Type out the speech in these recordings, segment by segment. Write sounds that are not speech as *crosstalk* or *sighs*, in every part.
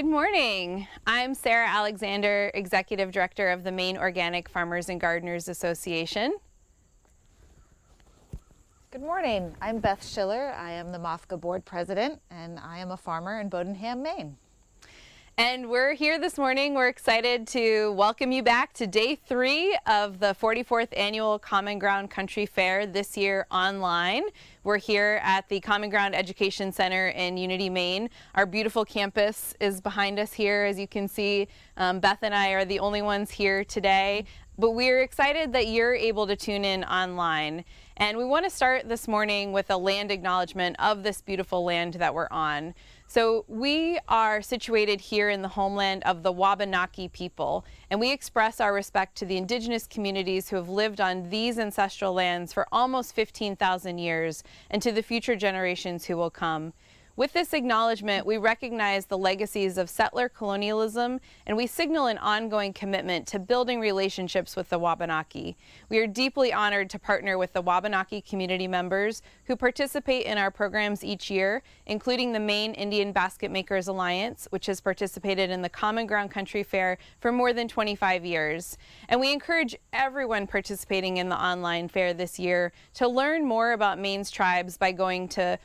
Good morning. I'm Sarah Alexander, Executive Director of the Maine Organic Farmers and Gardeners Association. Good morning. I'm Beth Schiller. I am the MOFGA Board President and I am a farmer in Bowdoinham, Maine. And we're here this morning. We're excited to welcome you back to day three of the 44th annual Common Ground Country Fair this year online. We're here at the Common Ground Education Center in Unity, Maine. Our beautiful campus is behind us here. As you can see, um, Beth and I are the only ones here today. But we're excited that you're able to tune in online. And we want to start this morning with a land acknowledgement of this beautiful land that we're on. So we are situated here in the homeland of the Wabanaki people, and we express our respect to the indigenous communities who have lived on these ancestral lands for almost 15,000 years and to the future generations who will come. With this acknowledgement, we recognize the legacies of settler colonialism and we signal an ongoing commitment to building relationships with the Wabanaki. We are deeply honored to partner with the Wabanaki community members who participate in our programs each year, including the Maine Indian Basket Makers Alliance, which has participated in the Common Ground Country Fair for more than 25 years. And we encourage everyone participating in the online fair this year to learn more about Maine's tribes by going to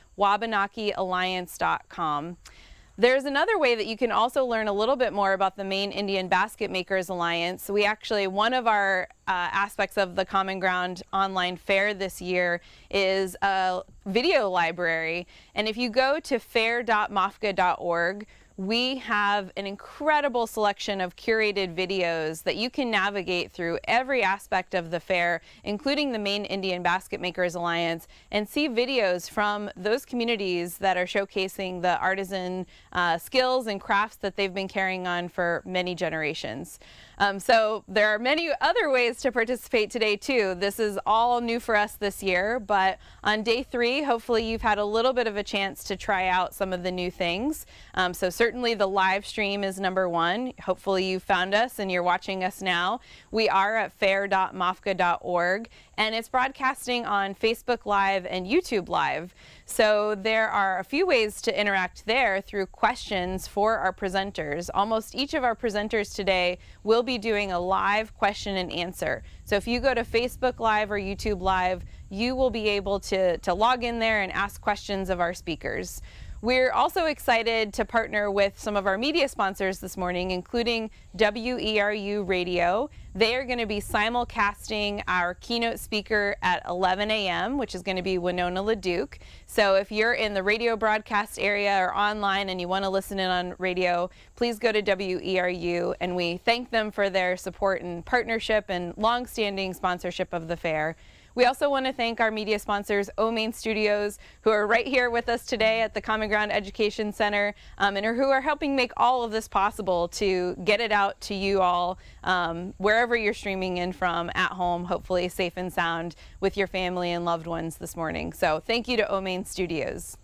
There's another way that you can also learn a little bit more about the Maine Indian Basket Makers Alliance. We actually, one of our uh, aspects of the Common Ground online fair this year is a video library. And if you go to fair.mofga.org, we have an incredible selection of curated videos that you can navigate through every aspect of the fair, including the Maine Indian Basket Makers Alliance, and see videos from those communities that are showcasing the artisan uh, skills and crafts that they've been carrying on for many generations. Um, so there are many other ways to participate today too. This is all new for us this year, but on day three, hopefully you've had a little bit of a chance to try out some of the new things. Um, so certainly the live stream is number one. Hopefully you found us and you're watching us now. We are at fair.mofga.org and it's broadcasting on Facebook Live and YouTube Live. So there are a few ways to interact there through questions for our presenters. Almost each of our presenters today will be doing a live question and answer. So if you go to Facebook Live or YouTube Live, you will be able to, to log in there and ask questions of our speakers. We're also excited to partner with some of our media sponsors this morning, including WERU Radio. They are going to be simulcasting our keynote speaker at 11 a.m., which is going to be Winona LaDuke. So if you're in the radio broadcast area or online and you want to listen in on radio, please go to WERU. And we thank them for their support and partnership and long-standing sponsorship of the fair. We also want to thank our media sponsors, O'Maine Studios, who are right here with us today at the Common Ground Education Center um, and who are helping make all of this possible to get it out to you all um, wherever you're streaming in from at home, hopefully safe and sound with your family and loved ones this morning. So thank you to O'Maine Studios.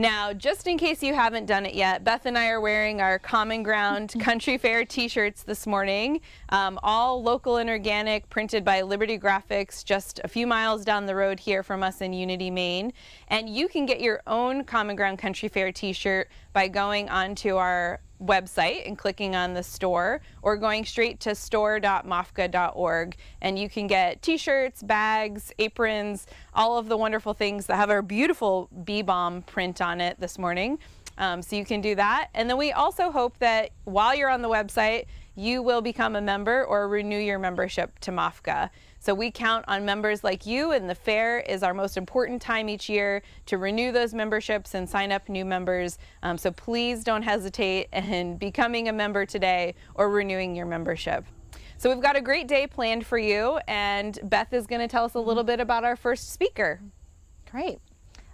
Now, just in case you haven't done it yet, Beth and I are wearing our Common Ground *laughs* Country Fair t-shirts this morning, um, all local and organic, printed by Liberty Graphics just a few miles down the road here from us in Unity, Maine. And you can get your own Common Ground Country Fair t-shirt by going onto our website and clicking on the store or going straight to store.mofga.org and you can get t-shirts, bags, aprons, all of the wonderful things that have our beautiful balm print on it this morning. Um, so you can do that. And then we also hope that while you're on the website, you will become a member or renew your membership to MOFGA. So we count on members like you and the fair is our most important time each year to renew those memberships and sign up new members. Um, so please don't hesitate *laughs* in becoming a member today or renewing your membership. So we've got a great day planned for you and Beth is going to tell us a little bit about our first speaker. Great.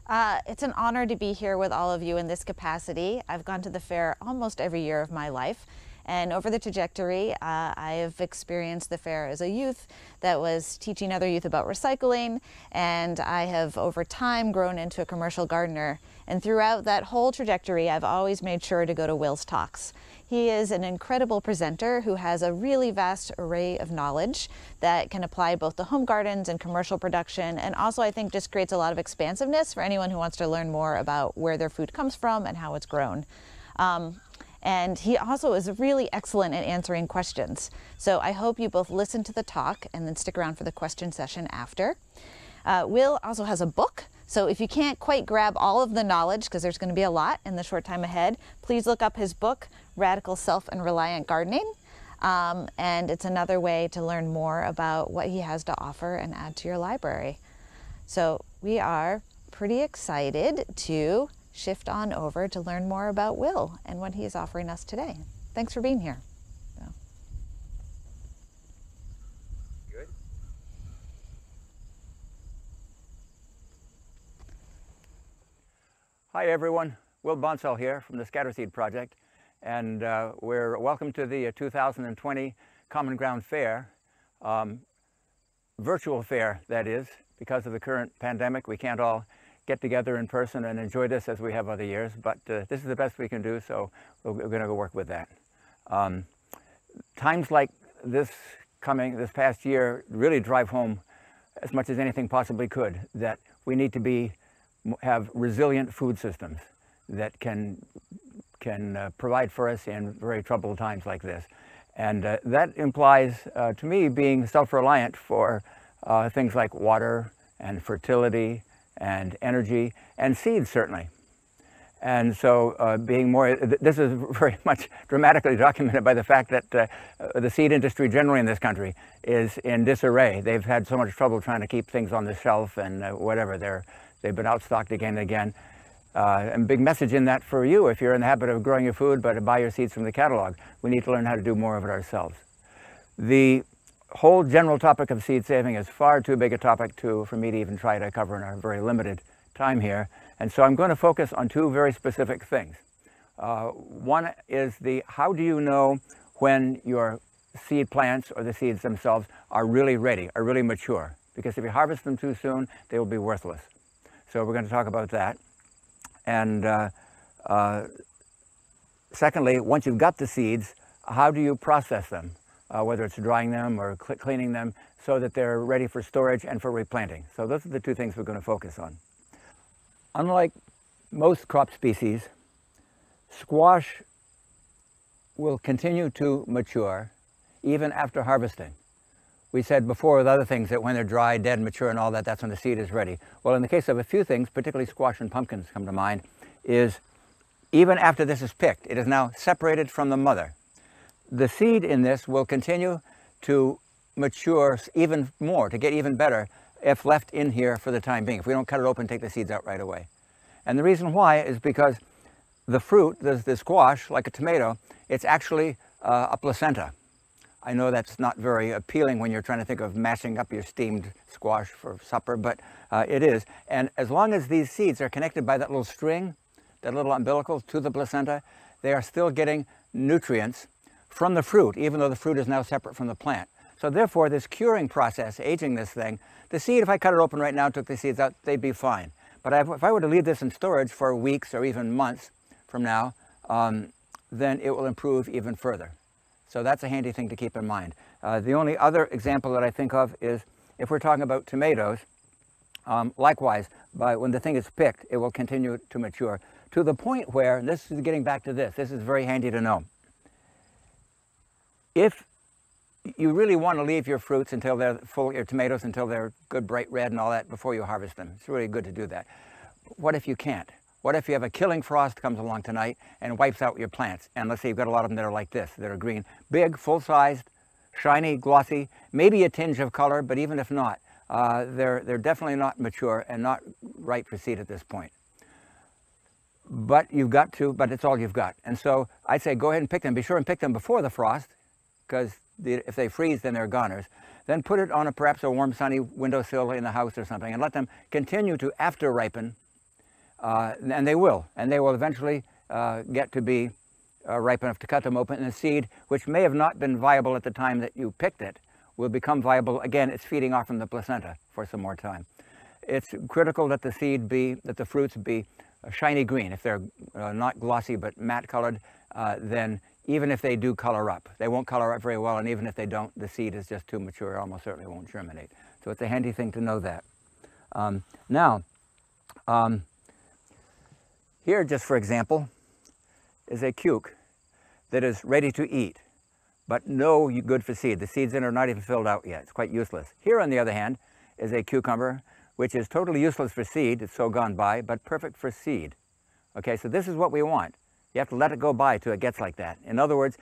Uh, it's an honor to be here with all of you in this capacity. I've gone to the fair almost every year of my life and over the trajectory, uh, I have experienced the fair as a youth that was teaching other youth about recycling, and I have over time grown into a commercial gardener. And throughout that whole trajectory, I've always made sure to go to Will's Talks. He is an incredible presenter who has a really vast array of knowledge that can apply both to home gardens and commercial production, and also I think just creates a lot of expansiveness for anyone who wants to learn more about where their food comes from and how it's grown. Um, And he also is really excellent at answering questions. So I hope you both listen to the talk and then stick around for the question session after. Uh, Will also has a book. So if you can't quite grab all of the knowledge, because there's going to be a lot in the short time ahead, please look up his book, Radical Self and Reliant Gardening. Um, and it's another way to learn more about what he has to offer and add to your library. So we are pretty excited to shift on over to learn more about Will and what he is offering us today. Thanks for being here. Good. Hi everyone, Will Bonsall here from the Scatterseed Project and uh, we're welcome to the uh, 2020 Common Ground Fair, um, virtual fair that is, because of the current pandemic. We can't all get together in person and enjoy this as we have other years, but uh, this is the best we can do, so we're, we're going to go work with that. Um, times like this coming, this past year, really drive home as much as anything possibly could, that we need to be, have resilient food systems that can can uh, provide for us in very troubled times like this. And uh, that implies, uh, to me, being self-reliant for uh, things like water and fertility and energy and seeds, certainly. And so uh, being more, this is *laughs* very much dramatically documented by the fact that uh, the seed industry generally in this country is in disarray. They've had so much trouble trying to keep things on the shelf and whatever. They're, they've been outstocked again and again. Uh, and big message in that for you if you're in the habit of growing your food but to buy your seeds from the catalog. We need to learn how to do more of it ourselves. The whole general topic of seed saving is far too big a topic to, for me to even try to cover in our very limited time here. And so I'm going to focus on two very specific things. Uh, one is the how do you know when your seed plants or the seeds themselves are really ready, are really mature? Because if you harvest them too soon, they will be worthless. So we're going to talk about that. And uh, uh, secondly, once you've got the seeds, how do you process them? Uh, whether it's drying them or cl cleaning them so that they're ready for storage and for replanting. So those are the two things we're going to focus on. Unlike most crop species, squash will continue to mature even after harvesting. We said before with other things that when they're dry, dead, mature and all that, that's when the seed is ready. Well, in the case of a few things, particularly squash and pumpkins come to mind, is even after this is picked, it is now separated from the mother. The seed in this will continue to mature even more, to get even better, if left in here for the time being, if we don't cut it open and take the seeds out right away. And the reason why is because the fruit, the, the squash, like a tomato, it's actually uh, a placenta. I know that's not very appealing when you're trying to think of mashing up your steamed squash for supper, but uh, it is. And as long as these seeds are connected by that little string, that little umbilical to the placenta, they are still getting nutrients from the fruit, even though the fruit is now separate from the plant. So therefore, this curing process, aging this thing, the seed, if I cut it open right now, took the seeds out, they'd be fine. But if I were to leave this in storage for weeks or even months from now, um, then it will improve even further. So that's a handy thing to keep in mind. Uh, the only other example that I think of is if we're talking about tomatoes, um, likewise, by when the thing is picked, it will continue to mature to the point where, this is getting back to this, this is very handy to know. If you really want to leave your fruits until they're full, your tomatoes until they're good bright red and all that before you harvest them. It's really good to do that. What if you can't? What if you have a killing frost comes along tonight and wipes out your plants? And let's say you've got a lot of them that are like this, that are green. Big, full-sized, shiny, glossy, maybe a tinge of color, but even if not, uh, they're, they're definitely not mature and not ripe for seed at this point. But you've got to, but it's all you've got. And so I'd say go ahead and pick them. Be sure and pick them before the frost, because the, if they freeze, then they're goners. Then put it on a perhaps a warm, sunny windowsill in the house or something, and let them continue to after ripen uh, and they will, and they will eventually uh, get to be uh, ripe enough to cut them open, and the seed, which may have not been viable at the time that you picked it, will become viable. Again, it's feeding off from the placenta for some more time. It's critical that the seed be, that the fruits be shiny green. If they're uh, not glossy but matte colored, uh, then even if they do color up, they won't color up very well, and even if they don't, the seed is just too mature, it almost certainly won't germinate. So it's a handy thing to know that. Um, now, um, here, just for example, is a cuke. that is ready to eat, but no good for seed. The seeds in are not even filled out yet. It's quite useless. Here, on the other hand, is a cucumber which is totally useless for seed. It's so gone by, but perfect for seed. Okay, so this is what we want. You have to let it go by till it gets like that. In other words,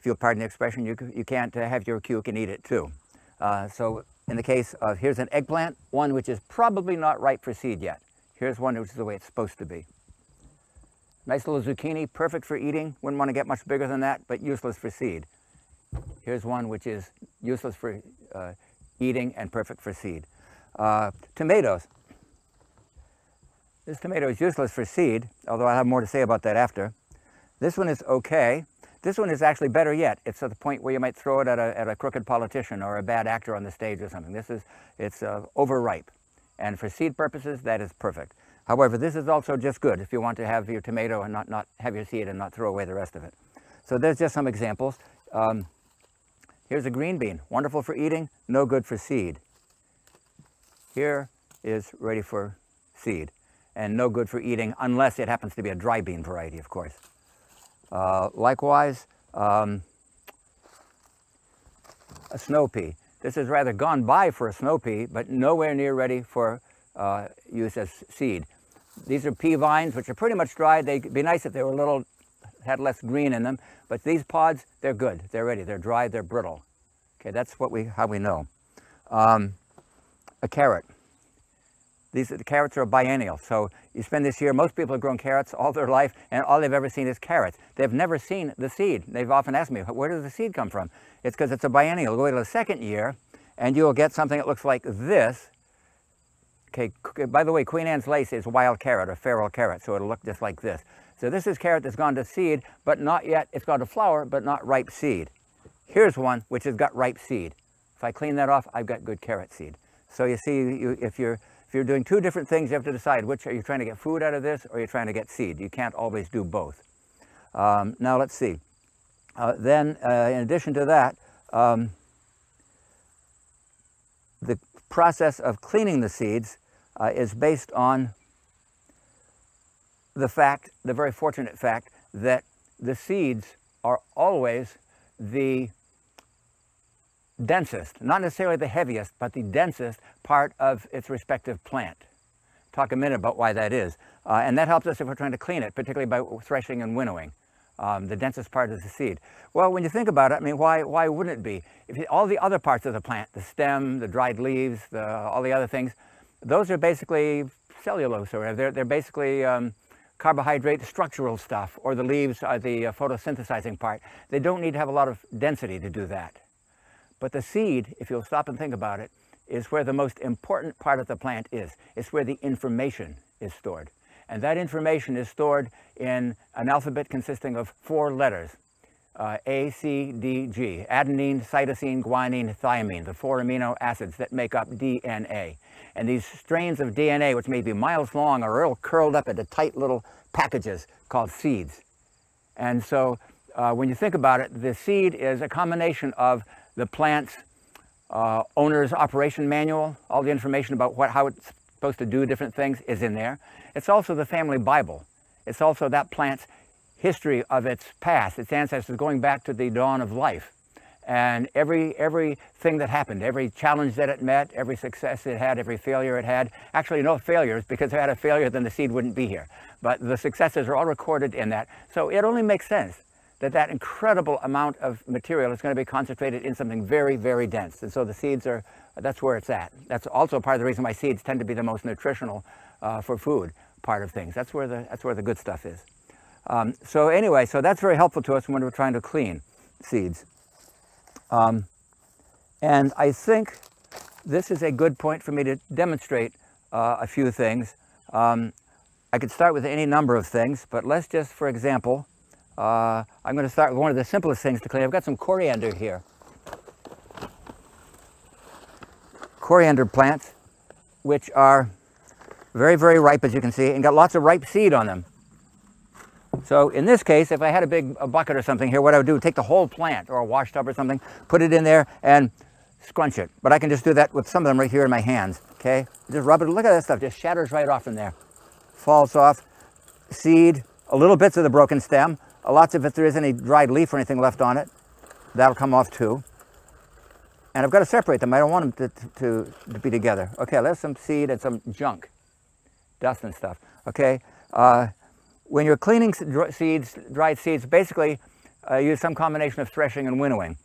if you'll pardon the expression, you, you can't have your cuke and eat it too. Uh, so in the case of, here's an eggplant, one which is probably not ripe for seed yet. Here's one which is the way it's supposed to be. Nice little zucchini, perfect for eating. Wouldn't want to get much bigger than that, but useless for seed. Here's one which is useless for uh, eating and perfect for seed. Uh, tomatoes. This tomato is useless for seed, although I'll have more to say about that after. This one is okay. This one is actually better yet. It's at the point where you might throw it at a, at a crooked politician or a bad actor on the stage or something. This is, it's uh, overripe. And for seed purposes, that is perfect. However, this is also just good if you want to have your tomato and not, not have your seed and not throw away the rest of it. So there's just some examples. Um, here's a green bean, wonderful for eating, no good for seed. Here is ready for seed and no good for eating unless it happens to be a dry bean variety, of course. Uh, likewise, um, a snow pea. This is rather gone by for a snow pea, but nowhere near ready for uh, use as seed. These are pea vines, which are pretty much dried. They'd be nice if they were a little, had less green in them, but these pods, they're good. They're ready. They're dry, they're brittle. Okay, that's what we, how we know. Um, a carrot. These the carrots are a biennial. So you spend this year, most people have grown carrots all their life, and all they've ever seen is carrots. They've never seen the seed. They've often asked me, where does the seed come from? It's because it's a biennial. Go till the second year, and you'll get something that looks like this. Okay, by the way, Queen Anne's lace is wild carrot or feral carrot, so it'll look just like this. So this is carrot that's gone to seed, but not yet, it's gone to flower, but not ripe seed. Here's one which has got ripe seed. If I clean that off, I've got good carrot seed. So you see, you, if you're if you're doing two different things, you have to decide which are you trying to get food out of this or you're trying to get seed. You can't always do both. Um, now let's see. Uh, then uh, in addition to that, um, the process of cleaning the seeds uh, is based on the fact, the very fortunate fact, that the seeds are always the densest, not necessarily the heaviest, but the densest part of its respective plant. Talk a minute about why that is. Uh, and that helps us if we're trying to clean it, particularly by threshing and winnowing. Um, the densest part is the seed. Well, when you think about it, I mean, why, why wouldn't it be? If you, all the other parts of the plant, the stem, the dried leaves, the, all the other things, those are basically cellulose, or they're, they're basically um, carbohydrate structural stuff, or the leaves are the uh, photosynthesizing part. They don't need to have a lot of density to do that. But the seed, if you'll stop and think about it, is where the most important part of the plant is. It's where the information is stored. And that information is stored in an alphabet consisting of four letters, uh, A, C, D, G, adenine, cytosine, guanine, thymine, the four amino acids that make up DNA. And these strains of DNA, which may be miles long, are all curled up into tight little packages called seeds. And so uh, when you think about it, the seed is a combination of the plant's uh, owner's operation manual, all the information about what, how it's supposed to do different things is in there. It's also the family Bible. It's also that plant's history of its past, its ancestors going back to the dawn of life. And every, everything that happened, every challenge that it met, every success it had, every failure it had, actually no failures, because if it had a failure, then the seed wouldn't be here. But the successes are all recorded in that. So it only makes sense that that incredible amount of material is going to be concentrated in something very, very dense. And so the seeds are, that's where it's at. That's also part of the reason why seeds tend to be the most nutritional uh, for food part of things. That's where the, that's where the good stuff is. Um, so anyway, so that's very helpful to us when we're trying to clean seeds. Um, and I think this is a good point for me to demonstrate uh, a few things. Um, I could start with any number of things, but let's just, for example, uh, I'm going to start with one of the simplest things to clean. I've got some coriander here. Coriander plants, which are very, very ripe, as you can see, and got lots of ripe seed on them. So in this case, if I had a big a bucket or something here, what I would do, take the whole plant or a wash tub or something, put it in there and scrunch it. But I can just do that with some of them right here in my hands, okay? Just rub it, look at that stuff, just shatters right off in there. Falls off, seed, a little bits of the broken stem, lots of if there is any dried leaf or anything left on it, that'll come off too. And I've got to separate them. I don't want them to, to, to be together. Okay, there's some seed and some junk, dust and stuff. Okay, uh, when you're cleaning seeds, dried seeds, basically uh, use some combination of threshing and winnowing.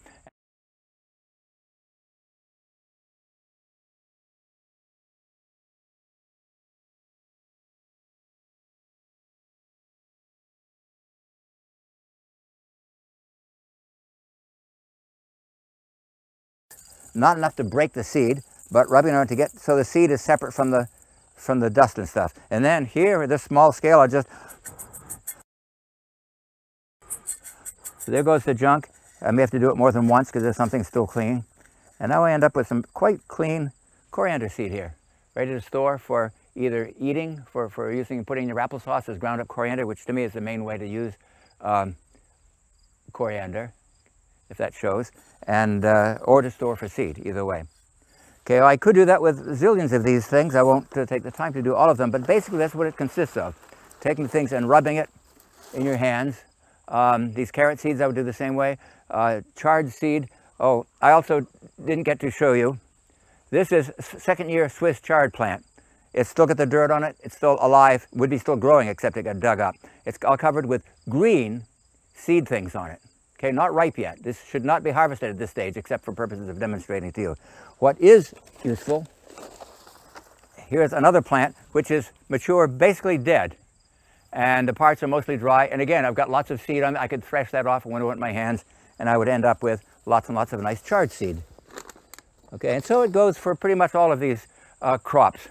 Not enough to break the seed, but rubbing on to get so the seed is separate from the from the dust and stuff. And then here, at this small scale, I just so there goes the junk. I may have to do it more than once because there's something still clean. And now I end up with some quite clean coriander seed here, ready to store for either eating, for, for using, putting in your applesauce as ground up coriander, which to me is the main way to use um, coriander, if that shows and uh, or to store for seed, either way. Okay, I could do that with zillions of these things. I won't uh, take the time to do all of them, but basically that's what it consists of. Taking things and rubbing it in your hands. Um, these carrot seeds I would do the same way. Uh, chard seed. Oh, I also didn't get to show you. This is second year Swiss chard plant. It's still got the dirt on it. It's still alive. Would be still growing except it got dug up. It's all covered with green seed things on it. Okay, not ripe yet. This should not be harvested at this stage except for purposes of demonstrating to you. What is useful, here's another plant which is mature, basically dead. And the parts are mostly dry. And again, I've got lots of seed on. I could thresh that off and winnow it in my hands and I would end up with lots and lots of nice chard seed. Okay, and so it goes for pretty much all of these uh, crops.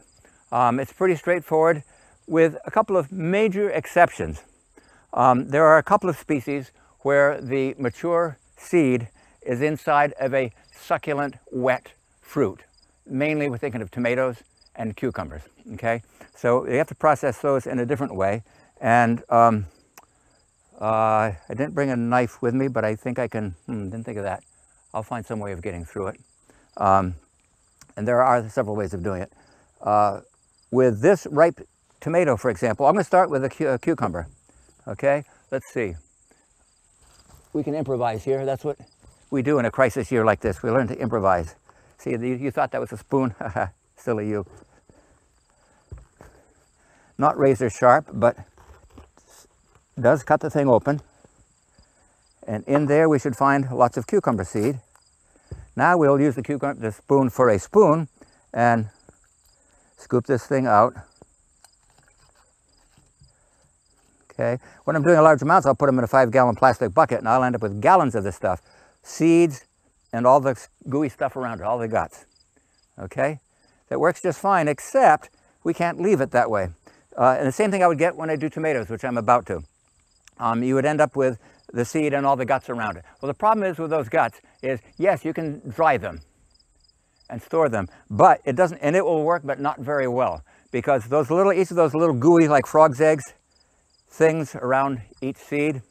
Um, it's pretty straightforward with a couple of major exceptions. Um, there are a couple of species where the mature seed is inside of a succulent, wet fruit. Mainly we're thinking of tomatoes and cucumbers, okay? So you have to process those in a different way. And um, uh, I didn't bring a knife with me, but I think I can, hmm, didn't think of that. I'll find some way of getting through it. Um, and there are several ways of doing it. Uh, with this ripe tomato, for example, I'm to start with a, cu a cucumber. Okay, let's see we can improvise here. That's what we do in a crisis year like this. We learn to improvise. See, you thought that was a spoon? *laughs* Silly you. Not razor sharp, but does cut the thing open. And in there we should find lots of cucumber seed. Now we'll use the, cucumber, the spoon for a spoon and scoop this thing out. Okay. When I'm doing large amounts, I'll put them in a five gallon plastic bucket and I'll end up with gallons of this stuff. Seeds and all the gooey stuff around it, all the guts. Okay. That works just fine, except we can't leave it that way. Uh, and the same thing I would get when I do tomatoes, which I'm about to. Um, you would end up with the seed and all the guts around it. Well, the problem is with those guts is, yes, you can dry them and store them, but it doesn't, and it will work, but not very well because those little, each of those little gooey, like frog's eggs, things around each seed.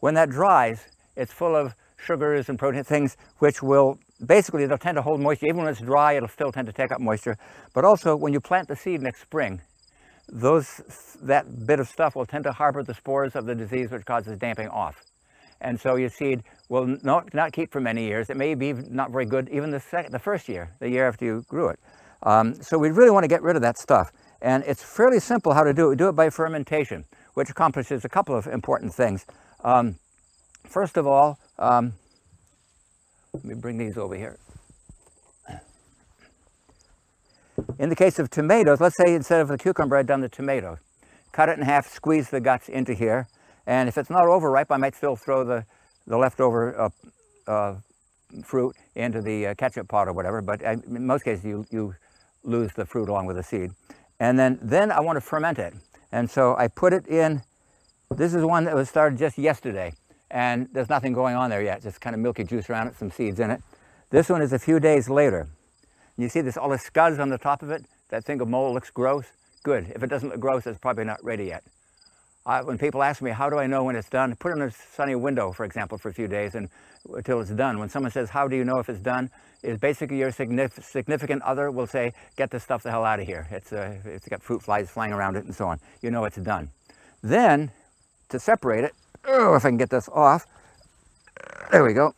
When that dries, it's full of sugars and protein things which will basically they'll tend to hold moisture. Even when it's dry, it'll still tend to take up moisture. But also when you plant the seed next spring, those that bit of stuff will tend to harbor the spores of the disease which causes damping off. And so your seed will not, not keep for many years. It may be not very good even the, second, the first year, the year after you grew it. Um, so we really want to get rid of that stuff. And it's fairly simple how to do it. We do it by fermentation which accomplishes a couple of important things. Um, first of all, um, let me bring these over here. In the case of tomatoes, let's say instead of the cucumber, I'd done the tomato. Cut it in half, squeeze the guts into here, and if it's not overripe, I might still throw the, the leftover uh, uh, fruit into the uh, ketchup pot or whatever, but I, in most cases you, you lose the fruit along with the seed. And then, then I want to ferment it. And so I put it in, this is one that was started just yesterday and there's nothing going on there yet, just kind of milky juice around it, some seeds in it. This one is a few days later. You see this all the scuds on the top of it? That thing of mold looks gross? Good. If it doesn't look gross, it's probably not ready yet. When people ask me, how do I know when it's done? Put it in a sunny window, for example, for a few days and until it's done. When someone says, how do you know if it's done? is basically your significant other will say, get this stuff the hell out of here. It's, uh, it's got fruit flies flying around it and so on. You know it's done. Then, to separate it, Oh, if I can get this off. There we go.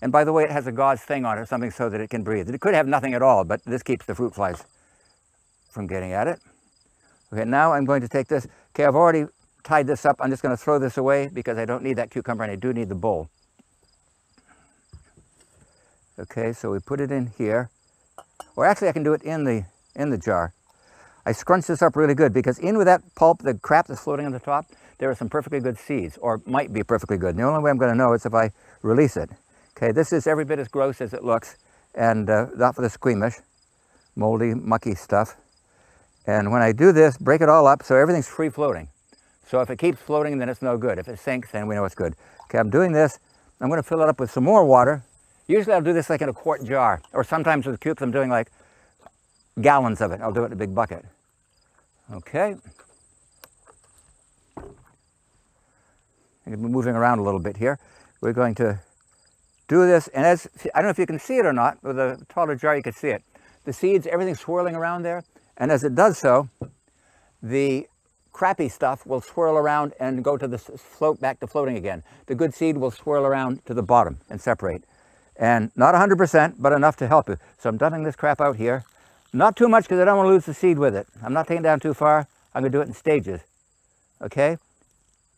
And by the way, it has a gauze thing on it, something so that it can breathe. It could have nothing at all, but this keeps the fruit flies from getting at it. Okay, now I'm going to take this. Okay, I've already tied this up. I'm just going to throw this away because I don't need that cucumber and I do need the bowl. Okay, so we put it in here. Or actually I can do it in the, in the jar. I scrunch this up really good because in with that pulp, the crap that's floating on the top, there are some perfectly good seeds, or might be perfectly good. And the only way I'm going to know is if I release it. Okay, this is every bit as gross as it looks, and uh, not for the squeamish, moldy, mucky stuff. And when I do this, break it all up so everything's free floating. So if it keeps floating, then it's no good. If it sinks, then we know it's good. Okay, I'm doing this. I'm going to fill it up with some more water. Usually I'll do this like in a quart jar, or sometimes with cukes I'm doing like gallons of it. I'll do it in a big bucket. Okay. I'm moving around a little bit here. We're going to do this, and as, I don't know if you can see it or not, with a taller jar you can see it. The seeds, everything's swirling around there, and as it does so, the crappy stuff will swirl around and go to the float back to floating again. The good seed will swirl around to the bottom and separate. And not 100%, but enough to help you. So I'm dumping this crap out here. Not too much because I don't want to lose the seed with it. I'm not taking down too far. I'm going to do it in stages. Okay?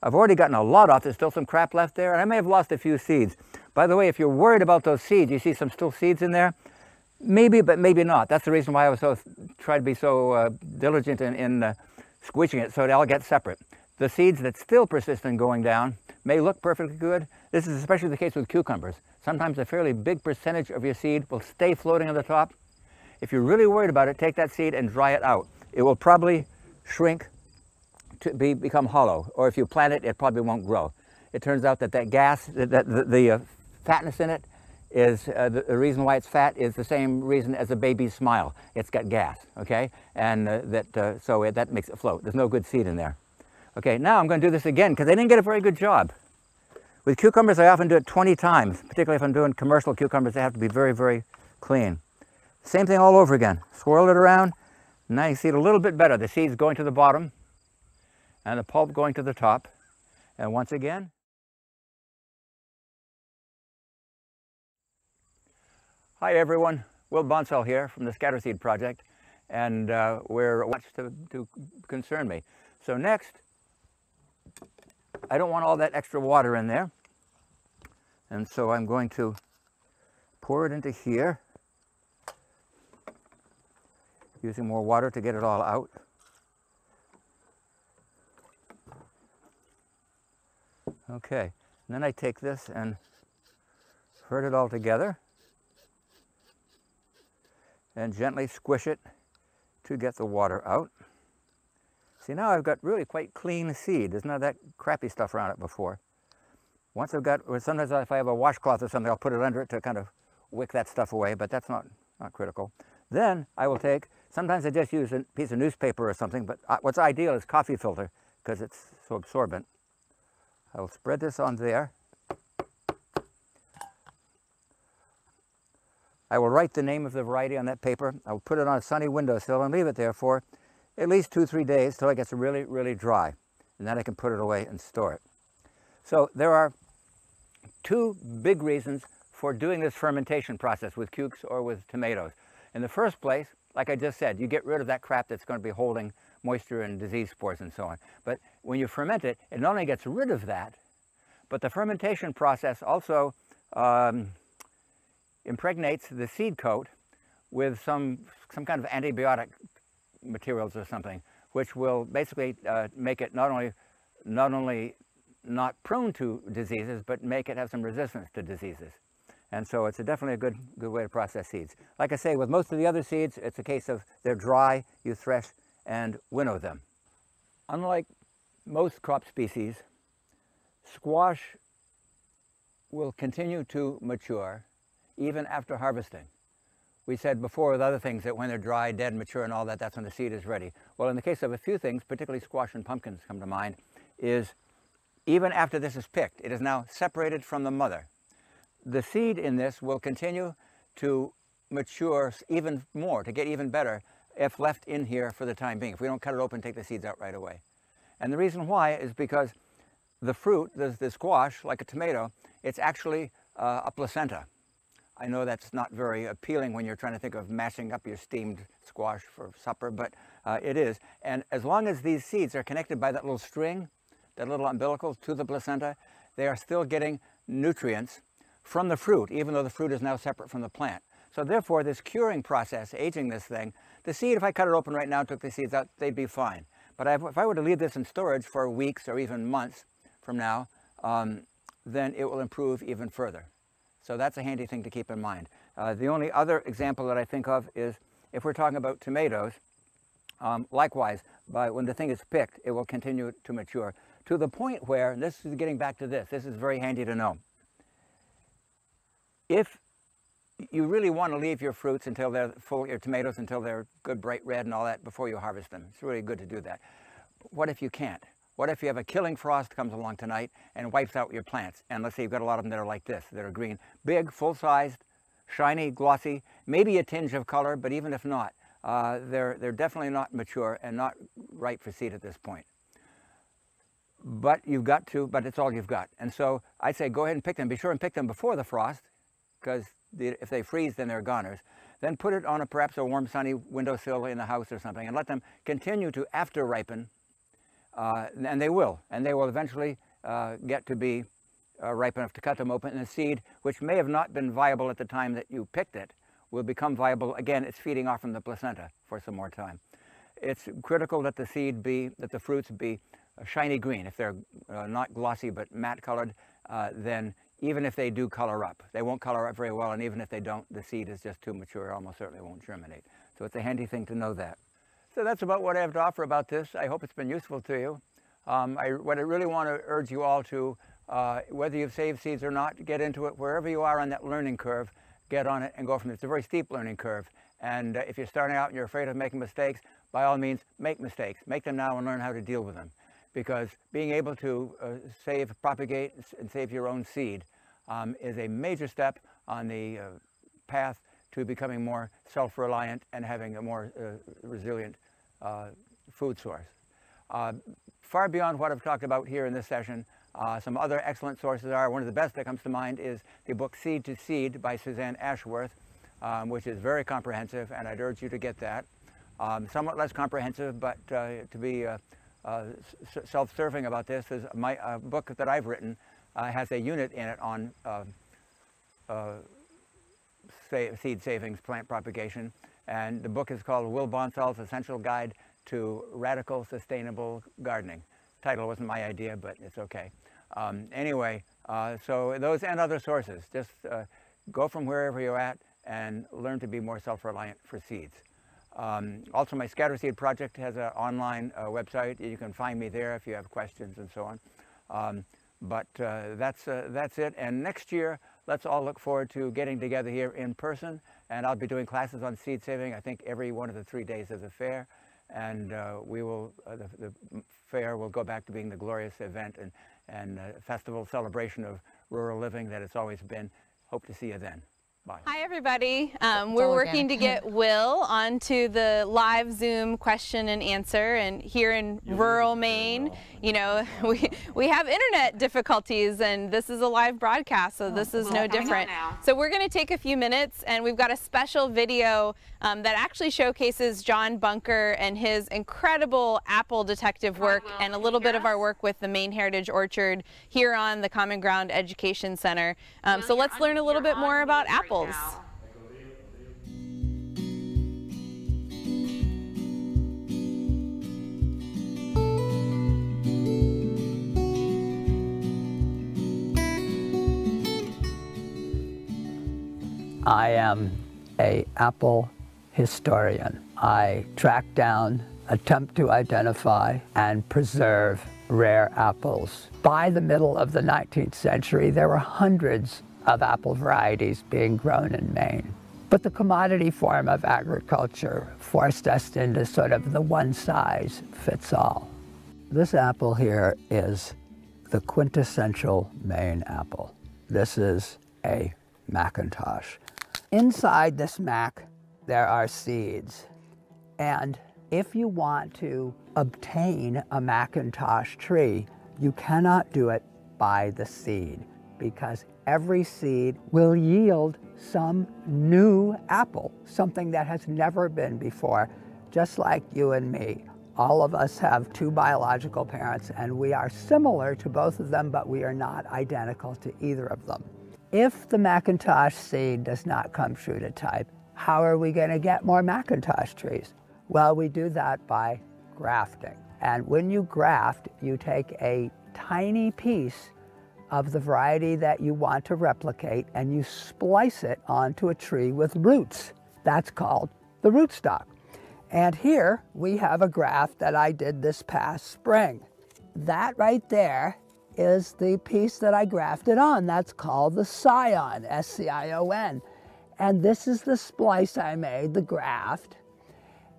I've already gotten a lot off. There's still some crap left there, and I may have lost a few seeds. By the way, if you're worried about those seeds, you see some still seeds in there, maybe, but maybe not. That's the reason why I was so try to be so uh, diligent in, in uh, squishing it so it all gets separate. The seeds that still persist in going down may look perfectly good. This is especially the case with cucumbers. Sometimes a fairly big percentage of your seed will stay floating on the top. If you're really worried about it, take that seed and dry it out. It will probably shrink to be, become hollow, or if you plant it, it probably won't grow. It turns out that that gas, that, that the, the uh, fatness in it is, uh, the, the, reason why it's fat is the same reason as a baby's smile. It's got gas, okay? And uh, that, uh, so it, that makes it float. There's no good seed in there. Okay, now I'm going to do this again because I didn't get a very good job. With cucumbers, I often do it 20 times, particularly if I'm doing commercial cucumbers, they have to be very, very clean. Same thing all over again. Swirl it around. Now you see it a little bit better. The seeds going to the bottom and the pulp going to the top. And once again, Hi everyone, Will Bonsall here from the Scatterseed Project and uh, we're what's to, to concern me. So next, I don't want all that extra water in there and so I'm going to pour it into here using more water to get it all out. Okay, and then I take this and herd it all together and gently squish it to get the water out. See now I've got really quite clean seed. There's none of that crappy stuff around it before. Once I've got, or sometimes if I have a washcloth or something, I'll put it under it to kind of wick that stuff away, but that's not, not critical. Then I will take, sometimes I just use a piece of newspaper or something, but what's ideal is coffee filter because it's so absorbent. I will spread this on there. I will write the name of the variety on that paper. I will put it on a sunny windowsill and leave it there for at least two, three days till it gets really, really dry. And then I can put it away and store it. So there are two big reasons for doing this fermentation process with cukes or with tomatoes. In the first place, like I just said, you get rid of that crap that's going to be holding moisture and disease spores and so on. But when you ferment it, it not only gets rid of that, but the fermentation process also um, impregnates the seed coat with some, some kind of antibiotic materials or something, which will basically uh, make it not only, not only not prone to diseases, but make it have some resistance to diseases. And so it's a definitely a good, good way to process seeds. Like I say, with most of the other seeds, it's a case of they're dry, you thresh and winnow them. Unlike most crop species, squash will continue to mature even after harvesting. We said before with other things that when they're dry, dead, mature and all that, that's when the seed is ready. Well, in the case of a few things, particularly squash and pumpkins come to mind, is even after this is picked, it is now separated from the mother. The seed in this will continue to mature even more, to get even better, if left in here for the time being, if we don't cut it open take the seeds out right away. And the reason why is because the fruit, the, the squash, like a tomato, it's actually uh, a placenta. I know that's not very appealing when you're trying to think of mashing up your steamed squash for supper, but uh, it is. And as long as these seeds are connected by that little string, that little umbilical to the placenta, they are still getting nutrients from the fruit, even though the fruit is now separate from the plant. So therefore, this curing process, aging this thing, the seed, if I cut it open right now and took the seeds out, they'd be fine. But if I were to leave this in storage for weeks or even months from now, um, then it will improve even further. So that's a handy thing to keep in mind. Uh, the only other example that I think of is if we're talking about tomatoes, um, likewise, by when the thing is picked, it will continue to mature to the point where, this is getting back to this, this is very handy to know. If you really want to leave your fruits until they're full, your tomatoes until they're good bright red and all that before you harvest them. It's really good to do that. What if you can't? What if you have a killing frost comes along tonight and wipes out your plants? And let's say you've got a lot of them that are like this, that are green. Big, full-sized, shiny, glossy, maybe a tinge of color, but even if not, uh, they're, they're definitely not mature and not ripe for seed at this point. But you've got to, but it's all you've got. And so I'd say go ahead and pick them. Be sure and pick them before the frost, because if they freeze, then they're goners. Then put it on a perhaps a warm, sunny windowsill in the house or something, and let them continue to after ripen, uh, and they will, and they will eventually uh, get to be uh, ripe enough to cut them open, and the seed, which may have not been viable at the time that you picked it, will become viable. Again, it's feeding off from the placenta for some more time. It's critical that the seed be, that the fruits be shiny green. If they're uh, not glossy but matte colored, uh, then even if they do color up, they won't color up very well, and even if they don't, the seed is just too mature, almost certainly won't germinate. So it's a handy thing to know that. So that's about what I have to offer about this. I hope it's been useful to you. Um, I, what I really want to urge you all to, uh, whether you've saved seeds or not, get into it wherever you are on that learning curve, get on it and go from it. It's a very steep learning curve. And uh, if you're starting out and you're afraid of making mistakes, by all means, make mistakes. Make them now and learn how to deal with them because being able to uh, save, propagate, and save your own seed um, is a major step on the uh, path to becoming more self-reliant and having a more uh, resilient uh, food source. Uh, far beyond what I've talked about here in this session, uh, some other excellent sources are, one of the best that comes to mind is the book Seed to Seed by Suzanne Ashworth, um, which is very comprehensive, and I'd urge you to get that. Um, somewhat less comprehensive, but to be uh, self-serving about this is my uh, book that I've written uh, has a unit in it on uh, uh, seed savings, plant propagation, and the book is called Will Bonsall's Essential Guide to Radical Sustainable Gardening. Title wasn't my idea, but it's okay. Um, anyway, uh, so those and other sources, just go from wherever you're at and learn to be more self-reliant for seeds. Um, also, my Scatterseed project has an online uh, website. You can find me there if you have questions and so on. Um, but uh, that's, uh, that's it. And next year, let's all look forward to getting together here in person. And I'll be doing classes on seed saving, I think, every one of the three days of the fair. And uh, we will, uh, the, the, fair will go back to being the glorious event and, and festival celebration of rural living that it's always been. Hope to see you then. Bye. Hi, everybody. Um, we're working to get *laughs* Will onto the live Zoom question and answer. And here in rural Maine, you know, *laughs* we, we have internet difficulties and this is a live broadcast, so this is no different. So we're going to take a few minutes and we've got a special video um, that actually showcases John Bunker and his incredible apple detective work and a little bit of our work with the Maine Heritage Orchard here on the Common Ground Education Center. Um, so let's learn a little bit more about apples. I am a apple historian. I track down, attempt to identify, and preserve rare apples. By the middle of the 19th century, there were hundreds of apple varieties being grown in Maine. But the commodity form of agriculture forced us into sort of the one size fits all. This apple here is the quintessential Maine apple. This is a McIntosh. Inside this Mac there are seeds. And if you want to obtain a McIntosh tree, You cannot do it by the seed because every seed will yield some new apple, something that has never been before, just like you and me. All of us have two biological parents and we are similar to both of them, but we are not identical to either of them. If the McIntosh seed does not come true to type, how are we going to get more McIntosh trees? Well, we do that by grafting. And when you graft, you take a tiny piece of the variety that you want to replicate and you splice it onto a tree with roots. That's called the rootstock. And here we have a graft that I did this past spring. That right there is the piece that I grafted on. That's called the scion, S-C-I-O-N. And this is the splice I made, the graft.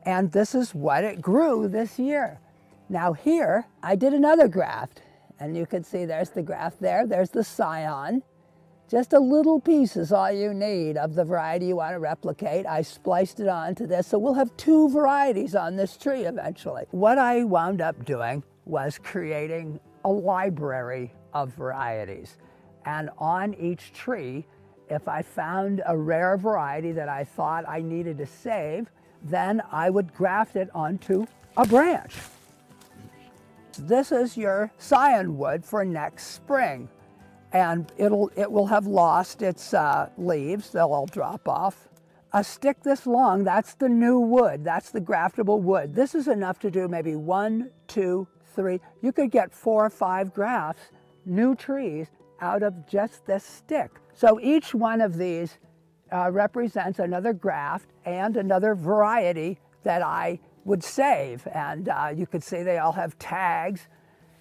And this is what it grew this year. Now here, I did another graft. And you can see there's the graft there, there's the scion. Just a little piece is all you need of the variety you want to replicate. I spliced it onto this, so we'll have two varieties on this tree eventually. What I wound up doing was creating a library of varieties. And on each tree, if I found a rare variety that I thought I needed to save, then I would graft it onto a branch. This is your scion wood for next spring. And it'll, it will have lost its uh, leaves, they'll all drop off. A stick this long, that's the new wood, that's the graftable wood. This is enough to do maybe one, two, three. You could get four or five grafts, new trees, out of just this stick. So each one of these uh, represents another graft and another variety that I would save. And uh, you could see they all have tags.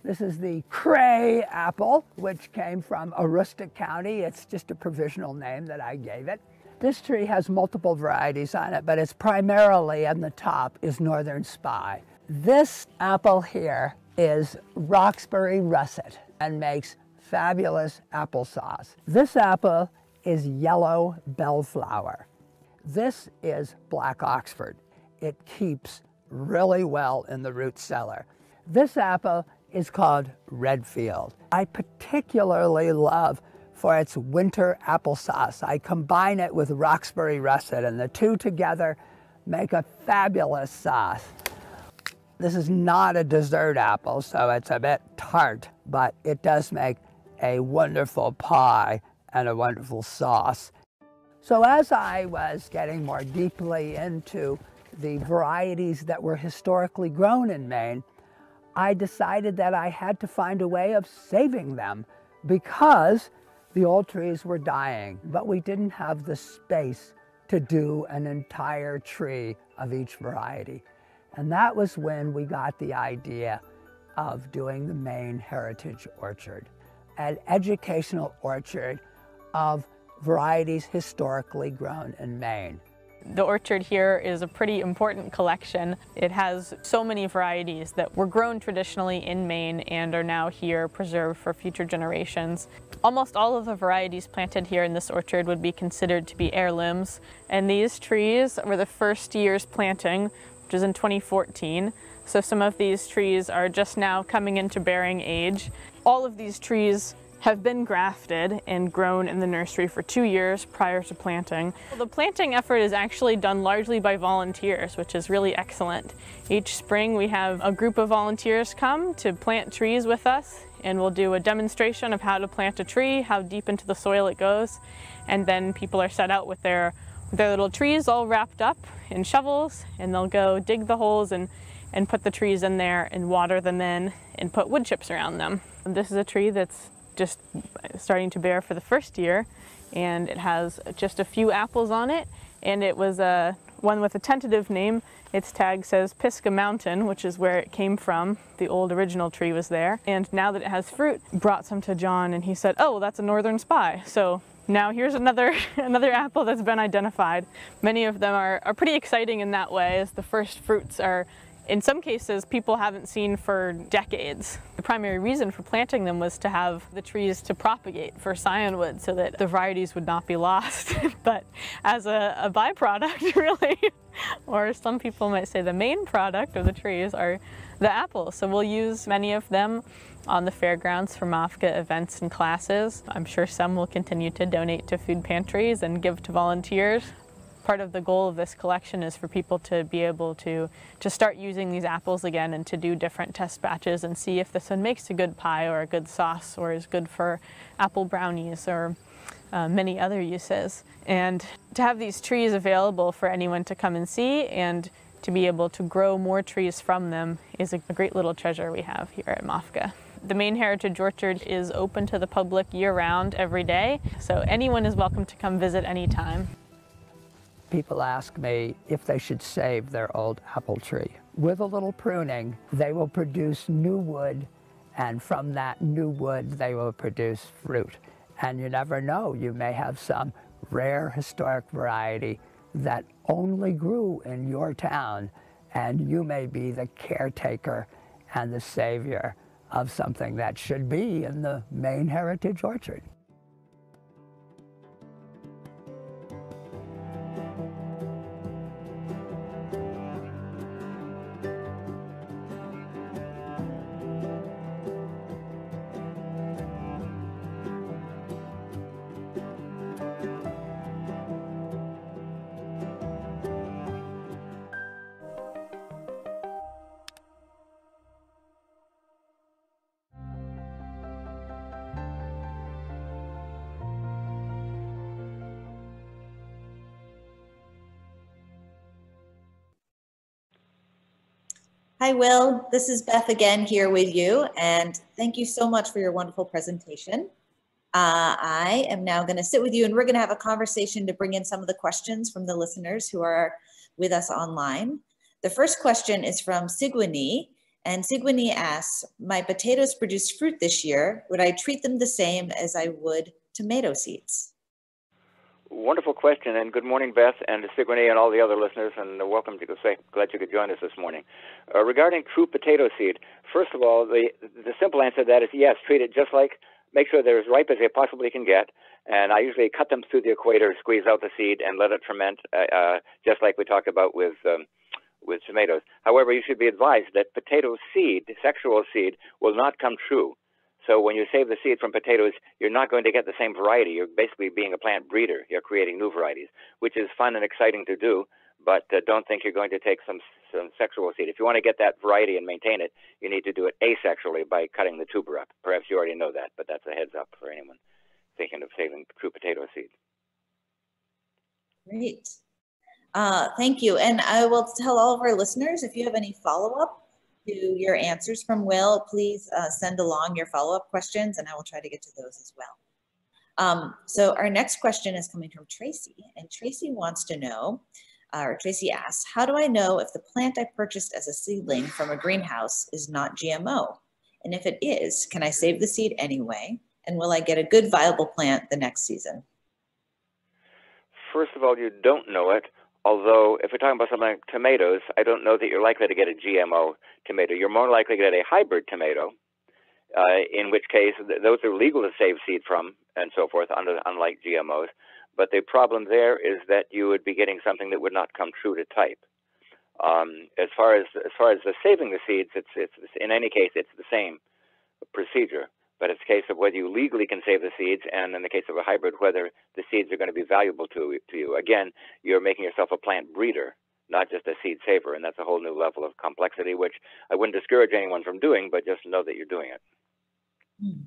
This is the Cray apple, which came from Aroostook County. It's just a provisional name that I gave it. This tree has multiple varieties on it, but it's primarily on the top is Northern Spy. This apple here is Roxbury Russet and makes fabulous applesauce. This apple is yellow bellflower. This is black Oxford. It keeps really well in the root cellar. This apple is called Redfield. I particularly love for its winter applesauce. I combine it with Roxbury Russet and the two together make a fabulous sauce. This is not a dessert apple, so it's a bit tart, but it does make a wonderful pie and a wonderful sauce. So as I was getting more deeply into the varieties that were historically grown in Maine, I decided that I had to find a way of saving them because the old trees were dying, but we didn't have the space to do an entire tree of each variety. And that was when we got the idea of doing the Maine Heritage Orchard, an educational orchard of varieties historically grown in Maine. The orchard here is a pretty important collection. It has so many varieties that were grown traditionally in Maine and are now here preserved for future generations. Almost all of the varieties planted here in this orchard would be considered to be heirlooms, and these trees were the first year's planting, which is in 2014. So some of these trees are just now coming into bearing age. All of these trees have been grafted and grown in the nursery for two years prior to planting. The planting effort is actually done largely by volunteers, which is really excellent. Each spring we have a group of volunteers come to plant trees with us and we'll do a demonstration of how to plant a tree, how deep into the soil it goes, and then people are set out with their, their little trees all wrapped up in shovels and they'll go dig the holes and, and put the trees in there and water them in and put wood chips around them. This is a tree that's just starting to bear for the first year and it has just a few apples on it and it was a one with a tentative name. Its tag says Pisgah Mountain, which is where it came from. The old original tree was there. And now that it has fruit, brought some to John and he said, oh, that's a northern spy. So now here's another *laughs* another apple that's been identified. Many of them are, are pretty exciting in that way as the first fruits are in some cases people haven't seen for decades. The primary reason for planting them was to have the trees to propagate for scionwood so that the varieties would not be lost. *laughs* but as a, a byproduct *laughs* really, or some people might say the main product of the trees are the apples. So we'll use many of them on the fairgrounds for MOFGA events and classes. I'm sure some will continue to donate to food pantries and give to volunteers. Part of the goal of this collection is for people to be able to, to start using these apples again and to do different test batches and see if this one makes a good pie or a good sauce or is good for apple brownies or uh, many other uses. And to have these trees available for anyone to come and see and to be able to grow more trees from them is a great little treasure we have here at MOFGA. The Maine Heritage Orchard is open to the public year-round every day, so anyone is welcome to come visit anytime. People ask me if they should save their old apple tree. With a little pruning, they will produce new wood, and from that new wood, they will produce fruit. And you never know, you may have some rare historic variety that only grew in your town, and you may be the caretaker and the savior of something that should be in the Maine Heritage Orchard. Hi, Will. This is Beth again here with you, and thank you so much for your wonderful presentation. Uh, I am now going to sit with you, and we're going to have a conversation to bring in some of the questions from the listeners who are with us online. The first question is from Sigwini, and Sigwini asks, my potatoes produced fruit this year. Would I treat them the same as I would tomato seeds? Wonderful question, and good morning, Beth, and Sigourney, and all the other listeners, and welcome to say. Glad you could join us this morning. Uh, regarding true potato seed, first of all, the the simple answer to that is yes. Treat it just like, make sure they're as ripe as they possibly can get, and I usually cut them through the equator, squeeze out the seed, and let it ferment, uh, uh, just like we talked about with. Um, with tomatoes. However, you should be advised that potato seed, sexual seed, will not come true so when you save the seed from potatoes, you're not going to get the same variety. You're basically being a plant breeder. You're creating new varieties, which is fun and exciting to do. But uh, don't think you're going to take some some sexual seed. If you want to get that variety and maintain it, you need to do it asexually by cutting the tuber up. Perhaps you already know that, but that's a heads up for anyone thinking of saving true potato seed. Great. Uh, thank you. And I will tell all of our listeners if you have any follow up to your answers from Will, please uh, send along your follow-up questions and I will try to get to those as well. Um, so our next question is coming from Tracy and Tracy wants to know, uh, or Tracy asks, how do I know if the plant I purchased as a seedling from a greenhouse is not GMO? And if it is, can I save the seed anyway? And will I get a good viable plant the next season? First of all, you don't know it Although, if we're talking about something like tomatoes, I don't know that you're likely to get a GMO tomato. You're more likely to get a hybrid tomato, uh, in which case th- those are legal to save seed from and so forth, under, unlike GMOs. But the problem there is that you would be getting something that would not come true to type. Um, as far as as far as the saving the seeds, it's it's in any case it's the same procedure but it's a case of whether you legally can save the seeds, and in the case of a hybrid, whether the seeds are going to be valuable to, to you. Again, you're making yourself a plant breeder, not just a seed saver, and that's a whole new level of complexity, which I wouldn't discourage anyone from doing, but just know that you're doing it. Hmm.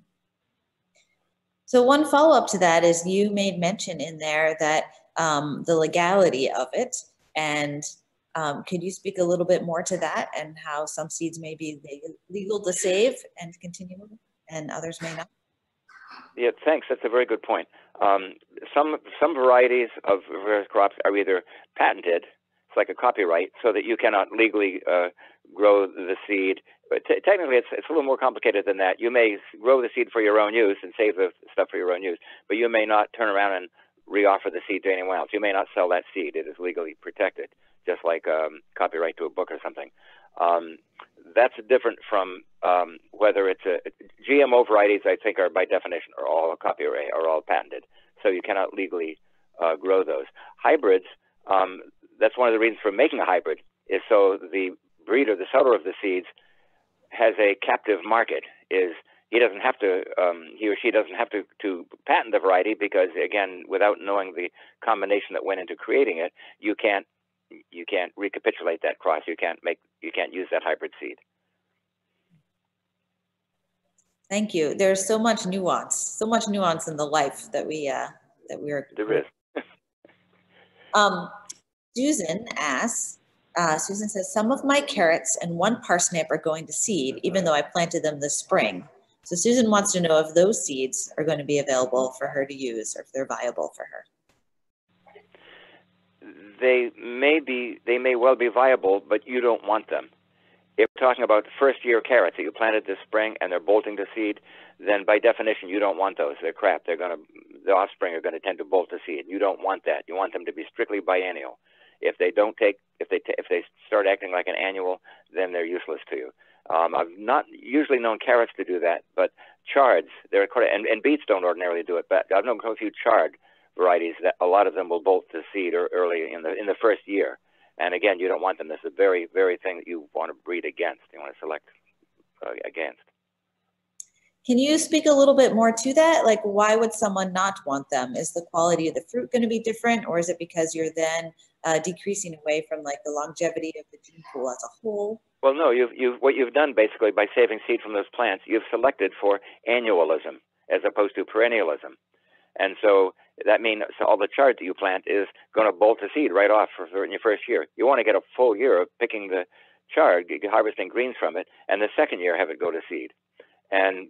So one follow-up to that is you made mention in there that um, the legality of it, and um, could you speak a little bit more to that and how some seeds may be legal to save and continue? And others may not? Yeah, thanks. That's a very good point. Um, some some varieties of various crops are either patented, it's like a copyright, so that you cannot legally uh, grow the seed. But t- technically, it's it's a little more complicated than that. You may grow the seed for your own use and save the stuff for your own use, but you may not turn around and reoffer the seed to anyone else. You may not sell that seed; it is legally protected, just like um, copyright to a book or something. Um, that's different from um, whether it's a GMO varieties. I think are by definition are all copyright are all patented, so you cannot legally uh, grow those hybrids. Um, that's one of the reasons for making a hybrid is so the breeder, the seller of the seeds, has a captive market. is he doesn't have to um, he or she doesn't have to to patent the variety because again without knowing the combination that went into creating it you can't you can't recapitulate that cross you can't make you can't use that hybrid seed thank you there's so much nuance so much nuance in the life that we uh that we are there is um susan asks uh, Susan says, some of my carrots and one parsnip are going to seed, even though I planted them this spring. So Susan wants to know if those seeds are going to be available for her to use or if they're viable for her. They may be, they may well be viable, but you don't want them. If we're talking about first year carrots that you planted this spring and they're bolting to seed, then by definition you don't want those. They're crap. They're to, the offspring are to tend to bolt to seed. You don't want that. You want them to be strictly biennial. If they don't take, if they if they start acting like an annual, then they're useless to you. Um, I've not usually known carrots to do that, but chards, they're and, and beets don't ordinarily do it. But I've known a few chard varieties that a lot of them will bolt to seed early in the in the first year. And again, you don't want them. This is the very very thing that you want to breed against. You want to select uh, against. Can you speak a little bit more to that? Like, why would someone not want them? Is the quality of the fruit going to be different, or is it because you're then uh, decreasing away from like the longevity of the gene pool as a whole? Well, no. You've you've what you've done basically by saving seed from those plants, you've selected for annualism as opposed to perennialism, and so that means all the chard that you plant is going to bolt to seed right off for, in your first year. You want to get a full year of picking the chard, harvesting greens from it, and the second year have it go to seed and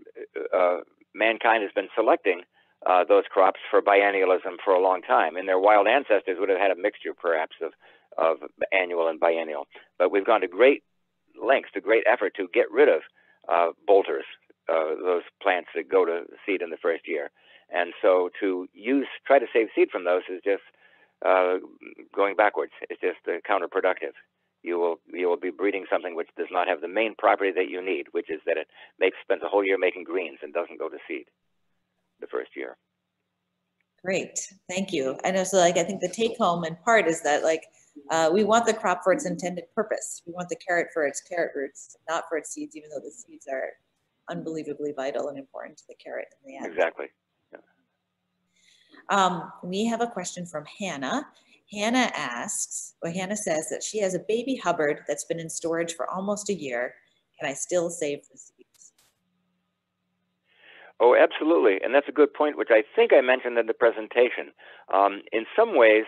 uh, mankind has been selecting uh, those crops for biennialism for a long time. And their wild ancestors would have had a mixture, perhaps, of, of annual and biennial. But we've gone to great lengths, to great effort to get rid of uh, bolters, uh, those plants that go to seed in the first year. And so to use, try to save seed from those is just uh, going backwards. It's just uh, counterproductive you will you will be breeding something which does not have the main property that you need, which is that it makes spends a whole year making greens and doesn't go to seed the first year. Great, thank you. I know. So, like, I think the take home in part is that like uh, we want the crop for its intended purpose. We want the carrot for its carrot roots, not for its seeds, even though the seeds are unbelievably vital and important to the carrot in the end. Exactly. Um, we have a question from Hannah. Hannah asks, well, Hannah says that she has a baby Hubbard that's been in storage for almost a year. Can I still save the seeds? Oh, absolutely. And that's a good point, which I think I mentioned in the presentation. Um, in some ways,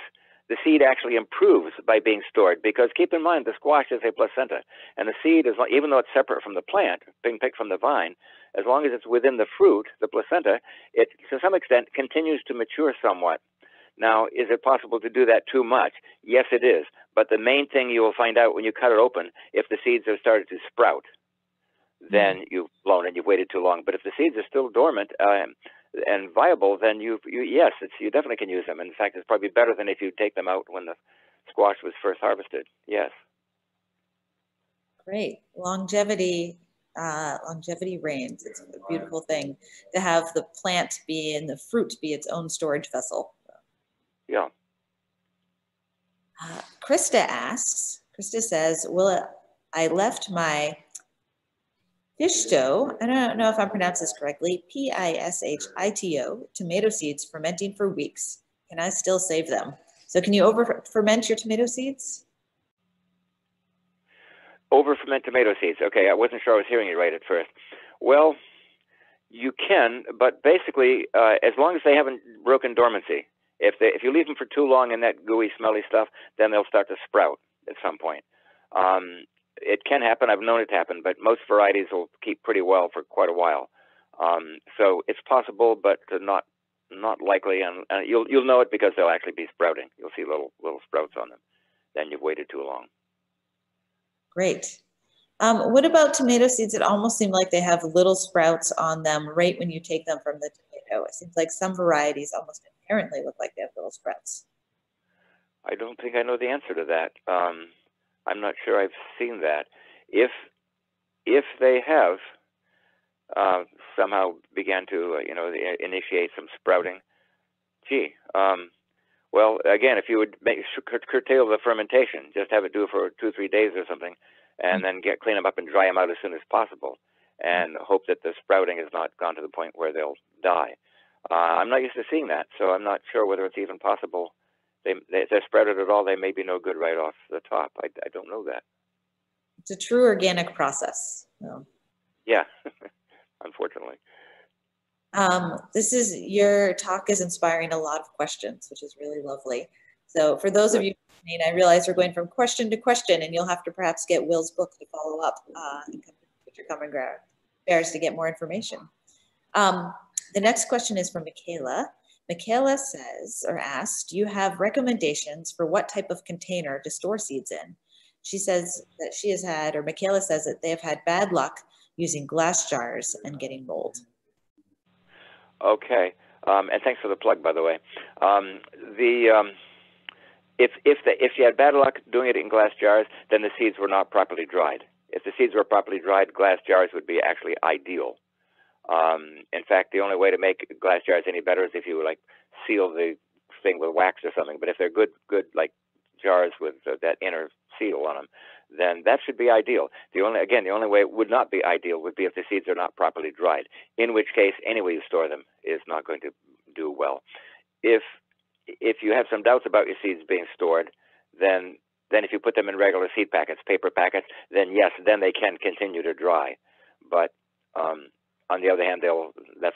the seed actually improves by being stored because keep in mind the squash is a placenta and the seed is even though it's separate from the plant being picked from the vine as long as it's within the fruit the placenta it to some extent continues to mature somewhat now, is it possible to do that too much? Yes, it is. But the main thing you will find out when you cut it open, if the seeds have started to sprout, then mm. you've blown and you've waited too long. But if the seeds are still dormant uh, and viable, then you, you yes, you definitely can use them. In fact, it's probably better than if you take them out when the squash was first harvested. Yes. Great longevity. Uh, longevity reigns. It's a beautiful thing to have the plant be and the fruit be its own storage vessel. Yeah. Uh, Krista asks, Krista says, will it, I left my Pishito, I don't know if I'm pronouncing this correctly, P-I-S-H-I-T-O, tomato seeds fermenting for weeks. Can I still save them? So can you over ferment your tomato seeds? Over ferment tomato seeds. Okay, I wasn't sure I was hearing you right at first. Well, you can, but basically, uh, as long as they haven't broken dormancy, if they if you leave them for too long in that gooey, smelly stuff, then they'll start to sprout at some point. Um, it can happen. I've known it happen, but most varieties will keep pretty well for quite a while. Um, so it's possible, but not not likely. And, and you'll you'll know it because they'll actually be sprouting. You'll see little little sprouts on them. Then you've waited too long. Great. Um, what about tomato seeds? It almost seem like they have little sprouts on them right when you take them from the tomato. It seems like some varieties almost inherently look like they have little sprouts. I don't think I know the answer to that. Um, I'm not sure I've seen that. If if they have uh, somehow began to uh, you know initiate some sprouting, gee, um, well again, if you would make, curtail the fermentation, just have it do it for two or three days or something, and mm-hmm. then get clean them up and dry them out as soon as possible. and hope that the sprouting has not gone to the point where they'll die. Uh, I'm not used to seeing that, so I'm not sure whether it's even possible. They, they, if they're sprouted at all, they may be no good right off the top. I, I don't know that. It's a true organic process. So. Yeah, *laughs* unfortunately. Um, this is your talk is inspiring a lot of questions, which is really lovely. So for those of you, I realize we're going from question to question, and you'll have to perhaps get Will's book to follow up uh, and come to your common ground fairs to get more information. Um, the next question is from Michaela. Michaela says or asks, do you have recommendations for what type of container to store seeds in? She says that she has had, or Michaela says that they have had bad luck using glass jars and getting mold. Okay, um, and thanks for the plug, by the way. Um, the um, if if the, if you had bad luck doing it in glass jars, then the seeds were not properly dried. If the seeds were properly dried, glass jars would be actually ideal. Um, in fact, the only way to make glass jars any better is if you like seal the thing with wax or something. But if they're good, good like jars with uh, that inner seal on them, then that should be ideal. The only, again, the only way it would not be ideal would be if the seeds are not properly dried. In which case, any way you store them is not going to do well. If if you have some doubts about your seeds being stored, then then if you put them in regular seed packets, paper packets, then yes, then they can continue to dry. But um, on the other hand, they'll that's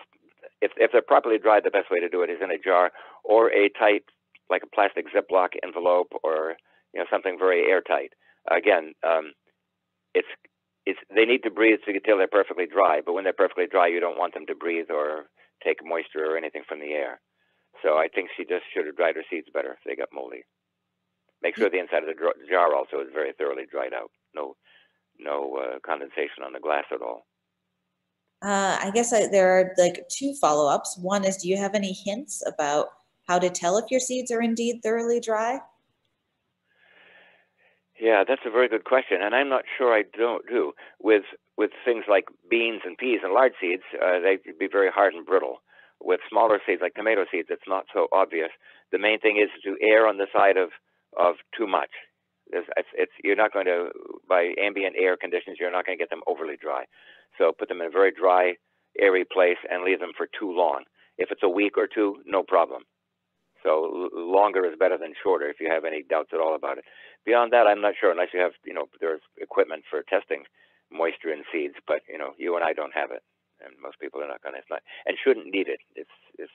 if if they're properly dried, the best way to do it is in a jar or a tight, like a plastic Ziploc envelope, or you know something very airtight. Again, um, it's it's they need to breathe until they're perfectly dry. But when they're perfectly dry, you don't want them to breathe or take moisture or anything from the air. So I think she just should have dried her seeds better if they got moldy. Make sure the inside of the jar also is very thoroughly dried out. No, no uh, condensation on the glass at all. Uh, I guess I, there are like two follow-ups. One is, do you have any hints about how to tell if your seeds are indeed thoroughly dry? Yeah, that's a very good question, and I'm not sure I don't do with with things like beans and peas and large seeds. Uh, they would be very hard and brittle. With smaller seeds like tomato seeds, it's not so obvious. The main thing is to err on the side of of too much. It's, it's, you're not going to by ambient air conditions. You're not going to get them overly dry. So put them in a very dry, airy place and leave them for too long. If it's a week or two, no problem. So longer is better than shorter if you have any doubts at all about it. Beyond that, I'm not sure unless you have, you know, there's equipment for testing moisture in seeds, but you know, you and I don't have it, and most people are not going to, not, and shouldn't need it. It's, it's,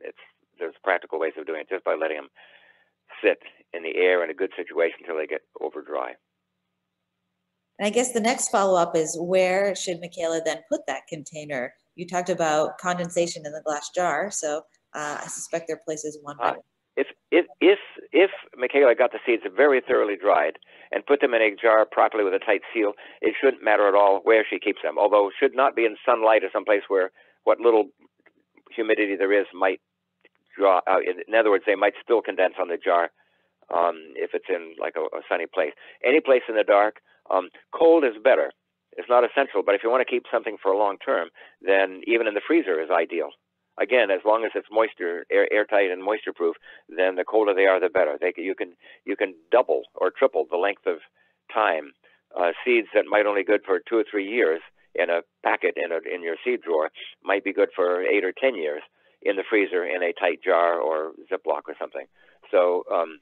it's, there's practical ways of doing it just by letting them sit in the air in a good situation until they get over dry. And I guess the next follow up is where should Michaela then put that container? You talked about condensation in the glass jar, so uh, I suspect their are places one. Uh, if if if if Michaela got the seeds very thoroughly dried and put them in a jar properly with a tight seal, it shouldn't matter at all where she keeps them. Although should not be in sunlight or someplace where what little humidity there is might draw out. In other words, they might still condense on the jar um, if it's in like a, a sunny place. Any place in the dark um, cold is better. It's not essential, but if you want to keep something for a long term, then even in the freezer is ideal. Again, as long as it's moisture, air, airtight and moisture proof, then the colder they are, the better. They, you can you can double or triple the length of time. Uh, seeds that might only good for two or three years in a packet in a, in your seed drawer might be good for eight or ten years in the freezer in a tight jar or Ziploc or something. So um,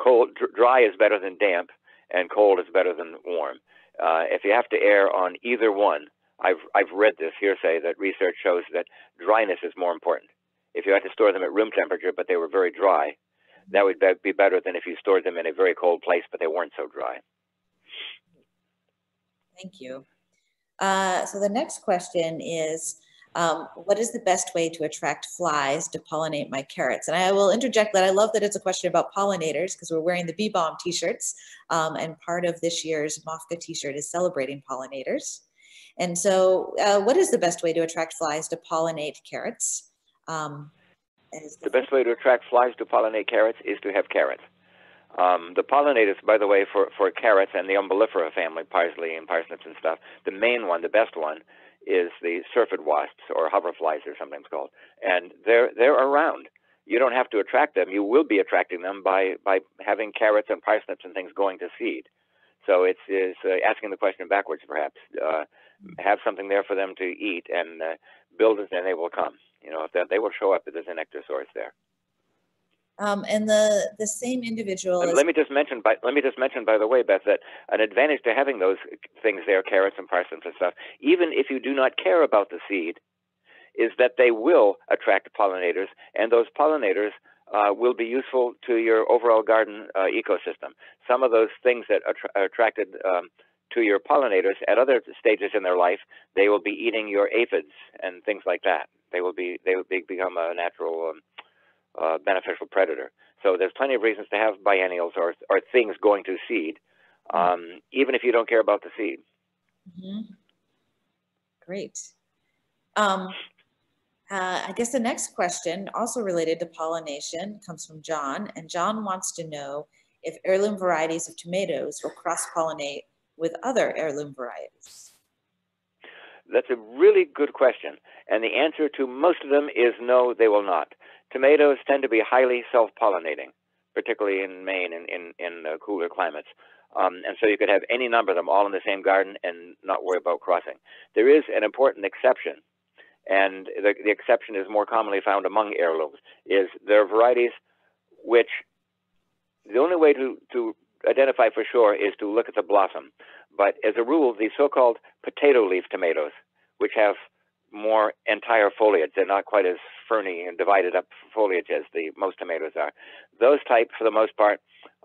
cold, dry is better than damp and cold is better than warm. Uh, if you have to err on either one, I've I've read this hearsay that research shows that dryness is more important. If you had to store them at room temperature but they were very dry, that would be better than if you stored them in a very cold place but they weren't so dry. Thank you. Uh, so the next question is, um, what is the best way to attract flies to pollinate my carrots? And I will interject that I love that it's a question about pollinators because we're wearing the Bee Balm t-shirts um, and part of this year's MOFGA t-shirt is celebrating pollinators. And so uh, what is the best way to attract flies to pollinate carrots? Um, the best way to attract flies to pollinate carrots is to have carrots. Um, the pollinators, by the way, for, for carrots and the umbellifera family, parsley and parsnips and stuff, the main one, the best one, is the syrphid wasps or hoverflies, they're sometimes called, and they're they're around. You don't have to attract them. You will be attracting them by by having carrots and parsnips and things going to seed. So it's, it's uh, asking the question backwards, perhaps. Uh, have something there for them to eat and uh, build it, and they will come. You know, if they, they will show up if there's a nectar source there. Um, and the the same individual. Let, is, let me just mention, by, let me just mention, by the way, Beth, that an advantage to having those things there, carrots and parsnips and stuff, even if you do not care about the seed, is that they will attract pollinators, and those pollinators uh, will be useful to your overall garden uh, ecosystem. Some of those things that are attracted um, to your pollinators at other stages in their life, they will be eating your aphids and things like that. They will be they will be, become a natural um, uh, beneficial predator. So there's plenty of reasons to have biennials or or things going to seed, um, even if you don't care about the seed. Mhm. Great. Um, uh, I guess the next question, also related to pollination, comes from John, and John wants to know if heirloom varieties of tomatoes will cross-pollinate with other heirloom varieties. That's a really good question. And the answer to most of them is no, they will not. Tomatoes tend to be highly self pollinating, particularly in Maine and in, in uh, cooler climates. Um, and so you could have any number of them all in the same garden and not worry about crossing. There is an important exception, and the, the exception is more commonly found among heirlooms, is there are varieties which the only way to, to identify for sure is to look at the blossom. But as a rule, the so-called potato leaf tomatoes, which have more entire foliage, they're not quite as ferny and divided up foliage as the most tomatoes are. Those types, for the most part,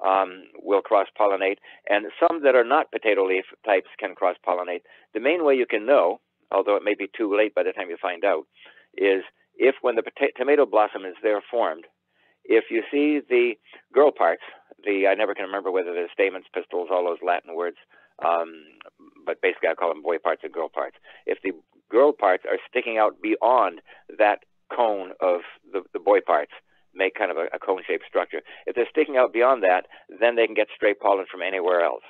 um, will cross-pollinate, and some that are not potato leaf types can cross-pollinate. The main way you can know, although it may be too late by the time you find out, is if when the tomato blossom is there formed, if you see the girl parts, the I never can remember whether they're stamens, pistils, all those Latin words, um, but basically I call them boy parts and girl parts. If the girl parts are sticking out beyond that cone of the, the boy parts, make kind of a, a cone-shaped structure. If they're sticking out beyond that, then they can get stray pollen from anywhere else.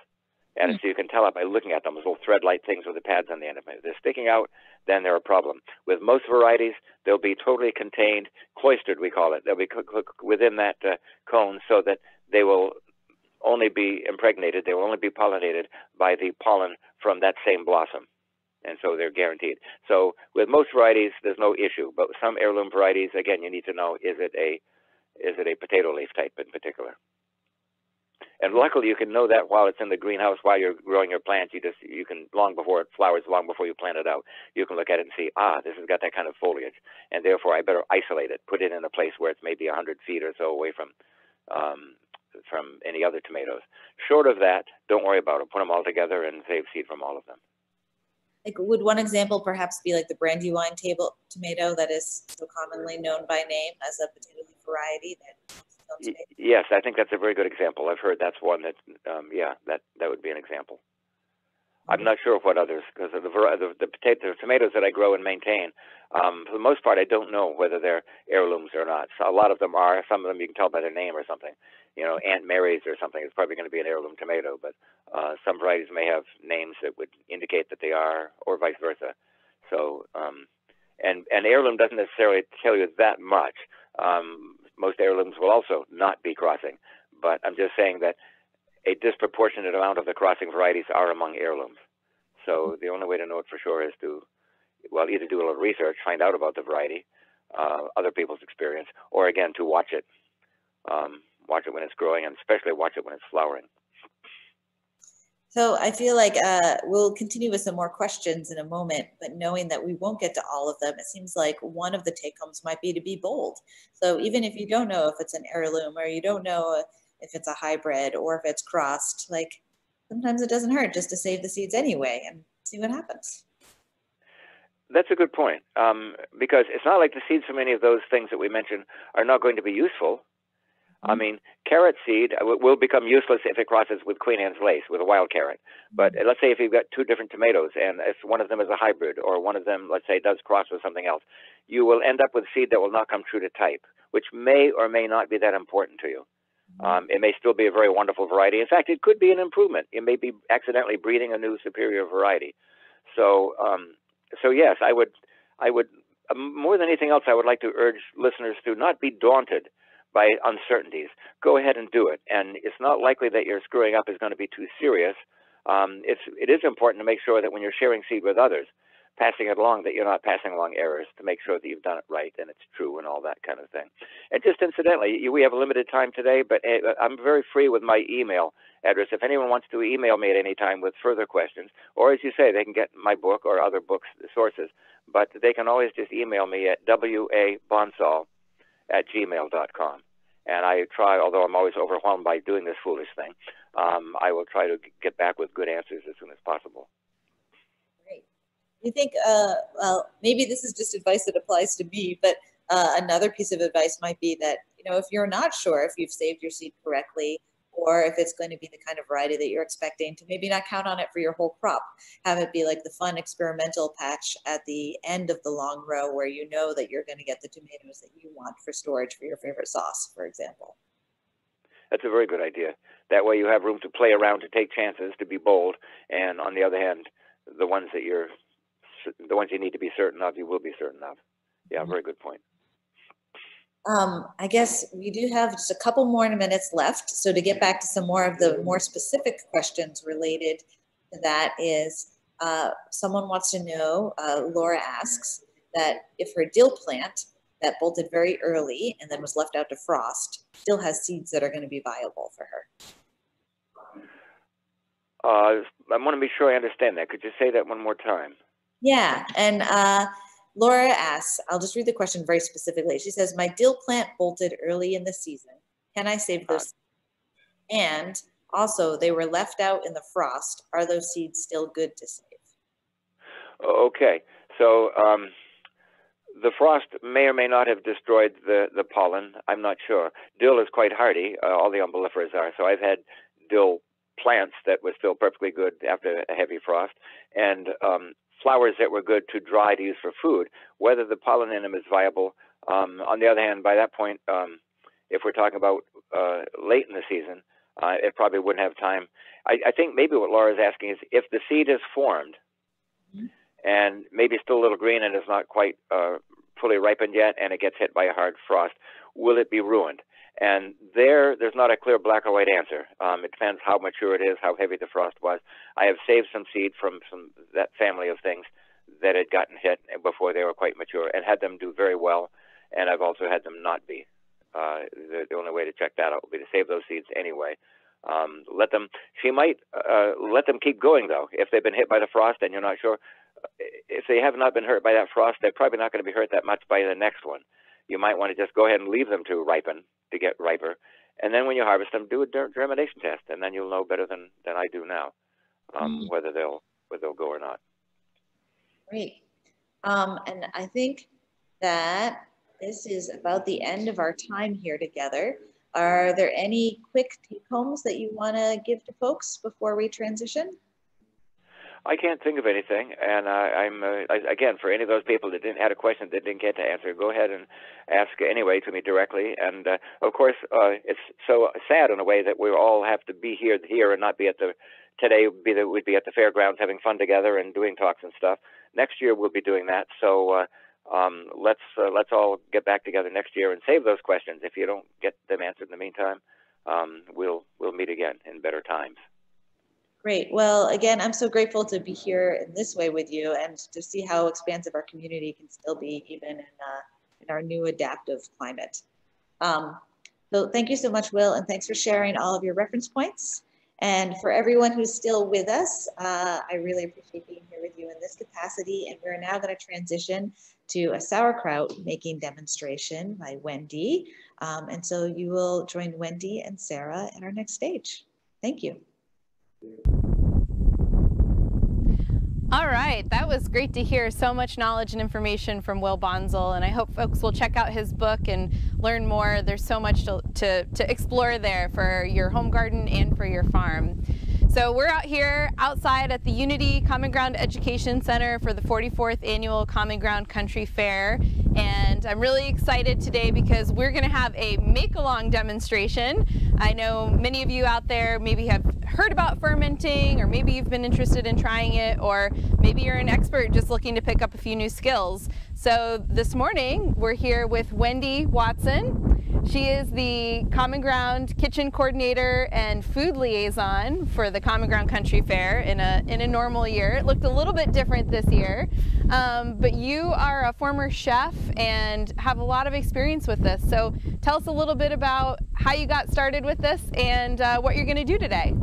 And mm-hmm. so you can tell it by looking at them, those little thread-like things with the pads on the end of them. If they're sticking out, then they're a problem. With most varieties, they'll be totally contained, cloistered, we call it. They'll be within that uh, cone so that they will only be impregnated, they will only be pollinated by the pollen from that same blossom. And so they're guaranteed. So with most varieties, there's no issue. But with some heirloom varieties, again, you need to know is it a is it a potato leaf type in particular? And luckily, you can know that while it's in the greenhouse, while you're growing your plants. You just you can long before it flowers, long before you plant it out, you can look at it and see, ah, this has got that kind of foliage, and therefore I better isolate it, put it in a place where it's maybe 100 feet or so away from um, from any other tomatoes. Short of that, don't worry about it. Put them all together and save seed from all of them. Like, would one example perhaps be like the brandywine table tomato that is so commonly known by name as a potato leaf variety that yes, I think that's a very good example. I've heard that's one that, um, yeah, that that would be an example. I'm not sure of what others, because the, the, the, potato, the tomatoes that I grow and maintain, um, for the most part, I don't know whether they're heirlooms or not. So a lot of them are. Some of them you can tell by their name or something. You know, Aunt Mary's or something is probably going to be an heirloom tomato, but uh, some varieties may have names that would indicate that they are, or vice versa. So, um, and and heirloom doesn't necessarily tell you that much. Um, most heirlooms will also not be crossing, but I'm just saying that a disproportionate amount of the crossing varieties are among heirlooms. So the only way to know it for sure is to, well, either do a little research, find out about the variety, uh, other people's experience, or again to watch it, um, watch it when it's growing, and especially watch it when it's flowering. So I feel like uh, we'll continue with some more questions in a moment, but knowing that we won't get to all of them, it seems like one of the take homes might be to be bold. So even if you don't know if it's an heirloom or you don't know if it's a hybrid or if it's crossed. Like sometimes it doesn't hurt just to save the seeds anyway and see what happens. That's a good point um, because it's not like the seeds from any of those things that we mentioned are not going to be useful. I mm-hmm. mean, carrot seed will become useless if it crosses with Queen Anne's lace, with a wild carrot. But mm-hmm. let's say if you've got two different tomatoes and if one of them is a hybrid or one of them, let's say, does cross with something else, you will end up with seed that will not come true to type, which may or may not be that important to you. Um, it may still be a very wonderful variety. In fact, it could be an improvement. It may be accidentally breeding a new superior variety. So, um, so yes, I would, I would, uh, more than anything else, I would like to urge listeners to not be daunted by uncertainties. Go ahead and do it. And it's not likely that your screwing up is going to be too serious um, it's it is important to make sure that when you're sharing seed with others, passing it along, that you're not passing along errors to make sure that you've done it right and it's true and all that kind of thing. And just incidentally, we have a limited time today, but eh, I'm very free with my email address. If anyone wants to email me at any time with further questions, or as you say, they can get my book or other books sources, but they can always just email me at wabonsall at gmail.com. And I try, although I'm always overwhelmed by doing this foolish thing, um, I will try to get back with good answers as soon as possible. You think, uh, well, maybe this is just advice that applies to me, but uh, another piece of advice might be that, you know, if you're not sure if you've saved your seed correctly, or if it's going to be the kind of variety that you're expecting to maybe not count on it for your whole crop. Have it be like the fun experimental patch at the end of the long row where you know that you're going to get the tomatoes that you want for storage for your favorite sauce, for example. That's a very good idea. That way you have room to play around, to take chances, to be bold, and on the other hand, the ones that you're, the ones you need to be certain of, you will be certain of. Yeah, very good point. Um, I guess we do have just a couple more minutes left. So to get back to some more of the more specific questions related to that is, uh, someone wants to know, uh, Laura asks, that if her dill plant that bolted very early and then was left out to frost still has seeds that are going to be viable for her. Uh, I want to be sure I understand that. Could you say that one more time? Yeah, and uh, Laura asks, I'll just read the question very specifically. She says, My dill plant bolted early in the season. Can I save those? And also, they were left out in the frost. Are those seeds still good to save? Okay. So um, the frost may or may not have destroyed the, the pollen. I'm not sure. Dill is quite hardy. Uh, all the umbelliferas are. So I've had dill plants that were still perfectly good after a heavy frost. And um, flowers that were good to dry to use for food, whether the pollen in them is viable. Um, on the other hand, by that point, um, if we're talking about uh, late in the season, uh, it probably wouldn't have time. I, I, think maybe what Laura is asking is if the seed is formed mm-hmm. and maybe still a little green and is not quite uh, fully ripened yet, and it gets hit by a hard frost, will it be ruined? And there, there's not a clear black or white answer. Um, it depends how mature it is, how heavy the frost was. I have saved some seed from some that family of things that had gotten hit before they were quite mature, and had them do very well. And I've also had them not be. Uh, the, the only way to check that out would be to save those seeds anyway. Um, let them. She might uh, let them keep going though. If they've been hit by the frost and you're not sure, if they have not been hurt by that frost, they're probably not going to be hurt that much by the next one. You might want to just go ahead and leave them to ripen to get riper. And then when you harvest them, do a germination test, and then you'll know better than, than I do now um, mm. whether they'll whether they'll go or not. Great. Um, and I think that this is about the end of our time here together. Are there any quick take homes that you want to give to folks before we transition? I can't think of anything, and uh, I'm uh, I, again for any of those people that didn't had a question that didn't get to answer, go ahead and ask anyway to me directly. And uh, of course, uh, it's so sad in a way that we all have to be here here and not be at the today would be that we'd be at the fairgrounds having fun together and doing talks and stuff. Next year we'll be doing that. So uh, um, let's uh, let's all get back together next year and save those questions. If you don't get them answered in the meantime, um, we'll we'll meet again in better times. Great. Well, again, I'm so grateful to be here in this way with you and to see how expansive our community can still be even in, uh, in our new adaptive climate. Um, so thank you so much, Will, and thanks for sharing all of your reference points. And for everyone who's still with us, uh, I really appreciate being here with you in this capacity. And we're now going to transition to a sauerkraut making demonstration by Wendy. Um, and so you will join Wendy and Sarah in our next stage. Thank you. All right, that was great to hear so much knowledge and information from Will Bonsall, and I hope folks will check out his book and learn more. There's so much to, to, to explore there for your home garden and for your farm. So we're out here outside at the Unity Common Ground Education Center for the 44th Annual Common Ground Country Fair. And I'm really excited today because we're gonna have a make-along demonstration. I know many of you out there maybe have heard about fermenting or maybe you've been interested in trying it or maybe you're an expert just looking to pick up a few new skills. So this morning we're here with Wendy Watson She is the Common Ground kitchen coordinator and food liaison for the Common Ground Country Fair in a, in a normal year. It looked a little bit different this year, um, but you are a former chef and have a lot of experience with this. So tell us a little bit about how you got started with this and uh, what you're going to do today.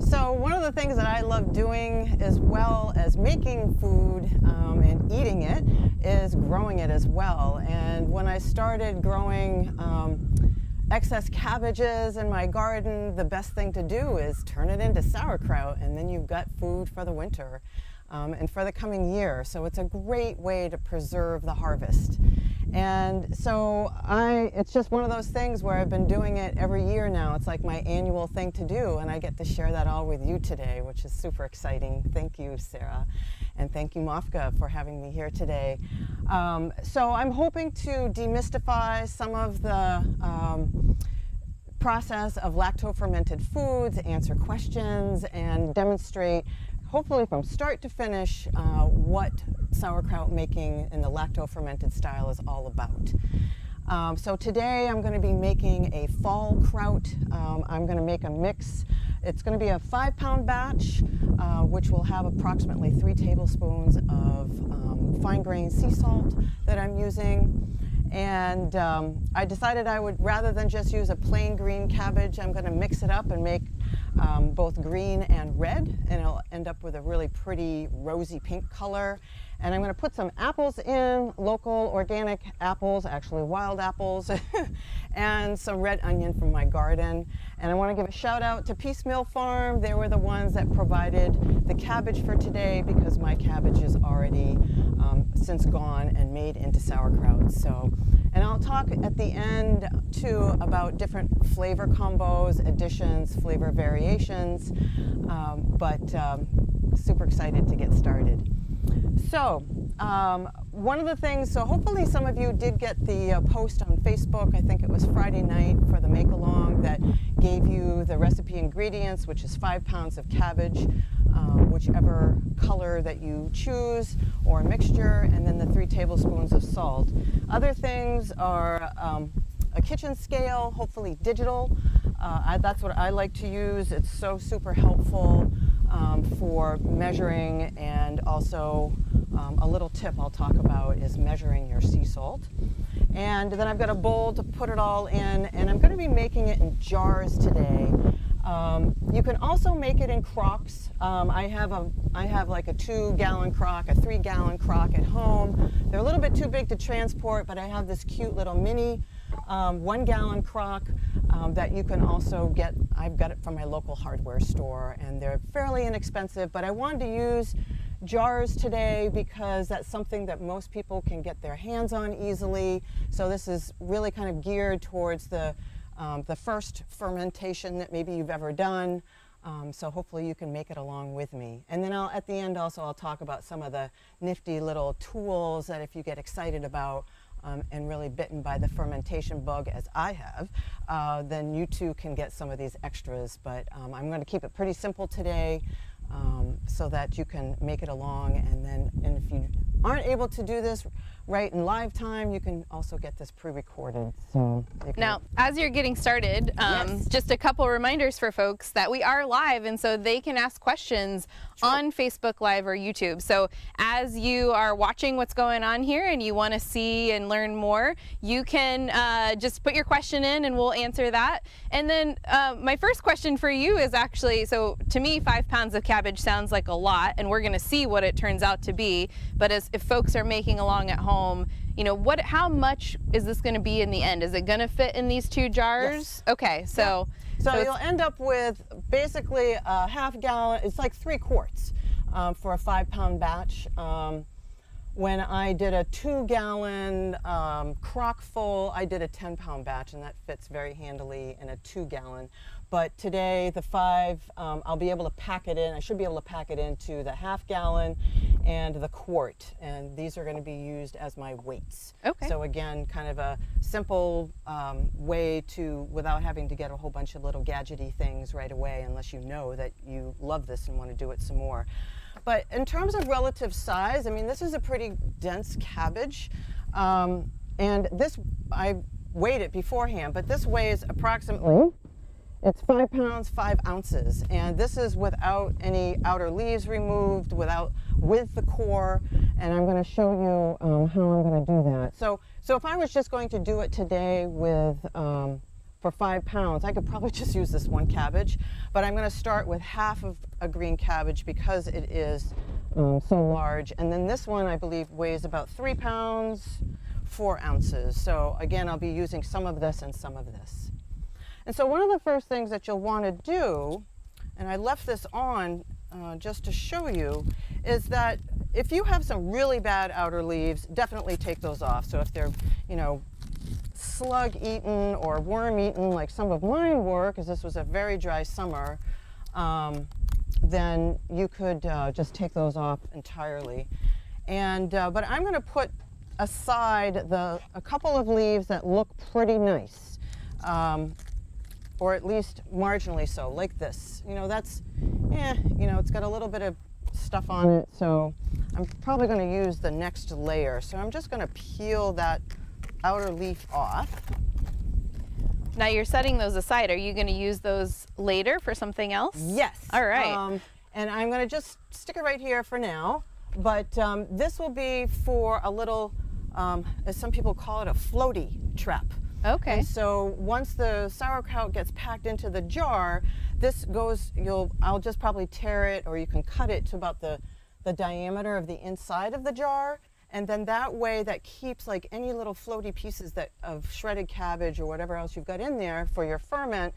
So one of the things that I love doing as well as making food um, and eating it is growing it as well. And when I started growing um, excess cabbages in my garden, the best thing to do is turn it into sauerkraut and then you've got food for the winter um, and for the coming year. So it's a great way to preserve the harvest. And so I, it's just one of those things where I've been doing it every year now. It's like my annual thing to do, and I get to share that all with you today, which is super exciting. Thank you, Sarah. And thank you, MOFGA, for having me here today. Um, so I'm hoping to demystify some of the um, process of lacto-fermented foods, answer questions, and demonstrate hopefully from start to finish uh, what sauerkraut making in the lacto-fermented style is all about. Um, so today I'm going to be making a fall kraut. Um, I'm going to make a mix. It's going to be a five pound batch, uh, which will have approximately three tablespoons of um, fine grained sea salt that I'm using. And um, I decided I would, rather than just use a plain green cabbage, I'm going to mix it up and make um, both green and red, and it'll end up with a really pretty rosy pink color. And I'm going to put some apples in, local organic apples, actually wild apples, *laughs* and some red onion from my garden. And I want to give a shout out to Piecemeal Farm. They were the ones that provided the cabbage for today because my cabbage is already um, since gone and made into sauerkraut. So, and I'll talk at the end too about different flavor combos, additions, flavor variations. Um, but um, super excited to get started. So, um, one of the things, so hopefully some of you did get the uh, post on Facebook, I think it was Friday night for the make along that gave you the recipe ingredients, which is five pounds of cabbage, um, whichever color that you choose, or mixture, and then the three tablespoons of salt. Other things are um, a kitchen scale, hopefully digital. Uh, I, that's what I like to use. It's so super helpful um, for measuring and also um, a little tip I'll talk about is measuring your sea salt. And then I've got a bowl to put it all in and I'm going to be making it in jars today. Um, you can also make it in crocks. Um, I have a, I have like a two gallon crock, a three gallon crock at home. They're a little bit too big to transport, but I have this cute little mini um, one gallon crock um, that you can also get. I've got it from my local hardware store and they're fairly inexpensive, but I wanted to use jars today because that's something that most people can get their hands on easily. So this is really kind of geared towards the, um, the first fermentation that maybe you've ever done. Um, so hopefully you can make it along with me. And then I'll, at the end also I'll talk about some of the nifty little tools that if you get excited about um, and really bitten by the fermentation bug as I have, uh, then you too can get some of these extras. But um, I'm going to keep it pretty simple today um, so that you can make it along. And then, and if you aren't able to do this right in live time, you can also get this pre-recorded. So now, as you're getting started, um, yes. just a couple reminders for folks that we are live, and so they can ask questions sure. on Facebook Live or YouTube. So as you are watching what's going on here and you want to see and learn more, you can uh, just put your question in, and we'll answer that. And then uh, my first question for you is actually, so to me, five pounds of cabbage sounds like a lot, and we're going to see what it turns out to be. But as if folks are making along at home, you know, what, how much is this going to be in the end? Is it going to fit in these two jars? Yes. Okay, so. Yeah. So, so you'll end up with basically a half gallon, it's like three quarts um, for a five pound batch. Um, when I did a two gallon um, crock full, I did a 10 pound batch and that fits very handily in a two gallon. But today, the five, um, I'll be able to pack it in. I should be able to pack it into the half gallon and the quart. And these are going to be used as my weights. Okay. So again, kind of a simple um, way to, without having to get a whole bunch of little gadgety things right away, unless you know that you love this and want to do it some more. But in terms of relative size, I mean, this is a pretty dense cabbage. Um, and this, I weighed it beforehand, but this weighs approximately, it's five pounds, five ounces. And this is without any outer leaves removed, without, with the core. And I'm gonna show you um, how I'm gonna do that. So, so if I was just going to do it today with, um, for five pounds, I could probably *laughs* just use this one cabbage, but I'm gonna start with half of a green cabbage because it is um, so large. And then this one, I believe, weighs about three pounds, four ounces. So again, I'll be using some of this and some of this. And so one of the first things that you'll want to do, and I left this on uh, just to show you, is that if you have some really bad outer leaves, definitely take those off. So if they're, you know, slug eaten or worm eaten, like some of mine were, because this was a very dry summer, um, then you could uh, just take those off entirely. And, uh, but I'm going to put aside the, a couple of leaves that look pretty nice. Um, or at least marginally so, like this. You know, that's, eh, you know, it's got a little bit of stuff on it, so I'm probably going to use the next layer. So I'm just going to peel that outer leaf off. Now you're setting those aside. Are you going to use those later for something else? Yes. All right. Um, and I'm going to just stick it right here for now. But um, this will be for a little, um, as some people call it, a floaty trap. Okay. And so once the sauerkraut gets packed into the jar, this goes, you'll, I'll just probably tear it or you can cut it to about the, the diameter of the inside of the jar. And then that way that keeps like any little floaty pieces that of shredded cabbage or whatever else you've got in there for your ferment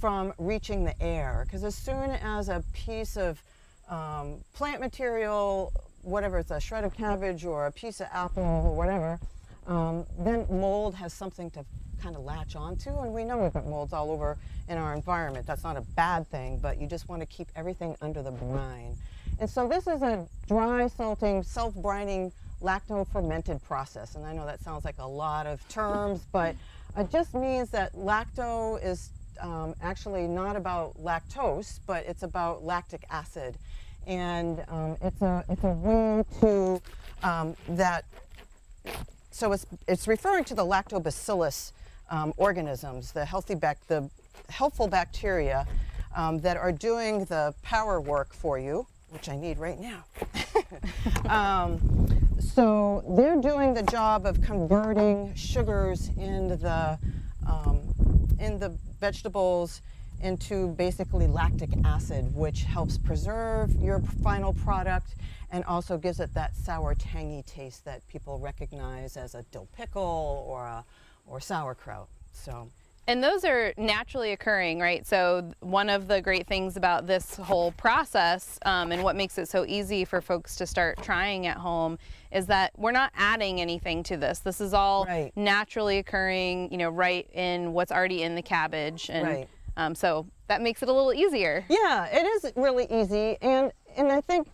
from reaching the air. Because as soon as a piece of um, plant material, whatever it's a shred of cabbage or a piece of apple or whatever, um, then mold has something to kind of latch onto. And we know we've got molds all over in our environment. That's not a bad thing, but you just want to keep everything under the brine. And so this is a dry salting, self-brining, lacto-fermented process. And I know that sounds like a lot of terms, but it just means that lacto is um, actually not about lactose, but it's about lactic acid. And um, it's, a, it's a way to um, that, so it's, it's referring to the lactobacillus um, organisms, the healthy bac the helpful bacteria um, that are doing the power work for you, which I need right now. *laughs* um, so they're doing the job of converting sugars in the um, in the vegetables into basically lactic acid, which helps preserve your final product and also gives it that sour, tangy taste that people recognize as a dill pickle or a or sauerkraut. So. And those are naturally occurring, right? So one of the great things about this whole process um, and what makes it so easy for folks to start trying at home is that we're not adding anything to this. This is all right. naturally occurring, you know, right in what's already in the cabbage. And right. um, so that makes it a little easier. Yeah, it is really easy. And, and I think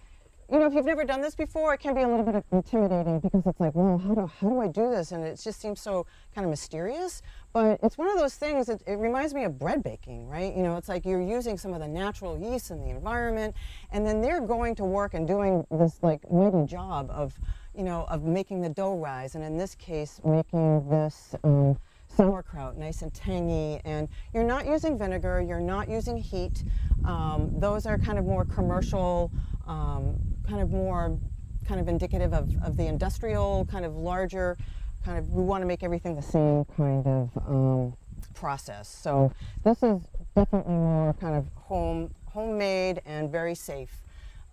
you know, if you've never done this before, it can be a little bit intimidating because it's like, well, how do, how do I do this? And it just seems so kind of mysterious. But it's one of those things that it reminds me of bread baking, right? You know, it's like you're using some of the natural yeast in the environment, and then they're going to work and doing this like mighty job of, you know, of making the dough rise. And in this case, making this um, sauerkraut nice and tangy. And you're not using vinegar, you're not using heat. Um, those are kind of more commercial um, kind of more kind of indicative of, of the industrial kind of larger kind of we want to make everything the same kind of um, process so this is definitely more kind of home homemade and very safe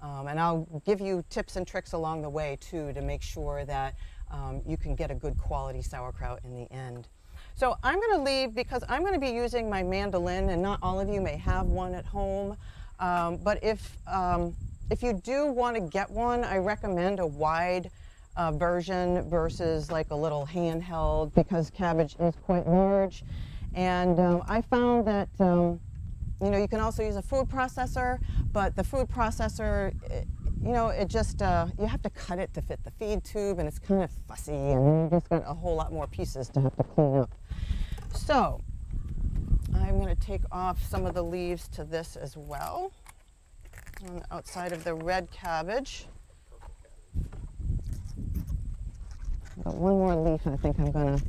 um, and I'll give you tips and tricks along the way too to make sure that um, you can get a good quality sauerkraut in the end. So I'm going to leave because I'm going to be using my mandolin and not all of you may have one at home. Um, but if um, if you do want to get one, I recommend a wide uh, version versus like a little handheld because cabbage is quite large. And um, I found that, um, you know, you can also use a food processor, but the food processor, it, you know, it just, uh, you have to cut it to fit the feed tube and it's kind of fussy and you just got a whole lot more pieces to have to clean up. So I'm going to take off some of the leaves to this as well on the outside of the red cabbage. Got one more leaf I think I'm to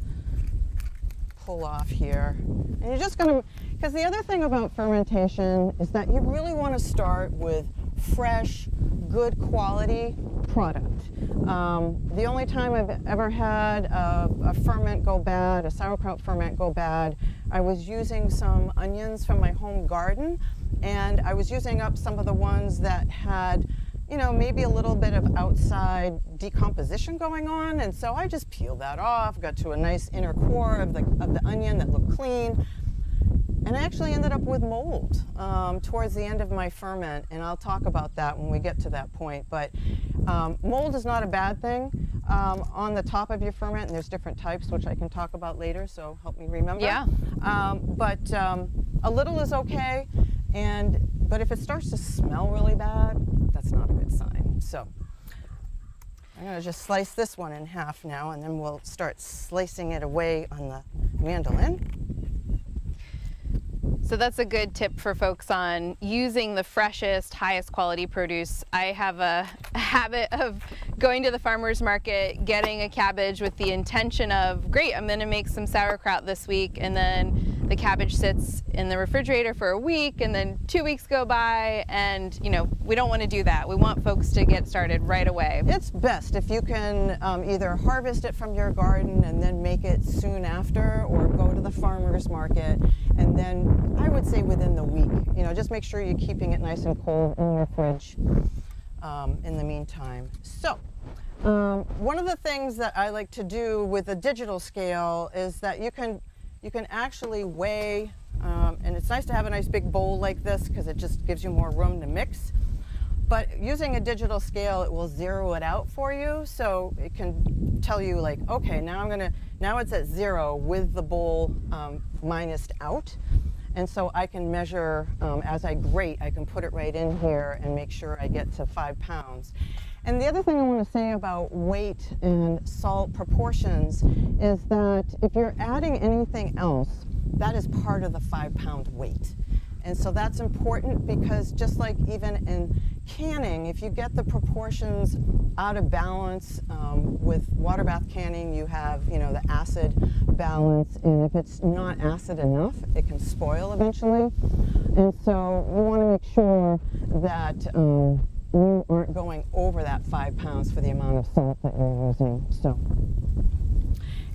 pull off here. And you're just to, because the other thing about fermentation is that you really want to start with fresh, good quality product. Um, the only time I've ever had a, a, ferment go bad, a sauerkraut ferment go bad, I was using some onions from my home garden and I was using up some of the ones that had you know, maybe a little bit of outside decomposition going on. And so I just peeled that off, got to a nice inner core of the, of the onion that looked clean. And I actually ended up with mold um, towards the end of my ferment. And I'll talk about that when we get to that point. But um, mold is not a bad thing um, on the top of your ferment. And there's different types, which I can talk about later. So help me remember. Yeah. Um, but um, a little is okay. And but if it starts to smell really bad, that's not a good sign. So I'm going to just slice this one in half now, and then we'll start slicing it away on the mandolin. So that's a good tip for folks on using the freshest, highest quality produce. I have a, *laughs* habit of going to the farmer's market, getting a cabbage with the intention of, great, I'm gonna make some sauerkraut this week, and then the cabbage sits in the refrigerator for a week and then two weeks go by and you know we don't want to do that we want folks to get started right away it's best if you can um, either harvest it from your garden and then make it soon after or go to the farmers market and then i would say within the week you know just make sure you're keeping it nice and cold in your fridge um, in the meantime so um, one of the things that I like to do with a digital scale is that you can you can actually weigh, um, and it's nice to have a nice big bowl like this because it just gives you more room to mix. But using a digital scale, it will zero it out for you. So it can tell you like, okay, now I'm gonna, now it's at zero with the bowl um, out. And so I can measure, um, as I grate, I can put it right in here and make sure I get to five pounds. And the other thing I want to say about weight and salt proportions is that if you're adding anything else, that is part of the five pound weight. And so that's important because just like even in canning, if you get the proportions out of balance um, with water bath canning, you have, you know, the acid balance. And if it's not acid enough, it can spoil eventually. And so you want to make sure that um, you aren't going over that five pounds for the amount of salt that you're using. So,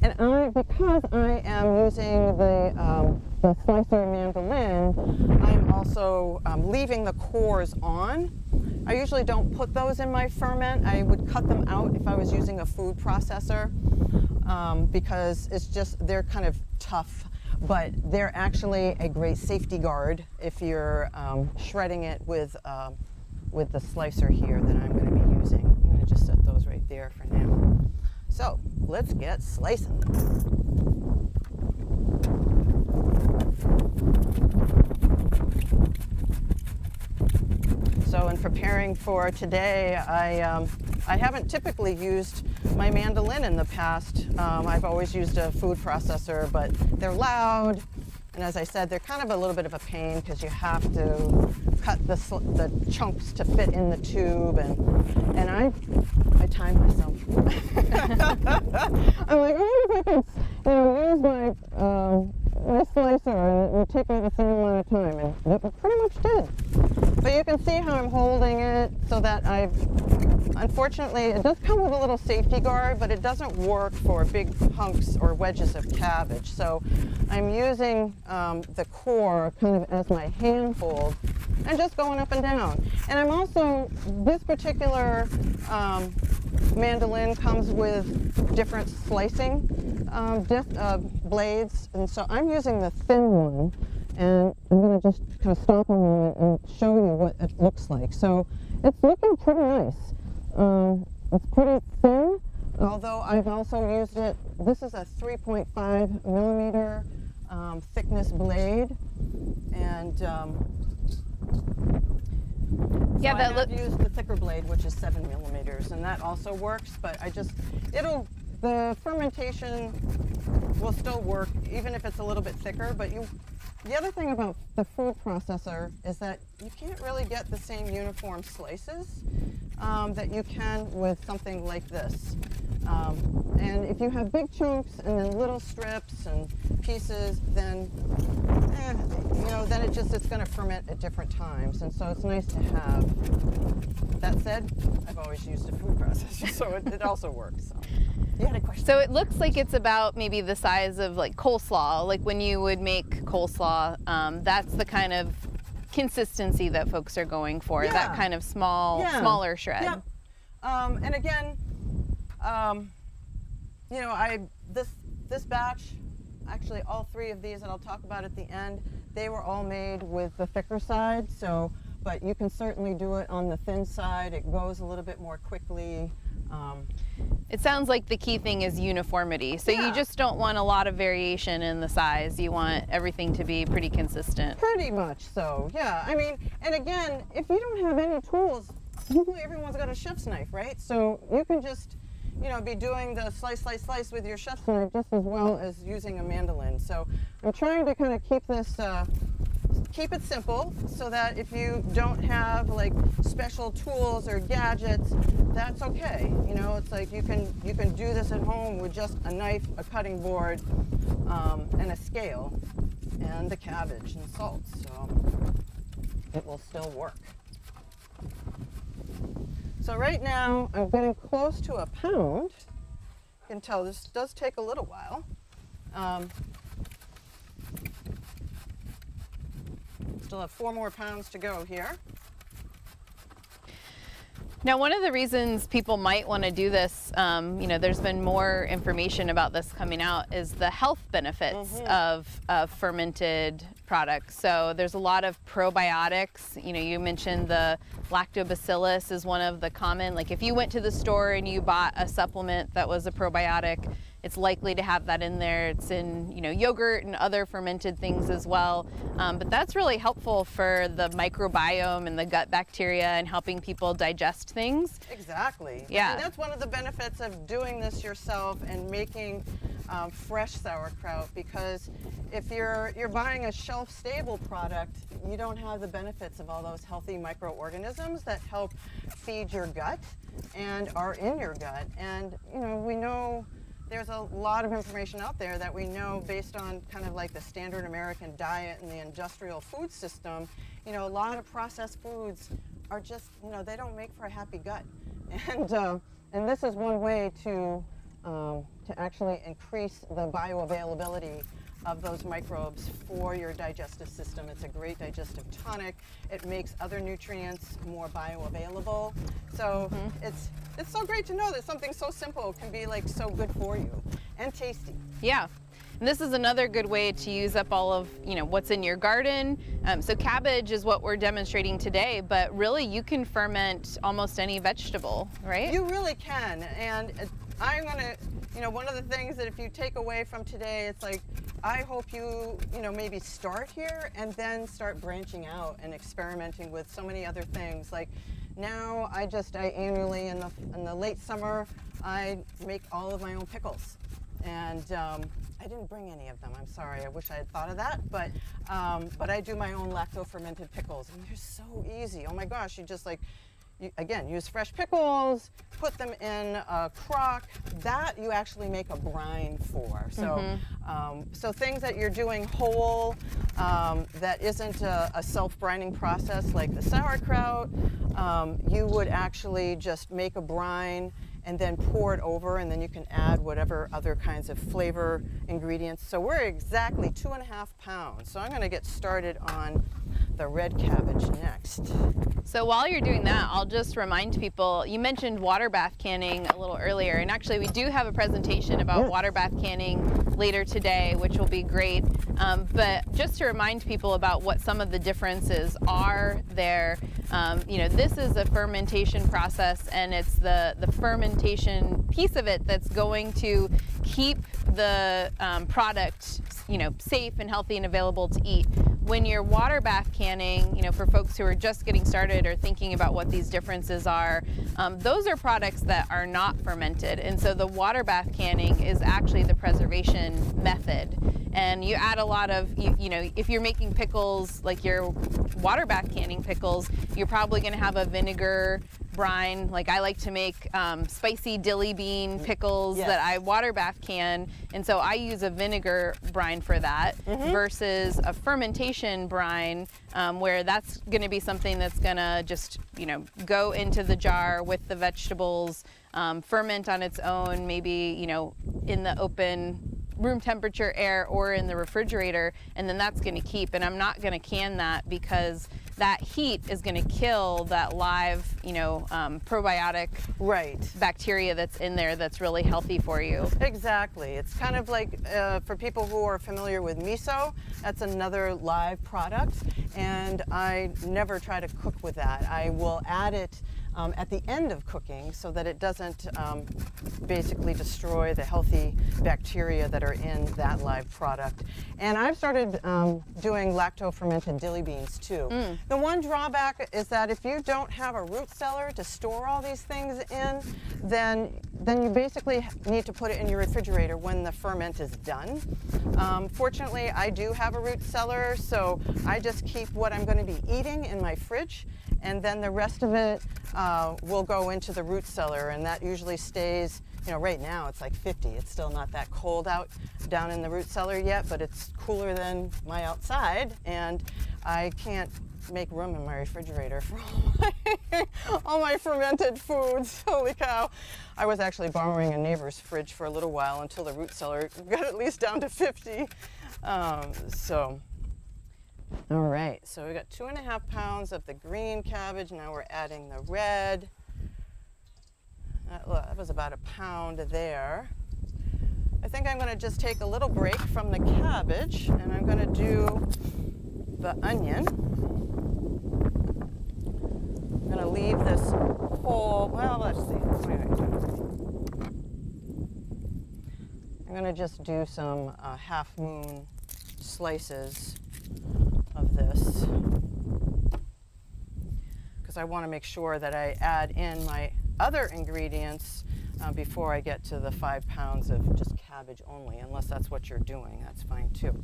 and I, because I am using the, um, the slicer mandolin, I'm also um, leaving the cores on. I usually don't put those in my ferment. I would cut them out if I was using a food processor um, because it's just, they're kind of tough but they're actually a great safety guard if you're um, shredding it with uh, with the slicer here that I'm going to be using. I'm going to just set those right there for now. So let's get slicing. So in preparing for today, I, um, I haven't typically used my mandolin in the past. Um, I've always used a food processor, but they're loud, and as I said, they're kind of a little bit of a pain because you have to cut the, the chunks to fit in the tube. And, and I, I time myself. *laughs* I'm like, oh, if I you know, my, um, my slicer and would take me the same amount of time. And it pretty much did. But you can see how I'm holding it so that I've Unfortunately, it does come with a little safety guard, but it doesn't work for big hunks or wedges of cabbage. So I'm using um, the core kind of as my handhold and just going up and down. And I'm also, this particular um, mandolin comes with different slicing um, uh, blades. And so I'm using the thin one and I'm going to just kind of stop a moment and show you what it looks like. So it's looking pretty nice. Um, it's pretty thin, although I've also used it. This is a 3.5 millimeter um, thickness blade, and um, yeah, so that looks. used the thicker blade, which is seven millimeters, and that also works. But I just it'll the fermentation will still work even if it's a little bit thicker. But you the other thing about the food processor is that you can't really get the same uniform slices um, that you can with something like this. Um, and if you have big chunks and then little strips and pieces, then eh, you know, then it just it's going to ferment at different times, and so it's nice to have. That said, I've always used a food processor, *laughs* so it, it also works. So. You had a question. So it looks like it's about maybe the size of like coleslaw, like when you would make coleslaw. Um, that's the kind of consistency that folks are going for. Yeah. That kind of small, Yeah. smaller shred. Yep. Um, and again, um, you know, I this this batch, actually all three of these that I'll talk about at the end, they were all made with the thicker side. So, but you can certainly do it on the thin side. It goes a little bit more quickly. Um, It sounds like the key thing is uniformity. So Yeah. you just don't want a lot of variation in the size. You want everything to be pretty consistent. Pretty much so, yeah. I mean, and again, if you don't have any tools, *laughs* everyone's got a chef's knife, right? So you can just, you know, be doing the slice, slice, slice with your chef's knife just as well as using a mandolin. So I'm trying to kind of keep this, uh, keep it simple so that if you don't have like special tools or gadgets, that's okay. You know, it's like you can you can do this at home with just a knife, a cutting board, um, and a scale, and the cabbage and salt. So it will still work. So right now I'm getting close to a pound. You can tell this does take a little while. Um, still have four more pounds to go here. Now, one of the reasons people might want to do this, um, you know, there's been more information about this coming out, is the health benefits of, of fermented products. So there's a lot of probiotics. You know, you mentioned the lactobacillus is one of the common. Like if you went to the store and you bought a supplement that was a probiotic, it's likely to have that in there. It's in, you know, yogurt and other fermented things as well. Um, but that's really helpful for the microbiome and the gut bacteria and helping people digest things. Exactly. Yeah. And that's one of the benefits of doing this yourself and making um, fresh sauerkraut because if you're you're buying a shelf-stable product, you don't have the benefits of all those healthy microorganisms that help feed your gut and are in your gut. And you know, we know there's a lot of information out there that we know based on kind of like the standard American diet and the industrial food system, you know, a lot of processed foods are just, you know, they don't make for a happy gut. *laughs* And, uh, and this is one way to, um, to actually increase the bioavailability of those microbes for your digestive system. It's a great digestive tonic. It makes other nutrients more bioavailable. So it's, it's so great to know that something so simple can be like so good for you and tasty. Yeah. And this is another good way to use up all of you know what's in your garden. Um, so cabbage is what we're demonstrating today, but really you can ferment almost any vegetable, right? You really can. And I'm to, you know, one of the things that if you take away from today, it's like, I hope you, you know, maybe start here and then start branching out and experimenting with so many other things. Like now I just, I annually in the, in the late summer, I make all of my own pickles. And um, I didn't bring any of them. I'm sorry. I wish I had thought of that. But um, but I do my own lacto fermented pickles, and they're so easy. Oh my gosh! You just like you, again, use fresh pickles, put them in a crock. That you actually make a brine for. So, um, so things that you're doing whole, um, that isn't a, a self-brining process like the sauerkraut, um, you would actually just make a brine and then pour it over, and then you can add whatever other kinds of flavor ingredients. So we're exactly two and a half pounds. So I'm going to get started on the red cabbage next. So while you're doing that, I'll just remind people, you mentioned water bath canning a little earlier, and actually we do have a presentation about water bath canning later today, which will be great. Um, but just to remind people about what some of the differences are there, um, you know, this is a fermentation process and it's the, the fermentation piece of it that's going to keep the um, product, you know, safe and healthy and available to eat. When you're water bath canning, you know, for folks who are just getting started or thinking about what these differences are, um, those are products that are not fermented. And so the water bath canning is actually the preservation method. And you add a lot of you, you know if you're making pickles like your water bath canning pickles you're probably going to have a vinegar brine like i like to make um, spicy dilly bean pickles Yes. that i water bath can and so i use a vinegar brine for that versus a fermentation brine um, where that's going to be something that's going to just you know go into the jar with the vegetables um, ferment on its own maybe you know in the open room temperature air or in the refrigerator and then that's going to keep and i'm not going to can that because that heat is going to kill that live you know um, probiotic Right. bacteria that's in there that's really healthy for you Exactly. It's kind of like uh, for people who are familiar with miso, that's another live product. And I never try to cook with that. I will add it um, at the end of cooking so that it doesn't um, basically destroy the healthy bacteria that are in that live product. And I've started um, doing lacto fermented dilly beans too. The one drawback is that if you don't have a root cellar to store all these things in, then then you basically need to put it in your refrigerator when the ferment is done. Um, fortunately, I do have a root cellar, so I just keep what I'm going to be eating in my fridge, and then the rest of it uh, will go into the root cellar, and that usually stays. You know, right now it's like 50. It's still not that cold out down in the root cellar yet, but it's cooler than my outside, and I can't make room in my refrigerator for all my, *laughs* all my fermented foods. *laughs* Holy cow. I was actually borrowing a neighbor's fridge for a little while until the root cellar *laughs* got at least down to 50. Um, so, all right, so we got two and a half pounds of the green cabbage. Now we're adding the red. That, that was about a pound there. I think I'm going to just take a little break from the cabbage and I'm going to do the onion. I'm going to leave this whole, well, let's see. I'm going to just do some uh, half moon slices of this because I want to make sure that I add in my other ingredients uh, before I get to the five pounds of just cabbage only, unless that's what you're doing. That's fine too.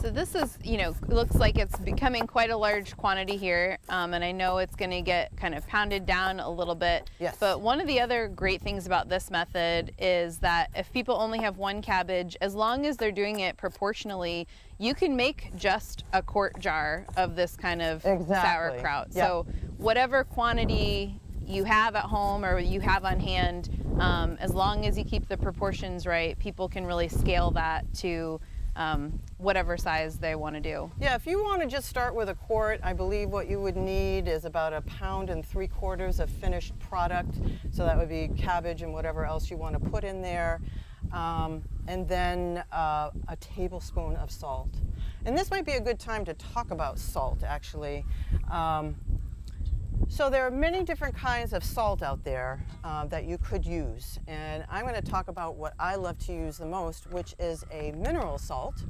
So this is, you know, looks like it's becoming quite a large quantity here, um, and I know it's going to get kind of pounded down a little bit. Yes. But one of the other great things about this method is that if people only have one cabbage, as long as they're doing it proportionally, you can make just a quart jar of this kind of Exactly. sauerkraut. Yep. So whatever quantity you have at home or you have on hand, um, as long as you keep the proportions right, people can really scale that to um, whatever size they want to do. Yeah, if you want to just start with a quart, I believe what you would need is about a pound and three quarters of finished product. So that would be cabbage and whatever else you want to put in there. Um, and then uh, a tablespoon of salt. And this might be a good time to talk about salt, actually. Um, so there are many different kinds of salt out there uh, that you could use. And I'm going to talk about what I love to use the most, which is a mineral salt.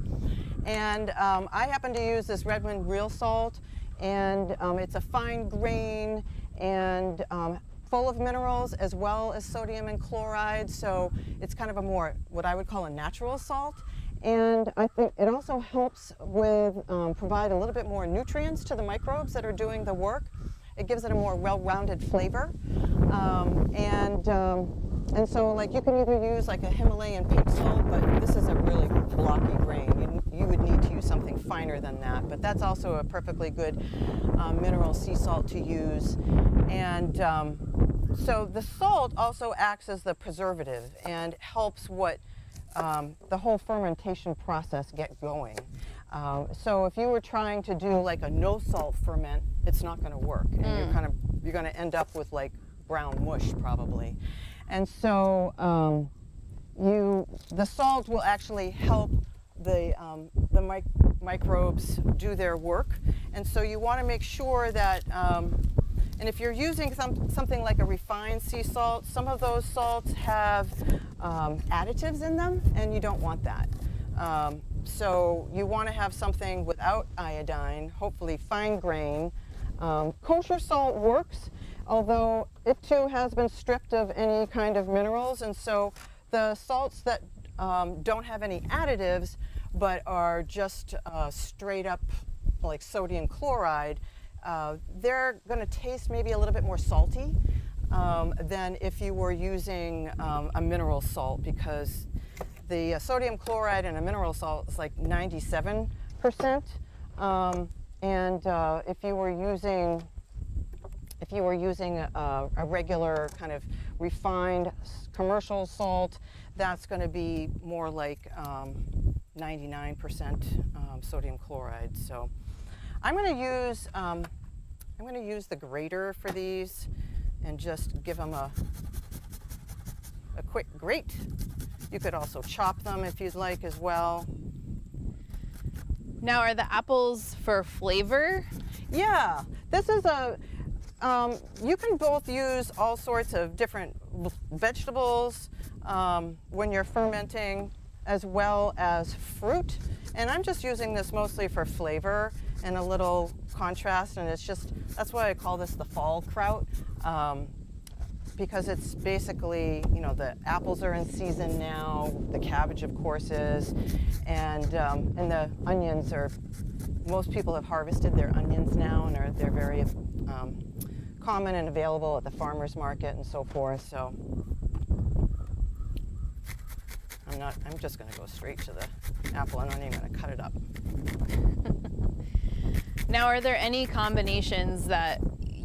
And um, I happen to use this Redmond Real Salt, and um, it's a fine grain and um, full of minerals as well as sodium and chloride. So it's kind of a more, what I would call a natural salt. And I think it also helps with um, provide a little bit more nutrients to the microbes that are doing the work. It gives it a more well-rounded flavor. Um, and, um, and so like you can either use like a Himalayan pink salt, but this is a really blocky grain. You, you would need to use something finer than that, but that's also a perfectly good um, mineral sea salt to use. And um, so the salt also acts as the preservative and helps what um, the whole fermentation process get going. Um, so if you were trying to do like a no salt ferment, it's not going to work, and you're kind of you're going to end up with like brown mush probably. And so um, you the salt will actually help the um, the mic- microbes do their work, and so you want to make sure that. Um, and if you're using some, something like a refined sea salt, some of those salts have um, additives in them, and you don't want that. Um, so you want to have something without iodine, hopefully fine grain. Um, kosher salt works, although it too has been stripped of any kind of minerals, and so the salts that um, don't have any additives but are just uh, straight up like sodium chloride, uh, they're going to taste maybe a little bit more salty um, than if you were using um, a mineral salt because the uh, sodium chloride in a mineral salt is like 97%. Um, and uh, if you were using if you were using a, a regular kind of refined commercial salt, that's going to be more like 99% um, um, sodium chloride. So I'm going to use um, I'm going to use the grater for these and just give them a a quick grate. You could also chop them if you'd like as well. Now, are the apples for flavor? Yeah, this is a um, you can both use all sorts of different vegetables um, when you're fermenting as well as fruit. And I'm just using this mostly for flavor and a little contrast. And it's just, that's why I call this the fall kraut. Um, because it's basically, you know, the apples are in season now, the cabbage, of course, is, and, um, and the onions are, most people have harvested their onions now and are, they're very um, common and available at the farmer's market and so forth. So I'm not, I'm just going to go straight to the apple. I'm not even to cut it up. *laughs* now, are there any combinations that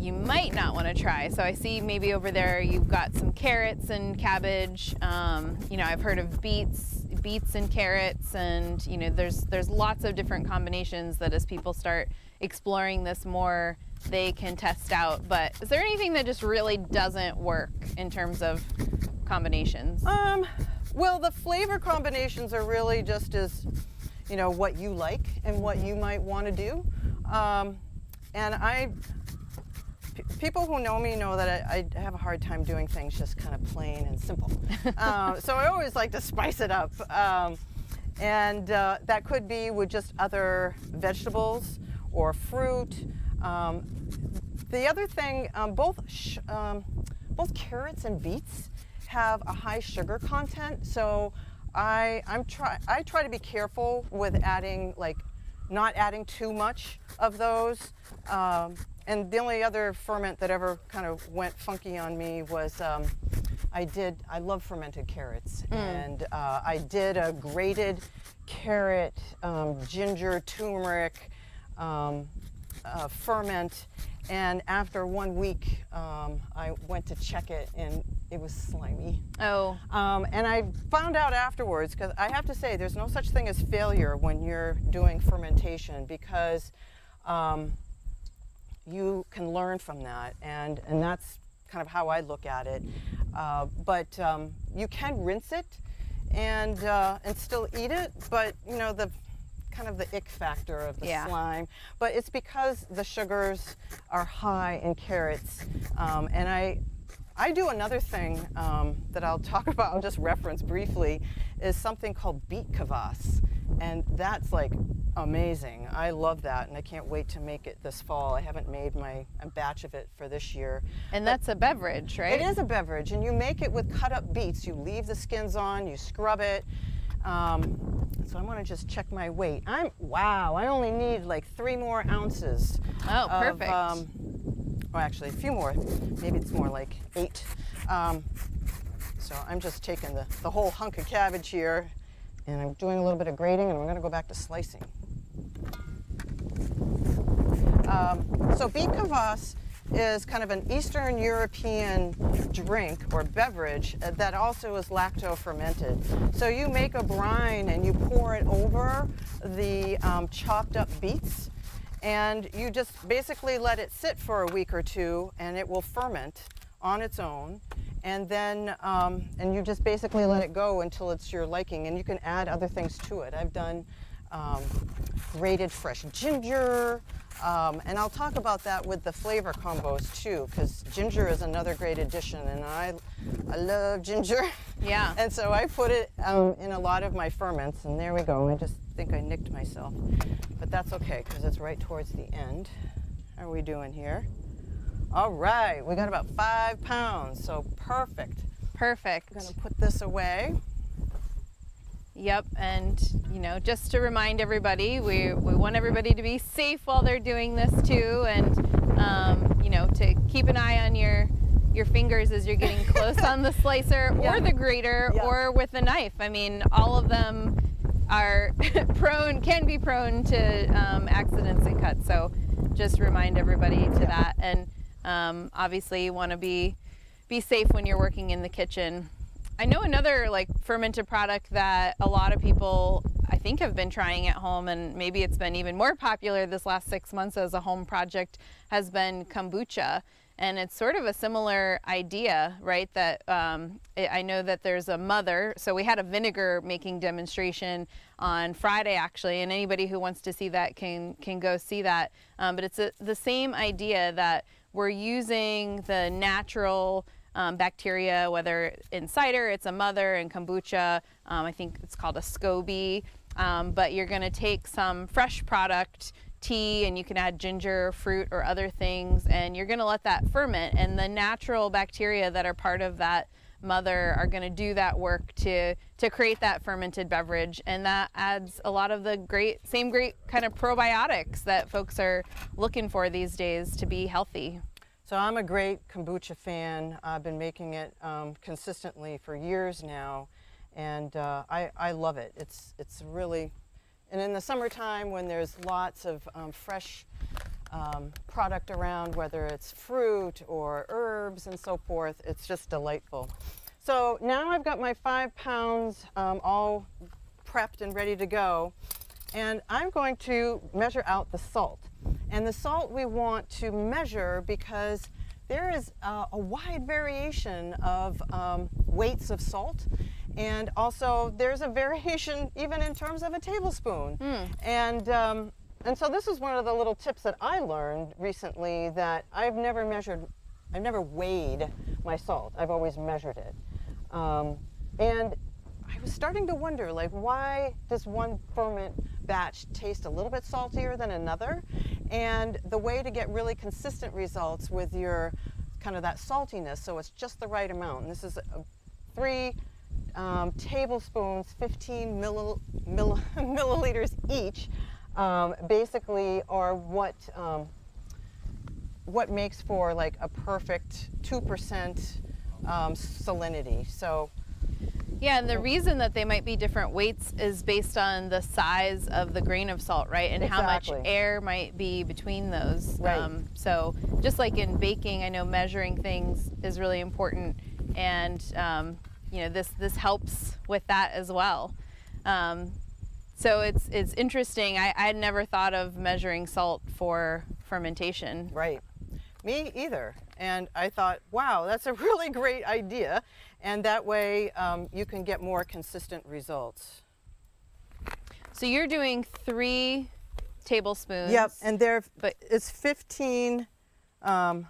you might not want to try? So I see maybe over there you've got some carrots and cabbage. Um, you know, I've heard of beets, beets and carrots, and you know, there's there's lots of different combinations that as people start exploring this more, they can test out. But is there anything that just really doesn't work in terms of combinations? Um, well, the flavor combinations are really just as, you know, what you like and what you might want to do. Um, and I, people who know me know that I, I, have a hard time doing things just kind of plain and simple. uh, *laughs* so I always like to spice it up. Um, and uh, that could be with just other vegetables or fruit. Um, the other thing, um, both, um, both carrots and beets have a high sugar content, so I, I'm try, I try to be careful with adding, like, not adding too much of those. And the only other ferment that ever kind of went funky on me was um, I did, I love fermented carrots. Mm. And uh, I did a grated carrot, um, ginger, turmeric, um, uh, ferment. And after one week, um, I went to check it and it was slimy. Oh. Um, and I found out afterwards, because I have to say, there's no such thing as failure when you're doing fermentation because um, you can learn from that. And, and that's kind of how I look at it. Uh, but um, you can rinse it and, uh, and still eat it, but you know, the kind of the ick factor of the yeah. slime, but it's because the sugars are high in carrots. Um, and I, I do another thing um, that I'll talk *laughs* about, I'll just reference briefly, is something called beet kvass. And that's like amazing. I love that, and I can't wait to make it this fall. I haven't made my a batch of it for this year. And that's a beverage, right? It is a beverage, and you make it with cut up beets. You leave the skins on, you scrub it, um, so I want to just check my weight. I'm wow. I only need like three more ounces. Oh, perfect. Of, um, well, actually, a few more. Maybe it's more like eight. Um, so I'm just taking the, the whole hunk of cabbage here, and I'm doing a little bit of grating, and we're going to go back to slicing. Um, so beet kvass is kind of an Eastern European drink or beverage that also is lacto fermented. So you make a brine and you pour it over the um, chopped up beets and you just basically let it sit for a week or two and it will ferment on its own and then um, and you just basically let it go until it's your liking and you can add other things to it. I've done um, grated fresh ginger, um, and I'll talk about that with the flavor combos too, because ginger is another great addition, and I, I love ginger. *laughs* Yeah. and so I put it um, in a lot of my ferments, and there we go. I just think I nicked myself, but that's okay because it's right towards the end. How are we doing here? All right, we got about five pounds, so perfect. Perfect. I'm gonna put this away. Yep, and you know, just to remind everybody, we, we want everybody to be safe while they're doing this too, and um, you know, to keep an eye on your your fingers as you're getting close on the slicer *laughs* Yeah. or the grater Yeah. or with a knife. I mean, all of them are *laughs* prone, can be prone to um, accidents and cuts. So just remind everybody to that, and um, obviously you want to be be safe when you're working in the kitchen. I know another like fermented product that a lot of people I think have been trying at home and maybe it's been even more popular this last six months as a home project has been kombucha. And it's sort of a similar idea, right? That um, I know that there's a mother. So we had a vinegar making demonstration on Friday, actually, and anybody who wants to see that can can go see that. Um, but it's a, the same idea that we're using the natural um, bacteria, whether in cider, it's a mother, in kombucha, um, I think it's called a SCOBY. Um, but you're going to take some fresh product, tea, and you can add ginger, fruit, or other things, and you're going to let that ferment. And the natural bacteria that are part of that mother are going to do that work to to create that fermented beverage and that adds a lot of the great same great kind of probiotics that folks are looking for these days to be healthy So I'm a great kombucha fan. I've been making it um, consistently for years now, and uh, I, I love it. It's it's really, and in the summertime when there's lots of um, fresh um, product around, whether it's fruit or herbs and so forth, it's just delightful. So now I've got my five pounds um, all prepped and ready to go, and I'm going to measure out the salt. And the salt we want to measure because there is uh, a wide variation of um, weights of salt. And also, there's a variation *laughs* even in terms of a tablespoon. And, um, and so, this is one of the little tips that I learned recently that I've never measured, I've never weighed my salt. I've always measured it. Um, and I was starting to wonder, like, why does one ferment batch taste a little bit saltier than another? And the way to get really consistent results with your kind of that saltiness, so it's just the right amount. And this is uh, three um, tablespoons, 15 milli- mill- *laughs* milliliters each, um, basically are what um, what makes for like a perfect two percent um, salinity. So. Yeah, and the reason that they might be different weights is based on the size of the grain of salt, right? And how much air might be between those. Um, Right. so, just like in baking, I know measuring things is really important, and um, you know this this helps with that as well. Um, so it's it's interesting. I, I had never thought of measuring salt for fermentation. Right. Me either. And I thought, wow, that's a *laughs* really great idea. And that way um, you can get more consistent results. So you're doing three tablespoons. Yep. And there, but- it's 15. Um,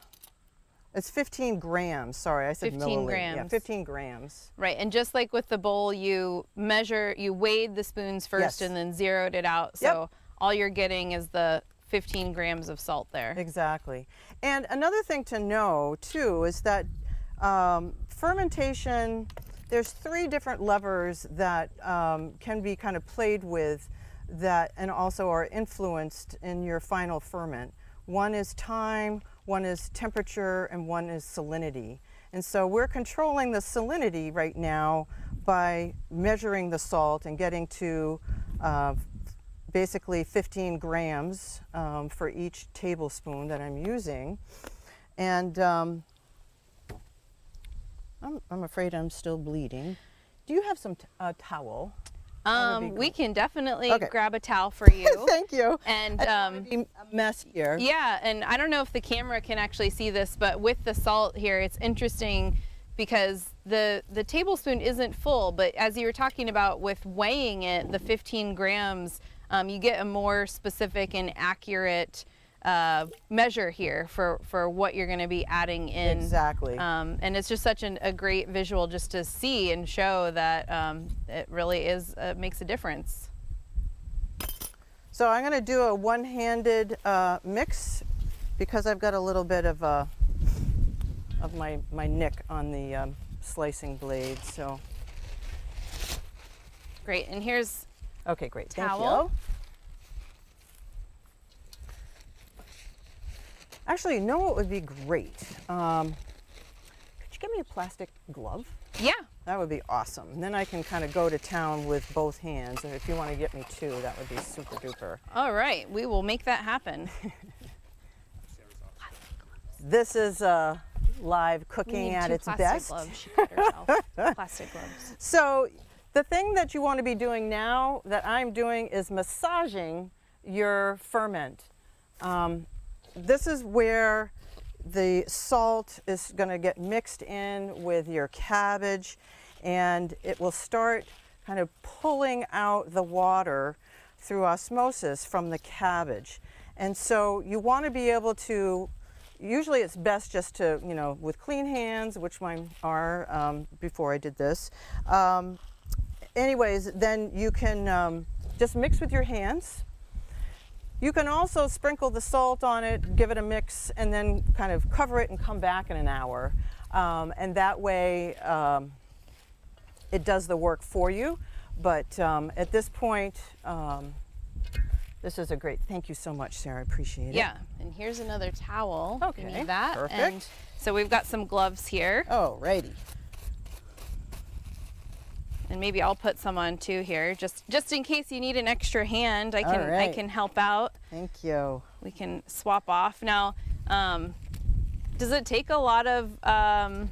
it's 15 grams. Sorry, I said 15 milliliter. Yeah, grams. 15 grams. Right, and just like with the bowl, you measure, you weighed the spoons first Yes. and then zeroed it out. So all you're getting is the 15 grams of salt there. Exactly. And another thing to know too is that um, fermentation, there's three different levers that um, can be kind of played with that and also are influenced in your final ferment. One is time, one is temperature, and one is salinity. And so we're controlling the salinity right now by measuring the salt and getting to uh, basically 15 grams um, for each tablespoon that I'm using. And um, I'm, I'm afraid I'm still bleeding. Do you have some t- uh, towel? Um, we can definitely Okay. grab a towel for *laughs* you. Thank you. and um, be a mess here. Yeah, and I don't know if the camera can actually see this, but with the salt here, it's interesting because the the tablespoon isn't full, but as you were talking about with weighing it, the 15 grams, um, you get a more specific and accurate uh, measure here for for what you're going to be adding in. Exactly. Um, and it's just such an, a great visual just to see and show that um, it really is uh, makes a difference. So I'm going to do a one-handed uh, mix because I've got a little bit of uh, of my my nick on the um, slicing blade. So, Great. And here's okay, great. Towel. Thank you. Actually, you know what would be great? Um, could you give me a plastic glove? yeah. That would be awesome. And then I can kind of go to town with both hands. And if you want to get me two, that would be super duper. All right. We will make that happen. *laughs* This is uh, live cooking at its best. gloves. *laughs* Plastic gloves. So the thing that you want to be doing now that I'm doing is massaging your ferment. Um, this is where the salt is going to get mixed in with your cabbage and it will start kind of pulling out the water through osmosis from the cabbage. And so you want to be able to, usually it's best just to, you know, with clean hands, which mine are um, before I did this. Um, anyways, then you can um, just mix with your hands. You can also sprinkle the salt on it, give it a mix, and then kind of cover it and come back in an hour. Um, and that way, um, it does the work for you. But um, at this point, um, this is a great, thank you so much, Sarah, I appreciate it. Yeah. And here's another towel. if you Okay, need that. perfect. And so we've got some gloves here. Oh, righty. And maybe I'll put some on too here, just just in case you need an extra hand. I can I can help out. Thank you. We can swap off now. Um, does it take a lot of um,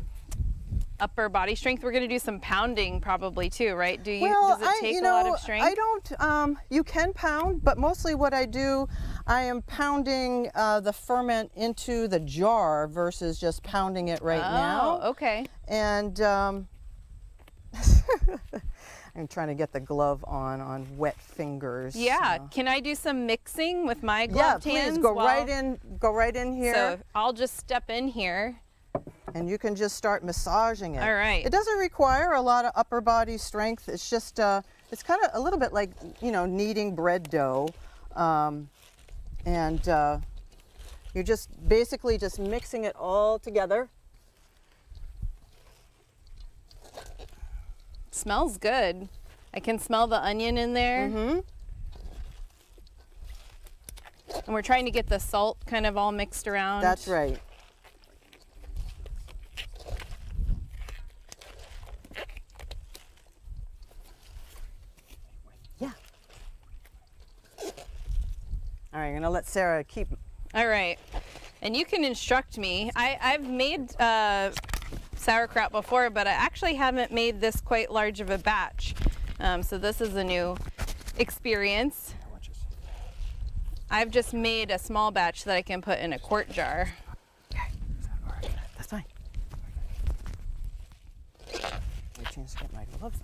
upper body strength? We're going to do some pounding probably too, right? Do you? Well, does it I, take you a know, lot of strength? I don't. Um, you can pound, but mostly what I do, I am pounding uh, the ferment into the jar versus just pounding it right now. oh, now. okay. And um, *laughs* I'm trying to get the glove on on wet fingers. Yeah. so- Can I do some mixing with my Yeah, gloved please hands? go while- right in. Go right in here, So I'll just step in here. and you can just start massaging it. All right. It doesn't require a lot of upper body strength. It's just uh, it's kind of a little bit like you know kneading bread dough, um, and uh, you're just basically just mixing it all together. Smells good. I can smell the onion in there. Mm-hmm. And we're trying to get the salt kind of all mixed around. That's right. Yeah. All right, I'm gonna let Sarah keep. All right. And you can instruct me. I, I've made uh, sauerkraut before, but I actually haven't made this quite large of a batch. Um, so this is a new experience. I've just made a small batch that I can put in a quart jar. Okay. That's fine. Wait a chance my gloves.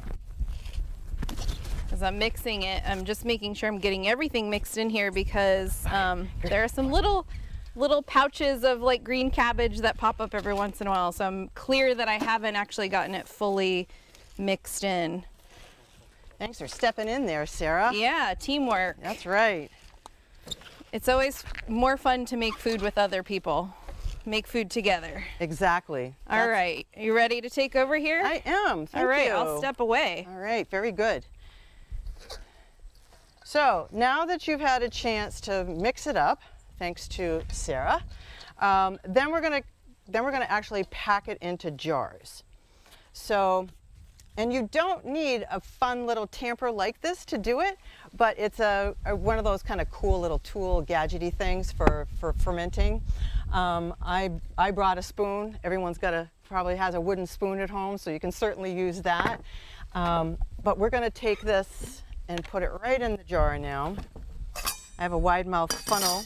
As I'm mixing it, I'm just making sure I'm getting everything mixed in here because um, there are some little little pouches of like green cabbage that pop up every once in a while. So I'm clear that I haven't actually gotten it fully mixed in. Thanks for stepping in there, Sarah. Yeah, teamwork. That's right. It's always more fun to make food with other people. Make food together. Exactly. All That's- right, you ready to take over here? I am. Thank All right, you. I'll step away. All right, very good. So now that you've had a chance to mix it up, thanks to Sarah, um, then we're gonna then we're gonna actually pack it into jars. So, and you don't need a fun little tamper like this to do it, but it's a, a- one of those kind of cool little tool gadgety things for for fermenting. Um, I I brought a spoon. Everyone's got a probably has a wooden spoon at home, so you can certainly use that. Um, but we're to take this and put it right in the jar now. I have a wide mouth funnel.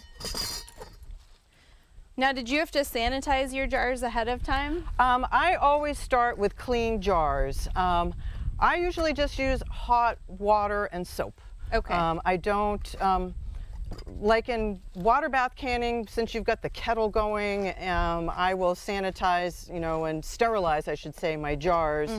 Now, did you have to sanitize your jars ahead of time? Um, I always start with clean jars. Um, I usually just use hot water and soap. Okay. Um, I don't. Um, like in water bath canning, since you've got the kettle going, um, I will sanitize, you know, and sterilize, I should say, my jars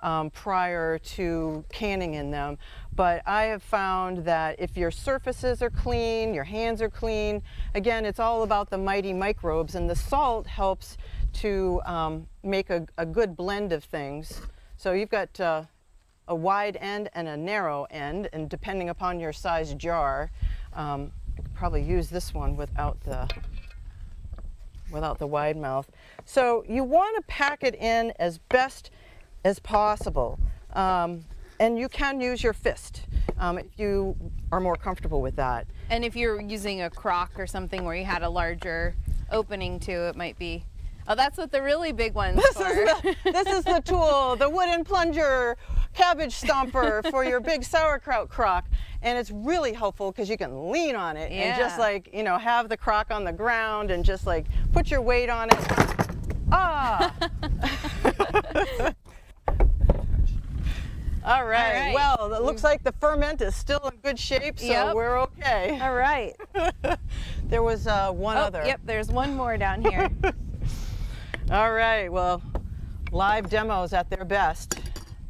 um, prior to canning in them. But I have found that if your surfaces are clean, your hands are clean, again, it's all about the mighty microbes, and the salt helps to um, make a, a good blend of things. So you've got uh, a wide end and a narrow end, and depending upon your size jar, um, I could probably use this one without the without the wide mouth. So you want to pack it in as best as possible, um, and you can use your fist um, if you are more comfortable with that. And if you're using a crock or something where you had a larger opening to it might be. Oh, that's what the really big one's This for. is, the, *laughs* this is the tool, the wooden plunger, cabbage stomper for your big sauerkraut crock. And it's really helpful because you can lean on it and just like, you know, have the crock on the ground and just like put your weight on it. Ah! *laughs* All right. right. Well, it looks like the ferment is still in good shape, so Yep. we're okay. All right. *laughs* There was uh, one Oh, other. yep, there's one more down here. All right, well, live demos at their best.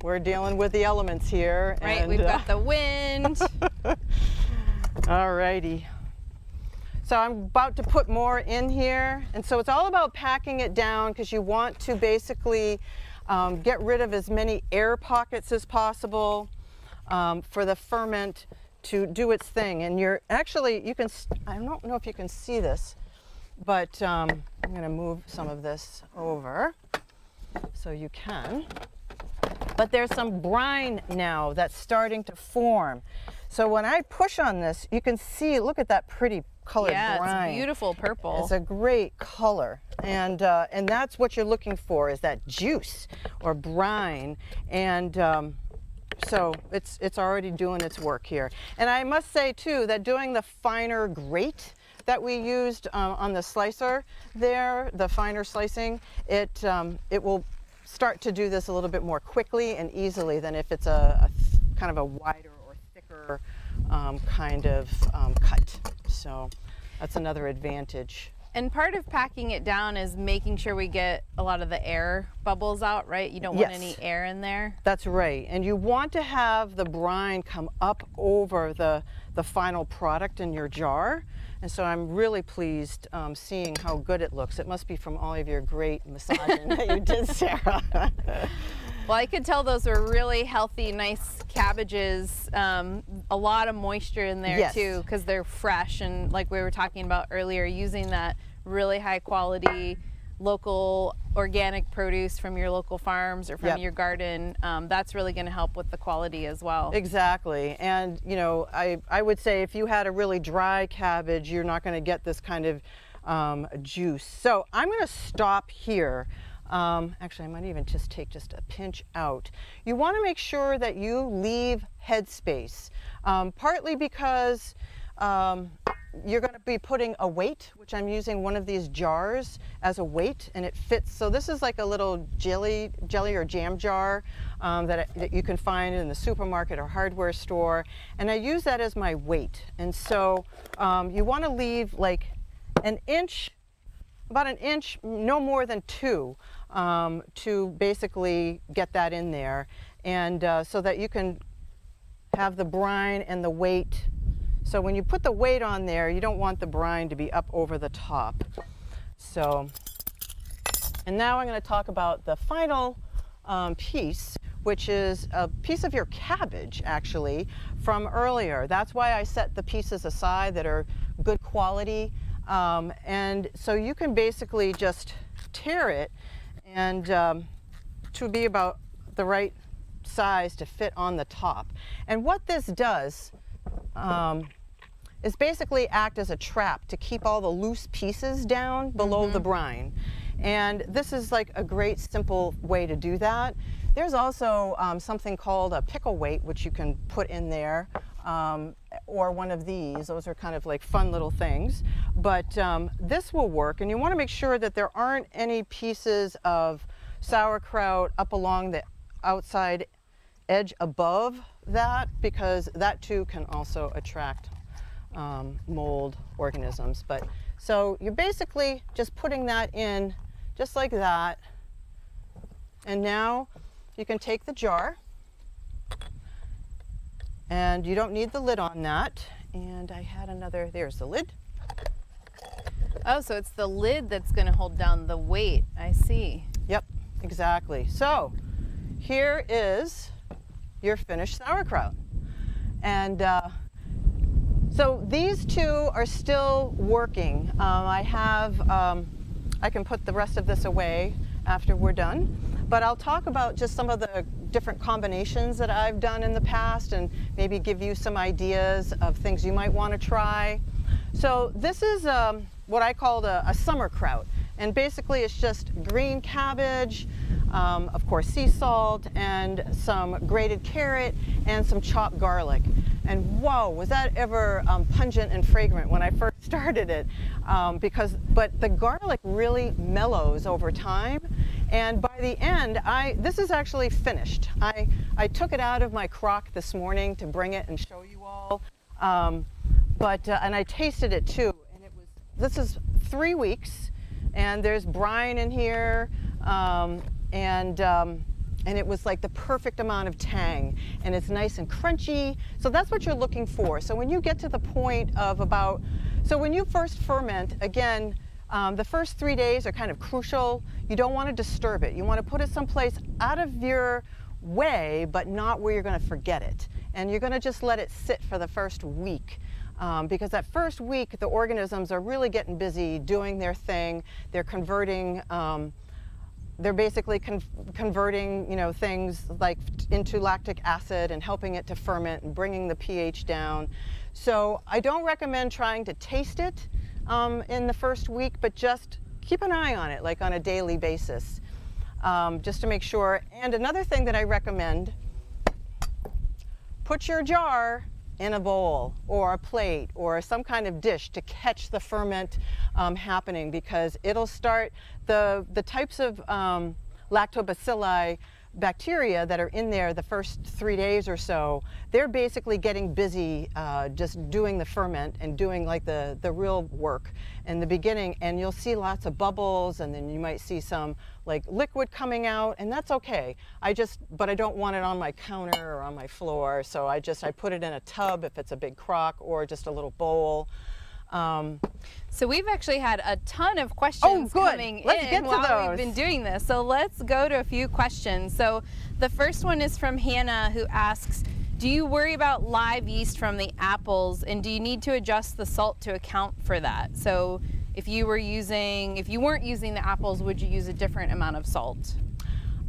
We're dealing with the elements here. right, and, we've uh, got the wind. *laughs* all righty. So I'm about to put more in here. And so it's all about packing it down because you want to basically um, get rid of as many air pockets as possible um, for the ferment to do its thing. And you're actually, you can, I don't know if you can see this, but um, I'm gonna move some of this over so you can. But there's some brine now that's starting to form. So when I push on this, you can see, look at that pretty colored yeah, brine. it's beautiful purple. It's a great color, and uh, and that's what you're looking for is that juice or brine, and um, so it's it's already doing its work here. And I must say too that doing the finer grate that we used um, on the slicer there, the finer slicing, it um, it will start to do this a little bit more quickly and easily than if it's a, a kind of a wider or thicker um, kind of um, cut. So that's another advantage. And part of packing it down is making sure we get a lot of the air bubbles out, right? You don't want Yes. any air in there. That's right. And you want to have the brine come up over the, the final product in your jar. And so I'm really pleased um, seeing how good it looks. It must be from all of your great massaging that you did, *laughs* Sarah. Well, I could tell those were really healthy, nice cabbages. Um, a lot of moisture in there Yes. too, because they're fresh. And like we were talking about earlier, using that really high quality, local organic produce from your local farms or from Yep. your garden, um, that's really going to help with the quality as well. Exactly. And, you know, I, I would say if you had a really dry cabbage, you're not going to get this kind of um, juice. So I'm going to stop here. Um, actually, I might even just take just a pinch out. You want to make sure that you leave headspace, um, partly because um, you're going to be putting a weight, which I'm using one of these jars as a weight, and it fits. So this is like a little jelly, jelly or jam jar um, that, that you can find in the supermarket or hardware store, and I use that as my weight. And so um, you want to leave like an inch, about an inch, no more than two, um, to basically get that in there, and uh, so that you can have the brine and the weight. So when you put the weight on there, you don't want the brine to be up over the top. So, and now I'm going to talk about the final um, piece, which is a piece of your cabbage actually from earlier. That's why I set the pieces aside that are good quality. Um, and so you can basically just tear it and um, to be about the right size to fit on the top. And what this does um, is basically act as a trap to keep all the loose pieces down below the brine. And this is like a great simple way to do that. There's also um, something called a pickle weight, which you can put in there, um, or one of these. Those are kind of like fun little things. But um, this will work, and you want to make sure that there aren't any pieces of sauerkraut up along the outside edge above that, because that too can also attract um, mold organisms. But so you're basically just putting that in just like that. And now you can take the jar and you don't need the lid on that. And I had another, there's the lid. Oh, so it's the lid that's going to hold down the weight. I see. Yep, exactly. So here is your finished sauerkraut. And uh, so these two are still working. Um, I have, um, I can put the rest of this away after we're done. But I'll talk about just some of the different combinations that I've done in the past and maybe give you some ideas of things you might want to try. So this is um, what I called a, a summer kraut. And basically it's just green cabbage, um, of course sea salt, and some grated carrot, and some chopped garlic. And whoa, was that ever um, pungent and fragrant when I first *laughs* started it. Um, because, but the garlic really mellows over time. And by the end, I, this is actually finished. I, I took it out of my crock this morning to bring it and show you all. Um, but, uh, and I tasted it too. And it was, this is three weeks and there's brine in here. Um, and, um, and it was like the perfect amount of tang and it's nice and crunchy. So that's what you're looking for. So when you get to the point of about, so when you first ferment, again, um, the first three days are kind of crucial. You don't want to disturb it. You want to put it someplace out of your way, but not where you're going to forget it. And you're going to just let it sit for the first week. Um, because that first week, the organisms are really getting busy doing their thing. They're converting um, they're basically con converting you know things like into lactic acid and helping it to ferment and bringing the pH down. So I don't recommend trying to taste it um, in the first week, but just keep an eye on it like on a daily basis um, just to make sure. And another thing that I recommend, put your jar in a bowl or a plate or some kind of dish to catch the ferment um, happening because it'll start the, the types of um, lactobacilli bacteria that are in there the first three days or so, they're basically getting busy uh, just doing the ferment and doing like the, the real work in the beginning. And you'll see lots of bubbles and then you might see some like liquid coming out and that's okay. I just, but I don't want it on my counter or on my floor. So I just, I put it in a tub if it's a big crock or just a little bowl. Um, so we've actually had a ton of questions oh, coming let's in while those. we've been doing this. So let's go to a few questions. So the first one is from Hannah who asks, do you worry about live yeast from the apples and do you need to adjust the salt to account for that? So if you were using, if you weren't using the apples, would you use a different amount of salt?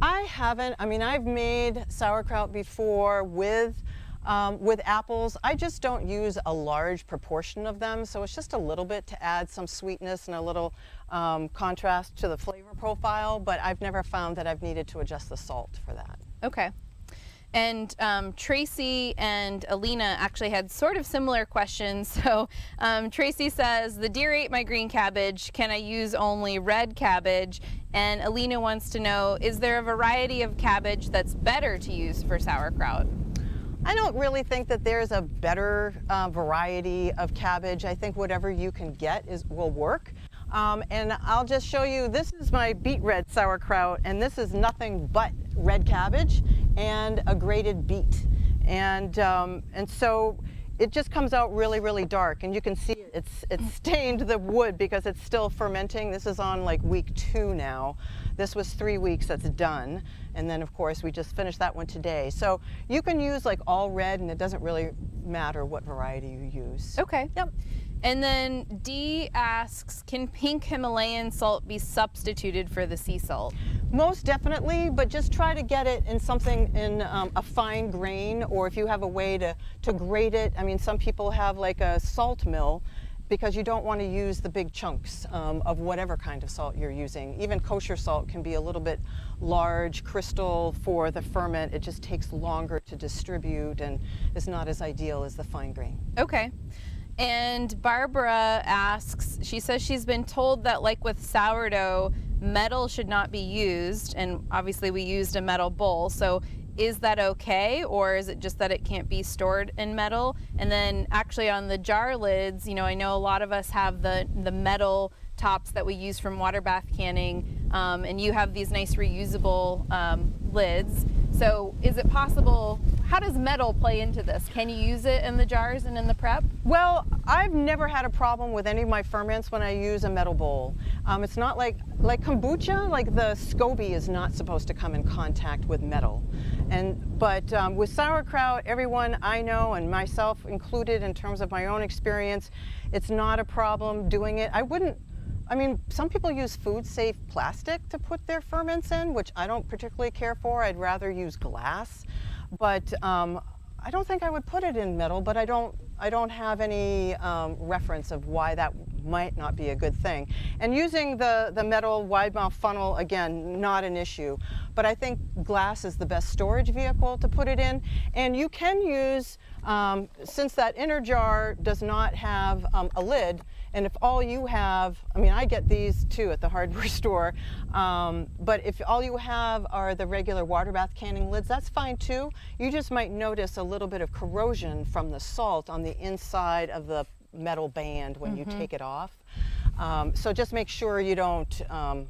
I haven't. I mean, I've made sauerkraut before with um, with apples, I just don't use a large proportion of them, so it's just a little bit to add some sweetness and a little um, contrast to the flavor profile, but I've never found that I've needed to adjust the salt for that. Okay. And um, Tracy and Alina actually had sort of similar questions. *laughs* So um, Tracy says, the deer ate my green cabbage. Can I use only red cabbage? And Alina wants to know, is there a variety of cabbage that's better to use for sauerkraut? I don't really think that there's a better uh, variety of cabbage. I think whatever you can get is will work. Um, and I'll just show you, this is my beet red sauerkraut, and this is nothing but red cabbage and a grated beet. And, um, and so it just comes out really, really dark. And you can see it's, it's stained the wood because it's still fermenting. This is on like week two now. This was three weeks that's done. And then of course we just finished that one today. So you can use like all red and it doesn't really matter what variety you use. Okay. Yep. And then D asks, can pink Himalayan salt be substituted for the sea salt? Most definitely, but just try to get it in something in um, a fine grain, or if you have a way to, to grate it. I mean, some people have like a salt mill because you don't want to use the big chunks um, of whatever kind of salt you're using. Even kosher salt can be a little bit large crystal for the ferment. It just takes longer to distribute and is not as ideal as the fine grain. Okay. And Barbara asks, she says she's been told that like with sourdough, metal should not be used. And obviously we used a metal bowl. So is that okay or is it just that it can't be stored in metal? And then actually on the jar lids, you know, I know a lot of us have the, the metal tops that we use from water bath canning um, and you have these nice reusable um, lids. So is it possible, how does metal play into this? Can you use it in the jars and in the prep? Well, I've never had a problem with any of my ferments when I use a metal bowl. Um, it's not like, like kombucha, like the SCOBY is not supposed to come in contact with metal. And, but um, with sauerkraut, everyone I know and myself included in terms of my own experience, it's not a problem doing it. I wouldn't I mean, some people use food safe plastic to put their ferments in, which I don't particularly care for. I'd rather use glass. But um, I don't think I would put it in metal, but I don't, I don't have any um, reference of why that might not be a good thing. And using the, the metal wide mouth funnel, again, not an issue. But I think glass is the best storage vehicle to put it in. And you can use, um, since that inner jar does not have um, a lid, and if all you have, I mean, I get these too at the hardware *laughs* store, um, but if all you have are the regular water bath canning lids, that's fine too. You just might notice a little bit of corrosion from the salt on the inside of the metal band when mm -hmm. you mm-hmm. take it off. Um, so just make sure you don't um,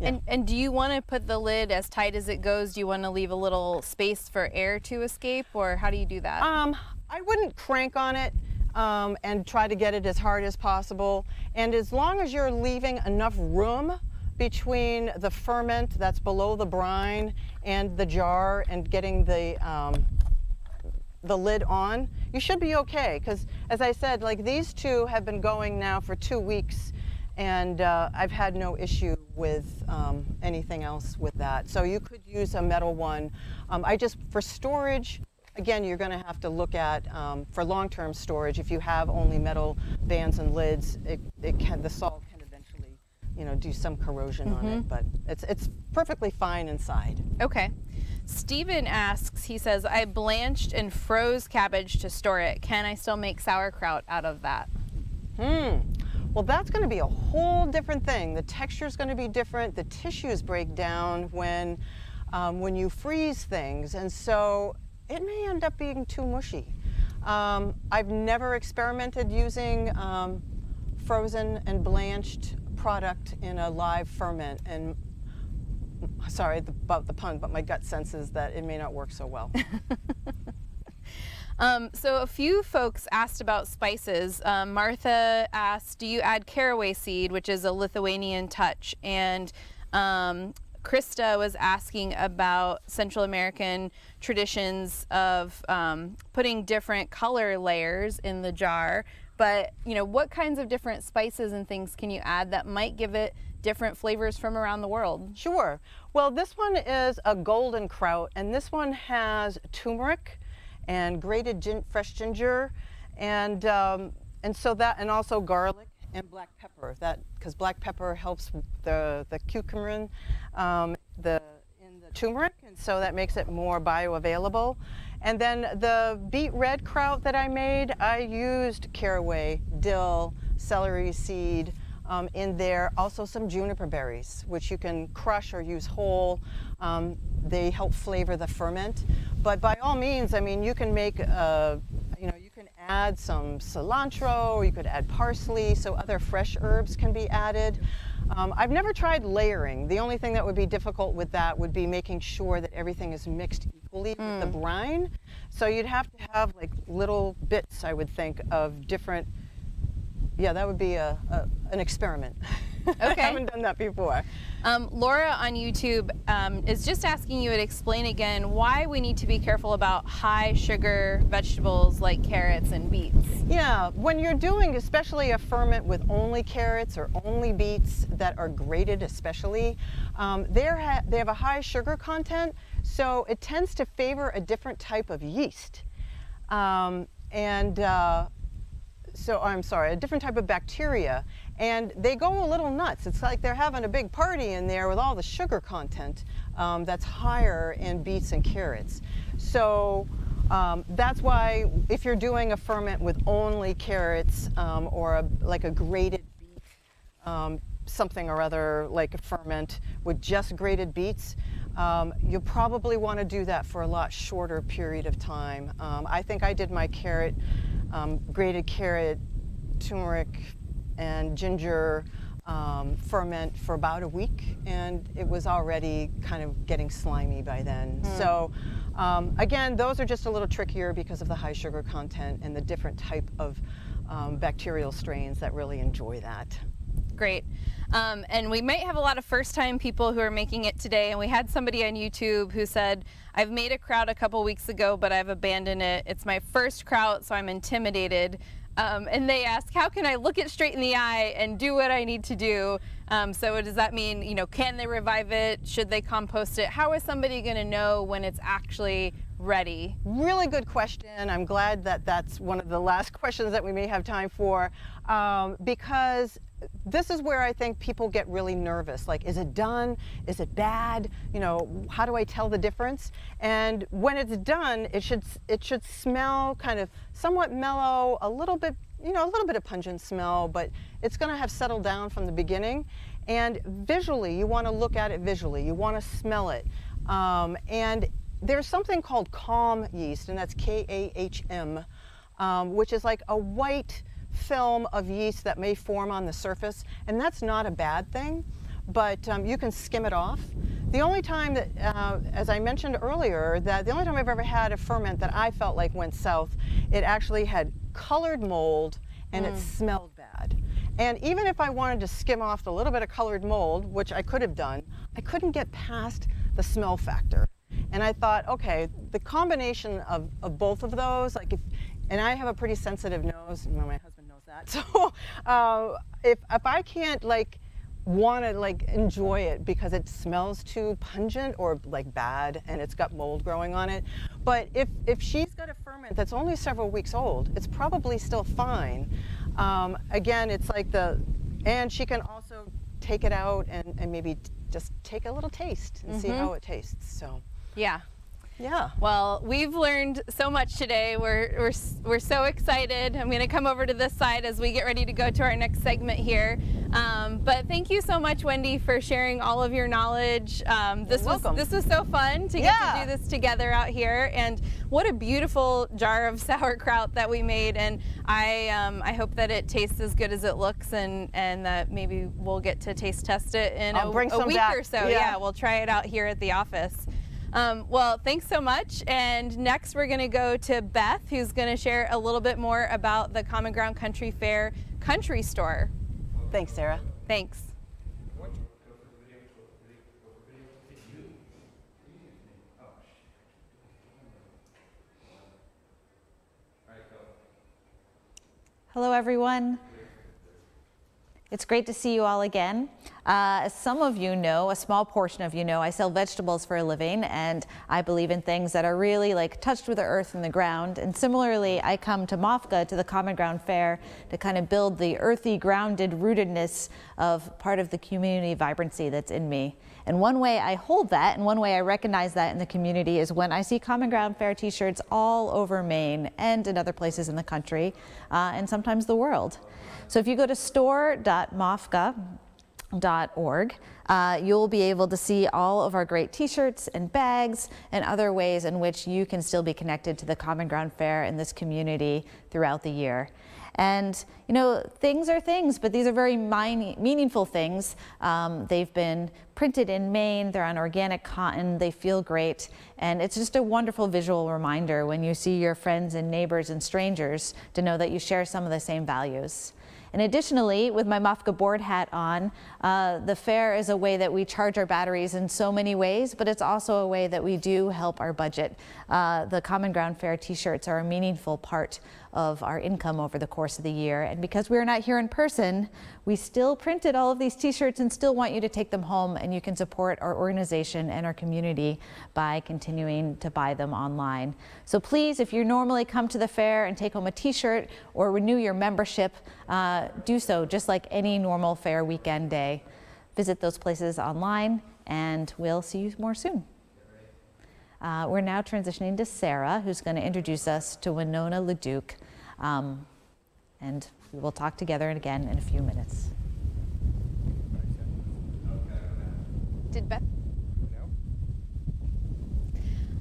yeah. And, and do you want to put the lid as tight as it goes? Do you want to leave a little space for air to escape or how do you do that? Um, I wouldn't crank on it um, and try to get it as hard as possible. And as long as you're leaving enough room between the ferment that's below the brine and the jar and getting the, um, the lid on, you should be okay. Because as I said, like these two have been going now for two weeks and uh, I've had no issue with um, anything else with that. So you could use a metal one. Um, I just, for storage, Again, you're going to have to look at, um, for long-term storage, if you have only metal bands and lids, it, it can, the salt can eventually, you know, do some corrosion mm -hmm. on it, mm-hmm. but it's, it's perfectly fine inside. Okay. Stephen asks, he says, I blanched and froze cabbage to store it. Can I still make sauerkraut out of that? Hmm. Well, that's going to be a whole different thing. The texture is going to be different. The tissues break down when, um, when you freeze things. And so it may end up being too mushy. Um, I've never experimented using um, frozen and blanched product in a live ferment and sorry about the pun, but my gut senses that it may not work so well. *laughs* um, so a few folks asked about spices. Um, Martha asked, do you add caraway seed, which is a Lithuanian touch? And um, Krista was asking about Central American traditions of um, putting different color layers in the jar. But, you know, what kinds of different spices and things can you add that might give it different flavors from around the world? Sure. Well, this one is a golden kraut, and this one has turmeric and grated gin fresh ginger, and um, and so that, and also garlic and black pepper. That because black pepper helps the the curcumin, um, the in the turmeric, and so that makes it more bioavailable. And then the beet red kraut that I made, I used caraway, dill, celery seed um, in there. Also some juniper berries, which you can crush or use whole. Um, they help flavor the ferment. But by all means, I mean, you can make a, add some cilantro, you could add parsley, so other fresh herbs can be added. Um, I've never tried layering. The only thing that would be difficult with that would be making sure that everything is mixed equally mm. with the mm. brine. So you'd have to have like little bits, I would think, of different, yeah, that would be a, a an experiment. *laughs* *laughs* Okay. I haven't done that before. Um, Laura on YouTube um, is just asking you to explain again why we need to be careful about high sugar vegetables like carrots and beets. Yeah, when you're doing especially a ferment with only carrots or only beets that are grated especially, um, ha they have a high sugar content, so it tends to favor a different type of yeast. Um, and uh, so I'm sorry, a different type of bacteria and they go a little nuts. It's like they're having a big party in there with all the sugar content um, that's higher in beets and carrots. So um, that's why if you're doing a ferment with only carrots um, or a, like a grated beet, um, something or other like a ferment with just grated beets, um, you'll probably want to do that for a lot shorter period of time. Um, I think I did my carrot, um, grated carrot, turmeric, and ginger um, ferment for about a week, and it was already kind of getting slimy by then. Mm. So, um, again, those are just a little trickier because of the high sugar content and the different type of um, bacterial strains that really enjoy that. Great. Um, and we might have a lot of first time people who are making it today. And we had somebody on YouTube who said, I've made a kraut a couple weeks ago, but I've abandoned it. It's my first kraut, so I'm intimidated. Um, and they ask, how can I look it straight in the eye and do what I need to do? Um, so does that mean, you know, can they revive it? Should they compost it? How is somebody going to know when it's actually ready? Really good question. I'm glad that that's one of the last *laughs* questions that we may have time for um, because this is where I think people get really nervous. Like, is it done? Is it bad? You know, how do I tell the difference? And when it's done, it should it should smell kind of somewhat mellow, a little bit, you know, a little bit of pungent smell, but it's going to have settled down from the beginning. And visually, you want to look at it visually. You want to smell it. Um, and there's something called kahm yeast, and that's K-A-H-M, um, which is like a white film of yeast that may form on the surface, and that's not a bad thing, but um, you can skim it off. The only time that, uh, as I mentioned earlier, that the only time I've ever had a ferment that I felt like went south, it actually had colored mold and mm. it smelled bad. And even if I wanted to skim off the little bit of colored mold, which I could have done, I couldn't get past the smell factor. And I thought, okay, the combination of, of both of those, like if, and I have a pretty sensitive nose, my husband that. *laughs* So uh, if, if I can't like want to like enjoy it because it smells too pungent or like bad and it's got mold growing on it. But if, if she's got a ferment that's only several weeks old, it's probably still fine. Um, again, it's like the, and she can also take it out and, and maybe just take a little taste and mm -hmm. see mm-hmm. how it tastes. So yeah. Yeah. Well, we've learned so much today. We're, we're, we're so excited. I'm going to come over to this side as we get ready to go to our next segment here. Um, but thank you so much, Wendy, for sharing all of your knowledge. Um, this was this was so fun to get yeah. to do this together out here. And what a beautiful jar of *laughs* sauerkraut that we made. And I um, I hope that it tastes as good as it looks, and and that maybe we'll get to taste test it in a, a week back. or so. Yeah. yeah, we'll try it out here at the office. Um, well, thanks so much. And next we're going to go to Beth, who's going to share a little bit more about the Common Ground Country Fair Country Store. Thanks, Sarah. Thanks. Hello, everyone. It's great to see you all again. Uh, as some of you know, a small portion of you know, I sell vegetables for a living and I believe in things that are really like touched with the earth and the ground. And similarly, I come to MOFGA, to the Common Ground Fair, to kind of build the earthy, grounded rootedness of part of the community vibrancy that's in me. And one way I hold that and one way I recognize that in the community is when I see Common Ground Fair t-shirts all over Maine and in other places in the country uh, and sometimes the world. So if you go to store.mofga.org, uh, you'll be able to see all of our great t-shirts and bags and other ways in which you can still be connected to the Common Ground Fair and this community throughout the year. And, you know, things are things, but these are very meaningful things. Um, they've been printed in Maine, they're on organic cotton, they feel great. And it's just a wonderful visual reminder when you see your friends and neighbors and strangers to know that you share some of the same values. And additionally, with my MOFGA board hat on, uh, the fair is a way that we charge our batteries in so many ways, but it's also a way that we do help our budget. Uh, the Common Ground Fair t-shirts are a meaningful part of our income over the course of the year. And because we're not here in person, we still printed all of these t-shirts and still want you to take them home and you can support our organization and our community by continuing to buy them online. So please, if you normally come to the fair and take home a t-shirt or renew your membership, uh, do so just like any normal fair weekend day. Visit those places online and we'll see you more soon. Uh, we're now transitioning to Sarah, who's going to introduce us to Winona LaDuke. Um, and we will talk together again in a few minutes. Did Beth?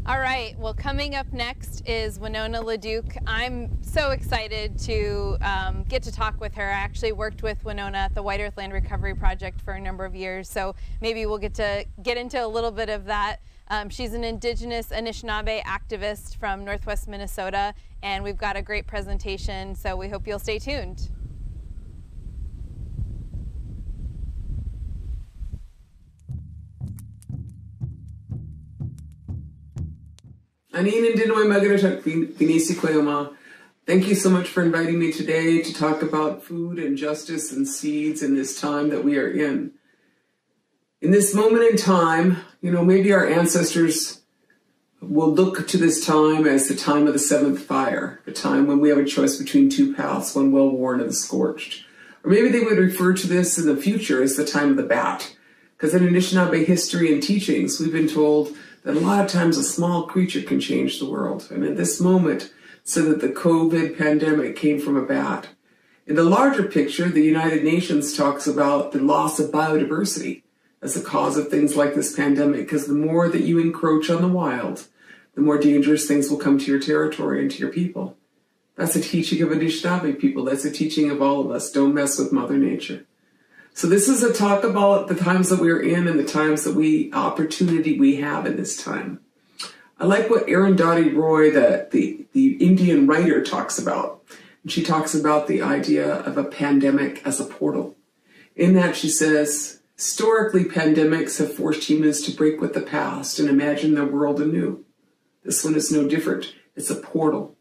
All right, well, coming up next is Winona LaDuke. I'm so excited to um, get to talk with her. I actually worked with Winona at the White Earth Land Recovery Project for a number of years, so maybe we'll get to get into a little bit of that. Um, she's an indigenous Anishinaabe activist from Northwest Minnesota, and we've got a great presentation, so we hope you'll stay tuned. Thank you so much for inviting me today to talk about food and justice and seeds in this time that we are in. In this moment in time, you know, maybe our ancestors will look to this time as the time of the seventh fire, the time when we have a choice between two paths, one well worn and scorched. Or maybe they would refer to this in the future as the time of the bat. Because in Anishinaabe history and teachings, we've been told that a lot of times a small creature can change the world. And at this moment, so that the COVID pandemic came from a bat. In the larger picture, the United Nations talks about the loss of biodiversity as a cause of things like this pandemic, because the more that you encroach on the wild, the more dangerous things will come to your territory and to your people. That's a teaching of Anishinaabe people. That's a teaching of all of us. Don't mess with Mother Nature. So this is a talk about the times that we're in and the times that we opportunity we have in this time. I like what Arundhati Roy, the, the, the Indian writer, talks about. She talks about the idea of a pandemic as a portal. In that she says, historically pandemics have forced humans to break with the past and imagine their world anew. This one is no different. It's a portal,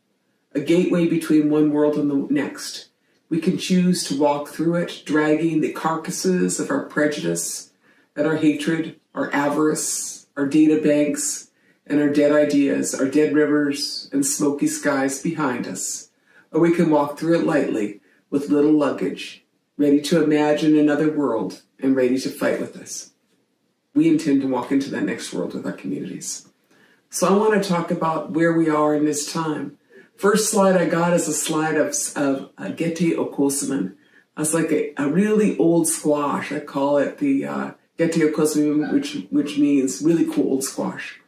a gateway between one world and the next. We can choose to walk through it, dragging the carcasses of our prejudice and our hatred, our avarice, our data banks, and our dead ideas, our dead rivers and smoky skies behind us. Or we can walk through it lightly with little luggage, ready to imagine another world and ready to fight with us. We intend to walk into that next world with our communities. So I want to talk about where we are in this time First slide I got is a slide of, of uh, Gete Okosomin. That's like a, a, really old squash. I call it the uh, Gete Okosomin, which, which means really cool old squash.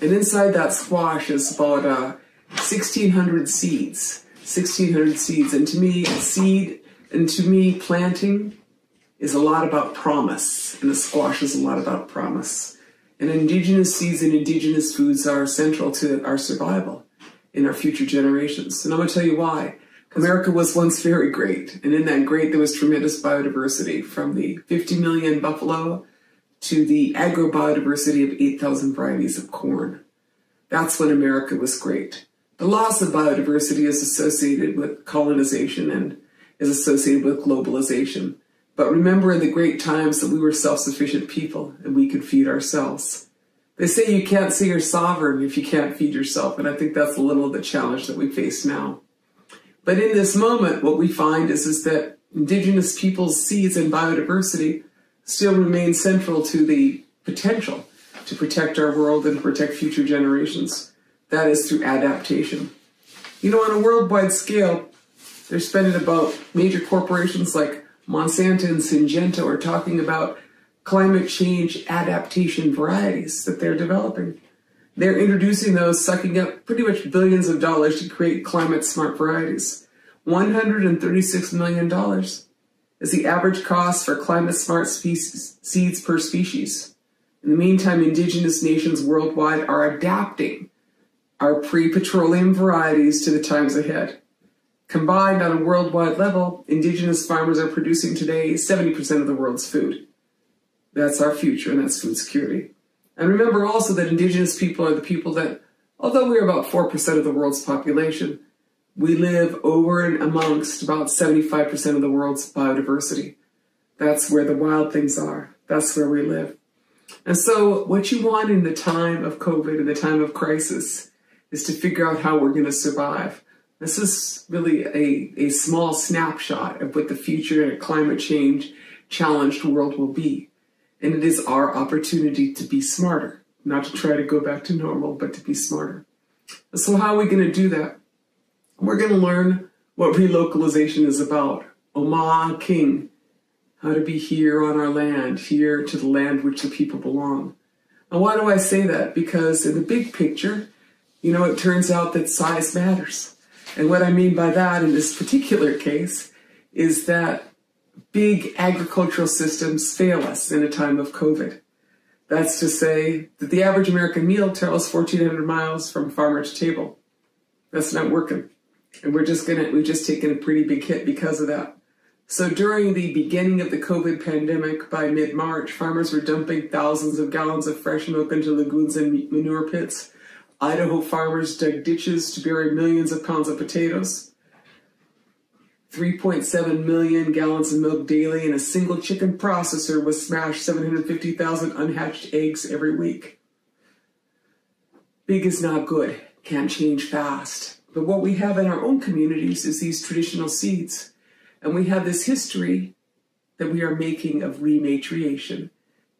And inside that squash is about uh, 1,600 seeds. 1,600 seeds. And to me, a seed, and to me, planting is a lot about promise. And the squash is a lot about promise. And indigenous seeds and indigenous foods are central to our survival in our future generations. And I'm going to tell you why. America was once very great, and in that great, there was tremendous biodiversity from the 50 million buffalo to the agrobiodiversity of 8,000 varieties of corn. That's when America was great. The loss of biodiversity is associated with colonization and is associated with globalization. But remember in the great times that we were self-sufficient people and we could feed ourselves. They say you can't say you're sovereign if you can't feed yourself, and I think that's a little of the challenge that we face now. But in this moment, what we find is, is that indigenous peoples' seeds and biodiversity still remain central to the potential to protect our world and protect future generations. That is through adaptation. You know, on a worldwide scale, they're spending about major corporations like Monsanto and Syngenta are talking about climate change adaptation varieties that they're developing. They're introducing those, sucking up pretty much billions of dollars to create climate smart varieties. $136 million is the average cost for climate smart species, seeds per species. In the meantime, indigenous nations worldwide are adapting our pre-petroleum varieties to the times ahead. Combined on a worldwide level, indigenous farmers are producing today 70% of the world's food. That's our future, and that's food security. And remember also that indigenous people are the people that, although we're about 4% of the world's population, we live over and amongst about 75% of the world's biodiversity. That's where the wild things are. That's where we live. And so what you want in the time of COVID and the time of crisis is to figure out how we're going to survive. This is really a, a small snapshot of what the future in a climate change challenged world will be. And it is our opportunity to be smarter, not to try to go back to normal, but to be smarter. So how are we going to do that? We're going to learn what relocalization is about. Oma King, how to be here on our land, here to the land which the people belong. And why do I say that? Because in the big picture, you know, it turns out that size matters. And what I mean by that in this particular case is that big agricultural systems fail us in a time of COVID. That's to say that the average American meal travels 1,400 miles from farmer to table. That's not working. And we're just gonna, we've just taken a pretty big hit because of that. So during the beginning of the COVID pandemic, by mid-March, farmers were dumping thousands of gallons of fresh milk into lagoons and manure pits. Idaho farmers dug ditches to bury millions of pounds of potatoes. 3.7 million gallons of milk daily, and a single chicken processor was smashed 750,000 unhatched eggs every week. Big is not good, can't change fast. But what we have in our own communities is these traditional seeds. And we have this history that we are making of rematriation,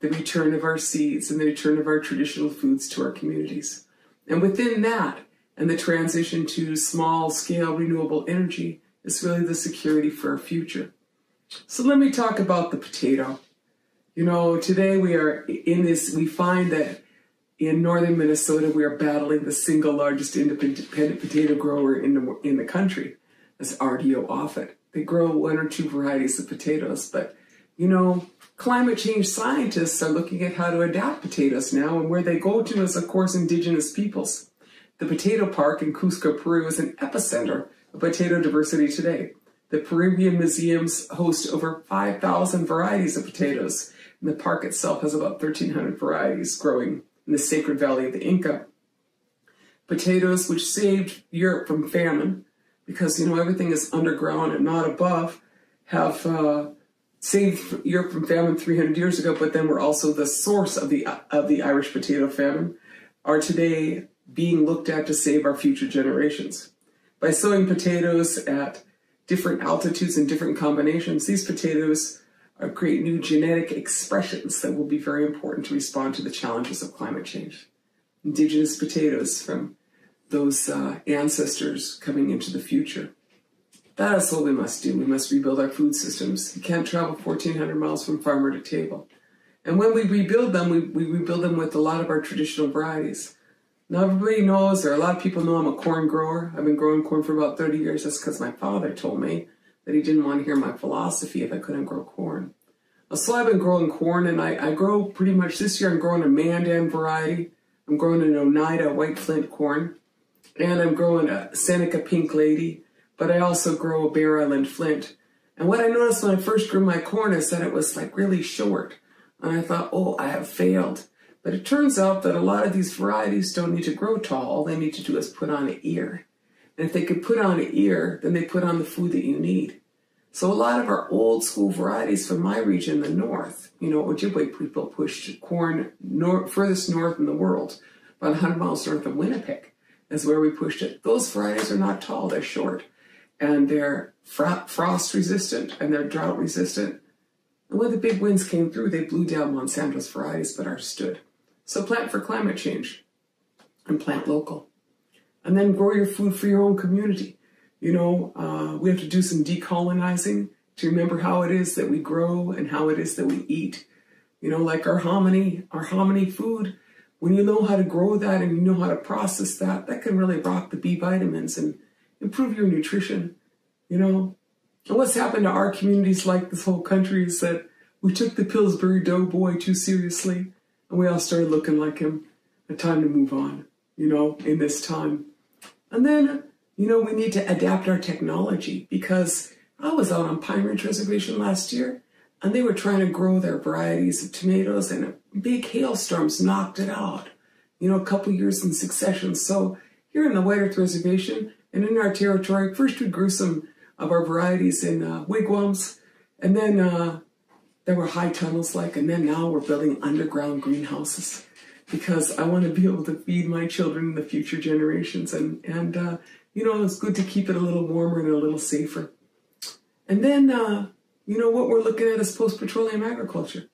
the return of our seeds and the return of our traditional foods to our communities. And within that, and the transition to small scale renewable energy, is really the security for our future. So let me talk about the potato. You know, today we are in this, we find that in northern Minnesota, we are battling the single largest independent potato grower in the, in the country. That's RDO Offutt. They grow one or two varieties of potatoes, but you know, climate change scientists are looking at how to adapt potatoes now, and where they go to is, of course, indigenous peoples. The Potato Park in Cusco, Peru is an epicenter of potato diversity today. The Peruvian museums host over 5,000 varieties of potatoes, and the park itself has about 1,300 varieties growing in the Sacred Valley of the Inca. Potatoes, which saved Europe from famine, because you know everything is underground and not above, have uh, saved Europe from famine 300 years ago, but then were also the source of the of the Irish potato famine, are today being looked at to save our future generations. By sowing potatoes at different altitudes and different combinations, these potatoes create new genetic expressions that will be very important to respond to the challenges of climate change. Indigenous potatoes from those uh, ancestors coming into the future. That is what we must do. We must rebuild our food systems. You can't travel 1,400 miles from farmer to table. And when we rebuild them, we, we rebuild them with a lot of our traditional varieties. Now everybody knows, or a lot of people know I'm a corn grower. I've been growing corn for about 30 years. That's because my father told me that he didn't want to hear my philosophy if I couldn't grow corn. Uh, so I've been growing corn, and I, I grow pretty much this year. I'm growing a Mandan variety. I'm growing an Oneida white flint corn, and I'm growing a Seneca pink lady. But I also grow a Bear Island flint. And what I noticed when I first grew my corn is that it was like really short. And I thought, oh, I have failed. But it turns out that a lot of these varieties don't need to grow tall. All they need to do is put on an ear. And if they can put on an ear, then they put on the food that you need. So a lot of our old school varieties from my region, the north, you know, Ojibwe people pushed corn nor furthest north in the world, about 100 miles north of Winnipeg is where we pushed it. Those varieties are not tall, they're short, and they're frost resistant and they're drought resistant. And when the big winds came through, they blew down Monsanto's varieties, but ours stood. So plant for climate change and plant local. And then grow your food for your own community. You know, uh, we have to do some decolonizing to remember how it is that we grow and how it is that we eat. You know, like our hominy, our hominy food, when you know how to grow that and you know how to process that, that can really rock the B vitamins and improve your nutrition. You know, and what's happened to our communities like this whole country is that we took the Pillsbury Doughboy too seriously and we all started looking like him. A time to move on, you know, in this time. And then, you know, we need to adapt our technology because I was out on Pine Ridge Reservation last year and they were trying to grow their varieties of tomatoes and big hailstorms knocked it out, you know, a couple years in succession. So here in the White Earth Reservation and in our territory, first we grew some of our varieties in uh, wigwams and then uh, there were high tunnels like, and then now we're building underground greenhouses because I want to be able to feed my children in the future generations. And, and uh, you know, it's good to keep it a little warmer and a little safer. And then, uh, you know, what we're looking at is post-petroleum agriculture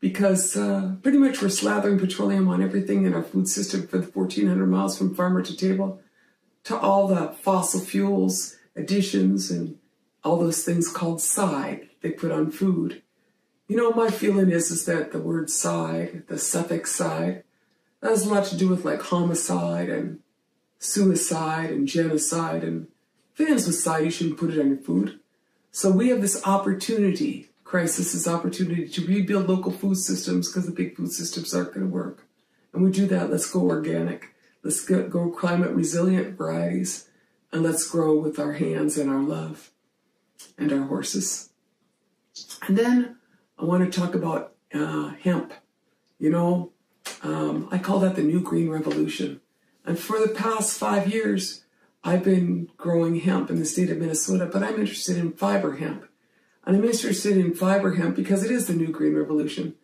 because uh, pretty much we're slathering petroleum on everything in our food system for the 1,400 miles from farmer to table to all the fossil fuels, additions, and all those things called side they put on food. You know, my feeling is, is that the word side, the suffix side, has a lot to do with like homicide and suicide and genocide and fans with side, you shouldn't put it on your food. So we have this opportunity, crisis, this opportunity to rebuild local food systems because the big food systems aren't going to work. And we do that, let's go organic. Let's go climate resilient varieties and let's grow with our hands and our love and our horses. And then I want to talk about uh, hemp. You know, um, I call that the new green revolution. And for the past five years, I've been growing hemp in the state of Minnesota, but I'm interested in fiber hemp. And I'm interested in fiber hemp because it is the new green revolution.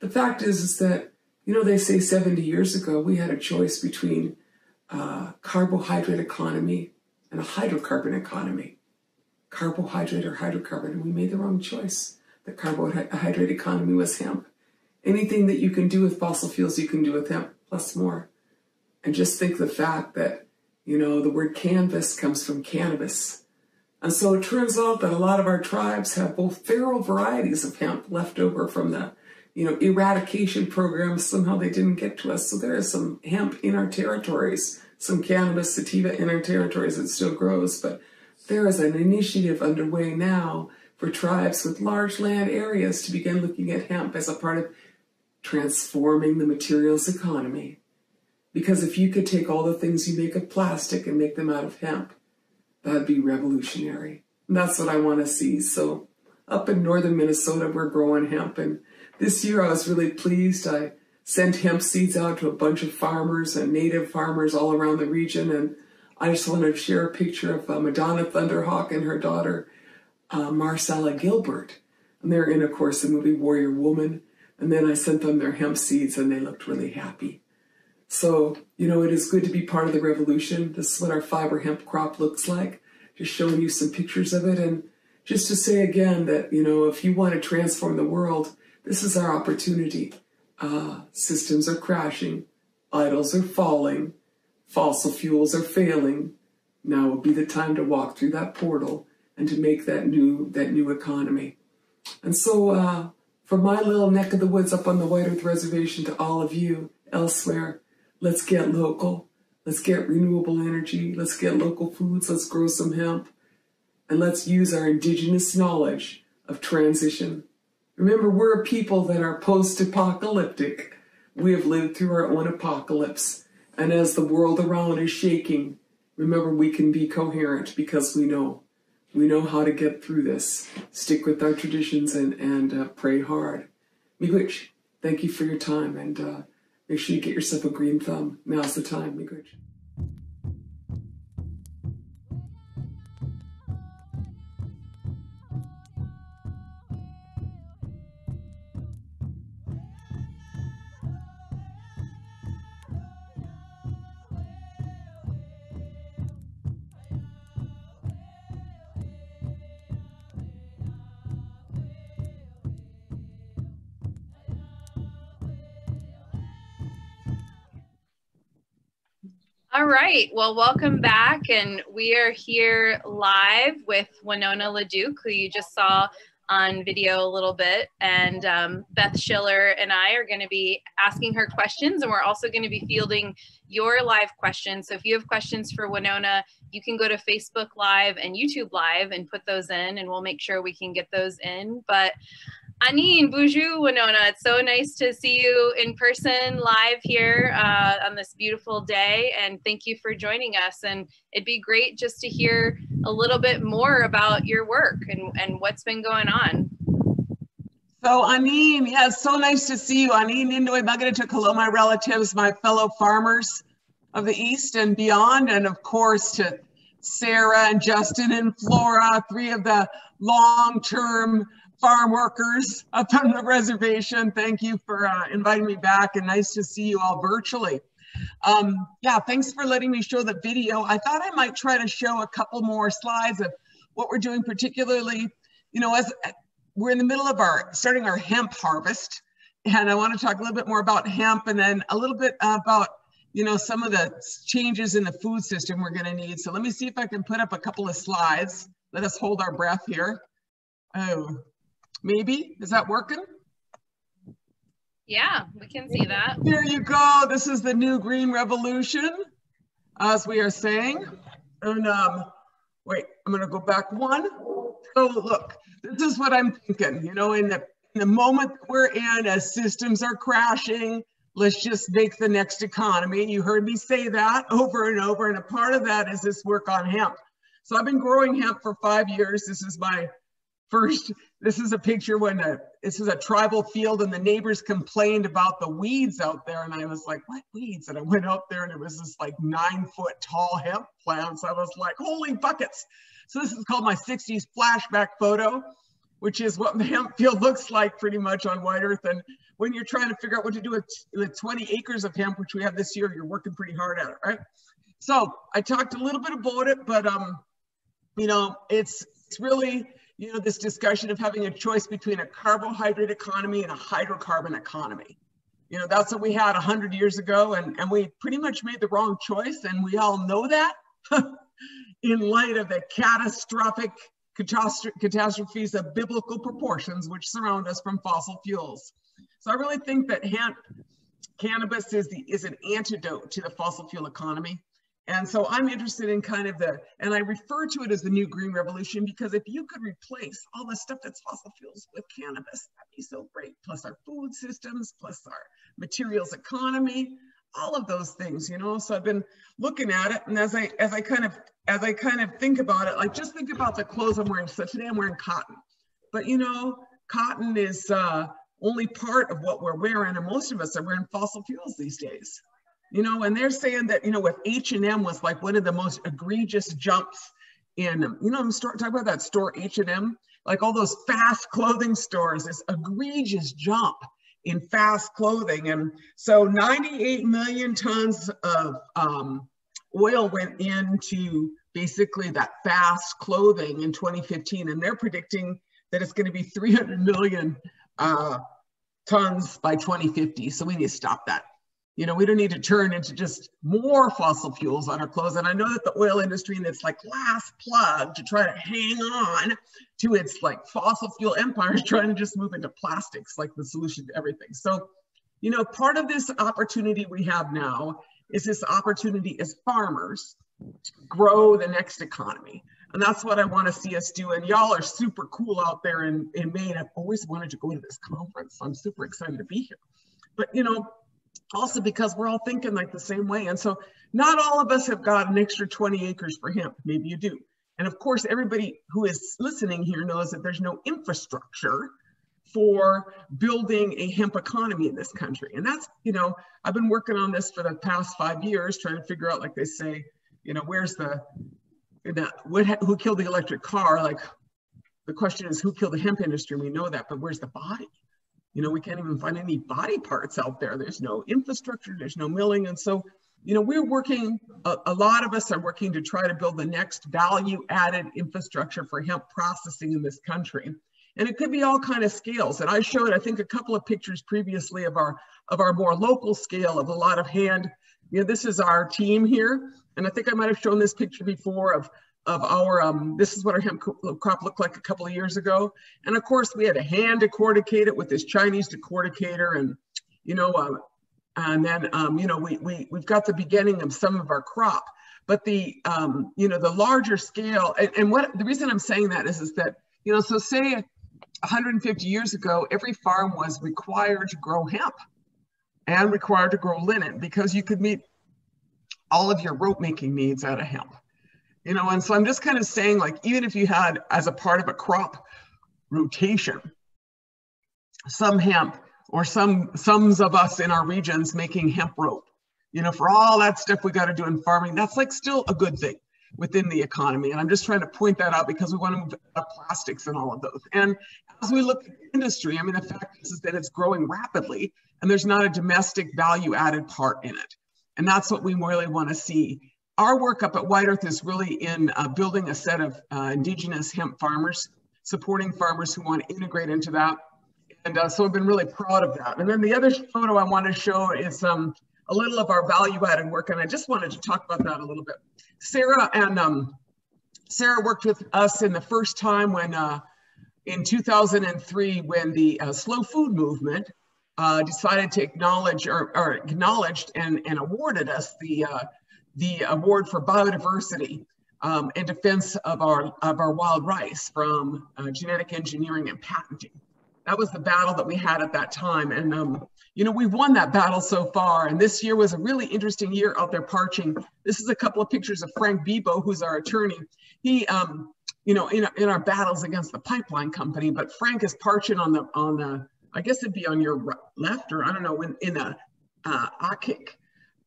The fact is, is that, you know, they say 70 years ago, we had a choice between uh, carbohydrate economy and a hydrocarbon economy. Carbohydrate or hydrocarbon, and we made the wrong choice. The carbohydrate economy was hemp. Anything that you can do with fossil fuels, you can do with hemp, plus more. And just think the fact that, you know, the word canvas comes from cannabis. And so it turns out that a lot of our tribes have both feral varieties of hemp left over from the, you know, eradication programs. Somehow they didn't get to us. So there is some hemp in our territories, some cannabis sativa in our territories that still grows. But there is an initiative underway now for tribes with large land areas to begin looking at hemp as a part of transforming the materials economy. Because if you could take all the things you make of plastic and make them out of hemp, that'd be revolutionary. And that's what I want to see. So up in northern Minnesota, we're growing hemp. And this year I was really pleased. I sent hemp seeds out to a bunch of farmers and native farmers all around the region. And I just wanted to share a picture of uh, Madonna Thunderhawk and her daughter, uh, Marcella Gilbert. And they're in, of course, the movie Warrior Woman. And then I sent them their hemp seeds and they looked really happy. So, you know, it is good to be part of the revolution. This is what our fiber hemp crop looks like. Just showing you some pictures of it. And just to say again that, you know, if you want to transform the world, this is our opportunity. Uh, systems are crashing. Idols are falling. Fossil fuels are failing. Now would be the time to walk through that portal and to make that new, that new economy. And so, uh, from my little neck of the woods up on the White Earth Reservation to all of you elsewhere, let's get local. Let's get renewable energy. Let's get local foods. Let's grow some hemp. And let's use our indigenous knowledge of transition. Remember, we're a people that are post-apocalyptic. We have lived through our own apocalypse. And as the world around is shaking, remember we can be coherent because we know we know how to get through this. Stick with our traditions and, and uh, pray hard. Miigwech, thank you for your time and uh, make sure you get yourself a green thumb. Now's the time, Miigwech. Right. Well, welcome back. And we are here live with Winona LaDuke, who you just saw on video a little bit. And um, Beth Schiller and I are going to be asking her questions. And we're also going to be fielding your live questions. So if you have questions for Winona, you can go to Facebook Live and YouTube Live and put those in, and we'll make sure we can get those in. But Anin, Buju, Winona. It's so nice to see you in person live here uh, on this beautiful day. And thank you for joining us. And it'd be great just to hear a little bit more about your work and, and what's been going on. So Anin, yeah, so nice to see you. Anin Indoy Magana hello, my relatives, my fellow farmers of the East and beyond. And of course to Sarah and Justin and Flora, three of the long-term farm workers up on the reservation. Thank you for uh, inviting me back and nice to see you all virtually. Um, yeah, thanks for letting me show the video. I thought I might try to show a couple more slides of what we're doing, particularly, you know, as we're in the middle of our, starting our hemp harvest. And I want to talk a little bit more about hemp and then a little bit about, you know, some of the changes in the food system we're going to need. So let me see if I can put up a couple of slides. Let us hold our breath here. Oh, Maybe, is that working? Yeah, we can see that. There you go. This is the new green revolution, as we are saying. And um, wait, I'm gonna go back one. So look, this is what I'm thinking, you know, in the, in the moment we're in as systems are crashing, let's just make the next economy. You heard me say that over and over. And a part of that is this work on hemp. So I've been growing hemp for five years. This is my first, this is a picture when a, this is a tribal field and the neighbors complained about the weeds out there. And I was like, what weeds? And I went out there and it was this like nine foot tall hemp plants. I was like, holy buckets. So this is called my 60s flashback photo, which is what the hemp field looks like pretty much on White Earth. And when you're trying to figure out what to do with, with 20 acres of hemp, which we have this year, you're working pretty hard at it, right? So I talked a little bit about it, but um, you know, it's it's really you know, this discussion of having a choice between a carbohydrate economy and a hydrocarbon economy. You know, that's what we had 100 years ago, and, and we pretty much made the wrong choice, and we all know that *laughs* in light of the catastrophic catastrophes of biblical proportions which surround us from fossil fuels. So I really think that hemp, cannabis is, the, is an antidote to the fossil fuel economy. And so I'm interested in kind of the, and I refer to it as the new green revolution because if you could replace all the stuff that's fossil fuels with cannabis, that'd be so great. Plus our food systems, plus our materials economy, all of those things, you know. So I've been looking at it, and as I as I kind of as I kind of think about it, like just think about the clothes I'm wearing. So today I'm wearing cotton, but you know, cotton is uh, only part of what we're wearing, and most of us are wearing fossil fuels these days you know, and they're saying that, you know, with H&M was like one of the most egregious jumps in, you know, I'm talking about that store H&M, like all those fast clothing stores, this egregious jump in fast clothing. And so 98 million tons of um, oil went into basically that fast clothing in 2015. And they're predicting that it's going to be 300 million uh, tons by 2050. So we need to stop that. You know, we don't need to turn into just more fossil fuels on our clothes. And I know that the oil industry and its like last plug to try to hang on to its like fossil fuel empire is trying to just move into plastics like the solution to everything. So, you know, part of this opportunity we have now is this opportunity as farmers to grow the next economy. And that's what I want to see us do. And y'all are super cool out there in, in Maine. I've always wanted to go to this conference. So I'm super excited to be here. But, you know, also because we're all thinking like the same way. And so not all of us have got an extra 20 acres for hemp. Maybe you do. And of course, everybody who is listening here knows that there's no infrastructure for building a hemp economy in this country. And that's, you know, I've been working on this for the past five years, trying to figure out, like they say, you know, where's the, the what, who killed the electric car? Like the question is who killed the hemp industry? We know that, but where's the body? You know, we can't even find any body parts out there. There's no infrastructure, there's no milling. And so, you know, we're working, a, a lot of us are working to try to build the next value added infrastructure for hemp processing in this country. And it could be all kind of scales. And I showed, I think, a couple of pictures previously of our of our more local scale of a lot of hand. You know, this is our team here. And I think I might have shown this picture before of of our, um, this is what our hemp crop looked like a couple of years ago. And of course we had a hand decorticate it with this Chinese decorticator and, you know, uh, and then, um, you know, we, we, we've got the beginning of some of our crop, but the, um, you know, the larger scale, and, and what, the reason I'm saying that is, is that, you know, so say 150 years ago, every farm was required to grow hemp and required to grow linen because you could meet all of your rope making needs out of hemp you know and so i'm just kind of saying like even if you had as a part of a crop rotation some hemp or some some of us in our regions making hemp rope you know for all that stuff we got to do in farming that's like still a good thing within the economy. And i'm just trying to point that out because we want to move out plastics and all of those. And as we look at the industry i mean the fact is, is that it's growing rapidly and there's not a domestic value added part in it. And that's what we really want to see our work up at White Earth is really in uh, building a set of uh, indigenous hemp farmers, supporting farmers who want to integrate into that. And uh, so I've been really proud of that. And then the other photo I want to show is um, a little of our value added work. And I just wanted to talk about that a little bit. Sarah and um, Sarah worked with us in the first time when uh, in 2003, when the uh, slow food movement uh, decided to acknowledge or, or, acknowledged and, and awarded us the, the award for biodiversity um, in defense of our, of our wild rice from uh, genetic engineering and patenting. That was the battle that we had at that time. And, um, you know, we've won that battle so far. And this year was a really interesting year out there parching. This is a couple of pictures of Frank Bibeau, who's our attorney. He, um, you know, in, in our battles against the pipeline company, but Frank is parching on the, on the, I guess it'd be on your left or I don't know, in, in a uh, akik,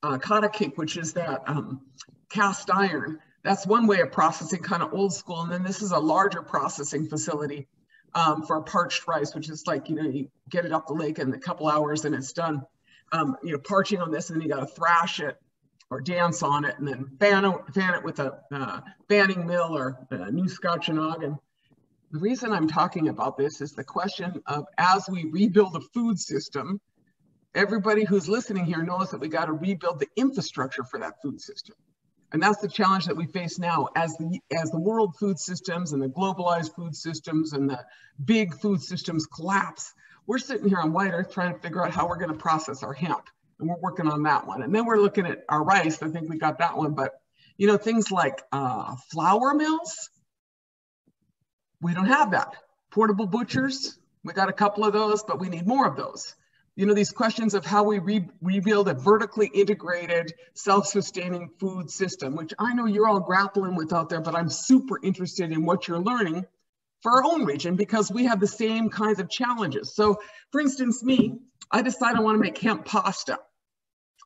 uh, katakik, which is that um, cast iron. That's one way of processing, kind of old school. And then this is a larger processing facility um, for parched rice, which is like, you know, you get it up the lake in a couple hours and it's done. Um, you know, parching on this and then you got to thrash it or dance on it and then fan it, fan it with a uh, fanning mill or a nooshkaachinaagan. The reason I'm talking about this is the question of as we rebuild a food system, everybody who's listening here knows that we got to rebuild the infrastructure for that food system. And that's the challenge that we face now as the, as the world food systems and the globalized food systems and the big food systems collapse. We're sitting here on White Earth trying to figure out how we're going to process our hemp. And we're working on that one. And then we're looking at our rice. I think we got that one. But, you know, things like uh, flour mills, we don't have that. Portable butchers, we got a couple of those, but we need more of those you know, these questions of how we re rebuild a vertically integrated, self-sustaining food system, which I know you're all grappling with out there, but I'm super interested in what you're learning for our own region because we have the same kinds of challenges. So for instance, me, I decided I want to make hemp pasta.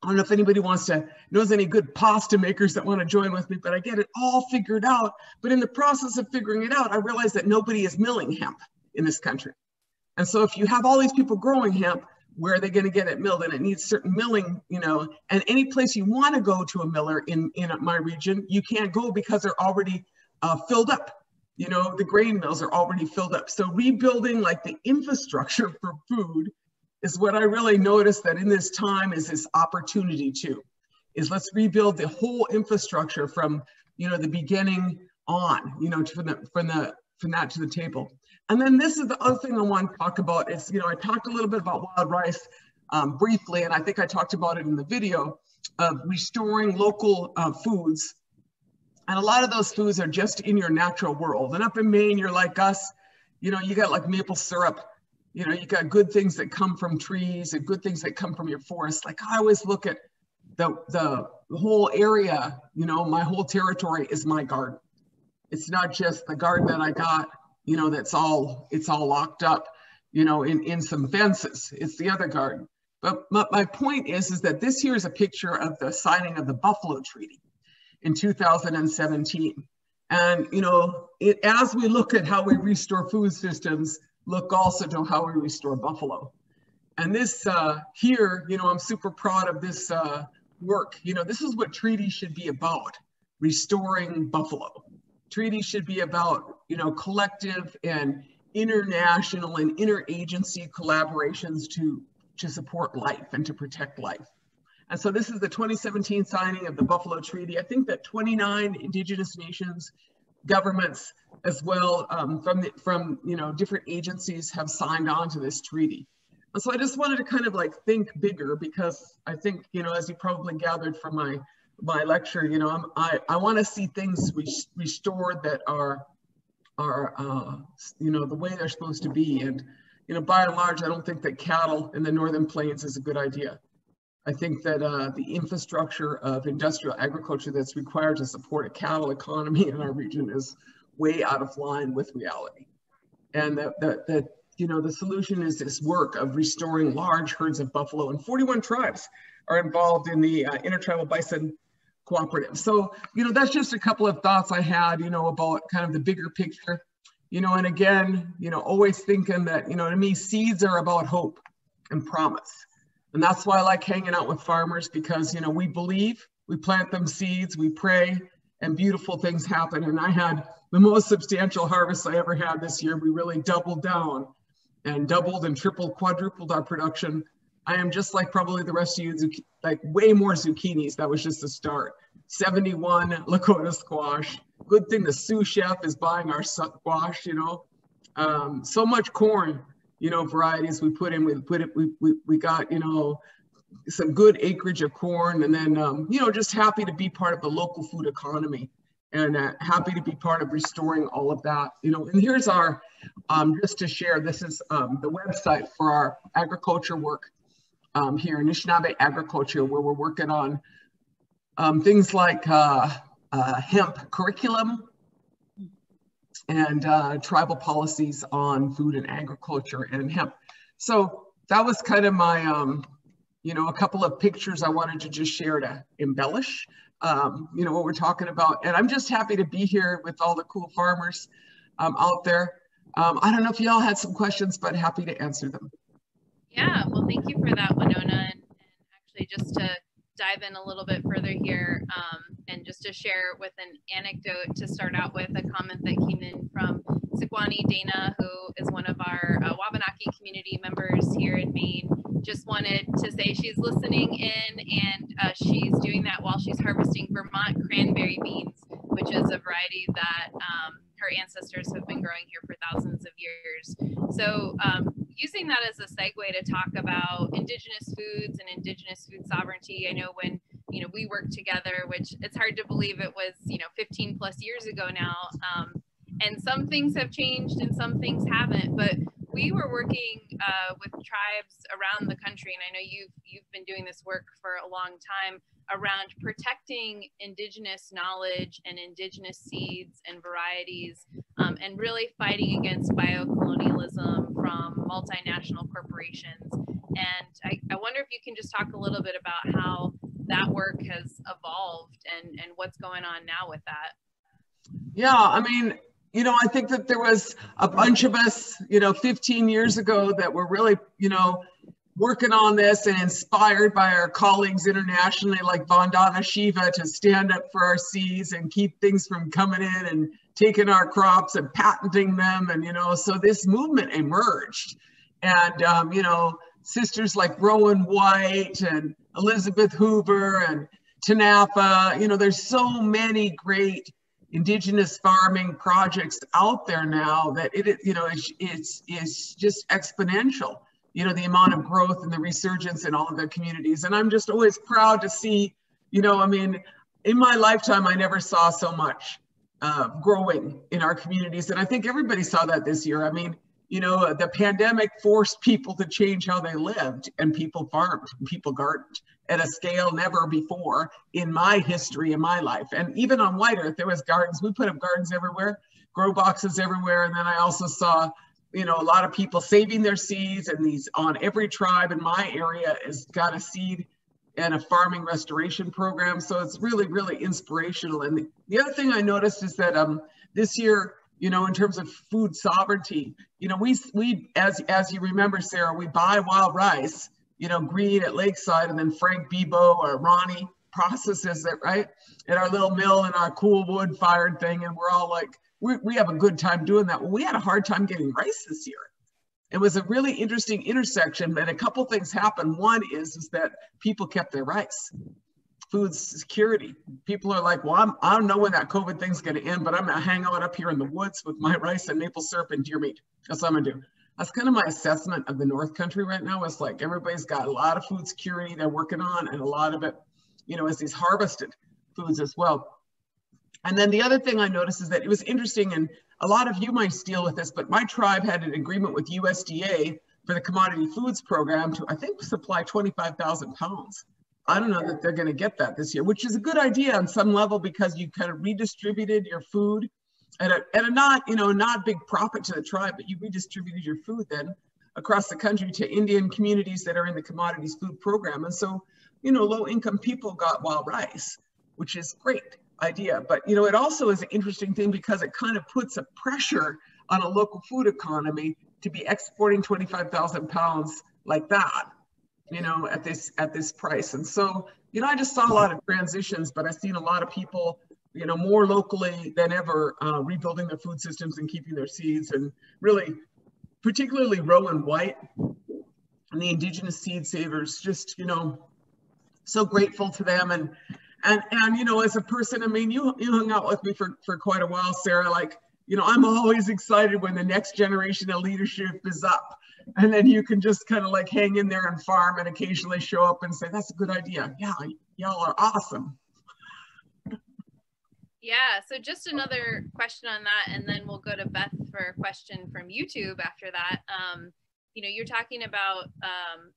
I don't know if anybody wants to, knows any good pasta makers that want to join with me, but I get it all figured out. But in the process of figuring it out, I realized that nobody is milling hemp in this country. And so if you have all these people growing hemp, where are they going to get it milled and it needs certain milling you know and any place you want to go to a miller in in my region you can't go because they're already uh, filled up. You know the grain mills are already filled up. So rebuilding like the infrastructure for food is what i really noticed that in this time is this opportunity too is let's rebuild the whole infrastructure from you know the beginning on you know from the from the from that to the table and then this is the other thing I want to talk about is, you know, I talked a little bit about wild rice um, briefly, and I think I talked about it in the video of restoring local uh, foods. And a lot of those foods are just in your natural world. And up in Maine, you're like us, you know, you got like maple syrup, you know, you got good things that come from trees and good things that come from your forest. Like I always look at the, the, whole area, you know, my whole territory is my garden. It's not just the garden that I got you know, that's all, it's all locked up, you know, in, in some fences. It's the other garden. But my, my point is, is that this here is a picture of the signing of the Buffalo Treaty in 2017. And, you know, it, as we look at how we restore food systems, look also to how we restore buffalo. And this uh, here, you know, I'm super proud of this uh, work. You know, this is what treaties should be about, restoring buffalo treaty should be about, you know, collective and international and interagency collaborations to, to support life and to protect life. And so this is the 2017 signing of the Buffalo Treaty. I think that 29 indigenous nations, governments as well um, from, the, from you know, different agencies have signed on to this treaty. And so I just wanted to kind of like think bigger because I think, you know, as you probably gathered from my my lecture, you know, I'm, i I want to see things re restored that are are uh, you know the way they're supposed to be. And you know, by and large, I don't think that cattle in the northern plains is a good idea. I think that uh, the infrastructure of industrial agriculture that's required to support a cattle economy in our region is way out of line with reality. And that, that, that you know, the solution is this work of restoring large herds of buffalo and 41 tribes are involved in the uh, intertribal bison cooperative. So, you know, that's just a couple of thoughts I had, you know, about kind of the bigger picture, you know, and again, you know, always thinking that, you know, to me, seeds are about hope and promise. And that's why I like hanging out with farmers because, you know, we believe, we plant them seeds, we pray, and beautiful things happen. And I had the most substantial harvest I ever had this year. We really doubled down and doubled and tripled, quadrupled our production I am just like probably the rest of you, like way more zucchinis. That was just the start. 71 Lakota squash. Good thing the Sioux Chef is buying our squash, you know. Um, so much corn, you know, varieties we put in. We put it, we, we, we got, you know, some good acreage of corn and then, um, you know, just happy to be part of the local food economy and uh, happy to be part of restoring all of that, you know, and here's our, um, just to share, this is um, the website for our agriculture work um, here, Anishinaabe Agriculture, where we're working on um, things like uh, uh, hemp curriculum and uh, tribal policies on food and agriculture and hemp. So that was kind of my, um, you know, a couple of pictures I wanted to just share to embellish, um, you know, what we're talking about. And I'm just happy to be here with all the cool farmers um, out there. Um, I don't know if y'all had some questions, but happy to answer them. Yeah, well, thank you for that, Winona. And, actually, just to dive in a little bit further here um, and just to share with an anecdote to start out with a comment that came in from Sikwani Dana, who is one of our uh, Wabanaki community members here in Maine. Just wanted to say she's listening in and uh, she's doing that while she's harvesting Vermont cranberry beans, which is a variety that um, her ancestors have been growing here for thousands of years. So um, using that as a segue to talk about indigenous foods and indigenous food sovereignty, I know when you know we worked together, which it's hard to believe it was you know 15 plus years ago now, um, and some things have changed and some things haven't, but we were working uh, with tribes around the country, and I know you've you've been doing this work for a long time around protecting indigenous knowledge and indigenous seeds and varieties, um, and really fighting against biocolonialism from multinational corporations. And I, I wonder if you can just talk a little bit about how that work has evolved and and what's going on now with that. Yeah, I mean, you know, I think that there was a bunch of us, you know, 15 years ago that were really, you know, working on this and inspired by our colleagues internationally like Vandana Shiva to stand up for our seas and keep things from coming in and taking our crops and patenting them. And, you know, so this movement emerged. And, um, you know, sisters like Rowan White and Elizabeth Hoover and TANAPA, you know, there's so many great indigenous farming projects out there now that it, you know, it's, it's, it's just exponential, you know, the amount of growth and the resurgence in all of their communities. And I'm just always proud to see, you know, I mean, in my lifetime, I never saw so much uh, growing in our communities. And I think everybody saw that this year. I mean, you know, the pandemic forced people to change how they lived and people farmed, people gardened at a scale never before in my history in my life. And even on White Earth, there was gardens. We put up gardens everywhere, grow boxes everywhere. And then I also saw, you know, a lot of people saving their seeds and these on every tribe in my area has got a seed and a farming restoration program. So it's really, really inspirational. And the, the other thing I noticed is that um, this year, you know, in terms of food sovereignty, you know, we, we as, as you remember, Sarah, we buy wild rice you know, Green at Lakeside, and then Frank Bibeau or Ronnie processes it, right? At our little mill in our cool wood fired thing. And we're all like, we, we have a good time doing that. Well, we had a hard time getting rice this year. It was a really interesting intersection and a couple things happened. One is, is that people kept their rice. Food security. People are like, well, I'm, I don't know when that COVID thing's going to end, but I'm going to hang out up here in the woods with my *laughs* rice and maple syrup and deer meat. That's what I'm going to do that's kind of my assessment of the North Country right now. It's like everybody's got a lot of food security they're working on, and a lot of it, you know, is these harvested foods as well. And then the other thing I noticed is that it was interesting, and a lot of you might deal with this, but my tribe had an agreement with USDA for the commodity foods program to, I think, supply 25,000 pounds. I don't know that they're going to get that this year, which is a good idea on some level because you kind of redistributed your food at a, at a not, you know, not big profit to the tribe, but you redistributed your food then across the country to Indian communities that are in the commodities food program. And so, you know, low income people got wild rice, which is great idea. But, you know, it also is an interesting thing because it kind of puts a pressure on a local food economy to be exporting 25,000 pounds like that, you know, at this, at this price. And so, you know, I just saw a lot of transitions, but I've seen a lot of people you know, more locally than ever, uh, rebuilding their food systems and keeping their seeds and really, particularly Rowan White and the indigenous seed savers, just, you know, so grateful to them. And, and, and, you know, as a person, I mean, you, you hung out with me for, for quite a while, Sarah, like, you know, I'm always excited when the next generation of leadership is up and then you can just kind of like hang in there and farm and occasionally show up and say, that's a good idea. Yeah, y'all are awesome. Yeah, so just another question on that, and then we'll go to Beth for a question from YouTube after that. Um, you know, you're talking about um,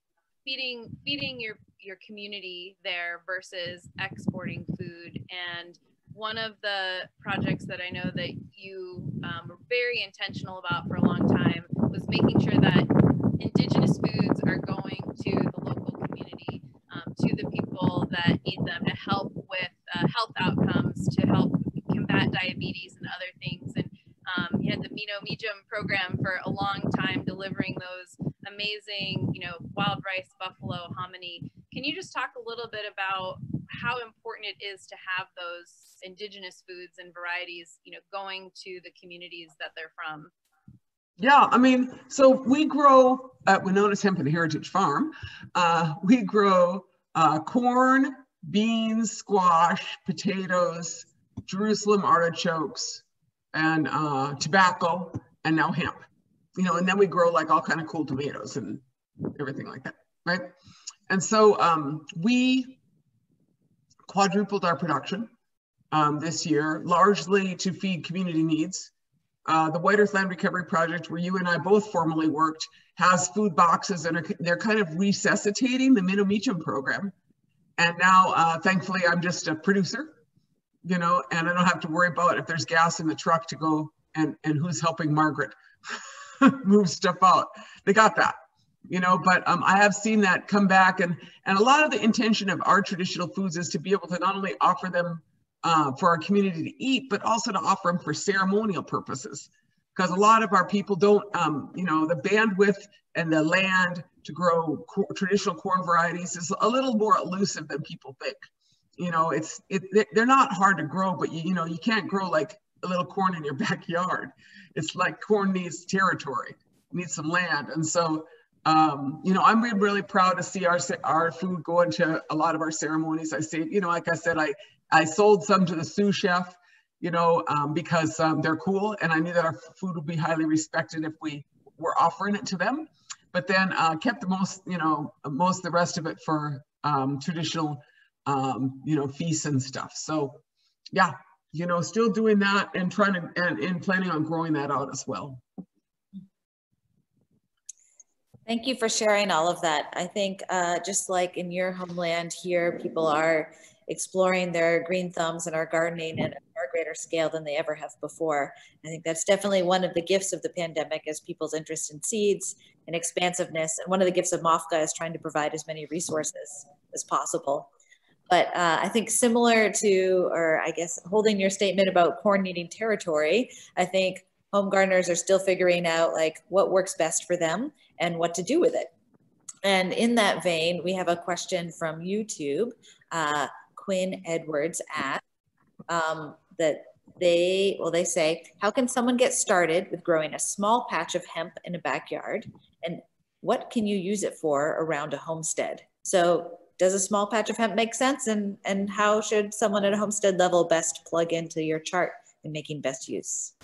feeding feeding your your community there versus exporting food, and one of the projects that I know that you um, were very intentional about for a long time was making sure that indigenous foods are going to the local community, um, to the people that need them to help with uh, health outcomes, to help combat diabetes and other things. And um, you had the Mino program for a long time, delivering those amazing, you know, wild rice, buffalo, hominy. Can you just talk a little bit about how important it is to have those indigenous foods and varieties, you know, going to the communities that they're from? Yeah, I mean, so we grow at Winona's Hemp and Heritage Farm. Uh, we grow uh, corn, beans, squash, potatoes, Jerusalem artichokes, and uh, tobacco, and now hemp. You know, and then we grow like all kind of cool tomatoes and everything like that, right? And so um, we quadrupled our production um, this year, largely to feed community needs. Uh, the White Earth Land Recovery Project, where you and I both formerly worked, has food boxes and are, they're kind of resuscitating the Mino Mijum program. And now, uh, thankfully, I'm just a producer you know, and I don't have to worry about if there's gas in the truck to go and, and who's helping Margaret *laughs* move stuff out. They got that, you know, but um, I have seen that come back and, and a lot of the intention of our traditional foods is to be able to not only offer them uh, for our community to eat, but also to offer them for ceremonial purposes. Because a lot of our people don't, um, you know, the bandwidth and the land to grow co traditional corn varieties is a little more elusive than people think you know, it's it, they're not hard to grow, but you, you know, you can't grow like a little corn in your *laughs* backyard. It's like corn needs territory, needs some land. And so, um, you know, I'm really, proud to see our, our food go into a lot of our ceremonies. I see, you know, like I said, I, I sold some to the Sioux Chef, you know, um, because um, they're cool. And I knew that our food would be highly respected if we were offering it to them. But then uh, kept the most, you know, most of the rest of it for um, traditional um, you know, feasts and stuff. So yeah, you know, still doing that and trying to, and, and planning on growing that out as well. Thank you for sharing all of that. I think uh, just like in your homeland here, people are exploring their green thumbs and are gardening at a far greater scale than they ever have before. I think that's definitely one of the gifts of the pandemic is people's interest in seeds and expansiveness. And one of the gifts of MOFGA is trying to provide as many resources as possible. But uh, I think similar to, or I guess holding your statement about corn needing territory, I think home gardeners are still figuring out like what works best for them and what to do with it. And in that vein, we have a question from YouTube. Uh, Quinn Edwards asked um, that they, well, they say, how can someone get started with growing a small patch of hemp in a backyard? And what can you use it for around a homestead? So does a small patch of hemp make sense? And, and how should someone at a homestead level best plug into your chart in making best use?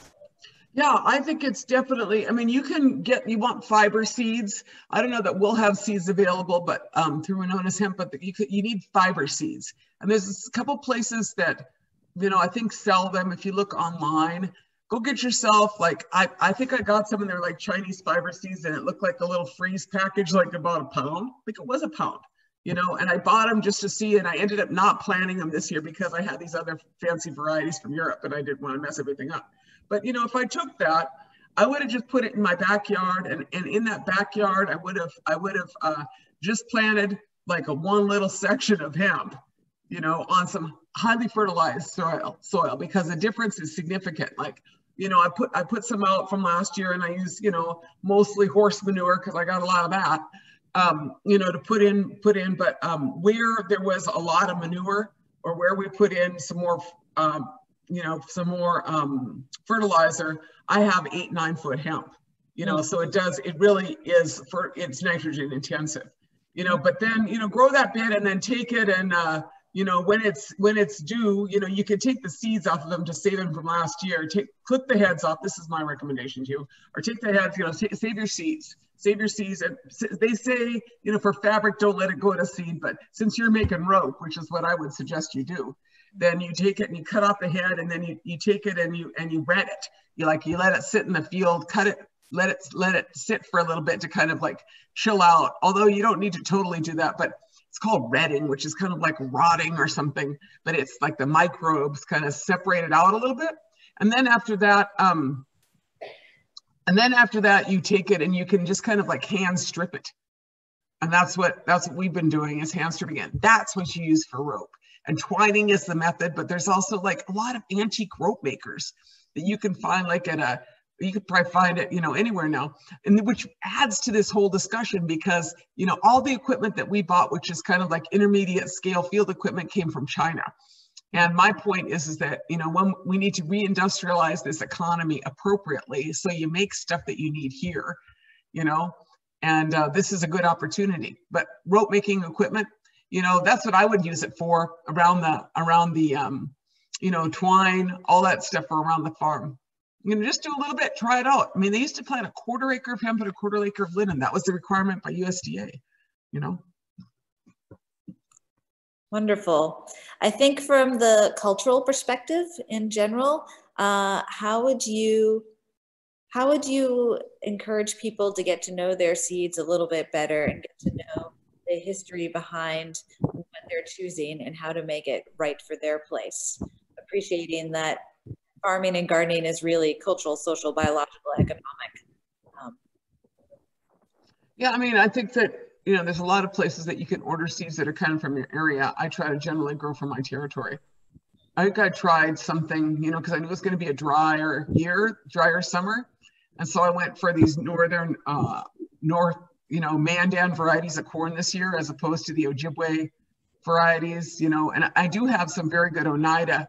Yeah, I think it's definitely, I mean, you can get, you want fiber seeds. I don't know that we'll have seeds available, but um, through Winona's Hemp, but you, could, you need fiber seeds. And there's a couple places that, you know, I think sell them. If you look online, go get yourself, like, I, I think I got some of their like Chinese fiber seeds and it looked like a little freeze package, like about a pound. Like it was a pound you know, and I bought them just to see, and I ended up not planting them this year because I had these other fancy varieties from Europe and I didn't want to mess everything up. But, you know, if I took that, I would have just put it in my backyard and, and in that backyard, I would have, I would have uh, just planted like a one little section of hemp, you know, on some highly fertilized soil, soil because the difference is significant. Like, you know, I put, I put some out from last year and I used, you know, mostly horse manure because I got a lot of that um, you know, to put in, put in, but um, where there was a lot of manure or where we put in some more, um, you know, some more um, fertilizer, I have eight, nine foot hemp, you know, so it does, it really is for, it's nitrogen intensive, you know, but then, you know, grow that bit and then take it and, uh, you know, when it's when it's due, you know, you can take the seeds off of them to save them from last year. Take clip the heads off. This is my recommendation to you. Or take the heads, you know, save your seeds. Save your seeds. And they say, you know, for fabric, don't let it go to seed. But since you're making rope, which is what I would suggest you do, then you take it and you cut off the head, and then you, you take it and you and you ret it. You like you let it sit in the field, cut it, let it let it sit for a little bit to kind of like chill out. Although you don't need to totally do that, but it's called retting, which is kind of like rotting or something, but it's like the microbes kind of separated out a little bit. And then after that, um, and then after that, you take it and you can just kind of like hand strip it. And that's what that's what we've been doing is hand stripping it. That's what you use for rope. And twining is the method, but there's also like a lot of antique rope makers that you can find like at a you could probably find it, you know, anywhere now. And which adds to this whole discussion because, you know, all the equipment that we bought, which is kind of like intermediate scale field equipment came from China. And my point is, is that, you know, when we need to reindustrialize this economy appropriately, so you make stuff that you need here, you know, and uh, this is a good opportunity. But rope making equipment, you know, that's what I would use it for around the, around the, um, you know, twine, all that stuff for around the farm you know, just do a little bit, try it out. I mean, they used to plant a quarter acre of hemp and a quarter acre of linen. That was the requirement by USDA, you know? Wonderful. I think from the cultural perspective in general, uh, how would you how would you encourage people to get to know their seeds a little bit better and get to know the history behind what they're choosing and how to make it right for their place? Appreciating that farming and gardening is really cultural, social, biological, economic. Um, yeah, I mean, I think that you know, there's a lot of places that you can order seeds that are kind of from your area. I try to generally grow from my territory. I think I tried something, you know, because I knew it was going to be a drier year, drier summer, and so I went for these northern, uh, north, you know, Mandan varieties of corn this year, as opposed to the Ojibwe varieties, you know. And I do have some very good Oneida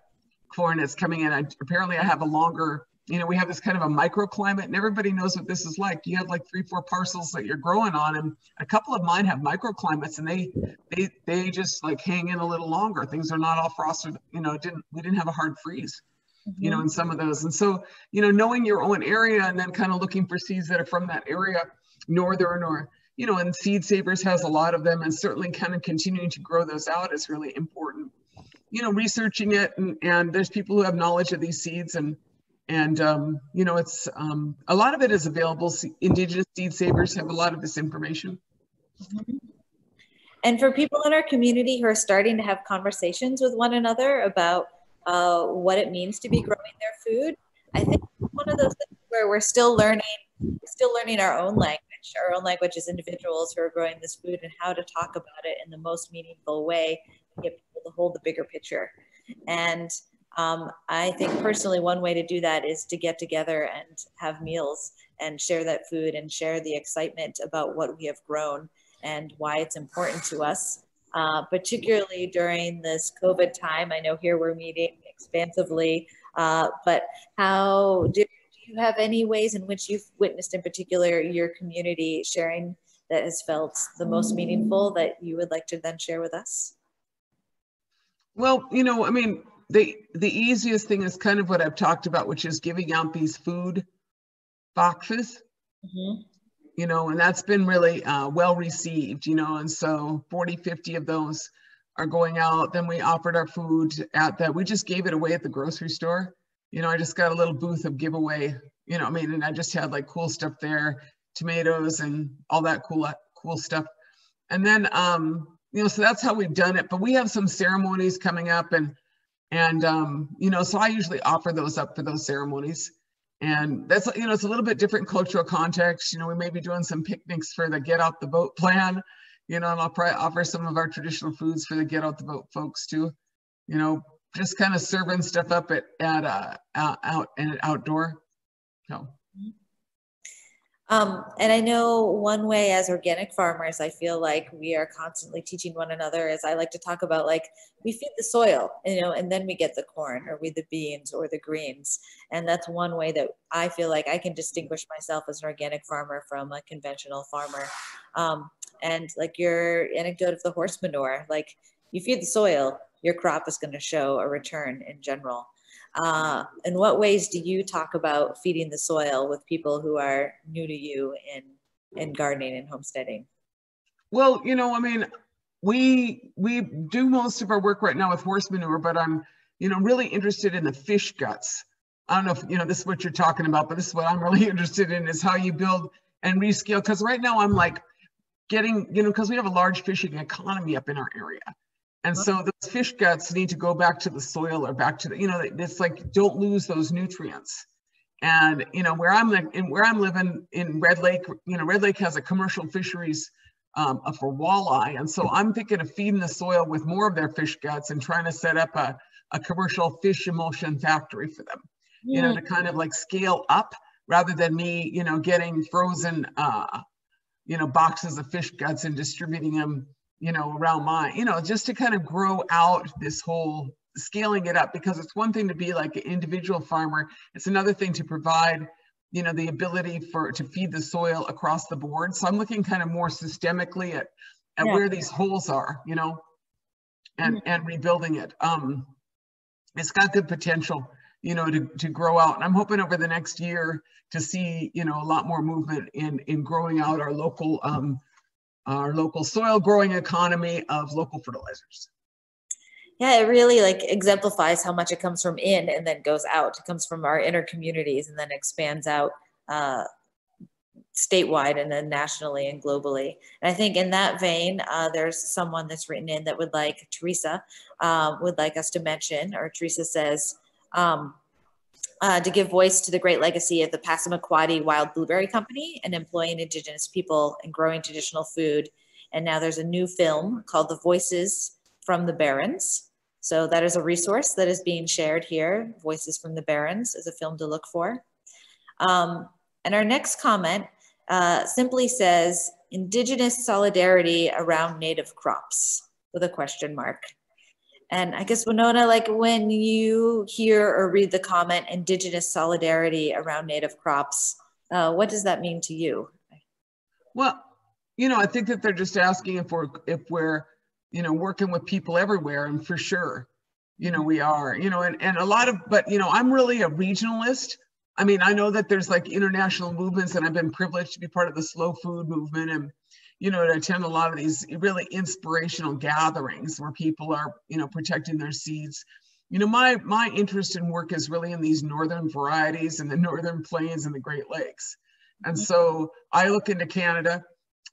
corn that's coming in. I, apparently I have a longer, you know, we have this kind of a microclimate and everybody knows what this is like. You have like three, four parcels that you're growing on and a couple of mine have microclimates and they, they, they just like hang in a little longer. Things are not all frosted, you know, didn't, we didn't have a hard freeze. Mm-hmm. you know, in some of those. And so, you know, knowing your own area and then kind of looking for seeds that are from that area, northern or, you know, and Seed Savers has a lot of them and certainly kind of continuing to grow those out is really important you know, researching it and, and there's people who have knowledge of these seeds and, and, um, you know, it's, um, a lot of it is available. Indigenous seed savers have a lot of this information. Mm-hmm. And for people in our community who are starting to have conversations with one another about uh, what it means to be growing their food, I think one of those things where we're still learning, still learning our own language, our own language as individuals who are growing this food and how to talk about it in the most meaningful way to get people to hold the bigger picture. And um, I think personally, one way to do that is to get together and have meals and share that food and share the excitement about what we have grown and why it's important to us. Uh, particularly during this COVID time, I know here we're meeting expansively, uh, but how do, do you have any ways in which you've witnessed, in particular, your community sharing that has felt the most meaningful that you would like to then share with us? Well, you know, I mean, the the easiest thing is kind of what I've talked about, which is giving out these food boxes. Mm-hmm. You know, and that's been really uh, well received, you know, and so 40, 50 of those are going out. Then we offered our food at that. We just gave it away at the grocery store. You know, I just got a little booth of giveaway, you know, I mean, and I just had like cool stuff there, tomatoes and all that cool, cool stuff. And then, um, you know, so that's how we've done it. But we have some ceremonies coming up and, and, um, you know, so I usually offer those up for those ceremonies. And that's, you know, it's a little bit different cultural context. You know, we may be doing some picnics for the get out the boat plan, you know, and I'll probably offer some of our traditional foods for the get out the boat folks too. You know, just kind of serving stuff up at, at uh, out, out and outdoor. So. Um, and I know one way as organic farmers, I feel like we are constantly teaching one another. As I like to talk about, like we feed the soil, you know, and then we get the corn, or we the beans, or the greens, and that's one way that I feel like I can distinguish myself as an organic farmer from a conventional farmer. Um, and like your anecdote of the horse manure, like you feed the soil, your crop is going to show a return in general. Uh, in what ways do you talk about feeding the soil with people who are new to you in, in gardening and homesteading? Well, you know, I mean, we we do most of our work right now with horse manure, but I'm, you know, really interested in the fish guts. I don't know if you know this is what you're talking about, but this is what I'm really *laughs* interested in is how you build and rescale. Because right now I'm like getting, you know, because we have a large fishing economy up in our area. And so those fish guts need to go back to the soil or back to the, you know, it's like don't lose those nutrients. And you know where I'm in where I'm living in Red Lake, you know, Red Lake has a commercial fisheries um, for walleye, and so I'm thinking of feeding the soil with more of their fish guts and trying to set up a, a commercial fish emulsion factory for them. You know, to kind of like scale up rather than me, you know, getting frozen, uh, you know, boxes of fish guts and distributing them you know, around mine, you know, just to kind of grow out this whole scaling it up because it's one thing to be like an individual farmer. It's another thing to provide, you know, the ability for to feed the soil across the board. So I'm looking kind of more systemically at, at yeah. where these holes are, you know, and, mm-hmm. and rebuilding it. Um, it's got good potential, you know, to, to grow out. And I'm hoping over the next year to see, you know, a lot more movement in, in growing out our local um, our local soil growing economy of local fertilizers. Yeah, it really like exemplifies how much it comes from in and then goes out. It comes from our inner communities and then expands out uh, statewide and then nationally and globally. And I think in that vein, uh, there's someone that's written in that would like Teresa uh, would like us to mention, or Teresa says, um, uh, to give voice to the great legacy of the Passamaquoddy Wild Blueberry Company and employing Indigenous people and growing traditional food. And now there's a new film called The Voices from the Barrens. So that is a resource that is being shared here. Voices from the Barrens is a film to look for. Um, and our next comment uh, simply says, Indigenous solidarity around native crops with a question mark. And I guess Winona, like when you hear or read the comment Indigenous solidarity around native crops, uh, what does that mean to you? Well, you know, I think that they're just asking if we're if we're, you know, working with people everywhere, and for sure, you know, we are, you know, and, and a lot of, but you know, I'm really a regionalist. I mean, I know that there's like international movements, and I've been privileged to be part of the slow food movement and you know, to attend a lot of these really inspirational gatherings where people are, you know, protecting their seeds. You know, my my interest in work is really in these northern varieties and the northern plains and the Great Lakes. And so I look into Canada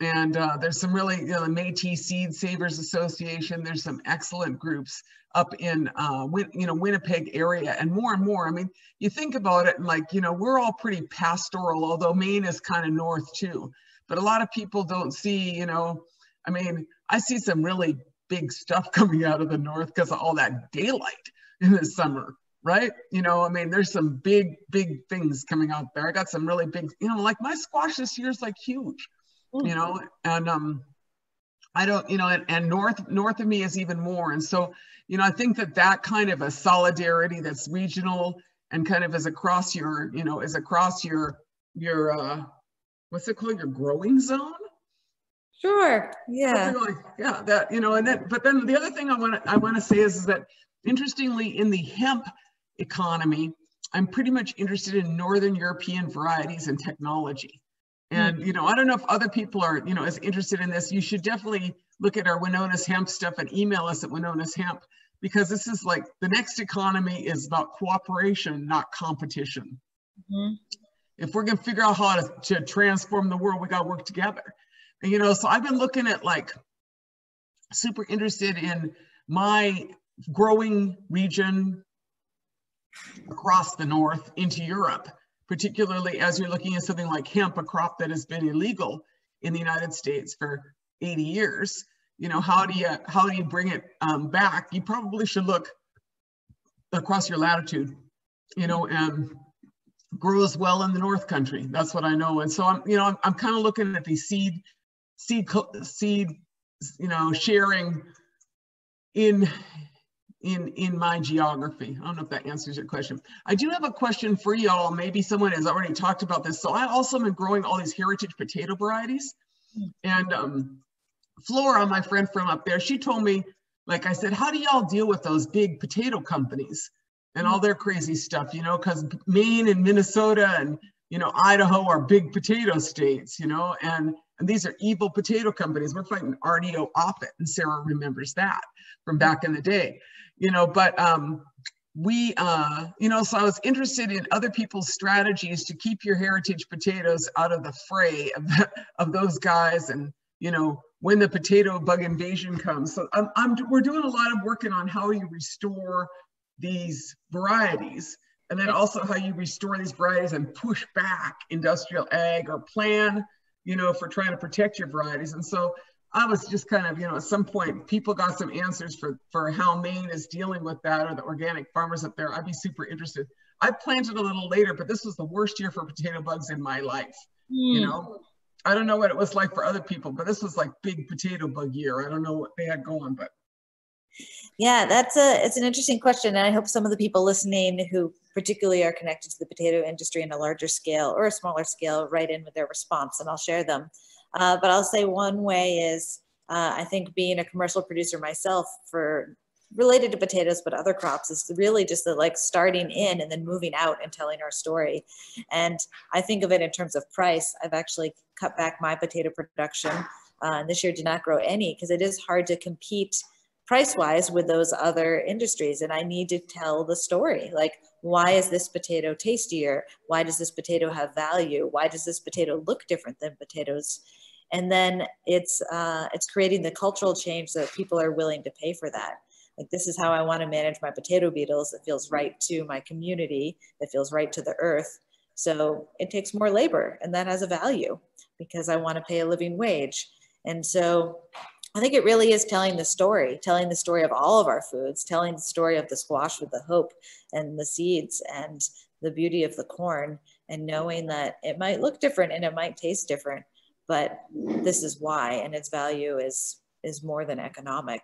and uh, there's some really, you know, the Métis Seed Savers Association. There's some excellent groups up in, uh, Win, you know, Winnipeg area and more and more. I mean, you think about it and like, you know, we're all pretty pastoral, although Maine is kind of north too but a lot of people don't see, you know, I mean, I see some really big stuff *laughs* coming out of the north because of all that daylight in the summer, right? You know, I mean, there's some big, big things coming out there. I got some really big, you know, like my squash this year is like huge, mm. you know, and um, I don't, you know, and, and north north of me is even more. And so, you know, I think that that kind of a solidarity that's regional and kind of is across your, you know, is across your your uh, what's it called? Your growing zone? Sure. Yeah. Like, yeah. That you know, and then but then the other thing I want to I want to say is, is that interestingly in the hemp economy, I'm pretty much interested in Northern European varieties and technology. And mm. you know, I don't know if other people are you know as interested in this. You should definitely look at our Winona's hemp stuff and email us at Winona's hemp because this is like the next economy is about cooperation, not competition. Mm-hmm if we're going to figure out how to, to transform the world, we got to work together. And, you know, so I've been looking at like super interested in my growing region across the north into Europe, particularly as you're looking at something like hemp, a crop that has been illegal in the United States for 80 years. You know, how do you how do you bring it um, back? You probably should look across your latitude, you know, and grows well in the North Country. That's what I know. And so I'm, you know, I'm, I'm kind of looking at the seed, seed, seed, you know, sharing in, in, in my geography. I don't know if that answers your question. I do have a question for y'all. Maybe someone has already talked about this. So I also am growing all these heritage potato varieties. And um, Flora, my friend from up there, she told me like I said, how do y'all deal with those big potato companies and all their crazy stuff, you know, because Maine and Minnesota and, you know, Idaho are big potato states, you know, and, and these are evil potato companies. We're fighting RDO Offutt, and Sarah remembers that from back in the day, you know, but um, we, uh, you know, so I was interested in other people's strategies to keep your heritage potatoes out of the fray of, the, *laughs* of those guys and, you know, when the potato bug invasion comes. So I'm, I'm, we're doing a lot of working on how you restore these varieties and then also how you restore these varieties and push back industrial ag or plan, you know, for trying to protect your varieties. And so I was just kind of, you know, at some point people got some answers for, for how Maine is dealing with that or the organic farmers up there. I'd be super interested. I planted a little later, but this was the worst year for potato bugs in my life. Mm. You know, I don't know what it was like for other people, but this was like big potato bug year. I don't know what they had going, but. Yeah, that's a, it's an interesting question. And I hope some of the people listening who particularly are connected to the potato industry in a larger scale or a smaller scale write in with their response and I'll share them. Uh, but I'll say one way is uh, I think being a commercial producer myself for related to potatoes but other crops is really just the like starting in and then moving out and telling our story and i think of it in terms of price i've actually cut back my potato production uh, and this year did not grow any because it is hard to compete price wise with those other industries. And i need to tell the story. Like why is this potato tastier? Why does this potato have value? Why does this potato look different than potatoes? And then it's uh, it's creating the cultural change that people are willing to pay for that. Like this is how i want to manage my potato beetles. It feels right to my community. It feels right to the earth. So it takes more labor and that has a value because i want to pay a living wage. And so i think it really is telling the story telling the story of all of our foods telling the story of the squash with the hope and the seeds and the beauty of the corn and knowing that it might look different and it might taste different but this is why, and its value is is more than economic.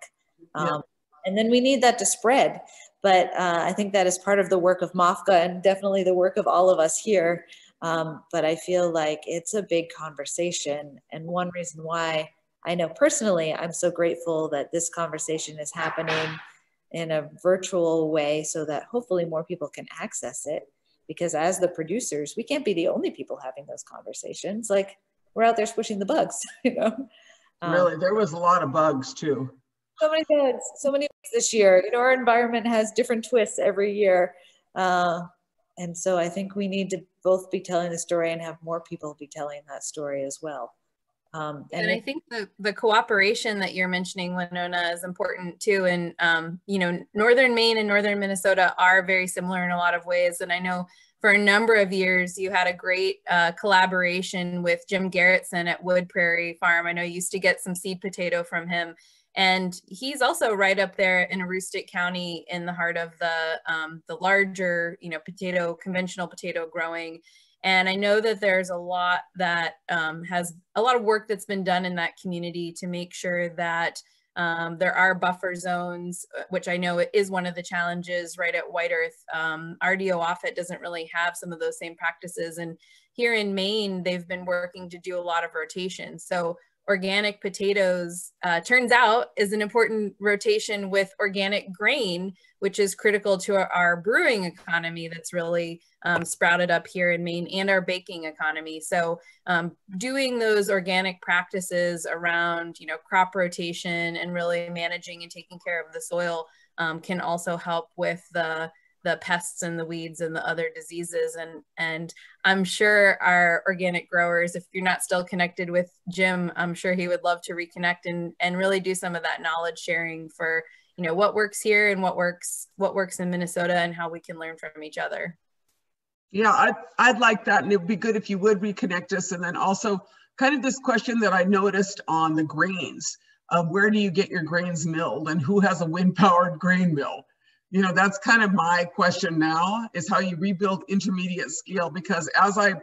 Um, And then we need that to spread. But uh, I think that is part of the work of MOFGA and definitely the work of all of us here. Um, but I feel like it's a big conversation. And one reason why I know personally, I'm so grateful that this conversation is happening in a virtual way so that hopefully more people can access it. Because as the producers, we can't be the only people having those conversations. Like we're out there squishing the bugs, *laughs* you know. Um, really, there was a lot of bugs too. So many bugs, so many bugs this year. You know, our environment has different twists every year. Uh, and so I think we need to both be telling the story and have more people be telling that story as well. Um, and, and I think the, the cooperation that you're mentioning, Winona, is important too. And, um, you know, Northern Maine and Northern Minnesota are very similar in a lot of ways. And I know for a number of years, you had a great uh, collaboration with Jim Gerritsen at Wood Prairie Farm. I know you used to get some seed potato from him. And he's also right up there in Aroostook County in the heart of the, um, the larger, you know, potato, conventional potato growing. And I know that there's a lot that um, has a lot of work that's been done in that community to make sure that um, there are buffer zones, uh, which I know is one of the challenges right at White Earth. Um, RDO Offutt doesn't really have some of those same practices. And here in Maine, they've been working to do a lot of rotation. So organic potatoes uh, turns out is an important rotation with organic grain, which is critical to our, our brewing economy that's really um, sprouted up here in Maine and our baking economy. So um, doing those organic practices around, you know, crop rotation and really managing and taking care of the soil um, can also help with the the pests and the weeds and the other diseases and and i'm sure our organic growers if you're not still connected with jim i'm sure he would love to reconnect and and really do some of that knowledge sharing for you know what works here and what works what works in minnesota and how we can learn from each other. Yeah i'd, I'd like that and it would be good if you would reconnect us. And then also kind of this question that i noticed on the grains of where do you get your grains milled and who has a wind powered grain mill? You know that's kind of my question now is how you rebuild intermediate scale because as i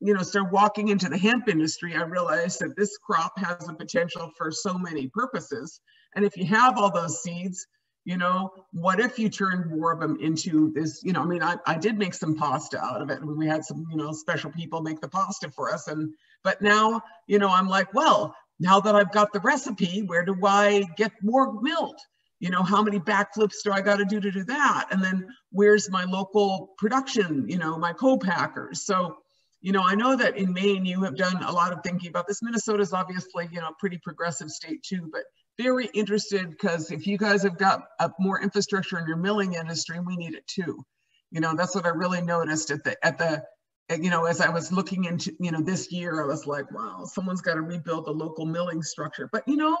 you know start walking into the hemp industry i realized that this crop has a potential for so many purposes and if you have all those seeds you know what if you turn more of them into this you know i mean i, I did make some pasta out of it we had some you know special people make the pasta for us and but now you know i'm like well now that I've got the recipe, where do I get more milled? You know, how many backflips do I got to do to do that? And then where's my local production, you know, my co-packers? So, you know, I know that in Maine, you have done a lot of thinking about this. Minnesota is obviously, you know, a pretty progressive state too, but very interested because if you guys have got more infrastructure in your milling industry, we need it too. You know, that's what I really noticed at the, at the, you know, as I was looking into, you know, this year, I was like, wow, someone's got to rebuild the local milling structure. But, you know,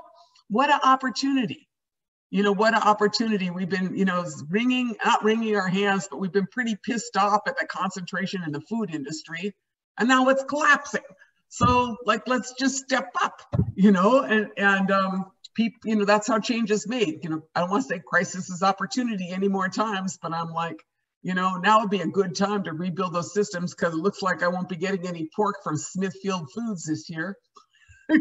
what an opportunity. You know, what an opportunity. We've been, you know, wringing, not wringing our hands, but we've been pretty pissed off at the concentration in the food industry. And now it's collapsing. So, like, let's just step up, you know, and, and, um, people, you know, that's how change is made. You know, I don't want to say crisis is opportunity any more times, but I'm like, you know, now would be a good time to rebuild those systems because it looks like I won't be getting any pork from Smithfield Foods this year. *laughs*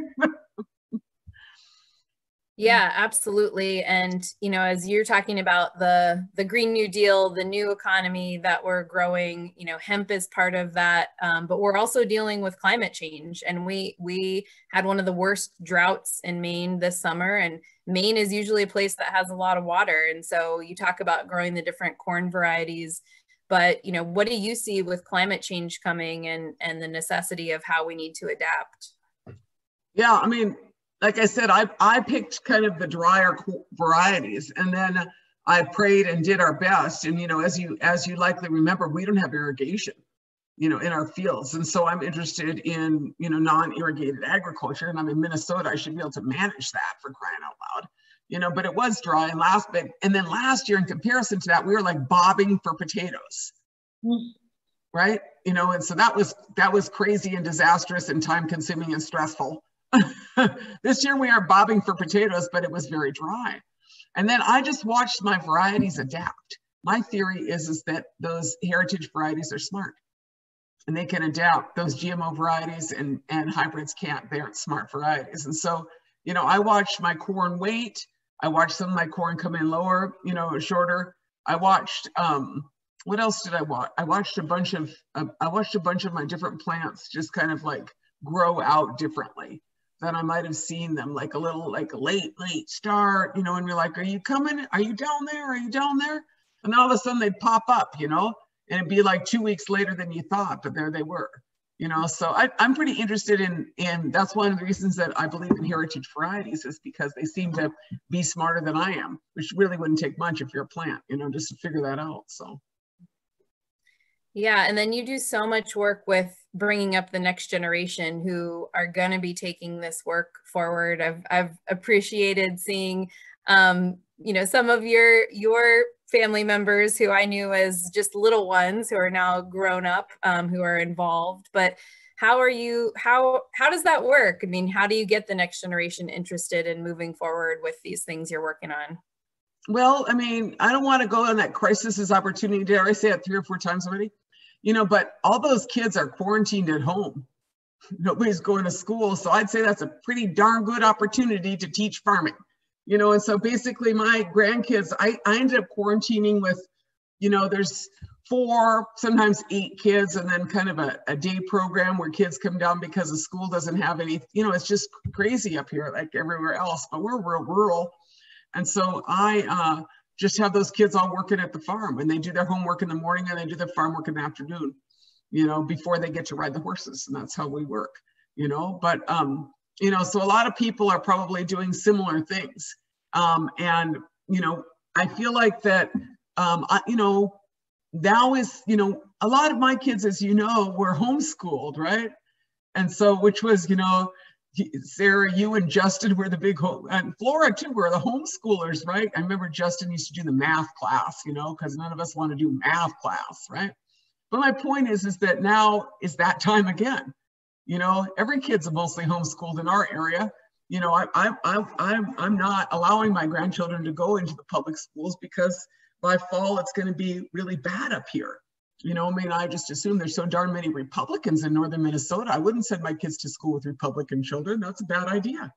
Yeah, absolutely. And you know, as you're talking about the the Green New Deal, the new economy that we're growing, you know, hemp is part of that. Um, but we're also dealing with climate change, and we we had one of the worst droughts in Maine this summer, and Maine is usually a place that has a lot of water. And so you talk about growing the different corn varieties, but you know, what do you see with climate change coming and and the necessity of how we need to adapt? Yeah, I mean, like I said, I, I picked kind of the drier varieties and then I prayed and did our best. And, you know, as you, as you likely remember, we don't have irrigation, you know, in our fields. And so I'm interested in, you know, non-irrigated agriculture and I'm in Minnesota. I should be able to manage that for crying out loud, you know, but it was dry and last bit. And then last year in comparison to that, we were like bobbing for potatoes. Mm. Right. You know, and so that was, that was crazy and disastrous and time consuming and stressful *laughs* this year we are bobbing for potatoes, but it was very dry. And then I just watched my varieties adapt. My theory is, is that those heritage varieties are smart and they can adapt. Those GMO varieties and, and hybrids can't, they aren't smart varieties. And so, you know, I watched my corn wait. I watched some of my corn come in lower, you know, shorter. I watched, um, what else did I watch? I watched a bunch of, uh, I watched a bunch of my different plants just kind of like grow out differently that I might have seen them like a little like late, late start, you know, and you're like, are you coming? Are you down there? Are you down there? And then all of a sudden they'd pop up, you know, and it'd be like two weeks later than you thought, but there they were, you know. So I, am pretty interested in, in that's one of the reasons that I believe in heritage varieties is because they seem to be smarter than I am, which really wouldn't take much if you're a plant, you know, just to figure that out. So. Yeah, and then you do so much work with bringing up the next generation who are going to be taking this work forward. I've I've appreciated seeing um, you know some of your your family members who I knew as just little ones who are now grown up um, who are involved. But how are you? How how does that work? I mean, how do you get the next generation interested in moving forward with these things you're working on? Well, I mean, I don't want to go on that crisis is opportunity. Did I say it three or four times already? You know, but all those kids are quarantined at home. Nobody's going to school. So I'd say that's a pretty darn good opportunity to teach farming, you know. And so basically, my grandkids, I, I ended up quarantining with, you know, there's four, sometimes eight kids, and then kind of a, a day program where kids come down because the school doesn't have any, you know, it's just crazy up here like everywhere else, but we're real rural. And so I, uh, just have those kids all working at the farm and they do their homework in the morning and they do their farm work in the afternoon, you know, before they get to ride the horses. And that's how we work, you know, but, um, you know, so a lot of people are probably doing similar things. Um, and, you know, I feel like that, um, I, you know, now is, you know, a lot of my kids, as you know, were homeschooled, right? And so, which was, you know, Sarah, you and Justin were the big home, and Flora too were the homeschoolers, right? I remember Justin used to do the math class, you know, because none of us want to do math class, right? But my point is, is that now is that time again. You know, every kid's mostly homeschooled in our area. You know, I, I, I, I'm, I'm not allowing my grandchildren to go into the public schools because by fall it's going to be really bad up here. You know, I mean, I just assume there's so darn many Republicans in northern Minnesota. I wouldn't send my kids to school with Republican children. That's a bad idea.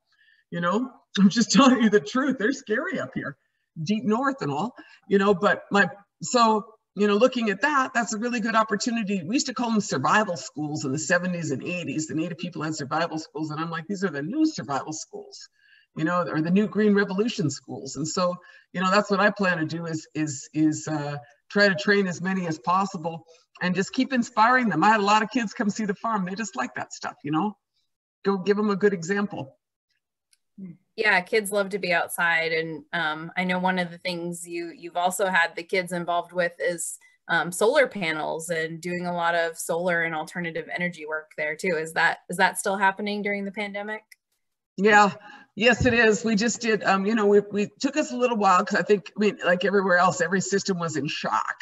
You know, *laughs* I'm just telling you the truth. They're scary up here, deep north and all, you know, but my, so you know, looking at that, that's a really good opportunity. We used to call them survival schools in the 70s and 80s. The Native people had survival schools. And I'm like, these are the new survival schools, you know, or the new Green Revolution schools. And so, you know, that's what I plan to do is, is, is uh, try to train as many as possible and just keep inspiring them. I had a lot of kids come see the farm. They just like that stuff, you know, go give them a good example. Yeah, kids love to be outside, and um, I know one of the things you you've also had the kids involved with is um, solar panels and doing a lot of solar and alternative energy work there too. Is that is that still happening during the pandemic? Yeah, yes, it is. We just did. Um, you know, we we took us a little while because I think I mean, like everywhere else, every system was in shock,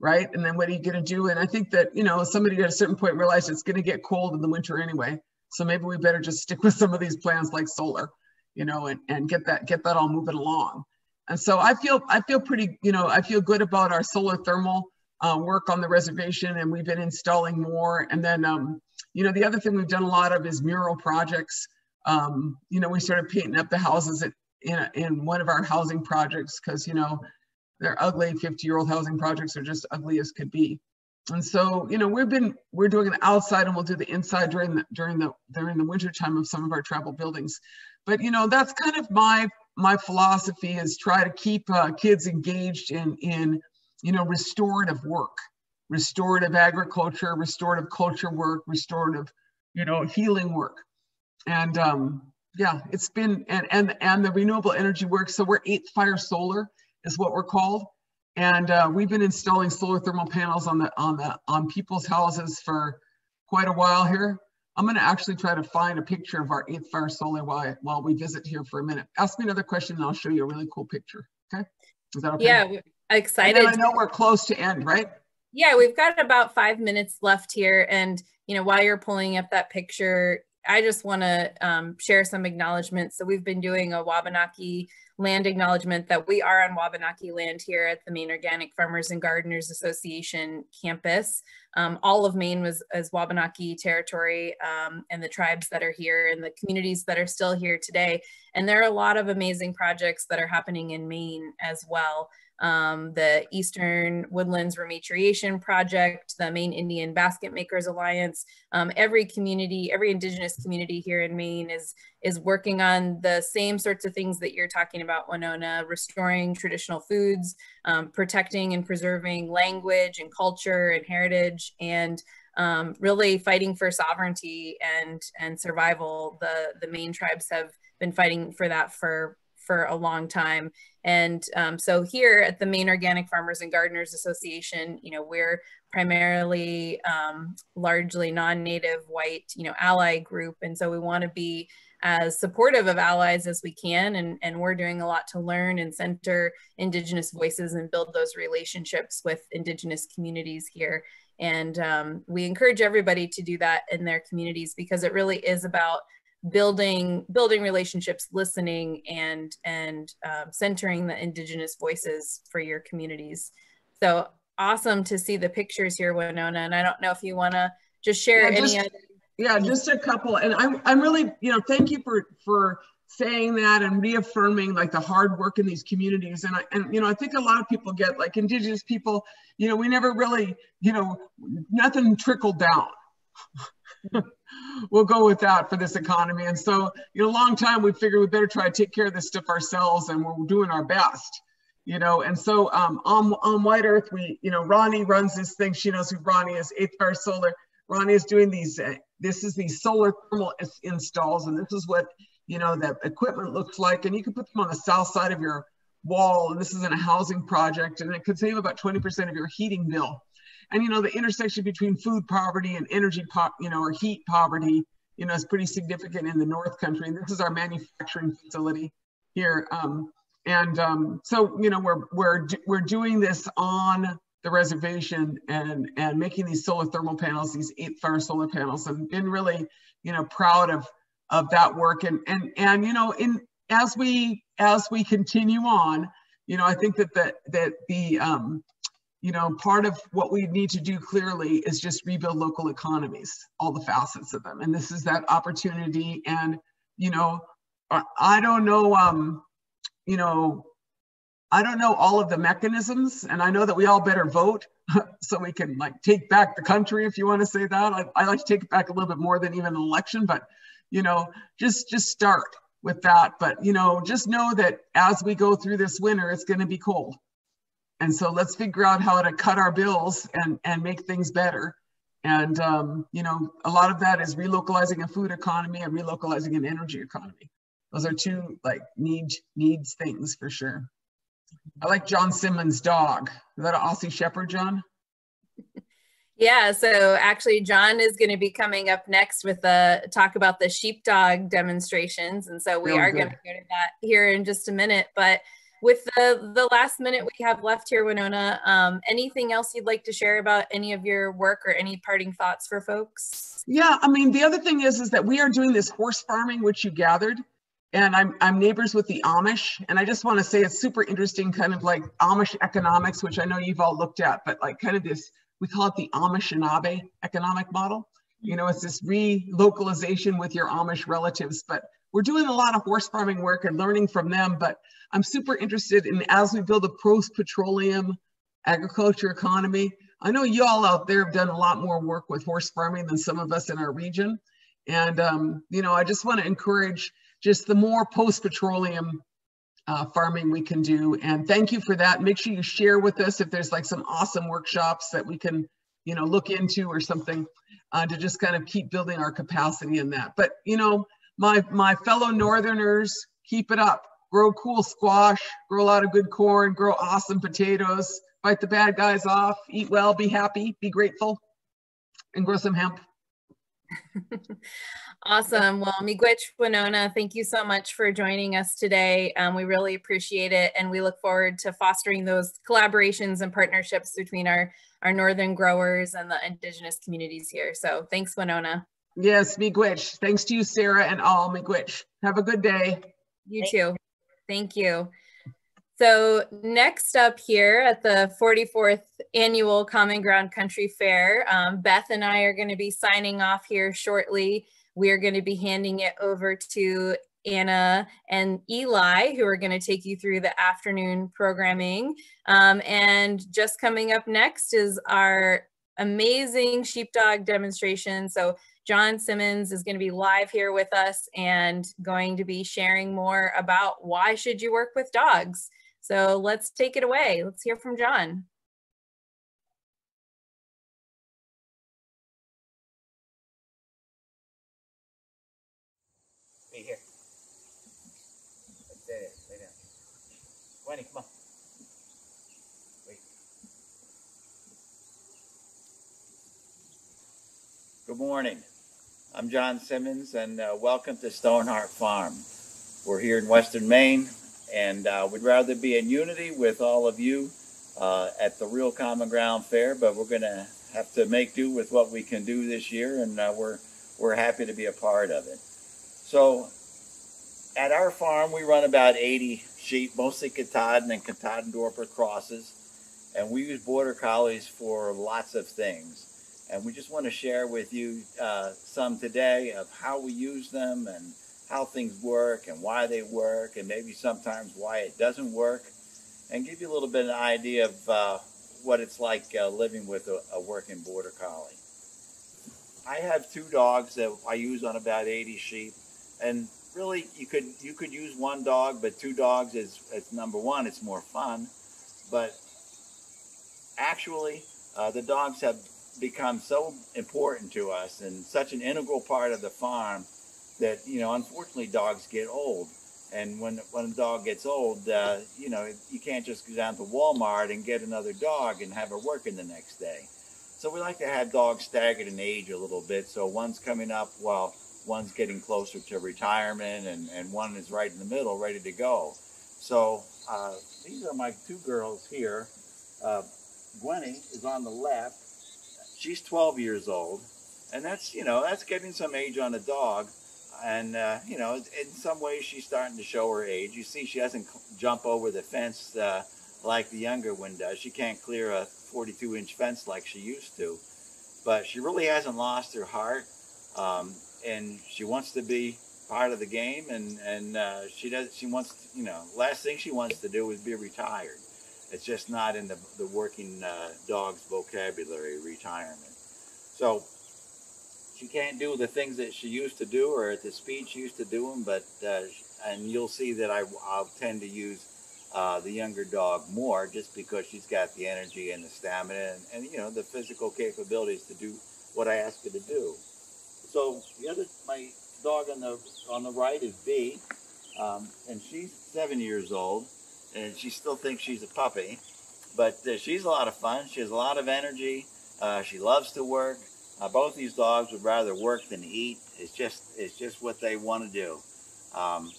right? And then what are you going to do? And I think that you know somebody at a certain point realized it's going to get cold in the winter anyway, so maybe we better just stick with some of these plans like solar you know, and, and get that get that all moving along. And so I feel I feel pretty, you know, I feel good about our solar thermal uh, work on the reservation, and we've been installing more. And then, um, you know, the other thing we've done a lot of is mural projects. Um, you know, we started painting up the houses at, in in one of our housing projects because you know they're ugly. Fifty-year-old housing projects are just ugly as could be. And so, you know, we've been we're doing an outside, and we'll do the inside during the during the during the winter time of some of our travel buildings. But you know, that's kind of my my philosophy is try to keep uh, kids engaged in in you know restorative work, restorative agriculture, restorative culture work, restorative you know healing work, and um, yeah, it's been and and and the renewable energy work. So we're Eighth Fire Solar is what we're called, and uh, we've been installing solar thermal panels on the on the on people's houses for quite a while here. I'm going to actually try to find a picture of our eighth fire solar while, while we visit here for a minute. Ask me another question and I'll show you a really cool picture. Okay. Is that okay? Yeah, excited. I know we're close to end, right? Yeah, we've got about five minutes left here. And, you know, while you're pulling up that picture, I just want to um, share some acknowledgments. So we've been doing a Wabanaki land acknowledgement that we are on Wabanaki land here at the Maine Organic Farmers and Gardeners Association campus. Um, all of Maine was as Wabanaki territory um, and the tribes that are here and the communities that are still here today. And there are a lot of amazing projects that are happening in Maine as well um, the Eastern Woodlands Rematriation Project, the Maine Indian Basket Makers Alliance. Um, every community, every indigenous community here in Maine is, is working on the same sorts of things that you're talking about, Winona, restoring traditional foods, um, protecting and preserving language and culture and heritage, and um, really fighting for sovereignty and, and survival. The, the Maine tribes have been fighting for that for for a long time. And um, so here at the Maine Organic Farmers and Gardeners Association, you know, we're primarily um, largely non-native white, you know, ally group. And so we want to be as supportive of allies as we can. And, and we're doing a lot to learn and center Indigenous voices and build those relationships with Indigenous communities here. And um, we encourage everybody to do that in their communities because it really is about building building relationships listening and and um, centering the indigenous voices for your communities. So awesome to see the pictures here winona and i don't know if you want to just share yeah, just, any other yeah just a couple and i'm i'm really you know thank you for for saying that and reaffirming like the hard work in these communities and i and you know i think a lot of people get like indigenous people you know we never really you know nothing trickled down *laughs* we'll go with that for this economy. And so, you know, a long time we figured we better try to take care of this stuff ourselves, and we're doing our best. You know, and so um, on on White Earth, we, you know, Ronnie runs this thing. She knows who Ronnie is. Eighth Fire Solar. Ronnie is doing these. Uh, this is these solar thermal installs, and this is what you know the equipment looks like. And you can put them on the south side of your wall. And this is in a housing project, and it could save about 20% of your heating bill and you know the intersection between food poverty and energy po- you know or heat poverty you know is pretty significant in the north country. And this is our manufacturing facility here um, and um, so you know we're we're we're doing this on the reservation and and making these solar thermal panels these eight fire solar panels and been really you know proud of of that work. And and and you know in as we as we continue on you know i think that the that the um you know, part of what we need to do clearly is just rebuild local economies, all the facets of them. And this is that opportunity. And, you know, I don't know, um, you know, I don't know all of the mechanisms, and I know that we all better vote *laughs* so we can like take back the country, if you want to say that. I, I like to take it back a little bit more than even an election, but you know, just just start with that. But you know, just know that as we go through this winter, it's going to be cold, and so let's figure out how to cut our bills and and make things better. And um, you know, a lot of that is relocalizing a food economy and relocalizing an energy economy. Those are two like need needs things for sure. I like John Simmons' dog. Is that an Aussie Shepherd, John? *laughs* Yeah, so actually, John is going to be coming up next with a talk about the sheepdog demonstrations, and so we are going to go to that here in just a minute. But with the the last minute we have left here, Winona, um, anything else you'd like to share about any of your work or any parting thoughts for folks? Yeah, I mean, the other thing is is that we are doing this horse farming, which you gathered and I'm, I'm neighbors with the Amish. And I just want to say it's super interesting, kind of like Amish economics, which I know you've all looked at, but like kind of this, we call it the Anishinaabe economic model. You know, it's this relocalization with your Amish relatives, but we're doing a lot of horse farming work and learning from them. But I'm super interested in as we build a post-petroleum agriculture economy. I know you all out there have done a lot more work with horse farming than some of us in our region. And, um, you know, I just want to encourage just the more post-petroleum uh, farming we can do. And thank you for that. Make sure you share with us if there's like some awesome workshops that we can, you know, look into or something uh, to just kind of keep building our capacity in that. But, you know, my, my fellow Northerners, keep it up. Grow cool squash, grow a lot of good corn, grow awesome potatoes, fight the bad guys off, eat well, be happy, be grateful, and grow some hemp. *laughs* Awesome. Well, Miigwech Winona, thank you so much for joining us today. Um, we really appreciate it. And we look forward to fostering those collaborations and partnerships between our, our Northern growers and the Indigenous communities here. So thanks, Winona. Yes, Miigwech. Thanks to you, Sarah, and all Miigwech. Have a good day. You too. Thank you. So next up here at the 44th Annual Common Ground Country Fair, um, Beth and I are going to be signing off here shortly. We're going to be handing it over to Anna and Eli, who are going to take you through the afternoon programming. Um, and just coming up next is our amazing sheepdog demonstration. So John Simmons is going to be live here with us and going to be sharing more about why should you work with dogs. So let's take it away. Let's hear from John. Be here. Lay down. Gwenny, come on. Wait. Good morning. I'm John Simmons, and uh, welcome to Stoneheart Farm. We're here in Western Maine, and uh, we'd rather be in Unity with all of you uh, at the Real Common Ground Fair, but we're going to have to make do with what we can do this year, and uh, we're we're happy to be a part of it. So at our farm, we run about 80 sheep, mostly Katahdin and Katahdin Dorper crosses. And we use Border Collies for lots of things. And we just want to share with you uh, some today of how we use them and how things work and why they work and maybe sometimes why it doesn't work. And give you a little bit of an idea of uh, what it's like uh, living with a, a working Border Collie. I have two dogs that I use on about 80 sheep and really you could you could use one dog, but two dogs is it's number one. It's more fun, but actually uh, the dogs have become so important to us and such an integral part of the farm that you know unfortunately dogs get old and when when a dog gets old uh, you know you can't just go down to walmart and get another dog and have her working the next day so we like to have dogs staggered in age a little bit so one's coming up while one's getting closer to retirement, and, and one is right in the middle, ready to go. So uh, these are my two girls here. Uh, Gwenny is on the left. She's 12 years old, and that's you know that's getting some age on a dog. And uh, you know, in some ways, she's starting to show her age. You see, she doesn't jump over the fence uh, like the younger one does. She can't clear a 42-inch fence like she used to, but she really hasn't lost her heart. Um, and she wants to be part of the game, and and uh, she does. She wants, to, you know, last thing she wants to do is be retired. It's just not in the the working uh, dog's vocabulary, retirement. So she can't do the things that she used to do or at the speed she used to do them. But uh, and you'll see that I I'll tend to use. Uh, the younger dog more just because she's got the energy and the stamina and, and you know the physical capabilities to do what I ask her to do. So the other my dog on the on the right is B, um, and she's seven years old, and she still thinks she's a puppy, but uh, she's a lot of fun. She has a lot of energy. Uh, she loves to work. Uh, both these dogs would rather work than eat. It's just it's just what they want to do. Um,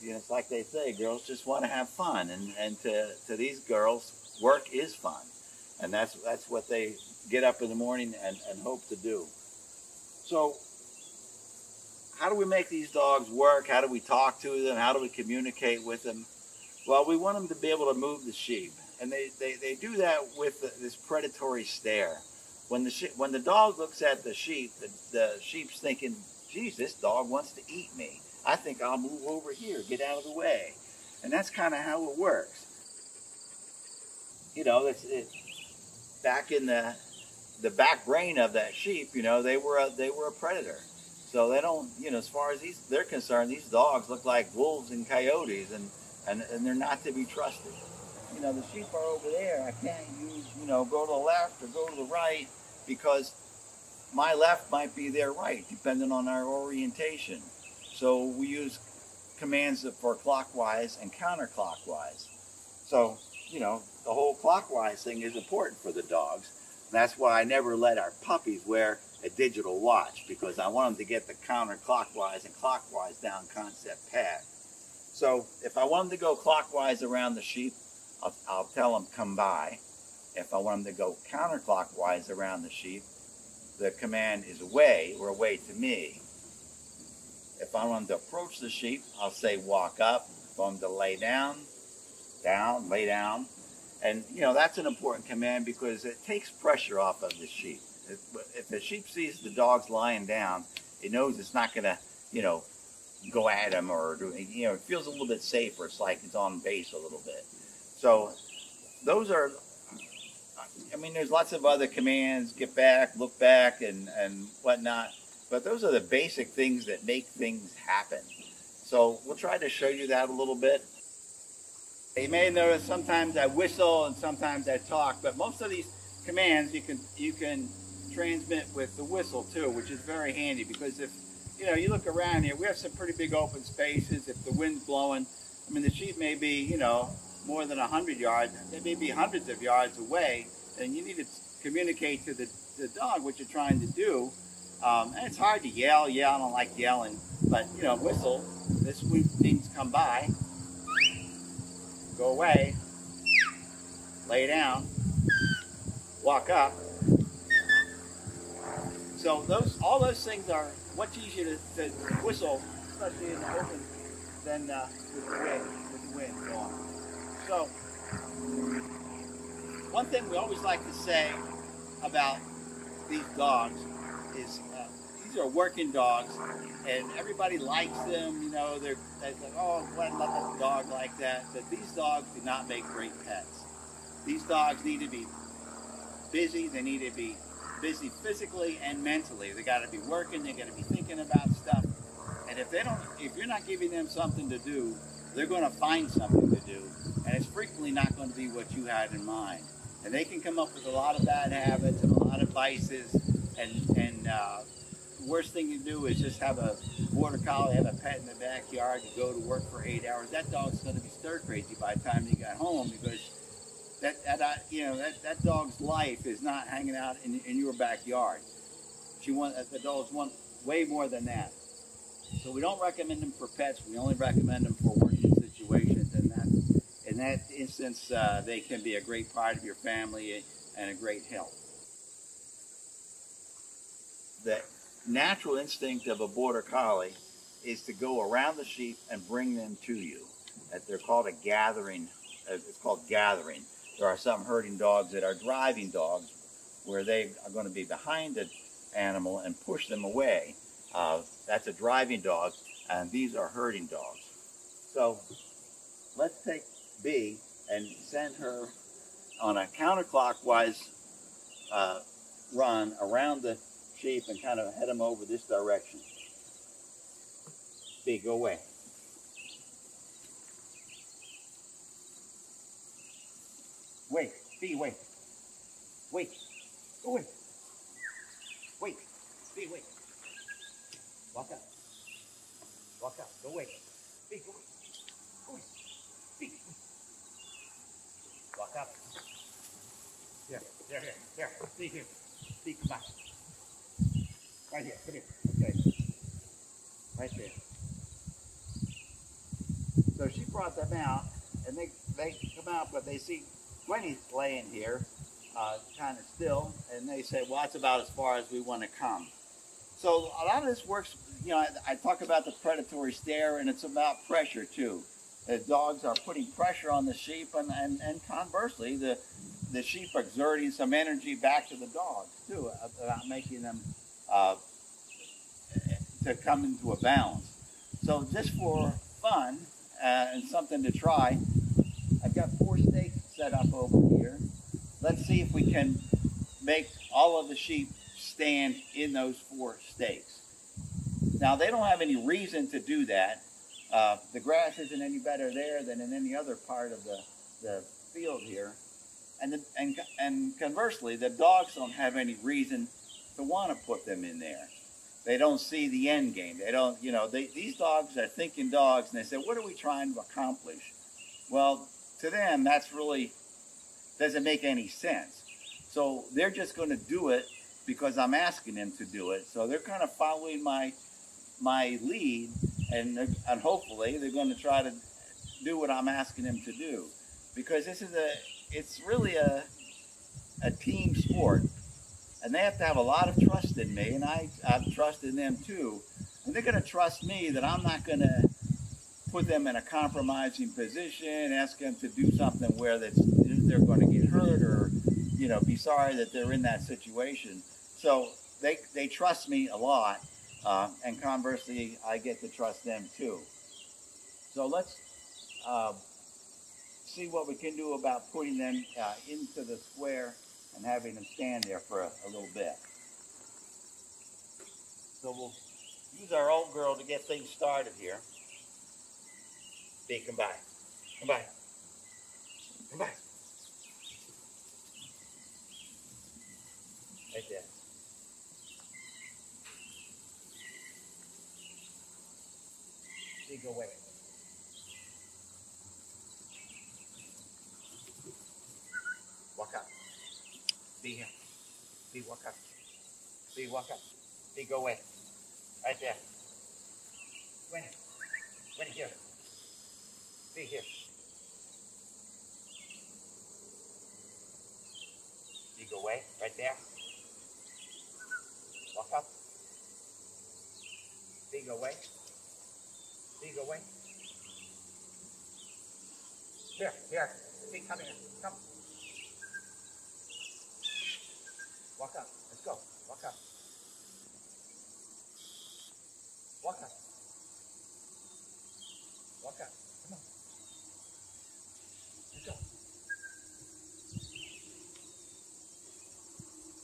you know, it's like they say, girls just want to have fun, and and to to these girls, work is fun, and that's that's what they get up in the morning and, and hope to do. So how do we make these dogs work? How do we talk to them? How do we communicate with them? Well, we want them to be able to move the sheep. And they, they, they do that with this predatory stare. When the, when the dog looks at the sheep, the, the sheep's thinking, geez, this dog wants to eat me. I think I'll move over here, get out of the way. And that's kind of how it works. You know, it's, it's back in the the back brain of that sheep, you know, they were a, they were a predator. So they don't, you know, as far as these they're concerned, these dogs look like wolves and coyotes, and and and they're not to be trusted. You know, the sheep are over there. I can't use, you know, go to the left or go to the right because my left might be their right, depending on our orientation. So we use commands for clockwise and counterclockwise. So, you know, the whole clockwise thing is important for the dogs. And That's why I never let our puppies wear a digital watch because I want them to get the counterclockwise and clockwise down concept path. So if I want them to go clockwise around the sheep, I'll, I'll tell them come by. If I want them to go counterclockwise around the sheep, the command is away or away to me. If I want them to approach the sheep, I'll say walk up. If I want them to lay down, down, lay down. And, you know, that's an important command because it takes pressure off of the sheep. If, if the sheep sees the dog's lying down, it knows it's not going to, you know, go at him or, do, you know, it feels a little bit safer. It's like it's on base a little bit. So those are, I mean, there's lots of other commands, get back, look back, and, and whatnot. But those are the basic things that make things happen. So we'll try to show you that a little bit. You may notice sometimes I whistle and sometimes I talk, but most of these commands you can you can transmit with the whistle too, which is very handy because if you know you look around here, we have some pretty big open spaces. If the wind's blowing, I mean the sheep may be you know more than hundred yards, they may be hundreds of yards away, and you need to communicate to the, the dog what you're trying to do. Um, and it's hard to yell, yell. I don't like yelling, but you know whistle. This things come by go away, lay down, walk up. So those, all those things are much easier to, to whistle, especially in the open, than uh, with the wind, with the wind going. So one thing we always like to say about these dogs is uh, these are working dogs, and everybody likes them. You know, they're, they're like, oh, love a dog like that. But these dogs do not make great pets. These dogs need to be busy. They need to be busy physically and mentally. They got to be working. They got to be thinking about stuff. And if they don't, if you're not giving them something to do, they're going to find something to do, and it's frequently not going to be what you had in mind. And they can come up with a lot of bad habits and a lot of vices, and and uh, worst thing you do is just have a border collie, have a pet in the backyard, you go to work for eight hours. That dog's going to be stir crazy by the time you get home because that, that you know that, that dog's life is not hanging out in, in your backyard. She want the dogs want way more than that. So we don't recommend them for pets. We only recommend them for working situations. And that in that instance, uh, they can be a great part of your family and a great help. The natural instinct of a border collie is to go around the sheep and bring them to you. That they're called a gathering. Uh, it's called gathering. There are some herding dogs that are driving dogs where they are going to be behind the animal and push them away. Uh, that's a driving dog. and these are herding dogs. So let's take B and send her on a counterclockwise uh, run around the sheep and kind of head them over this direction. B, go away. Wait, B, wait. Wait. Go away. Wait. B, wait. Walk up. Walk up. Go away. B, go away. Go away. B. Walk up. Here, here, here, here. B, here. B, come back. Right here. Come here. Okay. Right there. So she brought them out, and they they come out, but they see Gwenny's laying here, uh, kind of still, and they say, well, that's about as far as we want to come. So a lot of this works, you know, I, I talk about the predatory stare, and it's about pressure too. The dogs are putting pressure on the sheep, and, and, and conversely, the, the sheep exerting some energy back to the dogs too, about making them uh, to come into a balance. So just for fun uh, and something to try, I've got four stakes set up over here. Let's see if we can make all of the sheep stand in those four stakes. Now they don't have any reason to do that. Uh, the grass isn't any better there than in any other part of the, the field here. And, the, and, and conversely, the dogs don't have any reason to want to put them in there. They don't see the end game. They don't, you know, they, these dogs are thinking dogs and they say, what are we trying to accomplish? Well, to them, that's really doesn't make any sense. So they're just going to do it because I'm asking them to do it. So they're kind of following my my lead, and and hopefully they're going to try to do what I'm asking them to do, because this is a it's really a a team sport, and they have to have a lot of trust in me, and I have trust in them too, and they're going to trust me that I'm not going to put them in a compromising position, ask them to do something where that's, they're going to get hurt or, you know, be sorry that they're in that situation. So they, they trust me a lot, uh, and conversely, I get to trust them too. So let's uh, see what we can do about putting them uh, into the square and having them stand there for a, a little bit. So we'll use our old girl to get things started here. B, come by. Come by. Come by. Right there. B, go away. Walk up. B here. B, walk up. B, walk up. B, go away. Right there. Winnie. Winnie, here. Be here. You go away, right there. Walk up. Big away. Big away. Here, here. Big, here. Come. Walk up. Let's go. Walk up. Walk up. Walk up. Come on. Let's go.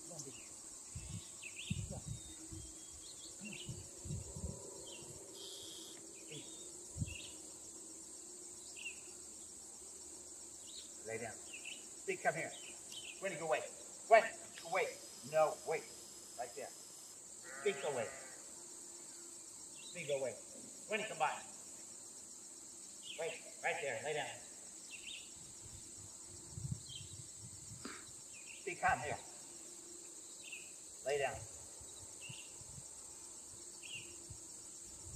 Come on, baby. Come on. Come on. Hey. Lay down. Big, come here. Winnie, go away. Winnie, go away. No, wait. Right there. Big, go away. Big, go away. Winnie, come by. Wait, right there. Lay down. Be calm here. Lay down.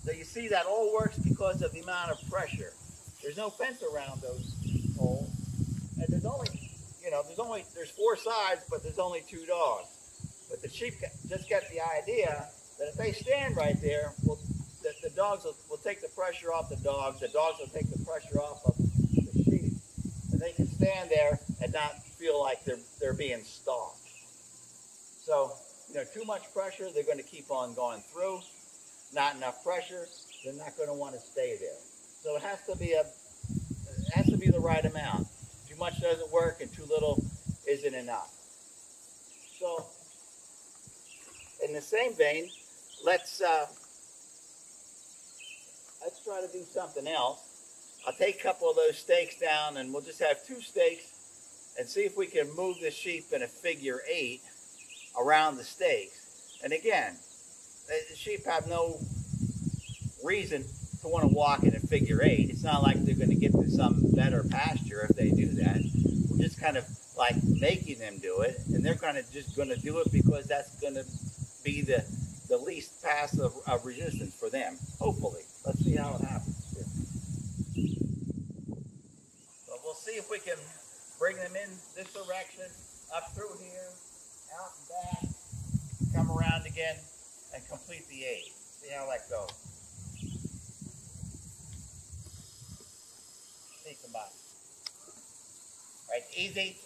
So you see that all works because of the amount of pressure. There's no fence around those holes. And there's only, you know, there's only, there's four sides, but there's only two dogs. But the sheep just get the idea that if they stand right there, the, the dogs will, will take the pressure off the dogs. The dogs will take the pressure off of the sheep. And they can stand there and not feel like they're, they're being stalked. So, you know, too much pressure, they're going to keep on going through. Not enough pressure, they're not going to want to stay there. So it has to be a, it has to be the right amount. Too much doesn't work, and too little isn't enough. So, in the same vein, let's uh, let's try to do something else. I'll take a couple of those stakes down, and we'll just have two stakes, and see if we can move the sheep in a figure eight around the stakes. And again, the sheep have no reason to want to walk in a figure eight. It's not like they're going to get to some better pasture if they do that. We're just kind of like making them do it, and they're kind of just going to do it because that's going to be the the least pass of, of resistance for them. Hopefully, let's see how it happens. So we'll see if we can bring them in this direction, up through here, out and back, come around again, and complete the eight. See how that goes. See, come on. Right, easy.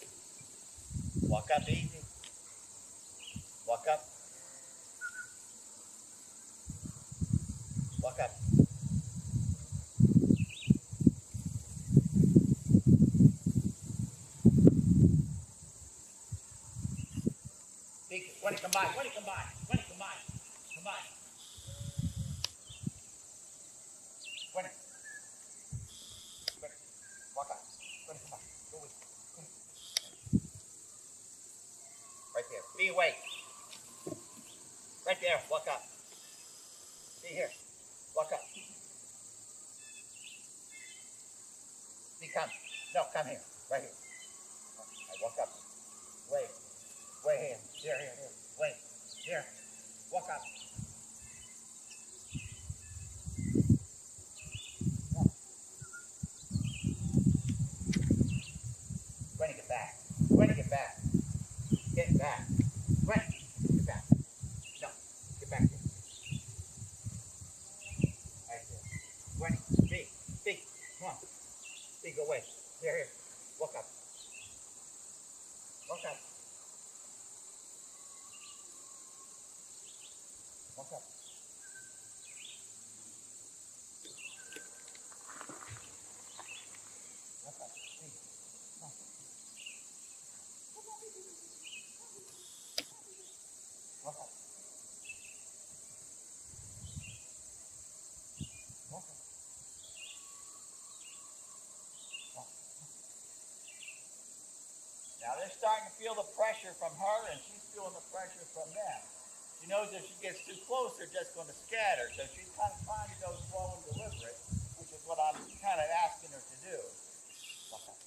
Walk up easy. Walk up. Walk up. Big, when it by, when it by, when it come by. When it. When it. Walk up. When it come. Go with. It. Right there. Be away. Right there. Walk up. Be here. Walk up. Be come. No, come here. Right here. Right, walk up. Wait. Wait here. Here, here, here. Here. Walk up. When you get back. When get back. Get back. When? Get back. No. Get back here. Right there. When? Big. Big. Come on. Big away. Here, here. Walk up. Walk up. Walk up. Walk up. Big. Come on. Walk up. Walk up. Walk. Now they're starting to feel the pressure from her, and she's feeling the pressure from them. She knows if she gets too close, they're just going to scatter. So she's kind of trying to go slow and deliberate, which is what I'm kind of asking her to do. Walk up.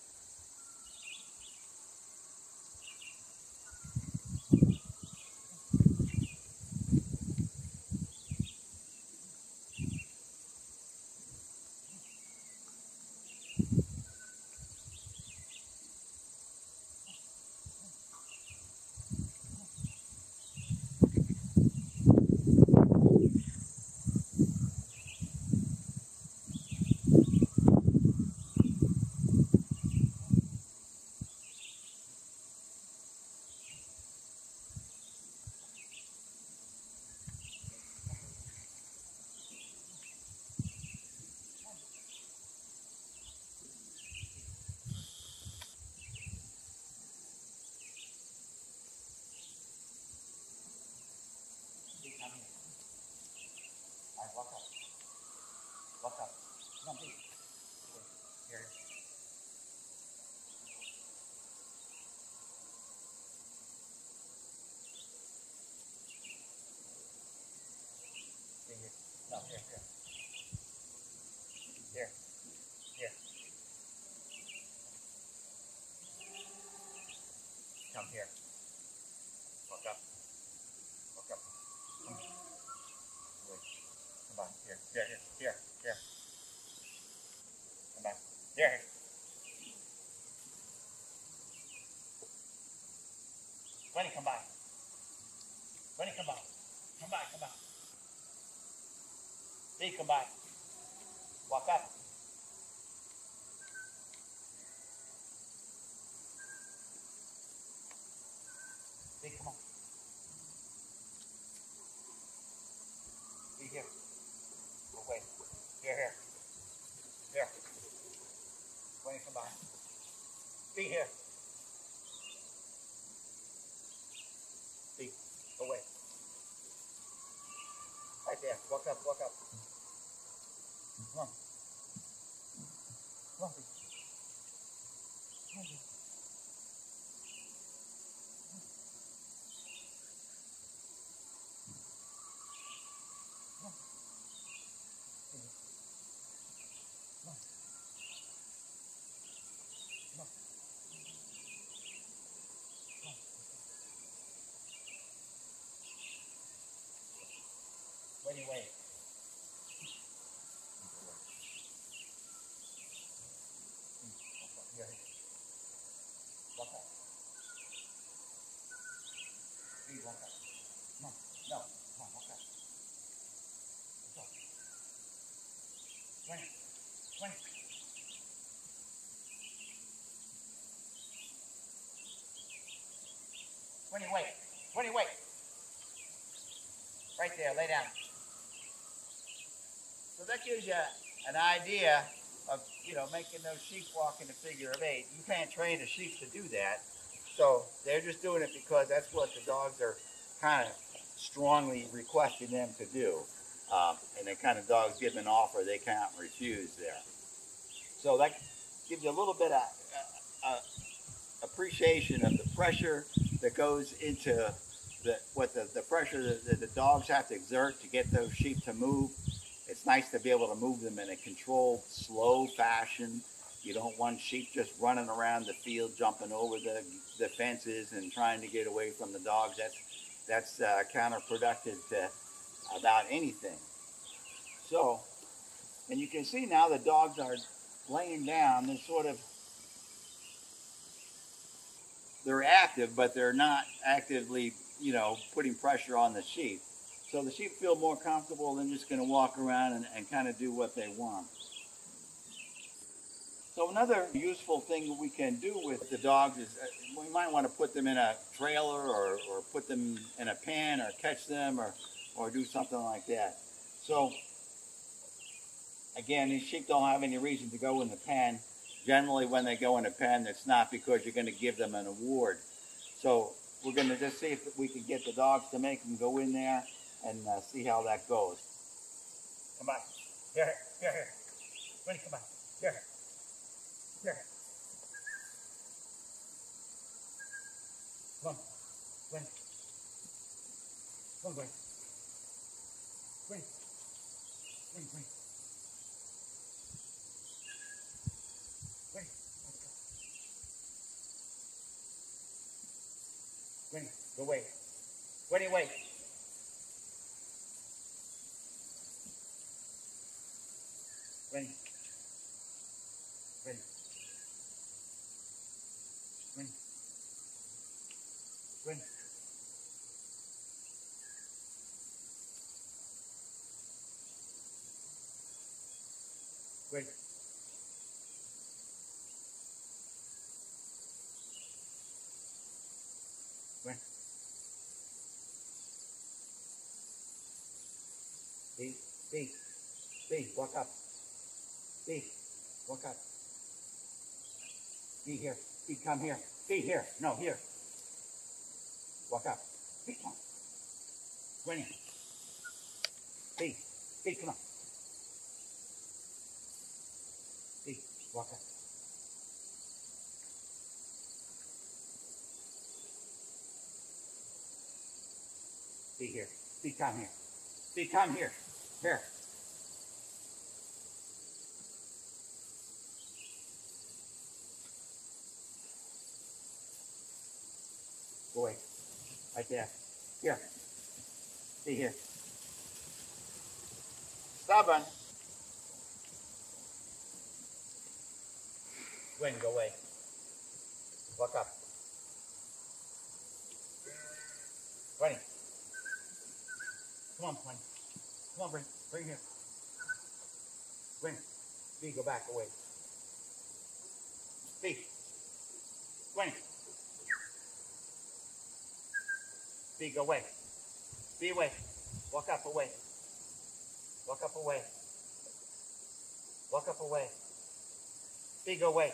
Big, come here. All right, walk up. Walk up. Come on, big. Wait, Here. Here, here. No, here, here. Here. Here. Come here. Walk up. Walk up. Come here. Wait. Come on. Here. Here. Here. Here. Here. Come on. Here. here. When come by. When come by. Come by. Come by. Hey, come by. Walk up. Hey, come on. Be here. Go away. Be here. Be away. Right there. Walk up, walk up. Come on. Come on, Be. Come on, Be. Anyway. Walk up. Be walk wait. Wait. Right there, lay down. That gives you an idea of, you know, making those sheep walk in a figure of eight. You can't train a sheep to do that. So they're just doing it because that's what the dogs are kind of strongly requesting them to do. Um, and the kind of dogs give an offer they can't refuse there. So that gives you a little bit of uh, uh, appreciation of the pressure that goes into the, what the, the pressure that the, the dogs have to exert to get those sheep to move. It's nice to be able to move them in a controlled, slow fashion. You don't want sheep just running around the field, jumping over the, the fences and trying to get away from the dogs. That's, that's uh, counterproductive to about anything. So, and you can see now the dogs are laying down. They're sort of, they're active, but they're not actively, you know, putting pressure on the sheep. So the sheep feel more comfortable than just going to walk around and, and kind of do what they want. So another useful thing we can do with the dogs is uh, we might want to put them in a trailer or, or put them in a pen or catch them or, or do something like that. So again, these sheep don't have any reason to go in the pen. Generally, when they go in a pen, it's not because you're going to give them an award. So we're going to just see if we can get the dogs to make them go in there and uh, see how that goes. Come on. Here, here, here. Winnie, come on. Here. Here. Come on. Winnie. Come on, Winnie. Winnie. Winnie, Winnie. Winnie, go. Away. Winnie, wait. Winnie. Winnie. Winnie. Winnie. Wait. Wait. B, B, B, walk up. B, walk up. B here. B, come here. B here. No, here. Walk up. B, come on. Winnie. B, B, come on. B, walk up. B here. B, come here. B, come here. Here. Go away. Right there. Here. Stay here. Stubborn. Gwen, go away. Walk up. Bunny. Come on, Bunny. Come on, bring, bring here. Gwen. B, go back away. B. Gwen. B, go away. B away. Walk up away. Walk up away. Walk up away. B, go away.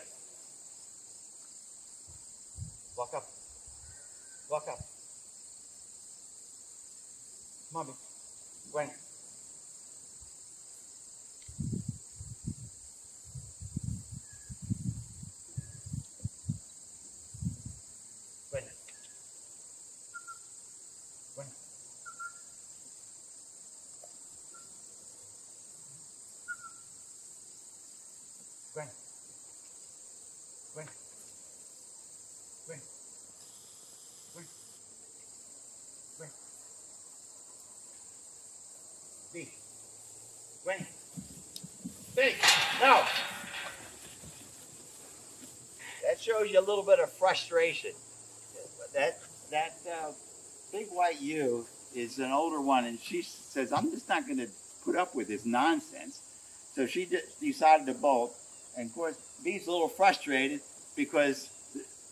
Walk up. Walk up. Mommy. Gwen. Gwen. Gwen. Gwen. Gwen. Gwen. Gwen. B. Gwen. B. No. That shows you a little bit of frustration. That that uh, big white ewe is an older one, and she says, "I'm just not going to put up with this nonsense." So she de- decided to bolt, and of course, B's a little frustrated because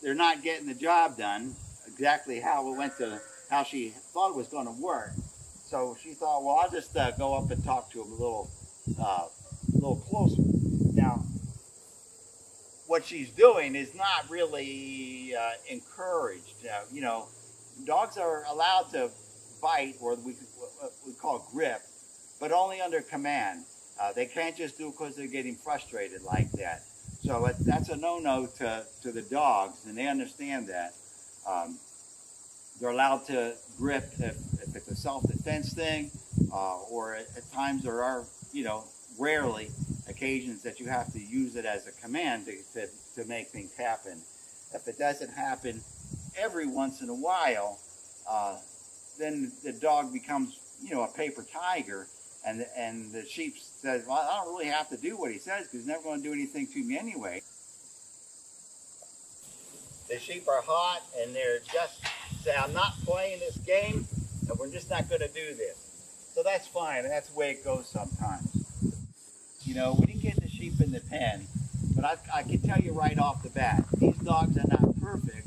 they're not getting the job done exactly how it went to how she thought it was going to work. So she thought, well, I'll just uh, go up and talk to him a little, uh, a little closer. What she's doing is not really uh, encouraged. Uh, you know, dogs are allowed to bite, or we we call grip, but only under command. Uh, they can't just do because they're getting frustrated like that. So it, that's a no-no to, to the dogs, and they understand that. Um, they're allowed to grip if, if it's a self-defense thing, uh, or at, at times there are, you know, rarely occasions that you have to use it as a command to, to, to make things happen. If it doesn't happen every once in a while, uh, then the dog becomes, you know, a paper tiger, and and the sheep says, "Well, I don't really have to do what he says because he's never going to do anything to me anyway." The sheep are hot, and they're just say, "I'm not playing this game, and we're just not going to do this." So that's fine, and that's the way it goes sometimes. You know, we didn't get the sheep in the pen, but I, I can tell you right off the bat, these dogs are not perfect,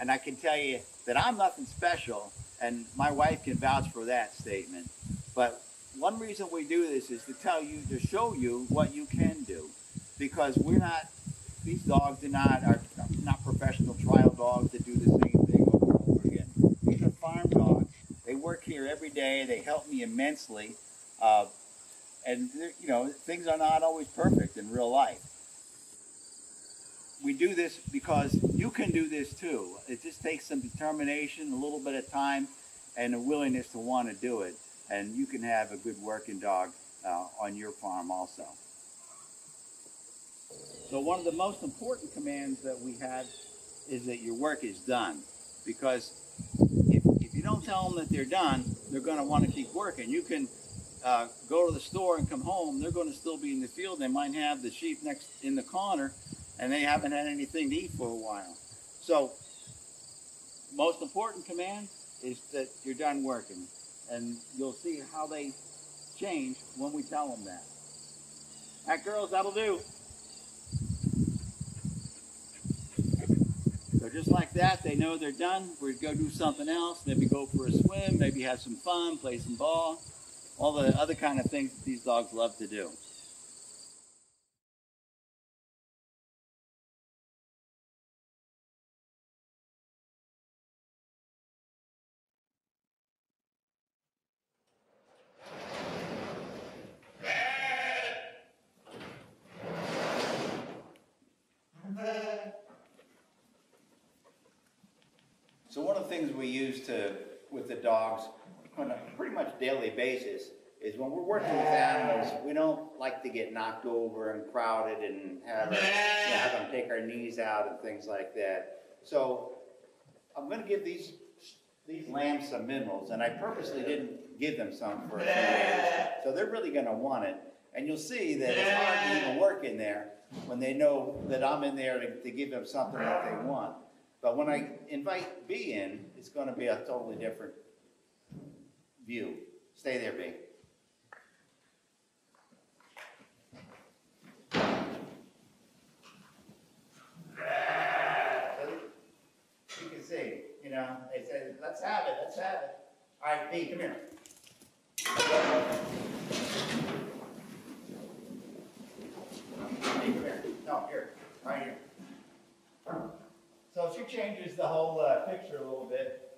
and I can tell you that I'm nothing special, and my wife can vouch for that statement. But one reason we do this is to tell you, to show you what you can do, because we're not, these dogs are not, are not professional trial dogs that do the same thing over and over again. These are farm dogs. They work here every day. They help me immensely. Uh, and, you know, things are not always perfect in real life. We do this because you can do this too. It just takes some determination, a little bit of time, and a willingness to want to do it. And you can have a good working dog uh, on your farm also. So one of the most important commands that we have is that your work is done. Because if, if you don't tell them that they're done, they're going to want to keep working. You can uh, go to the store and come home, they're going to still be in the field. They might have the sheep next in the corner, and they haven't had anything to eat for a while. So, most important command is that you're done working, and you'll see how they change when we tell them that. Right, girls, that'll do. So just like that, they know they're done. We go do something else. Maybe go for a swim. Maybe have some fun, play some ball. All the other kind of things that these dogs love to do. So one of the things we use to with the dogs on a pretty much daily basis is when we're working with animals, we don't like to get knocked over and crowded and have, our, you know, have them take our knees out and things like that. So I'm going to give these these lambs some minerals, and I purposely didn't give them some for a few days. So they're really going to want it. And you'll see that it's hard to even work in there when they know that I'm in there to, to give them something that they want. But when I invite B in, it's going to be a totally different view. Stay there, B. You can see, you know, they said, let's have it, let's have it. All right, B, come here. B, come here. No, here, right here. So she she changes the whole uh, picture a little bit.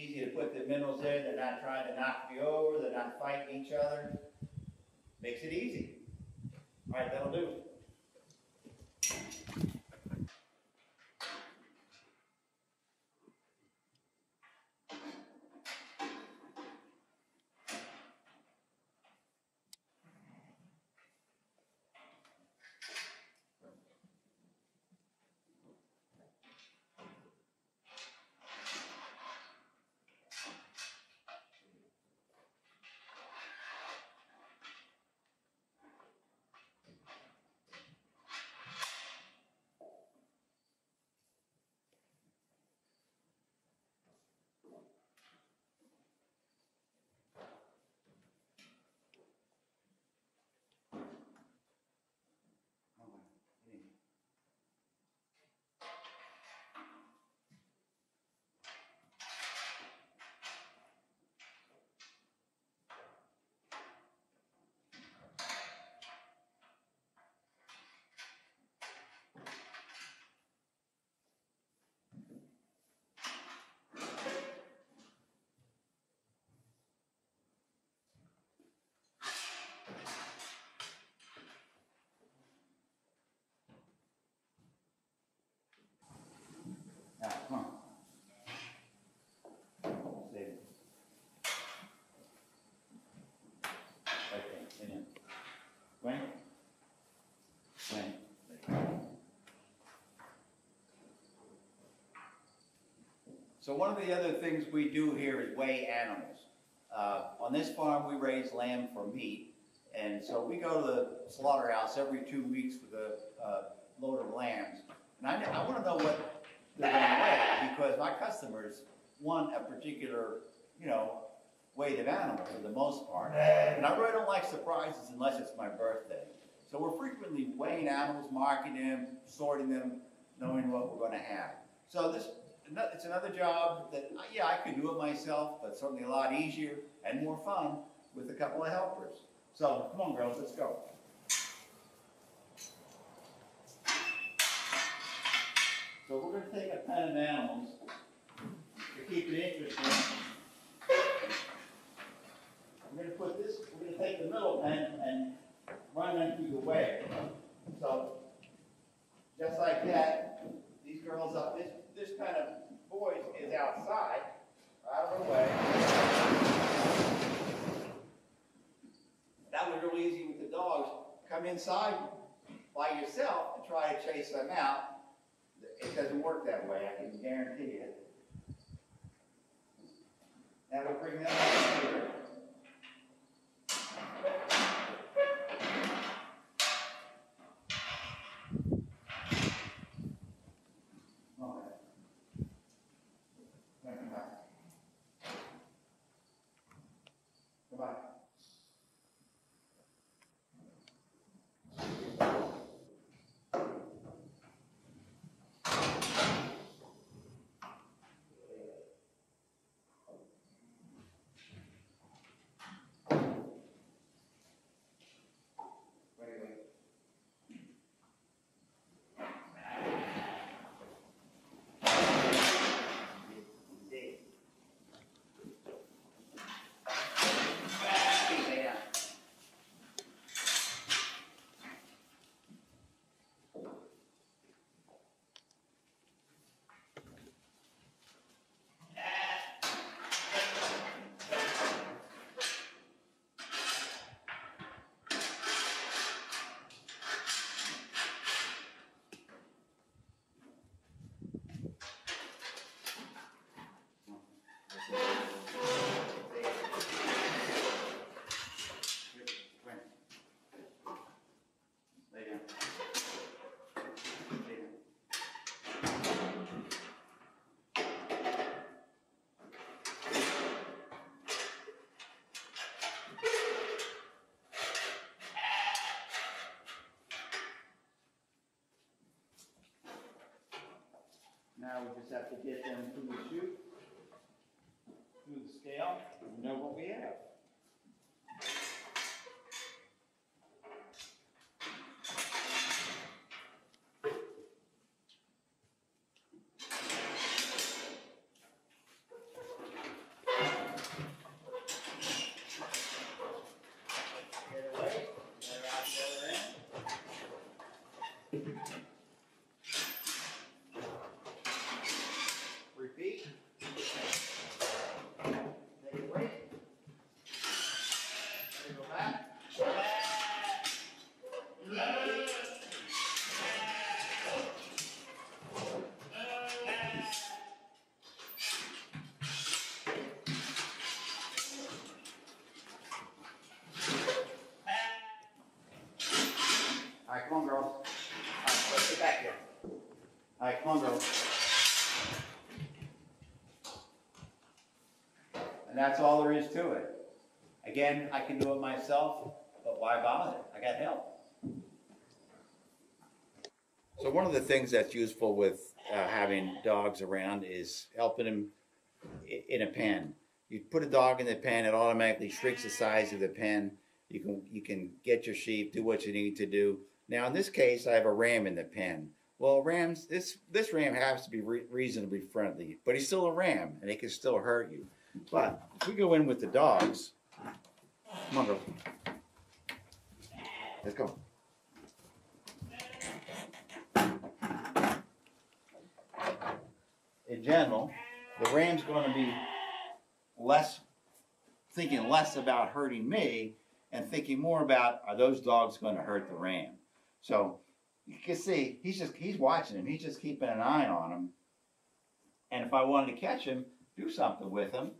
Easy to put the minerals in. They're not trying to knock you over. They're not fighting each other. Makes it easy. All right, that'll do. Now, come on. Save it. Right there, in it. Wayne? Wayne. So one of the other things we do here is weigh animals. Uh, on this farm, we raise lamb for meat, and so we go to the slaughterhouse every two weeks with a uh, load of lambs. And I, I want to know what they're going to weigh because my customers want a particular, you know, weight of animal for the most part. And I really don't like surprises unless it's my birthday. So we're frequently weighing animals, marking them, sorting them, knowing what we're going to have. So this, it's another job that, uh, yeah, I could do it myself, but certainly a lot easier and more fun with a couple of helpers. So come on, girls, let's go. So we're going to take a pen of animals to keep it interesting. We're going to put this, we're going to take the middle pen and run them through the way. So just like that, these girls up, this, this kind of boys is outside, out of the way. That was really easy with the dogs. Come inside by yourself and try to chase them out. It doesn't work that way, I can guarantee it. That will bring them up here. Now we just have to get them through the chute, through the scale, and know what we have. Repeat. Take it away. Then go back. All right, come on, girls. All right, let's get back here. All right, come on, girls. And that's all there is to it. Again, I can do it myself, but why bother? I got help. So one of the things that's useful with uh, having dogs around is helping them in a pen. You put a dog in the pen, it automatically shrinks the size of the pen. You can you can get your sheep, do what you need to do. Now in this case, I have a ram in the pen. Well, rams this this ram has to be re- reasonably friendly, but he's still a ram, and he can still hurt you. But if we go in with the dogs, come on, girl. Let's go. In general, the ram's going to be less thinking less about hurting me and thinking more about are those dogs going to hurt the ram. So you can see he's just he's watching him. He's just keeping an eye on him. And if I wanted to catch him, do something with him,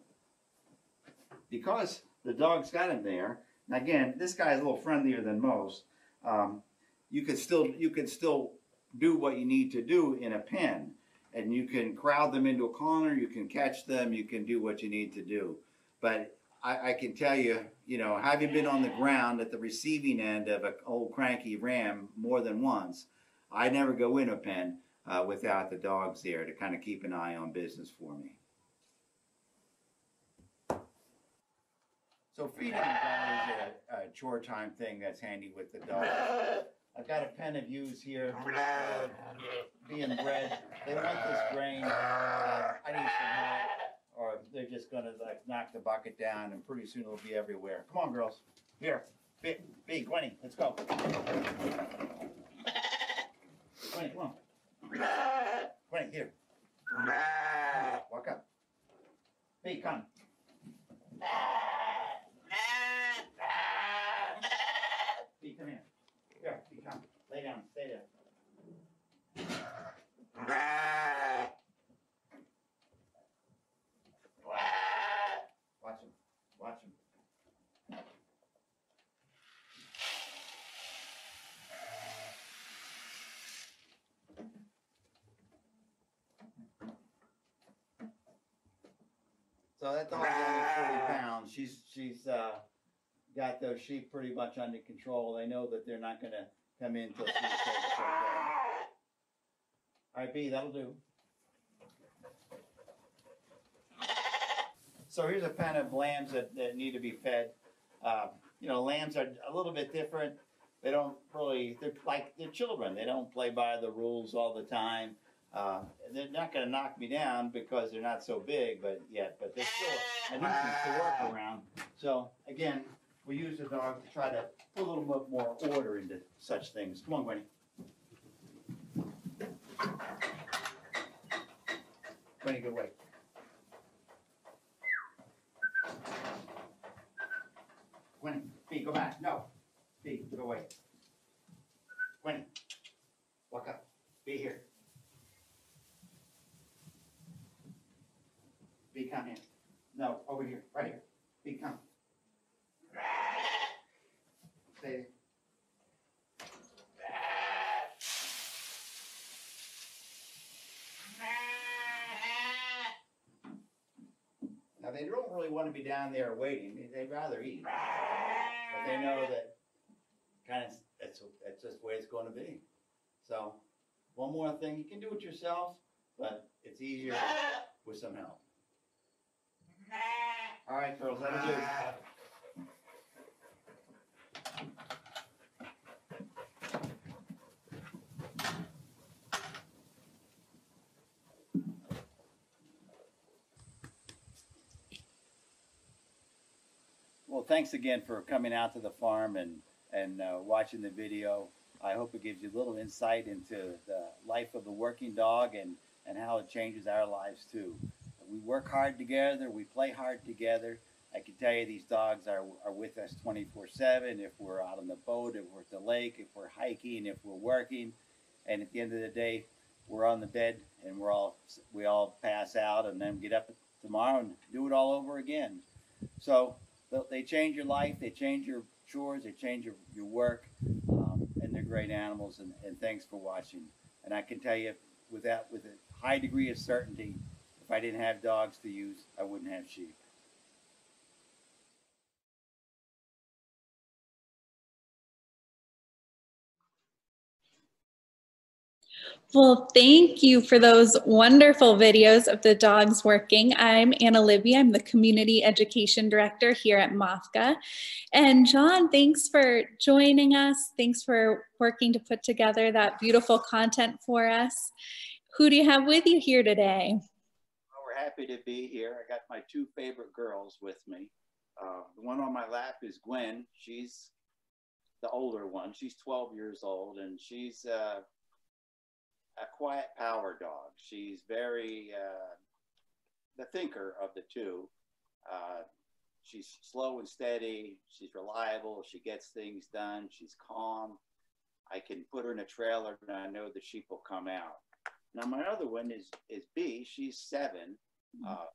because the dog's got him there. And again, this guy's a little friendlier than most. Um, you could still you could still do what you need to do in a pen, and you can crowd them into a corner. You can catch them. You can do what you need to do. But I, I can tell you, you know, having been on the ground at the receiving end of an old cranky ram more than once, I never go in a pen uh, without the dogs there to kind of keep an eye on business for me. So feeding is a, a chore time thing that's handy with the dog. I've got a pen of ewes here, uh, being bred. They want this grain. Uh, I need some help, they're just gonna like knock the bucket down, and pretty soon it'll be everywhere. Come on, girls. Here, B, B, Gwenny, let's go. Gwenny, come on. Gwenny, here. Walk up. B, come. B, come here. Here, B, come. Lay down. Stay there. Watch him. Watch him. So that dog's only 40 pounds. She's she's uh, got those sheep pretty much under control. They know that they're not going to come in until she says okay. All right, B, that'll do. So here's a pen of lambs that, that need to be fed. Uh, you know, lambs are a little bit different. They don't really, they're like, they're children. They don't play by the rules all the time. Uh, they're not going to knock me down because they're not so big, but yet, but they're still a nuisance to work around. So again, we use the dog to try to put a little bit more order into such things. Come on, Gwenny. Gwenny, good way. Gwenny, B, go back. No. B, go away. Gwenny, walk up. Be here. Come here. No, over here, right here. B, come. Stay. Now they don't really want to be down there waiting. They- They'd rather eat, but they know that kind of that's that's just the way it's going to be. So, one more thing, you can do it yourself, but it's easier with some help. All right, girls, that'll do. Well, thanks again for coming out to the farm and, and uh, watching the video. I hope it gives you a little insight into the life of the working dog and, and how it changes our lives too. We work hard together, we play hard together. I can tell you these dogs are, are with us 24 7 if we're out on the boat, if we're at the lake, if we're hiking, if we're working. And at the end of the day, we're on the bed and we're all we all pass out and then get up tomorrow and do it all over again. So they change your life, they change your chores, they change your, your work, um, and they're great animals. And, and thanks for watching. And I can tell you with that, with a high degree of certainty, if I didn't have dogs to use, I wouldn't have sheep. Well, thank you for those wonderful videos of the dogs working. I'm Anna Libby. I'm the Community Education Director here at MOFGA. And John, thanks for joining us. Thanks for working to put together that beautiful content for us. Who do you have with you here today? Happy to be here. I got my two favorite girls with me. Uh, the one on my lap is Gwen. She's the older one. She's 12 years old and she's uh, a quiet power dog. She's very uh, the thinker of the two. Uh, she's slow and steady. She's reliable. She gets things done. She's calm. I can put her in a trailer and I know the sheep will come out. Now my other one is is B. She's 7 mm-hmm. Uh,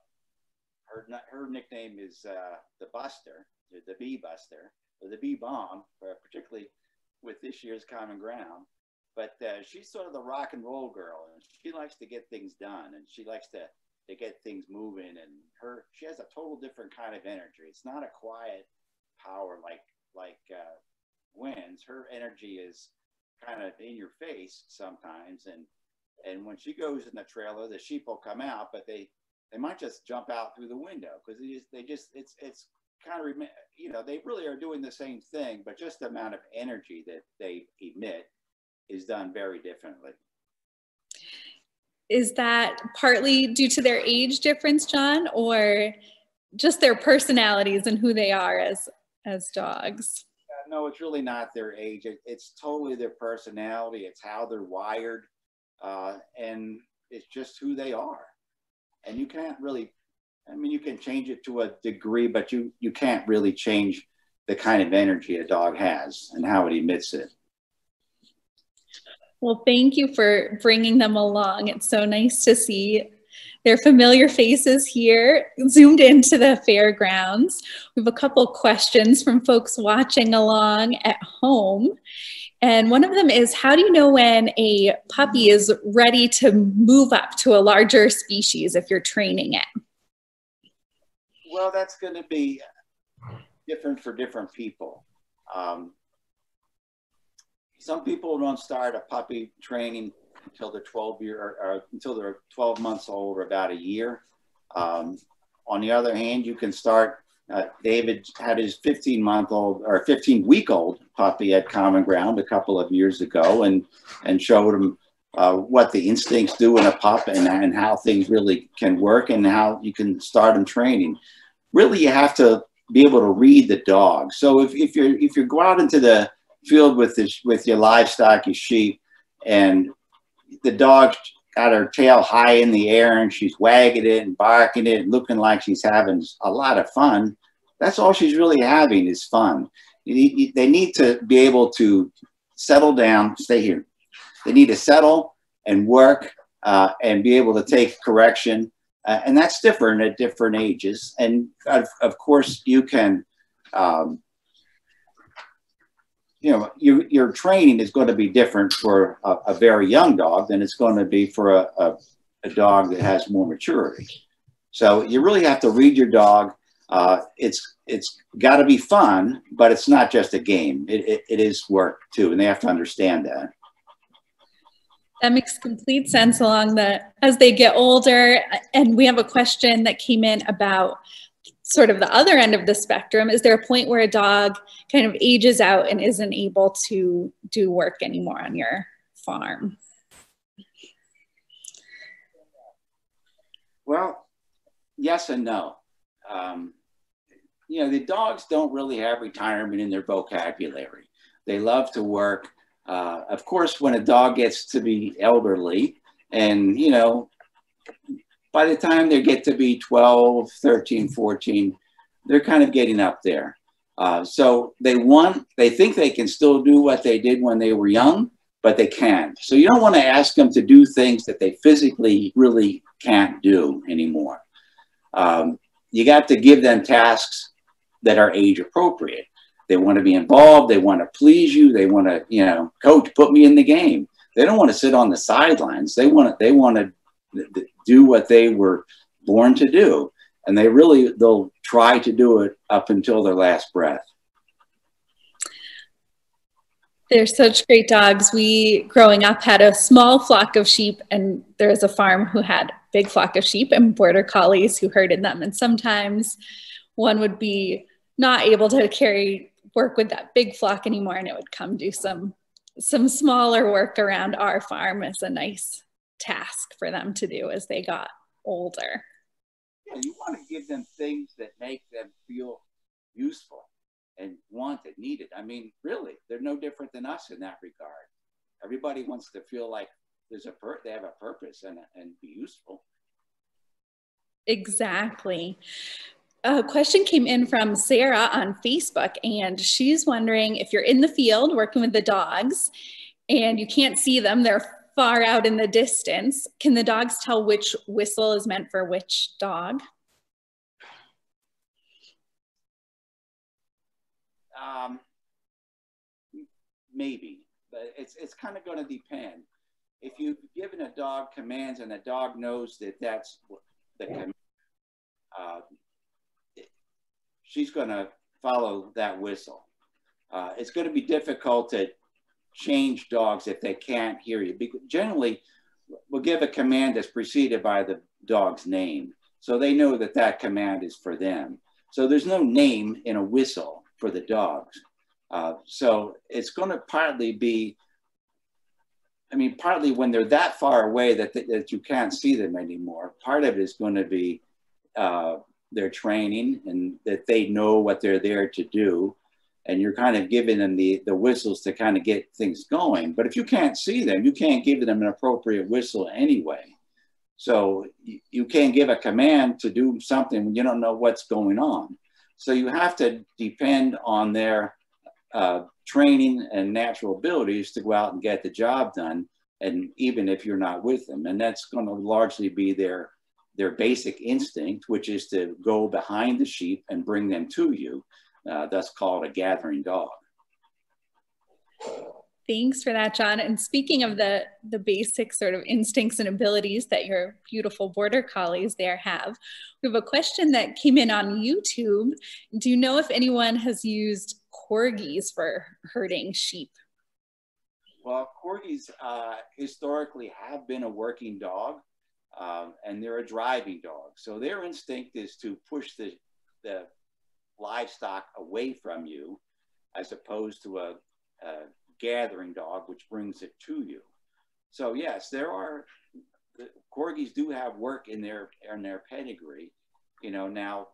her her nickname is uh, the Buster, the Bee Buster, or the Bee Balm, particularly with this year's Common Ground. But uh, she's sort of the rock and roll girl, and she likes to get things done, and she likes to to get things moving. And her she has a total different kind of energy. It's not a quiet power like like uh. Her energy is kind of in your face sometimes, and and when she goes in the trailer, the sheep will come out, but they they might just jump out through the window because they just they just it's it's kind of you know they really are doing the same thing, but just the amount of energy that they emit is done very differently. Is that partly due to their age difference, John, or just their personalities and who they are as as dogs? no, it's really not their age. It, it's totally their personality. It's how they're wired, uh, and it's just who they are. And you can't really, I mean, you can change it to a degree, but you you can't really change the kind of energy a dog has and how it emits it. Well, thank you for bringing them along. It's so nice to see their familiar faces here, zoomed into the fairgrounds. We have a couple questions from folks watching along at home. And one of them is, how do you know when a puppy is ready to move up to a larger species if you're training it? Well, that's going to be different for different people. Um, some people don't start a puppy training until they're 12 year or, or until they're 12 months old or about a year. Um, on the other hand, you can start. Uh, David had his 15 month old or 15 week old puppy at Common Ground a couple of years ago, and and showed him uh, what the instincts do in a pup and and how things really can work and how you can start them training. Really, you have to be able to read the dog. So if, if you're if you go out into the field with this with your livestock, your sheep, and the dog's got her tail high in the air and she's wagging it and barking it and looking like she's having a lot of fun. That's all she's really having is fun. They need to be able to settle down, stay here. They need to settle and work uh, and be able to take correction. Uh, and that's different at different ages. And of, of course, you can um, you know, you, your training is going to be different for a, a very young dog than it's going to be for a, a, a, dog that has more maturity. So you really have to read your dog. Uh, it's it's got to be fun, but it's not just a game. It, it, it is work too, and they have to understand that. That makes complete sense along the as they get older. And we have a question that came in about sort of the other end of the spectrum, is there a point where a dog kind of ages out and isn't able to do work anymore on your farm? Well, yes and no. Um, you know, the dogs don't really have retirement in their vocabulary. They love to work. Uh, of course, when a dog gets to be elderly and, you know, by the time they get to be 12, 13, 14, they're kind of getting up there. Uh, so they want, they think they can still do what they did when they were young, but they can't. So you don't want to ask them to do things that they physically really can't do anymore. Um, you got to give them tasks that are age appropriate. They want to be involved. They want to please you. They want to, you know, coach, put me in the game. They don't want to sit on the sidelines. They want to, they want to do what they were born to do. And they really, they'll try to do it up until their last breath. They're such great dogs. We, growing up, had a small flock of sheep, and there was a farm who had big flock of sheep and border collies who herded them. And sometimes one would be not able to carry work with that big flock anymore, and it would come do some some smaller work around our farm as a nice task for them to do as they got older. Yeah, you want to give them things that make them feel useful and wanted, needed. I mean, really, they're no different than us in that regard. Everybody wants to feel like there's a per- they have a purpose and, and be useful. Exactly. A question came in from Sarah on Facebook, and she's wondering if you're in the field working with the dogs and you can't see them, they're far out in the distance. Can the dogs tell which whistle is meant for which dog? Um, maybe, but it's it's kind of going to depend. If you've given a dog commands and the dog knows that that's the command, uh, she's going to follow that whistle. Uh, it's going to be difficult to change dogs if they can't hear you. Because generally, we'll give a command that's preceded by the dog's name. So they know that that command is for them. So there's no name in a whistle for the dogs. Uh, so it's going to partly be, I mean, partly when they're that far away that, th that you can't see them anymore, part of it is going to be uh, their training and that they know what they're there to do and you're kind of giving them the, the whistles to kind of get things going. But if you can't see them, you can't give them an appropriate whistle anyway. So you, can't give a command to do something when you don't know what's going on. So you have to depend on their uh, training and natural abilities to go out and get the job done. And even if you're not with them, and that's going to largely be their their basic instinct, which is to go behind the sheep and bring them to you. Uh, that's called a gathering dog. Thanks for that, John. And speaking of the, the basic sort of instincts and abilities that your beautiful border collies there have, we have a question that came in on YouTube. Do you know if anyone has used corgis for herding sheep? Well, corgis uh, historically have been a working dog, um, and they're a driving dog. So their instinct is to push the, the livestock away from you as opposed to a, a gathering dog, which brings it to you. So yes, there are corgis do have work in their in their pedigree. You know, now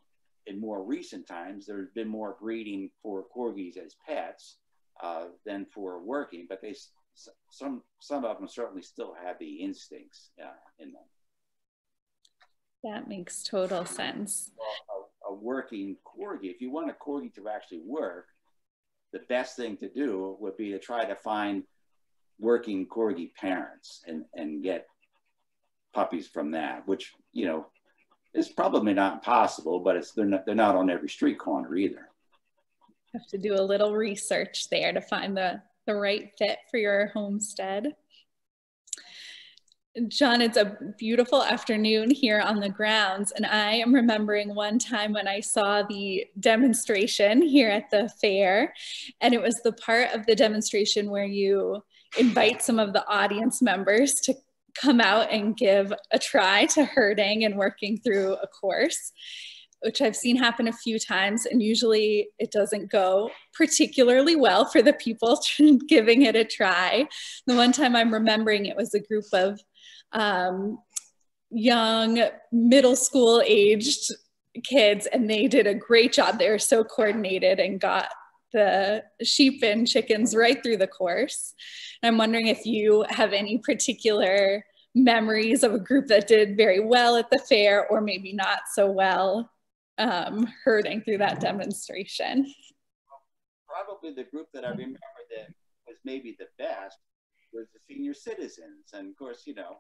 in more recent times, there's been more breeding for corgis as pets uh, than for working, but they some some of them certainly still have the instincts uh, in them. That makes total sense. Well, a, a working corgi, if you want a corgi to actually work, the best thing to do would be to try to find working corgi parents and, and get puppies from that, which, you know, is probably not possible, but it's they're not, they're not on every street corner either. You have to do a little research there to find the, the right fit for your homestead. John, it's a beautiful afternoon here on the grounds, and I am remembering one time when I saw the demonstration here at the fair, and it was the part of the demonstration where you invite some of the audience members to come out and give a try to herding and working through a course which I've seen happen a few times, and usually it doesn't go particularly well for the people *laughs* giving it a try. The one time I'm remembering it was a group of um, young middle school aged kids and they did a great job they were so coordinated and got the sheep and chickens right through the course. I'm wondering if you have any particular memories of a group that did very well at the fair or maybe not so well um, herding through that demonstration. Probably the group that I remember that was maybe the best was the senior citizens. And of course, you know,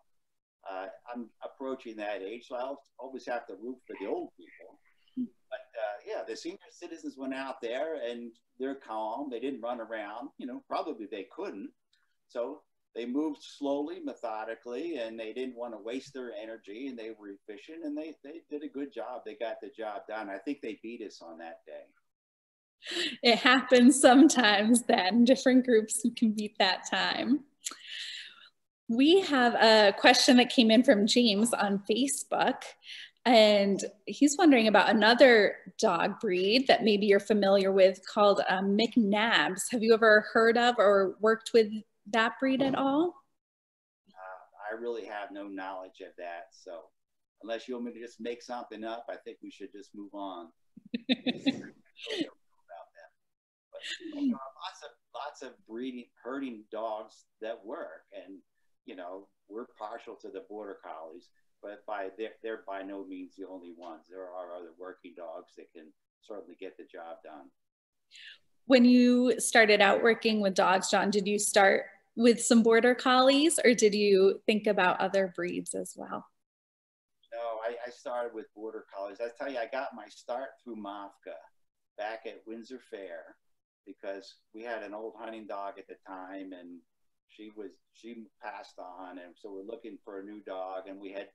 uh, I'm approaching that age, so I'll always have to root for the old people. But uh, yeah, the senior citizens went out there and they're calm. They didn't run around. You know, probably they couldn't. So they moved slowly, methodically, and they didn't want to waste their energy and they were efficient and they, they did a good job. They got the job done. I think they beat us on that day. It happens sometimes then. Different groups can beat that time. We have a question that came in from James on Facebook. And he's wondering about another dog breed that maybe you're familiar with called um, McNabs. Have you ever heard of or worked with that breed at all? Uh, I really have no knowledge of that. So unless you want me to just make something up, I think we should just move on. about *laughs* that. But, you know, lots of lots of breeding herding dogs that work, and you know we're partial to the border collies, but by they're, they're by no means the only ones. There are other working dogs that can certainly get the job done. When you started out working with dogs, John, did you start with some border collies or did you think about other breeds as well? No, I, I started with border collies. I tell you, I got my start through MOFGA back at Windsor Fair because we had an old hunting dog at the time and she was she passed on and so we're looking for a new dog and we had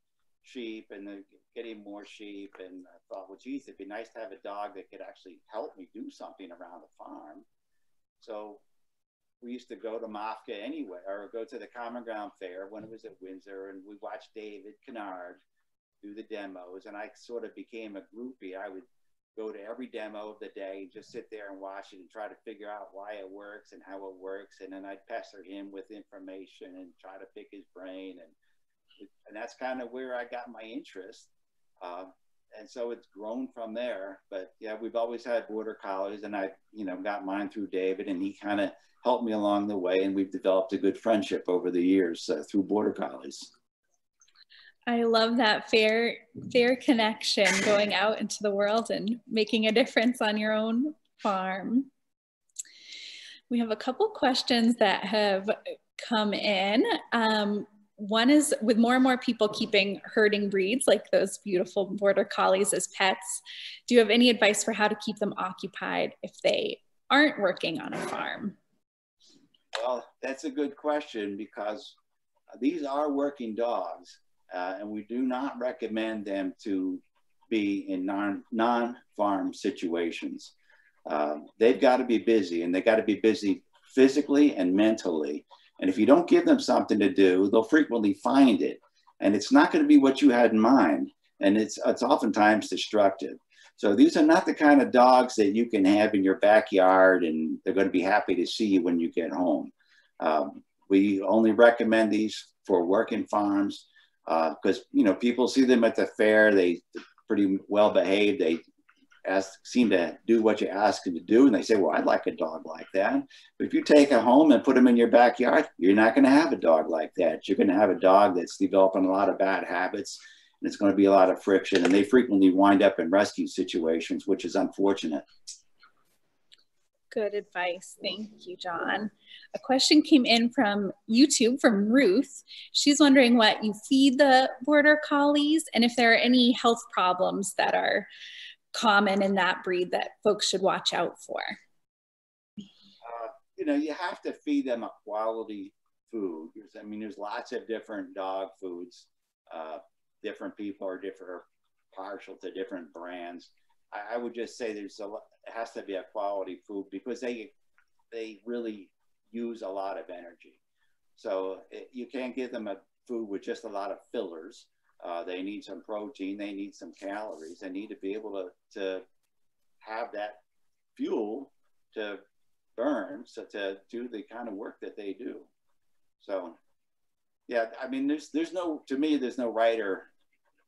sheep and then getting more sheep and I thought well geez it'd be nice to have a dog that could actually help me do something around the farm. So we used to go to MOFGA anyway or go to the Common Ground Fair when it was at Windsor and we watched David Kennard do the demos and I sort of became a groupie. I would go to every demo of the day and just sit there and watch it and try to figure out why it works and how it works. And then I'd pester him with information and try to pick his brain. And, and that's kind of where I got my interest. Uh, and so it's grown from there. But yeah, we've always had border collies and I, you know, got mine through David and he kind of helped me along the way. And we've developed a good friendship over the years uh, through border collies. I love that fair fair connection going out into the world and making a difference on your own farm. We have a couple questions that have come in. Um, one is with more and more people keeping herding breeds like those beautiful border collies as pets, do you have any advice for how to keep them occupied if they aren't working on a farm? Well, that's a good question because these are working dogs uh, and we do not recommend them to be in non, non-farm situations. Uh, they've got to be busy and they got to be busy physically and mentally. And if you don't give them something to do, they'll frequently find it. And it's not going to be what you had in mind. And it's, it's oftentimes destructive. So these are not the kind of dogs that you can have in your backyard and they're going to be happy to see you when you get home. Um, we only recommend these for working farms because uh, you know people see them at the fair. They pretty well behaved. They ask, seem to do what you ask them to do, and they say, "Well, I'd like a dog like that." But if you take a home and put them in your backyard, you're not going to have a dog like that. You're going to have a dog that's developing a lot of bad habits, and it's going to be a lot of friction. And they frequently wind up in rescue situations, which is unfortunate. Good advice. Thank you, John. A question came in from YouTube from Ruth. She's wondering what you feed the border collies and if there are any health problems that are common in that breed that folks should watch out for. Uh, you know, you have to feed them a quality food. I mean, there's lots of different dog foods. Uh, different people are different, partial to different brands. I, I would just say there's a it has to be a quality food because they they really use a lot of energy. So it, you can't give them a food with just a lot of fillers. Uh, they need some protein. They need some calories. They need to be able to to have that fuel to burn, so to do the kind of work that they do. So, yeah, I mean, there's there's no to me there's no right or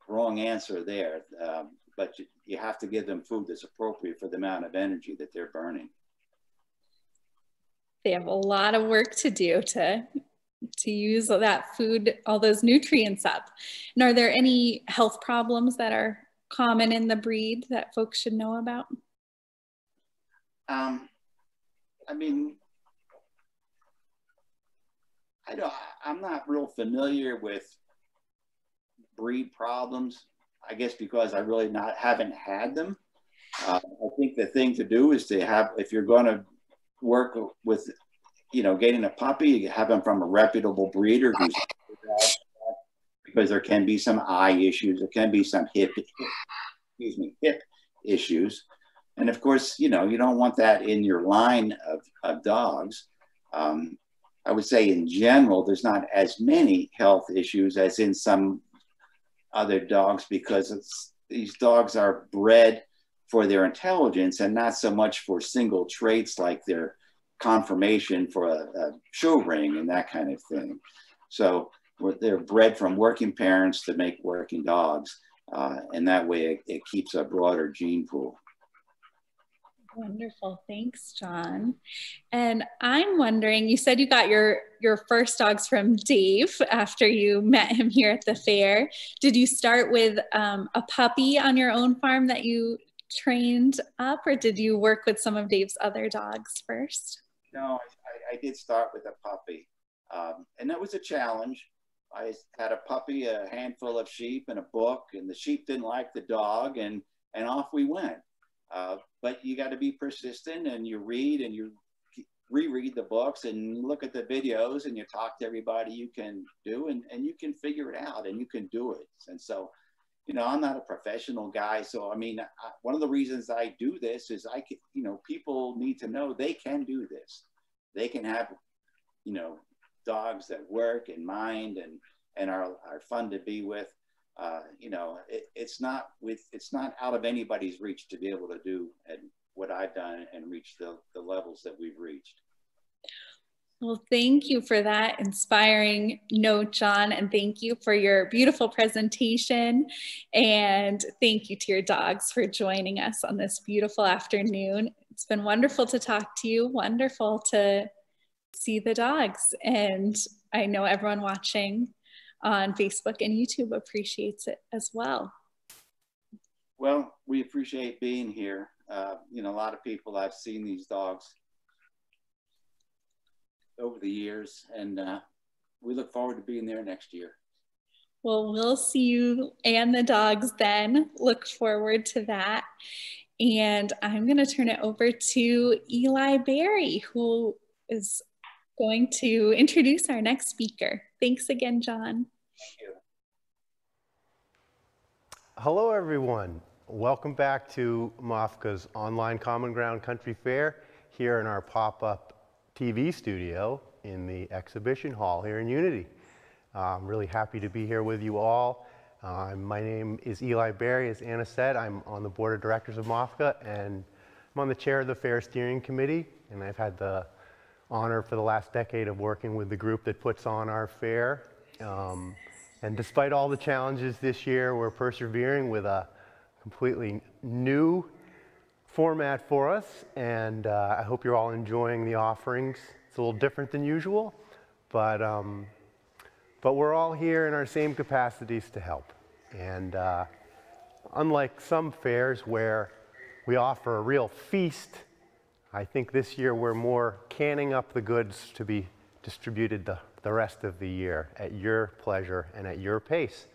wrong answer there. Um, but you, you have to give them food that's appropriate for the amount of energy that they're burning. they have a lot of work to do to to use that food, all those nutrients up. And are there any health problems that are common in the breed that folks should know about? Um, I mean, I don't, I'm not real familiar with breed problems. I guess because I really not haven't had them. Uh, I think the thing to do is to have, if you're going to work with, you know, getting a puppy, you have them from a reputable breeder because there can be some eye issues, there can be some hip, excuse me, hip issues. And of course, you know, you don't want that in your line of, of dogs. Um, I would say in general, there's not as many health issues as in some other dogs because these dogs are bred for their intelligence and not so much for single traits like their conformation for a, a show ring and that kind of thing. So they're bred from working parents to make working dogs. Uh, and that way it, it keeps a broader gene pool. Wonderful. Thanks, John. And I'm wondering, you said you got your your first dogs from Dave after you met him here at the fair. Did you start with um, a puppy on your own farm that you trained up, or did you work with some of Dave's other dogs first? No, I, I did start with a puppy, um, and that was a challenge. I had a puppy, a handful of sheep, and a book, and the sheep didn't like the dog, and and off we went. Uh, but you got to be persistent and you read and you reread the books and look at the videos and you talk to everybody you can do and, and you can figure it out and you can do it. And so, you know, I'm not a professional guy. So, I mean, I, one of the reasons I do this is I can, you know, people need to know they can do this. They can have, you know, dogs that work and mind and, and are, are fun to be with uh, you know, it, it's not with it's not out of anybody's reach to be able to do and what I've done and reach the, the levels that we've reached. Well, thank you for that inspiring note, John, and thank you for your beautiful presentation. And thank you to your dogs for joining us on this beautiful afternoon. It's been wonderful to talk to you, wonderful to see the dogs. And I know everyone watching on Facebook and YouTube appreciates it as well. Well, we appreciate being here. Uh, you know, a lot of people I've seen these dogs over the years, and uh, we look forward to being there next year. Well, we'll see you and the dogs then. Look forward to that. And I'm going to turn it over to Eli Berry, who is going to introduce our next speaker. Thanks again, John. Thank you. Hello, everyone. Welcome back to MOFGA's online Common Ground Country Fair here in our pop-up TV studio in the exhibition hall here in Unity. Uh, I'm really happy to be here with you all. Uh, my name is Eli Berry. As Anna said, I'm on the board of directors of MOFGA and I'm on the chair of the Fair Steering Committee and I've had the honor for the last decade of working with the group that puts on our fair. Um, and despite all the challenges this year, we're persevering with a completely new format for us. And uh, I hope you're all enjoying the offerings. It's a little different than usual, but, um, but we're all here in our same capacities to help. And uh, unlike some fairs where we offer a real feast, I think this year we're more canning up the goods to be distributed the, the rest of the year at your pleasure and at your pace.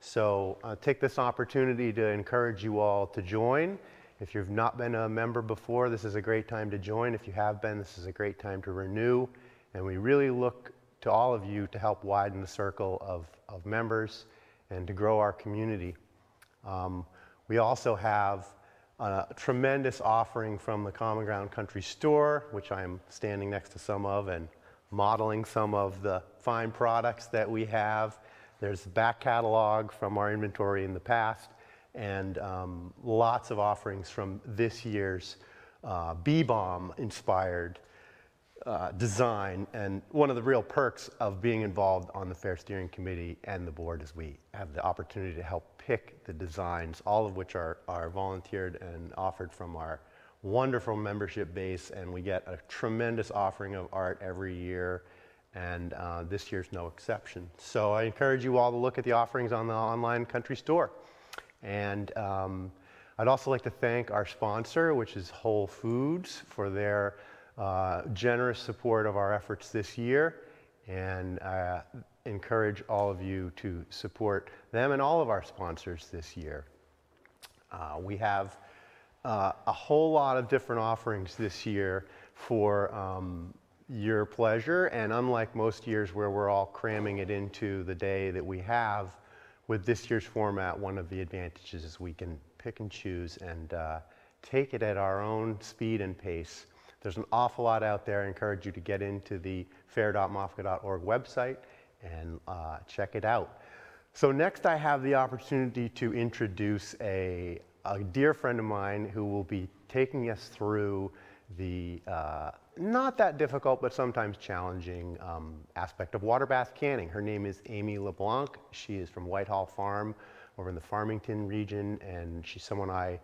So uh, take this opportunity to encourage you all to join. If you've not been a member before, this is a great time to join. If you have been, this is a great time to renew. And we really look to all of you to help widen the circle of, of members and to grow our community. Um, we also have a tremendous offering from the Common Ground Country Store, which I'm standing next to some of and modeling some of the fine products that we have. There's back catalog from our inventory in the past and um, lots of offerings from this year's uh, Bee-Balm inspired uh, design. And one of the real perks of being involved on the Fair Steering Committee and the board is we have the opportunity to help pick the designs, all of which are, are volunteered and offered from our wonderful membership base and we get a tremendous offering of art every year and uh, this year's no exception. So I encourage you all to look at the offerings on the online country store. And um, I'd also like to thank our sponsor, which is Whole Foods, for their uh, generous support of our efforts this year. And uh, encourage all of you to support them and all of our sponsors this year. Uh, we have uh, a whole lot of different offerings this year for um, your pleasure. And unlike most years where we're all cramming it into the day that we have, with this year's format, one of the advantages is we can pick and choose and uh, take it at our own speed and pace. There's an awful lot out there. I encourage you to get into the fair.mofga.org website and uh, check it out. So next I have the opportunity to introduce a, a dear friend of mine who will be taking us through the uh, not that difficult but sometimes challenging um, aspect of water bath canning. Her name is Amy LeBlanc. She is from Whitehill Farm over in the Farmington region and she's someone I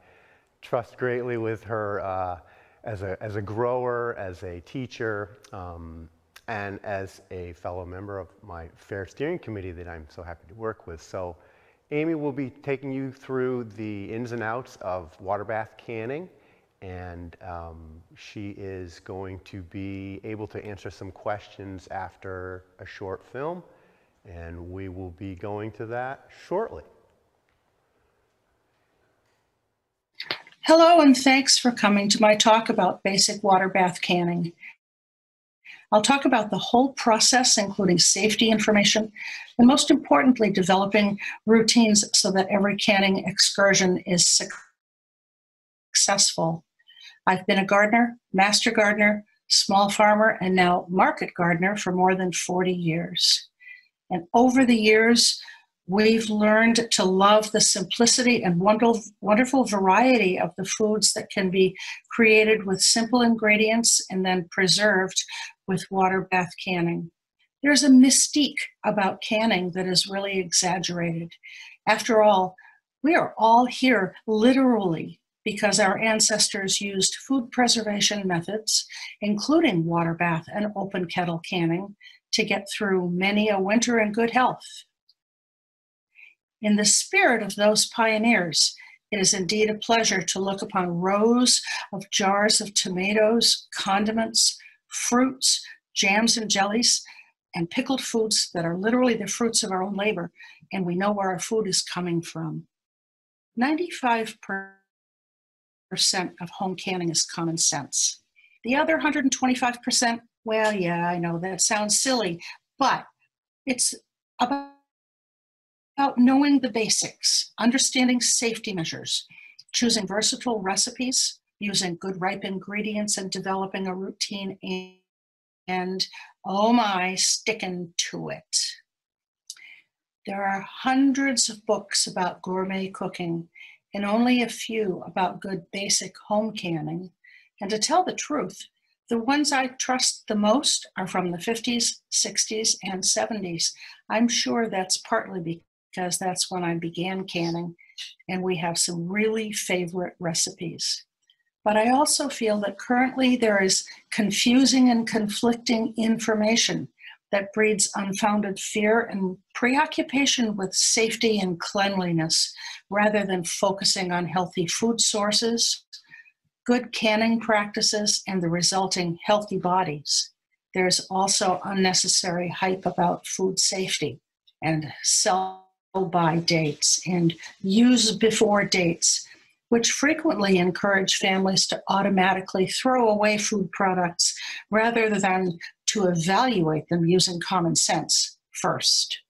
trust greatly with her uh, as, a, as a grower, as a teacher, um, and as a fellow member of my fair steering committee that I'm so happy to work with. So Amy will be taking you through the ins and outs of water bath canning and um, she is going to be able to answer some questions after a short film and we will be going to that shortly. Hello and thanks for coming to my talk about basic water bath canning. I'll talk about the whole process, including safety information, and most importantly, developing routines so that every canning excursion is successful. I've been a gardener, master gardener, small farmer, and now market gardener for more than 40 years. And over the years, we've learned to love the simplicity and wonderful variety of the foods that can be created with simple ingredients and then preserved with water bath canning. There's a mystique about canning that is really exaggerated. After all, we are all here literally because our ancestors used food preservation methods, including water bath and open kettle canning, to get through many a winter in good health. In the spirit of those pioneers, it is indeed a pleasure to look upon rows of jars of tomatoes, condiments, fruits, jams and jellies, and pickled foods that are literally the fruits of our own labor, and we know where our food is coming from. 95% of home canning is common sense. The other 125%, well, yeah, I know that sounds silly, but it's about, about knowing the basics, understanding safety measures, choosing versatile recipes, using good ripe ingredients, and developing a routine and oh my, sticking to it. There are hundreds of books about gourmet cooking and only a few about good basic home canning. And to tell the truth, the ones I trust the most are from the 50s, 60s, and 70s. I'm sure that's partly because that's when I began canning, and we have some really favorite recipes. But I also feel that currently there is confusing and conflicting information that breeds unfounded fear and preoccupation with safety and cleanliness rather than focusing on healthy food sources, good canning practices, and the resulting healthy bodies. There's also unnecessary hype about food safety and sell by dates and use before dates which frequently encourage families to automatically throw away food products rather than to evaluate them using common sense first.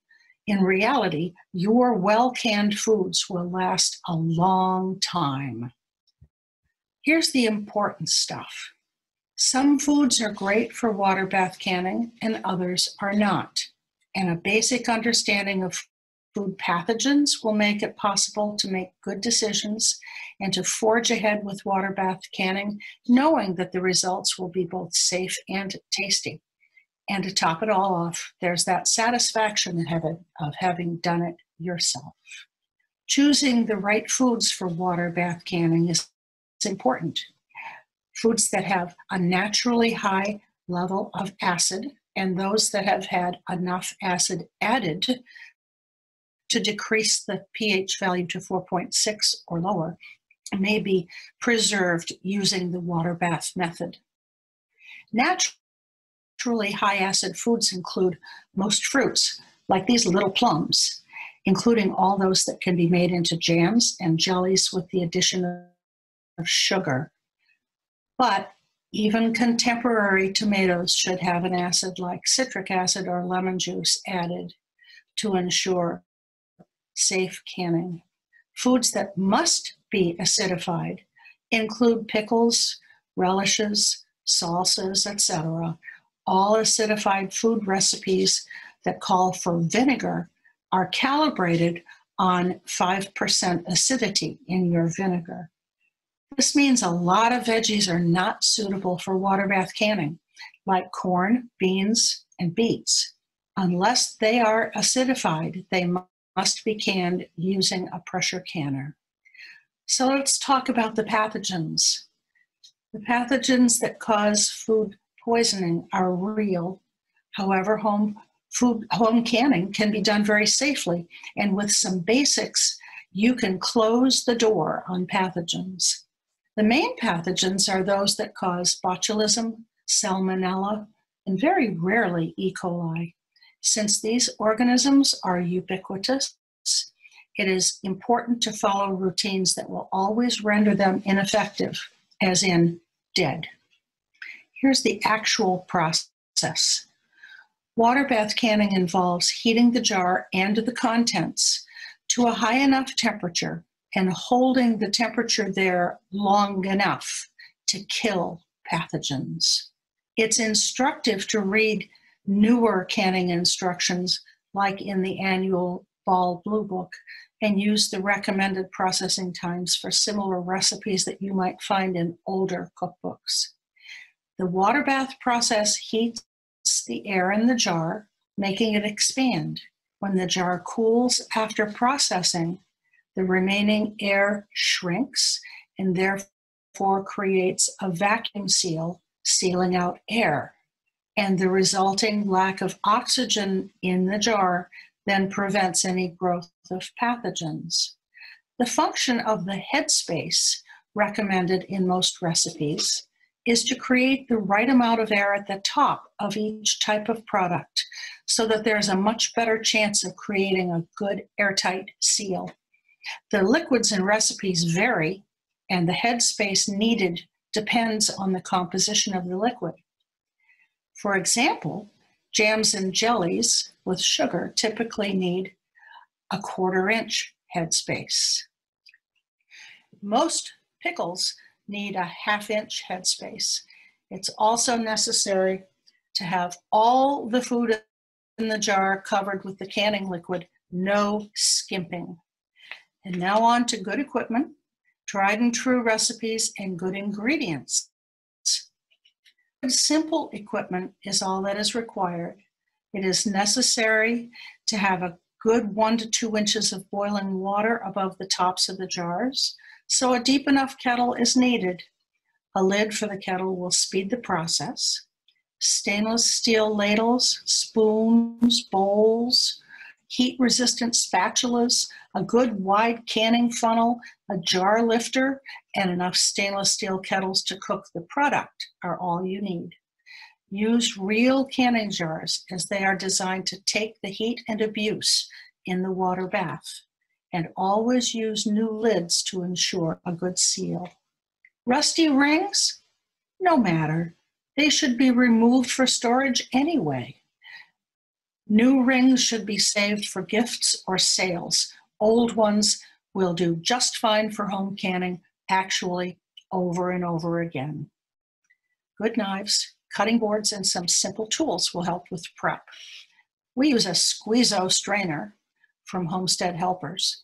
In reality, your well canned foods will last a long time. Here's the important stuff some foods are great for water bath canning, and others are not. And a basic understanding of food pathogens will make it possible to make good decisions and to forge ahead with water bath canning, knowing that the results will be both safe and tasty. And to top it all off, there's that satisfaction of having done it yourself. Choosing the right foods for water bath canning is important. foods that have a naturally high level of acid and those that have had enough acid added to decrease the pH value to 4.6 or lower may be preserved using the water bath method. Naturally high acid foods include most fruits, like these little plums, including all those that can be made into jams and jellies with the addition of sugar. But even contemporary tomatoes should have an acid like citric acid or lemon juice added to ensure safe canning. Foods that must be acidified include pickles, relishes, salsas, etc. All acidified food recipes that call for vinegar are calibrated on 5% acidity in your vinegar. This means a lot of veggies are not suitable for water bath canning, like corn, beans, and beets. Unless they are acidified, they must be canned using a pressure canner. So let's talk about the pathogens. The pathogens that cause food poisoning are real. However, home food home canning can be done very safely and with some basics you can close the door on pathogens. The main pathogens are those that cause botulism, salmonella, and very rarely E. coli. Since these organisms are ubiquitous, it is important to follow routines that will always render them ineffective, as in dead. Here's the actual process. Water bath canning involves heating the jar and the contents to a high enough temperature and holding the temperature there long enough to kill pathogens. It's instructive to read newer canning instructions, like in the annual Ball Blue Book, and use the recommended processing times for similar recipes that you might find in older cookbooks. The water bath process heats the air in the jar, making it expand. When the jar cools after processing, the remaining air shrinks and therefore creates a vacuum seal, sealing out air. And the resulting lack of oxygen in the jar then prevents any growth of pathogens. The function of the headspace recommended in most recipes is to create the right amount of air at the top of each type of product so that there's a much better chance of creating a good airtight seal. The liquids and recipes vary, and the headspace needed depends on the composition of the liquid. For example, jams and jellies with sugar typically need a quarter inch headspace. Most pickles need a half inch headspace. It's also necessary to have all the food in the jar covered with the canning liquid, no skimping. And now on to good equipment, tried and true recipes, and good ingredients. Simple equipment is all that is required. It is necessary to have a good one to two inches of boiling water above the tops of the jars, so a deep enough kettle is needed. A lid for the kettle will speed the process. Stainless steel ladles, spoons, bowls, heat resistant spatulas, a good wide canning funnel, a jar lifter, and enough stainless steel kettles to cook the product are all you need. Use real canning jars as they are designed to take the heat and abuse in the water bath. And always use new lids to ensure a good seal. Rusty rings? No matter. They should be removed for storage anyway. New rings should be saved for gifts or sales. Old ones will do just fine for home canning, actually, over and over again. Good knives, cutting boards, and some simple tools will help with prep. We use a Squeezo strainer from Homestead Helpers.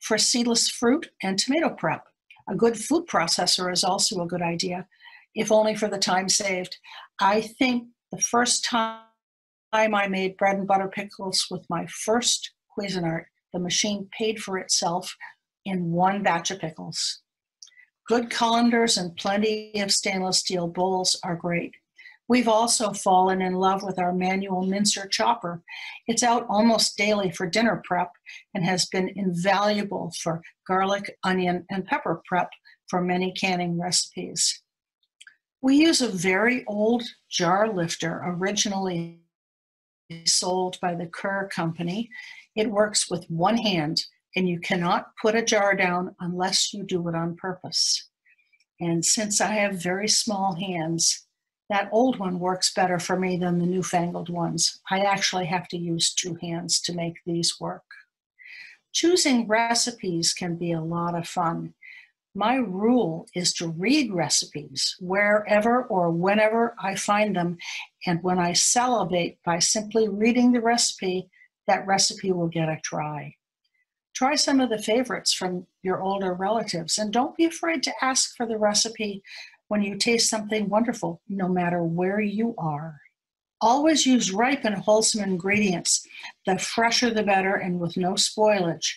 For seedless fruit and tomato prep, a good food processor is also a good idea, if only for the time saved. I think the first time time I made bread and butter pickles with my first Cuisinart, the machine paid for itself in one batch of pickles. Good colanders and plenty of stainless steel bowls are great. We've also fallen in love with our manual mincer chopper. It's out almost daily for dinner prep and has been invaluable for garlic, onion, and pepper prep for many canning recipes. We use a very old jar lifter originally sold by the Kerr Company. It works with one hand and you cannot put a jar down unless you do it on purpose. And since I have very small hands, that old one works better for me than the newfangled ones. I actually have to use two hands to make these work. Choosing recipes can be a lot of fun. My rule is to read recipes wherever or whenever I find them, and when I salivate by simply reading the recipe, that recipe will get a try. Try some of the favorites from your older relatives and don't be afraid to ask for the recipe when you taste something wonderful, no matter where you are. Always use ripe and wholesome ingredients. The fresher the better and with no spoilage.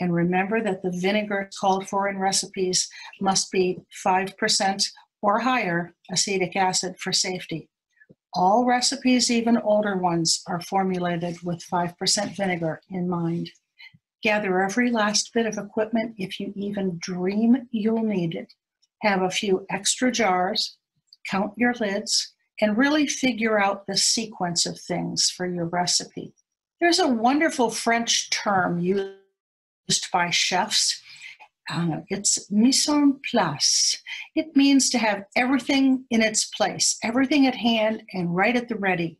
And remember that the vinegar called for in recipes must be 5% or higher acetic acid for safety. All recipes, even older ones, are formulated with 5% vinegar in mind. Gather every last bit of equipment if you even dream you'll need it. Have a few extra jars, count your lids, and really figure out the sequence of things for your recipe. There's a wonderful French term used by chefs. Uh, it's mise en place. It means to have everything in its place, everything at hand and right at the ready.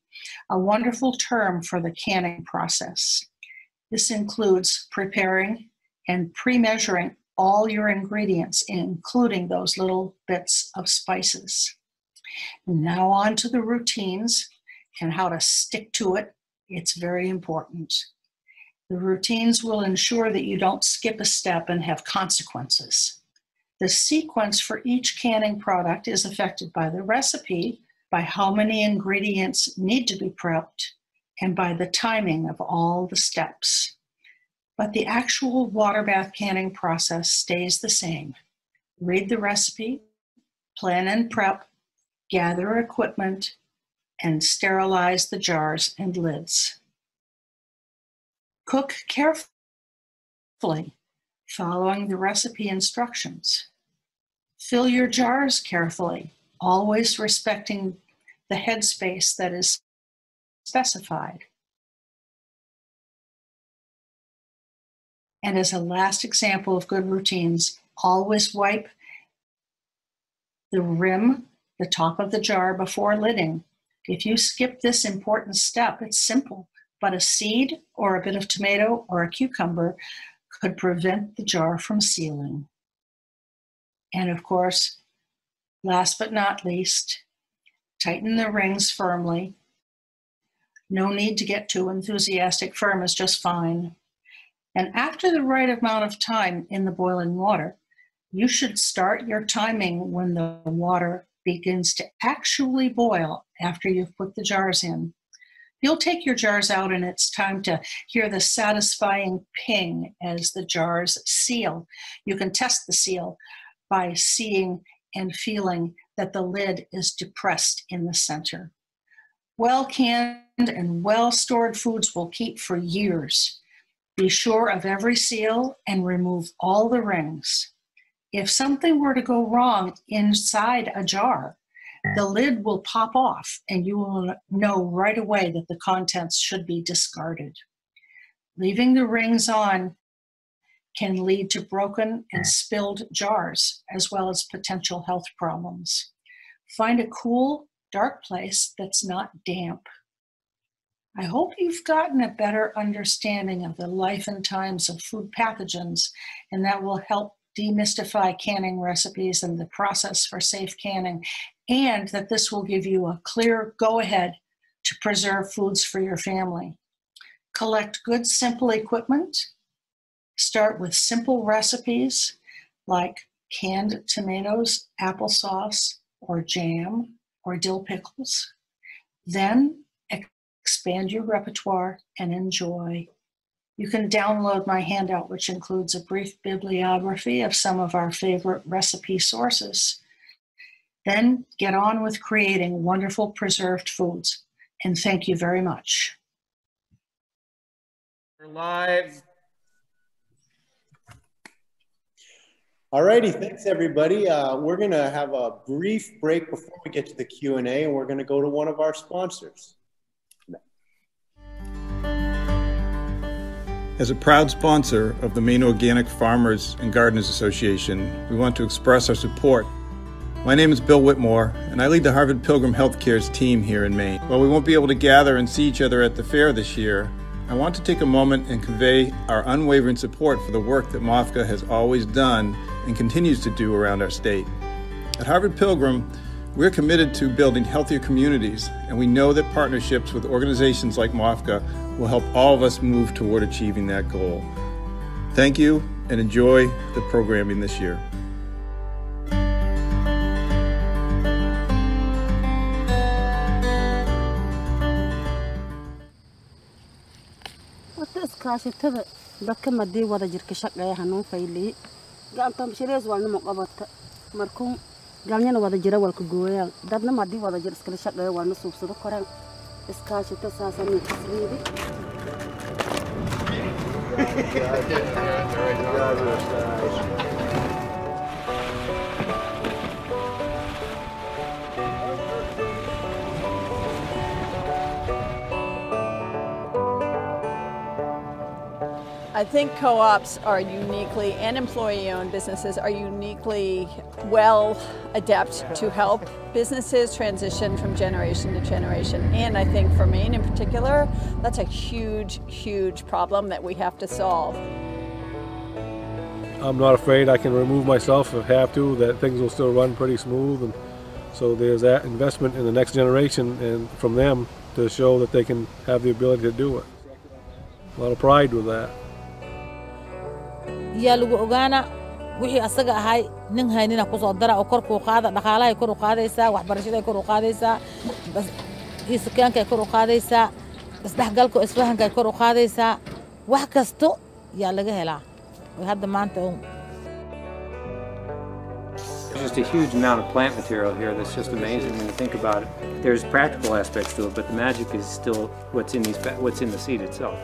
A wonderful term for the canning process. This includes preparing and pre-measuring all your ingredients, including those little bits of spices. Now on to the routines and how to stick to it. It's very important. The routines will ensure that you don't skip a step and have consequences. The sequence for each canning product is affected by the recipe, by how many ingredients need to be prepped, and by the timing of all the steps. But the actual water bath canning process stays the same. Read the recipe, plan and prep, gather equipment, and sterilize the jars and lids. Cook carefully, following the recipe instructions. Fill your jars carefully, always respecting the headspace that is specified. And as a last example of good routines, always wipe the rim, the top of the jar before lidding. If you skip this important step, it's simple, but a seed or a bit of tomato or a cucumber could prevent the jar from sealing. And of course, last but not least, tighten the rings firmly no need to get too enthusiastic. Firm is just fine. And after the right amount of time in the boiling water, you should start your timing when the water begins to actually boil after you've put the jars in. You'll take your jars out and it's time to hear the satisfying ping as the jars seal. You can test the seal by seeing and feeling that the lid is depressed in the center. Well canned and well stored foods will keep for years. Be sure of every seal and remove all the rings. If something were to go wrong inside a jar, the lid will pop off and you will know right away that the contents should be discarded. Leaving the rings on can lead to broken and spilled jars, as well as potential health problems. Find a cool, dark place that's not damp. I hope you've gotten a better understanding of the life and times of food pathogens, and that will help demystify canning recipes and the process for safe canning, and that this will give you a clear go ahead to preserve foods for your family. Collect good, simple equipment. Start with simple recipes like canned tomatoes, applesauce, or jam, or dill pickles. Then expand your repertoire and enjoy. You can download my handout, which includes a brief bibliography of some of our favorite recipe sources. Then get on with creating wonderful preserved foods. And thank you very much. We're live. All righty, thanks everybody. Uh, we're gonna have a brief break before we get to the Q&A and we're gonna go to one of our sponsors. As a proud sponsor of the Maine Organic Farmers and Gardeners Association, we want to express our support. My name is Bill Whitmore, and I lead the Harvard Pilgrim Healthcare's team here in Maine. While we won't be able to gather and see each other at the fair this year, I want to take a moment and convey our unwavering support for the work that MOFGA has always done and continues to do around our state. At Harvard Pilgrim, we're committed to building healthier communities, and we know that partnerships with organizations like MOFGA will help all of us move toward achieving that goal. Thank you and enjoy the programming this year. Iskaashatada dadka madii wada jirka shaqeeya hanuun faylii gacantam shirees walnimo qabata. Markuu galnyana wada jira walka gooyaan. Dadna madii wada jir iskala shaqeeya walna suubsado koraan. Iskaashata saasani tasriidi I think co-ops are uniquely, and employee-owned businesses are uniquely well adept to help businesses transition from generation to generation. And I think for Maine in particular, that's a huge, huge problem that we have to solve. I'm not afraid I can remove myself if I have to, that things will still run pretty smooth. And so there's that investment in the next generation and from them to show that they can have the ability to do it. A lot of pride with that. Yaa lagu ogaana wixii asaga ahay nin haynina kusoo dara oo korkuu qaada dhaqaalahay kor u qaadaysaa waxbarashaday kor u qaadaysaa isukaankay kor u qaadaysaa isdhexgalka isfahankay kor u qaadaysaa wax kasto yaa laga helaa hadda maanta un There's just a huge amount of plant material here that's just amazing when you think about it. There's practical aspects to it, but the magic is still what's in these what's in the seed itself.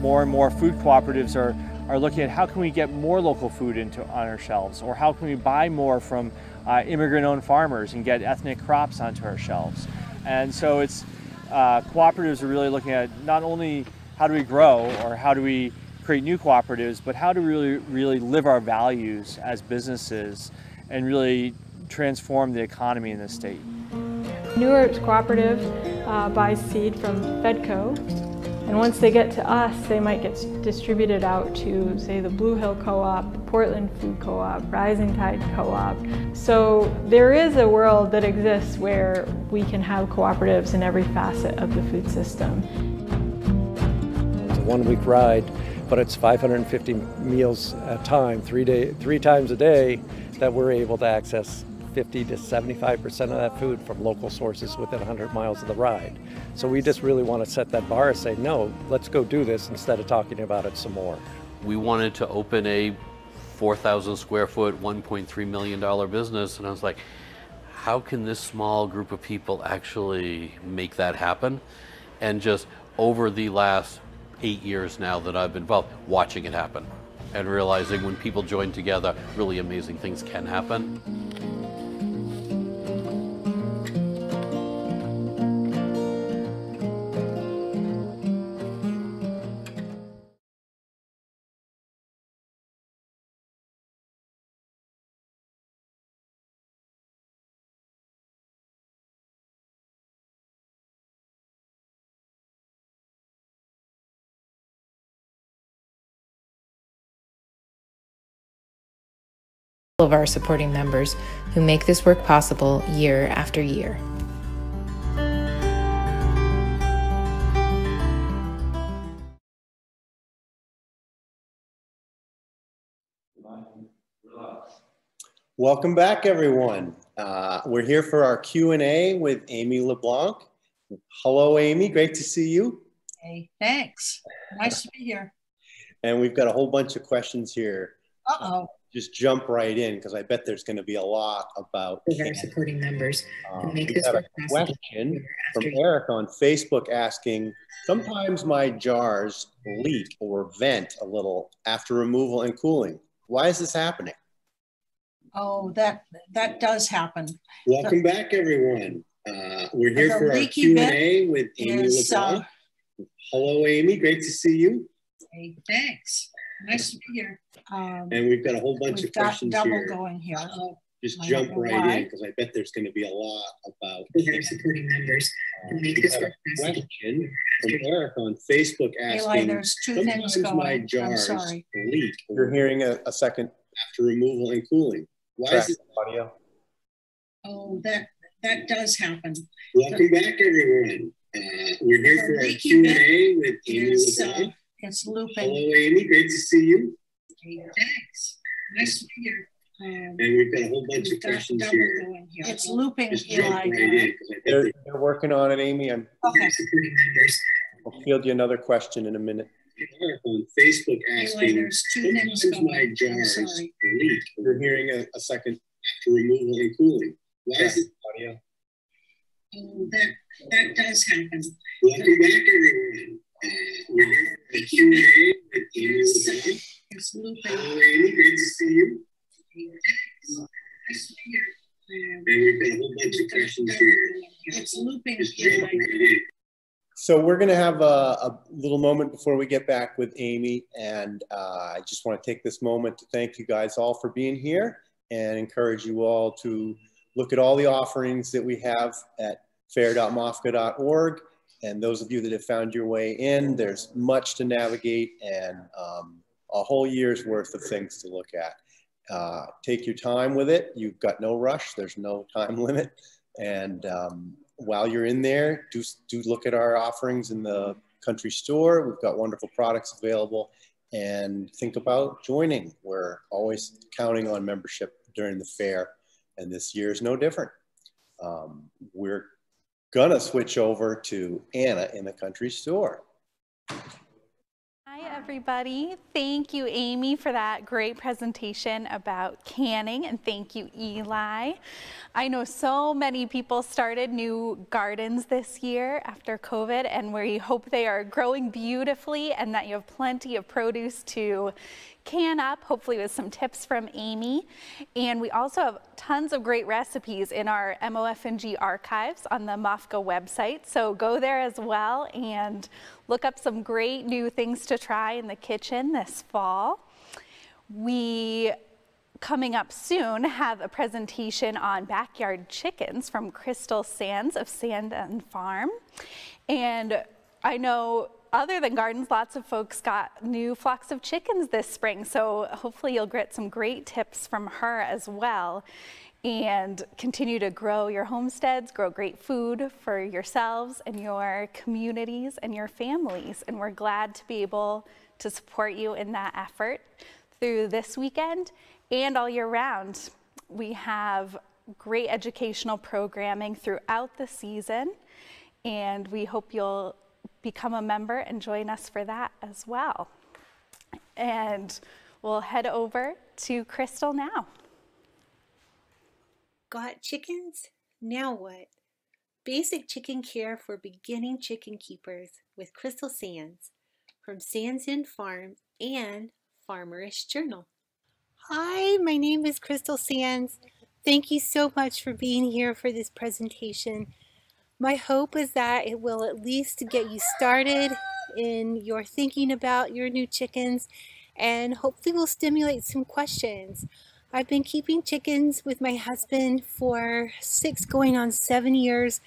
More and more food cooperatives are, are looking at how can we get more local food into on our shelves or how can we buy more from uh, immigrant-owned farmers and get ethnic crops onto our shelves. And so it's uh, cooperatives are really looking at not only how do we grow or how do we create new cooperatives, but how do we really, really live our values as businesses and really transform the economy in the state. New Roots cooperative uh, buys seed from Fedco and once they get to us, they might get distributed out to, say, the Blue Hill Co-op, the Portland Food Co-op, Rising Tide Co-op. So there is a world that exists where we can have cooperatives in every facet of the food system. It's a one-week ride, but it's 550 meals a time, three, day, three times a day, that we're able to access 50 to 75% of that food from local sources within 100 miles of the ride. So we just really want to set that bar and say, no, let's go do this instead of talking about it some more. We wanted to open a 4,000 square foot, $1.3 million business, and I was like, how can this small group of people actually make that happen? And just over the last eight years now that I've been involved, watching it happen and realizing when people join together, really amazing things can happen. Of our supporting members who make this work possible year after year. Welcome back, everyone. Uh, we're here for our Q&A with Amy LeBlanc. Hello, Amy. Great to see you. Hey, thanks. Nice to be here. And we've got a whole bunch of questions here. Uh-oh. Just jump right in because I bet there's going to be a lot about With our supporting members Um, make we this got a question from Eric on Facebook asking, sometimes my jars leak or vent a little after removal and cooling. Why is this happening? Oh, that, that does happen. Welcome back, everyone. Uh, we're here for our Q&A with Amy is, uh, Hello, Amy. Great to see you. Hey, thanks. Nice to be here. Um, And we've got a whole bunch of questions double here. going here. Just I jump right why. in because I bet there's going to be a lot about With our supporting members who make we this got a work possible. question from Eric on Facebook Eli, asking, there's two things sometimes my going. I'm jars sorry. leak. You're hearing a, a second after removal and cooling. Why is it? Audio. Oh, that, that does happen. Welcome back, everyone. Uh, we're here for our Q&A with Amy is, uh, LeBlanc. It's looping. Hello, Amy. Great to see you. Hey, thanks. Nice to be here. Um, And we've got a whole bunch of questions here. here. It's looping, Eli. right in because I bet they're, they're working on it, Amy. I'm *laughs* Okay. I'll field you another question in a minute. On Facebook asking, there's two my going. Jars leak. We're hearing a, a second after removal and cooling. Why is it? Audio. Oh, that, that does happen. Welcome back, everyone. Hello, Amy. Great to see you. So we're going to have a, a little moment before we get back with Amy, and uh, I just want to take this moment to thank you guys all for being here and encourage you all to look at all the offerings that we have at fair.mofga.org. And those of you that have found your way in, there's much to navigate and um, a whole year's worth of things to look at. Uh, take your time with it. You've got no rush. There's no time *laughs* limit. And um, while you're in there, do, do look at our offerings in the country store. We've got wonderful products available and think about joining. We're always counting on membership during the fair and this year is no different. Um, we're gonna switch over to Anna in the country store. Hi, everybody. Thank you, Amy, for that great presentation about canning, and thank you, Eli. I know so many people started new gardens this year after COVID, and we hope they are growing beautifully and that you have plenty of produce to can up, hopefully with some tips from Amy. And we also have tons of great recipes in our MOFNG archives on the MOFGA website. So go there as well and look up some great new things to try in the kitchen this fall. We coming up soon have a presentation on backyard chickens from Crystal Sands of Sands End Farm. And I know other than gardens, lots of folks got new flocks of chickens this spring. So hopefully you'll get some great tips from her as well and continue to grow your homesteads, grow great food for yourselves and your communities and your families. And we're glad to be able to support you in that effort through this weekend and all year round. We have great educational programming throughout the season and we hope you'll become a member and join us for that as well. And we'll head over to Crystal now. Got chickens? Now what? Basic chicken care for beginning chicken keepers with Crystal Sands from Sands End Farm and Farmerish Journal. Hi, my name is Crystal Sands. Thank you so much for being here for this presentation. My hope is that it will at least get you started in your thinking about your new chickens and hopefully will stimulate some questions. I've been keeping chickens with my husband for six going on seven years.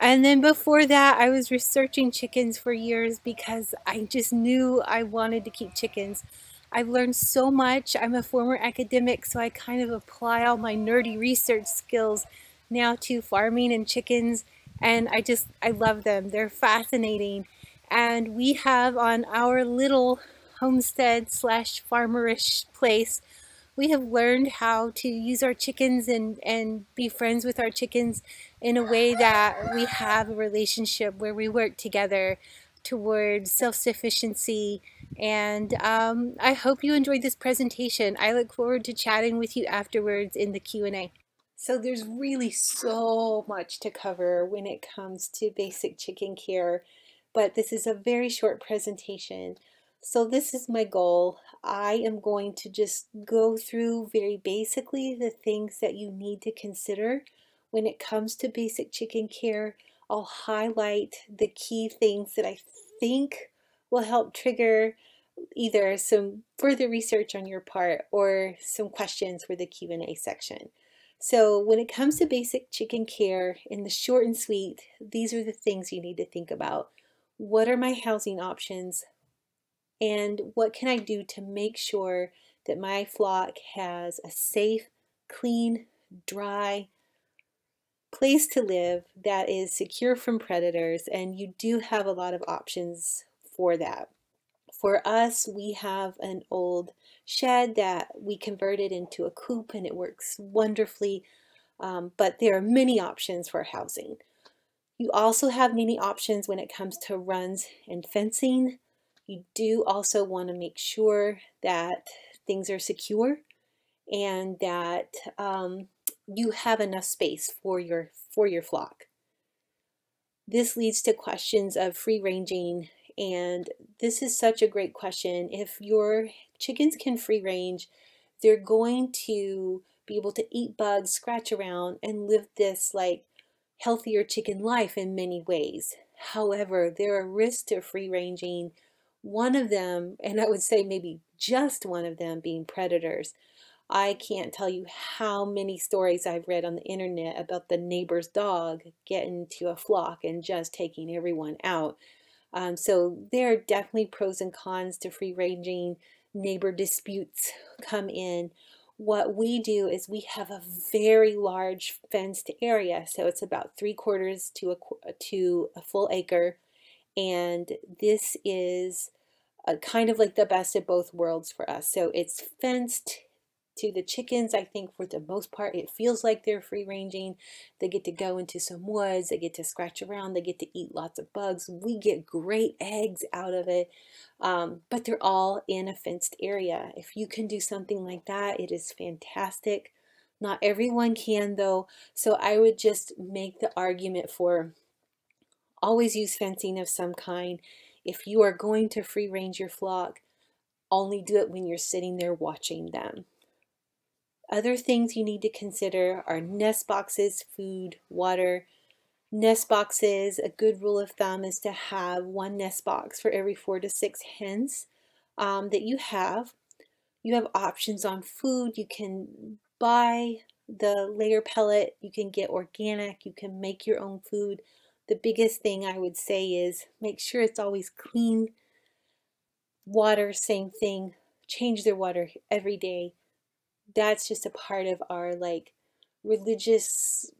And then before that, I was researching chickens for years because I just knew I wanted to keep chickens. I've learned so much. I'm a former academic, so I kind of apply all my nerdy research skills now to farming and chickens. And I just, I love them. They're fascinating. And we have on our little homestead slash farmerish place we have learned how to use our chickens and, and be friends with our chickens in a way that we have a relationship where we work together towards self-sufficiency and um, I hope you enjoyed this presentation. I look forward to chatting with you afterwards in the Q&A. So there's really so much to cover when it comes to basic chicken care, but this is a very short presentation. So this is my goal. I am going to just go through very basically the things that you need to consider when it comes to basic chicken care. I'll highlight the key things that I think will help trigger either some further research on your part or some questions for the Q&A section. So when it comes to basic chicken care in the short and sweet, these are the things you need to think about. What are my housing options? And what can I do to make sure that my flock has a safe, clean, dry place to live that is secure from predators and you do have a lot of options for that. For us, we have an old shed that we converted into a coop and it works wonderfully, um, but there are many options for housing. You also have many options when it comes to runs and fencing. You do also want to make sure that things are secure and that um, you have enough space for your for your flock. This leads to questions of free ranging and this is such a great question. If your chickens can free range, they're going to be able to eat bugs, scratch around, and live this like healthier chicken life in many ways. However, there are risks to free ranging. One of them, and I would say maybe just one of them, being predators. I can't tell you how many stories I've read on the internet about the neighbor's dog getting to a flock and just taking everyone out. Um, so there are definitely pros and cons to free ranging. Neighbor disputes come in. What we do is we have a very large fenced area. So it's about three quarters to a, to a full acre. And this is a, kind of like the best of both worlds for us. So it's fenced to the chickens, I think for the most part, it feels like they're free ranging. They get to go into some woods, they get to scratch around, they get to eat lots of bugs. We get great eggs out of it, um, but they're all in a fenced area. If you can do something like that, it is fantastic. Not everyone can though, so I would just make the argument for always use fencing of some kind. If you are going to free range your flock, only do it when you're sitting there watching them. Other things you need to consider are nest boxes, food, water. Nest boxes, a good rule of thumb is to have one nest box for every four to six hens um, that you have. You have options on food. You can buy the layer pellet. You can get organic. You can make your own food. The biggest thing I would say is make sure it's always clean. Water, same thing. Change their water every day that's just a part of our like religious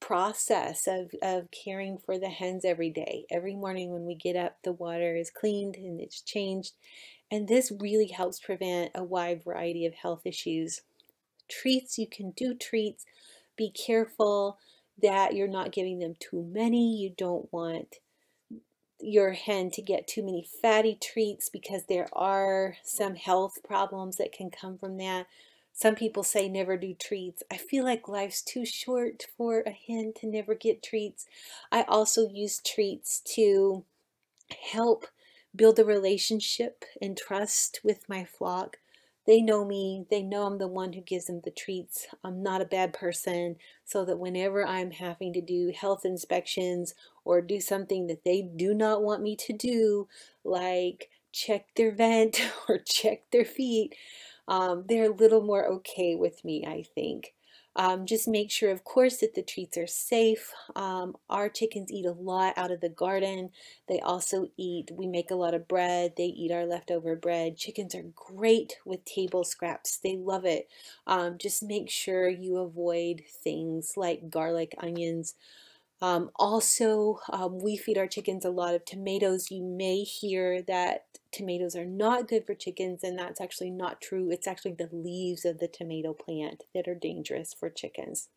process of, of caring for the hens every day. Every morning when we get up, the water is cleaned and it's changed. And this really helps prevent a wide variety of health issues. Treats, you can do treats. Be careful that you're not giving them too many. You don't want your hen to get too many fatty treats because there are some health problems that can come from that. Some people say never do treats. I feel like life's too short for a hen to never get treats. I also use treats to help build a relationship and trust with my flock. They know me. They know I'm the one who gives them the treats. I'm not a bad person so that whenever I'm having to do health inspections or do something that they do not want me to do, like check their vent *laughs* or check their feet, um, they're a little more okay with me, I think. Um, just make sure, of course, that the treats are safe. Um, our chickens eat a lot out of the garden. They also eat, we make a lot of bread. They eat our leftover bread. Chickens are great with table scraps. They love it. Um, just make sure you avoid things like garlic, onions. Um, also, um, we feed our chickens a lot of tomatoes. You may hear that tomatoes are not good for chickens, and that's actually not true. It's actually the leaves of the tomato plant that are dangerous for chickens.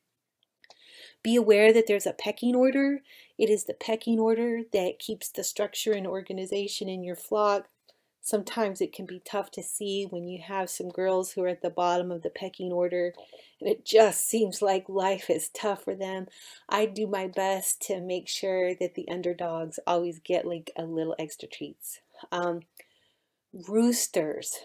Be aware that there's a pecking order. It is the pecking order that keeps the structure and organization in your flock. Sometimes it can be tough to see when you have some girls who are at the bottom of the pecking order and it just seems like life is tough for them. I do my best to make sure that the underdogs always get like a little extra treats. Um, roosters.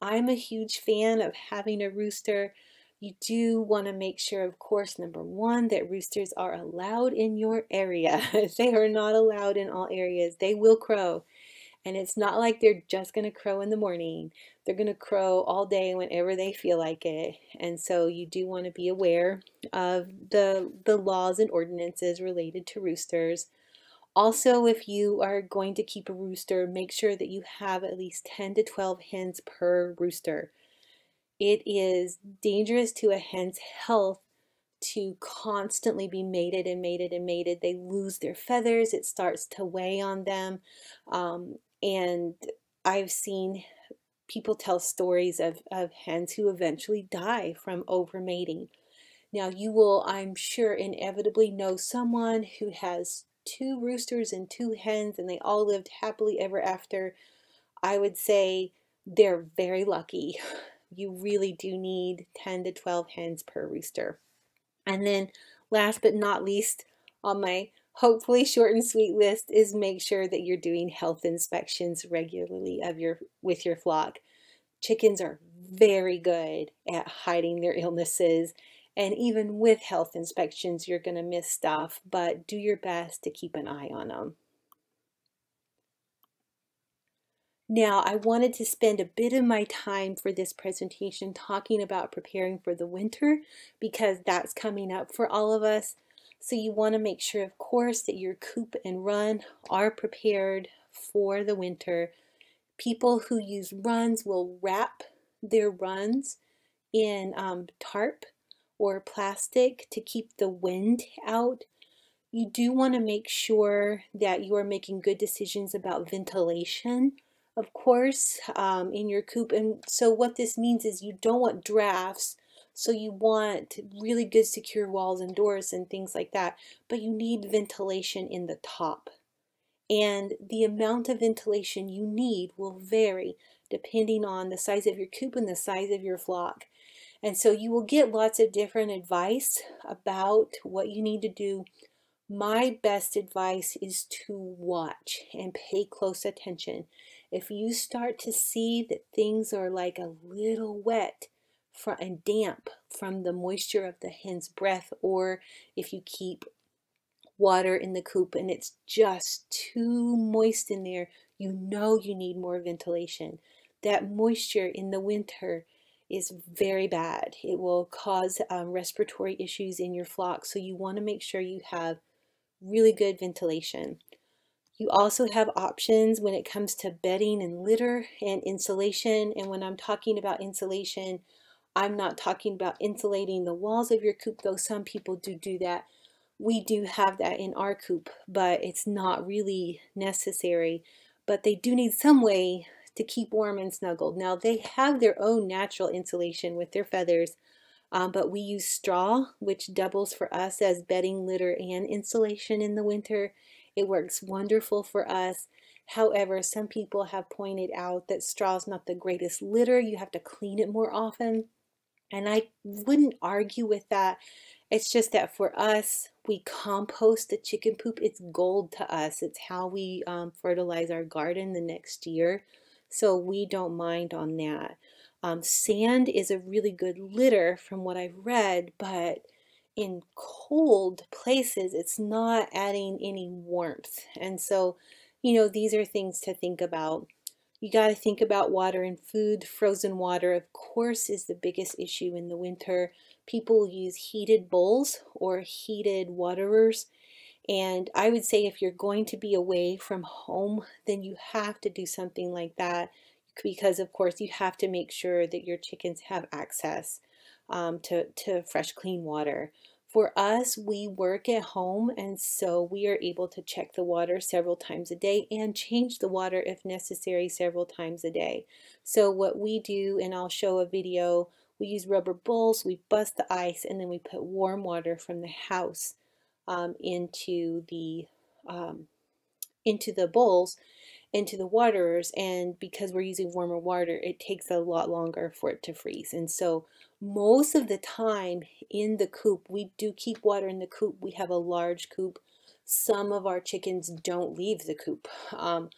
I'm a huge fan of having a rooster. You do want to make sure, of course, number one, that roosters are allowed in your area. *laughs* if they are not allowed in all areas. They will crow. And it's not like they're just going to crow in the morning. They're going to crow all day whenever they feel like it. And so you do want to be aware of the, the laws and ordinances related to roosters. Also, if you are going to keep a rooster, make sure that you have at least 10 to 12 hens per rooster. It is dangerous to a hen's health to constantly be mated and mated and mated. They lose their feathers, it starts to weigh on them. Um, and I've seen people tell stories of, of hens who eventually die from overmating. Now, you will, I'm sure, inevitably know someone who has two roosters and two hens and they all lived happily ever after, I would say they're very lucky. *laughs* You really do need 10 to 12 hens per rooster. And then last but not least on my hopefully short and sweet list is make sure that you're doing health inspections regularly of your with your flock. Chickens are very good at hiding their illnesses and even with health inspections, you're going to miss stuff, but do your best to keep an eye on them. Now, I wanted to spend a bit of my time for this presentation talking about preparing for the winter because that's coming up for all of us. So you want to make sure, of course, that your coop and run are prepared for the winter. People who use runs will wrap their runs in um, tarp or plastic to keep the wind out. You do want to make sure that you are making good decisions about ventilation, of course, um, in your coop. And so what this means is you don't want drafts, so you want really good secure walls and doors and things like that, but you need ventilation in the top. And the amount of ventilation you need will vary depending on the size of your coop and the size of your flock. And so you will get lots of different advice about what you need to do. My best advice is to watch and pay close attention. If you start to see that things are like a little wet and damp from the moisture of the hen's breath, or if you keep water in the coop and it's just too moist in there, you know you need more ventilation. That moisture in the winter is very bad. It will cause um, respiratory issues in your flock, so you want to make sure you have really good ventilation. You also have options when it comes to bedding and litter and insulation. And when I'm talking about insulation, I'm not talking about insulating the walls of your coop, though some people do do that. We do have that in our coop, but it's not really necessary. But they do need some way to keep warm and snuggled. Now they have their own natural insulation with their feathers, um, but we use straw, which doubles for us as bedding, litter, and insulation in the winter. It works wonderful for us. However, some people have pointed out that straw is not the greatest litter. You have to clean it more often. And I wouldn't argue with that. It's just that for us, we compost the chicken poop. It's gold to us. It's how we um, fertilize our garden the next year so we don't mind on that. Um, sand is a really good litter from what I've read, but in cold places, it's not adding any warmth. And so, you know, these are things to think about. You got to think about water and food. Frozen water, of course, is the biggest issue in the winter. People use heated bowls or heated waterers and I would say if you're going to be away from home, then you have to do something like that because, of course, you have to make sure that your chickens have access um, to, to fresh, clean water. For us, we work at home and so we are able to check the water several times a day and change the water if necessary several times a day. So what we do, and I'll show a video, we use rubber bowls, we bust the ice, and then we put warm water from the house um, into the um, into the bowls into the waterers and because we're using warmer water it takes a lot longer for it to freeze. And so most of the time in the coop we do keep water in the coop. We have a large coop. Some of our chickens don't leave the coop. Um,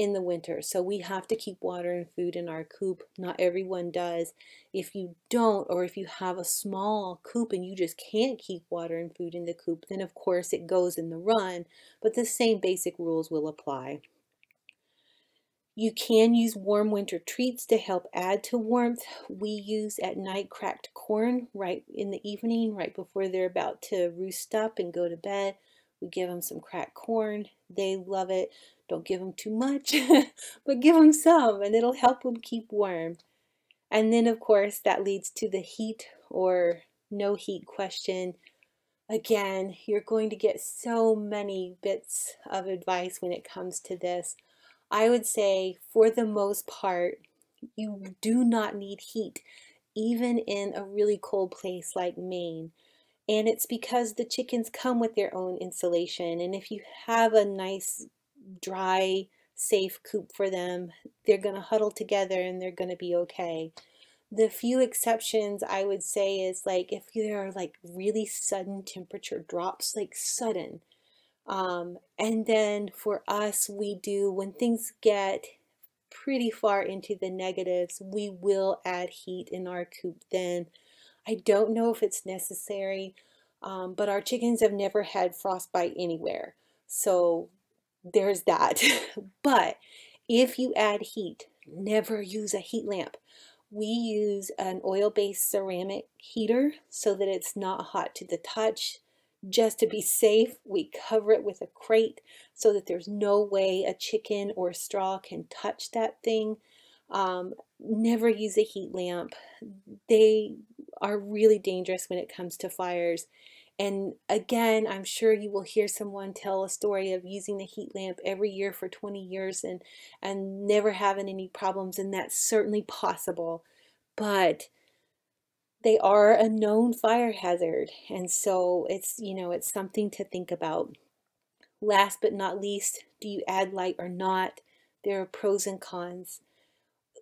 in the winter so we have to keep water and food in our coop not everyone does if you don't or if you have a small coop and you just can't keep water and food in the coop then of course it goes in the run but the same basic rules will apply you can use warm winter treats to help add to warmth. We use at night cracked corn right in the evening, right before they're about to roost up and go to bed. We give them some cracked corn. They love it. Don't give them too much, *laughs* but give them some and it'll help them keep warm. And then, of course, that leads to the heat or no heat question. Again, you're going to get so many bits of advice when it comes to this. I would say for the most part, you do not need heat, even in a really cold place like Maine. And it's because the chickens come with their own insulation. And if you have a nice, dry, safe coop for them, they're going to huddle together and they're going to be okay. The few exceptions I would say is like if there are like really sudden temperature drops, like sudden, um, and then for us, we do, when things get pretty far into the negatives, we will add heat in our coop then. I don't know if it's necessary, um, but our chickens have never had frostbite anywhere. So there's that. *laughs* but if you add heat, never use a heat lamp. We use an oil-based ceramic heater so that it's not hot to the touch. Just to be safe, we cover it with a crate so that there's no way a chicken or straw can touch that thing. Um, never use a heat lamp. They are really dangerous when it comes to fires. And again, I'm sure you will hear someone tell a story of using the heat lamp every year for 20 years and, and never having any problems, and that's certainly possible. But they are a known fire hazard and so it's you know it's something to think about. Last but not least do you add light or not? There are pros and cons.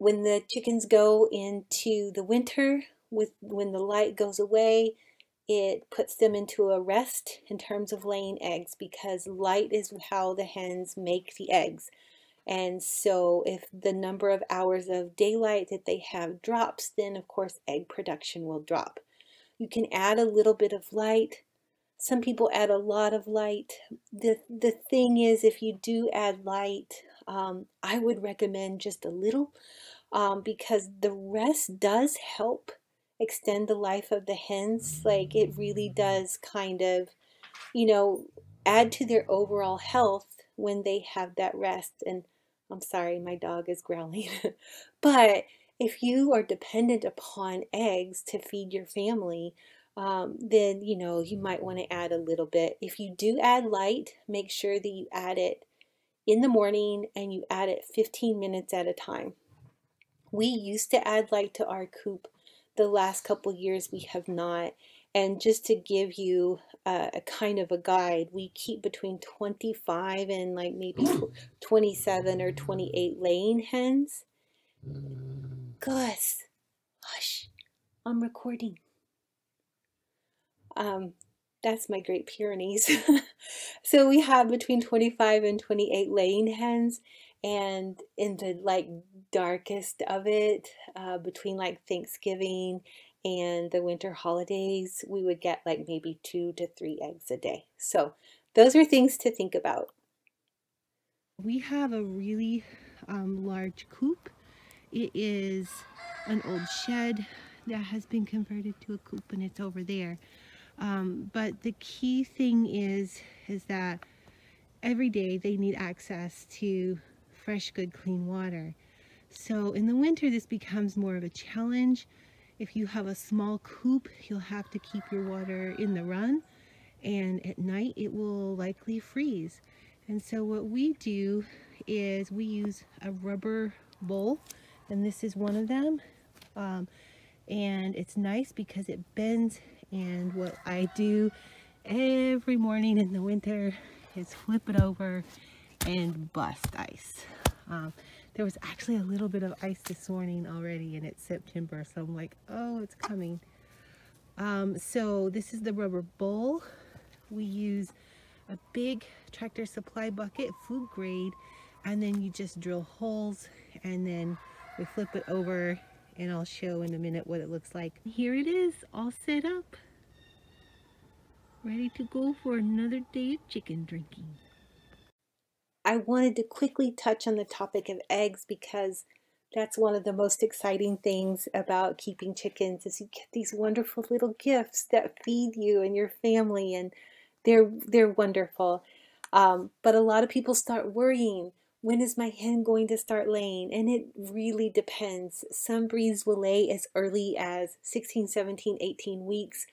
When the chickens go into the winter with when the light goes away it puts them into a rest in terms of laying eggs because light is how the hens make the eggs and so if the number of hours of daylight that they have drops, then of course egg production will drop. You can add a little bit of light. Some people add a lot of light. The, the thing is, if you do add light, um, I would recommend just a little um, because the rest does help extend the life of the hens. Like it really does kind of, you know, add to their overall health when they have that rest. And I'm sorry, my dog is growling. *laughs* but if you are dependent upon eggs to feed your family, um, then you know you might want to add a little bit. If you do add light, make sure that you add it in the morning and you add it 15 minutes at a time. We used to add light to our coop. The last couple years we have not. And just to give you a, a, kind of a guide, we keep between 25 and like maybe 27 or 28 laying hens. Gus, hush, I'm recording. Um, that's my Great Pyrenees. *laughs* so we have between 25 and 28 laying hens and in the like darkest of it uh, between like Thanksgiving and the winter holidays, we would get like maybe two to three eggs a day. So those are things to think about. We have a really um, large coop. It is an old shed that has been converted to a coop and it's over there. Um, but the key thing is, is that every day they need access to fresh, good, clean water. So in the winter, this becomes more of a challenge If you have a small coop, you'll have to keep your water in the run and at night it will likely freeze. And so what we do is we use a rubber bowl and this is one of them. Um, and it's nice because it bends and what I do every morning in the winter is flip it over and bust ice. Um, there was actually a little bit of ice this morning already and it's September so I'm like oh it's coming. Um, so this is the rubber bowl. We use a big tractor supply bucket food grade and then you just drill holes and then we flip it over and I'll show in a minute what it looks like. Here it is all set up. Ready to go for another day of chicken drinking I wanted to quickly touch on the topic of eggs because that's one of the most exciting things about keeping chickens is you get these wonderful little gifts that feed you and your family and they're they're wonderful. Um, but a lot of people start worrying when is my hen going to start laying and it really depends some breeds will lay as early as 16 17 18 weeks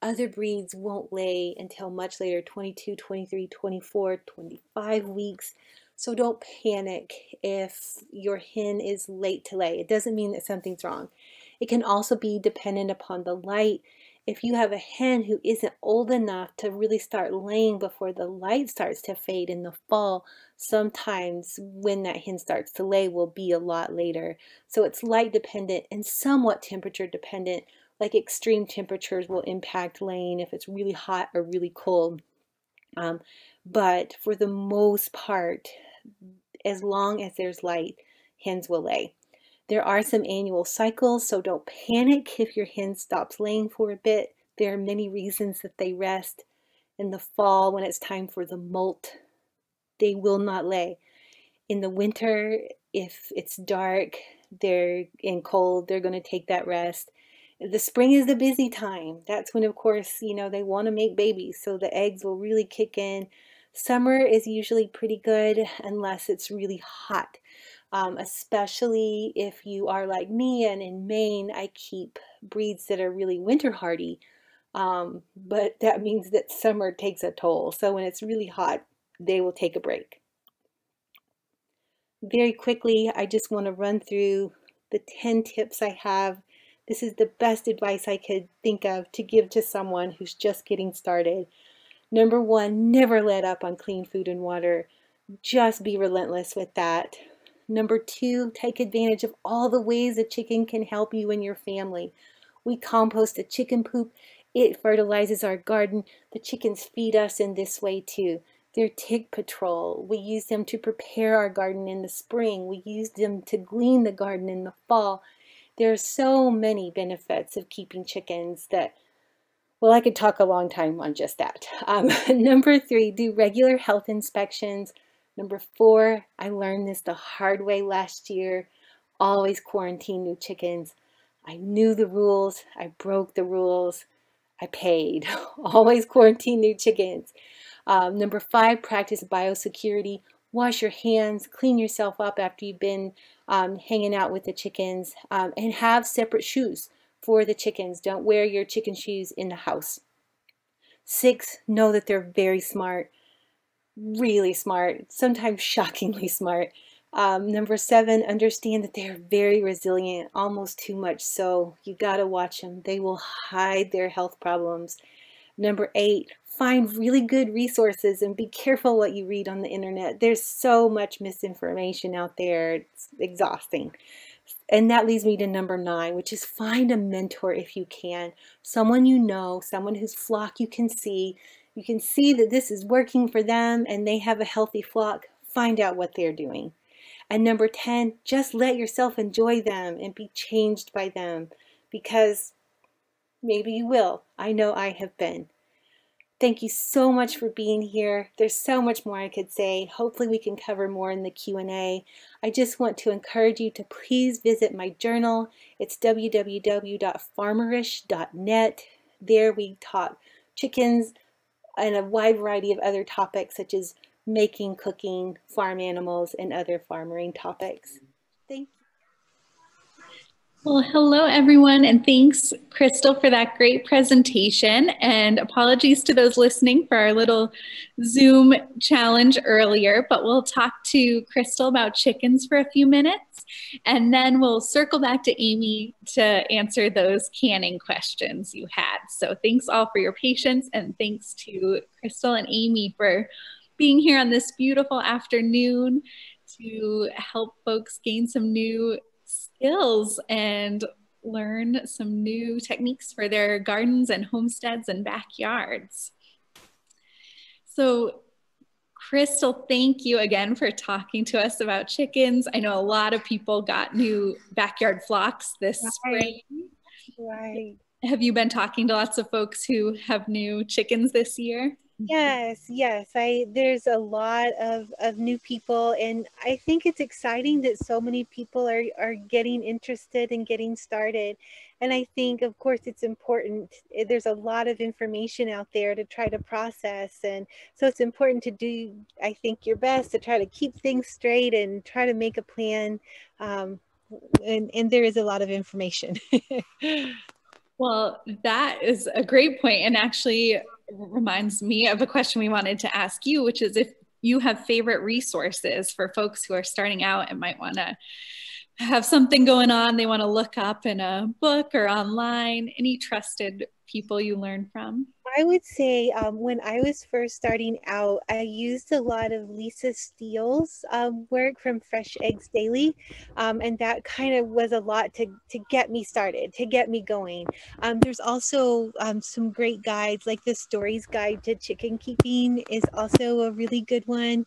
other breeds won't lay until much later, 22, 23, 24, 25 weeks. So don't panic if your hen is late to lay. It doesn't mean that something's wrong. It can also be dependent upon the light. If you have a hen who isn't old enough to really start laying before the light starts to fade in the fall, sometimes when that hen starts to lay will be a lot later. So it's light dependent and somewhat temperature dependent like extreme temperatures will impact laying if it's really hot or really cold. Um, but for the most part, as long as there's light, hens will lay. There are some annual cycles, so don't panic if your hen stops laying for a bit. There are many reasons that they rest. In the fall, when it's time for the molt, they will not lay. In the winter, if it's dark, they're in cold, they're going to take that rest the spring is the busy time. That's when, of course, you know, they want to make babies. So the eggs will really kick in. Summer is usually pretty good unless it's really hot. Um, especially if you are like me and in Maine, I keep breeds that are really winter hardy. Um, but that means that summer takes a toll. So when it's really hot, they will take a break. Very quickly, I just want to run through the 10 tips I have this is the best advice I could think of to give to someone who's just getting started. Number one, never let up on clean food and water. Just be relentless with that. Number two, take advantage of all the ways a chicken can help you and your family. We compost the chicken poop. It fertilizes our garden. The chickens feed us in this way too. They're tick patrol. We use them to prepare our garden in the spring. We use them to glean the garden in the fall. There are so many benefits of keeping chickens that, well, I could talk a long time on just that. Um, *laughs* number three, do regular health inspections. Number four, I learned this the hard way last year. Always quarantine new chickens. I knew the rules. I broke the rules. I paid. *laughs* Always quarantine new chickens. Um, number five, practice biosecurity. Wash your hands, clean yourself up after you've been um, hanging out with the chickens, um, and have separate shoes for the chickens. Don't wear your chicken shoes in the house. Six, know that they're very smart, really smart, sometimes *laughs* shockingly smart. Um, number seven, understand that they're very resilient, almost too much so. You gotta watch them. They will hide their health problems. Number eight, find really good resources and be careful what you read on the internet. There's so much misinformation out there. It's exhausting. And that leads me to number nine, which is find a mentor if you can. Someone you know, someone whose flock you can see. You can see that this is working for them and they have a healthy flock. Find out what they're doing. And number 10, just let yourself enjoy them and be changed by them because maybe you will. I know I have been. Thank you so much for being here. There's so much more I could say. Hopefully we can cover more in the Q&A. I just want to encourage you to please visit my journal. It's www.farmerish.net. There we talk chickens and a wide variety of other topics such as making, cooking, farm animals, and other farmering topics. Well, hello everyone, and thanks, Crystal, for that great presentation. And apologies to those listening for our little Zoom challenge earlier, but we'll talk to Crystal about chickens for a few minutes, and then we'll circle back to Amy to answer those canning questions you had. So thanks all for your patience, and thanks to Crystal and Amy for being here on this beautiful afternoon to help folks gain some new skills and learn some new techniques for their gardens and homesteads and backyards. So Crystal, thank you again for talking to us about chickens. I know a lot of people got new backyard flocks this right. spring. Right. Have you been talking to lots of folks who have new chickens this year? Yes, yes. I there's a lot of of new people and I think it's exciting that so many people are are getting interested and getting started. And I think of course it's important. Eh, there's a lot of information out there to try to process and so it's important to do I think your best to try to keep things straight and try to make a plan um, and and there is a lot of information. *laughs* well, that is a great point and actually reminds me of a question we wanted to ask you, which is if you have favorite resources for folks who are starting out and might want to have something going on they want to look up in a book or online, any trusted people you learn from? I would say um, when I was first starting out, I used a lot of Lisa Steele's um, work from Fresh Eggs Daily. Um, and that kind of was a lot to, to get me started, to get me going. Um, there's also um, some great guides, like the Storey's Guide to Chicken Keeping is also a really good one.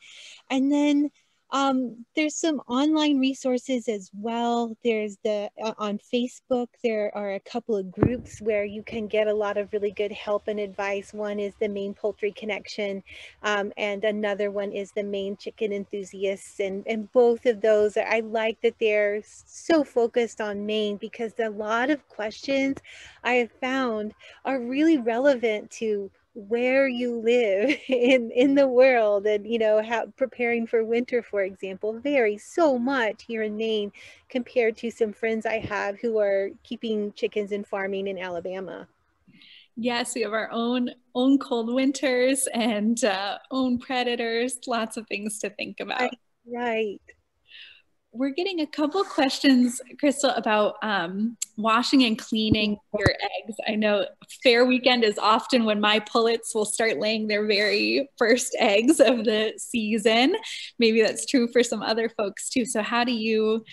And then um, there's some online resources as well. There's the uh, on Facebook, there are a couple of groups where you can get a lot of really good help and advice. One is the Maine Poultry Connection, um, and another one is the Maine Chicken Enthusiasts. And, and both of those, are, I like that they're so focused on Maine because a lot of questions I have found are really relevant to where you live *laughs* in in the world and you know how preparing for winter for example varies so much here in Maine compared to some friends I have who are keeping chickens and farming in Alabama. Yes, we have our own own cold winters and uh, own predators, lots of things to think about. Right. right we're getting a couple questions, Crystal, about um, washing and cleaning your eggs. I know fair weekend is often when my pullets will start laying their very first eggs of the season. Maybe that's true for some other folks too. So how do you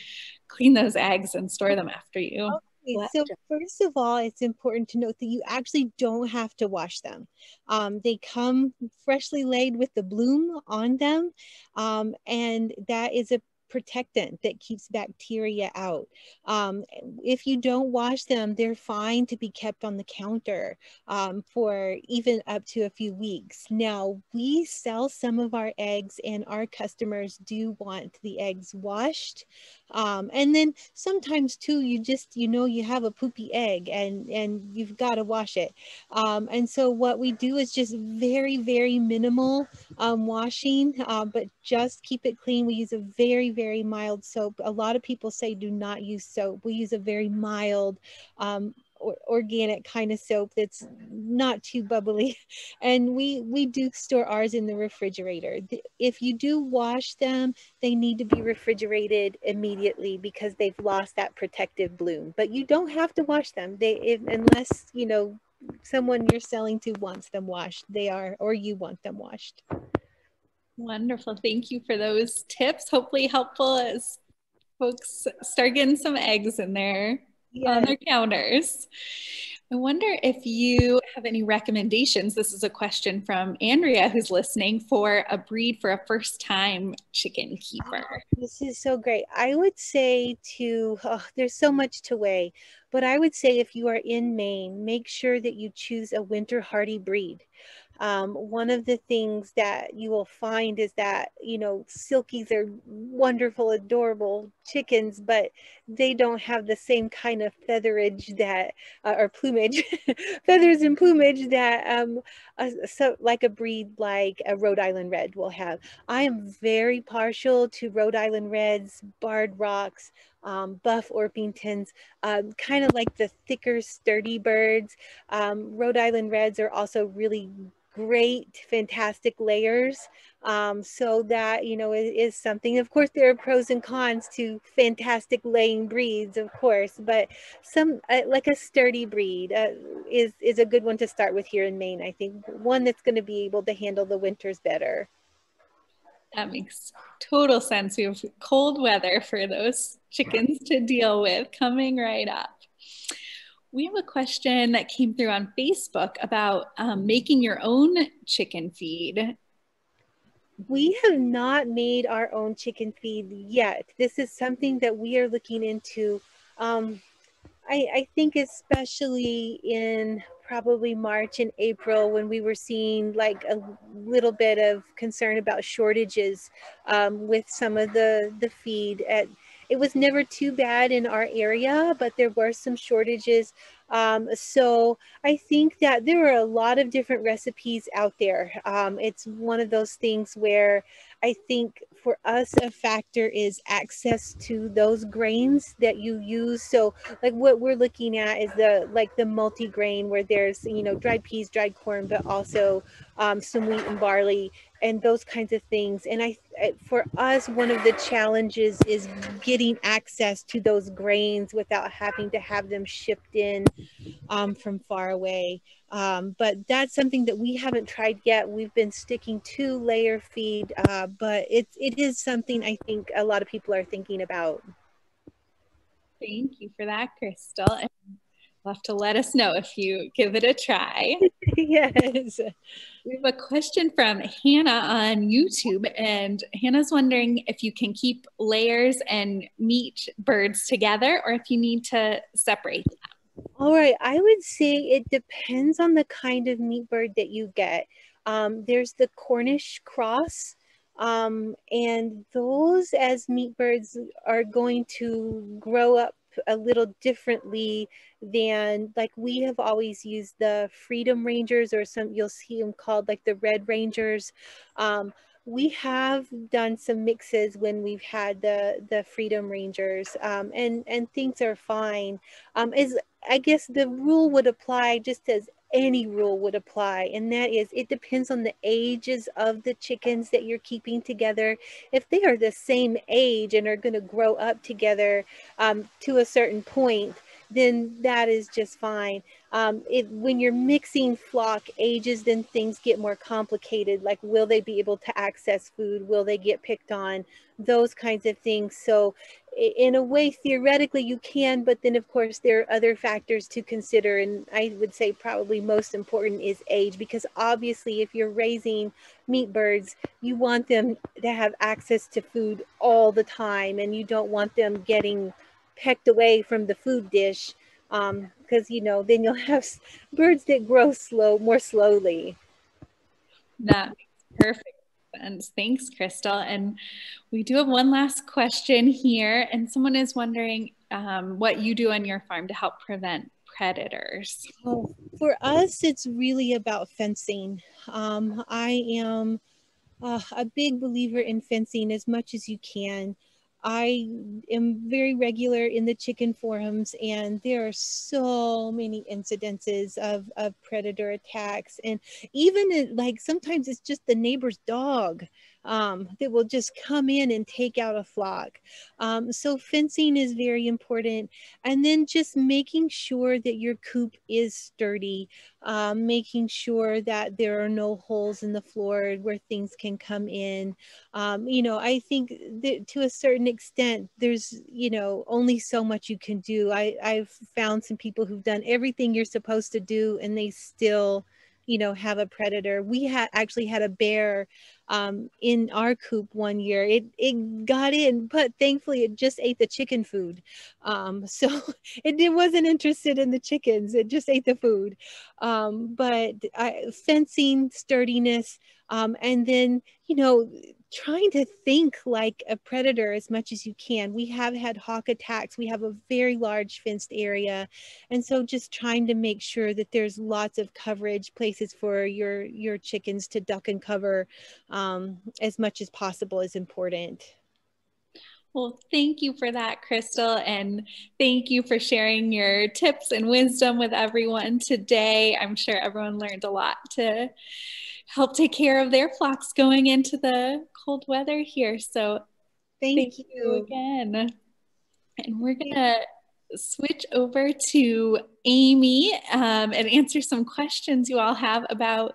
clean those eggs and store them after you? Okay, so first of all, it's important to note that you actually don't have to wash them. Um, they come freshly laid with the bloom on them, um, and that is a protectant that keeps bacteria out. Um, if you don't wash them, they're fine to be kept on the counter um, for even up to a few weeks. Now, we sell some of our eggs, and our customers do want the eggs washed. Um, and then sometimes too, you just, you know, you have a poopy egg and, and you've got to wash it. Um, and so what we do is just very, very minimal um, washing, uh, but just keep it clean. We use a very, very mild soap. A lot of people say do not use soap. We use a very mild um, organic kind of soap that's not too bubbly. *laughs* And we we do store ours in the refrigerator. If you do wash them they need to be refrigerated immediately because they've lost that protective bloom. But you don't have to wash them. They if, unless you know someone you're selling to wants them washed they are or you want them washed wonderful thank you for those tips hopefully helpful as folks start getting some eggs in there yes. on their counters. I wonder if you have any recommendations. This is a question from Andrea who's listening for a breed for a first time chicken keeper. Oh, this is so great. I would say to, oh, there's so much to weigh, but I would say if you are in Maine, make sure that you choose a winter hardy breed. Um, one of the things that you will find is that, you know, silkies are wonderful, adorable chickens, but they don't have the same kind of featherage that, uh, or plumage, *laughs* feathers and plumage that, um, so like a breed like a Rhode Island Red will have. I am very partial to Rhode Island Reds, Barred Rocks, um, buff Orpingtons, um, kind of like the thicker, sturdy birds. Um, Rhode Island Reds are also really great, fantastic layers. Um, so that, you know, is, is, something, of course, there are pros and cons to fantastic laying breeds, of course, but some, uh, like a sturdy breed uh, is, is a good one to start with here in Maine. I think one that's going to be able to handle the winters better. That makes total sense. We have cold weather for those chickens to deal with coming right up. We have a question that came through on Facebook about um, making your own chicken feed. We have not made our own chicken feed yet. This is something that we are looking into. Um, I, I think especially in probably March and April when we were seeing like a little bit of concern about shortages um, with some of the the feed at it was never too bad in our area, but there were some shortages. Um, so I think that there are a lot of different recipes out there. Um, it's one of those things where I think for us a factor is access to those grains that you use. So like what we're looking at is the like the multi-grain where there's you know dried peas, dried corn, but also um, some wheat and barley and those kinds of things. And I, for us, one of the challenges is getting access to those grains without having to have them shipped in um, from far away. Um, but that's something that we haven't tried yet. We've been sticking to layer feed, uh, but it, it is something I think a lot of people are thinking about. Thank you for that, Crystal. And you'll have to let us know if you give it a try. *laughs* yes. We have a question from Hannah on YouTube, and Hannah's wondering if you can keep layers and meat birds together or if you need to separate them. All right, I would say it depends on the kind of meat bird that you get. Um, there's the Cornish cross, um, and those as meat birds are going to grow up a little differently than like we have always used the Freedom Rangers or some you'll see them called like the Red Rangers. Um, we have done some mixes when we've had the the freedom rangers um, and and things are fine um, is i guess the rule would apply just as any rule would apply and that is it depends on the ages of the chickens that you're keeping together if they are the same age and are going to grow up together um, to a certain point then that is just fine. Um, it, when you're mixing flock ages, then things get more complicated. Like, will they be able to access food? Will they get picked on? Those kinds of things. So, in a way, theoretically, you can, but then, of course, there are other factors to consider. And I would say probably most important is age, because obviously, if you're raising meat birds, you want them to have access to food all the time, and you don't want them getting pecked away from the food dish because um, you know then you'll *laughs* have birds that grow slow more slowly that perfect sense. Thanks crystal. And we do have one last question here and someone is wondering um, what you do on your farm to help prevent predators. For us it's really about fencing. Um, i am uh, a big believer in fencing as much as you can I am very regular in the chicken forums, and there are so many incidences of, of predator attacks. And even in, like sometimes it's just the neighbor's dog um, that will just come in and take out a flock. Um, so fencing is very important. And then just making sure that your coop is sturdy, um, making sure that there are no holes in the floor where things can come in. Um, you know, I think that to a certain extent, there's, you know, only so much you can do. I, I've found some people who've done everything you're supposed to do and they still, you know, have a predator. We had actually had a bear um, in our coop one year. It it got in, but thankfully it just ate the chicken food. Um, *laughs* so it, it wasn't interested in the chickens. It just ate the food. Um, but I, fencing, sturdiness, um, and then you know trying to think like a predator as much as you can. We have had hawk attacks. We have a very large fenced area. And so just trying to make sure that there's lots of coverage places for your, your chickens to duck and cover um, as much as possible is important. Well, thank you for that, Crystal, and thank you for sharing your tips and wisdom with everyone today. I'm sure everyone learned a lot to help take care of their flocks going into the cold weather here. So thank, thank you. you again. And we're going to switch over to Amy um, and answer some questions you all have about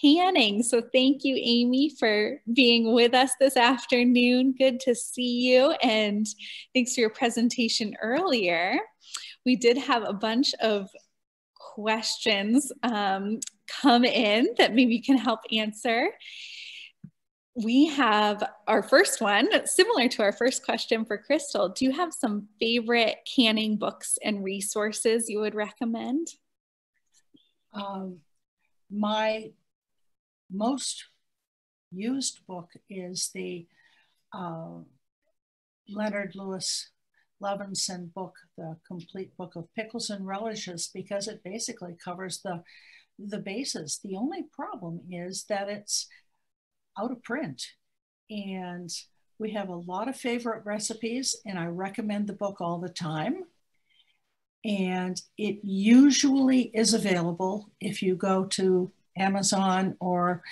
canning. So thank you, Amy, for being with us this afternoon. Good to see you. And thanks for your presentation earlier. We did have a bunch of questions um, come in that maybe can help answer. We have our first one, similar to our first question for Crystal. Do you have some favorite canning books and resources you would recommend? Um, my most used book is the uh, Leonard Louis Levinson book, The Complete Book of Pickles and Relishes, because it basically covers the, the bases. The only problem is that it's out of print. And we have a lot of favorite recipes, and I recommend the book all the time. And it usually is available if you go to Amazon or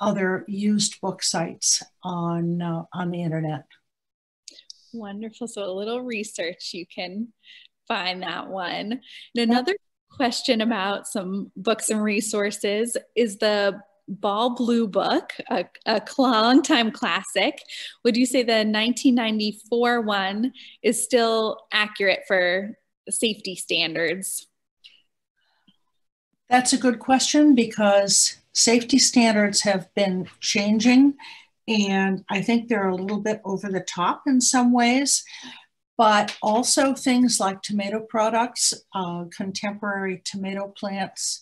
other used book sites on, uh, on the internet. Wonderful. So a little research, you can find that one. And another question about some books and resources is the Ball Blue book, a, a long time classic. Would you say the 1994 one is still accurate for safety standards? That's a good question because safety standards have been changing and I think they're a little bit over the top in some ways. But also things like tomato products, uh, contemporary tomato plants.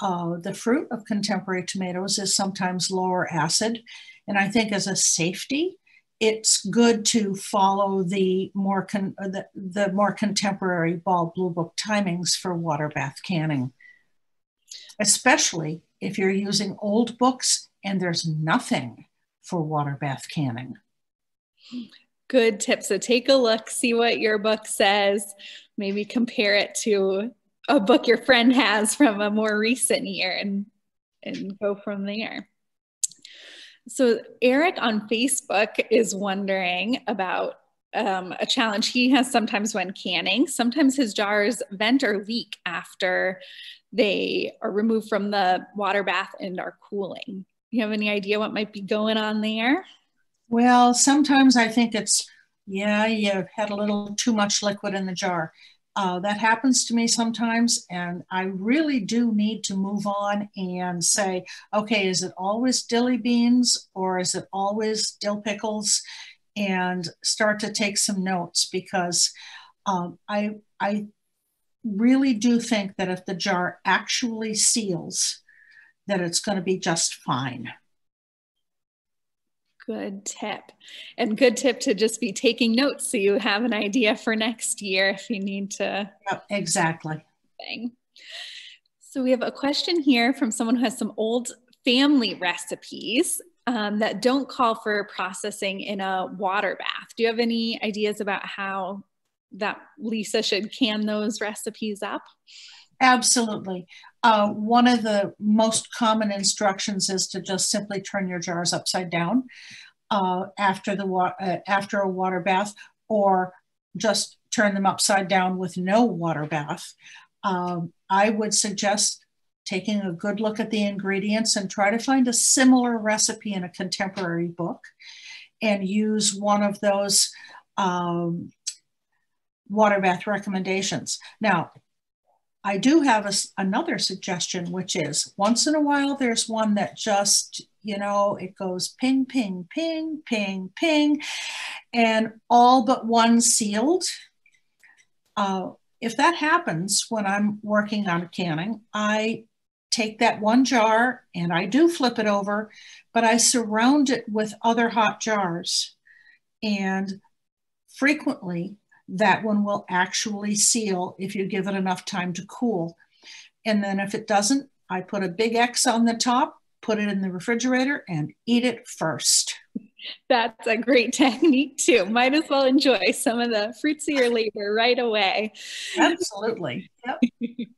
Uh, the fruit of contemporary tomatoes is sometimes lower acid. And I think as a safety, it's good to follow the more con- the, the more contemporary ball blue book timings for water bath canning especially if you're using old books and there's nothing for water bath canning. Good tip. So take a look, see what your book says, maybe compare it to a book your friend has from a more recent year and, and go from there. So Eric on Facebook is wondering about um, a challenge he has sometimes when canning. Sometimes his jars vent or leak after they are removed from the water bath and are cooling. You have any idea what might be going on there? Well, sometimes I think it's, yeah, you've had a little too much liquid in the jar. Uh, that happens to me sometimes, and I really do need to move on and say, okay, is it always dilly beans or is it always dill pickles? And start to take some notes because um, I I really do think that if the jar actually seals, that it's going to be just fine. Good tip. And good tip to just be taking notes so you have an idea for next year if you need to. Yep, exactly. Thing. So we have a question here from someone who has some old family recipes um, that don't call for processing in a water bath. Do you have any ideas about how that Lisa should can those recipes up? Absolutely. Uh, one of the most common instructions is to just simply turn your jars upside down uh, after the wa- uh, after a water bath, or just turn them upside down with no water bath. Um, I would suggest taking a good look at the ingredients and try to find a similar recipe in a contemporary book, and use one of those. Um, water bath recommendations. Now, I do have a, another suggestion, which is once in a while, there's one that just, you know, it goes ping, ping, ping, ping, ping, and all but one sealed. Uh, if that happens when I'm working on canning, I take that one jar and I do flip it over, but I surround it with other hot jars. And frequently, that one will actually seal if you give it enough time to cool. And then if it doesn't, I put a big X on the top, put it in the refrigerator and eat it first. That's a great *laughs* technique too. Might as well enjoy some of the fruits of your labor right away. Absolutely. Yep.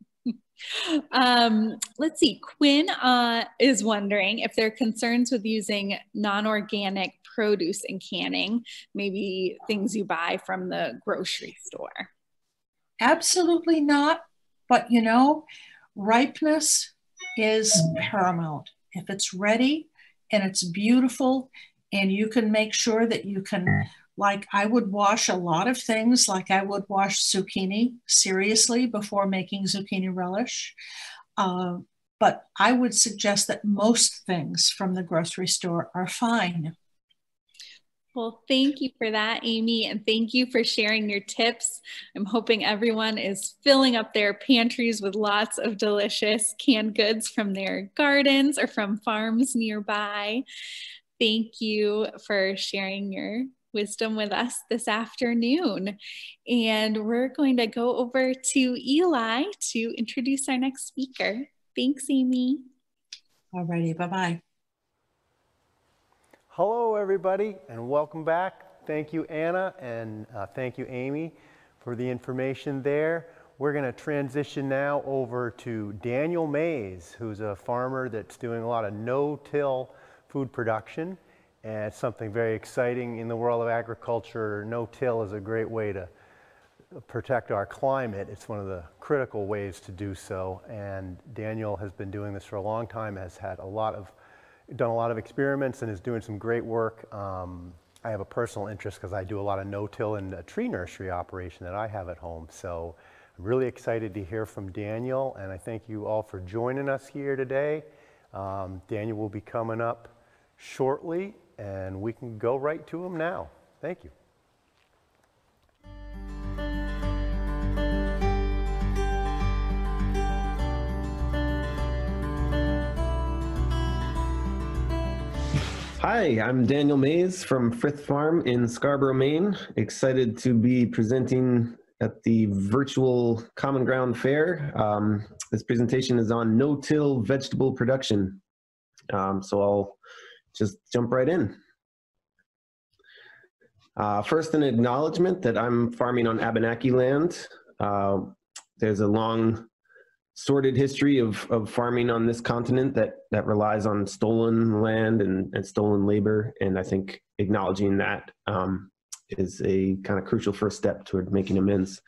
*laughs* um, let's see. Quinn uh, is wondering if there are concerns with using non-organic produce and canning, maybe things you buy from the grocery store. Absolutely not. But you know, ripeness is paramount. If it's ready and it's beautiful, and you can make sure that you can, like, I would wash a lot of things, like I would wash zucchini seriously before making zucchini relish. Uh, but I would suggest that most things from the grocery store are fine. Well, thank you for that, Amy, and thank you for sharing your tips. I'm hoping everyone is filling up their pantries with lots of delicious canned goods from their gardens or from farms nearby. Thank you for sharing your wisdom with us this afternoon. And we're going to go over to Eli to introduce our next speaker. Thanks, Amy. All righty, bye-bye. Hello, everybody, and welcome back. Thank you, Anna, and uh, thank you, Amy, for the information there. We're going to transition now over to Daniel Mays, who's a farmer that's doing a lot of no-till food production. And it's something very exciting in the world of agriculture. No-till is a great way to protect our climate. It's one of the critical ways to do so. And Daniel has been doing this for a long time, has had a lot of done a lot of experiments and is doing some great work. Um, I have a personal interest because I do a lot of no-till in a tree nursery operation that I have at home. So I'm really excited to hear from Daniel and I thank you all for joining us here today. Um, Daniel will be coming up shortly and we can go right to him now. Thank you. Hi, I'm Daniel Mays from Frith Farm in Scarborough, Maine. Excited to be presenting at the virtual Common Ground Fair. Um, this presentation is on no-till vegetable production. Um, so I'll just jump right in. Uh, first, an acknowledgement that I'm farming on Abenaki land. Uh, there's a long sordid history of, of farming on this continent that, that relies on stolen land and, and stolen labor. And I think acknowledging that um, is a kind of crucial first step toward making amends.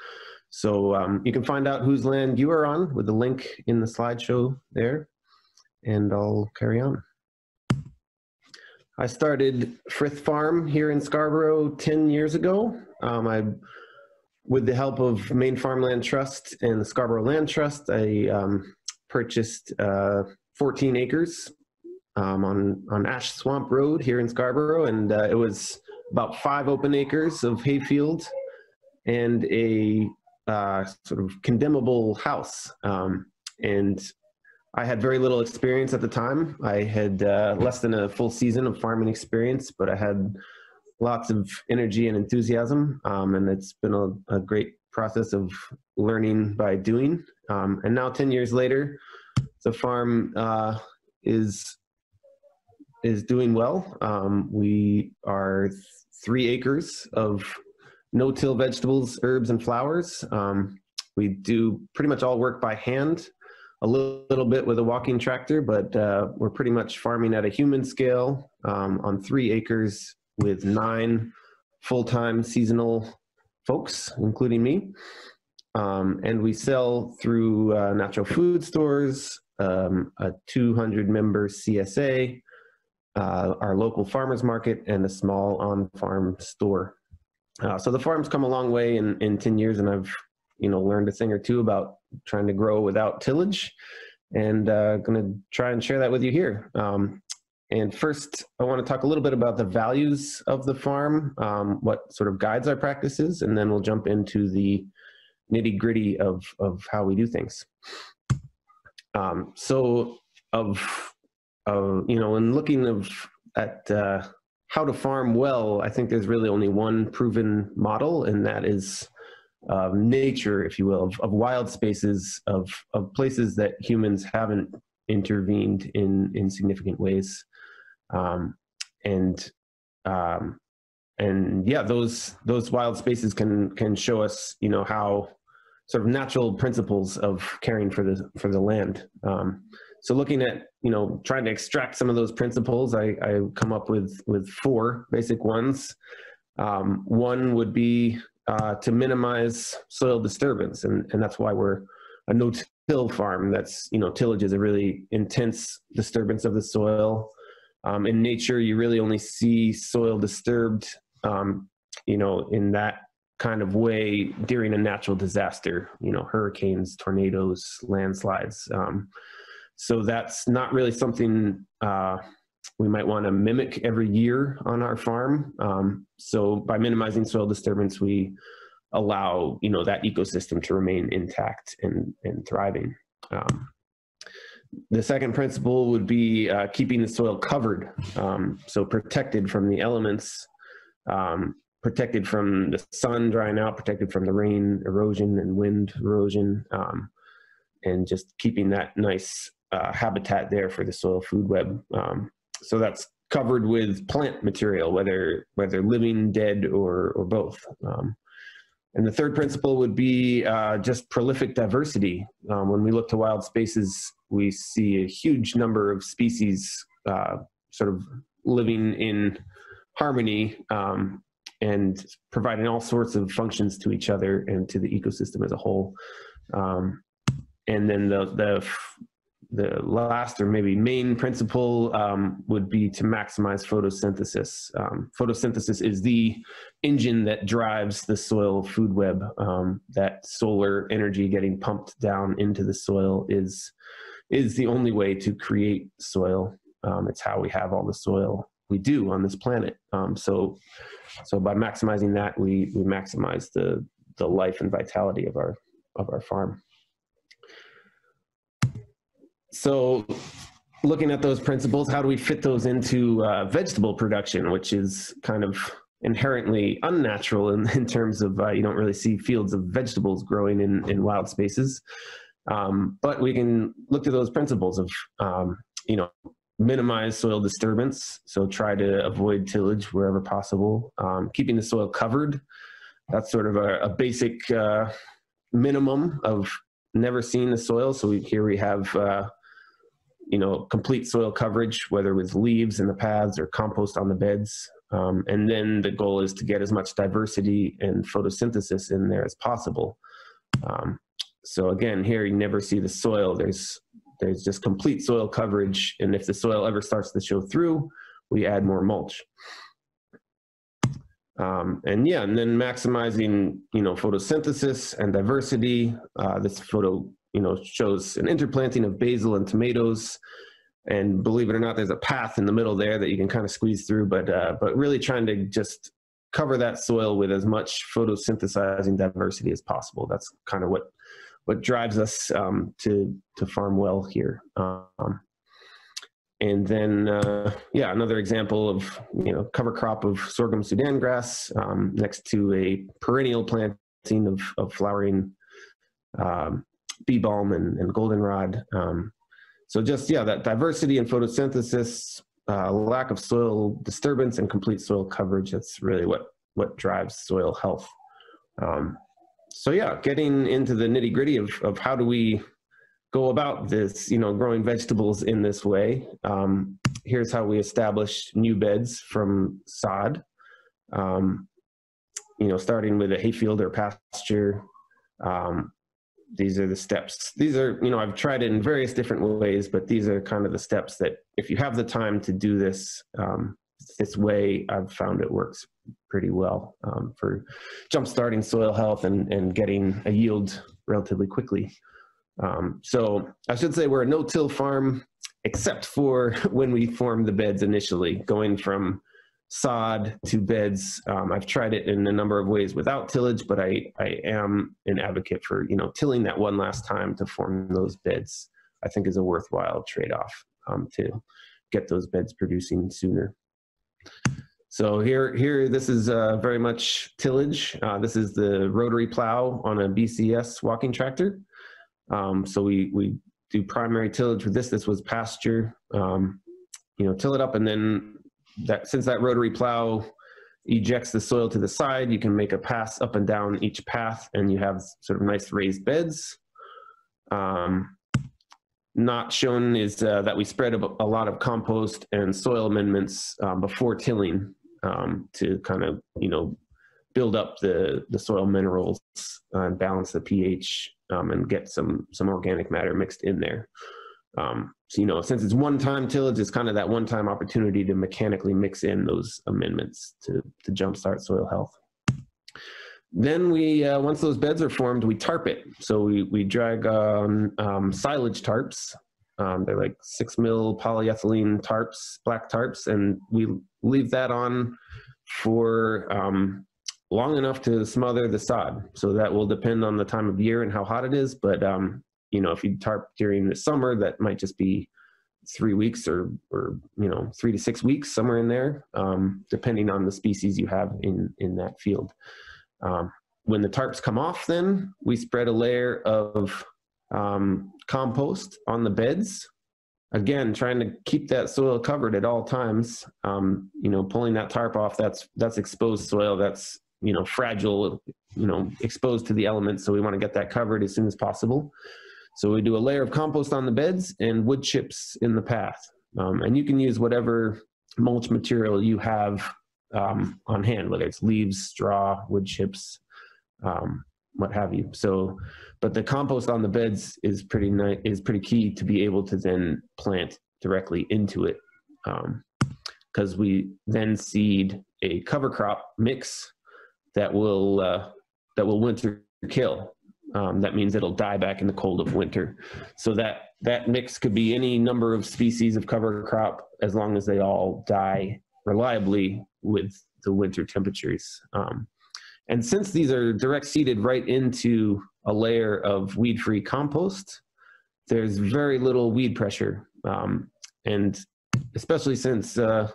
So um, you can find out whose land you are on with the link in the slideshow there. And I'll carry on. I started Frith Farm here in Scarborough 10 years ago. Um, I with the help of Maine Farmland Trust and the Scarborough Land Trust, I um, purchased uh, 14 acres um, on, on Ash Swamp Road here in Scarborough. And uh, it was about five open acres of hayfield and a uh, sort of condemnable house. Um, and I had very little experience at the time. I had uh, less than a full season of farming experience, but I had lots of energy and enthusiasm, um, and it's been a, a, great process of learning by doing. Um, and now, ten years later, the farm uh, is is doing well. Um, we are th three acres of no-till vegetables, herbs, and flowers. Um, we do pretty much all work by hand, a little, little bit with a walking tractor, but uh, we're pretty much farming at a human scale um, on three acres with nine full-time seasonal folks, including me. Um, and we sell through uh, natural food stores, um, a 200 member CSA, uh, our local farmers market, and a small on-farm store. Uh, so the farm's come a long way in, in 10 years and I've, you know, learned a thing or two about trying to grow without tillage and uh, gonna try and share that with you here. Um, and first, I want to talk a little bit about the values of the farm, um, what sort of guides our practices, and then we'll jump into the nitty gritty of, of how we do things. Um, so, of, uh, you know, in looking of, at uh, how to farm well, I think there's really only one proven model, and that is uh, nature, if you will, of, of wild spaces, of, of places that humans haven't intervened in, in significant ways. Um, and um, and yeah, those those wild spaces can can show us, you know, how sort of natural principles of caring for the for the land. Um, so looking at you know trying to extract some of those principles, I, I come up with with four basic ones. Um, one would be uh, to minimize soil disturbance, and and that's why we're a no-till farm. That's you know tillage is a really intense disturbance of the soil. Um, in nature, you really only see soil disturbed, um, you know, in that kind of way during a natural disaster, you know, hurricanes, tornadoes, landslides. Um, so that's not really something uh, we might want to mimic every year on our farm. Um, so by minimizing soil disturbance, we allow you know that ecosystem to remain intact and, and thriving. Um, the second principle would be uh, keeping the soil covered, um, so protected from the elements, um, protected from the sun drying out, protected from the rain erosion and wind erosion, um, and just keeping that nice uh, habitat there for the soil food web. Um, so that's covered with plant material, whether whether living, dead, or or both. Um, and the third principle would be uh, just prolific diversity. Um, when we look to wild spaces, we see a huge number of species uh, sort of living in harmony um, and providing all sorts of functions to each other and to the ecosystem as a whole. Um, and then the, the the last or maybe main principle um, would be to maximize photosynthesis. Um, photosynthesis is the engine that drives the soil food web. Um, that solar energy getting pumped down into the soil is is the only way to create soil. Um, it's how we have all the soil we do on this planet. Um, so, so by maximizing that, we we maximize the the life and vitality of our of our farm. So looking at those principles, how do we fit those into uh, vegetable production, which is kind of inherently unnatural in, in terms of uh, you don't really see fields of vegetables growing in, in wild spaces. Um, but we can look to those principles of, um, you know, minimize soil disturbance. So try to avoid tillage wherever possible. Um, keeping the soil covered. That's sort of a, a basic uh, minimum of never seeing the soil. So we, here we have uh, you know, complete soil coverage, whether with leaves in the paths or compost on the beds. Um, and then the goal is to get as much diversity and photosynthesis in there as possible. Um, so again, here you never see the soil. There's there's just complete soil coverage, and if the soil ever starts to show through, we add more mulch. Um, and yeah, and then maximizing you know photosynthesis and diversity. Uh, this photo you know, shows an interplanting of basil and tomatoes. And believe it or not, there's a path in the middle there that you can kind of squeeze through, but, uh, but really trying to just cover that soil with as much photosynthesizing diversity as possible. That's kind of what, what drives us um, to, to farm well here. Um, and then, uh, yeah, another example of, you know, cover crop of sorghum Sudan grass um, next to a perennial planting of, of flowering um, bee balm and, and goldenrod. Um, so just, yeah, that diversity and photosynthesis, uh, lack of soil disturbance and complete soil coverage, that's really what, what drives soil health. Um, so yeah, getting into the nitty gritty of, of how do we go about this, you know, growing vegetables in this way. Um, here's how we establish new beds from sod. Um, you know, starting with a hayfield or pasture, um, these are the steps. These are, you know, I've tried it in various different ways, but these are kind of the steps that if you have the time to do this um, this way, I've found it works pretty well um, for jump-starting soil health and, and getting a yield relatively quickly. Um, so I should say we're a no-till farm, except for *laughs* when we form the beds initially, going from sod to beds. Um, I've tried it in a number of ways without tillage, but I, I am an advocate for, you know, tilling that one last time to form those beds, I think is a worthwhile trade-off um, to get those beds producing sooner. So here, here, this is uh, very much tillage. Uh, this is the rotary plow on a BCS walking tractor. Um, so we, we do primary tillage with this. This was pasture. Um, you know, till it up and then that since that rotary plow ejects the soil to the side, you can make a pass up and down each path and you have sort of nice raised beds. Um, not shown is uh, that we spread a, a, lot of compost and soil amendments um, before tilling um, to kind of, you know, build up the, the soil minerals and balance the pH um, and get some, some organic matter mixed in there. Um, so, you know, since it's one-time tillage, it's kind of that one-time opportunity to mechanically mix in those amendments to, to jumpstart soil health. Then we, uh, once those beds are formed, we tarp it. So we, we drag on um, silage tarps. Um, they're like six mil polyethylene tarps, black tarps, and we leave that on for um, long enough to smother the sod. So that will depend on the time of year and how hot it is. But um, you know, if you tarp during the summer, that might just be three weeks or, or you know, three to six weeks, somewhere in there, um, depending on the species you have in, in that field. Um, when the tarps come off, then we spread a layer of um, compost on the beds. Again, trying to keep that soil covered at all times. Um, you know, pulling that tarp off, that's that's exposed soil. That's you know fragile. You know, exposed to the elements. So we want to get that covered as soon as possible. So we do a layer of compost on the beds and wood chips in the path. Um, and you can use whatever mulch material you have um, on hand, whether it's leaves, straw, wood chips, um, what have you. So, but the compost on the beds is pretty nice, is pretty key to be able to then plant directly into it. Because um, we then seed a cover crop mix that will uh, that will winter kill. Um, that means it'll die back in the cold of winter. So that that mix could be any number of species of cover crop as long as they all die reliably with the winter temperatures. Um, and since these are direct seeded right into a layer of weed-free compost, there's very little weed pressure. Um, and especially since uh,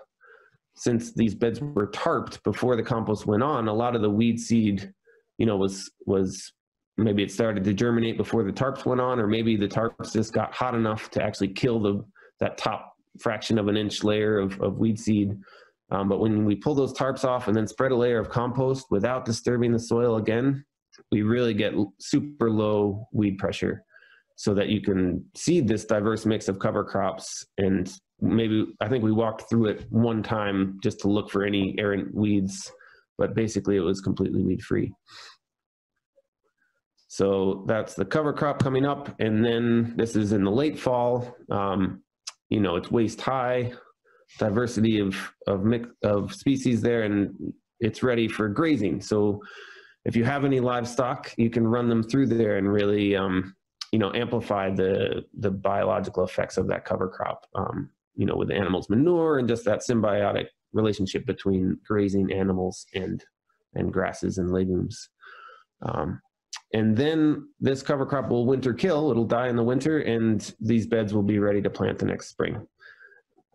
since these beds were tarped before the compost went on, a lot of the weed seed, you know, was was maybe it started to germinate before the tarps went on, or maybe the tarps just got hot enough to actually kill the that top fraction of an inch layer of, of weed seed um, but when we pull those tarps off and then spread a layer of compost without disturbing the soil again, we really get super low weed pressure so that you can seed this diverse mix of cover crops. And maybe, I think we walked through it one time just to look for any errant weeds, but basically it was completely weed free. So that's the cover crop coming up. And then this is in the late fall. Um, you know, it's waist high diversity of of mix of species there, and it's ready for grazing. So if you have any livestock, you can run them through there and really um, you know amplify the the biological effects of that cover crop. Um, you know, with the animals' manure and just that symbiotic relationship between grazing animals and and grasses and legumes. Um, and then this cover crop will winter kill, it'll die in the winter, and these beds will be ready to plant the next spring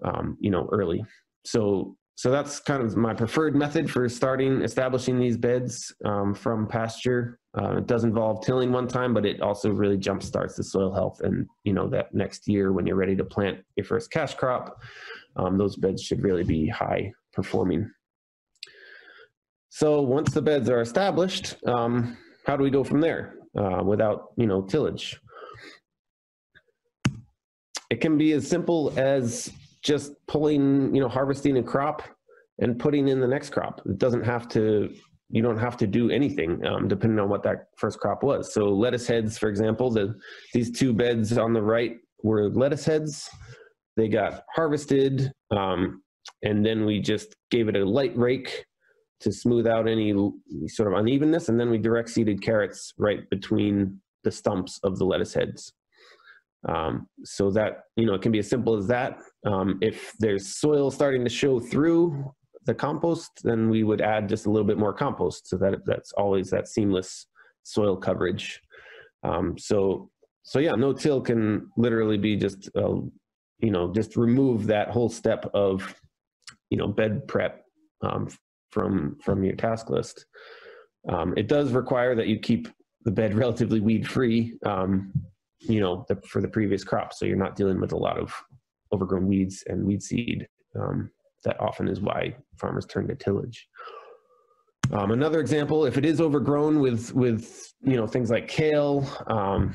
um, you know, early. So, so that's kind of my preferred method for starting establishing these beds um, from pasture. Uh, it does involve tilling one time, but it also really jump starts the soil health. And you know that next year when you're ready to plant your first cash crop, um, those beds should really be high performing. So once the beds are established, um, how do we go from there uh, without you know tillage? It can be as simple as just pulling, you know, harvesting a crop and putting in the next crop. It doesn't have to, you don't have to do anything um, depending on what that first crop was. So lettuce heads, for example, the, these two beds on the right were lettuce heads. They got harvested um, and then we just gave it a light rake to smooth out any sort of unevenness. And then we direct seeded carrots right between the stumps of the lettuce heads. Um, so that, you know, it can be as simple as that. Um, if there's soil starting to show through the compost, then we would add just a little bit more compost so that that's always that seamless soil coverage. Um, so, so yeah, no-till can literally be just, uh, you know, just remove that whole step of, you know, bed prep um, from from your task list. Um, it does require that you keep the bed *laughs* relatively weed free. Um, you know, the, for the previous crop. So you're not dealing with a lot of overgrown weeds and weed seed um, that often is why farmers turn to tillage. Um, another example, if it is overgrown with with you know things like kale, um,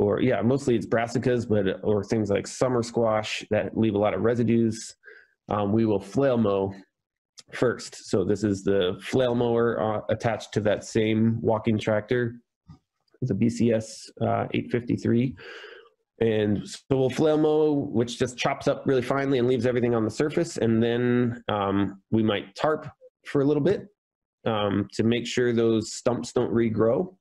or yeah, mostly it's brassicas, but or things like summer squash that leave a lot of residues, um, we will flail mow first. So this is the flail mower uh, attached to that same walking tractor, the BCS uh, 853. And so we'll flail mow, which just chops up really finely and leaves everything on the surface. And then um, we might tarp for a little bit um, to make sure those stumps don't regrow.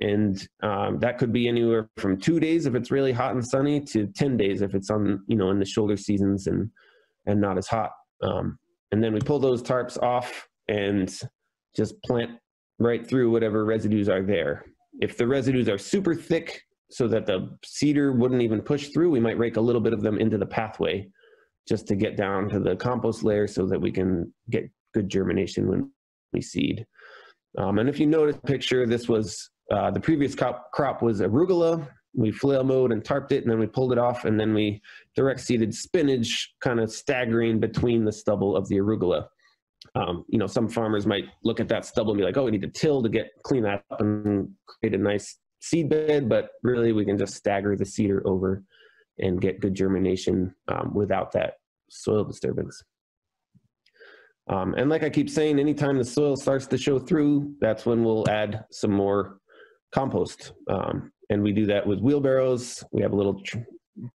And um, that could be anywhere from two days if it's really hot and sunny to 10 days if it's on, you know, in the shoulder seasons and, and not as hot. Um, and then we pull those tarps off and just plant right through whatever residues are there. If the residues are super thick so that the seeder wouldn't even push through, we might rake a little bit of them into the pathway just to get down to the compost layer so that we can get good germination when we seed. Um, and if you notice picture, this was uh, the previous crop, crop was arugula. We flail mowed and tarped it, and then we pulled it off, and then we direct seeded spinach, kind of staggering between the stubble of the arugula. Um, you know, some farmers might look at that stubble and be like, "Oh, we need to till to get clean that up and create a nice seed bed," but really, we can just stagger the seeder over and get good germination um, without that soil disturbance. Um, and like I keep saying, anytime the soil starts to show through, that's when we'll add some more compost. Um, and we do that with wheelbarrows. We have a little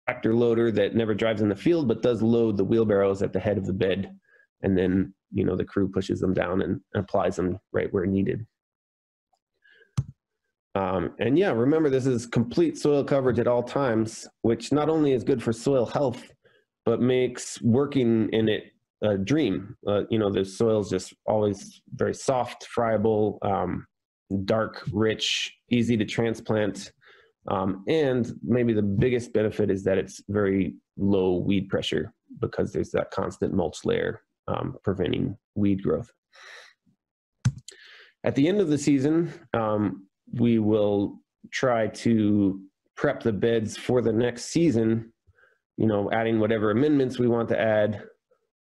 tractor loader that never drives in the field, but does load the wheelbarrows at the head of the bed. And then, you know, the crew pushes them down and applies them right where needed. Um, and yeah, remember this is complete soil coverage at all times, which not only is good for soil health, but makes working in it a dream. Uh, you know, the soil is just always very soft, friable, um, dark, rich, easy to transplant. Um, and maybe the biggest benefit is that it's very low weed pressure because there's that constant mulch layer um, preventing weed growth. At the end of the season, um, we will try to prep the beds for the next season, you know, adding whatever amendments we want to add,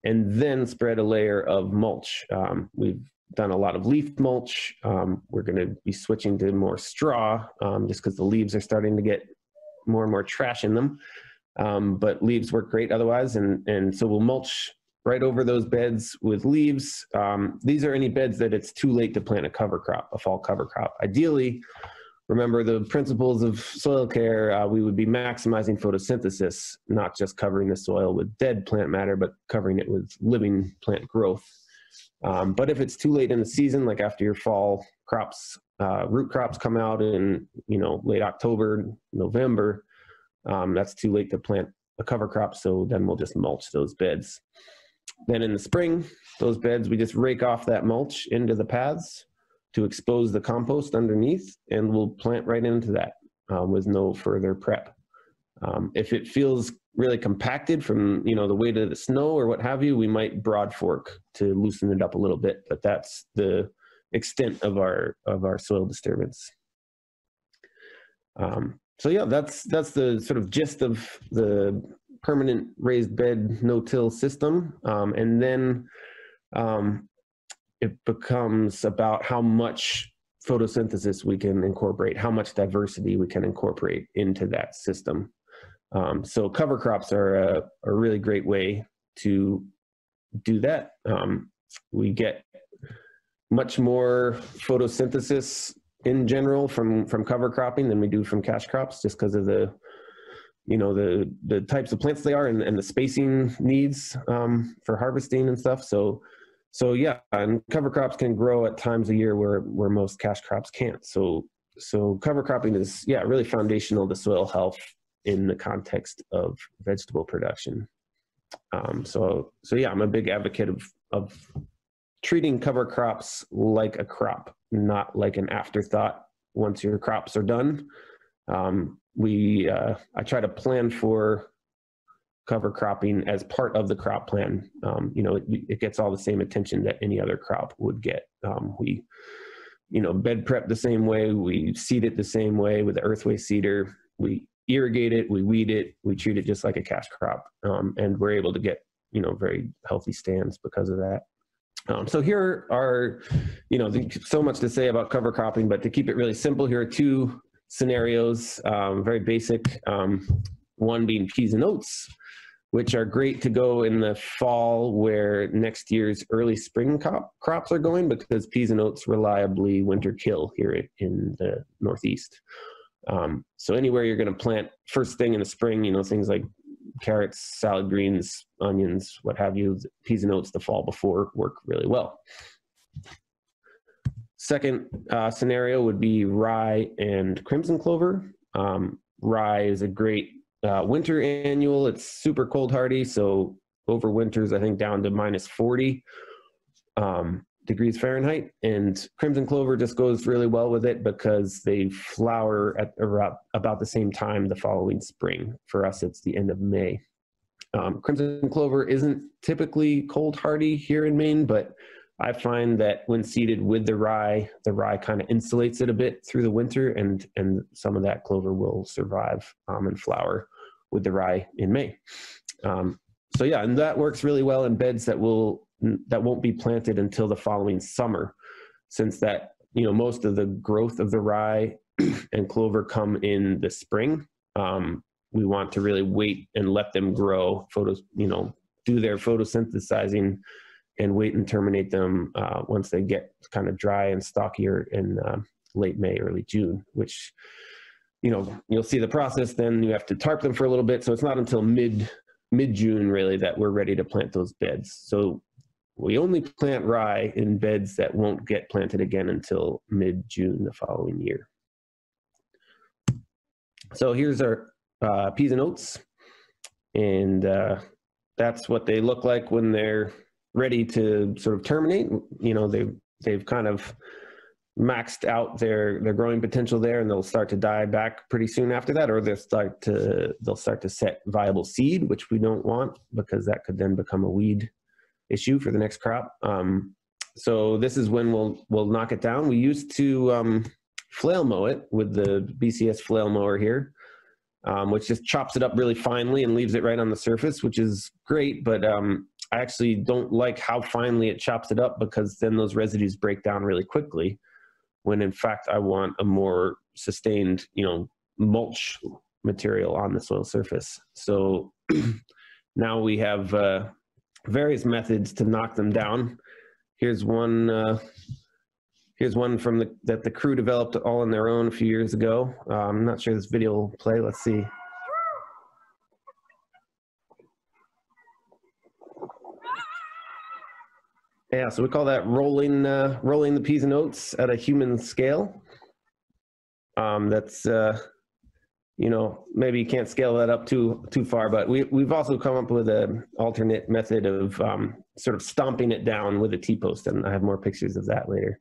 and then spread a layer of mulch. Um, we've done a lot of leaf mulch. Um, we're going to be switching to more straw um, just because the leaves are starting to get more and more trash in them. Um, but leaves work great otherwise. And, and so we'll mulch right over those beds with leaves. Um, these are any beds that it's too late to plant a cover crop, a fall cover crop. Ideally, remember the principles of soil care, uh, we would be maximizing photosynthesis, not just covering the soil with dead plant matter, but covering it with living plant growth. Um, but if it's too late in the season, like after your fall crops, uh, root crops come out in you know late October, November, um, that's too late to plant a cover crop. So then we'll just mulch those beds. Then in the spring, those beds we just rake off that mulch into the paths to expose the compost underneath, and we'll plant right into that uh, with no further prep. Um, if it feels really compacted from you know the weight of the snow or what have you, we might broad fork to loosen it up a little bit. But that's the extent of our of our soil disturbance. Um, so yeah, that's that's the sort of gist of the permanent raised bed no-till system, um, and then um, it becomes about how much photosynthesis we can incorporate, how much diversity we can incorporate into that system. Um, so cover crops are a, a, really great way to do that. Um, we get much more photosynthesis in general from from cover cropping than we do from cash crops, just because of the you know the the types of plants they are and, and the spacing needs um, for harvesting and stuff. So so yeah, and cover crops can grow at times a year where where most cash crops can't. So so cover cropping is yeah really foundational to soil health in the context of vegetable production. Um, so, so yeah, I'm a big advocate of, of treating cover crops like a crop, not like an afterthought once your crops are done. Um, we, uh, I try to plan for cover cropping as part of the crop plan. Um, you know, it, it, gets all the same attention that any other crop would get. Um, we, you know, bed prep the same way, we seed it the same way with the earthway seeder. We irrigate it, we weed it, we treat it just like a cash crop, um, and we're able to get you know, very healthy stands because of that. Um, so here are, you know, so much to say about cover cropping, but to keep it really simple, here are two scenarios, um, very basic. Um, one being peas and oats, which are great to go in the fall where next year's early spring crop, crops are going because peas and oats reliably winter kill here in the Northeast. Um, so anywhere you're going to plant first thing in the spring, you know, things like carrots, salad greens, onions, what have you, peas and oats the fall before work really well. Second uh, scenario would be rye and crimson clover. Um, rye is a great uh, winter annual. It's super cold hardy, so over winters, I think down to minus 40 um, degrees Fahrenheit. And crimson clover just goes really well with it because they flower at about, about the same time the following spring. For us, it's the end of May. Um, crimson clover isn't typically cold hardy here in Maine, but I find that when seeded with the rye, the rye kind of insulates it a bit through the winter, and and some of that clover will survive um, and flower with the rye in May. Um, so yeah, and that works really well in beds that will that won't be planted until the following summer, since that you know most of the growth of the rye *clears throat* and clover come in the spring. Um, we want to really wait and let them grow, photos, you know, do their photosynthesizing and wait and terminate them uh, once they get kind of dry and stockier in uh, late May, early June, which, you know, you'll see the process. Then you have to tarp them for a little bit. So it's not until mid mid June really that we're ready to plant those beds. So we only plant rye in beds that won't get planted again until mid June the following year. So here's our uh, peas and oats, and uh, that's what they look like when they're ready to sort of terminate. You know, they've they've kind of maxed out their their growing potential there, and they'll start to die back pretty soon after that, or they'll start to they'll start to set viable seed, which we don't want because that could then become a weed issue for the next crop. Um, so this is when we'll we'll knock it down. We used to um, flail mow it with the BCS flail mower here, um, which just chops it up really finely and leaves it right on the surface, which is great. But um, I actually don't like how finely it chops it up because then those residues break down really quickly. When in fact I want a more sustained, you know, mulch material on the soil surface. So *clears throat* now we have uh, various methods to knock them down. Here's one. Uh, here's one from the that the crew developed all on their own a few years ago. Uh, I'm not sure this video will play. Let's see. Yeah, so we call that rolling uh, rolling the peas and oats at a human scale. Um, that's uh, you know maybe you can't scale that up too too far, but we we've also come up with an alternate method of um, sort of stomping it down with a T post, and I have more pictures of that later.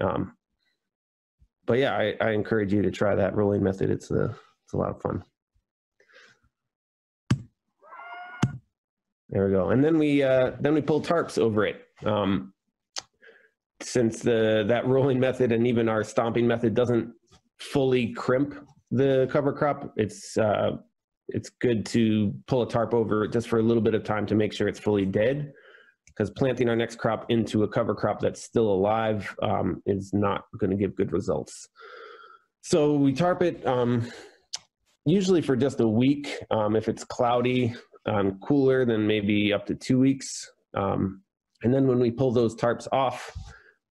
Um, but yeah, I, I encourage you to try that rolling method. It's a it's a lot of fun. There we go. And then we uh, then we pull tarps over it. Um, since the that rolling method and even our stomping method doesn't fully crimp the cover crop, it's uh, it's good to pull a tarp over it just for a little bit of time to make sure it's fully dead. Because planting our next crop into a cover crop that's still alive um, is not going to give good results. So we tarp it um, usually for just a week. Um, if it's cloudy, um, cooler, then maybe up to two weeks. Um, and then when we pull those tarps off,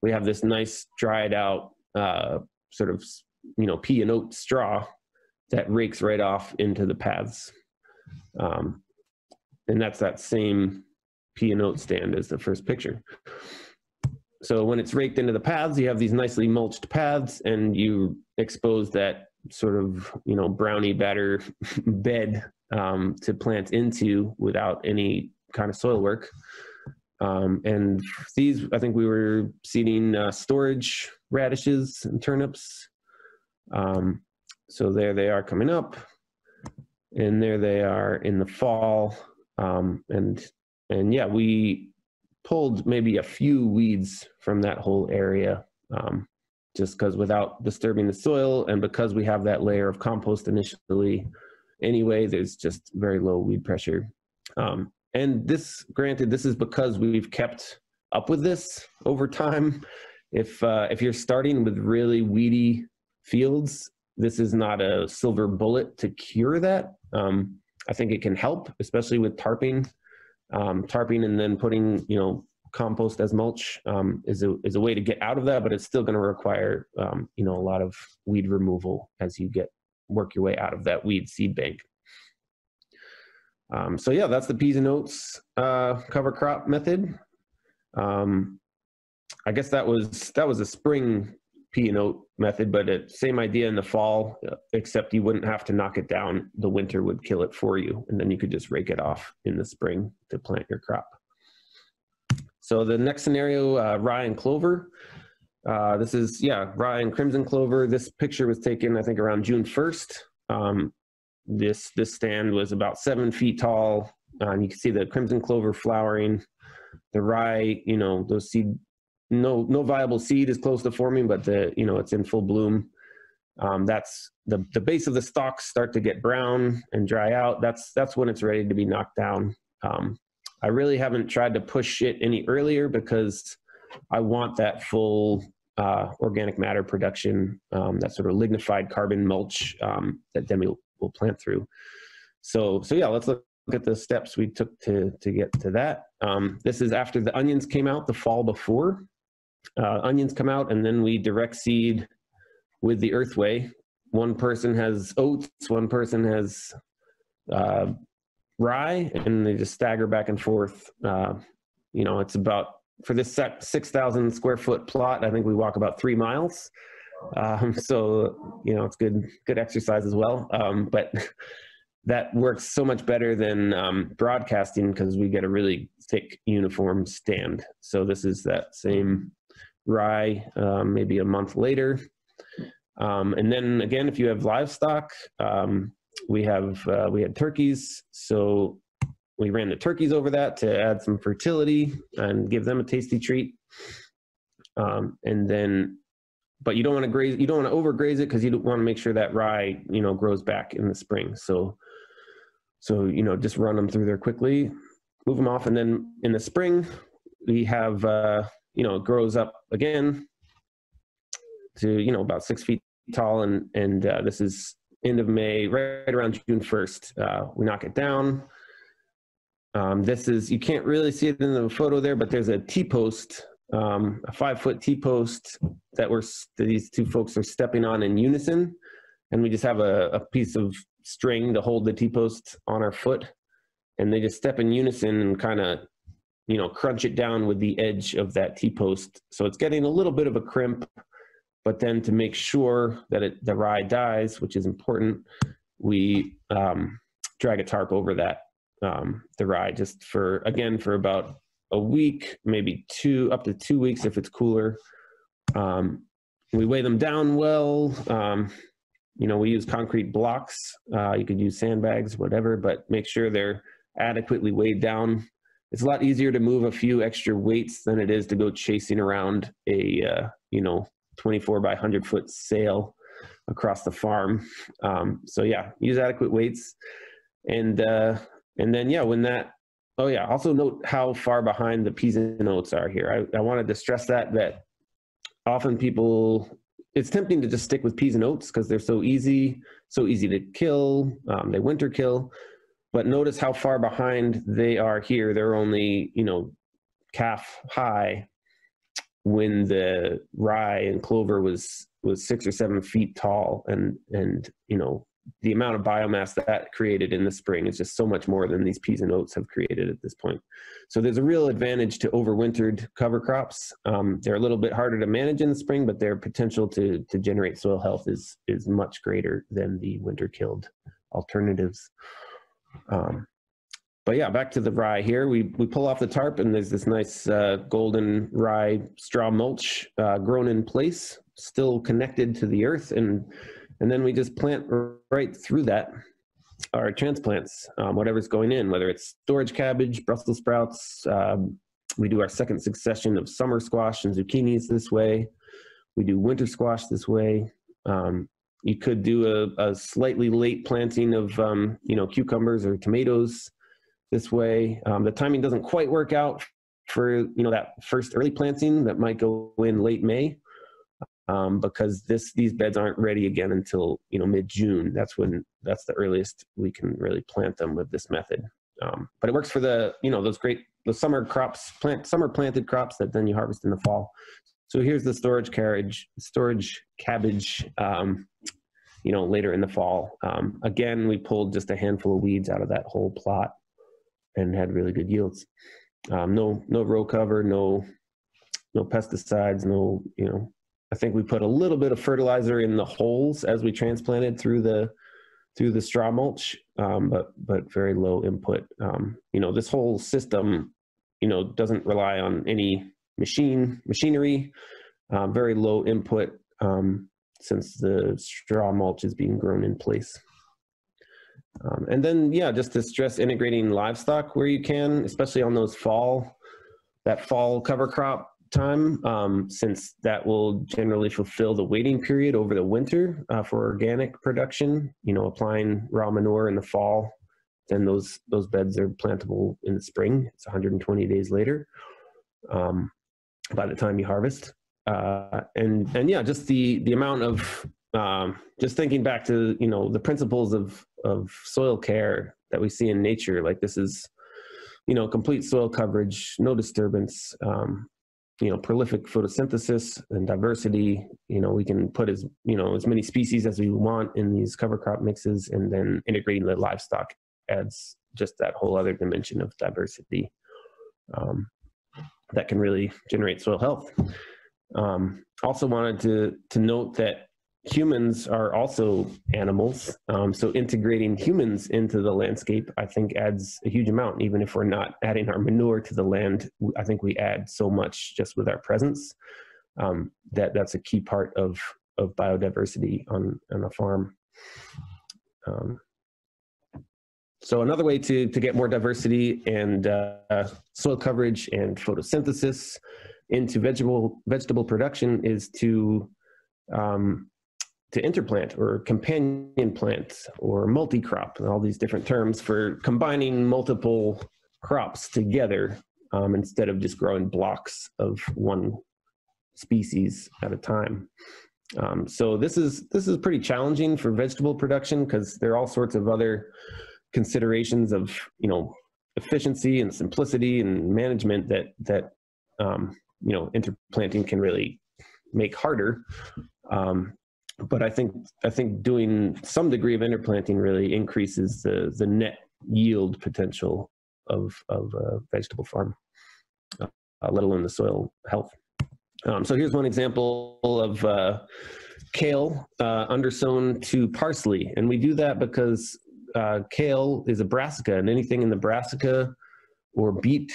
we have this nice dried out uh, sort of, you know, pea and oat straw that rakes right off into the paths. Um, and that's that same pea and oat stand as the first picture. So when it's raked into the paths, you have these nicely mulched paths and you expose that sort of, you know, brownie batter *laughs* bed um, to plant into without any kind of soil work. Um, and these, I think we were seeding uh, storage radishes and turnips. Um, so there they are coming up, and there they are in the fall. Um, and and yeah, we pulled maybe a few weeds from that whole area, um, just because without disturbing the soil, and because we have that layer of compost initially, anyway, there's just very low weed pressure. Um, and this, granted, this is because we've kept up with this over time. If uh, if you're starting with really weedy fields, this is not a silver bullet to cure that. Um, I think it can help, especially with tarping. Um, tarping and then putting, you know, compost as mulch um, is a is a way to get out of that, but it's still going to require, um, you know, a lot of weed removal as you get work your way out of that weed seed bank. Um, so yeah, that's the peas and oats uh, cover crop method. Um, I guess that was that was a spring pea and oat method, but it, same idea in the fall, except you wouldn't have to knock it down. The winter would kill it for you, and then you could just rake it off in the spring to plant your crop. So the next scenario, uh, rye and clover. Uh, this is, yeah, rye and crimson clover. This picture was taken, I think, around June 1st. Um, this, this stand was about seven feet tall. Uh, and you can see the crimson clover flowering. The rye, you know, those seed no no viable seed is close to forming, but the you know it's in full bloom. Um, that's the the base of the stalks start to get brown and dry out. That's that's when it's ready to be knocked down. Um, I really haven't tried to push it any earlier because I want that full uh, organic matter production, um, that sort of lignified carbon mulch um, that Demi will, will plant through. So so yeah, let's look at the steps we took to to get to that. Um, this is after the onions came out the fall before uh, onions come out and then we direct seed with the earthway. One person has oats, one person has uh, rye, and they just stagger back and forth. Uh, you know, it's about for this 6,000 square foot plot. I think we walk about three miles. Um, *laughs* so you know, it's good good exercise as well. Um, but *laughs* that works so much better than um, broadcasting because we get a really thick uniform stand. So this is that same rye um, maybe a month later. Um, and then again, if you have livestock, um, we have uh, we had turkeys, so we ran the turkeys over that to add some fertility and give them a tasty treat. Um, and then, but you don't want to graze, you don't want to overgraze it because you want to make sure that rye, you know, grows back in the spring. So, so you know, just run them through there quickly, move them off, and then in the spring we have uh, you know, it grows up again to, you know, about six feet tall. And, and uh, this is end of May, right around June 1st. Uh, we knock it down. Um, this is, you can't really see it in the photo there, but there's a T-post, um, a five foot T-post that we're, that these two folks are stepping on in unison. And we just have a, a piece of string to hold the T-post on our foot. And they just step in unison and kind of you know, crunch it down with the edge of that T-post. So it's getting a little bit of a crimp, but then to make sure that it, the rye dies, which is important, we um, drag a tarp over that, um, the rye just for, again, for about a week, maybe two, up to two weeks if it's cooler. Um, we weigh them down well. Um, you know, we use concrete blocks. Uh, you could use sandbags, whatever, but make sure they're adequately weighed down it's a lot easier to move a few extra weights than it is to go chasing around a uh, you know 24 by 100 foot sail across the farm. Um, so yeah, use adequate weights, and uh, and then yeah, when that oh yeah, also note how far behind the peas and oats are here. I, I wanted to stress that that often people it's tempting to just stick with peas and oats because they're so easy, so easy to kill. Um, they winter kill, but notice how far behind they are here. They're only, you know, calf high when the rye and clover was was six or seven feet tall and and you know the amount of biomass that created in the spring is just so much more than these peas and oats have created at this point. So there's a real advantage to overwintered cover crops. Um, they're a little bit harder to manage in the spring, but their potential to, to generate soil health is, is much greater than the winter killed alternatives. Um, but yeah, back to the rye here. We, we pull off the tarp and there's this nice uh, golden rye straw mulch uh, grown in place, still connected to the earth. And, and then we just plant right through that our transplants, um, whatever's going in, whether it's storage cabbage, Brussels sprouts. Um, we do our second succession of summer squash and zucchinis this way. We do winter squash this way. Um, you could do a, a slightly late planting of um, you know cucumbers or tomatoes this way. Um, the timing doesn't quite work out for you know that first early planting that might go in late May um, because this these beds aren't ready again until you know mid June. That's when that's the earliest we can really plant them with this method. Um, but it works for the you know those great the summer crops plant summer planted crops that then you harvest in the fall. So here's the storage carriage storage cabbage. Um, you know later in the fall. Um, again, we pulled just a handful of weeds out of that whole plot and had really good yields. Um, no no row cover, no no pesticides, no you know I think we put a little bit of fertilizer in the holes as we transplanted through the through the straw mulch, um, but but very low input. Um, you know, this whole system, you know, doesn't rely on any machine machinery. Uh, very low input um, since the straw mulch is being grown in place. Um, and then, yeah, just to stress integrating livestock where you can, especially on those fall, that fall cover crop time, um, since that will generally fulfill the waiting period over the winter uh, for organic production. You know, applying raw manure in the fall, then those those beds are plantable in the spring. It's 120 days later. Um, by the time you harvest, uh, and and yeah, just the the amount of um, just thinking back to you know the principles of of soil care that we see in nature. Like this is you know complete soil coverage, no disturbance. Um, you know prolific photosynthesis and diversity you know we can put as you know as many species as we want in these cover crop mixes and then integrating the livestock adds just that whole other dimension of diversity um, that can really generate soil health um, also wanted to to note that humans are also animals. Um, so integrating humans into the landscape, I think, adds a huge amount. Even if we're not adding our manure to the land, I think we add so much just with our presence. Um, that that's a key part of of biodiversity on on a farm. Um, so another way to to get more diversity and uh, soil coverage and photosynthesis into vegetable vegetable production is to um, to interplant or companion plants or multi-crop and all these different terms for combining multiple crops together um, instead of just growing blocks of one species at a time. Um, so this is this is pretty challenging for vegetable production because there are all sorts of other considerations of you know efficiency and simplicity and management that that um, you know interplanting can really make harder. Um, but I think I think doing some degree of interplanting really increases the the net yield potential of of a vegetable farm, uh, let alone the soil health. Um, so here's one example of uh, kale uh, undersown to parsley, and we do that because uh, kale is a brassica, and anything in the brassica or beet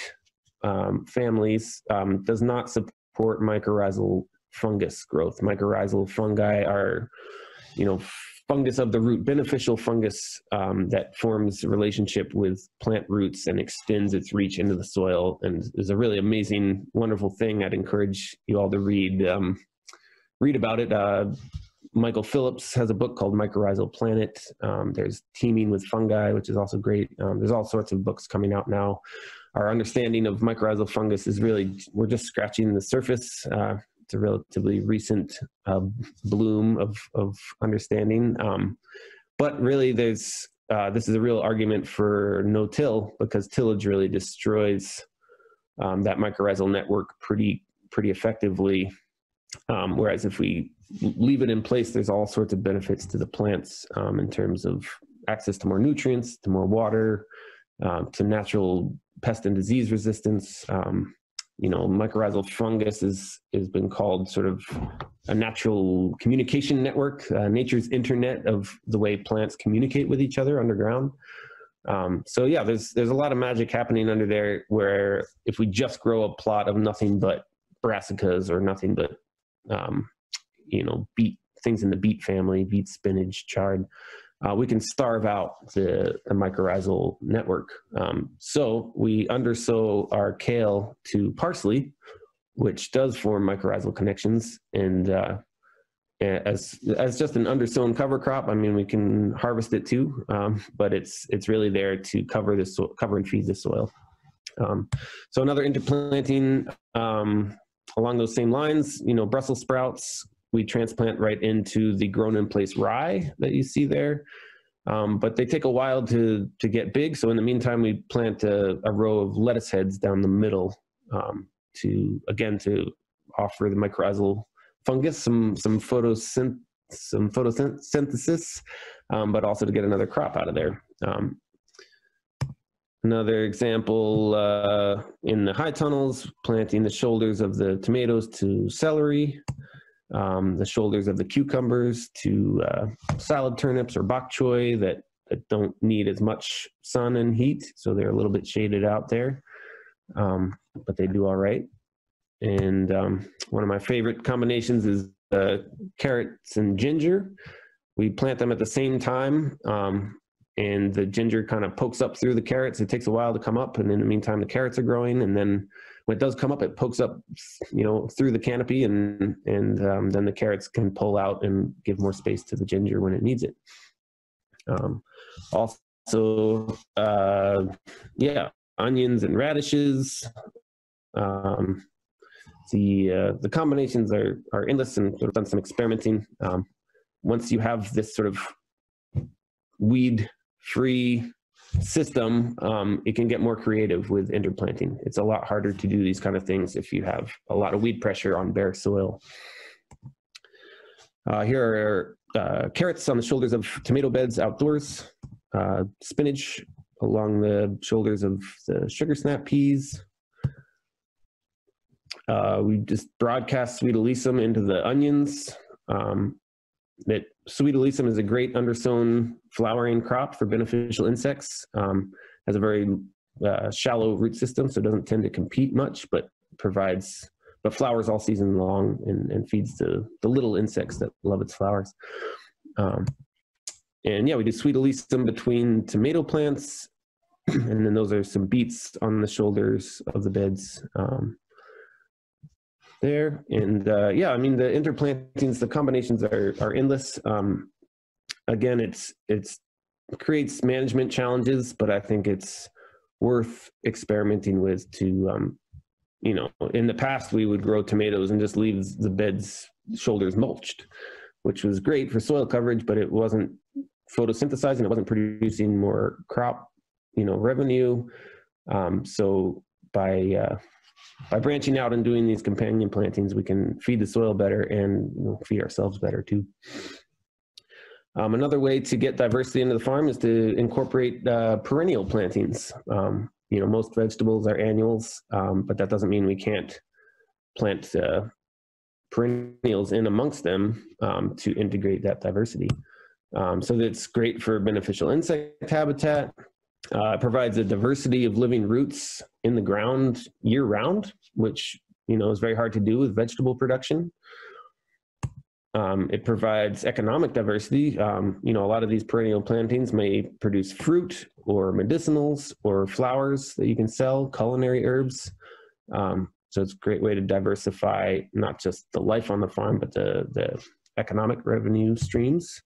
um, families um, does not support mycorrhizal fungus growth. Mycorrhizal fungi are, you know, fungus of the root, beneficial fungus um, that forms a relationship with plant roots and extends its reach into the soil. And is a really amazing, wonderful thing. I'd encourage you all to read um, read about it. Uh, Michael Phillips has a book called Mycorrhizal Planet. Um, there's Teaming with Fungi, which is also great. Um, there's all sorts of books coming out now. Our understanding of mycorrhizal fungus is really, we're just scratching the surface. Uh, it's a relatively recent uh, bloom of, of understanding. Um, but really, there's uh, this is a real argument for no-till because tillage really destroys um, that mycorrhizal network pretty pretty effectively. Um, whereas if we leave it in place, there's all sorts of benefits to the plants um, in terms of access to more nutrients, to more water, uh, to natural pest and disease resistance. Um, you know, mycorrhizal fungus is has been called sort of a natural communication network, uh, nature's internet of the way plants communicate with each other underground. Um, so yeah, there's there's a lot of magic happening under there. Where if we just grow a plot of nothing but brassicas or nothing but um, you know beet things in the beet family, beet, spinach, chard, uh, we can starve out the, the mycorrhizal network. Um, so we undersow our kale to parsley, which does form mycorrhizal connections. And uh, as as just an undersown cover crop. I mean, we can harvest it too, um, but it's it's really there to cover the so cover and feed the soil. Um, so another interplanting um, along those same lines, you know, Brussels sprouts we transplant right into the grown in place rye that you see there. Um, but they take a while to to get big. So in the meantime, we plant a, a row of lettuce heads down the middle um, to again to offer the mycorrhizal fungus some some photosynth some photosynthesis, um, but also to get another crop out of there. Um, another example uh, in the high tunnels, planting the shoulders of the tomatoes to celery um, the shoulders of the cucumbers to uh, salad turnips or bok choy that, that don't need as much sun and heat, so they're a little bit shaded out there, um, but they do all right. And um, one of my favorite combinations is uh, carrots and ginger. We plant them at the same time, um, and the ginger kind of pokes up through the carrots. It takes a while to come up, and in the meantime, the carrots are growing, and then when it does come up, it pokes up, you know, through the canopy, and and um, then the carrots can pull out and give more space to the ginger when it needs it. Um, also, uh, yeah, onions and radishes. Um, the uh, the combinations are are endless, and sort of done some experimenting. Um, once you have this sort of weed free system, um, it can get more creative with interplanting. It's a lot harder to do these kind of things if you have a lot of weed pressure on bare soil. Uh, here are uh, carrots on the shoulders of tomato beds outdoors, uh, spinach along the shoulders of the sugar snap peas. Uh, we just broadcast sweet alyssum into the onions. Um, that sweet alyssum is a great undersown flowering crop for beneficial insects. Um, has a very uh, shallow root system, so it doesn't tend to compete much, but provides but flowers all season long and, and feeds the, the little insects that love its flowers. Um, and yeah, we do sweet alyssum between tomato plants, *clears throat* and then those are some beets on the shoulders of the beds. Um, there. And uh, yeah, I mean the interplantings, the combinations are are endless. Um, again, it's it's creates management challenges, but I think it's worth experimenting with to um, you know in the past we would grow tomatoes and just leave the beds shoulders mulched which was great for soil coverage but it wasn't photosynthesizing it wasn't producing more crop you know revenue um, so by uh, by branching out and doing these companion plantings, we can feed the soil better and you know, feed ourselves better too. Um, another way to get diversity into the farm is to incorporate uh, perennial plantings. Um, you know, most vegetables are annuals, um, but that doesn't mean we can't plant uh, perennials in amongst them um, to integrate that diversity. Um, so that's great for beneficial insect habitat. Uh, it provides a diversity of living roots in the ground year round, which you know is very hard to do with vegetable production. Um, it provides economic diversity. Um, you know, a lot of these perennial plantings may produce fruit or medicinals or flowers that you can sell, culinary herbs. Um, so it's a great way to diversify not just the life on the farm, but the, the economic revenue streams.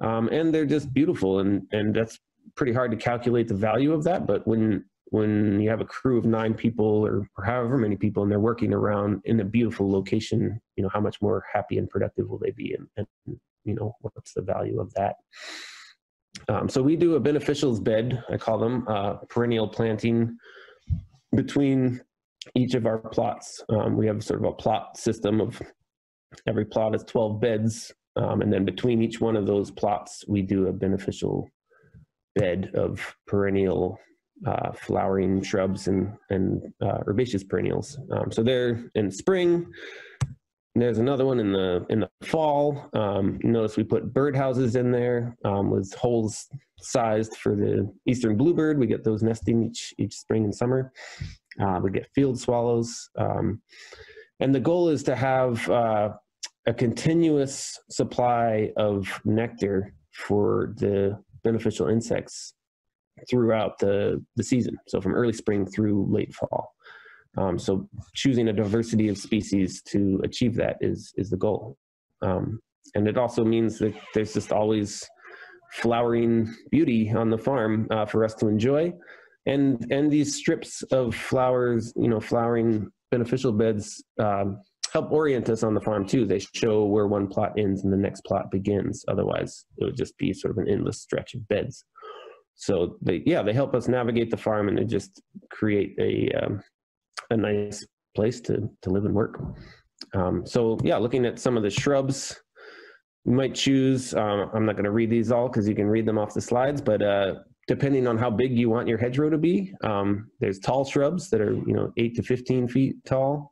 Um, and they're just beautiful, and and that's pretty hard to calculate the value of that. But when when you have a crew of nine people or, or however many people and they're working around in a beautiful location, you know, how much more happy and productive will they be? And, and you know, what's the value of that? Um, so we do a beneficials bed, I call them, uh, perennial planting between each of our plots. Um, we have sort of a plot system of every plot is 12 beds. Um, and then between each one of those plots, we do a beneficial bed of perennial uh, flowering shrubs and, and uh, herbaceous perennials. Um, so they're in spring. There's another one in the in the fall. Um, notice we put birdhouses in there um, with holes sized for the eastern bluebird. We get those nesting each each spring and summer. Uh, we get field swallows, um, and the goal is to have uh, a continuous supply of nectar for the beneficial insects throughout the, the season. So from early spring through late fall. Um, so choosing a diversity of species to achieve that is, is the goal. Um, and it also means that there's just always flowering beauty on the farm uh, for us to enjoy. And, and these strips of flowers, you know, flowering beneficial beds um, help orient us on the farm too. They show where one plot ends and the next plot begins. Otherwise, it would just be sort of an endless stretch of beds. So they, yeah, they help us navigate the farm and they just create a, um, a nice place to, to live and work. Um, so yeah, looking at some of the shrubs, you might choose, um, I'm not going to read these all because you can read them off the slides, but uh, depending on how big you want your hedgerow to be, um, there's tall shrubs that are, you know, 8 to 15 feet tall.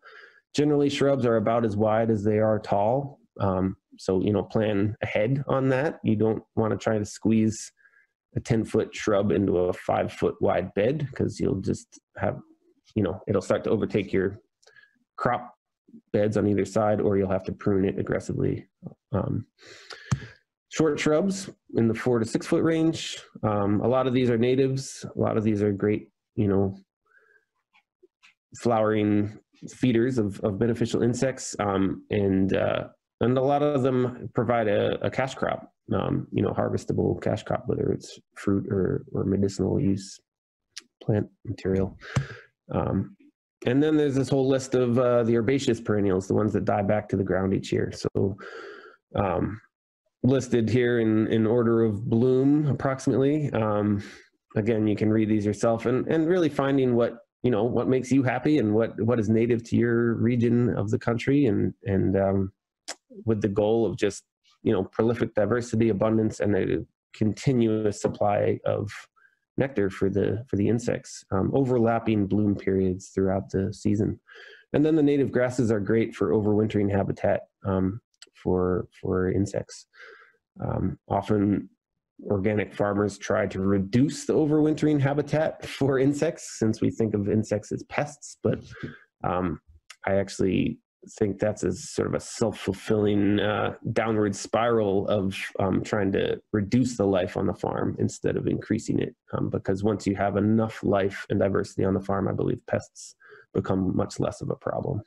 Generally, shrubs are about as wide as they are tall. Um, so, you know, plan ahead on that. You don't want to try to squeeze a 10 foot shrub into a five foot wide bed because you'll just have, you know, it'll start to overtake your crop beds on either side, or you'll have to prune it aggressively. Um, short shrubs in the four to six foot range. Um, a lot of these are natives. A lot of these are great, you know, flowering feeders of, of beneficial insects. Um, and, uh, and a lot of them provide a, a cash crop, um, you know, harvestable cash crop, whether it's fruit or, or medicinal use plant material. Um, and then there's this whole list of uh, the herbaceous perennials, the ones that die back to the ground each year. So um, listed here in, in order of bloom approximately. Um, again, you can read these yourself and, and really finding what, you know, what makes you happy and what, what is native to your region of the country and, and um, with the goal of just, you know, prolific diversity, abundance, and a continuous supply of nectar for the for the insects, um, overlapping bloom periods throughout the season. And then the native grasses are great for overwintering habitat um, for for insects. Um, often, organic farmers try to reduce the overwintering habitat *laughs* for insects, since we think of insects as pests. But um, I actually think that's a sort of a self-fulfilling uh, downward spiral of um, trying to reduce the life on the farm instead of increasing it. Um, because once you have enough life and diversity on the farm, I believe pests become much less of a problem.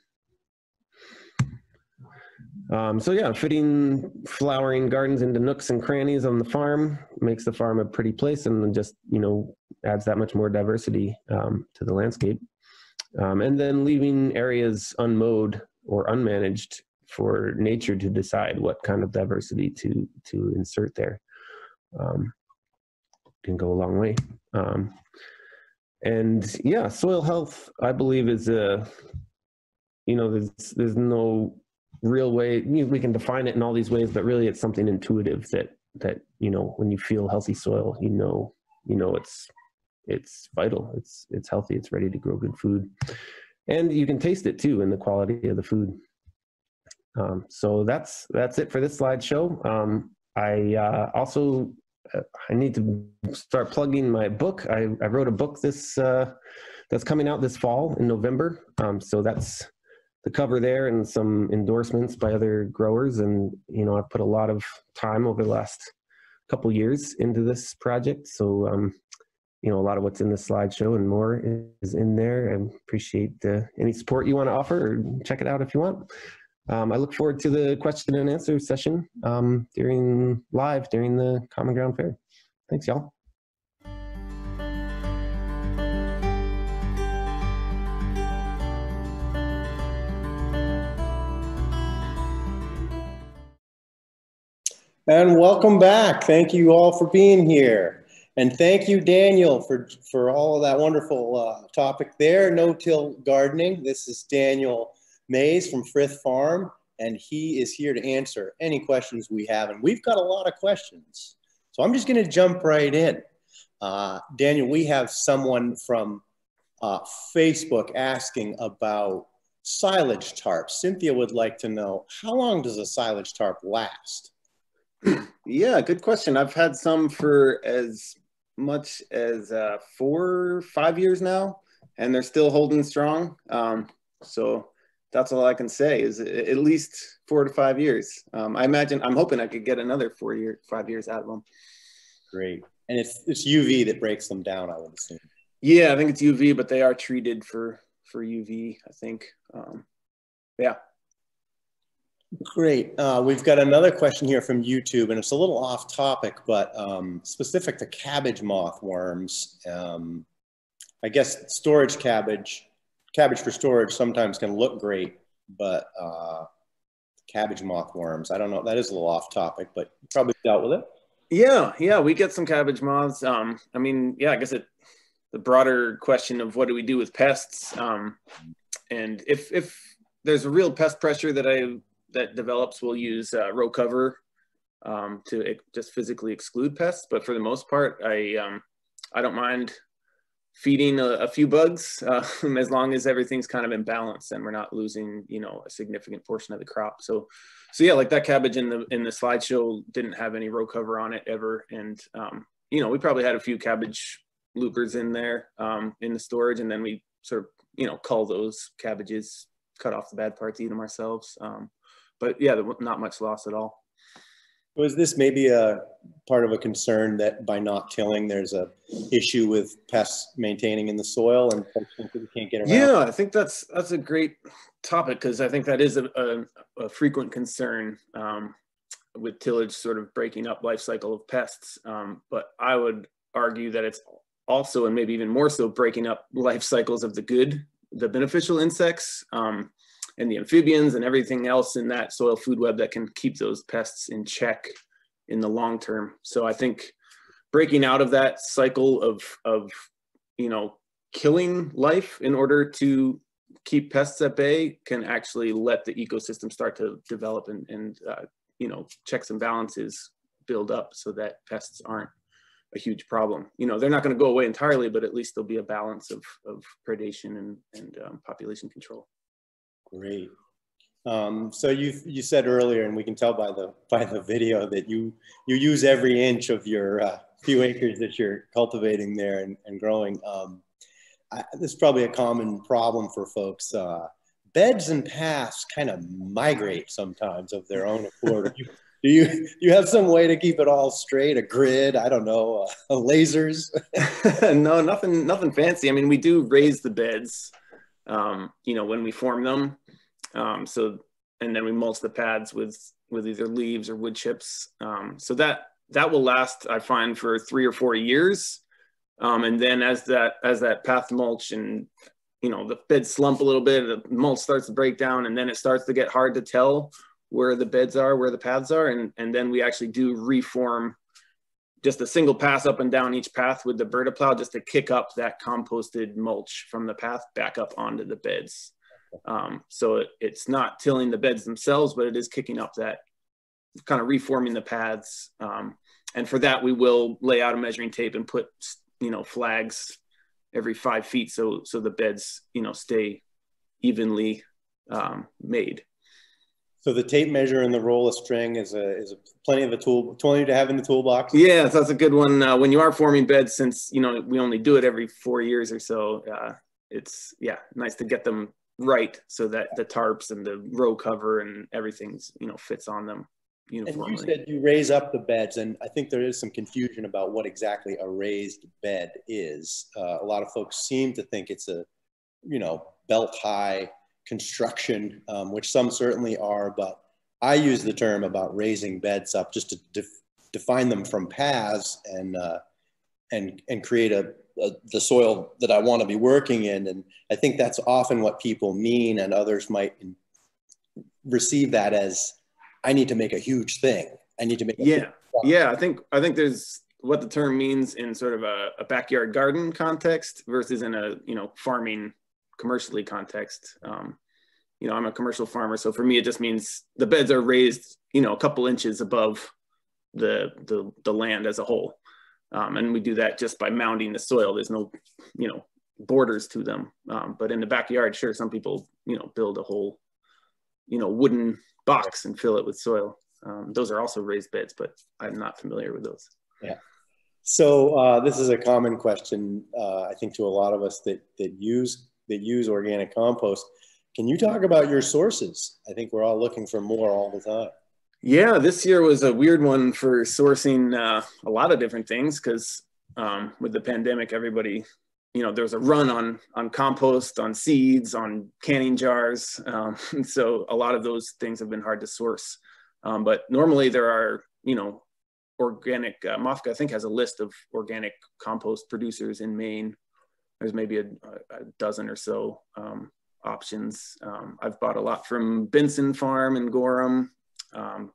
Um, so yeah, fitting flowering gardens into nooks and crannies on the farm makes the farm a pretty place and just, you know, adds that much more diversity um, to the landscape. Um, and then leaving areas unmowed or unmanaged for nature to decide what kind of diversity to to insert there um, can go a long way um, and yeah soil health i believe is a you know there's there's no real way we can define it in all these ways but really it's something intuitive that that you know when you feel healthy soil you know you know it's it's vital it's it's healthy it's ready to grow good food and you can taste it too in the quality of the food. Um, so that's that's it for this slideshow. Um, I uh, also uh, I need to start plugging my book. I, I wrote a book this uh, that's coming out this fall in November. Um, so that's the cover there and some endorsements by other growers. And you know I've put a lot of time over the last couple years into this project. So um, you know, a lot of what's in the slideshow and more is in there. I appreciate uh, any support you want to offer or check it out if you want. Um, I look forward to the question and answer session um, during live during the Common Ground Fair. Thanks, y'all. And welcome back. Thank you all for being here. And thank you, Daniel, for, for all of that wonderful uh, topic there, no-till gardening. This is Daniel Mays from Frith Farm, and he is here to answer any questions we have. And we've got a lot of questions. So I'm just gonna jump right in. Uh, Daniel, we have someone from uh, Facebook asking about silage tarps. Cynthia would like to know, how long does a silage tarp last? Yeah, good question. I've had some for as much as uh, four, five years now, and they're still holding strong. Um, so that's all I can say is at least four to five years. Um, I imagine I'm hoping I could get another four year, five years out of them. Great, and it's it's UV that breaks them down. I would assume. Yeah, I think it's UV, but they are treated for for UV. I think. Um, yeah. Great. Uh, we've got another question here from YouTube, and it's a little off topic, but um, specific to cabbage moth worms. Um, I guess storage cabbage, cabbage for storage sometimes can look great, but uh, cabbage moth worms, I don't know. That is a little off topic, but you probably dealt with it. Yeah, yeah, we get some cabbage moths. Um, I mean, yeah, I guess it the broader question of what do we do with pests, um, and if if there's a real pest pressure that I that develops, we'll use uh, row cover um, to just physically exclude pests. But for the most part, I um, I don't mind feeding a, a few bugs uh, *laughs* as long as everything's kind of in balance and we're not losing you know a significant portion of the crop. So so yeah, like that cabbage in the in the slideshow didn't have any row cover on it ever, and um, you know we probably had a few cabbage loopers in there um, in the storage, and then we sort of you know cull those cabbages, cut off the bad parts, eat them ourselves. Um, but yeah, not much loss at all. Was this maybe a part of a concern that by not tilling, there's a issue with pests maintaining in the soil and we can't get around? Yeah, I think that's that's a great topic because I think that is a, a, a frequent concern um, with tillage sort of breaking up life cycle of pests. Um, but I would argue that it's also, and maybe even more so, breaking up life cycles of the good, the beneficial insects. Um, and the amphibians and everything else in that soil food web that can keep those pests in check in the long term. So I think breaking out of that cycle of, of you know, killing life in order to keep pests at bay can actually let the ecosystem start to develop and, and uh, you know, checks and balances build up so that pests aren't a huge problem. You know, they're not going to go away entirely, but at least there'll be a balance of, of predation and, and um, population control. Great. Um, so you you said earlier, and we can tell by the by the video that you you use every inch of your uh, few acres that you're cultivating there and, and growing. Um, I, this is probably a common problem for folks. Uh, beds and paths kind of migrate sometimes of their own accord. *laughs* do, you, do you have some way to keep it all straight? A grid? I don't know. Uh, *laughs* lasers? *laughs* no, nothing nothing fancy. I mean, we do raise the beds um, you know, when we form them. Um, so, and then we mulch the pads with, with either leaves or wood chips. Um, so that, that will last, I find for three or four years. Um, and then as that, as that path mulch and, you know, the beds slump a little bit, the mulch starts to break down and then it starts to get hard to tell where the beds are, where the paths are. And, and then we actually do reform just a single pass up and down each path with the Berta plow, just to kick up that composted mulch from the path back up onto the beds. Um, so it, it's not tilling the beds themselves, but it is kicking up that kind of reforming the paths. Um, and for that, we will lay out a measuring tape and put, you know, flags every five feet. So, so the beds, you know, stay evenly um, made. So the tape measure and the roll of string is a is a plenty of a tool, plenty to have in the toolbox. Yeah, so that's a good one. Uh, when you are forming beds, since you know we only do it every four years or so, uh, it's yeah nice to get them right so that the tarps and the row cover and everything's you know fits on them uniformly. And you said you raise up the beds, and I think there is some confusion about what exactly a raised bed is. Uh, a lot of folks seem to think it's a you know belt high construction, um, which some certainly are, but I use the term about raising beds up just to def define them from paths and, uh, and, and create a, a, the soil that I want to be working in. And I think that's often what people mean and others might receive that as, I need to make a huge thing. I need to make yeah. Yeah, I think I think there's what the term means in sort of a, a, backyard garden context versus in a you know farming commercially context. Um, you know, I'm a commercial farmer, so for me, it just means the beds are raised, you know, a couple inches above the the, the land as a whole, um, and we do that just by mounding the soil. There's no, you know, borders to them. Um, but in the backyard, sure, some people, you know, build a whole, you know, wooden box and fill it with soil. Um, those are also raised beds, but I'm not familiar with those. Yeah. So uh, this is a common question, uh, I think, to a lot of us that that use that use organic compost. Can you talk about your sources? I think we're all looking for more all the time. Yeah, this year was a weird one for sourcing uh, a lot of different things because um, with the pandemic, everybody, you know, there's a run on on compost, on seeds, on canning jars. Um, *laughs* so a lot of those things have been hard to source. Um, but normally there are, you know, organic, uh, I think has a list of organic compost producers in Maine. There's maybe a, a dozen or so um, options. Um, I've bought a lot from Benson Farm in Gorham. Um,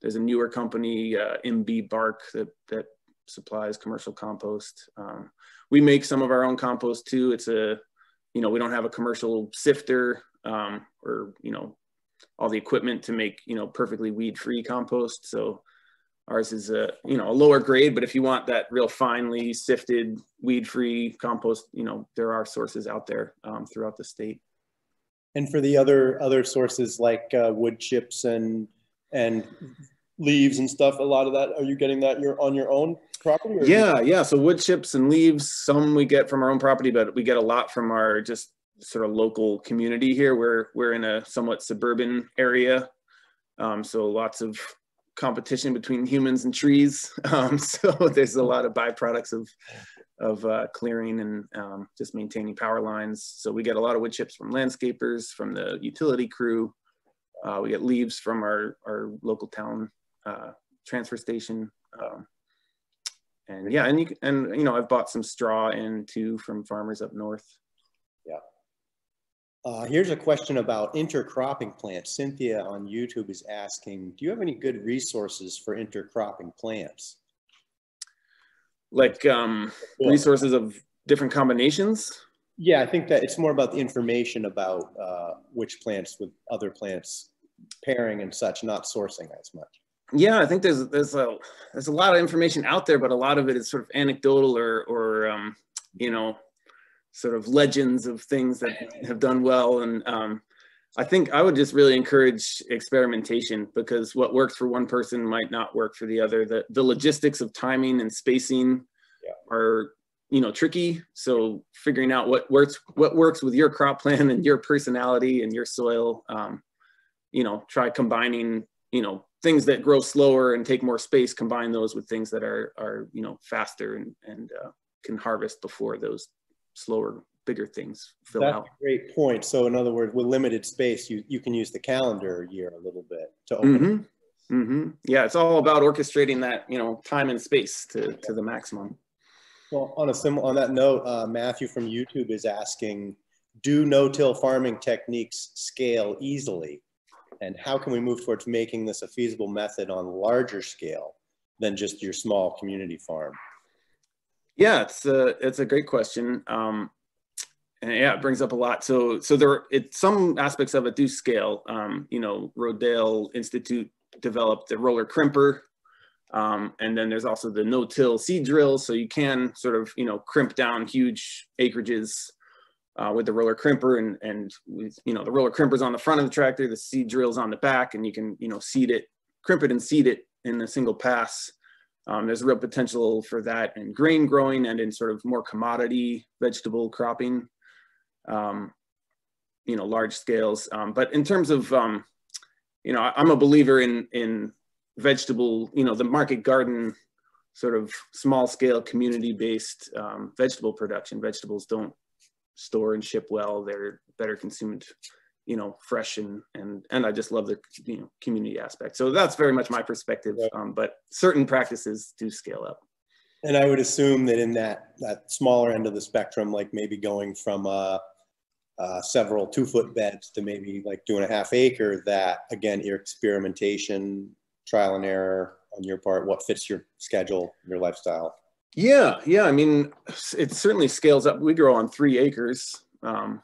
there's a newer company, uh, MB Bark, that, that supplies commercial compost. Um, we make some of our own compost too. It's a, you know, we don't have a commercial sifter um, or, you know, all the equipment to make, you know, perfectly weed-free compost. So ours is a, you know, a lower grade, but if you want that real finely sifted weed-free compost, you know, there are sources out there um, throughout the state. And for the other other sources like uh, wood chips and and leaves and stuff, a lot of that, are you getting that you're on your own property? yeah, yeah. So wood chips and leaves, some we get from our own property, but we get a lot from our just sort of local community here. We're we're in a somewhat suburban area, um, so lots of competition between humans and trees. *laughs* Um, so *laughs* there's a lot of byproducts of of uh, clearing and um, just maintaining power lines. So we get a lot of wood chips from landscapers, from the utility crew. Uh, we get leaves from our our local town uh, transfer station. Um, and yeah, and you and you know I've bought some straw in too from farmers up north. Yeah. Uh, here's a question about intercropping plants. Cynthia on YouTube is asking, do you have any good resources for intercropping plants? Like um, resources of different combinations? Yeah, I think that it's more about the information about uh, which plants with other plants pairing and such, not sourcing as much yeah, I think there's there's a there's a lot of information out there, but a lot of it is sort of anecdotal or or um, you know sort of legends of things that have done well. And um, I think I would just really encourage experimentation because what works for one person might not work for the other. The the logistics of timing and spacing yeah. are you know tricky. So figuring out what works what works with your crop plan and your personality and your soil. Um, you know, try combining you know things that grow slower and take more space, combine those with things that are, are you know, faster and, and uh, can harvest before those slower, bigger things fill That's out. a great point. So in other words, with limited space, you, you can use the calendar year a little bit to open. Mm -hmm. Mm -hmm. Yeah, it's all about orchestrating that, you know, time and space to, to the maximum. Well, on a sim on that note, uh, Matthew from YouTube is asking, do no-till farming techniques scale easily? and how can we move towards making this a feasible method on larger scale than just your small community farm? Yeah, it's a it's a great question. Um, and yeah, it brings up a lot. So so there it some aspects of it do scale. Um, you know, Rodale Institute developed the roller crimper. Um, and then there's also the no-till seed drill. So you can sort of, you know, crimp down huge acreages uh, with the roller crimper and, and with, you know, the roller crimper's on the front of the tractor, the seed drill's on the back and you can, you know, seed it, crimp it and seed it in a single pass. Um, there's real potential for that in grain growing and in sort of more commodity vegetable cropping, um, you know, large scales. Um, but in terms of, um, you know, I'm a believer in, in vegetable, you know, the market garden sort of small scale community based um, vegetable production. Vegetables don't store and ship well. They're better consumed, you know, fresh and and and I just love the you know community aspect. So that's very much my perspective. Um, but certain practices do scale up. And I would assume that in that that smaller end of the spectrum, like maybe going from uh, uh, several two foot beds to maybe like doing a half acre, that again, your experimentation, trial and error on your part, what fits your schedule, your lifestyle. Yeah, yeah. I mean, it certainly scales up. We grow on three acres, um,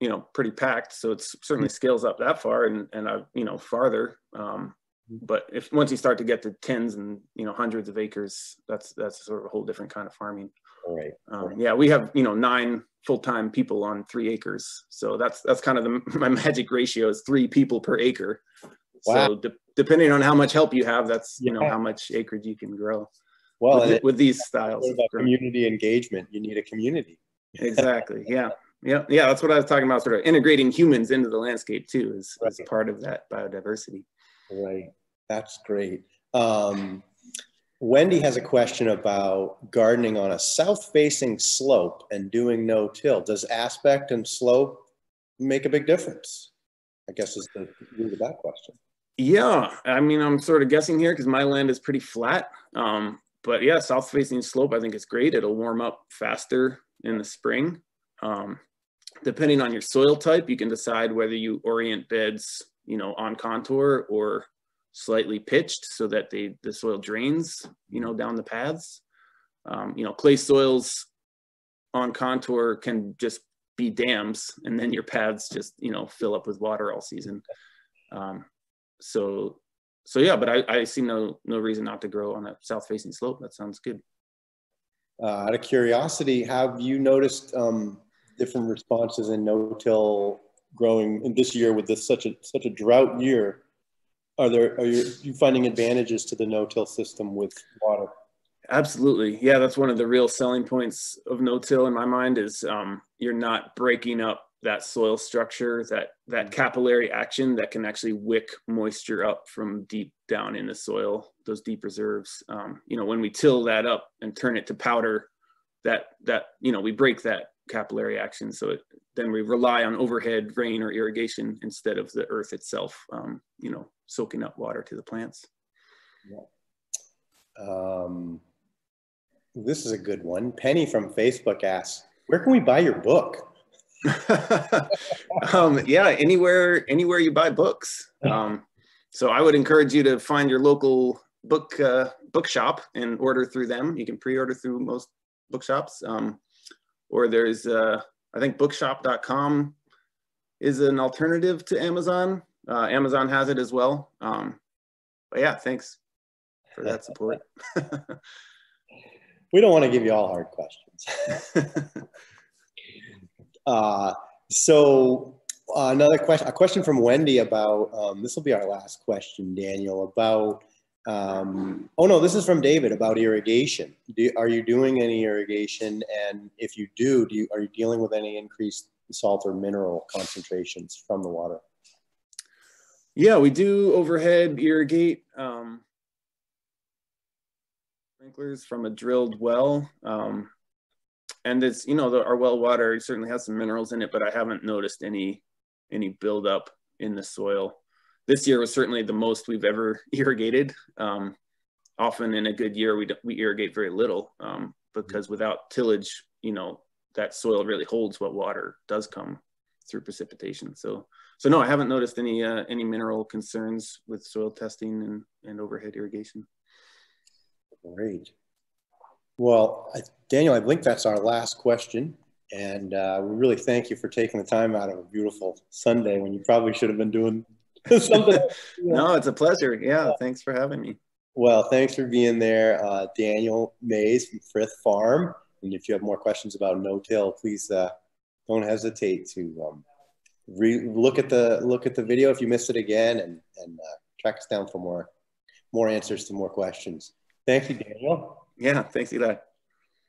you know, pretty packed. So it certainly scales up that far and, and I, you know, farther. Um, but if once you start to get to tens and, you know, hundreds of acres, that's, that's sort of a whole different kind of farming. All right. Um, yeah, we have, you know, nine full-time people on three acres. So that's, that's kind of the, *laughs* my magic ratio is three people per acre. Wow. So de depending on how much help you have, that's, you yeah. know, how much acreage you can grow well with, it, with these styles community engagement you need a community *laughs* exactly yeah yeah yeah that's what i was talking about sort of integrating humans into the landscape too is, right. part of that biodiversity right that's great um, Wendy has a question about gardening on a south-facing slope and doing no-till. Does aspect and slope make a big difference? I guess is the root of that question. Yeah, I mean, I'm sort of guessing here because my land is pretty flat. Um, but yeah, south facing slope, I think is great. It'll warm up faster in the spring. Um, depending on your soil type, you can decide whether you orient beds, you know, on contour or slightly pitched so that they, the soil drains, you know, down the paths. Um, you know, clay soils on contour can just be dams and then your paths just, you know, fill up with water all season. Um, so so yeah, but I, I see no no reason not to grow on a south facing slope. That sounds good. Uh, out of curiosity, have you noticed um, different responses in no-till growing in this year with this such a such a drought year? Are there are you, you finding advantages to the no-till system with water? Absolutely, yeah. That's one of the real selling points of no-till in my mind is um, you're not breaking up that soil structure, that that capillary action that can actually wick moisture up from deep down in the soil, those deep reserves. Um, you know, when we till that up and turn it to powder, that that you know we break that capillary action. So it, then we rely on overhead rain or irrigation instead of the earth itself. Um, you know, soaking up water to the plants. Yeah. Um, this is a good one. Penny from Facebook asks, "Where can we buy your book?" *laughs* um, yeah, anywhere anywhere you buy books. Um, so I would encourage you to find your local book uh, bookshop and order through them. You can pre-order through most bookshops, um, or there's uh, I think bookshop.com is an alternative to Amazon. Uh, Amazon has it as well. Um, but yeah, thanks for that support. *laughs* we don't want to give you all hard questions. *laughs* Uh, so uh, another question, a question from Wendy about, um, this will be our last question, Daniel, about, um, oh no, this is from David about irrigation. Do, are you doing any irrigation? And if you do, do you, are you dealing with any increased salt or mineral concentrations from the water? Yeah, we do overhead irrigate um, sprinklers from a drilled well. Um, and it's you know the, our well water certainly has some minerals in it, but I haven't noticed any any buildup in the soil. This year was certainly the most we've ever *laughs* irrigated. Um, often in a good year, we we irrigate very little um, because without tillage, you know that soil really holds what water does come through precipitation. So so no, I haven't noticed any uh, any mineral concerns with soil testing and, and overhead irrigation. Great. Well, I, Daniel, I think that's our last question. And uh, we really thank you for taking the time out of a beautiful Sunday when you probably should have been doing *laughs* something. no, it's a pleasure. Yeah, thanks for having me. Well, thanks for being there, uh, Daniel Mays from Frith Farm. And if you have more questions about no-till, please uh, don't hesitate to um, re- look at the look at the video if you missed it again, and and uh, track us down for more more answers to more questions. Thank you, Daniel. Yeah, thanks, Eli.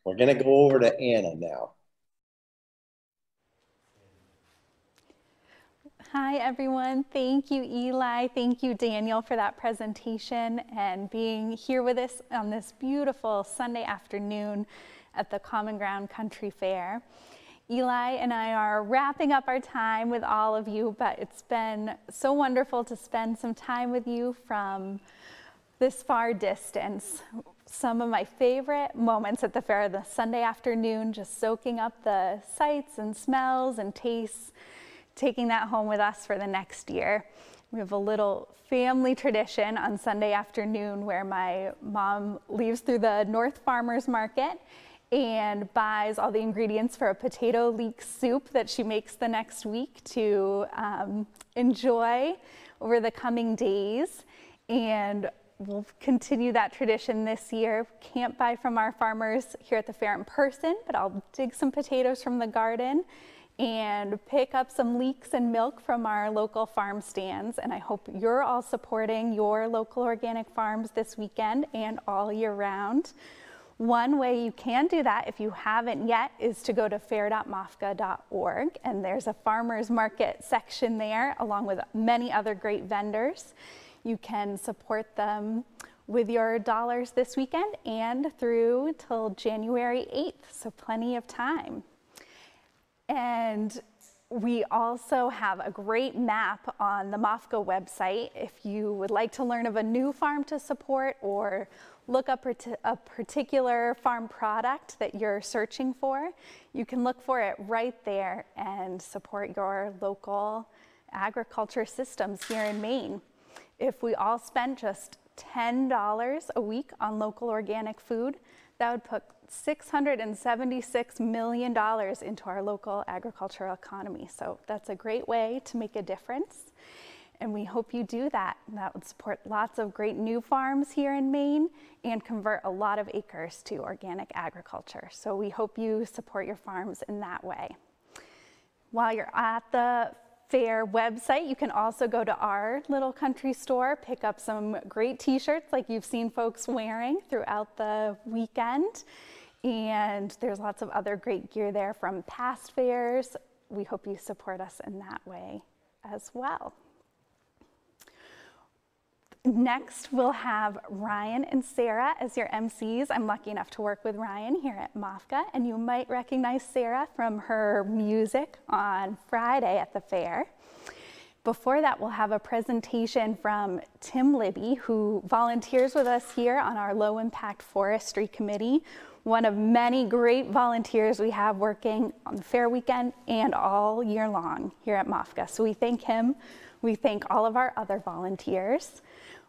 We're going to go over to Anna now. Hi, everyone. Thank you, Eli. Thank you, Daniel, for that presentation and being here with us on this beautiful Sunday afternoon at the Common Ground Country Fair. Eli and I are wrapping up our time with all of you, but it's been so wonderful to spend some time with you from this far distance some of my favorite moments at the fair the Sunday afternoon, just soaking up the sights and smells and tastes, taking that home with us for the next year. We have a little family tradition on Sunday afternoon where my mom leaves through the North Farmers Market and buys all the ingredients for a potato leek soup that she makes the next week to um, enjoy over the coming days. And we'll continue that tradition this year. Can't buy from our farmers here at the fair in person, but I'll dig some potatoes from the garden and pick up some leeks and milk from our local farm stands. And I hope you're all supporting your local organic farms this weekend and all year round. One way you can do that if you haven't yet is to go to fair.mofga.org and there's a farmer's market section there along with many other great vendors. You can support them with your dollars this weekend and through till January 8th, so plenty of time. And we also have a great map on the MOFGA website if you would like to learn of a new farm to support or look up a particular farm product that you're searching for. You can look for it right there and support your local agriculture systems here in Maine. If we all spent just $10 a week on local organic food, that would put $676 million into our local agricultural economy. So that's a great way to make a difference. And we hope you do that. That would support lots of great new farms here in Maine and convert a lot of acres to organic agriculture. So we hope you support your farms in that way. While you're at the fair website, you can also go to our little country store, pick up some great t-shirts like you've seen folks wearing throughout the weekend. And there's lots of other great gear there from past fairs. We hope you support us in that way as well. Next, we'll have Ryan and Sarah as your MCs. I'm lucky enough to work with Ryan here at MOFGA, and you might recognize Sarah from her music on Friday at the fair. Before that, we'll have a presentation from Tim Libby, who volunteers with us here on our Low Impact Forestry Committee, one of many great volunteers we have working on the fair weekend and all year long here at MOFGA. So we thank him. We thank all of our other volunteers.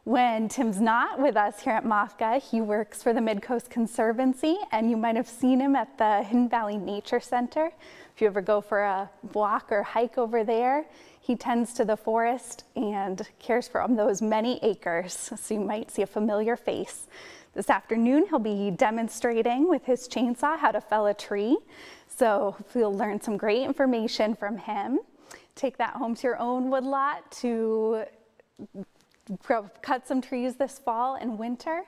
When Tim's not with us here at MOFGA, he works for the Midcoast Conservancy, and you might have seen him at the Hidden Valley Nature Center. If you ever go for a walk or hike over there, he tends to the forest and cares for those many acres, so you might see a familiar face. This afternoon, he'll be demonstrating with his chainsaw how to fell a tree, so you'll learn some great information from him. Take that home to your own woodlot to cut some trees this fall and winter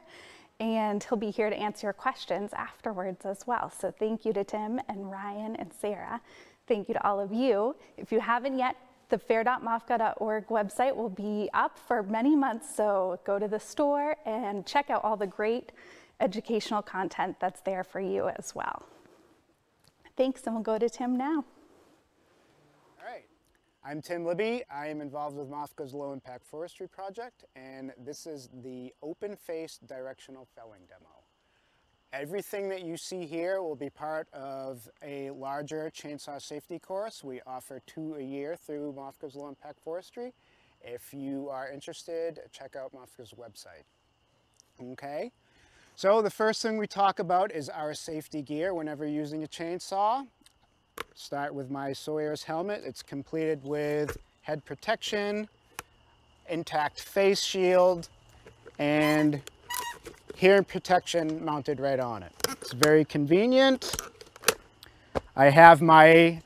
and he'll be here to answer your questions afterwards as well. So thank you to Tim and Ryan and Sarah. Thank you to all of you. If you haven't yet, the fair.mofga.org website will be up for many months, so go to the store and check out all the great educational content that's there for you as well. Thanks, and we'll go to Tim now. All right. I'm Tim Libby. I am involved with MOFGA's Low Impact Forestry Project, and this is the open face directional felling demo. Everything that you see here will be part of a larger chainsaw safety course. We offer two a year through MOFGA's Low Impact Forestry. If you are interested, check out MOFGA's website. Okay, so the first thing we talk about is our safety gear whenever using a chainsaw. Start with my Sawyer's helmet. It's completed with head protection, intact face shield, and hearing protection mounted right on it. It's very convenient. I have my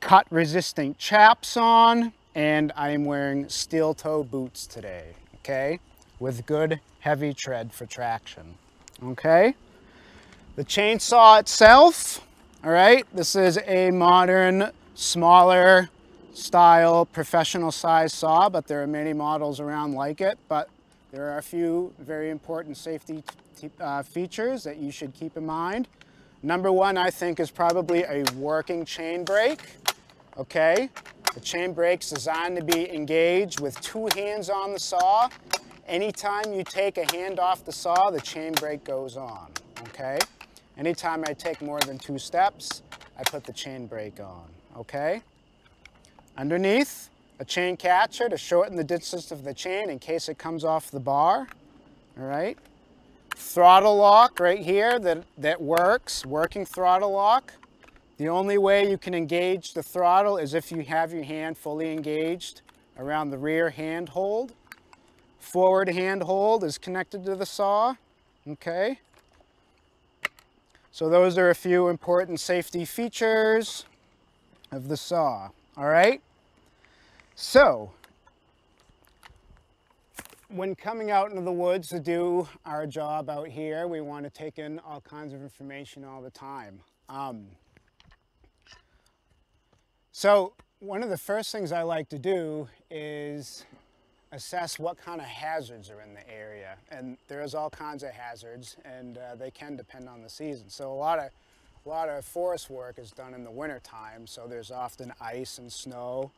cut resistant chaps on and I am wearing steel toe boots today, okay? With good heavy tread for traction, okay? The chainsaw itself all right, this is a modern, smaller style, professional size saw, but there are many models around like it. But there are a few very important safety uh, features that you should keep in mind. Number one, I think, is probably a working chain brake. Okay, the chain brake's designed to be engaged with two hands on the saw. Anytime you take a hand off the saw, the chain brake goes on, okay? Anytime I take more than two steps, I put the chain brake on, okay? Underneath, a chain catcher to shorten the distance of the chain in case it comes off the bar, all right? Throttle lock right here that, that works, working throttle lock. The only way you can engage the throttle is if you have your hand fully engaged around the rear hand hold. Forward hand hold is connected to the saw, okay? So those are a few important safety features of the saw, all right? So, when coming out into the woods to do our job out here, we want to take in all kinds of information all the time. Um, so one of the first things I like to do is assess what kind of hazards are in the area. And there's all kinds of hazards and uh, they can depend on the season. So a lot of a lot of forest work is done in the winter time, so there's often ice and snow,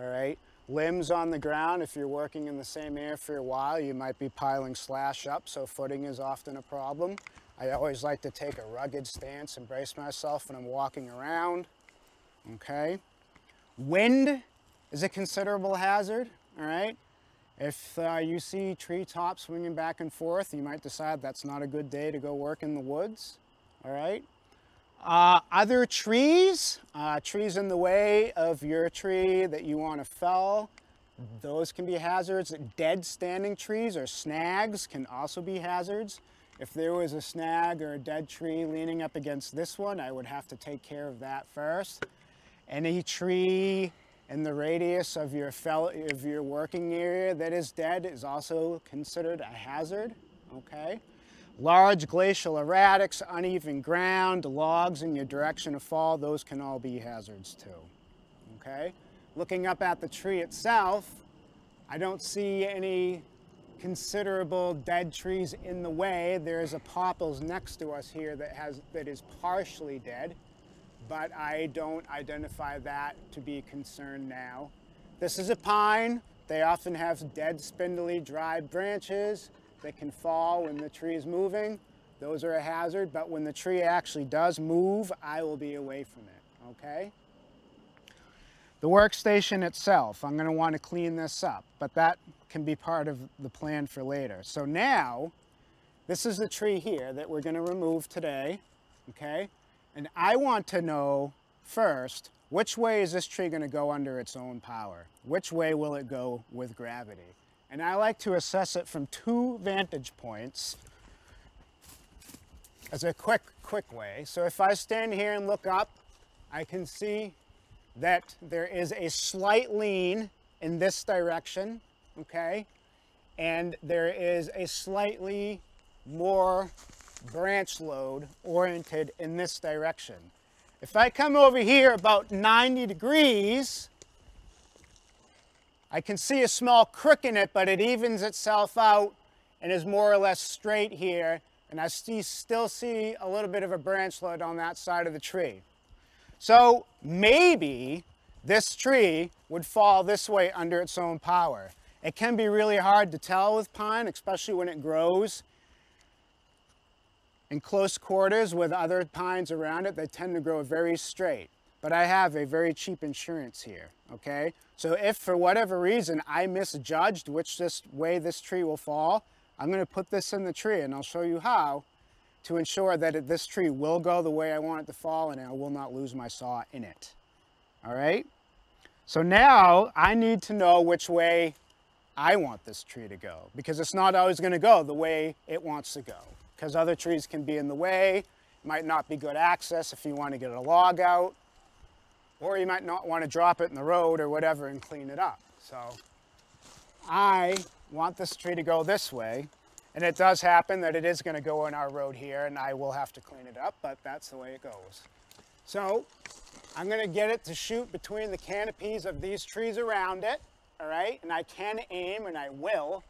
all right? Limbs on the ground, if you're working in the same area for a while, you might be piling slash up, so footing is often a problem. I always like to take a rugged stance and brace myself when I'm walking around, okay? Wind is a considerable hazard, all right? If uh, you see treetops swinging back and forth, you might decide that's not a good day to go work in the woods, all right? Uh, other trees, uh, trees in the way of your tree that you want to fell, those can be hazards. Dead standing trees or snags can also be hazards. If there was a snag or a dead tree leaning up against this one, I would have to take care of that first. Any tree in the radius of your, fell of your working area that is dead is also considered a hazard, okay? Large glacial erratics, uneven ground, logs in your direction of fall, those can all be hazards too, okay? Looking up at the tree itself, I don't see any considerable dead trees in the way. There's a popples next to us here that, has, that is partially dead, but I don't identify that to be a concern now. This is a pine. They often have dead, spindly, dry branches that can fall when the tree is moving. Those are a hazard, but when the tree actually does move, I will be away from it, okay? The workstation itself, I'm gonna to want to clean this up, but that can be part of the plan for later. So now, this is the tree here that we're gonna remove today, okay? And I want to know first, which way is this tree gonna go under its own power? Which way will it go with gravity? And I like to assess it from two vantage points as a quick, quick way. So if I stand here and look up, I can see that there is a slight lean in this direction, okay? And there is a slightly more branch load oriented in this direction. If I come over here about 90 degrees, I can see a small crook in it, but it evens itself out and is more or less straight here. And I still see a little bit of a branch load on that side of the tree. So maybe this tree would fall this way under its own power. It can be really hard to tell with pine, especially when it grows in close quarters with other pines around it. They tend to grow very straight. But I have a very cheap insurance here, okay? So if for whatever reason I misjudged which this way this tree will fall, I'm gonna put this in the tree and I'll show you how to ensure that it, this tree will go the way I want it to fall and I will not lose my saw in it. All right? So now I need to know which way I want this tree to go because it's not always going to go the way it wants to go because other trees can be in the way, might not be good access if you want to get a log out, or you might not want to drop it in the road or whatever and clean it up. So I want this tree to go this way and it does happen that it is going to go on our road here and I will have to clean it up, but that's the way it goes. So I'm going to get it to shoot between the canopies of these trees around it, all right? And I can aim, and I will.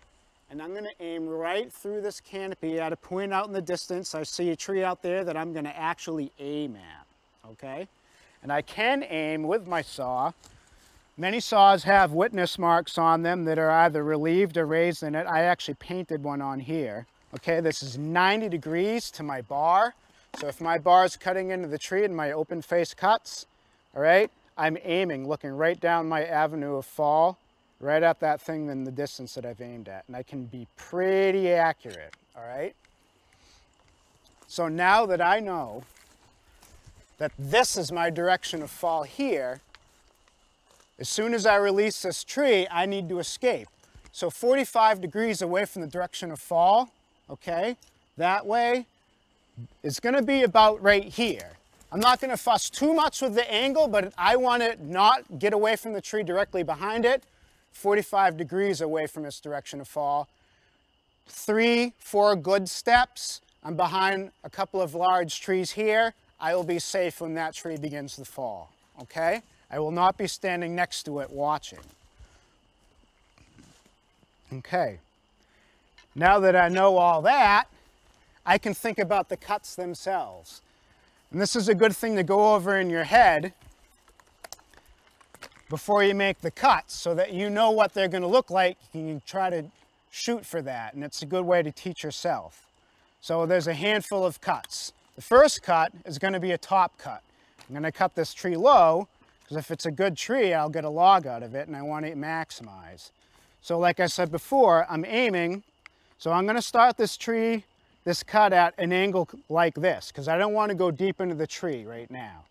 And I'm going to aim right through this canopy at a point out in the distance. I see a tree out there that I'm going to actually aim at, okay? And I can aim with my saw Many saws have witness marks on them that are either relieved or raised in it. I actually painted one on here. Okay, this is 90 degrees to my bar. So if my bar is cutting into the tree and my open face cuts, all right, I'm aiming, looking right down my avenue of fall, right at that thing in the distance that I've aimed at. And I can be pretty accurate, all right? So now that I know that this is my direction of fall here, as soon as I release this tree, I need to escape. So 45 degrees away from the direction of fall, okay? That way, it's gonna be about right here. I'm not gonna fuss too much with the angle, but I want to not get away from the tree directly behind it, 45 degrees away from its direction of fall. Three, four good steps. I'm behind a couple of large trees here. I will be safe when that tree begins to fall, okay? I will not be standing next to it watching. Okay. Now that I know all that, I can think about the cuts themselves. And this is a good thing to go over in your head before you make the cuts so that you know what they're going to look like. You try to shoot for that, and it's a good way to teach yourself. So there's a handful of cuts. The first cut is going to be a top cut. I'm going to cut this tree low because if it's a good tree, I'll get a log out of it, and I want to maximize. So like I said before, I'm aiming. So I'm going to start this tree, this cut at an angle like this because I don't want to go deep into the tree right now.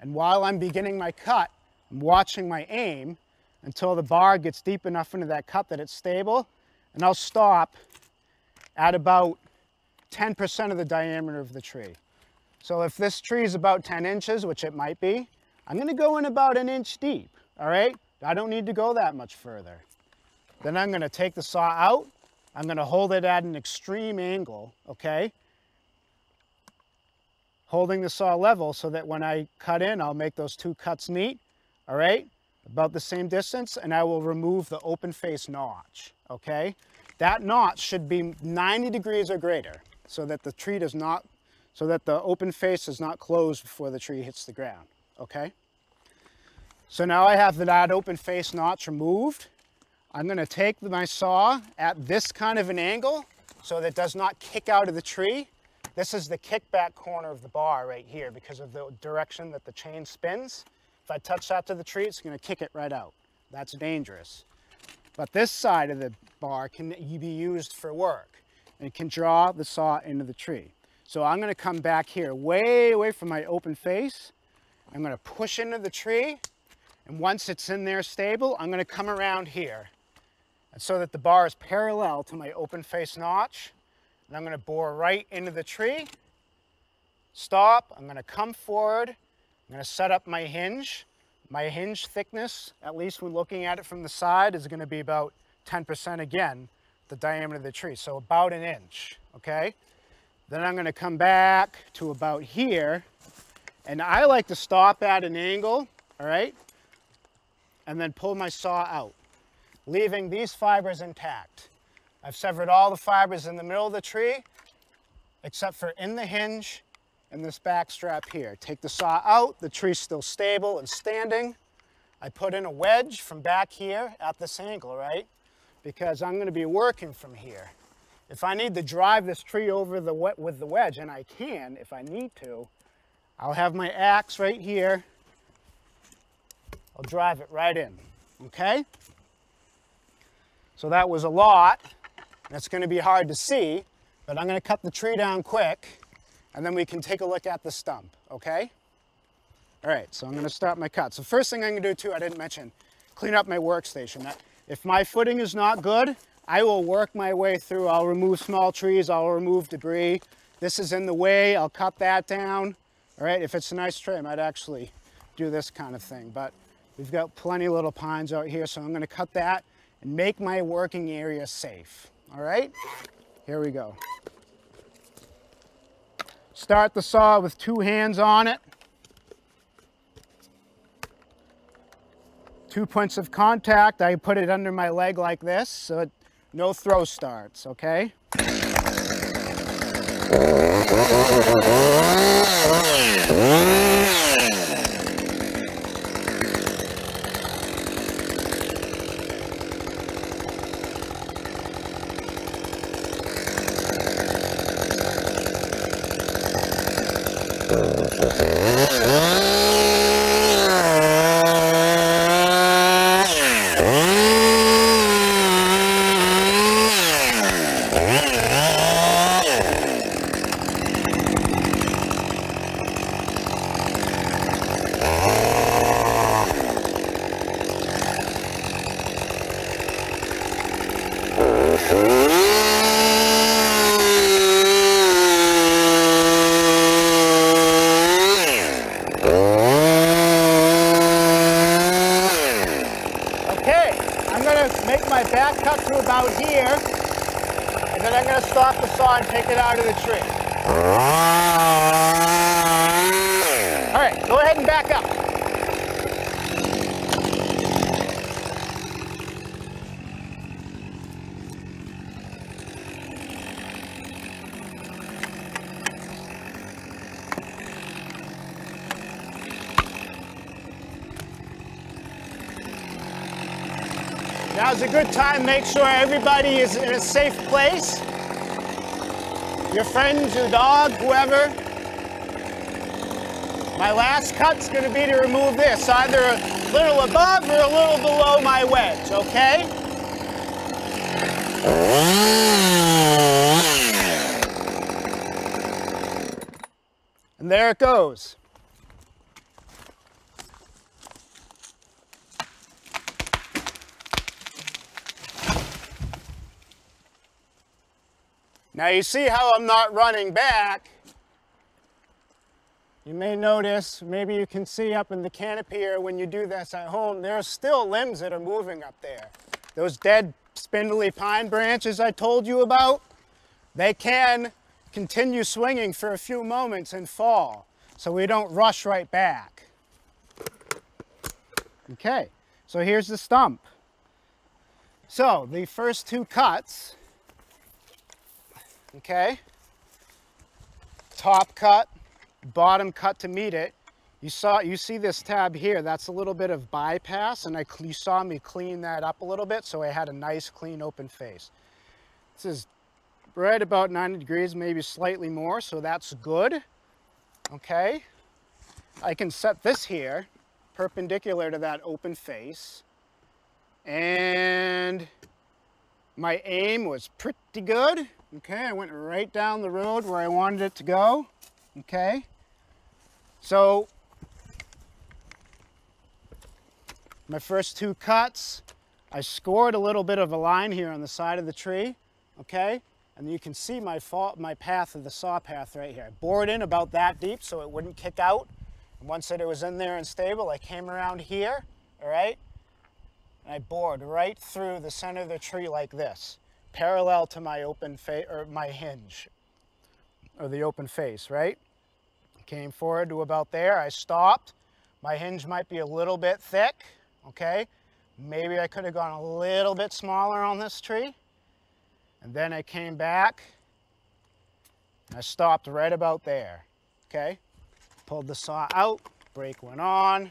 And while I'm beginning my cut, I'm watching my aim until the bar gets deep enough into that cut that it's stable, and I'll stop at about 10% of the diameter of the tree. So if this tree is about 10 inches, which it might be, I'm gonna go in about an inch deep, all right? I don't need to go that much further. Then I'm gonna take the saw out, I'm gonna hold it at an extreme angle, okay? Holding the saw level so that when I cut in, I'll make those two cuts neat, all right? About the same distance, and I will remove the open face notch, okay? That notch should be 90 degrees or greater so that the tree does not, so that the open face is not closed before the tree hits the ground, okay? So now I have that open face notch removed. I'm gonna take my saw at this kind of an angle so that it does not kick out of the tree. This is the kickback corner of the bar right here because of the direction that the chain spins. If I touch that to the tree, it's gonna kick it right out. That's dangerous. But this side of the bar can be used for work and can draw the saw into the tree. So I'm gonna come back here way away from my open face. I'm gonna push into the tree and once it's in there stable, I'm gonna come around here. And so that the bar is parallel to my open face notch. And I'm gonna bore right into the tree. Stop, I'm gonna come forward. I'm gonna set up my hinge. My hinge thickness, at least when looking at it from the side, is gonna be about 10% again, the diameter of the tree. So about an inch, okay? Then I'm gonna come back to about here. And I like to stop at an angle, all right? and then pull my saw out, leaving these fibers intact. I've severed all the fibers in the middle of the tree, except for in the hinge and this back strap here. Take the saw out, the tree's still stable and standing. I put in a wedge from back here at this angle, right? Because I'm gonna be working from here. If I need to drive this tree over the with the wedge, and I can if I need to, I'll have my axe right here I'll drive it right in, okay? So that was a lot. That's going to be hard to see, but I'm going to cut the tree down quick, and then we can take a look at the stump, okay? All right, so I'm going to start my cut. So first thing I'm going to do too, I didn't mention, clean up my workstation. If my footing is not good, I will work my way through. I'll remove small trees, I'll remove debris. This is in the way, I'll cut that down. All right, if it's a nice tree, I might actually do this kind of thing, but We've got plenty of little pines out here, so I'm gonna cut that and make my working area safe. All right, here we go. Start the saw with two hands on it. two points of contact, I put it under my leg like this, so it, no throw starts, okay? part of the trick. All right, go ahead and back up. Now's a good time. Make sure everybody is in a safe place. Your friends, your dog, whoever. My last cut's going to be to remove this, either a little above or a little below my wedge, okay? And there it goes. Now you see how I'm not running back. You may notice, maybe you can see up in the canopy here when you do this at home, there are still limbs that are moving up there. Those dead spindly pine branches I told you about, they can continue swinging for a few moments and fall, so we don't rush right back. Okay, so here's the stump. So the first two cuts, okay, top cut, bottom cut to meet it. You saw, you see this tab here, that's a little bit of bypass and I, you saw me clean that up a little bit so I had a nice clean open face. This is right about 90 degrees, maybe slightly more, so that's good. Okay. I can set this here perpendicular to that open face. And my aim was pretty good. Okay, I went right down the road where I wanted it to go. Okay. So my first two cuts, I scored a little bit of a line here on the side of the tree, okay? And you can see my, my path of the saw path right here. I bored in about that deep so it wouldn't kick out. And once it was in there and stable, I came around here, all right? And I bored right through the center of the tree like this, parallel to my open face, or my hinge, or the open face, right? Came forward to about there, I stopped. My hinge might be a little bit thick, okay? Maybe I could have gone a little bit smaller on this tree. And then I came back, I stopped right about there, okay? Pulled the saw out, brake went on.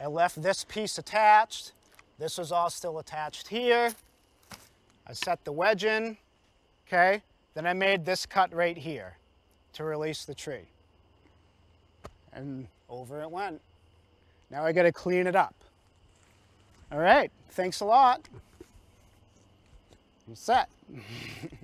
I left this piece attached. This was all still attached here. I set the wedge in, okay? Then I made this cut right here to release the tree. And over it went. Now I gotta clean it up. All right, thanks a lot. I'm set. *laughs*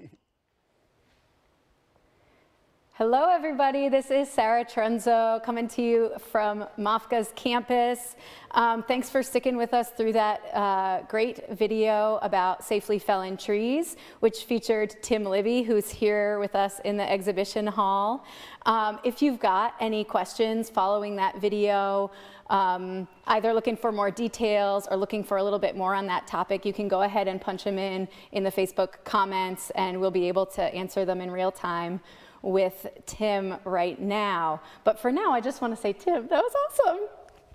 Hello, everybody. This is Sarah Trenzo coming to you from MOFGA's campus. Um, thanks for sticking with us through that uh, great video about safely felling trees, which featured Tim Libby, who's here with us in the exhibition hall. Um, if you've got any questions following that video, um, either looking for more details or looking for a little bit more on that topic, you can go ahead and punch them in in the Facebook comments and we'll be able to answer them in real time with Tim right now. But for now, I just want to say, Tim, that was awesome.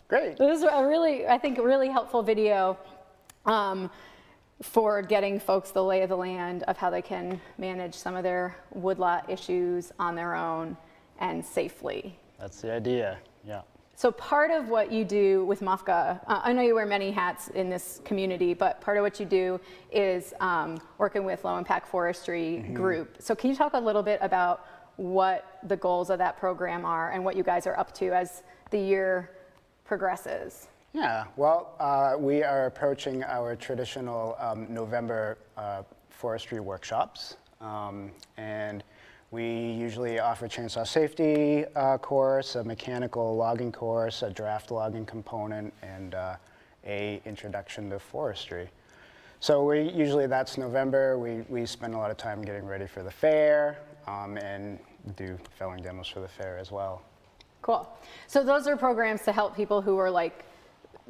Great. This is a really, I think, really helpful video um, for getting folks the lay of the land of how they can manage some of their woodlot issues on their own and safely. That's the idea, yeah. So part of what you do with MOFGA, uh, I know you wear many hats in this community, but part of what you do is um, working with low impact forestry Mm-hmm. group. So can you talk a little bit about what the goals of that program are and what you guys are up to as the year progresses? Yeah, well, uh, we are approaching our traditional um, November uh, forestry workshops. Um, and we usually offer chainsaw safety uh, course, a mechanical logging course, a draft logging component, and uh, a introduction to forestry. So we usually that's November. We, we spend a lot of time getting ready for the fair um, and do felling demos for the fair as well. Cool. So those are programs to help people who are like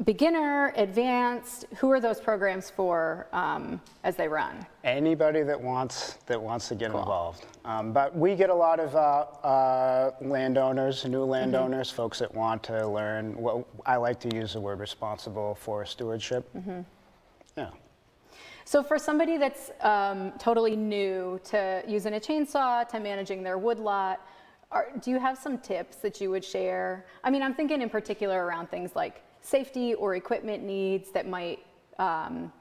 beginner, advanced. Who are those programs for um, as they run? Anybody that wants that wants to get involved. Um, but we get a lot of uh, uh, landowners, new landowners, folks that want to learn. What I like to use the word responsible for stewardship. Mhm. Yeah. So for somebody that's um, totally new to using a chainsaw, to managing their woodlot, are, do you have some tips that you would share? I mean, I'm thinking in particular around things like safety or equipment needs that might um,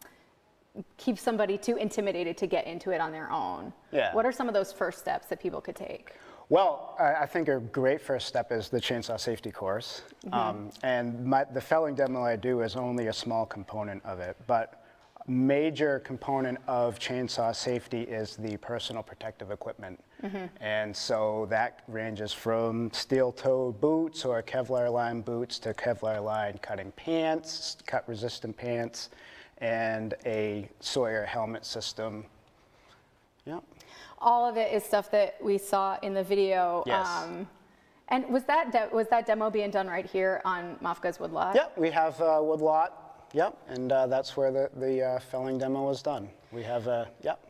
keep somebody too intimidated to get into it on their own. Yeah. What are some of those first steps that people could take? Well, I think a great first step is the chainsaw safety course. Mhm. Um, and my, the felling demo I do is only a small component of it, but major component of chainsaw safety is the personal protective equipment. Mhm. And so that ranges from steel-toed boots or Kevlar line boots to Kevlar line cutting pants, cut resistant pants, and a Sawyer helmet system. Yep. All of it is stuff that we saw in the video. Yes. Um, and was that de- was that demo being done right here on MOFGA's woodlot? Yep, we have uh, woodlot. Yep, and uh, that's where the, the uh, felling demo was done. We have a, yep,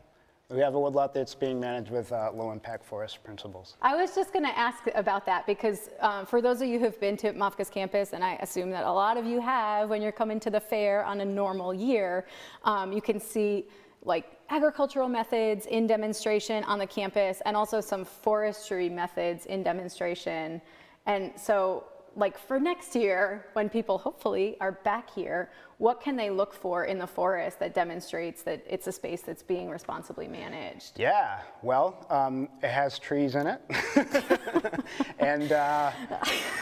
we have a woodlot that's being managed with uh, low impact forest principles. I was just going to ask about that because um, for those of you who have been to MOFGA's campus, and I assume that a lot of you have when you're coming to the fair on a normal year, um, you can see like agricultural methods in demonstration on the campus and also some forestry methods in demonstration. And so like for next year, when people hopefully are back here, what can they look for in the forest that demonstrates that it's a space that's being responsibly managed? Yeah, well, um, it has trees in it. *laughs* and uh, *laughs*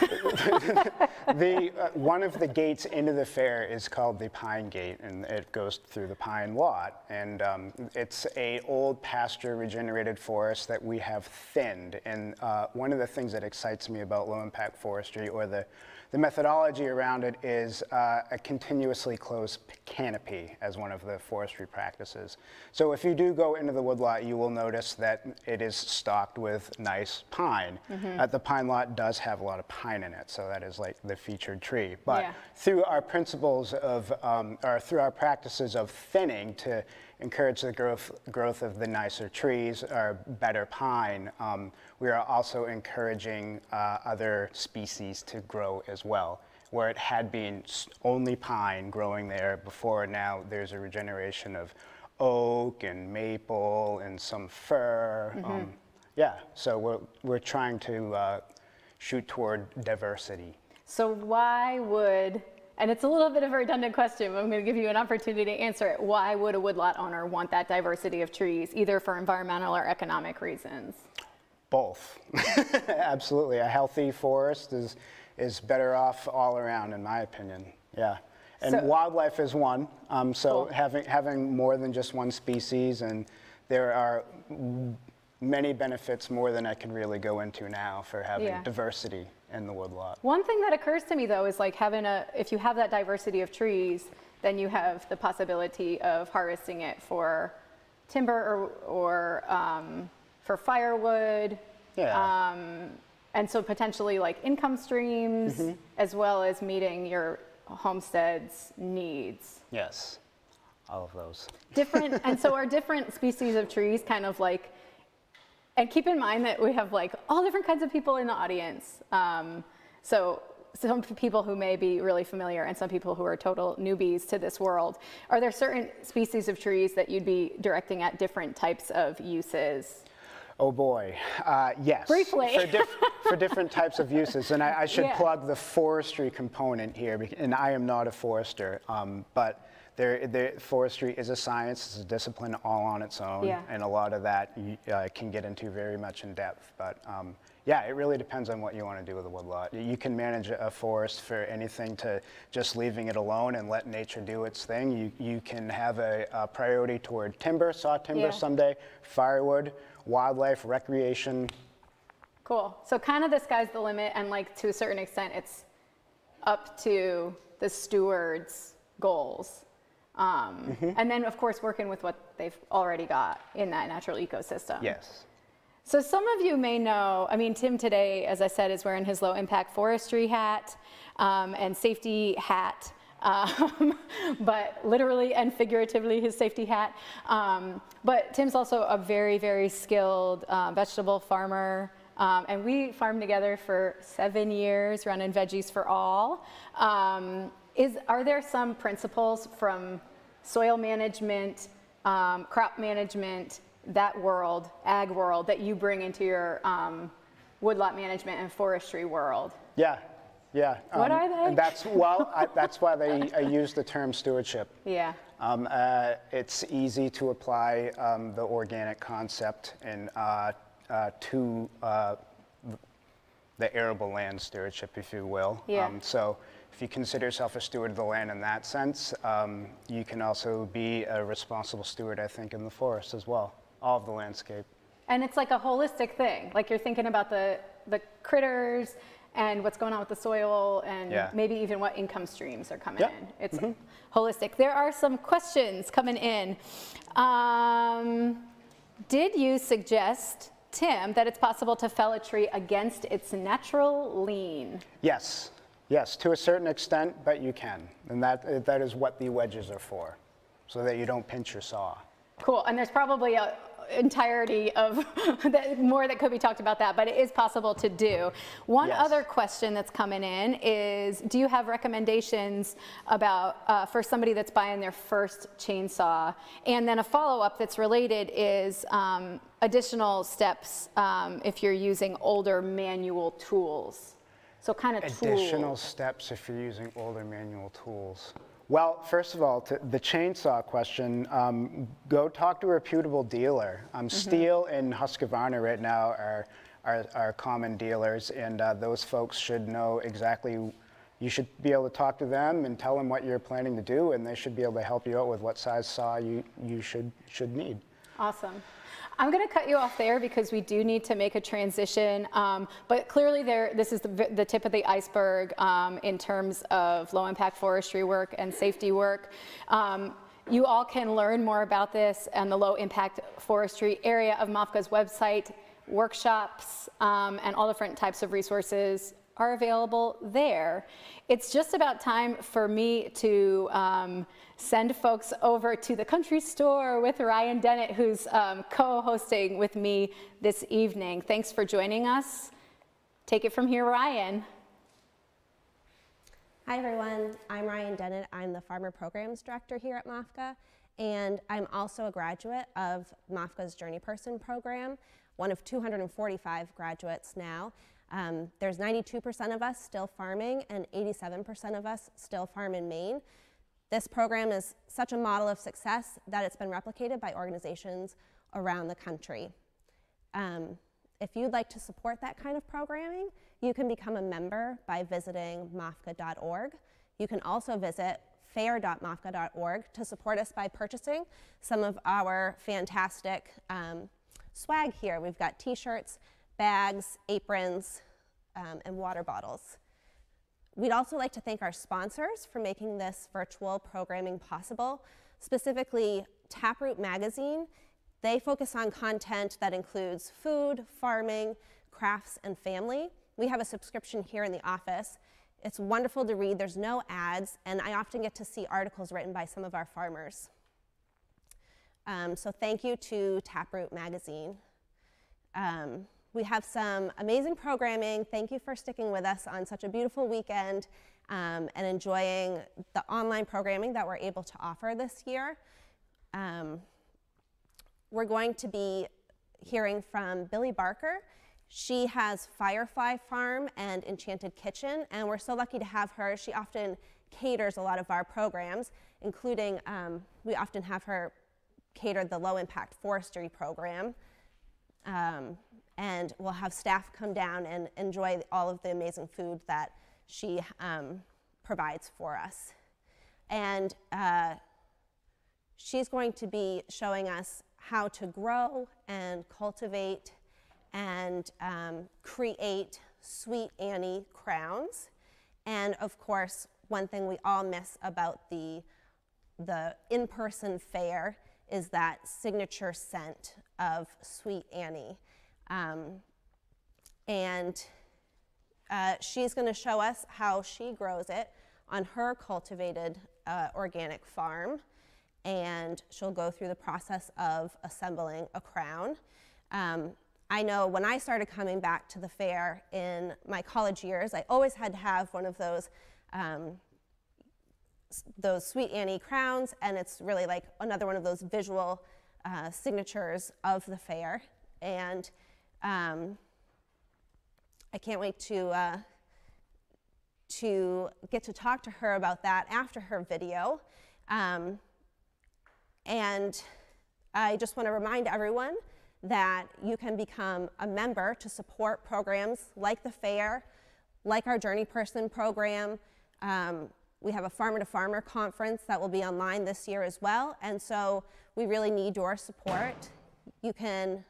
the, uh, one of the gates into the fair is called the Pine Gate, and it goes through the pine lot. And um, it's a old pasture regenerated forest that we have thinned. And uh, one of the things that excites me about low impact forestry or the the methodology around it is uh, a continuously closed canopy as one of the forestry practices. So if you do go into the woodlot, you will notice that it is stocked with nice pine. Mhm. Uh, the pine lot does have a lot of pine in it, so that is like the featured tree. But Yeah. through our principles of, um, or through our practices of thinning to encourage the growth, growth of the nicer trees or better pine, um, we are also encouraging uh, other species to grow as well. Where it had been only pine growing there before, now there's a regeneration of oak and maple and some fir. Mhm. Um, yeah, so we're, we're trying to uh, shoot toward diversity. So why would, and it's a little bit of a redundant question, but I'm going to give you an opportunity to answer it. Why would a woodlot owner want that diversity of trees, either for environmental or economic reasons? Both. *laughs* Absolutely. A healthy forest is, is better off all around, in my opinion. Yeah. And So- wildlife is one. Um, so Cool. having, having more than just one species, and there are many benefits more than I can really go into now for having Yeah. diversity in the woodlot. One thing that occurs to me though is like having a, if you have that diversity of trees, then you have the possibility of harvesting it for timber or, or um, for firewood. Yeah. Um, and so potentially like income streams Mhm. as well as meeting your homestead's needs. Yes. All of those. different and so *laughs* are different species of trees kind of like and keep in mind that we have like all different kinds of people in the audience um, so some people who may be really familiar and some people who are total newbies to this world are there certain species of trees that you'd be directing at different types of uses Oh boy, uh, yes. Briefly. For, diff- for different types of uses. And I, I should Yeah. plug the forestry component here, and I am not a forester, um, but there, there, forestry is a science, it's a discipline all on its own, Yeah. and a lot of that uh, can get into very much in depth. But um, yeah, it really depends on what you want to do with a woodlot. You can manage a forest for anything to just leaving it alone and let nature do its thing. You, you can have a, a priority toward timber, saw timber Yeah. someday, firewood, wildlife, recreation. Cool. So kind of the sky's the limit, and like to a certain extent, it's up to the steward's goals. Um, Mhm. And then, of course, working with what they've already got in that natural ecosystem. Yes. So some of you may know, I mean, Tim today, as I said, is wearing his low impact forestry hat um, and safety hat, um, *laughs* but literally and figuratively his safety hat. Um, but Tim's also a very, very skilled uh, vegetable farmer. Um, and we farmed together for seven years, running Veggies for All. Um, is, are there some principles from soil management, um, crop management, that world, ag world, that you bring into your um, woodlot management and forestry world? Yeah, Yeah. What um, are they? and That's, well, *laughs* I, that's why they I use the term stewardship. Yeah. Um, uh, it's easy to apply um, the organic concept in, uh, uh, to uh, the arable land stewardship, if you will. Yeah. Um, so if you consider yourself a steward of the land in that sense, um, you can also be a responsible steward, I think, in the forest as well, all of the landscape. And it's like a holistic thing. Like you're thinking about the, the critters and what's going on with the soil and Yeah. maybe even what income streams are coming Yep. in. It's Mhm. holistic. There are some questions coming in. Um, did you suggest, Tim, that it's possible to fell a tree against its natural lean? Yes, yes, to a certain extent, but you can. And that, that is what the wedges are for, so that you don't pinch your saw. Cool, and there's probably a entirety of *laughs* that, more that could be talked about that, but it is possible to do. One Yes. other question that's coming in is, do you have recommendations about uh, for somebody that's buying their first chainsaw? And then a follow-up that's related is um, additional steps um, if you're using older manual tools. So kind of Additional tools. steps if you're using older manual tools. Well, first of all, to the chainsaw question, um, go talk to a reputable dealer. Um, Stihl and Husqvarna right now are, are, are common dealers, and uh, those folks should know exactly, you should be able to talk to them and tell them what you're planning to do, and they should be able to help you out with what size saw you, you should, should need. Awesome. I'm going to cut you off there because we do need to make a transition. Um, but clearly, there, this is the, the tip of the iceberg um, in terms of low impact forestry work and safety work. Um, you all can learn more about this and the low impact forestry area of MOFGA's website. Workshops um, and all different types of resources are available there. It's just about time for me to um, send folks over to the country store with Ryan Dennett, who's um, co-hosting with me this evening. Thanks for joining us. Take it from here, Ryan. Hi everyone, I'm Ryan Dennett. I'm the Farmer Programs Director here at MOFGA, and I'm also a graduate of MOFGA's Journey Person program, one of 245 graduates now. Um, there's 92% of us still farming and 87% of us still farm in Maine. This program is such a model of success that it's been replicated by organizations around the country. Um, if you'd like to support that kind of programming, you can become a member by visiting mofga.org. You can also visit fair.mofga.org to support us by purchasing some of our fantastic um, swag here. We've got t-shirts, bags, aprons, um, and water bottles. We'd also like to thank our sponsors for making this virtual programming possible, specifically Taproot Magazine. They focus on content that includes food, farming, crafts, and family. We have a subscription here in the office. It's wonderful to read, there's no ads, and I often get to see articles written by some of our farmers. Um, so thank you to Taproot Magazine. Um, we have some amazing programming. Thank you for sticking with us on such a beautiful weekend um, and enjoying the online programming that we're able to offer this year. Um, we're going to be hearing from Billi Barker. She has Firefly Farm and Enchanted Kitchen, and we're so lucky to have her. She often caters a lot of our programs, including um, we often have her cater the low impact forestry program. Um, and we'll have staff come down and enjoy all of the amazing food that she um, provides for us. And uh, she's going to be showing us how to grow and cultivate and um, create Sweet Annie crowns. And of course, one thing we all miss about the, the in-person fair is that signature scent of Sweet Annie. Um, and uh, she's going to show us how she grows it on her cultivated uh, organic farm. And she'll go through the process of assembling a crown. Um, I know when I started coming back to the fair in my college years, I always had to have one of those um, those Sweet Annie crowns, and it's really like another one of those visual uh, signatures of the fair. And um, I can't wait to uh, to get to talk to her about that after her video. Um, and I just want to remind everyone that you can become a member to support programs like the fair, like our Journey Person program. Um, we have a farmer to farmer conference that will be online this year as well. And so we really need your support. You can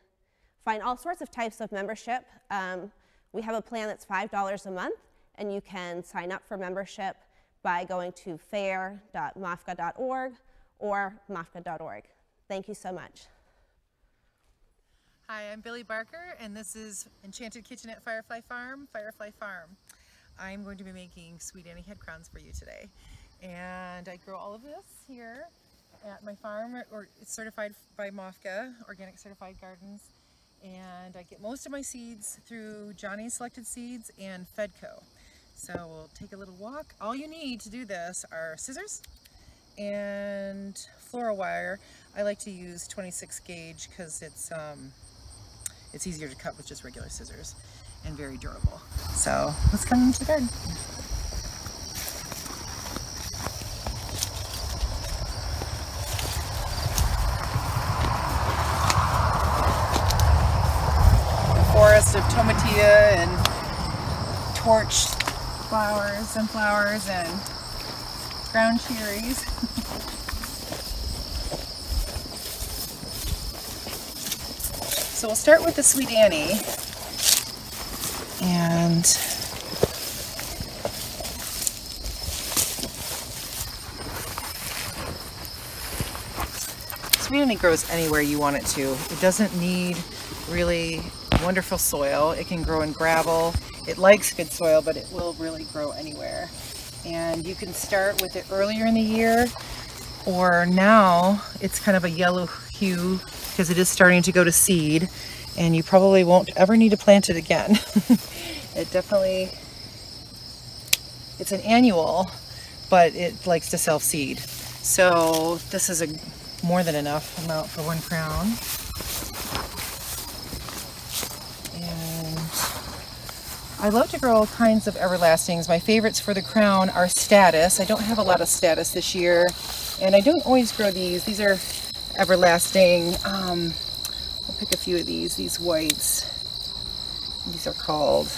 find all sorts of types of membership. Um, we have a plan that's $5 a month, and you can sign up for membership by going to fair.mofga.org or mofga.org. Thank you so much. Hi, I'm Billi Barker, and this is Enchanted Kitchen at Firefly Farm, Firefly Farm. I'm going to be making Sweet Annie head crowns for you today. And I grow all of this here at my farm, or it's certified by MOFGA, Organic Certified Gardens. And I get most of my seeds through Johnny's Selected Seeds and Fedco. So we'll take a little walk. All you need to do this are scissors and floral wire. I like to use 26 gauge because it's um, it's easier to cut with just regular scissors and very durable. So let's come into the garden. forest of tomatillo and torch flowers, sunflowers, and ground cherries. so we'll start with the Sweet Annie. And Sweet Annie grows anywhere you want it to. It doesn't need really wonderful soil. It can grow in gravel. It likes good soil, but it will really grow anywhere. And you can start with it earlier in the year, or now it's kind of a yellow hue because it is starting to go to seed, and you probably won't ever need to plant it again. *laughs* it definitely, it's an annual, but it likes to self-seed. So this is a more than enough amount for one crown. I love to grow all kinds of everlastings. My favorites for the crown are statice. I don't have a lot of statice this year, and I don't always grow these. These are everlasting. Um, I'll pick a few of these, these whites. These are called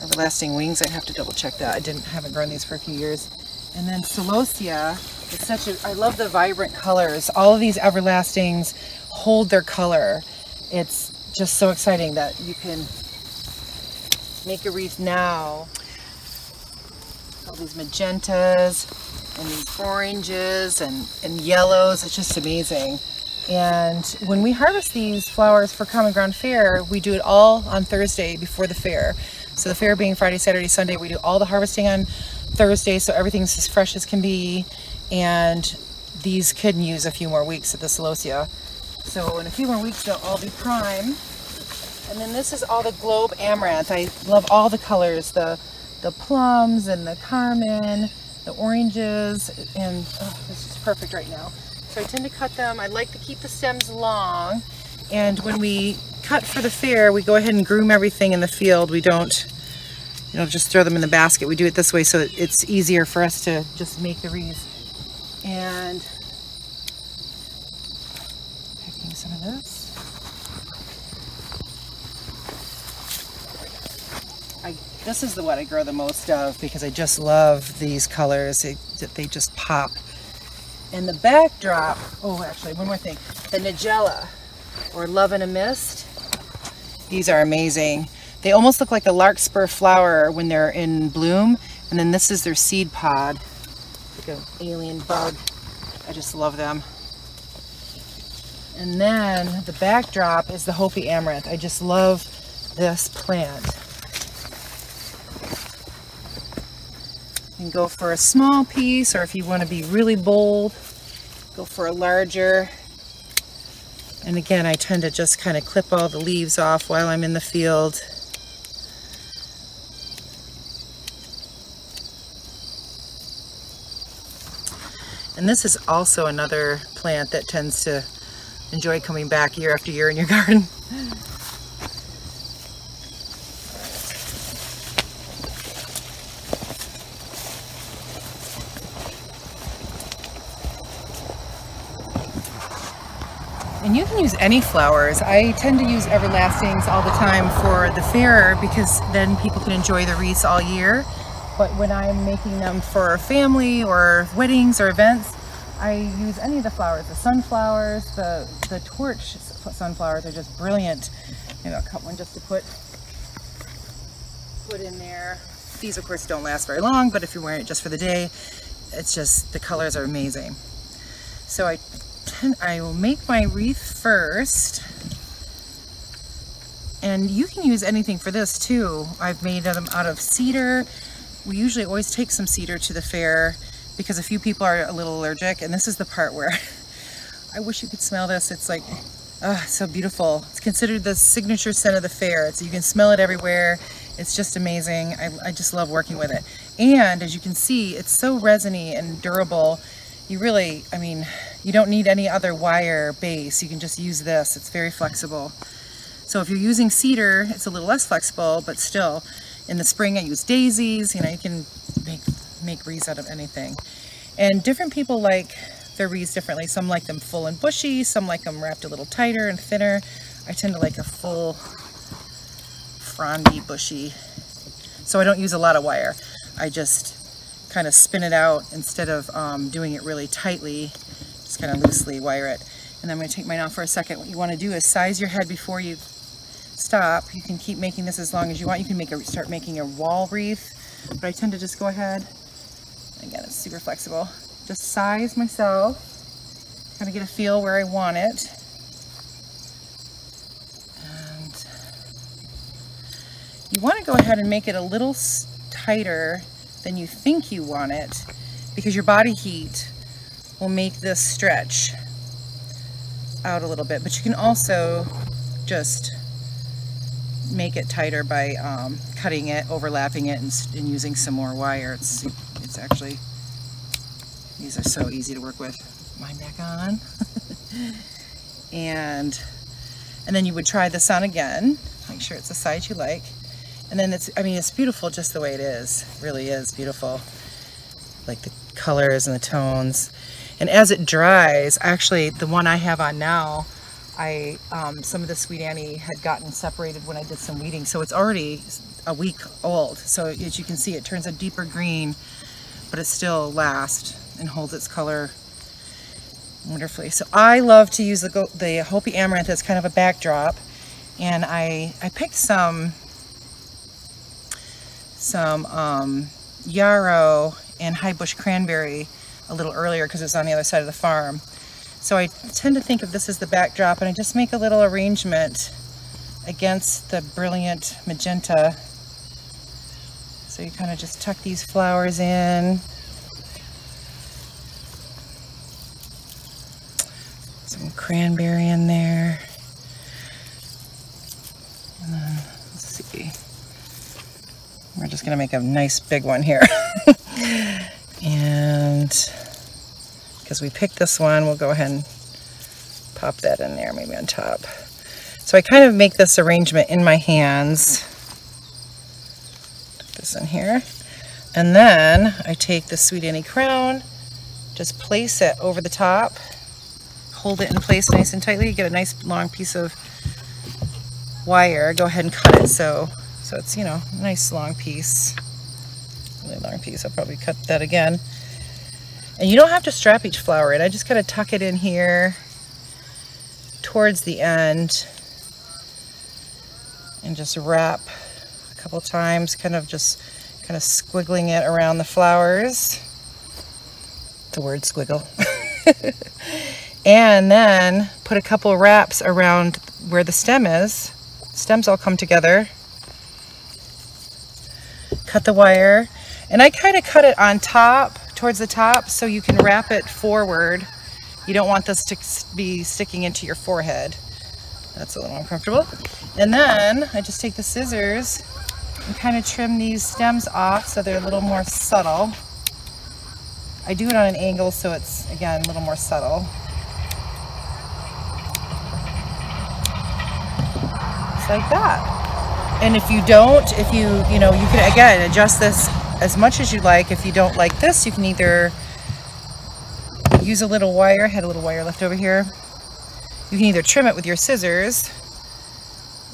everlasting wings. I have to double check that. I didn't haven't grown these for a few years. And then celosia is such a, I love the vibrant colors. All of these everlastings hold their color. It's just so exciting that you can make a wreath now. All these magentas and these oranges and, and yellows, it's just amazing. And when we harvest these flowers for Common Ground Fair, we do it all on Thursday before the fair. So the fair being Friday, Saturday, Sunday, we do all the harvesting on Thursday, so everything's as fresh as can be. And these can use a few more weeks at the celosia. So in a few more weeks, they'll all be prime. And then this is all the globe amaranth. I love all the colors, the, the plums and the carmen, the oranges, and oh, this is perfect right now. So I tend to cut them. I like to keep the stems long. And when we cut for the fair, we go ahead and groom everything in the field. We don't, you know, just throw them in the basket. We do it this way so it's easier for us to just make the wreaths. And picking some of this. This is the one I grow the most of because I just love these colors. They, they just pop. And the backdrop, oh, actually, one more thing. The Nigella, or Love in a Mist. These are amazing. They almost look like the larkspur flower when they're in bloom. And then this is their seed pod. Like an alien bug. I just love them. And then the backdrop is the Hopi Amaranth. I just love this plant. Can go for a small piece, or if you want to be really bold, go for a larger. And again, I tend to just kind of clip all the leaves off while I'm in the field. And this is also another plant that tends to enjoy coming back year after year in your *laughs* garden. And you can use any flowers. I tend to use everlastings all the time for the fair because then people can enjoy the wreaths all year. But when I'm making them for family or weddings or events, I use any of the flowers. The sunflowers, the, the torch sunflowers are just brilliant. Maybe I'll cut one just to put, put in there. These of course don't last very long, but if you're wearing it just for the day, it's just, the colors are amazing. So I tend, I will make my wreath first. And you can use anything for this too. I've made them out of cedar. We usually always take some cedar to the fair because a few people are a little allergic. And this is the part where *laughs* I wish you could smell this. It's like, oh, so beautiful. It's considered the signature scent of the fair. It's, you can smell it everywhere. It's just amazing. I, I just love working with it. And as you can see, it's so resiny and durable. You really, I mean, you don't need any other wire base. You can just use this. It's very flexible. So if you're using cedar, it's a little less flexible, but still, in the spring I use daisies. You know, you can make, make wreaths out of anything. And different people like their wreaths differently. Some like them full and bushy, some like them wrapped a little tighter and thinner. I tend to like a full frondy bushy. So I don't use a lot of wire. I just kind of spin it out instead of um, doing it really tightly, kind of loosely wire it. And I'm going to take mine off for a second. What you want to do is size your head before you stop. You can keep making this as long as you want. You can make a, start making a wall wreath, but I tend to just go ahead. Again, it's super flexible. Just size myself, kind of get a feel where I want it. You want to go ahead and make it a little tighter than you think you want it because your body heat will make this stretch out a little bit. But you can also just make it tighter by um, cutting it, overlapping it, and, and, using some more wire. It's, it's actually, these are so easy to work with. Mine back on. *laughs* and, and then you would try this on again. Make sure it's the size you like. And then it's, I mean, it's beautiful just the way it is. It really is beautiful. Like the colors and the tones. And as it dries, actually the one I have on now, I, um, some of the Sweet Annie had gotten separated when I did some weeding. So it's already a week old. So as you can see, it turns a deeper green, but it still lasts and holds its color wonderfully. So I love to use the, the Hopi Amaranth as kind of a backdrop. And I, I picked some some um, yarrow and high bush cranberry a little earlier because it's on the other side of the farm. So I tend to think of this as the backdrop and I just make a little arrangement against the brilliant magenta. So you kind of just tuck these flowers in. Some cranberry in there. And then, let's see. We're just going to make a nice big one here. *laughs* and because we picked this one, we'll go ahead and pop that in there, maybe on top. So I kind of make this arrangement in my hands. Put this in here. And then I take the Sweet Annie crown, just place it over the top, hold it in place nice and tightly, get a nice long piece of wire, go ahead and cut it so so it's, you know, a nice long piece. Really long piece. I'll probably cut that again. And you don't have to strap each flower in. I just kind of tuck it in here towards the end and just wrap a couple times, kind of just kind of squiggling it around the flowers. The word squiggle. *laughs* and then put a couple wraps around where the stem is. Stems all come together cut the wire and I kind of cut it on top towards the top so you can wrap it forward. You don't want this to be sticking into your forehead. That's a little uncomfortable. And then I just take the scissors and kind of trim these stems off so they're a little more subtle. I do it on an angle so it's again a little more subtle. Just like that and if you don't, if you, you know, you can again adjust this as much as you like. If you don't like this, you can either use a little wire, I had a little wire left over here, You can either trim it with your scissors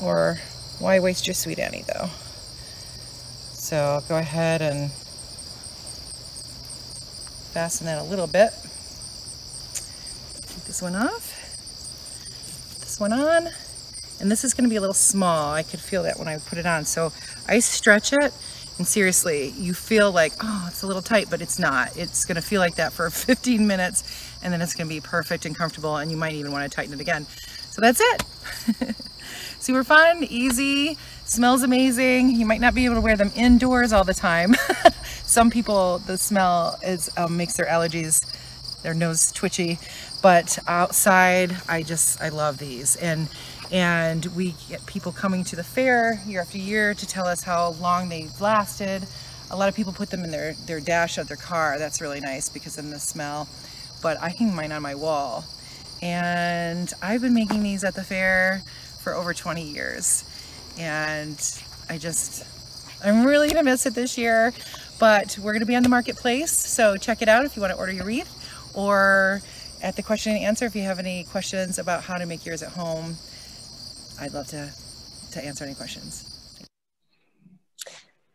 or why waste your sweet Annie though? So I'll go ahead and fasten that a little bit. Take this one off, this one on, and this is gonna be a little small. I could feel that when I put it on. So I stretch it and seriously, you feel like, oh, it's a little tight, but it's not. It's gonna feel like that for *laughs* 15 minutes and then it's gonna be perfect and comfortable and you might even wanna tighten it again. So that's it. *laughs* Super fun, easy, smells amazing. You might not be able to wear them indoors all the time. *laughs* Some people, the smell is um, makes their allergies, their nose twitchy, but outside, I just, I love these. And and we get people coming to the fair year after year to tell us how long they've lasted. A lot of people put them in their, their dash of their car. That's really nice because of the smell. But I hang mine on my wall. And I've been making these at the fair for over 20 years. And I just, I'm really gonna miss it this year, but we're gonna be on the marketplace. So check it out if you wanna order your wreath or at the question and answer if you have any questions about how to make yours at home. I'd love to, to answer any questions.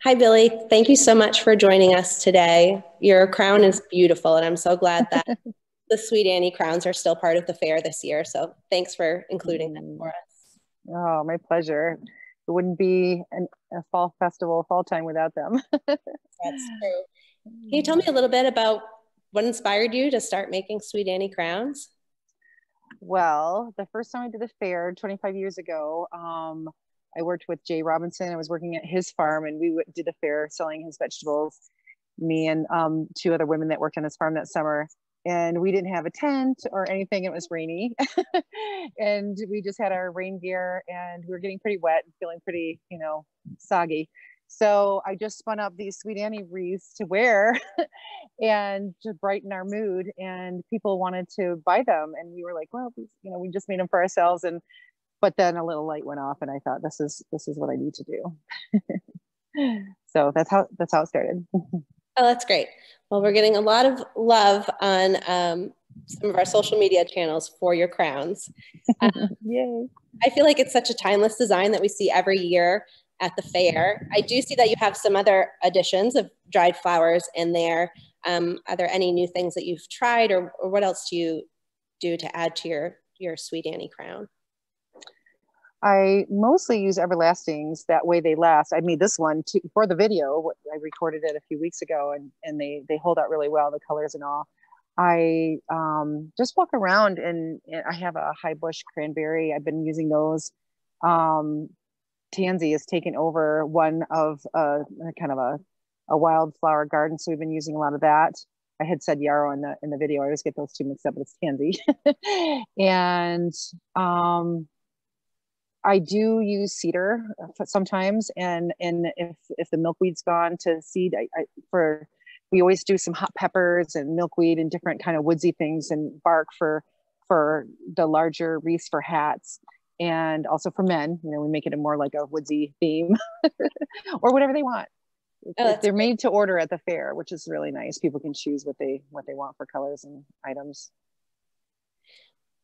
Hi, Billi. Thank you so much for joining us today. Your crown is beautiful, and I'm so glad that *laughs* the Sweet Annie crowns are still part of the fair this year. So thanks for including them for us. Oh, my pleasure. It wouldn't be an, a fall festival, fall time without them. *laughs* That's true. Can you tell me a little bit about what inspired you to start making Sweet Annie crowns? Well, the first time I did the fair 25 years ago, um, I worked with Jay Robinson. I was working at his farm and we did the fair selling his vegetables. Me and um, two other women that worked on his farm that summer and we didn't have a tent or anything. It was rainy, *laughs* and we just had our rain gear, and we were getting pretty wet and feeling pretty, you know, soggy. So I just spun up these Sweet Annie wreaths to wear *laughs* and to brighten our mood. And people wanted to buy them, and we were like, well, you know, we just made them for ourselves. And but then a little light went off, and I thought, this is this is what I need to do. *laughs* so that's how that's how it started. *laughs* Oh, that's great. Well, we're getting a lot of love on um, some of our social media channels for your crowns. Um, Yay. I feel like it's such a timeless design that we see every year at the fair. I do see that you have some other additions of dried flowers in there. Um, are there any new things that you've tried or, or what else do you do to add to your, your Sweet Annie crown? I mostly use everlastings. That way they last. I made this one for the video. I recorded it a few weeks ago, and and they they hold out really well, the colors and all. I um, just walk around and, and, I have a high bush cranberry. I've been using those. Um, Tansy has taken over one of a, a kind of a, a wildflower garden, so we've been using a lot of that. I had said yarrow in the in the video. I always get those two mixed up, but it's tansy. *laughs* and um, I do use cedar uh, sometimes, and and if if the milkweed's gone to seed, I, I, for we always do some hot peppers and milkweed and different kind of woodsy things and bark for for the larger wreaths for hats and also for men. You know, we make it a more like a woodsy theme *laughs* or whatever they want. Oh, they're made to order at the fair, which is really nice. People can choose what they what they want for colors and items.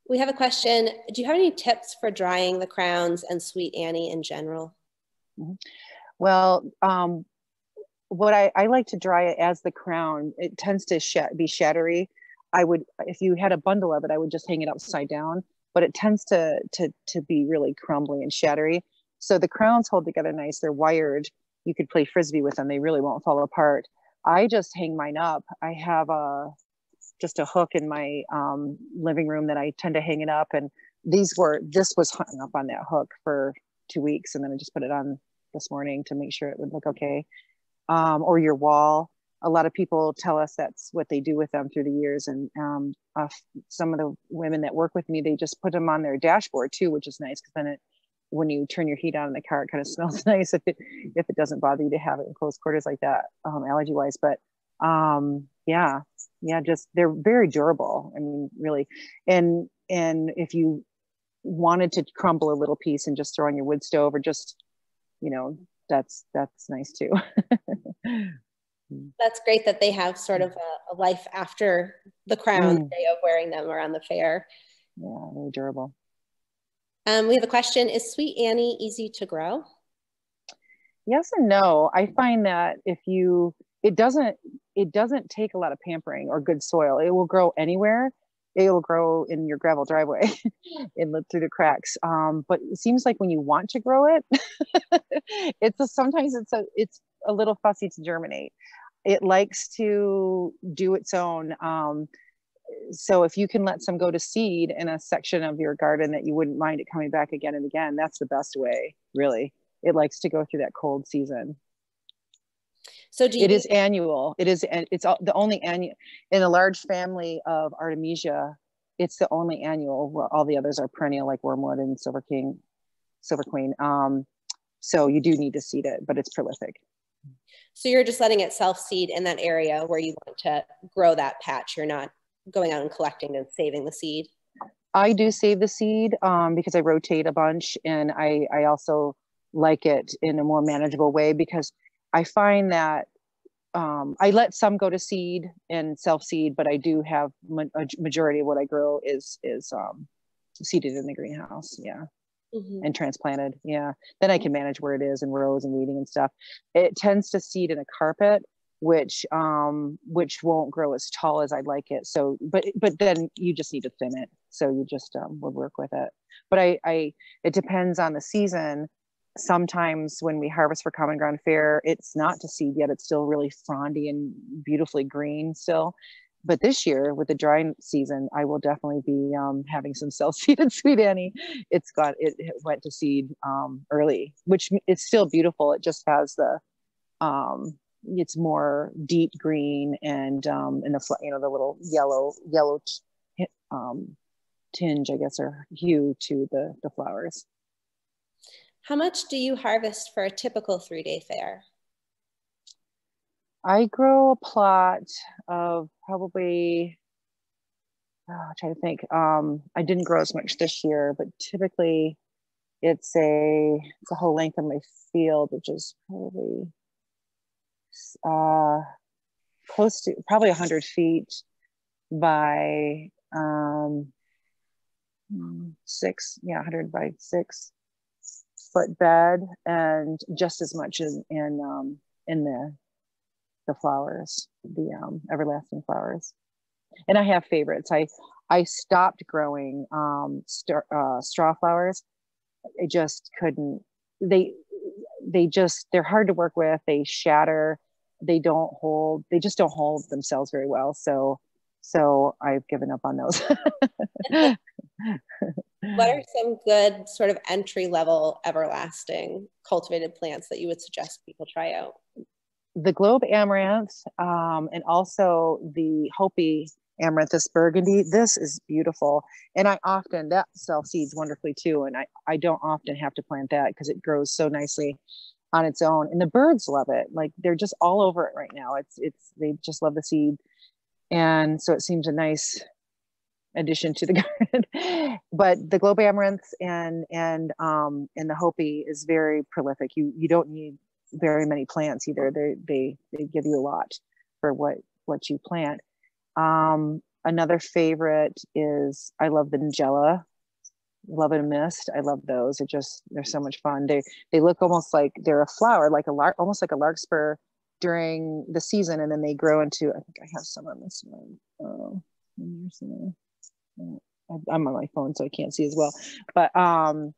We have a question. Do you have any tips for drying the crowns and Sweet Annie in general? Mm-hmm. Well, um, what I, I, like to dry it as the crown. It tends to sh- be shattery. I would, if you had a bundle of it, I would just hang it upside down. But it tends to to to be really crumbly and shattery. So the crowns hold together nice. They're wired. You could play frisbee with them. They really won't fall apart. I just hang mine up. I have a just a hook in my um, living room that I tend to hang it up. And these were, this was hung up on that hook for two weeks. And then I just put it on this morning to make sure it would look okay. Um, or your wall. A lot of people tell us that's what they do with them through the years. And um, uh, some of the women that work with me, they just put them on their dashboard too, which is nice because then it, when you turn your heat on in the car, it kind of *laughs* smells nice if it if it doesn't bother you to have it in close quarters like that, um, allergy wise. But um, yeah, yeah just they're very durable i mean really and and if you wanted to crumble a little piece and just throw on your wood stove or just you know that's that's nice too *laughs* that's great that they have sort of a, a life after the crown mm. day of wearing them around the fair yeah very durable Um, we have a question, is Sweet Annie easy to grow? Yes and no. I find that if you, it doesn't, it doesn't take a lot of pampering or good soil. It will grow anywhere. It will grow in your gravel driveway *laughs* and look through the cracks. Um, but it seems like when you want to grow it, *laughs* it's a, sometimes it's a, it's a little fussy to germinate. It likes to do its own. Um, so if you can let some go to seed in a section of your garden that you wouldn't mind it coming back again and again, that's the best way, really. It likes to go through that cold season. So do you- it is annual. It is it's all, the only annual in a large family of Artemisia. It's the only annual. Where all the others are perennial, like wormwood and silver king, silver queen. Um, so you do need to seed it, but it's prolific. So you're just letting it self seed in that area where you want to grow that patch. You're not going out and collecting and saving the seed. I do save the seed um, because I rotate a bunch, and I I also like it in a more manageable way because I find that um, I let some go to seed and self seed, but I do have ma- a majority of what I grow is is um, seeded in the greenhouse. Yeah. Mhm. And transplanted, yeah. Then I can manage where it is and rows and weeding and stuff. It tends to seed in a carpet, which um, which won't grow as tall as I'd like it. So, but but then you just need to thin it. So you just um, would work with it. But I, I it depends on the season sometimes when we harvest for common ground fair it's not to seed yet it's still really frondy and beautifully green still. But this year with the dry season i will definitely be um, having some *laughs* self-seeded sweet annie. It's got it, it went to seed um, early which it's still beautiful it just has the um, it's more deep green and um, and the you know the little yellow yellow t- um, tinge i guess or hue to the the flowers How much do you harvest for a typical three day fair? I grow a plot of probably, oh, I'm trying to think. Um, I didn't grow as much this year, but typically it's a it's a whole length of my field, which is probably uh, close to probably 100 feet by um, six, yeah, 100 by six foot bed, and just as much in in um, in the the flowers, the um, everlasting flowers. And I have favorites. I I stopped growing um, star, uh, straw flowers. I just couldn't. They they just they're hard to work with. They shatter. They don't hold. They just don't hold themselves very well. So so I've given up on those. *laughs* What are *laughs* some good sort of entry level everlasting cultivated plants that you would suggest people try out? the globe amaranth um, and also the Hopi amaranthus burgundy. This is beautiful. And I often, that self seeds wonderfully too. And I, I don't often have to plant that because it grows so nicely on its own. And the birds love it. Like they're just all over it right now. It's, it's, they just love the seed. And so it seems a nice addition to the *laughs* garden. but the globe amaranth and, and, um, and the Hopi is very prolific. You, you don't need very many plants either. They they they give you a lot for what what you plant. Um, another favorite is I love the Nigella, love and mist. I love those. They're just they're so much fun. They they look almost like they're a flower, like a lark, almost like a larkspur during the season, and then they grow into. I think I have some on this one. Oh, I'm on my phone, so I can't see as well. But um,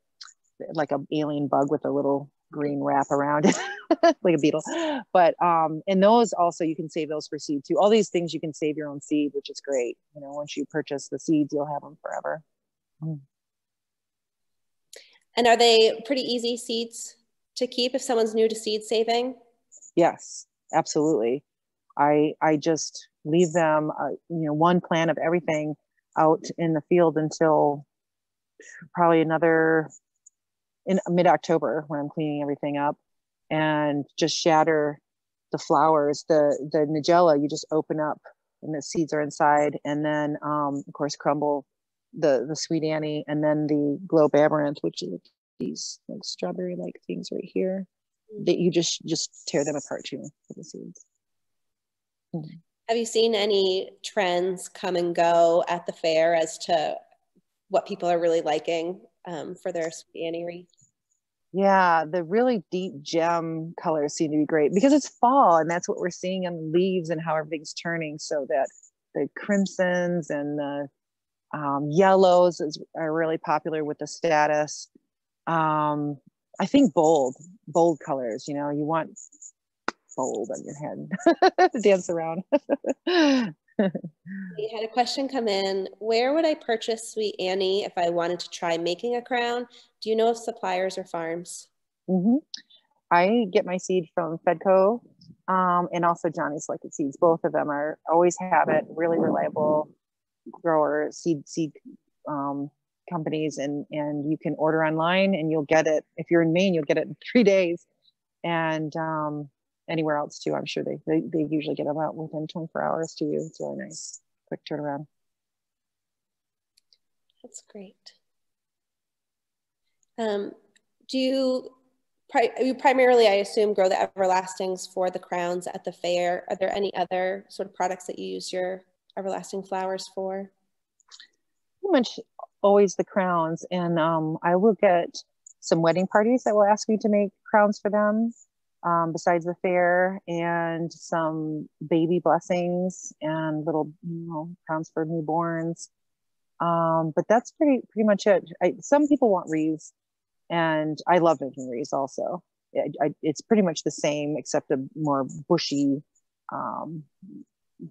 like a alien bug with a little green wrap around it *laughs* like a beetle. But um and those also you can save those for seed too. All these things you can save your own seed which is great you know once you purchase the seeds you'll have them forever. And are they pretty easy seeds to keep if someone's new to seed saving? yes absolutely. I i just leave them uh, you know one plant of everything out in the field until probably another in mid-october when i'm cleaning everything up and just shatter the flowers the the nigella you just open up and the seeds are inside. And then um, of course crumble the the sweet annie and then the globe amaranth which is these like strawberry like things right here that you just just tear them apart too for the seeds Have you seen any trends come and go at the fair as to what people are really liking um, for their Sweet Annie? Yeah, the really deep gem colors seem to be great because it's fall and that's what we're seeing in the leaves and how everything's turning. So that the crimsons and the um, yellows is, are really popular with the statice. Um, I think bold, bold colors. You know, you want bold on your head *laughs* to dance around. *laughs* we had a question come in. Where would I purchase Sweet Annie if I wanted to try making a crown? Do you know of suppliers or farms? Mm-hmm. I get my seed from Fedco um, and also Johnny Selected Seeds. Both of them are always have it, really reliable grower seed seed um, companies, and and you can order online and you'll get it. If you're in Maine, you'll get it in three days, and um, anywhere else too. I'm sure they, they they usually get them out within 24 hours to you. It's really nice, quick turnaround. That's great. Um, do you, pri you primarily, I assume, grow the everlastings for the crowns at the fair? Are there any other sort of products that you use your everlasting flowers for? Pretty much always the crowns, and um, I will get some wedding parties that will ask me to make crowns for them. Um, besides the fair and some baby blessings and little you know crowns for newborns um, but that's pretty pretty much it I, some people want wreaths and I love making wreaths also. I, I, it's pretty much the same except a more bushy um,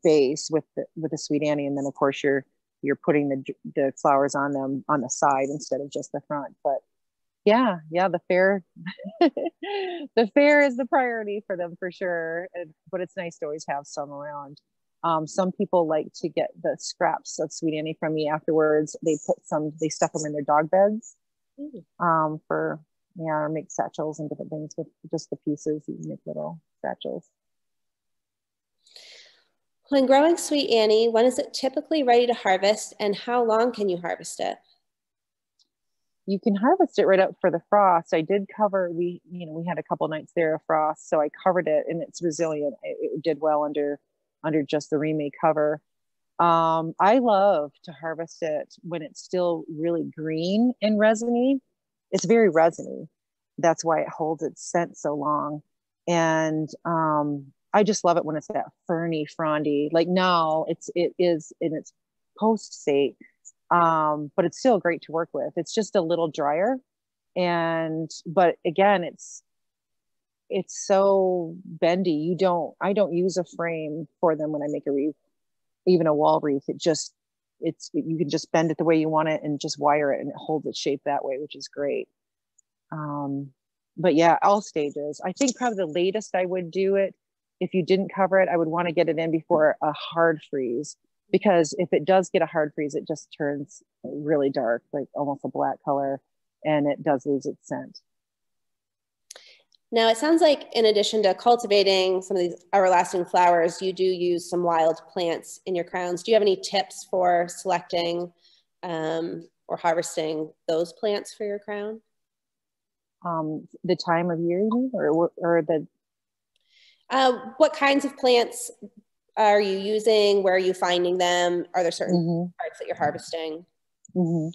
base with the with the sweet Annie, and then of course you're you're putting the the flowers on them on the side instead of just the front. But yeah, yeah, the fair *laughs* the fair is the priority for them for sure. And, but it's nice to always have some around. Um, some people like to get the scraps of sweet Annie from me afterwards. They put some, they stuff them in their dog beds um, for yeah, or make satchels and different things with just the pieces. You make little satchels. When growing Sweet Annie, when is it typically ready to harvest and how long can you harvest it? You can harvest it right up for the frost. I did cover, we, you know, we had a couple nights there of frost, so I covered it and it's resilient. It, it did well under, under just the Reemay cover. Um, I love to harvest it when it's still really green and resiny. It's very resiny. That's why it holds its scent so long. And um, I just love it when it's that ferny, frondy. Like now, it's it is in its post state, um, but it's still great to work with. It's just a little drier, and but again, it's it's so bendy. You don't. I don't use a frame for them when I make a wreath even a wall wreath it just it's you can just bend it the way you want it and just wire it and it holds its shape that way which is great um, but yeah all stages i think probably the latest i would do it if you didn't cover it i would want to get it in before a hard freeze because if it does get a hard freeze it just turns really dark like almost a black color and it does lose its scent now, it sounds like in addition to cultivating some of these everlasting flowers, you do use some wild plants in your crowns. Do you have any tips for selecting um, or harvesting those plants for your crown? Um, the time of year, or, or the? Uh, what kinds of plants are you using? Where are you finding them? Are there certain mm -hmm. parts that you're harvesting? Mm -hmm.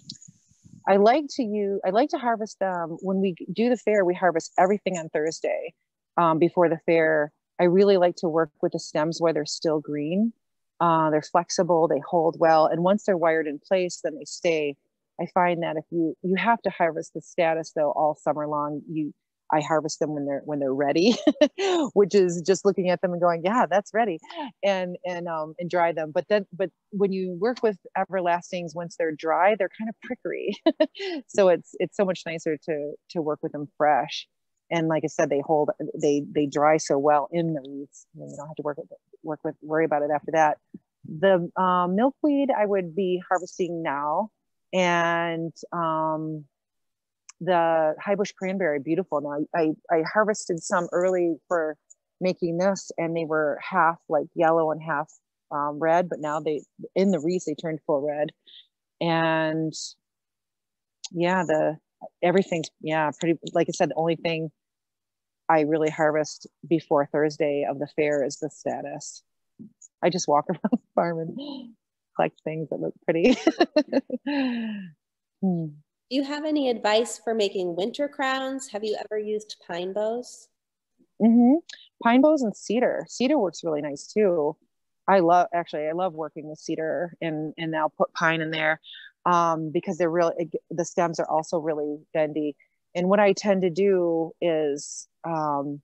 I like to use, I like to harvest them when we do the fair, we harvest everything on Thursday um, before the fair. I really like to work with the stems where they're still green. Uh, they're flexible, they hold well. And once they're wired in place, then they stay. I find that if you, you have to harvest the statice though all summer long, you, I harvest them when they're when they're ready, *laughs* which is just looking at them and going, yeah, that's ready, and and um and dry them. But then, but when you work with everlastings, once they're dry, they're kind of prickery. *laughs* so it's it's so much nicer to to work with them fresh. And like I said, they hold they they dry so well in the. You, you don't have to work with work with worry about it after that. The um, milkweed I would be harvesting now, and um, the high bush cranberry beautiful. Now I, I harvested some early for making this and they were half like yellow and half um, red but now they in the wreath they turned full red. And yeah the everything's yeah pretty like i said the only thing i really harvest before thursday of the fair is the statice. i just walk *laughs* around the farm and collect things that look pretty. *laughs* Hmm Do you have any advice for making winter crowns? Have you ever used pine bows? Mm-hmm. Pine bows and cedar. Cedar works really nice too. I love actually I love working with cedar and and I'll put pine in there um, because they're really the stems are also really bendy. And what I tend to do is um,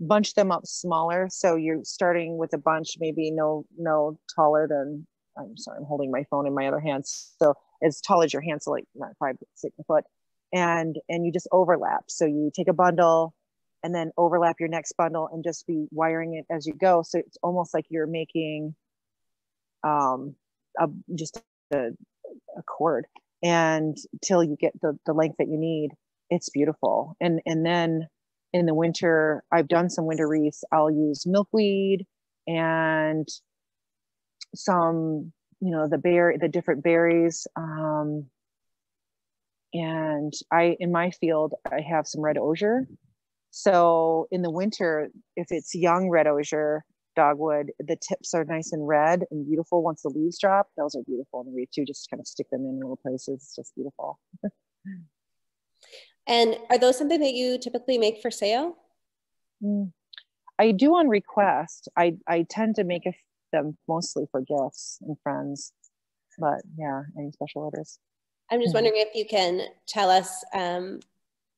bunch them up smaller. So you're starting with a bunch maybe no no taller than I'm sorry I'm holding my phone in my other hand so as tall as your hand so like not five six foot and and you just overlap. So you take a bundle and then overlap your next bundle and just be wiring it as you go. So it's almost like you're making um, a, just a, a cord and till you get the, the length that you need, it's beautiful. And, and then in the winter, I've done some winter wreaths. I'll use milkweed and some, you know, the berry, the different berries. Um, and I, in my field, I have some red osier so in the winter, if it's young red osier dogwood, the tips are nice and red and beautiful once the leaves drop. Those are beautiful in the wreath too. Just kind of stick them in little places. It's just beautiful. *laughs* and are those something that you typically make for sale? Mm. I do on request. I, I tend to make them mostly for gifts and friends, but yeah, any special orders. I'm just wondering if you can tell us um,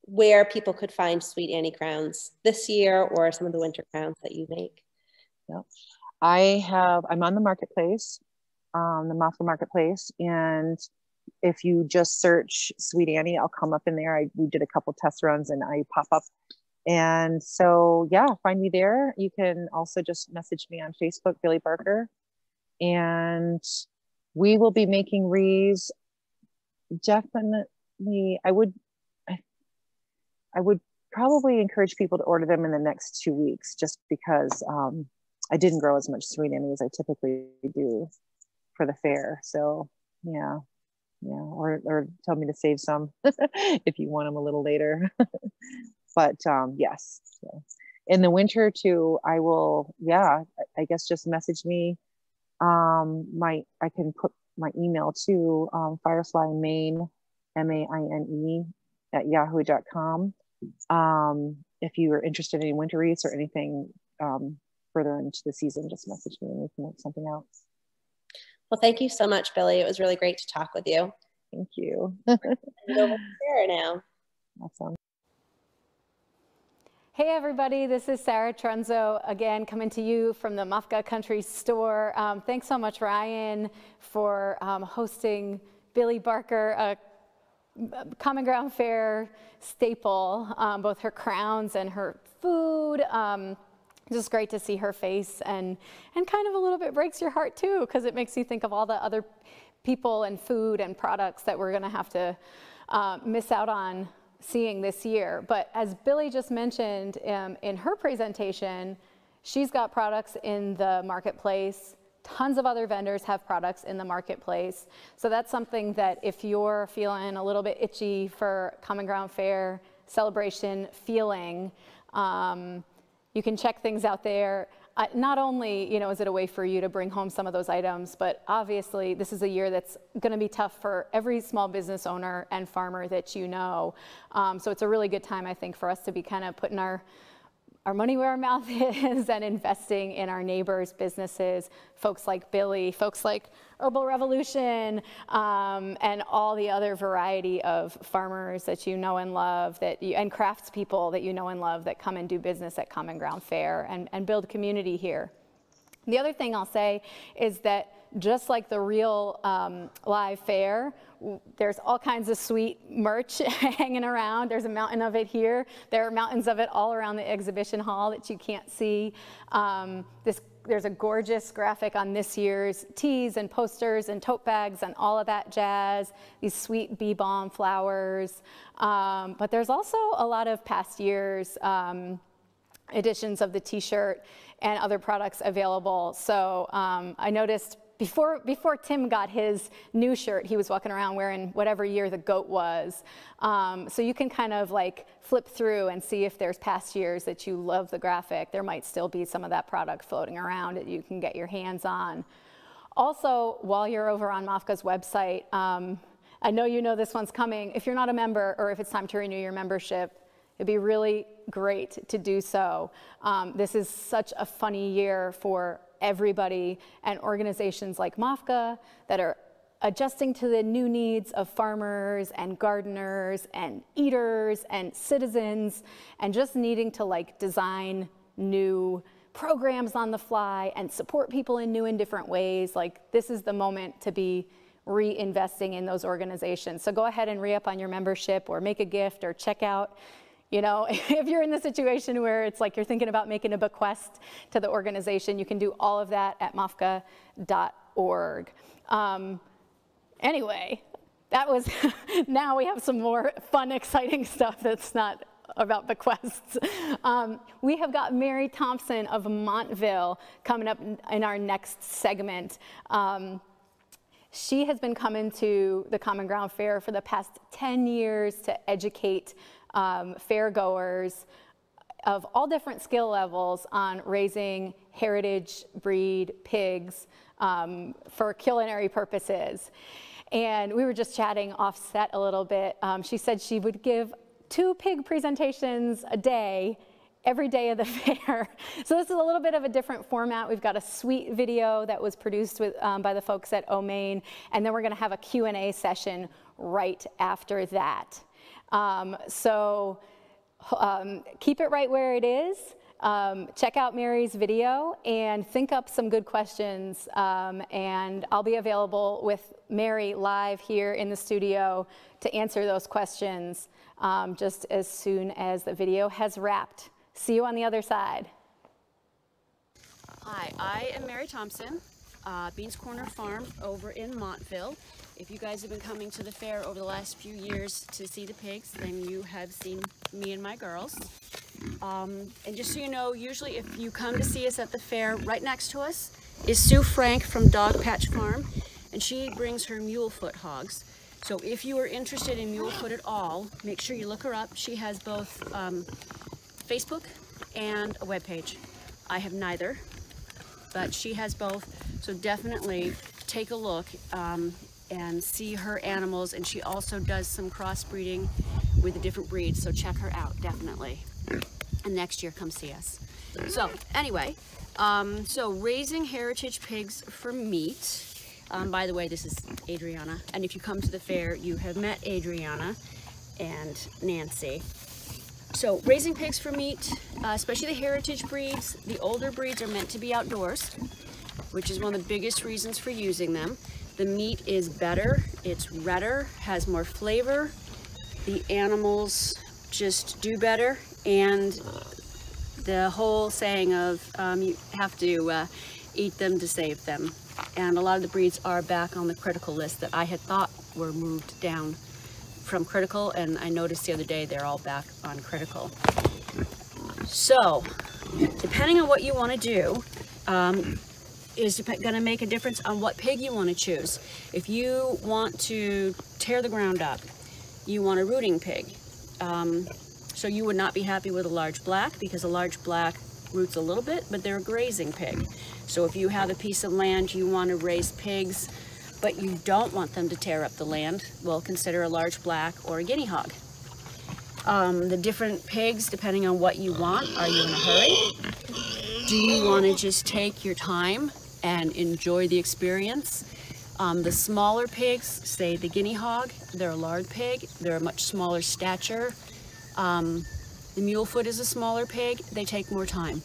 where people could find Sweet Annie crowns this year or some of the winter crowns that you make. Yep. I have, I'm on the marketplace, um, the MOFGA marketplace. And if you just search Sweet Annie, I'll come up in there. I, we did a couple test runs and I pop up. And so, yeah, find me there. You can also just message me on Facebook, Billi Barker. And we will be making wreaths definitely. I would I would probably encourage people to order them in the next two weeks just because um, I didn't grow as much sweet annie as I typically do for the fair. So yeah, yeah, or, or tell me to save some *laughs* if you want them a little later. *laughs* but um, yes, so. in the winter too, I will, yeah, I guess just message me. Um, my, I can put my email to um, Firefly Maine, M-A-I-N-E at yahoo.com um, if you are interested in winter wreaths or anything um, further into the season, just message me and we can work something out. Well, thank you so much, Billi. It was really great to talk with you. Thank you. *laughs* over now. Awesome. Hey everybody, this is Sarah Trenzo again coming to you from the MOFGA Country Store. Um, thanks so much Ryan for um, hosting Billi Barker, a Common Ground Fair staple, um, both her crowns and her food. Um, just great to see her face and, and kind of a little bit breaks your heart too because it makes you think of all the other people and food and products that we're going to have to uh, miss out on seeing this year. But as Billi just mentioned um, in her presentation, she's got products in the marketplace Tons of other vendors have products in the marketplace. So that's something that if you're feeling a little bit itchy for Common Ground Fair celebration feeling, um, you can check things out there. Uh, not only you know is it a way for you to bring home some of those items, but obviously this is a year that's going to be tough for every small business owner and farmer that you know. Um, so it's a really good time, I think, for us to be kind of putting our our money where our mouth *laughs* is and investing in our neighbors' businesses, folks like Billi, folks like Herbal Revolution, um, and all the other variety of farmers that you know and love, that you, and craftspeople that you know and love that come and do business at Common Ground Fair and, and build community here. The other thing I'll say is that just like the real um, live fair, there's all kinds of sweet merch *laughs* hanging around. There's a mountain of it here. There are mountains of it all around the exhibition hall that you can't see. Um, this, there's a gorgeous graphic on this year's teas and posters and tote bags and all of that jazz, these sweet bee balm flowers. Um, but there's also a lot of past years um, editions of the t-shirt and other products available. So um, I noticed before, before Tim got his new shirt, he was walking around wearing whatever year the goat was. Um, so you can kind of like flip through and see if there's past years that you love the graphic. There might still be some of that product floating around that you can get your hands on. Also, while you're over on MOFGA's website, um, I know you know this one's coming. If you're not a member or if it's time to renew your membership, it'd be really great to do so. Um, this is such a funny year for everybody and organizations like MOFGA that are adjusting to the new needs of farmers and gardeners and eaters and citizens and just needing to like design new programs on the fly and support people in new and different ways. Like this is the moment to be reinvesting in those organizations. So go ahead and re-up on your membership or make a gift or check out you know, *laughs* if you're in the situation where it's like you're thinking about making a bequest to the organization, you can do all of that at mofga.org. Um, anyway, that was, *laughs* now we have some more fun, exciting *laughs* stuff that's not about bequests. Um, we have got Mary Thompson of Montville coming up in our next segment. Um, she has been coming to the Common Ground Fair for the past 10 years to educate um, fair goers of all different skill levels on raising heritage breed pigs um, for culinary purposes. And we were just chatting offset a little bit. Um, she said she would give two pig presentations a day every day of the *laughs* fair. So this is a little bit of a different format. We've got a sweet video that was produced with, um, by the folks at O'Maine, and then we're gonna have a Q&A session right after that. Um, so um, keep it right where it is. Um, check out Mary's video and think up some good questions. Um, and I'll be available with Mary live here in the studio to answer those questions um, just as soon as the video has wrapped. See you on the other side. Hi, I am Mary Thompson, uh, Beans Corner Farm over in Montville. If you guys have been coming to the fair over the last few years to see the pigs, then you have seen me and my girls. Um, and just so you know, usually if you come to see us at the fair, right next to us is Sue Frank from Dog Patch Farm, and she brings her mule foot hogs. So if you are interested in mule foot at all, make sure you look her up. She has both um, Facebook and a web page. I have neither, but she has both. So definitely take a look. Um, and see her animals and she also does some crossbreeding with the different breeds so check her out definitely. And next year come see us. So anyway um, so raising heritage pigs for meat. Um, by the way this is Adriana. And if you come to the fair you have met Adriana and Nancy. So raising pigs for meat uh, especially the heritage breeds the older breeds are meant to be outdoors which is one of the biggest reasons for using them the meat is better, it's redder, has more flavor. The animals just do better and the whole saying of um, you have to uh, eat them to save them. And a lot of the breeds are back on the critical list that I had thought were moved down from critical and I noticed the other day they're all back on critical. So, depending on what you want to do, um, is going to make a difference on what pig you want to choose. If you want to tear the ground up, you want a rooting pig. Um, so you would not be happy with a large black because a large black roots a little bit, but they're a grazing pig. So if you have a piece of land you want to raise pigs, but you don't want them to tear up the land, well, consider a large black or a guinea hog. Um, the different pigs, depending on what you want, are you in a hurry? Do you want to just take your time and enjoy the experience. Um, the smaller pigs, say the guinea hog, they're a lard pig. They're a much smaller stature. Um, the mulefoot is a smaller pig. They take more time.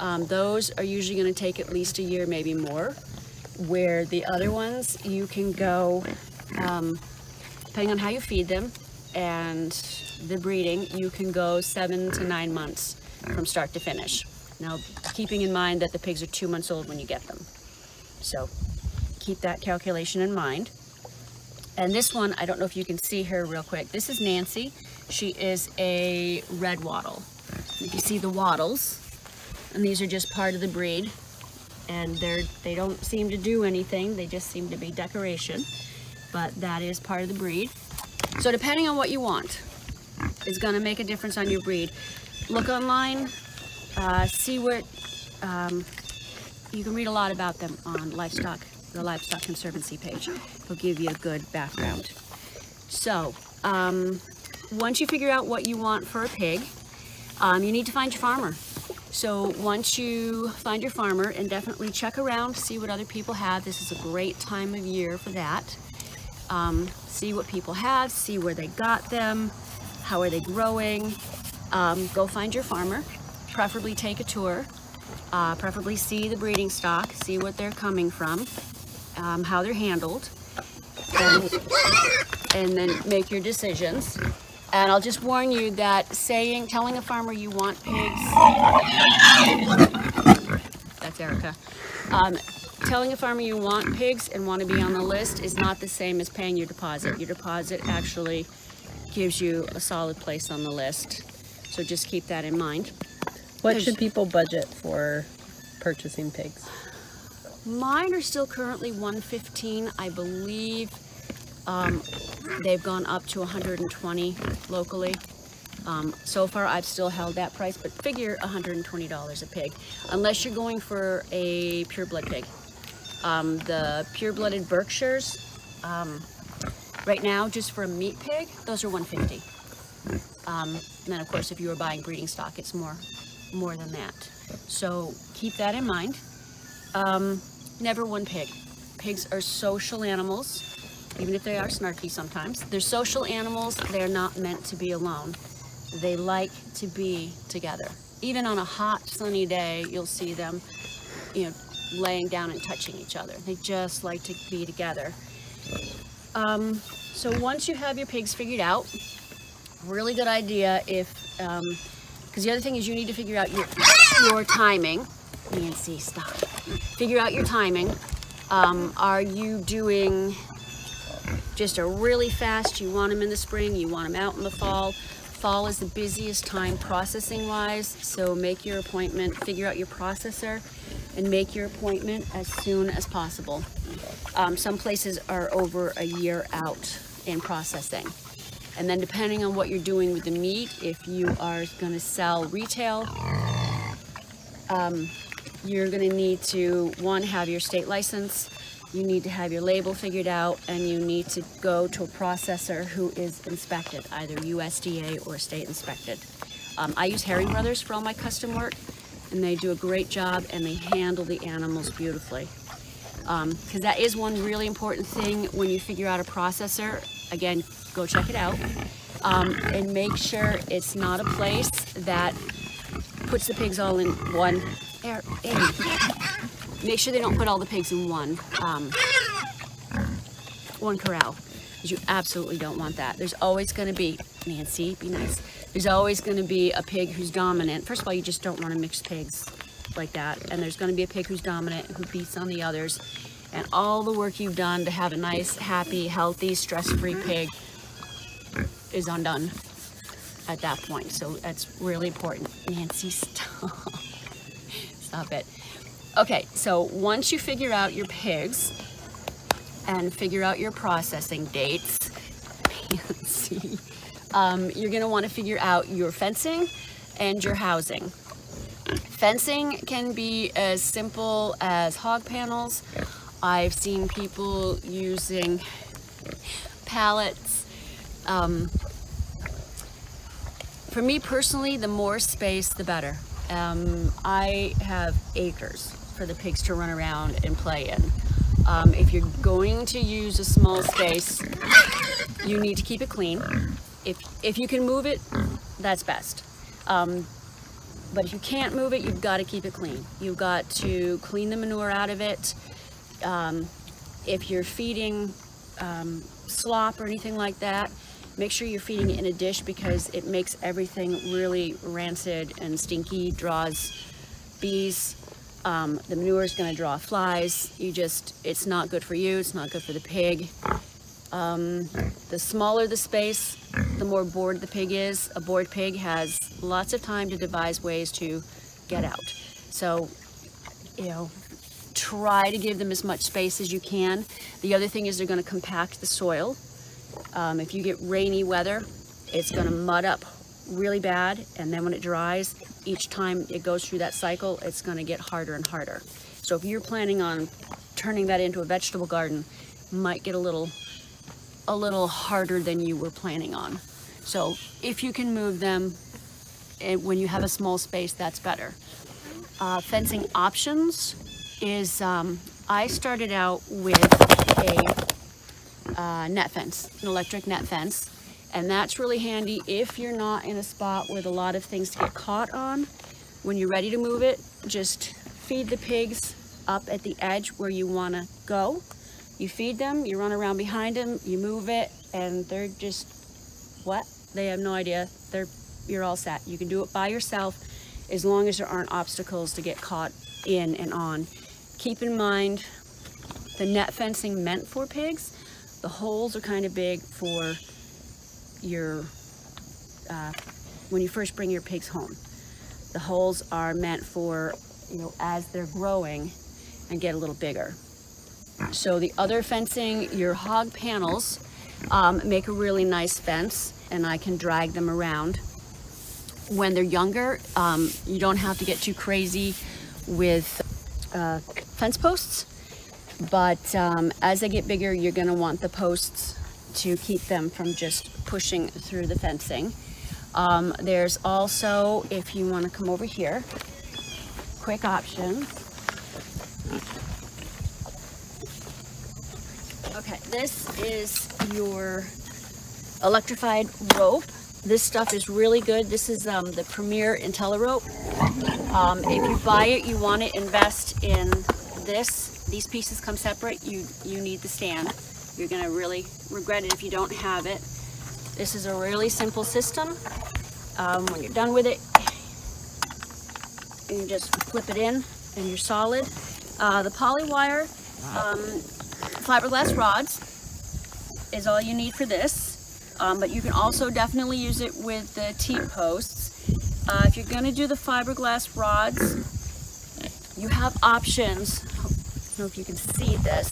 Um, those are usually going to take at least a year, maybe more. Where the other ones, you can go, um, depending on how you feed them and the breeding, you can go seven to nine months from start to finish. Now, keeping in mind that the pigs are two months old when you get them. So keep that calculation in mind. And this one, I don't know if you can see her real quick. This is Nancy. She is a red wattle. You can see the wattles, and these are just part of the breed. And they're, they don't seem to do anything. They just seem to be decoration. But that is part of the breed. So depending on what you want is gonna make a difference on your breed. Look online, uh, see what, um, you can read a lot about them on livestock, the Livestock Conservancy page. It'll give you a good background. So, um, once you figure out what you want for a pig, um, you need to find your farmer. So once you find your farmer and definitely check around, see what other people have. This is a great time of year for that. Um, see what people have, see where they got them, how are they growing. Um, go find your farmer, preferably take a tour, uh, preferably see the breeding stock, see what they're coming from, um, how they're handled, and, and then make your decisions. And I'll just warn you that saying, telling a farmer you want pigs, that's Erica, um, telling a farmer you want pigs and want to be on the list is not the same as paying your deposit. Your deposit actually gives you a solid place on the list. So just keep that in mind. What There's- should people budget for purchasing pigs? Mine are still currently 115. I believe um, they've gone up to 120 locally. Um, so far, I've still held that price, but figure $120 a pig, unless you're going for a pure-blood pig. Um, the pure-blooded Berkshires, um, right now, just for a meat pig, those are 150. Um, and then, of course, if you were buying breeding stock, it's more, more than that. So keep that in mind. Um, never one pig. Pigs are social animals, even if they are snarky sometimes. They're social animals. They're not meant to be alone. They like to be together. Even on a hot, sunny day, you'll see them, you know, laying down and touching each other. They just like to be together. Um, so once you have your pigs figured out, really good idea if, because the other thing is you need to figure out your, your timing. Nancy, stop. Figure out your timing. Um, are you doing just a really fast, you want them in the spring, you want them out in the fall. Fall is the busiest time processing wise, so make your appointment, figure out your processor, and make your appointment as soon as possible. Um, some places are over a year out in processing. And then depending on what you're doing with the meat, if you are going to sell retail, um, you're going to need to, one, have your state license, you need to have your label figured out, and you need to go to a processor who is inspected, either USDA or state inspected. Um, I use Herring Brothers for all my custom work, and they do a great job, and they handle the animals beautifully. Because that is one really important thing when you figure out a processor. Again, go check it out. Um, and make sure it's not a place that puts the pigs all in one air. Make sure they don't put all the pigs in one um, one corral. You absolutely don't want that. There's always going to be Nancy, be nice. There's always going to be a pig who's dominant. First of all, you just don't want to mix pigs like that. And there's going to be a pig who's dominant who beats on the others. And all the work you've done to have a nice, happy, healthy, stress-free pig is undone at that point. So that's really important. Nancy, *laughs* stop. stop it. Okay, so once you figure out your pigs and figure out your processing dates, *laughs* Nancy, um, you're gonna wanna figure out your fencing and your housing. Fencing can be as simple as hog panels. I've seen people using pallets. Um, for me personally, the more space, the better. Um, I have acres for the pigs to run around and play in. Um, if you're going to use a small space, you need to keep it clean. If, if you can move it, that's best. Um, but if you can't move it, you've got to keep it clean. You've got to clean the manure out of it. Um, if you're feeding um, slop or anything like that, make sure you're feeding it in a dish because it makes everything really rancid and stinky, draws bees. Um, the manure is going to draw flies. You just, it's not good for you. It's not good for the pig. Um, the smaller the space, the more bored the pig is. A bored pig has lots of time to devise ways to get out. So, you know, try to give them as much space as you can. The other thing is they're going to compact the soil. Um, if you get rainy weather, it's going to mud up really bad. And then when it dries, each time it goes through that cycle, it's going to get harder and harder. So if you're planning on turning that into a vegetable garden, might get a little a little harder than you were planning on. So if you can move them eh, when you have a small space, that's better. Uh, fencing options is um, I started out with a uh, net fence, an electric net fence. And that's really handy if you're not in a spot with a lot of things to get caught on. When you're ready to move it, just feed the pigs up at the edge where you want to go. You feed them, you run around behind them, you move it, and they're just, what? They have no idea. They're, you're all set. You can do it by yourself as long as there aren't obstacles to get caught in and on. Keep in mind the net fencing meant for pigs. The holes are kind of big for your, uh, when you first bring your pigs home. The holes are meant for, you know, as they're growing and get a little bigger. So the other fencing, your hog panels, um, make a really nice fence and I can drag them around. When they're younger, um, you don't have to get too crazy with uh, fence posts, but um, as they get bigger, you're gonna want the posts to keep them from just pushing through the fencing. Um, there's also, if you wanna come over here, quick options. Okay, this is your electrified rope. This stuff is really good. This is um, the Premier IntelliRope. Um, if you buy it, you want to invest in this. These pieces come separate. You, you need the stand. You're going to really regret it if you don't have it. This is a really simple system. Um, when you're done with it, you just flip it in and you're solid. Uh, the polywire um, fiberglass rods is all you need for this. Um, but you can also definitely use it with the T-posts. Uh, if you're gonna do the fiberglass rods, you have options. Don't know if you can see this,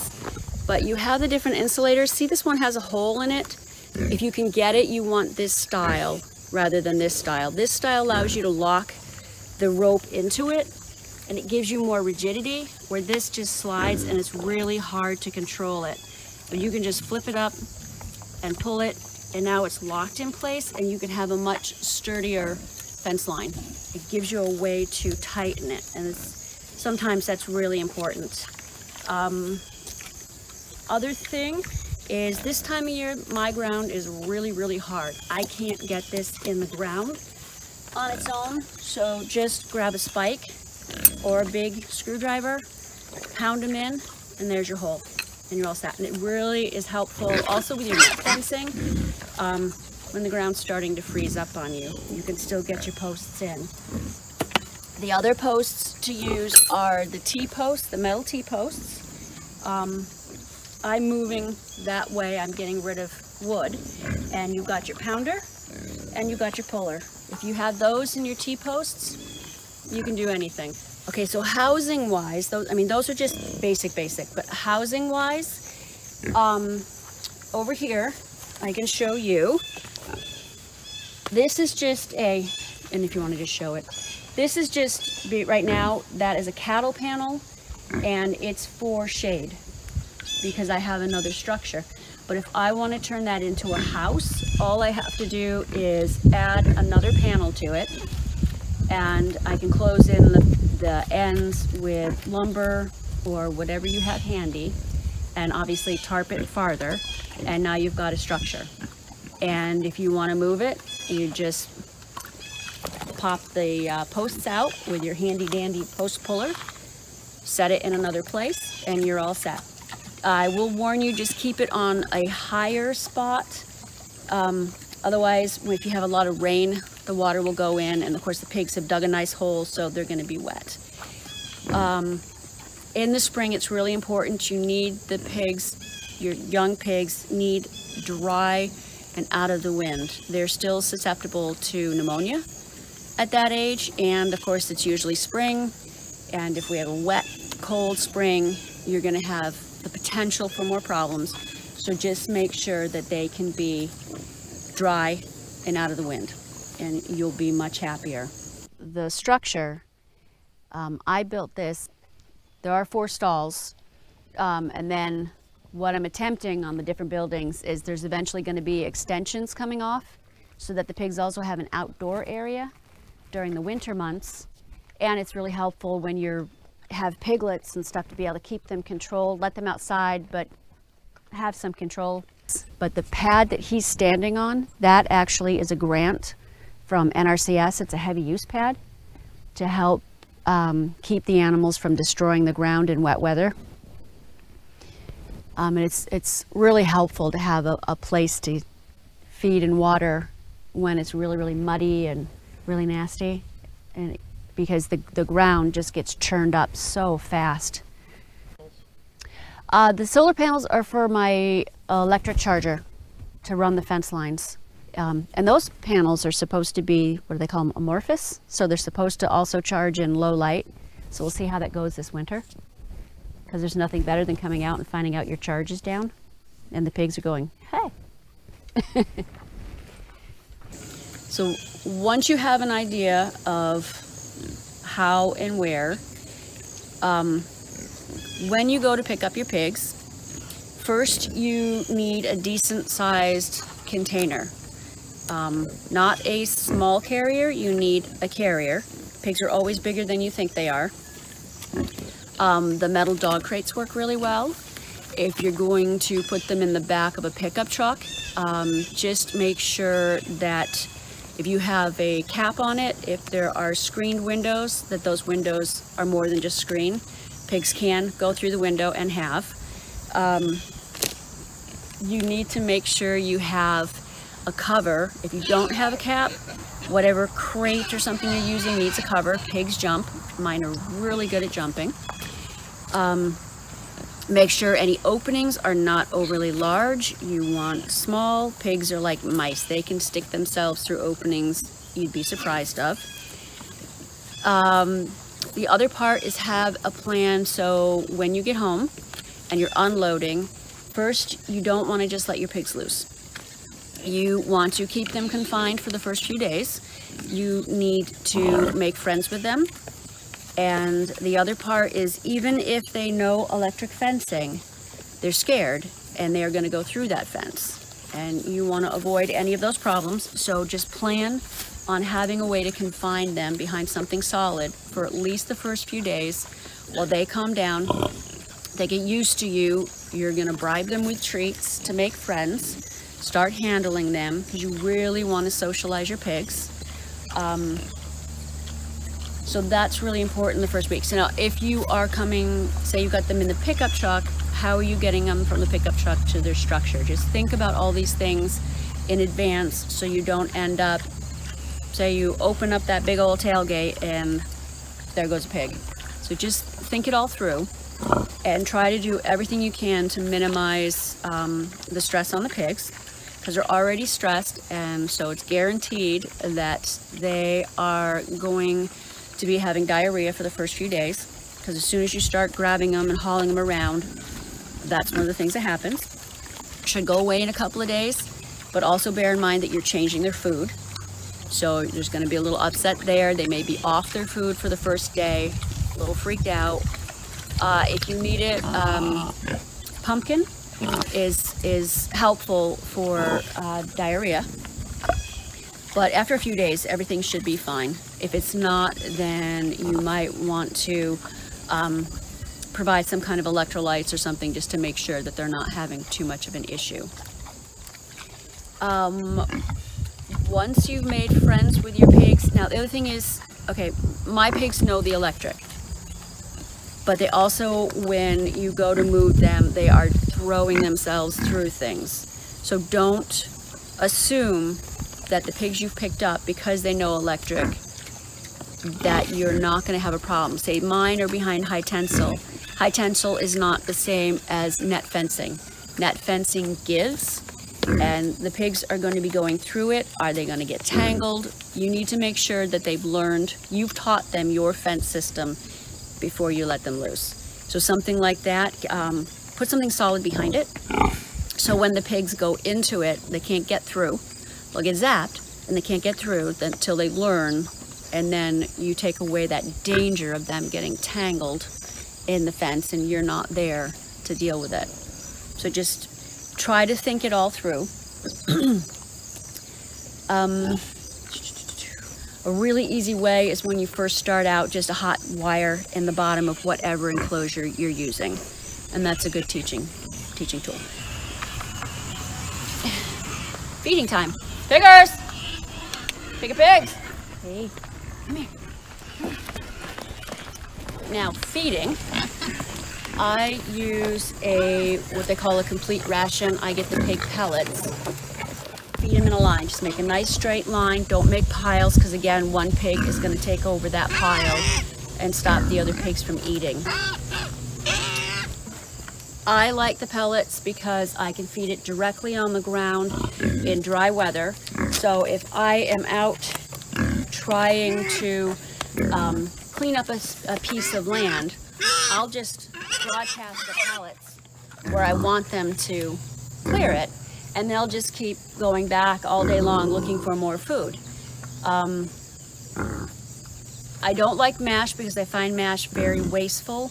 but you have the different insulators. See this one has a hole in it? If you can get it, you want this style rather than this style. This style allows you to lock the rope into it and it gives you more rigidity where this just slides and it's really hard to control it. But you can just flip it up and pull it and now it's locked in place and you can have a much sturdier fence line. It gives you a way to tighten it and sometimes that's really important. Um, other thing is this time of year my ground is really really hard. I can't get this in the ground on its own so just grab a spike or a big screwdriver, pound them in, and there's your hole. And you're all set. And it really is helpful also with your fencing. Um, when the ground's starting to freeze up on you, you can still get your posts in. The other posts to use are the T-posts, the metal T-posts. Um, I'm moving that way, I'm getting rid of wood. And you've got your pounder and you've got your puller. If you have those in your T-posts, you can do anything. Okay, so housing wise, those I mean those are just basic basic, but housing wise, um, over here, I can show you. This is just a, and if you want to just show it, this is just be right now that is a cattle panel, and it's for shade because I have another structure. But if I want to turn that into a house, all I have to do is add another panel to it and I can close in the, the ends with lumber or whatever you have handy and obviously tarp it farther and now you've got a structure and if you want to move it you just pop the uh, posts out with your handy dandy post puller set it in another place and you're all set I will warn you just keep it on a higher spot um, otherwise if you have a lot of rain the water will go in and of course the pigs have dug a nice hole so they're going to be wet. Um, in the spring it's really important you need the pigs, your young pigs need dry and out of the wind. They're still susceptible to pneumonia at that age and of course it's usually spring and if we have a wet cold spring you're going to have the potential for more problems so just make sure that they can be dry and out of the wind and you'll be much happier. The structure, um, I built this. There are four stalls, um, and then what I'm attempting on the different buildings is there's eventually going to be extensions coming off so that the pigs also have an outdoor area during the winter months. And it's really helpful when you have piglets and stuff to be able to keep them controlled, let them outside, but have some control. But the pad that he's standing on, that actually is a grant from NRCS. It's a heavy use pad to help um, keep the animals from destroying the ground in wet weather. Um, and it's, it's really helpful to have a, a place to feed and water when it's really, really muddy and really nasty. And because the, the ground just gets churned up so fast. Uh, the solar panels are for my electric charger to run the fence lines. Um, and those panels are supposed to be, what do they call them, amorphous? So they're supposed to also charge in low light. So we'll see how that goes this winter. Because there's nothing better than coming out and finding out your charge is down. And the pigs are going, hey. *laughs* so once you have an idea of how and where, um, when you go to pick up your pigs, first you need a decent sized container. Um, not a small carrier, you need a carrier. Pigs are always bigger than you think they are. Um, the metal dog crates work really well. If you're going to put them in the back of a pickup truck, um, just make sure that if you have a cap on it, if there are screened windows, that those windows are more than just screen. Pigs can go through the window and have. Um, you need to make sure you have a cover. If you don't have a cap, whatever crate or something you're using needs a cover. Pigs jump. Mine are really good at jumping. Um, make sure any openings are not overly large. You want small. Pigs are like mice. They can stick themselves through openings you'd be surprised of. Um, the other part is have a plan so when you get home and you're unloading, first you don't want to just let your pigs loose. You want to keep them confined for the first few days. You need to make friends with them. And the other part is even if they know electric fencing, they're scared and they are going to go through that fence. And you want to avoid any of those problems. So just plan on having a way to confine them behind something solid for at least the first few days while they calm down. They get used to you. You're going to bribe them with treats to make friends start handling them because you really want to socialize your pigs. Um, so that's really important the first week. So now if you are coming, say you got them in the pickup truck, how are you getting them from the pickup truck to their structure? Just think about all these things in advance so you don't end up, say you open up that big old tailgate and there goes a pig. So just think it all through and try to do everything you can to minimize um, the stress on the pigs because they're already stressed and so it's guaranteed that they are going to be having diarrhea for the first few days because as soon as you start grabbing them and hauling them around that's one of the things that happens. Should go away in a couple of days but also bear in mind that you're changing their food. So there's going to be a little upset there. They may be off their food for the first day a little freaked out. Uh, if you need it um, pumpkin is is helpful for uh, diarrhea. But after a few days, everything should be fine. If it's not, then you might want to um, provide some kind of electrolytes or something just to make sure that they're not having too much of an issue. Um, once you've made friends with your pigs, now the other thing is, okay, my pigs know the electric but they also, when you go to move them, they are throwing themselves through things. So don't assume that the pigs you've picked up, because they know electric, that you're not going to have a problem. Say mine are behind high tensile. High tensile is not the same as net fencing. Net fencing gives, and the pigs are going to be going through it. Are they going to get tangled? You need to make sure that they've learned, you've taught them your fence system before you let them loose. So something like that, um, put something solid behind it. So when the pigs go into it, they can't get through. They'll get zapped and they can't get through until they learn. And then you take away that danger of them getting tangled in the fence and you're not there to deal with it. So just try to think it all through. *clears throat* um, a really easy way is when you first start out, just a hot wire in the bottom of whatever enclosure you're using. And that's a good teaching, teaching tool. *sighs* Feeding time. Piggers! Pigger pigs! Hey, come here. Now, feeding, I use a, what they call a complete ration. I get the pig pellets. Feed them in a line. Just make a nice straight line. Don't make piles because again, one pig is going to take over that pile and stop the other pigs from eating. I like the pellets because I can feed it directly on the ground in dry weather. So if I am out trying to um, clean up a, a piece of land, I'll just broadcast the pellets where I want them to clear it, and they'll just keep going back all day long looking for more food. Um, I don't like mash because I find mash very wasteful.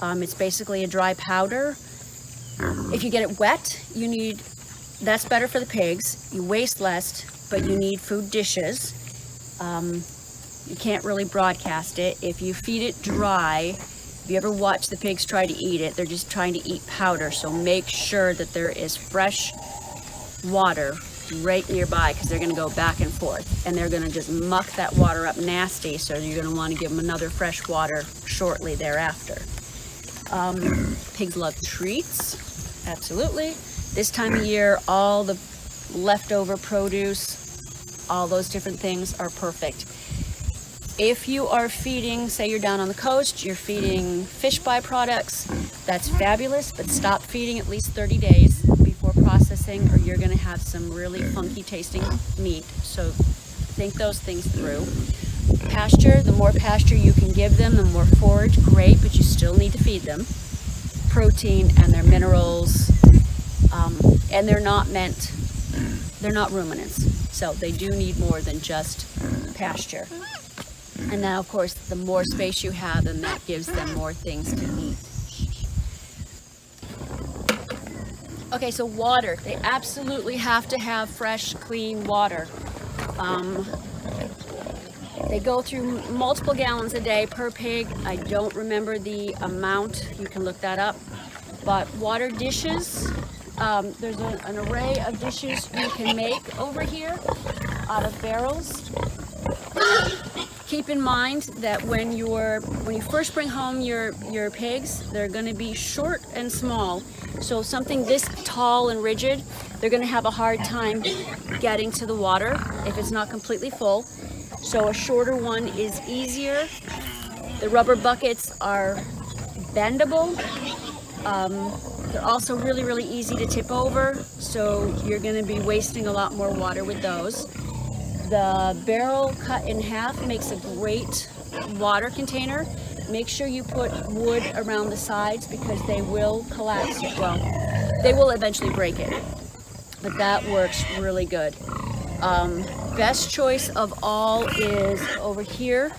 Um, it's basically a dry powder. If you get it wet, you need, that's better for the pigs. You waste less, but you need food dishes. Um, you can't really broadcast it. If you feed it dry, if you ever watch the pigs try to eat it, they're just trying to eat powder. So make sure that there is fresh water right nearby because they're going to go back and forth and they're going to just muck that water up nasty. So you're going to want to give them another fresh water shortly thereafter. Um, pigs love treats, absolutely. This time of year, all the leftover produce, all those different things are perfect. If you are feeding, say you're down on the coast, you're feeding fish byproducts, that's fabulous, but stop feeding at least 30 days before processing or you're gonna have some really funky tasting meat. So think those things through. Pasture, the more pasture you can give them, the more forage, great, but you still need to feed them. Protein and their minerals, um, and they're not meant, they're not ruminants. So they do need more than just pasture. And now, of course, the more space you have, and that gives them more things to eat. Okay, so water. They absolutely have to have fresh, clean water. Um, they go through multiple gallons a day per pig. I don't remember the amount. You can look that up. But water dishes, um, there's a, an array of dishes you can make over here out of barrels. Keep in mind that when you're when you first bring home your your pigs, they're going to be short and small. So something this tall and rigid, they're going to have a hard time getting to the water if it's not completely full. So a shorter one is easier. The rubber buckets are bendable. Um, they're also really, really easy to tip over, so you're going to be wasting a lot more water with those. The barrel cut in half makes a great water container. Make sure you put wood around the sides because they will collapse. Well, they will eventually break it, but that works really good. Um, best choice of all is over here.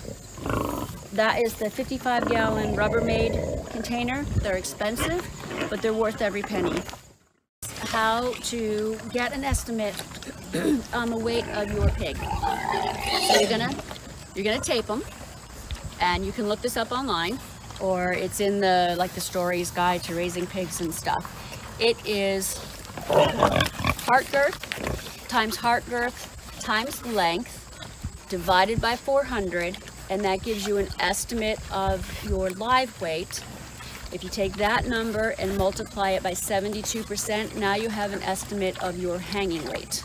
That is the 55 gallon Rubbermaid container. They're expensive, but they're worth every penny. How to get an estimate *clears throat* on the weight of your pig. So you're gonna, you're gonna tape them, and you can look this up online, or it's in the like the Storey's guide to raising pigs and stuff. It is heart girth times heart girth times length divided by 400 and that gives you an estimate of your live weight. If you take that number and multiply it by 72%, now you have an estimate of your hanging weight,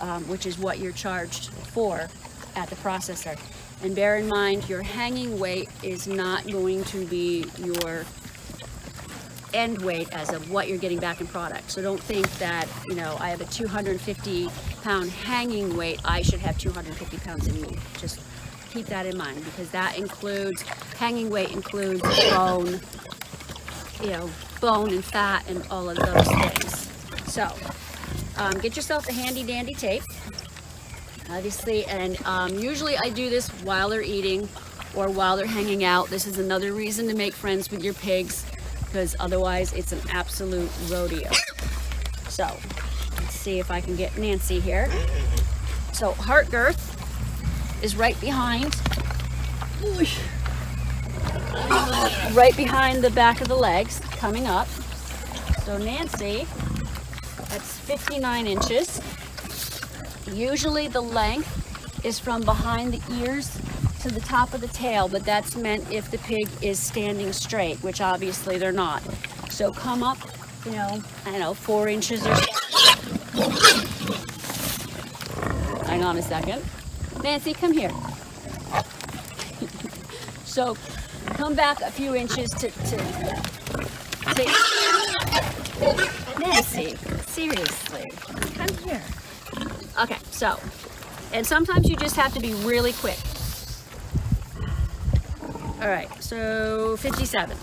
um, which is what you're charged for at the processor. And bear in mind, your hanging weight is not going to be your end weight as of what you're getting back in product. So don't think that, you know, I have a 250 pound hanging weight, I should have 250 pounds in meat. Just keep that in mind because that includes, hanging weight includes bone, you know, bone and fat and all of those things. So um, get yourself a handy dandy tape, obviously, and um, usually I do this while they're eating or while they're hanging out. This is another reason to make friends with your pigs because otherwise it's an absolute rodeo. So let's see if I can get Nancy here. So heart girth is right behind, right behind the back of the legs, coming up. So Nancy, that's 59 inches. Usually the length is from behind the ears to the top of the tail, but that's meant if the pig is standing straight, which obviously they're not. So come up, you know, I don't know, four inches or so. Hang on a second. Nancy, come here. *laughs* so come back a few inches to, to, to Nancy, seriously, come here. Okay, so, and sometimes you just have to be really quick. All right, so 57.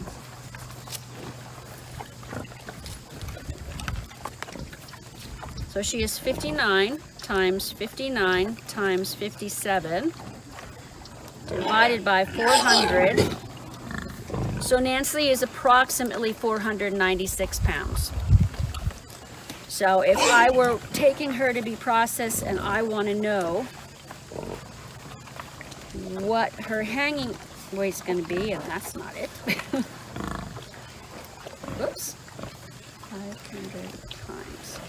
So she is 59 times 59 times 57 divided by 400. So Nancy is approximately 496 pounds. So if I were taking her to be processed and I want to know what her hanging weight's going to be, and that's not it. *laughs* Whoops. 500 times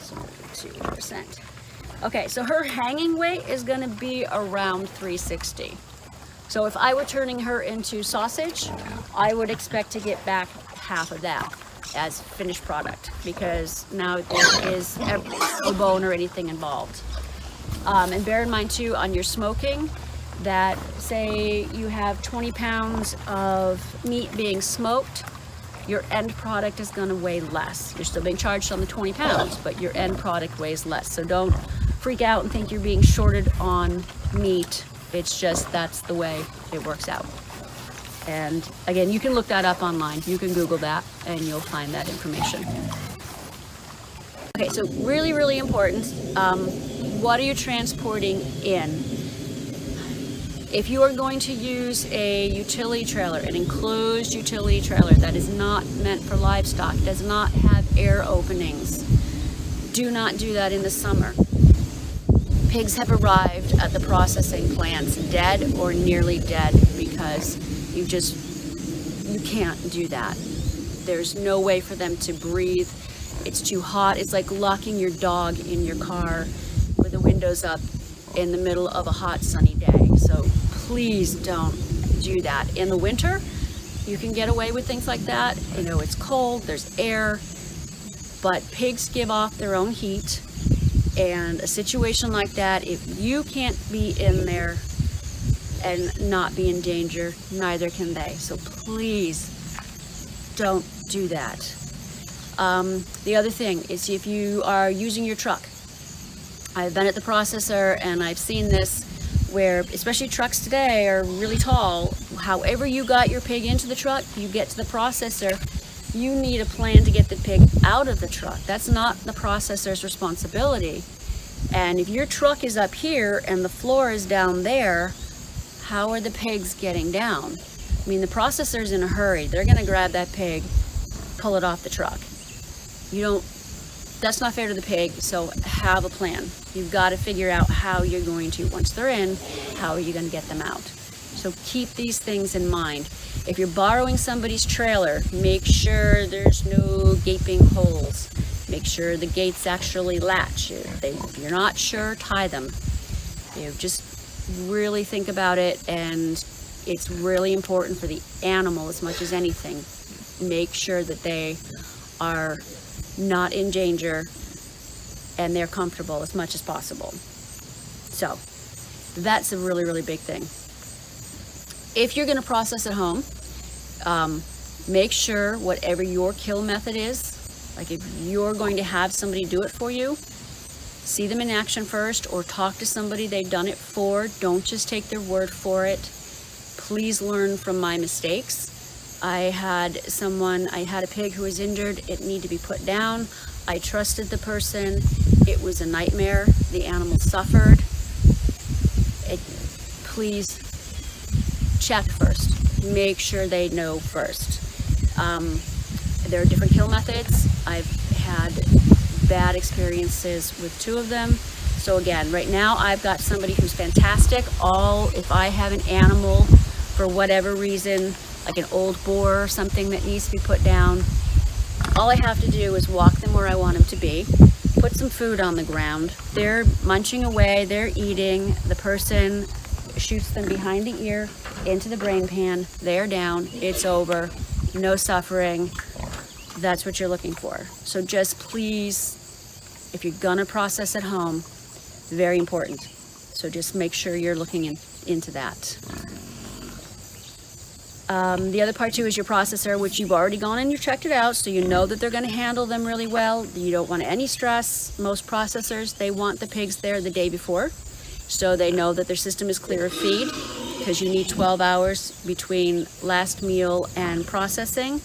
2%. Okay, so her hanging weight is going to be around 360. So if I were turning her into sausage, I would expect to get back half of that as finished product because now there is no bone or anything involved. Um, and bear in mind too, on your smoking, that say you have 20 pounds of meat being smoked, your end product is going to weigh less. You're still being charged on the 20 pounds, but your end product weighs less. So don't freak out and think you're being shorted on meat. It's just that's the way it works out. And again, you can look that up online. You can Google that and you'll find that information. Okay, so really, really important. Um, what are you transporting in? If you are going to use a utility trailer, an enclosed utility trailer that is not meant for livestock, does not have air openings, do not do that in the summer. Pigs have arrived at the processing plants dead or nearly dead because you just, you can't do that. There's no way for them to breathe. It's too hot. It's like locking your dog in your car with the windows up in the middle of a hot sunny day. So please don't do that. In the winter, you can get away with things like that. You know, it's cold, there's air, but pigs give off their own heat. And a situation like that, if you can't be in there and not be in danger, neither can they. So please don't do that. Um, the other thing is if you are using your truck, I've been at the processor and I've seen this where especially trucks today are really tall. However you got your pig into the truck, you get to the processor, you need a plan to get the pig out of the truck. That's not the processor's responsibility. And if your truck is up here and the floor is down there, how are the pigs getting down? I mean, the processor's in a hurry. They're gonna grab that pig, pull it off the truck. You don't that's not fair to the pig, so have a plan. You've got to figure out how you're going to, once they're in, how are you going to get them out. So keep these things in mind. If you're borrowing somebody's trailer, make sure there's no gaping holes. Make sure the gates actually latch. If you're not sure, tie them. You know, just really think about it and it's really important for the animal as much as anything. Make sure that they are not in danger and they're comfortable as much as possible. So that's a really, really big thing. If you're going to process at home, um, make sure whatever your kill method is, like if you're going to have somebody do it for you, see them in action first or talk to somebody they've done it for. Don't just take their word for it. Please learn from my mistakes. I had someone, I had a pig who was injured. It needed to be put down. I trusted the person. It was a nightmare. The animal suffered. It, please check first. Make sure they know first. Um, there are different kill methods. I've had bad experiences with two of them. So again, right now I've got somebody who's fantastic. All, if I have an animal for whatever reason, like an old boar or something that needs to be put down, all I have to do is walk them where I want them to be, put some food on the ground. They're munching away, they're eating. The person shoots them behind the ear into the brain pan. They're down, it's over, no suffering. That's what you're looking for. So just please, if you're gonna process at home, very important. So just make sure you're looking in, into that. Um, the other part too is your processor, which you've already gone and you checked it out, so you know that they're going to handle them really well. You don't want any stress. Most processors, they want the pigs there the day before, so they know that their system is clear of feed, because you need 12 hours between last meal and processing.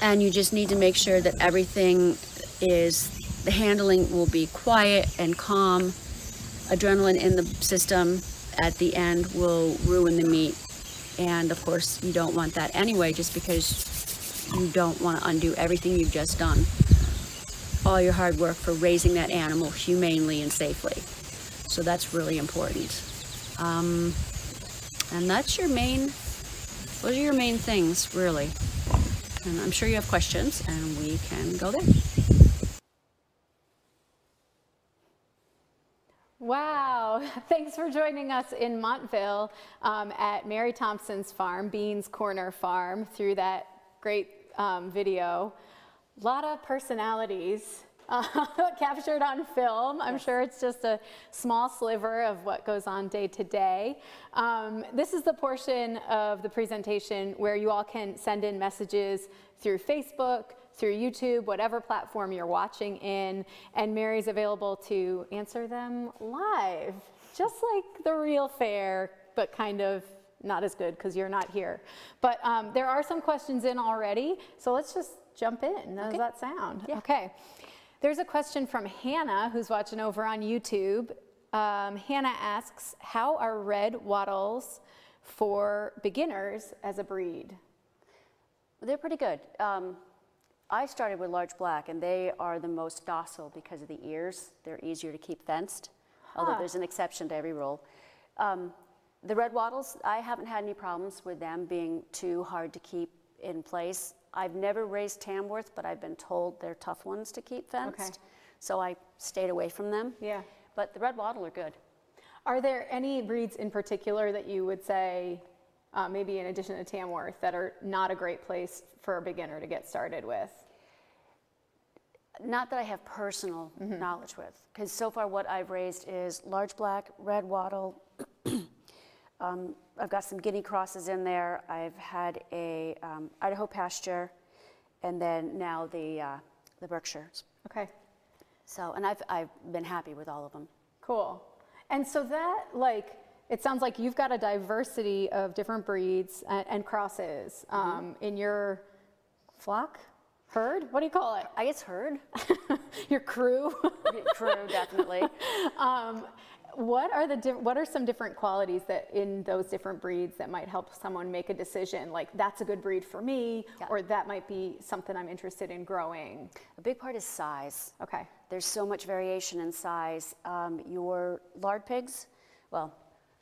And you just need to make sure that everything is, the handling will be quiet and calm. Adrenaline in the system at the end will ruin the meat and of course, you don't want that anyway, just because you don't want to undo everything you've just done. All your hard work for raising that animal humanely and safely. So that's really important. Um, and that's your main, those are your main things, really. And I'm sure you have questions, and we can go there. Wow, *laughs* thanks for joining us in Montville um, at Mary Thompson's farm, Beans Corner Farm, through that great um, video. A lot of personalities uh, *laughs* captured on film. I'm yes. sure it's just a small sliver of what goes on day to day. Um, this is the portion of the presentation where you all can send in messages through Facebook, through YouTube, whatever platform you're watching in, and Mary's available to answer them live, just like the real fair, but kind of not as good because you're not here. But um, there are some questions in already, so let's just jump in. How okay. does that sound? Yeah. Okay. There's a question from Hannah, who's watching over on YouTube. Um, Hannah asks, how are red wattles for beginners as a breed? They're pretty good. Um, I started with large black, and they are the most docile because of the ears. They're easier to keep fenced. Although there's an exception to every rule. Um, the red wattles, I haven't had any problems with them being too hard to keep in place. I've never raised Tamworth, but I've been told they're tough ones to keep fenced. Okay. So I stayed away from them. Yeah. But the red wattle are good. Are there any breeds in particular that you would say uh, maybe in addition to Tamworth, that are not a great place for a beginner to get started with? Not that I have personal mm -hmm. knowledge with, because so far what I've raised is large black, red wattle. *clears throat* um, I've got some guinea crosses in there. I've had a um, Idaho pasture, and then now the uh, the Berkshires. Okay. So, and I've I've been happy with all of them. Cool. And so that like it sounds like you've got a diversity of different breeds and, and crosses mm -hmm. um, in your flock, herd. What do you call it? I guess herd. *laughs* your crew. crew, definitely. *laughs* Um, what are the what are some different qualities that in those different breeds that might help someone make a decision like that's a good breed for me yeah. or that might be something I'm interested in growing? A big part is size. Okay. There's so much variation in size. Um, your lard pigs, well,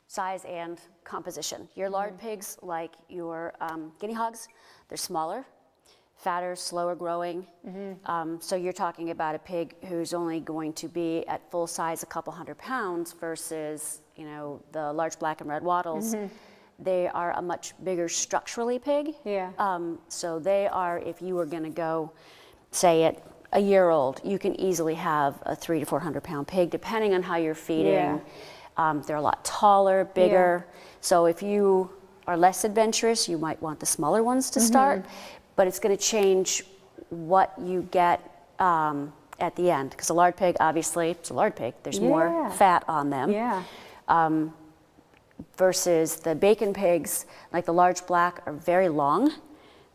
size and composition. Your lard mm pigs, like your um, guinea hogs, they're smaller, fatter, slower growing. Mm -hmm. um, so you're talking about a pig who's only going to be at full size a couple hundred pounds versus, you know, the large black and red wattles. Mm -hmm. They are a much bigger structurally pig. Yeah. Um, so they are, if you were going to go, say at a year old, you can easily have a three to 400 pound pig, depending on how you're feeding. Yeah um, they're a lot taller, bigger. Yeah. So if you are less adventurous, you might want the smaller ones to mm -hmm. start, but it's going to change what you get um, at the end. Because a lard pig, obviously, it's a lard pig. There's yeah. more fat on them. Yeah. Um, versus the bacon pigs, like the large black, are very long,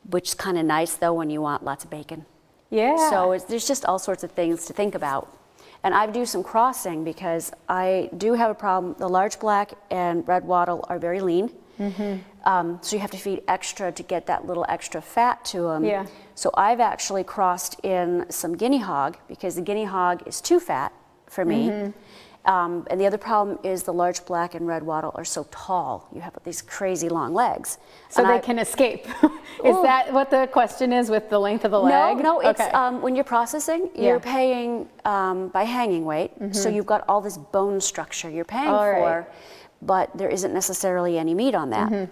which is kind of nice though when you want lots of bacon. Yeah. So there's just all sorts of things to think about. And I do some crossing because I do have a problem. The large black and red wattle are very lean. Um, so you have to feed extra to get that little extra fat to them. Yeah. So I've actually crossed in some guinea hog because the guinea hog is too fat for me. Mhm. Um, and the other problem is the large black and red wattle are so tall. You have these crazy long legs. So And they I- can escape. *laughs* is Well- that what the question is with the length of the leg? No, no, it's Okay. um, when you're processing, Yeah. you're paying um, by hanging weight. So Mhm. you've got all this bone structure you're paying All for, right. But there isn't necessarily any meat on that. Mhm.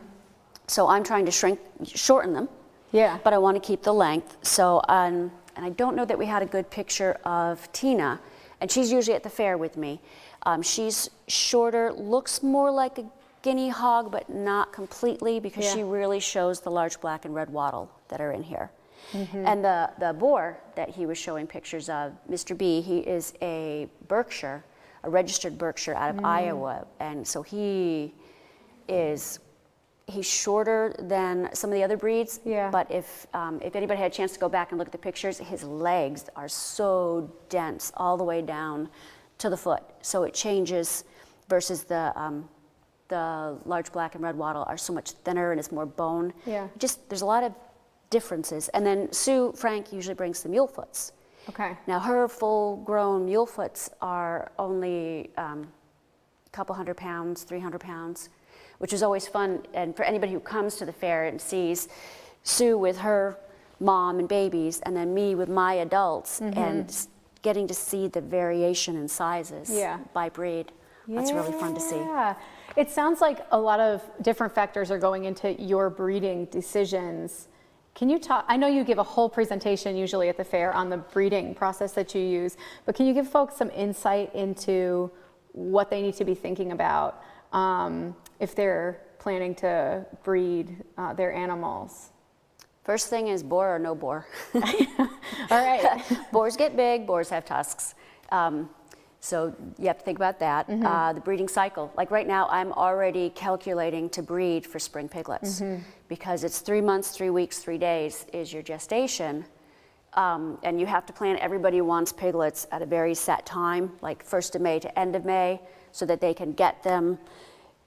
So I'm trying to shrink, shorten them. Yeah. But I want to keep the length. So, um, and I don't know that we had a good picture of Tina, and she's usually at the fair with me. Um, she's shorter, looks more like a guinea hog, but not completely because Yeah. she really shows the large black and red wattle that are in here. Mhm. And the, the boar that he was showing pictures of, Mr. B, he is a Berkshire, a registered Berkshire out of Mm. Iowa. And so he is, he's shorter than some of the other breeds. Yeah. But if, um, if anybody had a chance to go back and look at the pictures, his legs are so dense all the way down to the foot. So it changes versus the, um, the large black and red wattle are so much thinner and it's more bone. Yeah. Just, there's a lot of differences. And then Sue Frank usually brings the mule foots. Okay. Now her full-grown mule foots are only um, a couple hundred pounds, 300 pounds, which is always fun. And for anybody who comes to the fair and sees Sue with her mom and babies, and then me with my adults, Mhm. and getting to see the variation in sizes Yeah. by breed. That's really fun to see. Yeah. It sounds like a lot of different factors are going into your breeding decisions. Can you talk? I know you give a whole presentation usually at the fair on the breeding process that you use, but can you give folks some insight into what they need to be thinking about um, if they're planning to breed uh, their animals? First thing is boar or no boar. *laughs* All right. *laughs* boars get big, boars have tusks. Um, so you have to think about that. Mhm. Uh, the breeding cycle. Like right now, I'm already calculating to breed for spring piglets Mhm. because it's three months, three weeks, three days is your gestation. Um, and you have to plan, everybody wants piglets at a very set time, like 1st of May to end of May, so that they can get them.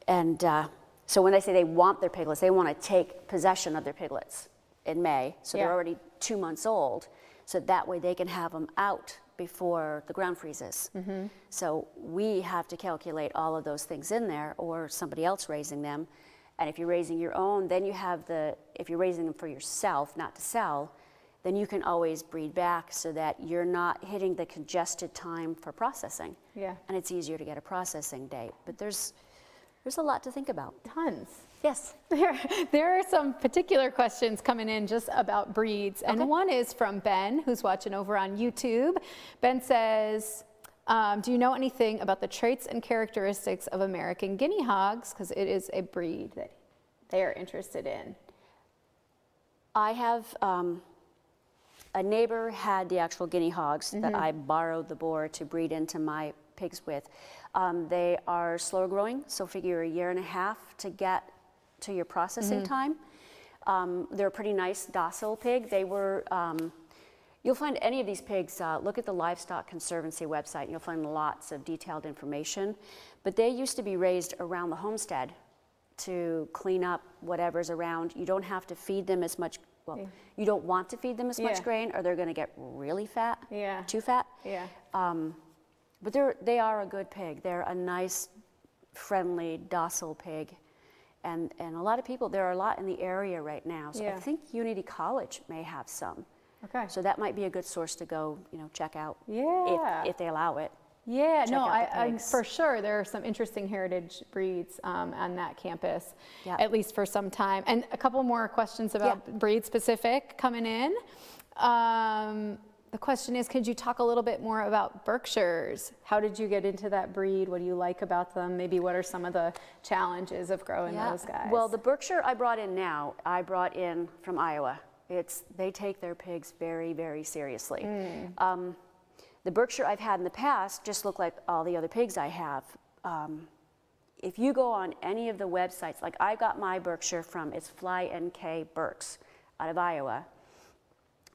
And uh, so when they say they want their piglets, they want to take possession of their piglets in May. So Yeah. they're already two months old. So that way they can have them out before the ground freezes. Mm-hmm. So we have to calculate all of those things in there or somebody else raising them. And if you're raising your own, then you have the, if you're raising them for yourself, not to sell, then you can always breed back so that you're not hitting the congested time for processing. Yeah. And it's easier to get a processing date. But there's, there's a lot to think about. Tons. Yes. *laughs* There, there are some particular questions coming in just about breeds. And one is from Ben, who's watching over on YouTube. Ben says, um, do you know anything about the traits and characteristics of American guinea hogs? Because it is a breed that they are interested in. I have um, a neighbor had the actual guinea hogs that Mhm. I borrowed the boar to breed into my pigs with. Um, they are slower growing, so figure a year and a half to get to your processing Mhm. time. Um, they're a pretty nice, docile pig. They were. Um, You'll find any of these pigs, uh, look at the Livestock Conservancy website, and you'll find lots of detailed information. But they used to be raised around the homestead to clean up whatever's around. You don't have to feed them as much, well, Yeah. you don't want to feed them as Yeah. much grain or they're going to get really fat, Yeah. too fat. Yeah. Um, but they're, they are a good pig. They're a nice, friendly, docile pig. And, and a lot of people, there are a lot in the area right now. So I think Unity College may have some. Okay. So that might be a good source to go, you know, check out. Yeah. If, if they allow it. Yeah, Check no, I, for sure there are some interesting heritage breeds um, on that campus, Yeah. at least for some time. And a couple more questions about breed specific coming in. Um, the question is, could you talk a little bit more about Berkshires? How did you get into that breed? What do you like about them? Maybe what are some of the challenges of growing those guys? Well, the Berkshire I brought in now, I brought in from Iowa. It's they take their pigs very, very seriously. Mm. Um, the Berkshire I've had in the past just look like all the other pigs I have. Um, if you go on any of the websites, like I got my Berkshire from, it's Fly NK Berks out of Iowa.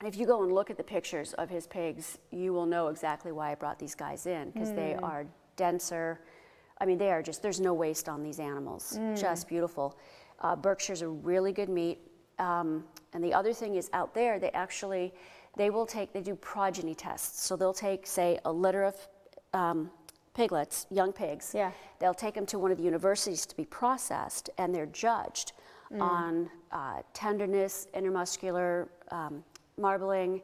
If you go and look at the pictures of his pigs, you will know exactly why I brought these guys in because they Mm. are denser, I mean, they are just, there's no waste on these animals. Mm. Just beautiful. Uh, Berkshire's a really good meat. Um, and the other thing is out there, they actually, they will take, they do progeny tests. So they'll take, say, a litter of um, piglets, young pigs. Yeah. They'll take them to one of the universities to be processed, and they're judged Mm. on uh, tenderness, intermuscular um, marbling,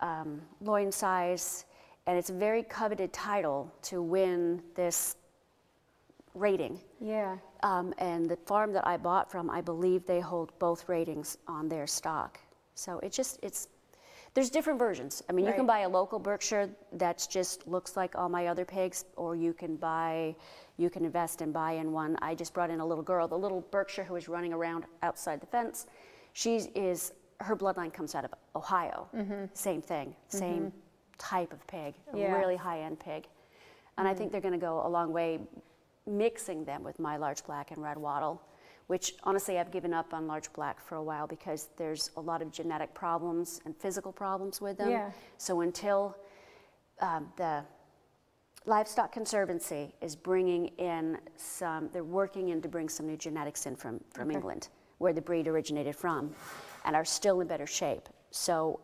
um, loin size, and it's a very coveted title to win this rating. Yeah. Um, and the farm that I bought from, I believe they hold both ratings on their stock. So it just, it's, there's different versions. I mean, you can buy a local Berkshire that's just looks like all my other pigs, or you can buy, you can invest and buy in one. I just brought in a little girl, the little Berkshire who was running around outside the fence. She is, her bloodline comes out of Ohio. Mhm. Same thing, same Mhm. type of pig, a Yeah. really high-end pig. And I think they're going to go a long way mixing them with my large black and red wattle, which honestly I've given up on large black for a while because there's a lot of genetic problems and physical problems with them. Yeah. So until um, the Livestock Conservancy is bringing in some, they're working in to bring some new genetics in from, from Okay. England, where the breed originated from, and are still in better shape. So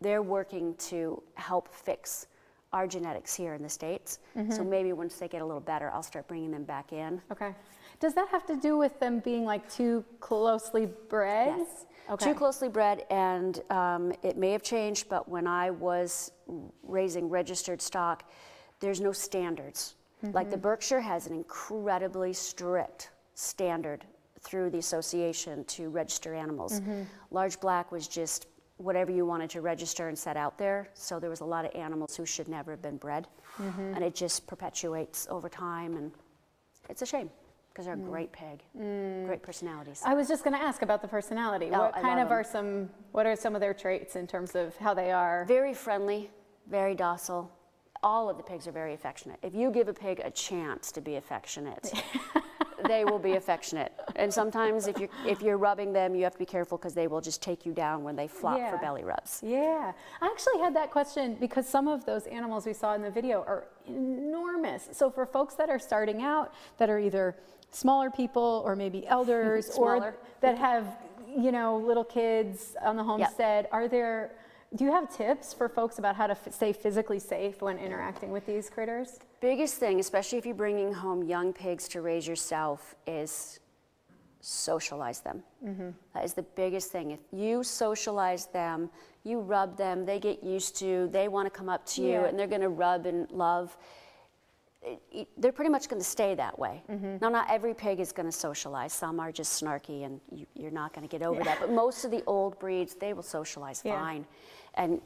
they're working to help fix our genetics here in the States. So Mhm. maybe once they get a little better, I'll start bringing them back in. Okay. Does that have to do with them being like too closely bred? Yes. Okay. Too closely bred, and um, it may have changed, but when I was raising registered stock, there's no standards. Like the Mhm. Berkshire has an incredibly strict standard through the association to register animals. Mhm. Large black was just whatever you wanted to register and set out there. So there was a lot of animals who should never have been bred. Mhm. And it just perpetuates over time. And it's a shame because they're a Mm. great pig, Mm. great personalities. I was just going to ask about the personality. Oh, what I kind of are some? What are some of their traits in terms of how they are? Very friendly, very docile. All of the pigs are very affectionate. If you give a pig a chance to be affectionate, *laughs* they will be affectionate. And sometimes if you're, if you're rubbing them, you have to be careful because they will just take you down when they flop for belly rubs. Yeah, I actually had that question because some of those animals we saw in the video are enormous. So for folks that are starting out, that are either smaller people or maybe *laughs* elders or that have, you know, little kids on the homestead, are there, do you have tips for folks about how to f- stay physically safe when interacting with these critters? Biggest thing, especially if you're bringing home young pigs to raise yourself, is socialize them. Mm-hmm. That is the biggest thing. If you socialize them, you rub them, they get used to, they want to come up to you, Yeah. and they're going to rub and love. It- it- They're pretty much going to stay that way. Mhm. Now, not every pig is going to socialize. Some are just snarky, and you, you're not going to get over Yeah. that. But most of the old breeds, they will socialize Yeah. fine. And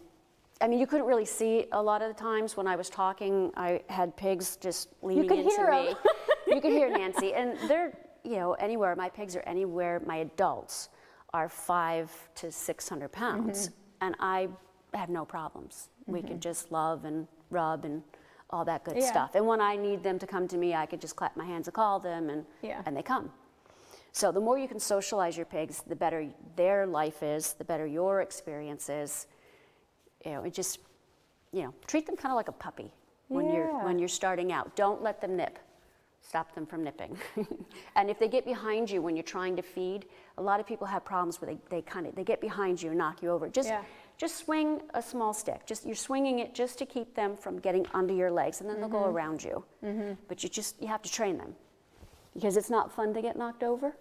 I mean, you couldn't really see a lot of the times when I was talking. I had pigs just leaning into me. *laughs* you could hear Nancy, and they're you know anywhere. My pigs are anywhere. My adults are five to six hundred pounds, Mhm. and I have no problems. We can Mhm. just love and rub and all that good Yeah. stuff. And when I need them to come to me, I could just clap my hands and call them, and Yeah. and they come. So the more you can socialize your pigs, the better their life is, the better your experience is. You know, it just, you know, treat them kind of like a puppy when you're when you're starting out. Don't let them nip. Stop them from nipping. *laughs* and if they get behind you when you're trying to feed, a lot of people have problems where they, they kind of they get behind you and knock you over. Just Yeah. just swing a small stick. Just you're swinging it just to keep them from getting under your legs, and then they'll go Mhm. around you. Mm-hmm. But you just you have to train them because it's not fun to get knocked over.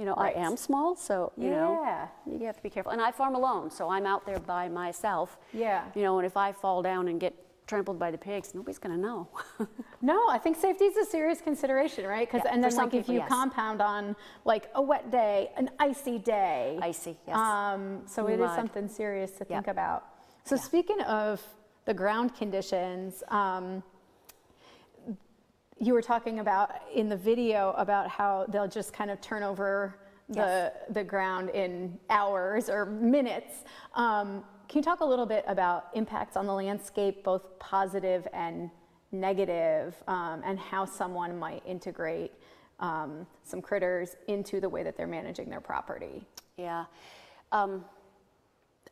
You know, Right. I am small, so you know Yeah. you have to be careful. And I farm alone, so I'm out there by myself. Yeah. You know, and if I fall down and get trampled by the pigs, nobody's gonna know. *laughs* No, I think safety is a serious consideration, right? Because Yeah, and then like if you yes. compound on like a wet day, an icy day, Icy, yes. Um, so it is something serious to Yeah. think about. So speaking of the ground conditions, um, you were talking about in the video about how they'll just kind of turn over the the ground in hours or minutes. Um, can you talk a little bit about impacts on the landscape, both positive and negative, um, and how someone might integrate um, some critters into the way that they're managing their property? Yeah. Um,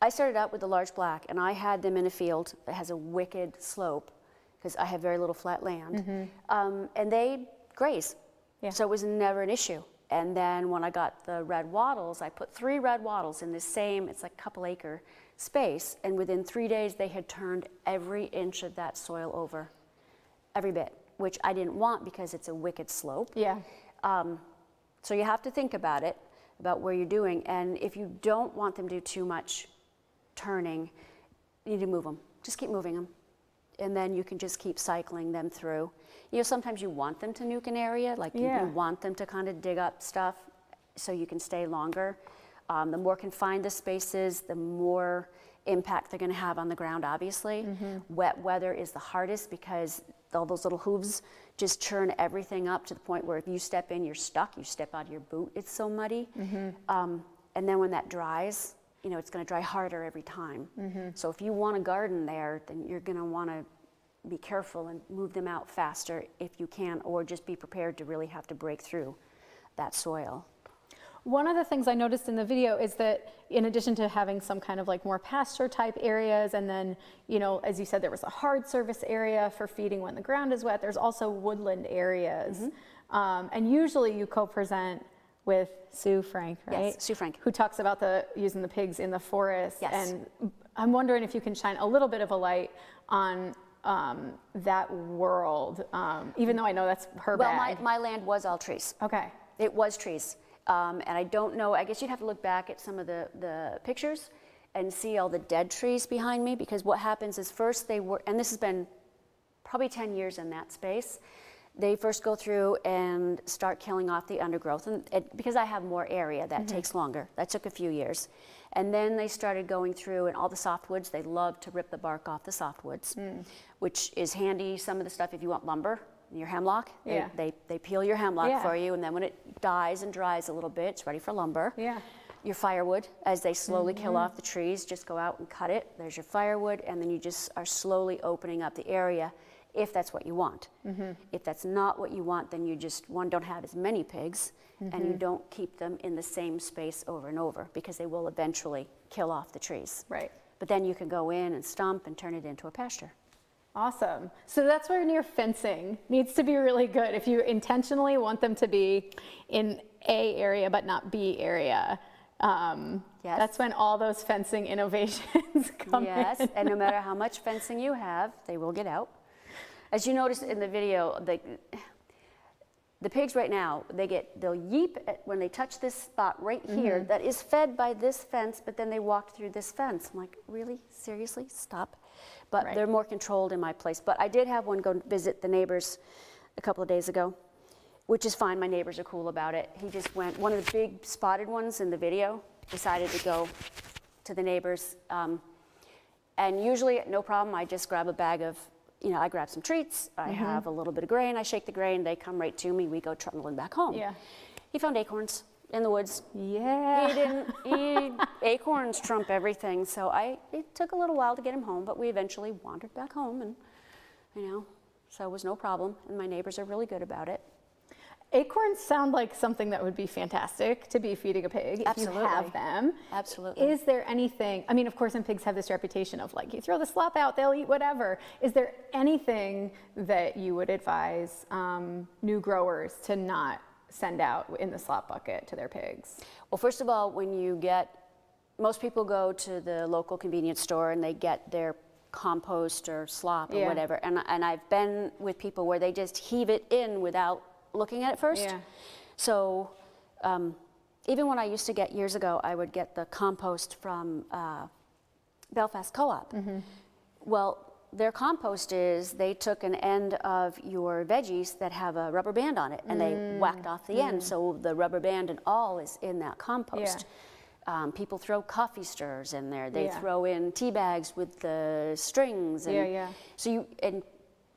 I started out with the large black, and I had them in a field that has a wicked slope, because I have very little flat land, Mhm. um, and they graze. Yeah. So it was never an issue. And then when I got the red wattles, I put three red wattles in the same, it's like a couple acre space, and within three days they had turned every inch of that soil over, every bit, which I didn't want because it's a wicked slope. Yeah. Um, so you have to think about it, about where you're doing, and if you don't want them to do too much turning, you need to move them. Just keep moving them. And then you can just keep cycling them through. You know, sometimes you want them to nuke an area, like you- Yeah. you want them to kind of dig up stuff so you can stay longer. Um, the more confined the space is, the more impact they're going to have on the ground, obviously. Mhm. Wet weather is the hardest because all those little hooves just churn everything up to the point where if you step in, you're stuck. You step out of your boot, it's so muddy. Mhm. Um, and then when that dries, you know, it's going to dry harder every time. Mhm. So if you want a garden there, then you're going to want to be careful and move them out faster if you can, or just be prepared to really have to break through that soil. One of the things I noticed in the video is that in addition to having some kind of like more pasture type areas and then, you know, as you said, there was a hard surface area for feeding when the ground is wet, there's also woodland areas. Mm-hmm. Um, and usually you co-present with Sue Frank, right? Yes, Sue Frank. Who talks about the using the pigs in the forest. Yes. And I'm wondering if you can shine a little bit of a light on um, that world, um, even though I know that's her well, my, my land was all trees. Okay. It was trees. Um, and I don't know, I guess you'd have to look back at some of the, the pictures and see all the dead trees behind me because what happens is first they were, and this has been probably 10 years in that space, they first go through and start killing off the undergrowth. And it, because I have more area, that Mhm. takes longer. That took a few years. And then they started going through, and all the softwoods, they love to rip the bark off the softwoods, which is handy. Some of the stuff, if you want lumber, your hemlock, they- Yeah. they, they peel your hemlock Yeah. for you, and then when it dies and dries a little bit, it's ready for lumber. Yeah. Your firewood, as they slowly kill Mhm. off the trees, just go out and cut it. There's your firewood, and then you just are slowly opening up the area if that's what you want. Mhm. If that's not what you want, then you just, one, don't have as many pigs, and you Mhm. don't keep them in the same space over and over because they will eventually kill off the trees. Right. But then you can go in and stump and turn it into a pasture. Awesome. So that's where your fencing needs to be really good. If you intentionally want them to be in A area but not B area, um, Yes. that's when all those fencing innovations *laughs* come yes, in. and no matter how much fencing you have, they will get out. As you notice in the video, the, the pigs right now, they get, they'll yeep at, when they touch this spot right here Mhm. that is fed by this fence, but then they walk through this fence. I'm like, really? Seriously? Stop. But Right. they're more controlled in my place. But I did have one go visit the neighbors a couple of days ago, which is fine. My neighbors are cool about it. He just went, one of the big spotted ones in the video, decided to go to the neighbors. Um, and usually, no problem, I just grab a bag of, you know, I grab some treats, I Mhm. have a little bit of grain, I shake the grain, they come right to me, we go trundling back home. Yeah. He found acorns in the woods. Yeah. He didn't, he, *laughs* acorns trump everything, so I, it took a little while to get him home, but we eventually wandered back home and, you know, so it was no problem, and my neighbors are really good about it. Acorns sound like something that would be fantastic to be feeding a pig if Absolutely. you have them. Absolutely. Is there anything, I mean, of course, and pigs have this reputation of like, you throw the slop out, they'll eat whatever. Is there anything that you would advise um, new growers to not send out in the slop bucket to their pigs? Well, first of all, when you get, most people go to the local convenience store and they get their compost or slop or Yeah. whatever. And, and I've been with people where they just heave it in without looking at it first. Yeah. So um, even when I used to get years ago, I would get the compost from uh, Belfast Co-op. Well, their compost is they took an end of your veggies that have a rubber band on it and they Mm. whacked off the end. Mm. So the rubber band and all is in that compost. Um, people throw coffee stirrers in there. They Yeah. throw in tea bags with the strings. And Yeah, yeah. So you and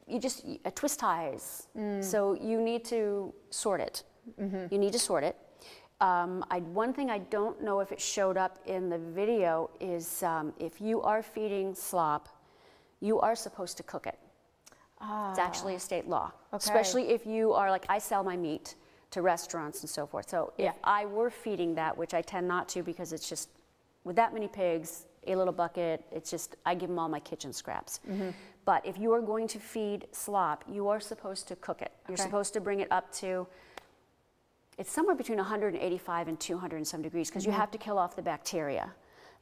you just uh, twist ties. Mm. So you need to sort it. Mhm. You need to sort it. Um, I, one thing I don't know if it showed up in the video is um, if you are feeding slop, you are supposed to cook it. It's actually a state law, Okay. especially if you are like I sell my meat to restaurants and so forth. So if I were feeding that, which I tend not to because it's just with that many pigs, a little bucket, it's just, I give them all my kitchen scraps. But if you are going to feed slop, you are supposed to cook it. You're Okay. supposed to bring it up to, it's somewhere between 185 and 200 and some degrees because you Mhm. have to kill off the bacteria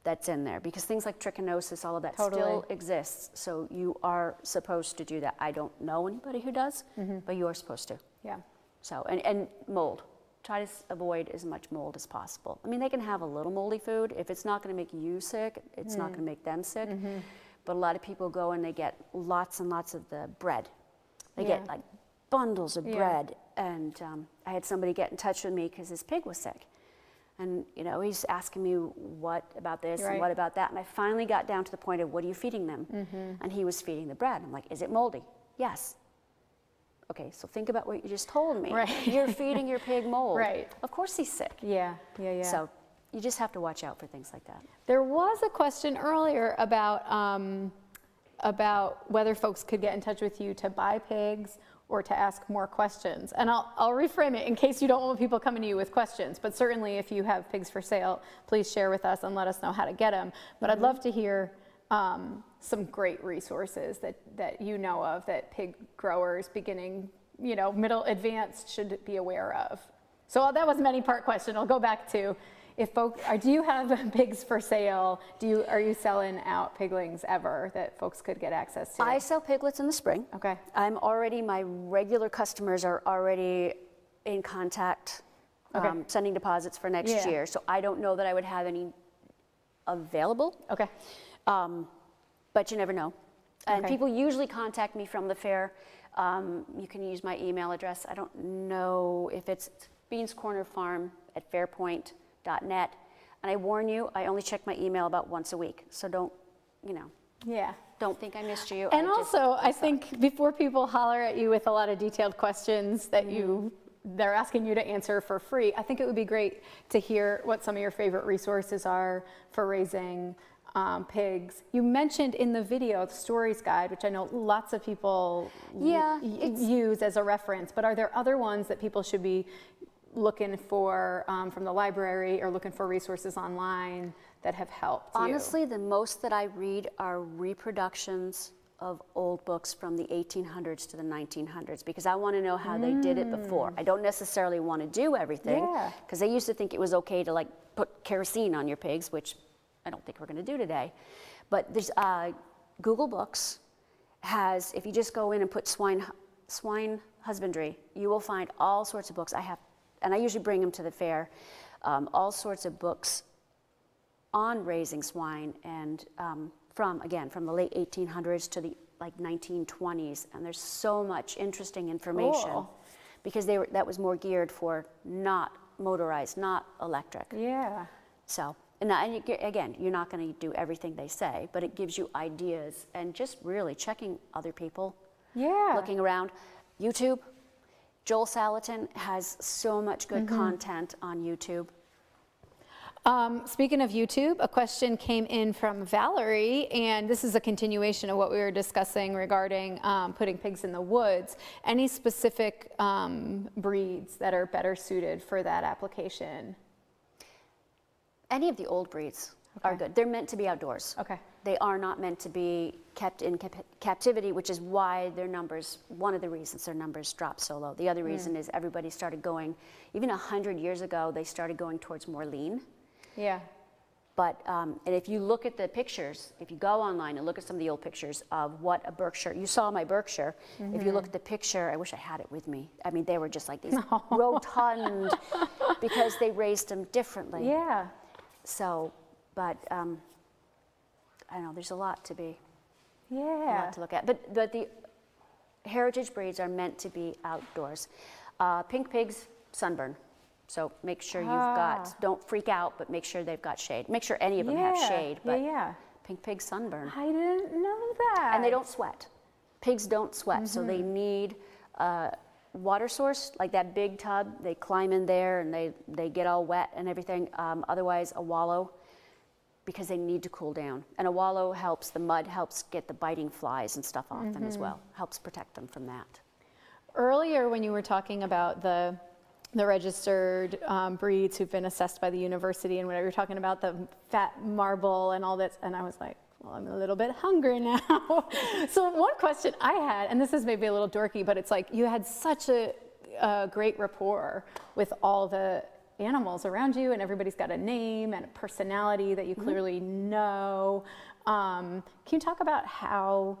that's in there because things like trichinosis, all of that Totally. still exists. So you are supposed to do that. I don't know anybody who does, but you are supposed to. Yeah. So, and, and mold. Try to avoid as much mold as possible. I mean, they can have a little moldy food. If it's not going to make you sick, it's not Mm. going to make them sick. Mhm. But a lot of people go and they get lots and lots of the bread. They Yeah. get like bundles of Yeah. bread. And um, I had somebody get in touch with me because his pig was sick. And, you know, he's asking me what about this Right. and what about that. And I finally got down to the point of what are you feeding them? Mhm. And he was feeding the bread. I'm like, is it moldy? Yes. Okay, so think about what you just told me. Right. You're feeding your pig *laughs* mold. Right. Of course he's sick. Yeah, yeah, yeah. So you just have to watch out for things like that. There was a question earlier about um, about whether folks could get in touch with you to buy pigs or to ask more questions. And I'll, I'll reframe it in case you don't want people coming to you with questions. But certainly, if you have pigs for sale, please share with us and let us know how to get them. But I'd Mhm. love to hear um, some great resources that, that you know of that pig growers, beginning, you know, middle, advanced, should be aware of. So that was a many part question. I'll go back to if folks, are, do you have *laughs* pigs for sale? Do you, are you selling out piglings ever that folks could get access to? I sell piglets in the spring. Okay. I'm already, my regular customers are already in contact, Okay. um, sending deposits for next Yeah. year. So I don't know that I would have any available. Okay. Um, but you never know. And Okay. people usually contact me from the fair. Um, you can use my email address. I don't know if it's Beans Corner Farm at fairpoint.net. And I warn you, I only check my email about once a week. So don't, you know, Yeah. don't think I missed you. And I also, I think before people holler at you with a lot of detailed questions that you they're asking you to answer for free, I think it would be great to hear what some of your favorite resources are for raising um, pigs. You mentioned in the video the Storey's guide, which I know lots of people Yeah, use as a reference. But are there other ones that people should be looking for um, from the library or looking for resources online that have helped you? Honestly, the most that I read are reproductions of old books from the 1800s to the 1900s because I want to know how they did it before. I don't necessarily want to do everything Yeah. because they used to think it was okay to like put kerosene on your pigs, which I don't think we're going to do today. But there's uh, Google Books has if you just go in and put swine swine husbandry, you will find all sorts of books. I have, and I usually bring them to the fair. Um, all sorts of books on raising swine and um, from again from the late 1800s to the like 1920s and there's so much interesting information Cool. because they were that was more geared for not motorized not electric Yeah. so and, and you, again you're not going to do everything they say but it gives you ideas and just really checking other people Yeah. looking around youtube joel salatin has so much good Mhm. content on youtube Um, speaking of YouTube, a question came in from Valerie, and this is a continuation of what we were discussing regarding um, putting pigs in the woods. Any specific um, breeds that are better suited for that application? Any of the old breeds are good. They're meant to be outdoors. Okay. They are not meant to be kept in cap- captivity, which is why their numbers, one of the reasons their numbers dropped so low. The other Mm. reason is everybody started going, even 100 years ago, they started going towards more lean. Yeah. But, um, and if you look at the pictures, if you go online and look at some of the old pictures of what a Berkshire, you saw my Berkshire. If you look Mhm. at the picture, I wish I had it with me. I mean, they were just like these *laughs* rotund because they raised them differently. Yeah. So, but um, I don't know, there's a lot to be, a Yeah. lot to look at. But, but the heritage breeds are meant to be outdoors. Uh, pink pigs, sunburn. So make sure you've Ah. got, don't freak out, but make sure they've got shade. Make sure any of them have shade. yeah, But yeah. Pink pig sunburn. I didn't know that. And they don't sweat. Pigs don't sweat, so they Mhm. need a water source, like that big tub. They climb in there and they, they get all wet and everything. Um, otherwise, a wallow, because they need to cool down. And a wallow helps, the mud helps get the biting flies and stuff off them as Mhm. well, helps protect them from that. Earlier, when you were talking about the the registered um, breeds who've been assessed by the university and whatever you're talking about the fat marble and all that and i was like well i'm a little bit hungry now *laughs* so one question i had and this is maybe a little dorky but it's like you had such a, a great rapport with all the animals around you and everybody's got a name and a personality that you Mhm. clearly know um, can you talk about how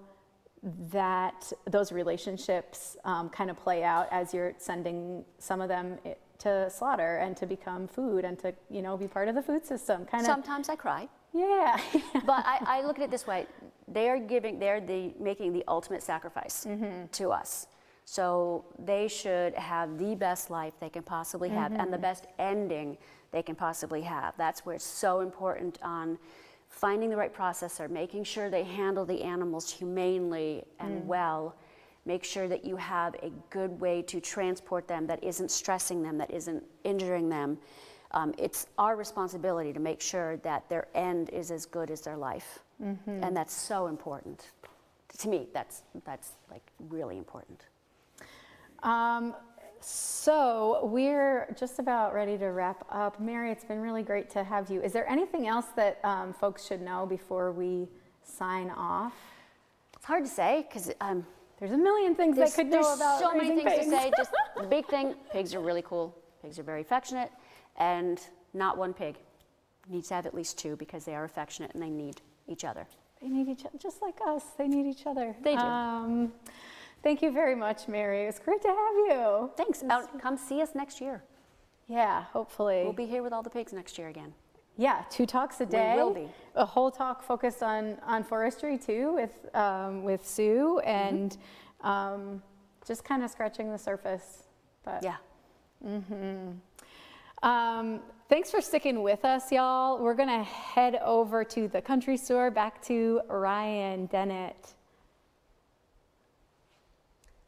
that those relationships um, kind of play out as you're sending some of them to slaughter and to become food and to you know be part of the food system kind of Sometimes I cry. Yeah. *laughs* but I, I look at it this way: they are giving, they're the making the ultimate sacrifice Mm-hmm. to us. So they should have the best life they can possibly have and the Mhm. best ending they can possibly have. That's where it's so important on finding the right processor, making sure they handle the animals humanely and Mm. well. Make sure that you have a good way to transport them that isn't stressing them, that isn't injuring them. Um, it's our responsibility to make sure that their end is as good as their life. Mhm. And that's so important. To me, that's, that's like really important. Um, so we're just about ready to wrap up. Mary, it's been really great to have you. Is there anything else that um, folks should know before we sign off? It's hard to say because um, there's a million things they could know about. there's so many things pigs. to say. Just *laughs* the big thing: pigs are really cool. Pigs are very affectionate, and not one pig needs to have at least two because they are affectionate and they need each other. They need each other, just like us. They need each other. They do. Um, thank you very much, Mary. It was great to have you. Thanks. Out, come see us next year. Yeah, hopefully. We'll be here with all the pigs next year again. Yeah, two talks a We day. will be. A whole talk focused on on forestry too, with um, with Sue, and um, just kind of scratching the surface. But yeah. hmm Um, thanks for sticking with us, y'all. We're gonna head over to the country store, back to Ryan Dennett.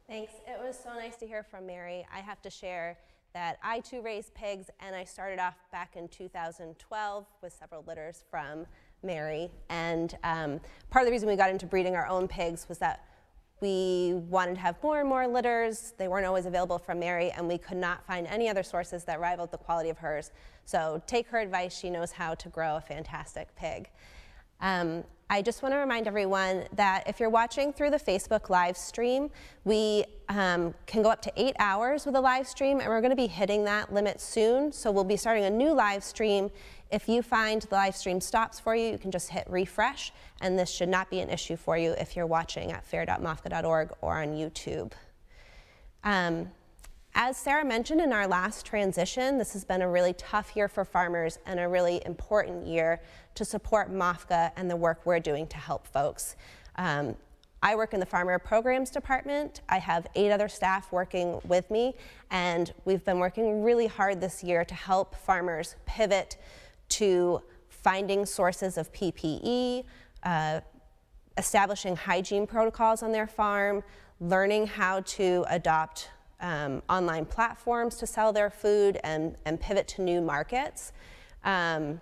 Thanks. It was so nice to hear from Mary. I have to share that I too raise pigs, and I started off back in 2012 with several litters from Mary. And um, part of the reason we got into breeding our own pigs was that we wanted to have more and more litters. They weren't always available from Mary, and we could not find any other sources that rivaled the quality of hers. So take her advice. She knows how to grow a fantastic pig. Um, I just want to remind everyone that if you're watching through the Facebook live stream, we um, can go up to eight hours with a live stream, and we're going to be hitting that limit soon. So we'll be starting a new live stream. If you find the live stream stops for you, you can just hit refresh, and this should not be an issue for you if you're watching at fair.mofga.org or on YouTube. Um, as Sarah mentioned in our last transition, this has been a really tough year for farmers and a really important year to support MOFGA and the work we're doing to help folks. Um, I work in the Farmer Programs Department. I have eight other staff working with me, and we've been working really hard this year to help farmers pivot to finding sources of PPE, uh, establishing hygiene protocols on their farm, learning how to adopt um, online platforms to sell their food and, and pivot to new markets. Um,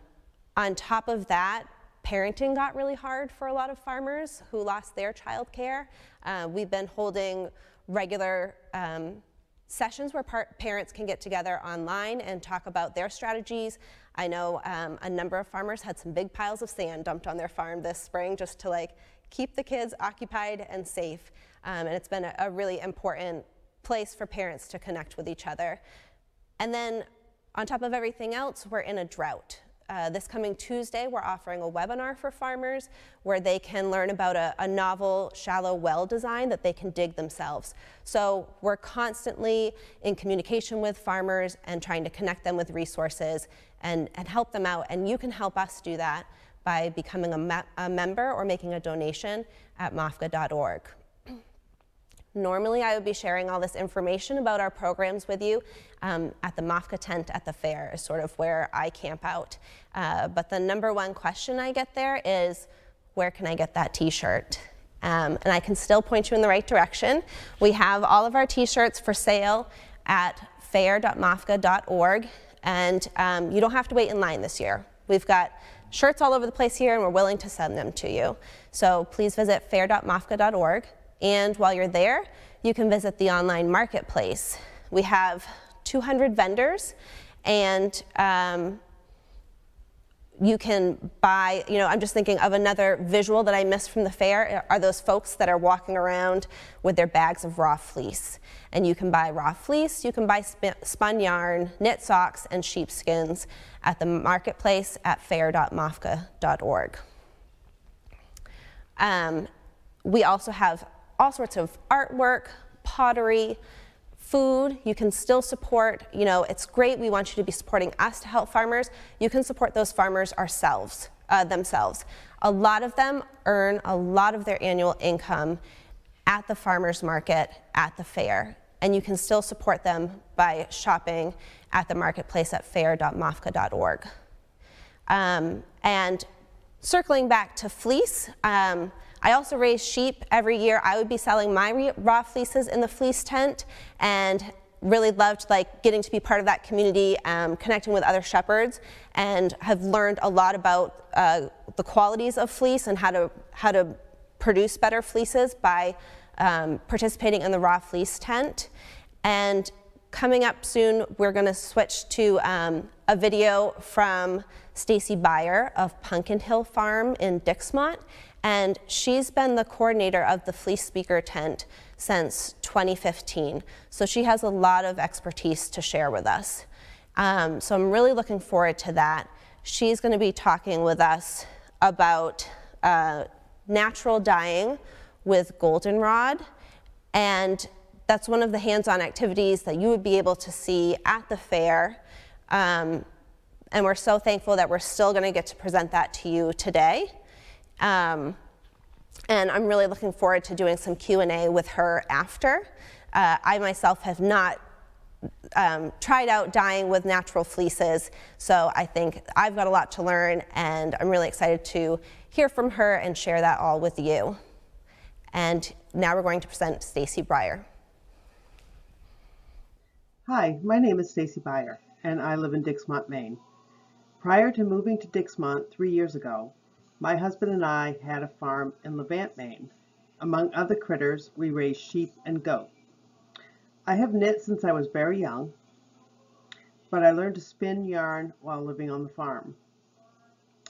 on top of that, parenting got really hard for a lot of farmers who lost their childcare. Uh, we've been holding regular um, sessions where par- parents can get together online and talk about their strategies. I know um, a number of farmers had some big piles of sand dumped on their farm this spring just to like keep the kids occupied and safe. Um, and it's been a, a really important place for parents to connect with each other. And then on top of everything else, we're in a drought. Uh, this coming Tuesday, we're offering a webinar for farmers where they can learn about a, a novel shallow well design that they can dig themselves. So we're constantly in communication with farmers and trying to connect them with resources and, and help them out. And you can help us do that by becoming a, me- a member or making a donation at mofga.org. Normally, I would be sharing all this information about our programs with you um, at the MOFGA tent at the fair, is sort of where I camp out. Uh, but the number one question I get there is, where can I get that t-shirt? Um, and I can still point you in the right direction. We have all of our t-shirts for sale at fair.mofga.org, and um, you don't have to wait in line this year. We've got shirts all over the place here, and we're willing to send them to you. So please visit fair.mofga.org. And while you're there, you can visit the online marketplace. We have 200 vendors and um, you can buy, you know, I'm just thinking of another visual that I missed from the fair are those folks that are walking around with their bags of raw fleece. And you can buy raw fleece, you can buy spun yarn, knit socks, and sheepskins at the marketplace at fair.mofga.org. Um, we also have all sorts of artwork, pottery, food, you can still support, you know, it's great, we want you to be supporting us to help farmers. You can support those farmers ourselves, uh, themselves. A lot of them earn a lot of their annual income at the farmer's market, at the fair, and you can still support them by shopping at the marketplace at fair.mofga.org. Um, and circling back to fleece, um, I also raise sheep every year. I would be selling my raw fleeces in the fleece tent and really loved like getting to be part of that community, um, connecting with other shepherds, and have learned a lot about uh, the qualities of fleece and how to how to produce better fleeces by um, participating in the raw fleece tent. And coming up soon, we're going to switch to um, a video from Stacie Beyer of Pumpkin Hill Farm in Dixmont, and she's been the coordinator of the Fleece Speaker tent since 2015. So she has a lot of expertise to share with us. Um, so I'm really looking forward to that. She's going to be talking with us about uh, natural dyeing with goldenrod, and that's one of the hands-on activities that you would be able to see at the fair. Um, and we're so thankful that we're still going to get to present that to you today. Um, and I'm really looking forward to doing some Q&A with her after. Uh, I myself have not um, tried out dyeing with natural fleeces, so I think I've got a lot to learn, and I'm really excited to hear from her and share that all with you. And now we're going to present Stacie Beyer. Hi, my name is Stacie Beyer, and I live in Dixmont, Maine. Prior to moving to Dixmont three years ago, my husband and I had a farm in Levant, Maine. Among other critters, we raised sheep and goat. I have knit since I was very young, but I learned to spin yarn while living on the farm.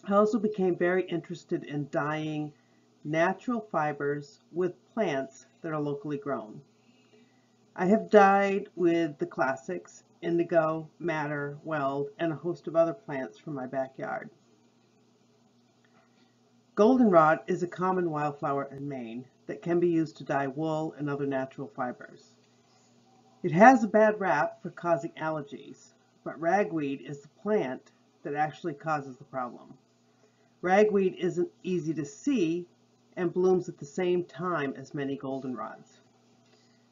I also became very interested in dyeing natural fibers with plants that are locally grown. I have dyed with the classics, indigo, madder, weld, and a host of other plants from my backyard. Goldenrod is a common wildflower in Maine that can be used to dye wool and other natural fibers. It has a bad rap for causing allergies, but ragweed is the plant that actually causes the problem. Ragweed isn't easy to see and blooms at the same time as many goldenrods.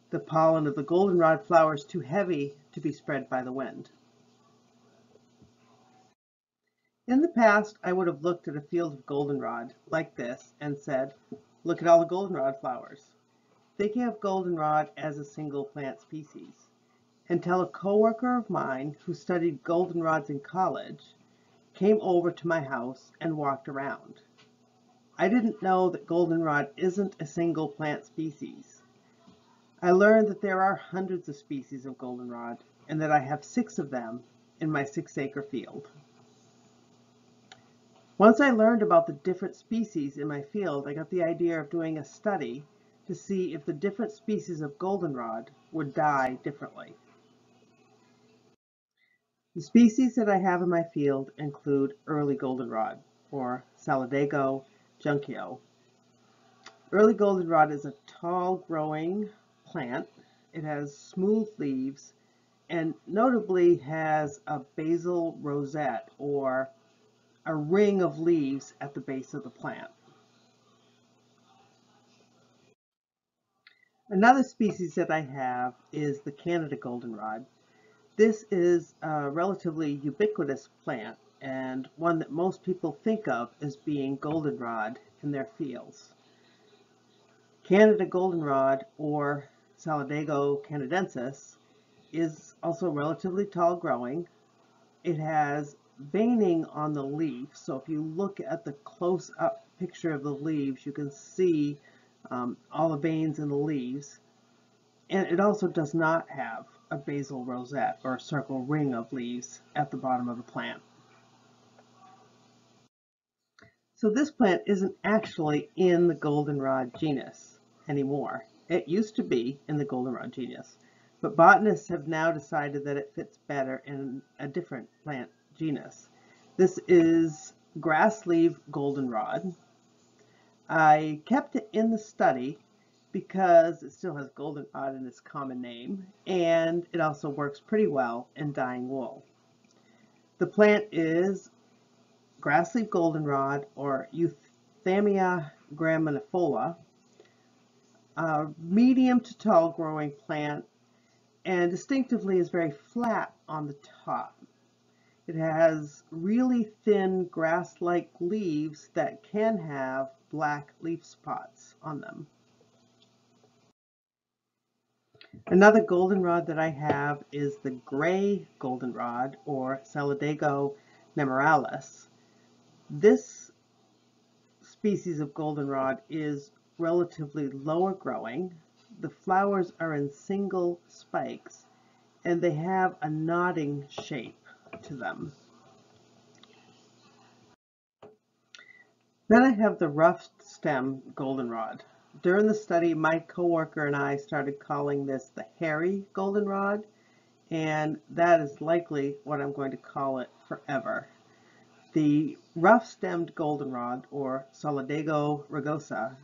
The pollen of the goldenrod flower is too heavy to be spread by the wind. In the past, I would have looked at a field of goldenrod like this and said, look at all the goldenrod flowers. Thinking of goldenrod as a single plant species. Until a coworker of mine who studied goldenrods in college came over to my house and walked around. I didn't know that goldenrod isn't a single plant species. I learned that there are hundreds of species of goldenrod and that I have six of them in my six acre field. Once I learned about the different species in my field, I got the idea of doing a study to see if the different species of goldenrod would dye differently. The species that I have in my field include early goldenrod, or Solidago juncea. Early goldenrod is a tall growing plant. It has smooth leaves and notably has a basal rosette or a ring of leaves at the base of the plant. Another species that I have is the Canada goldenrod. This is a relatively ubiquitous plant and one that most people think of as being goldenrod in their fields. Canada goldenrod or Solidago canadensis is also relatively tall growing. It has veining on the leaf. So if you look at the close-up picture of the leaves, you can see um, all the veins in the leaves. And it also does not have a basal rosette or a circle ring of leaves at the bottom of the plant. So this plant isn't actually in the goldenrod genus anymore. It used to be in the goldenrod genus, but botanists have now decided that it fits better in a different plant genus. This is grass leaf goldenrod. I kept it in the study because it still has goldenrod in its common name, and it also works pretty well in dyeing wool. The plant is grassleaf goldenrod or Euthamia graminifolia, a medium to tall growing plant and distinctively is very flat on the top. It has really thin grass-like leaves that can have black leaf spots on them. Another goldenrod that I have is the gray goldenrod or Solidago nemoralis. This species of goldenrod is relatively lower growing. The flowers are in single spikes and they have a nodding shape to them. Then I have the rough stem goldenrod. During the study, my coworker and I started calling this the hairy goldenrod, and that is likely what I'm going to call it forever. The rough-stemmed goldenrod, or Solidago rugosa,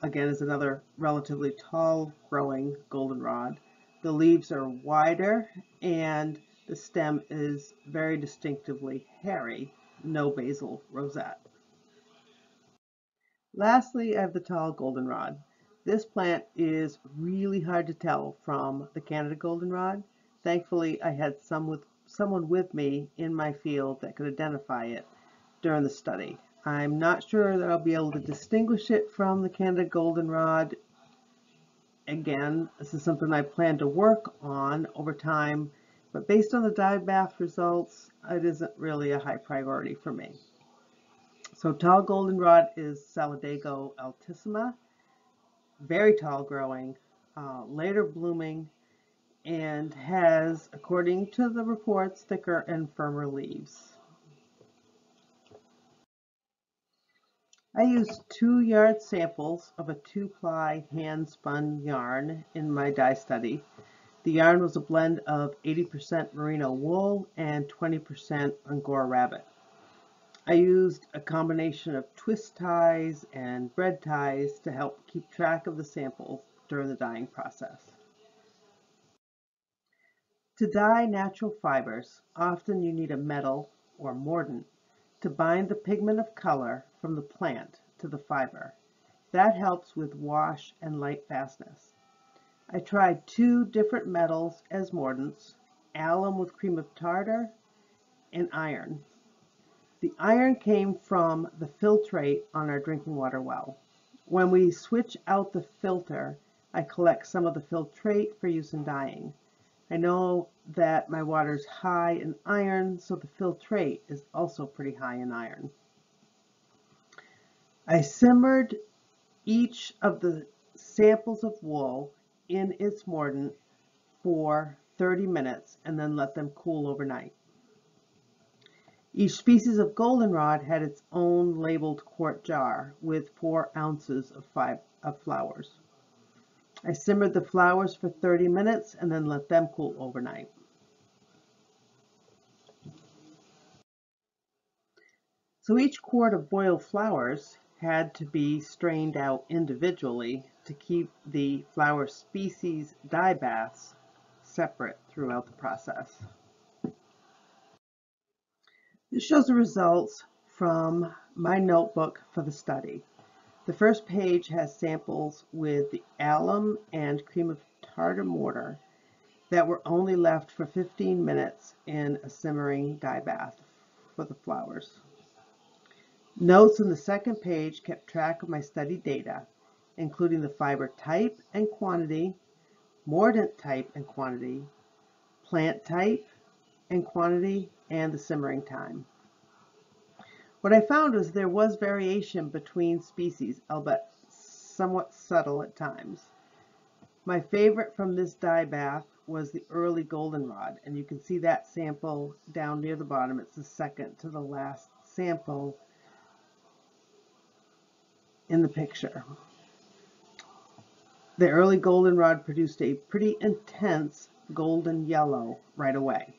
again is another relatively tall growing goldenrod. The leaves are wider and the stem is very distinctively hairy, no basal rosette. Lastly, I have the tall goldenrod. This plant is really hard to tell from the Canada goldenrod. Thankfully, I had some with, someone with me in my field that could identify it during the study. I'm not sure that I'll be able to distinguish it from the Canada goldenrod. Again, this is something I plan to work on over time, but based on the dye bath results, it isn't really a high priority for me. So tall goldenrod is Solidago altissima, very tall growing, uh, later blooming, and has, according to the reports, thicker and firmer leaves. I used two yard samples of a two-ply hand-spun yarn in my dye study. The yarn was a blend of 80% merino wool and 20% Angora rabbit. I used a combination of twist ties and bread ties to help keep track of the samples during the dyeing process. To dye natural fibers, often you need a metal or mordant to bind the pigment of color from the plant to the fiber. That helps with wash and light fastness. I tried two different metals as mordants, alum with cream of tartar and iron. The iron came from the filtrate on our drinking water well. When we switch out the filter, I collect some of the filtrate for use in dyeing. I know that my water is high in iron, so the filtrate is also pretty high in iron. I simmered each of the samples of wool in its mordant for 30 minutes and then let them cool overnight. Each species of goldenrod had its own labeled quart jar with four ounces of, five, of flowers. I simmered the flowers for 30 minutes and then let them cool overnight. So each quart of boiled flowers had to be strained out individually to keep the flower species dye baths separate throughout the process. This shows the results from my notebook for the study. The first page has samples with the alum and cream of tartar mordant that were only left for 15 minutes in a simmering dye bath for the flowers. Notes in the second page kept track of my study data, including the fiber type and quantity, mordant type and quantity, plant type and quantity, and the simmering time. What I found was there was variation between species, albeit somewhat subtle at times. My favorite from this dye bath was the early goldenrod, and you can see that sample down near the bottom. It's the second to the last sample in the picture. The early goldenrod produced a pretty intense golden yellow right away.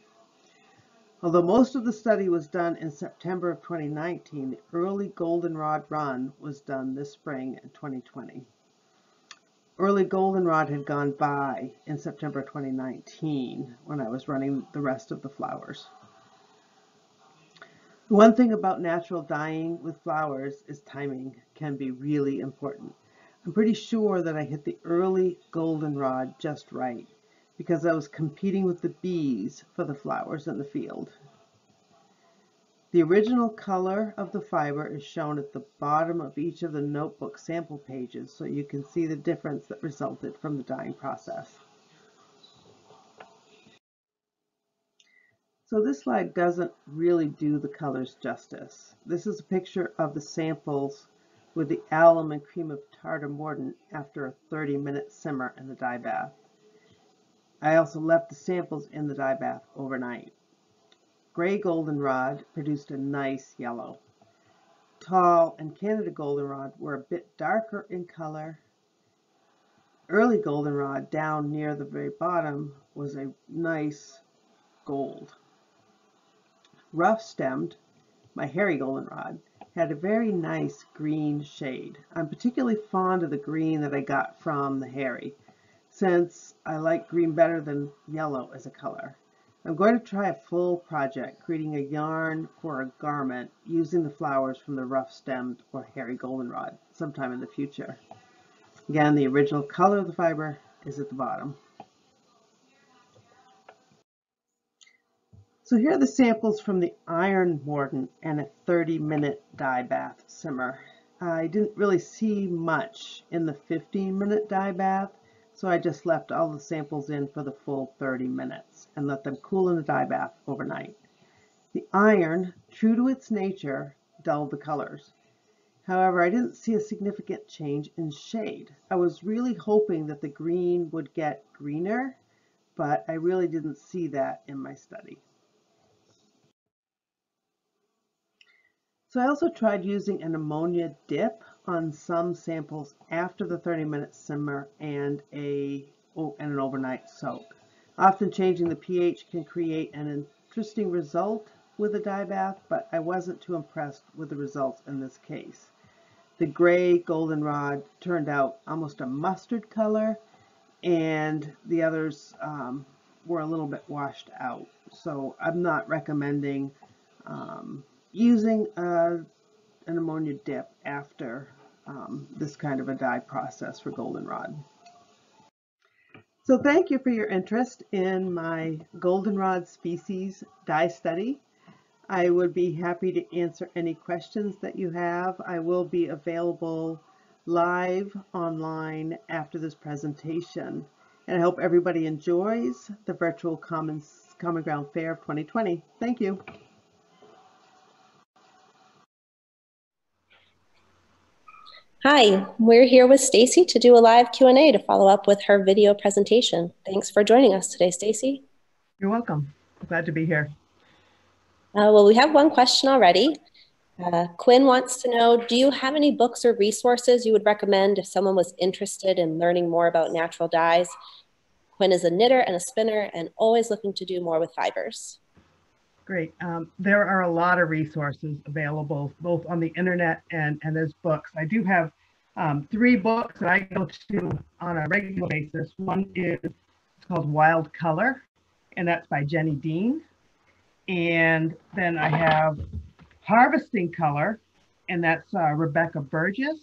Although most of the study was done in September of 2019, the early goldenrod run was done this spring in 2020. Early goldenrod had gone by in September 2019 when I was running the rest of the flowers. One thing about natural dyeing with flowers is timing can be really important. I'm pretty sure that I hit the early goldenrod just right because I was competing with the bees for the flowers in the field. The original color of the fiber is shown at the bottom of each of the notebook sample pages so you can see the difference that resulted from the dyeing process. So this slide doesn't really do the colors justice. This is a picture of the samples with the alum and cream of tartar mordant after a 30 minute simmer in the dye bath. I also left the samples in the dye bath overnight. Gray goldenrod produced a nice yellow. Tall and Canada goldenrod were a bit darker in color. Early goldenrod down near the very bottom was a nice gold. Rough stemmed, my hairy goldenrod, had a very nice green shade. I'm particularly fond of the green that I got from the hairy since I like green better than yellow as a color. I'm going to try a full project, creating a yarn for a garment using the flowers from the rough stemmed or hairy goldenrod sometime in the future. Again, the original color of the fiber is at the bottom. So here are the samples from the iron mordant and a 30 minute dye bath simmer. I didn't really see much in the 15 minute dye bath, so I just left all the samples in for the full 30 minutes and let them cool in the dye bath overnight. The iron, true to its nature, dulled the colors. However, I didn't see a significant change in shade. I was really hoping that the green would get greener, but I really didn't see that in my study. So I also tried using an ammonia dip on some samples after the 30 minute simmer and a oh, and an overnight soak. Often changing the pH can create an interesting result with a dye bath, but I wasn't too impressed with the results in this case. The gray goldenrod turned out almost a mustard color and the others um, were a little bit washed out. So I'm not recommending um, using a an ammonia dip after um, this kind of a dye process for goldenrod. So thank you for your interest in my goldenrod species dye study. I would be happy to answer any questions that you have. I will be available live online after this presentation. And I hope everybody enjoys the virtual Commons, Common Ground Fair of 2020. Thank you. Hi, we're here with Stacie to do a live Q&A to follow up with her video presentation. Thanks for joining us today, Stacie. You're welcome. Glad to be here. Uh, well, we have one question already. Uh, Quinn wants to know, do you have any books or resources you would recommend if someone was interested in learning more about natural dyes? Quinn is a knitter and a spinner and always looking to do more with fibers. Great. Um, there are a lot of resources available both on the internet and, and as books. I do have um, three books that I go to on a regular basis. One is it's called Wild Color, and that's by Jenny Dean. And then I have Harvesting Color, and that's uh, Rebecca Burgess.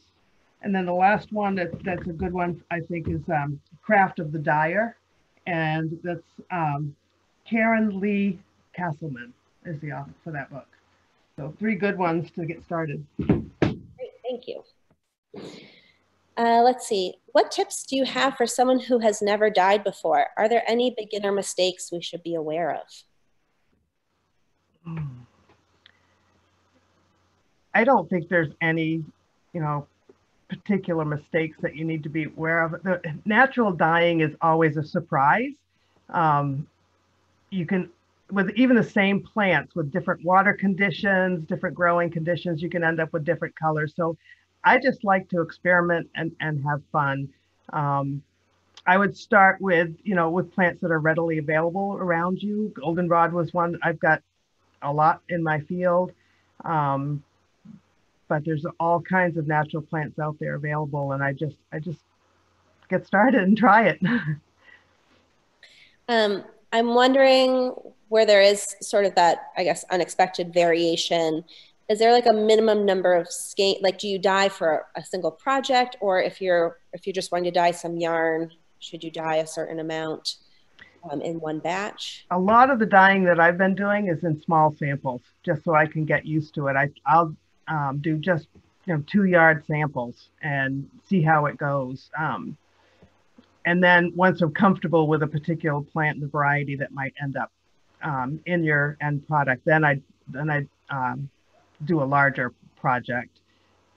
And then the last one that, that's a good one, I think, is um, Craft of the Dyer, and that's um, Karen Leigh Casselman is the author for that book. So three good ones to get started. Great, thank you. Uh, let's see, what tips do you have for someone who has never dyed before? Are there any beginner mistakes we should be aware of? I don't think there's any, you know, particular mistakes that you need to be aware of. The natural dyeing is always a surprise. Um, you can, with even the same plants with different water conditions, different growing conditions, you can end up with different colors. So I just like to experiment and, and have fun. Um, I would start with, you know, with plants that are readily available around you. Goldenrod was one I've got a lot in my field. Um, but there's all kinds of natural plants out there available and I just I just get started and try it. *laughs* um, I'm wondering where there is sort of that, I guess, unexpected variation. Is there like a minimum number of skein? Like, do you dye for a single project, or if you're if you're just wanting to dye some yarn, should you dye a certain amount um, in one batch? A lot of the dyeing that I've been doing is in small samples, just so I can get used to it. I, I'll um, do just you know two yard samples and see how it goes. Um, and then once I'm comfortable with a particular plant and the variety that might end up um, in your end product, then I then I um, do a larger project.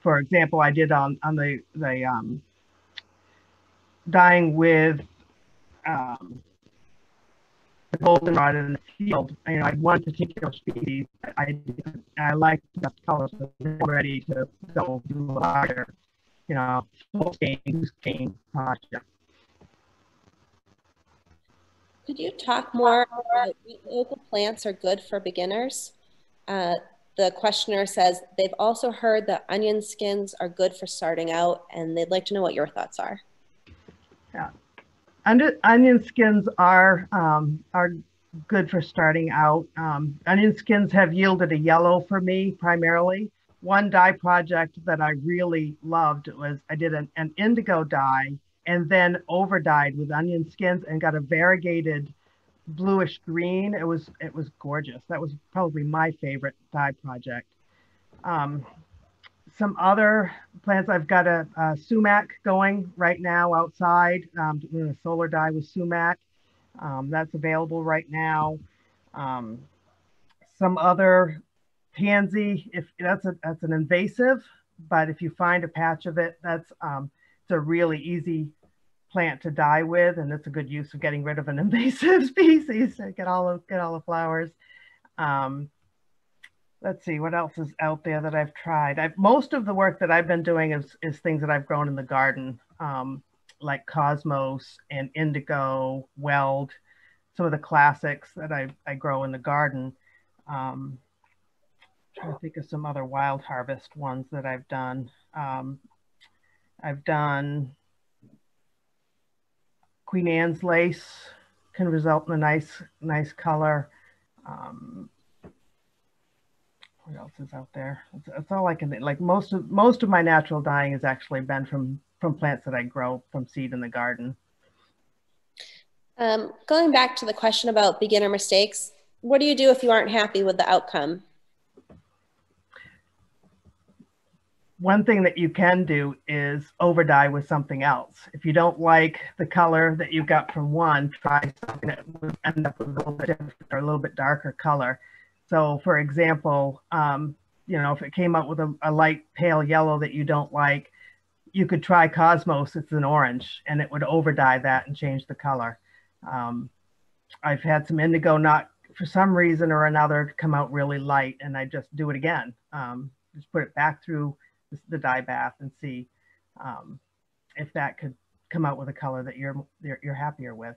For example, I did on on the the um, dyeing with um, goldenrod in the field. You know, I had one particular species I I like the colors so ready to go do a larger, you know, full game project. Could you talk more about local plants are good for beginners? Uh, the questioner says they've also heard that onion skins are good for starting out, and they'd like to know what your thoughts are. Yeah, onion skins are um, are good for starting out. Um, onion skins have yielded a yellow for me primarily. One dye project that I really loved was I did an, an indigo dye and then over dyed with onion skins and got a variegated bluish green. It was it was gorgeous. That was probably my favorite dye project. Um, some other plants, I've got a, a, sumac going right now outside, um, doing a solar dye with sumac. Um, that's available right now. Um, some other tansy, if that's a that's an invasive, but if you find a patch of it, that's um, it's a really easy plant to dye with, and it's a good use of getting rid of an *laughs* invasive species to get all of get all the flowers. Um, let's see what else is out there that I've tried. I've, most of the work that I've been doing is is things that I've grown in the garden, um, like cosmos and indigo, weld, some of the classics that I I grow in the garden. Um, trying to think of some other wild harvest ones that I've done. Um, I've done Queen Anne's lace can result in a nice, nice color. Um, what else is out there? That's, that's, all I can think. Like most of most of my natural dyeing has actually been from from plants that I grow from seed in the garden. Um, going back to the question about beginner mistakes, what do you do if you aren't happy with the outcome? One thing that you can do is over dye with something else. If you don't like the color that you got from one, try something that would end up with a little bit different or a little bit darker color. So for example, um, you know, if it came up with a, a, light pale yellow that you don't like, you could try Cosmos, it's an orange, and it would over dye that and change the color. Um, I've had some indigo not, for some reason or another, come out really light, and I just do it again. Um, just put it back through the dye bath and see um, if that could come out with a color that you're, you're, you're happier with.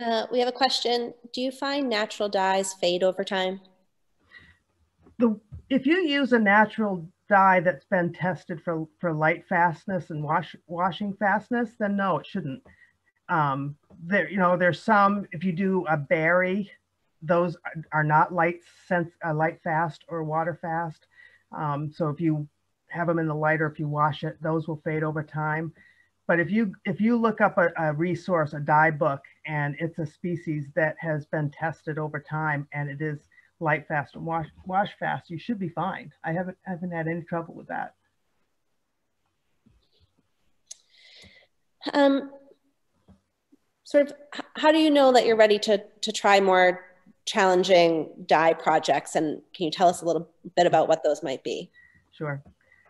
Uh, we have a question. Do you find natural dyes fade over time? The, if you use a natural dye that's been tested for, for light fastness and wash, washing fastness, then no, it shouldn't. Um, there, you know, there's some, if you do a berry, those are not light sense, uh, light fast or water fast. Um, so if you have them in the light or if you wash it, those will fade over time. But if you if you look up a, a, resource, a dye book, and it's a species that has been tested over time and it is light fast and wash wash fast, you should be fine. I haven't haven't had any trouble with that. Um, sort of, how do you know that you're ready to to try more challenging dye projects and can you tell us a little bit about what those might be sure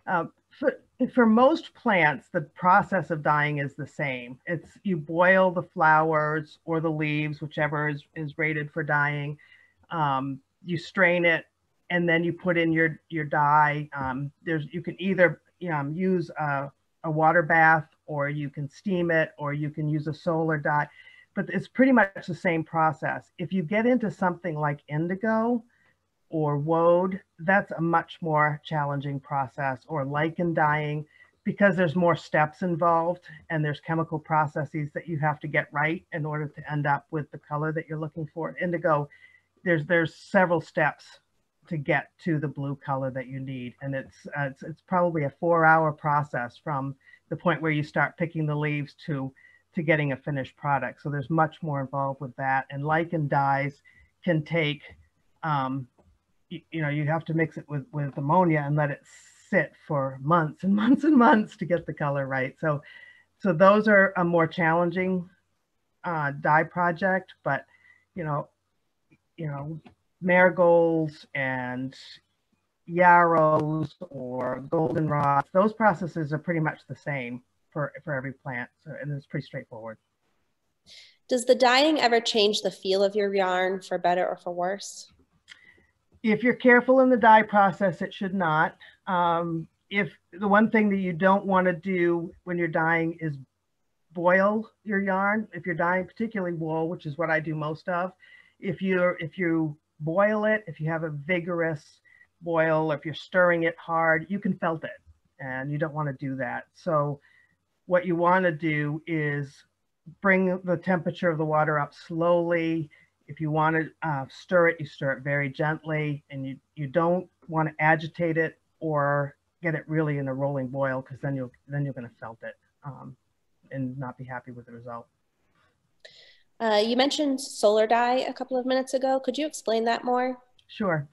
um, for, for most plants, the process of dyeing is the same. It's you boil the flowers or the leaves, whichever is, is rated for dyeing. Um, you strain it, and then you put in your your dye. Um, there's you can either um, use a, a water bath, or you can steam it, or you can use a solar dye. But it's pretty much the same process. If you get into something like indigo, or woad, that's a much more challenging process, or lichen dyeing, because there's more steps involved and there's chemical processes that you have to get right in order to end up with the color that you're looking for. Indigo, there's there's several steps to get to the blue color that you need, and it's uh, it's, it's probably a four-hour process from the point where you start picking the leaves to to getting a finished product. So there's much more involved with that, and lichen dyes can take um, you, you know, you have to mix it with, with ammonia and let it sit for months and *laughs* months and months to get the color right. So, so those are a more challenging uh, dye project, but you know, you know, marigolds and yarrows or goldenrods, those processes are pretty much the same for, for every plant. So, and it's pretty straightforward. Does the dyeing ever change the feel of your yarn for better or for worse? if you're careful in the dye process, it should not. Um, if the one thing that you don't want to do when you're dyeing is boil your yarn, if you're dyeing particularly wool, which is what I do most of, if you're if you boil it, if you have a vigorous boil, or if you're stirring it hard, you can felt it, and you don't want to do that. So what you want to do is bring the temperature of the water up slowly if you want to uh, stir it, you stir it very gently and you, you don't want to agitate it or get it really in a rolling boil because then you'll then you're going to felt it um, and not be happy with the result. Uh, you mentioned solar dye a couple of minutes ago. Could you explain that more? Sure.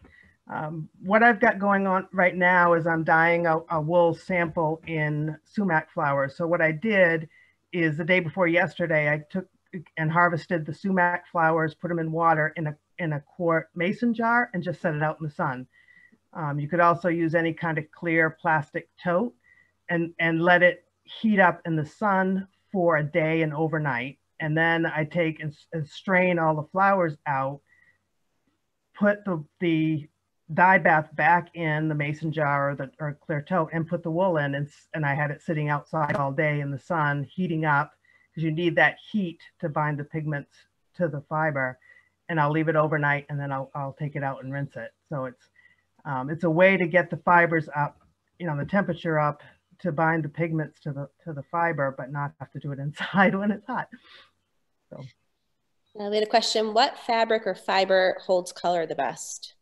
Um, what I've got going on right now is I'm dyeing a, a wool sample in sumac flowers. So what I did is the day before yesterday, I took and harvested the sumac flowers, put them in water in a, in a quart mason jar and just set it out in the sun. Um, you could also use any kind of clear plastic tote and, and let it heat up in the sun for a day and overnight. And then I take and, and strain all the flowers out, put the, the dye bath back in the mason jar or the or clear tote and put the wool in and, and I had it sitting outside all day in the sun heating up because you need that heat to bind the pigments to the fiber. And I'll leave it overnight and then I'll, I'll take it out and rinse it. So it's, um, it's a way to get the fibers up, you know, the temperature up to bind the pigments to the, to the fiber, but not have to do it *laughs* inside when it's hot. So. Now we had a question, what fabric or fiber holds color the best?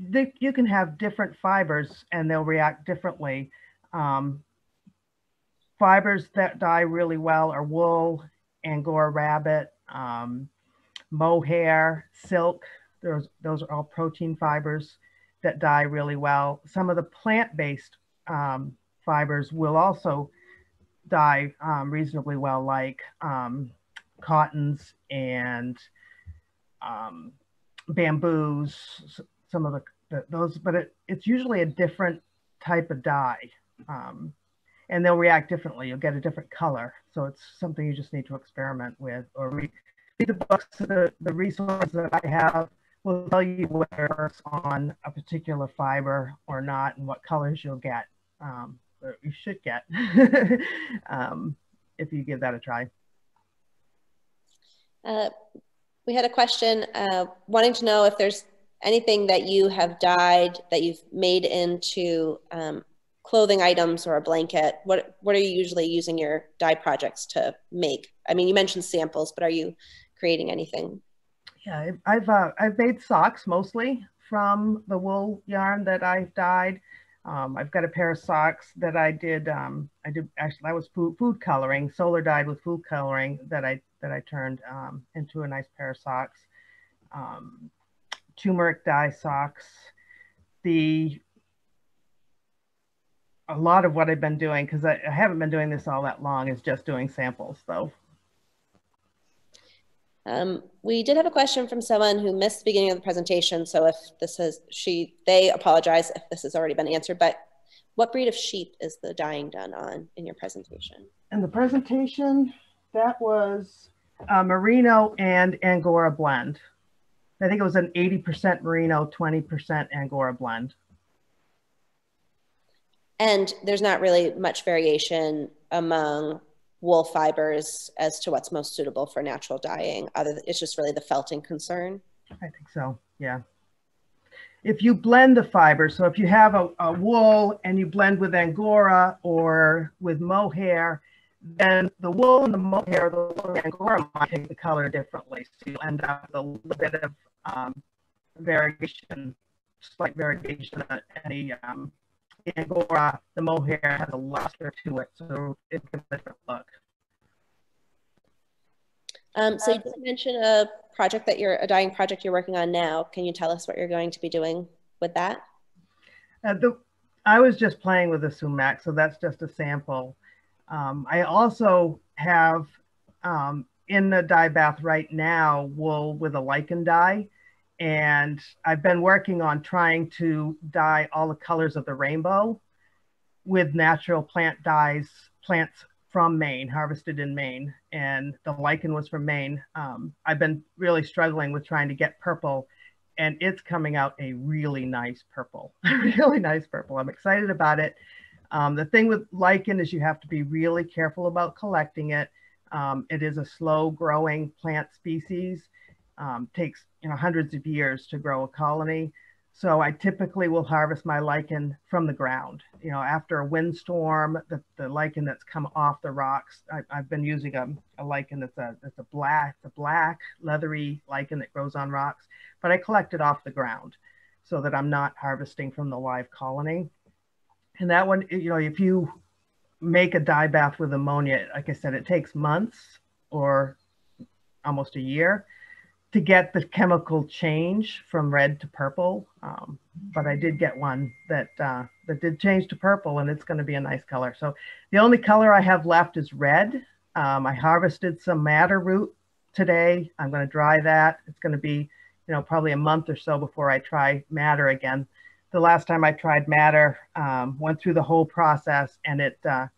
They, you can have different fibers and they'll react differently. Um, fibers that dye really well are wool, Angora rabbit, um, mohair, silk. Those, those are all protein fibers that dye really well. Some of the plant-based um, fibers will also dye um, reasonably well, like um, cottons and um, bamboos, some of the, the those, but it, it's usually a different type of dye. Um, and they'll react differently. You'll get a different color. So it's something you just need to experiment with or read, read the books. The, the resources that I have will tell you whether it works on a particular fiber or not and what colors you'll get, um, or you should get *laughs* um, if you give that a try. Uh, we had a question uh, wanting to know if there's anything that you have dyed that you've made into um, clothing items or a blanket, what what are you usually using your dye projects to make? I mean, you mentioned samples, but are you creating anything? Yeah, I've uh, I've made socks mostly from the wool yarn that I've dyed. Um, I've got a pair of socks that I did. Um, I did actually that was food, food coloring, solar dyed with food coloring that I that I turned um, into a nice pair of socks. Um, turmeric dye socks. The a lot of what I've been doing, because I, I, haven't been doing this all that long, is just doing samples though. Um, we did have a question from someone who missed the beginning of the presentation. So if this is she, they apologize if this has already been answered. But what breed of sheep is the dyeing done on in your presentation? In the presentation, that was a Merino and Angora blend. I think it was an 80% Merino, 20% Angora blend. And there's not really much variation among wool fibers as to what's most suitable for natural dyeing. Other than, it's just really the felting concern. I think so. Yeah. If you blend the fibers, so if you have a, a wool and you blend with Angora or with mohair, then the wool and the mohair, the wool and Angora might take the color differently. So you end up with a little bit of um, variation, slight variation in the um, Angora, the mohair has a luster to it, so it gives a different look. Um, so you did mention a project that you're, a dyeing project you're working on now. Can you tell us what you're going to be doing with that? Uh, the, I was just playing with the sumac, so that's just a sample. Um, I also have um, in the dye bath right now wool with a lichen dye. And I've been working on trying to dye all the colors of the rainbow with natural plant dyes, plants from Maine, harvested in Maine. And the lichen was from Maine. Um, I've been really struggling with trying to get purple and it's coming out a really nice purple, *laughs* really nice purple. I'm excited about it. Um, the thing with lichen is you have to be really careful about collecting it. Um, it is a slow growing plant species, um, takes you know hundreds of years to grow a colony. So I typically will harvest my lichen from the ground. You know, after a windstorm, the, the lichen that's come off the rocks, I, have been using a, a lichen that's a, that's a black, the black leathery lichen that grows on rocks, but I collect it off the ground so that I'm not harvesting from the live colony. And that one, you know, if you make a dye bath with ammonia, like I said, it takes months or almost a year to get the chemical change from red to purple. Um, but I did get one that uh, that did change to purple, and it's going to be a nice color. So the only color I have left is red. Um, I harvested some madder root today. I'm going to dry that. It's going to be, you know, probably a month or so before I try madder again the last time I tried madder, um, went through the whole process and it uh,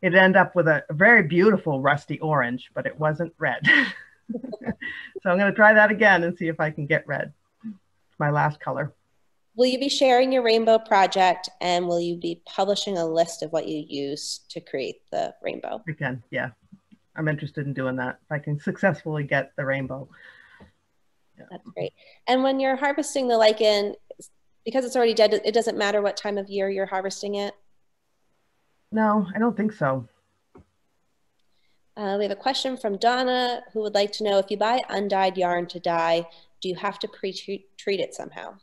it ended up with a, very beautiful rusty orange, but it wasn't red. *laughs* so I'm going to try that again and see if I can get red. It's my last color. Will you be sharing your rainbow project and will you be publishing a list of what you use to create the rainbow? Again, yeah. I'm interested in doing that. If I can successfully get the rainbow. Yeah. That's great. And when you're harvesting the lichen, because it's already dead, it doesn't matter what time of year you're harvesting it? No, I don't think so. Uh, we have a question from Donna who would like to know if you buy undyed yarn to dye, do you have to pre-treat it somehow?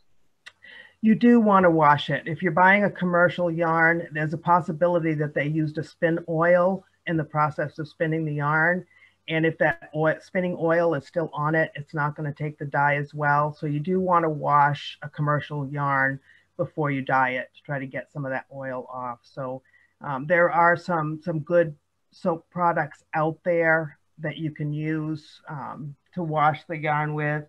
You do want to wash it. If you're buying a commercial yarn, there's a possibility that they used a spin oil in the process of spinning the yarn and if that oil, spinning oil is still on it, it's not going to take the dye as well. So you do want to wash a commercial yarn before you dye it to try to get some of that oil off. So um, there are some, some good soap products out there that you can use um, to wash the yarn with.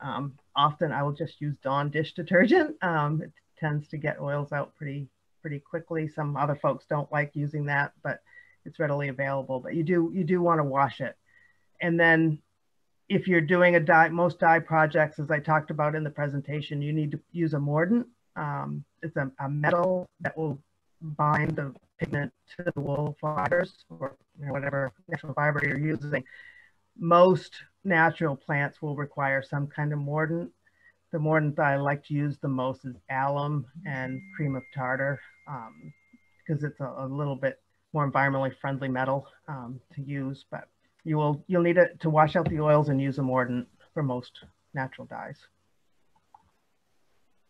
Um, often I will just use Dawn dish detergent. *laughs* Um, it tends to get oils out pretty, pretty quickly. Some other folks don't like using that, but it's readily available, but you do you do want to wash it. And then if you're doing a dye, most dye projects, as I talked about in the presentation, you need to use a mordant. Um, it's a, a, metal that will bind the pigment to the wool fibers or you know, whatever natural fiber you're using. Most natural plants will require some kind of mordant. The mordant that I like to use the most is alum and cream of tartar um, because it's a, a little bit more environmentally friendly metal um, to use, but you will you'll need it to wash out the oils and use a mordant for most natural dyes.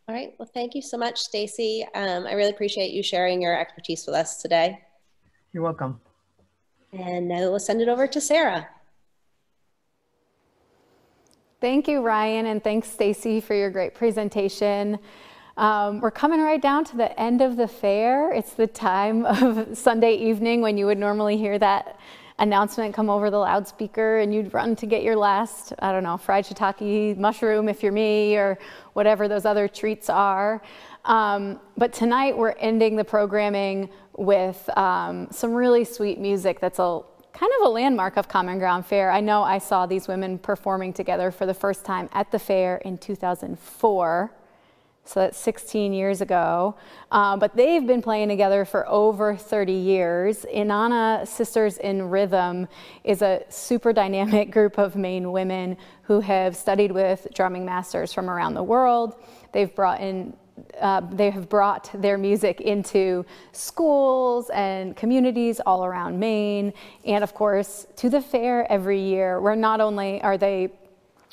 All right. Well, thank you so much, Stacie. Um, I really appreciate you sharing your expertise with us today. You're welcome. And now we'll send it over to Sarah. Thank you, Ryan, and thanks, Stacie, for your great presentation. Um, we're coming right down to the end of the fair. It's the time *laughs* of Sunday evening when you would normally hear that announcement come over the loudspeaker and you'd run to get your last, I don't know, fried shiitake mushroom if you're me or whatever those other treats are. Um, but tonight we're ending the programming with um, some really sweet music that's a kind of a landmark of Common Ground Fair. I know I saw these women performing together for the first time at the fair in 2004. So that's 16 years ago. Uh, but they've been playing together for over 30 years. Inanna Sisters in Rhythm is a super dynamic group of Maine women who have studied with drumming masters from around the world. They've brought in uh, they have brought their music into schools and communities all around Maine, and of course to the fair every year, where not only are they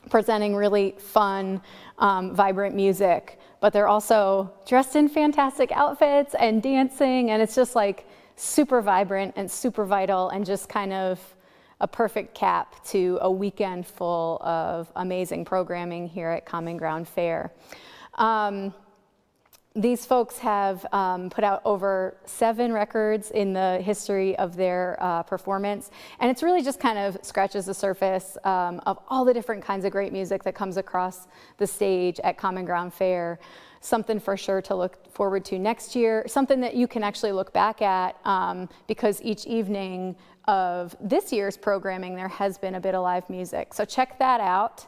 presenting really fun, um, vibrant music, but they're also dressed in fantastic outfits and dancing, and it's just like super vibrant and super vital and just kind of a perfect cap to a weekend full of amazing programming here at Common Ground Fair. Um, these folks have um, put out over seven records in the history of their uh, performance, and it's really just kind of scratches the surface um, of all the different kinds of great music that comes across the stage at Common Ground Fair. Something for sure to look forward to next year, something that you can actually look back at um, because each evening of this year's programming there has been a bit of live music. So check that out.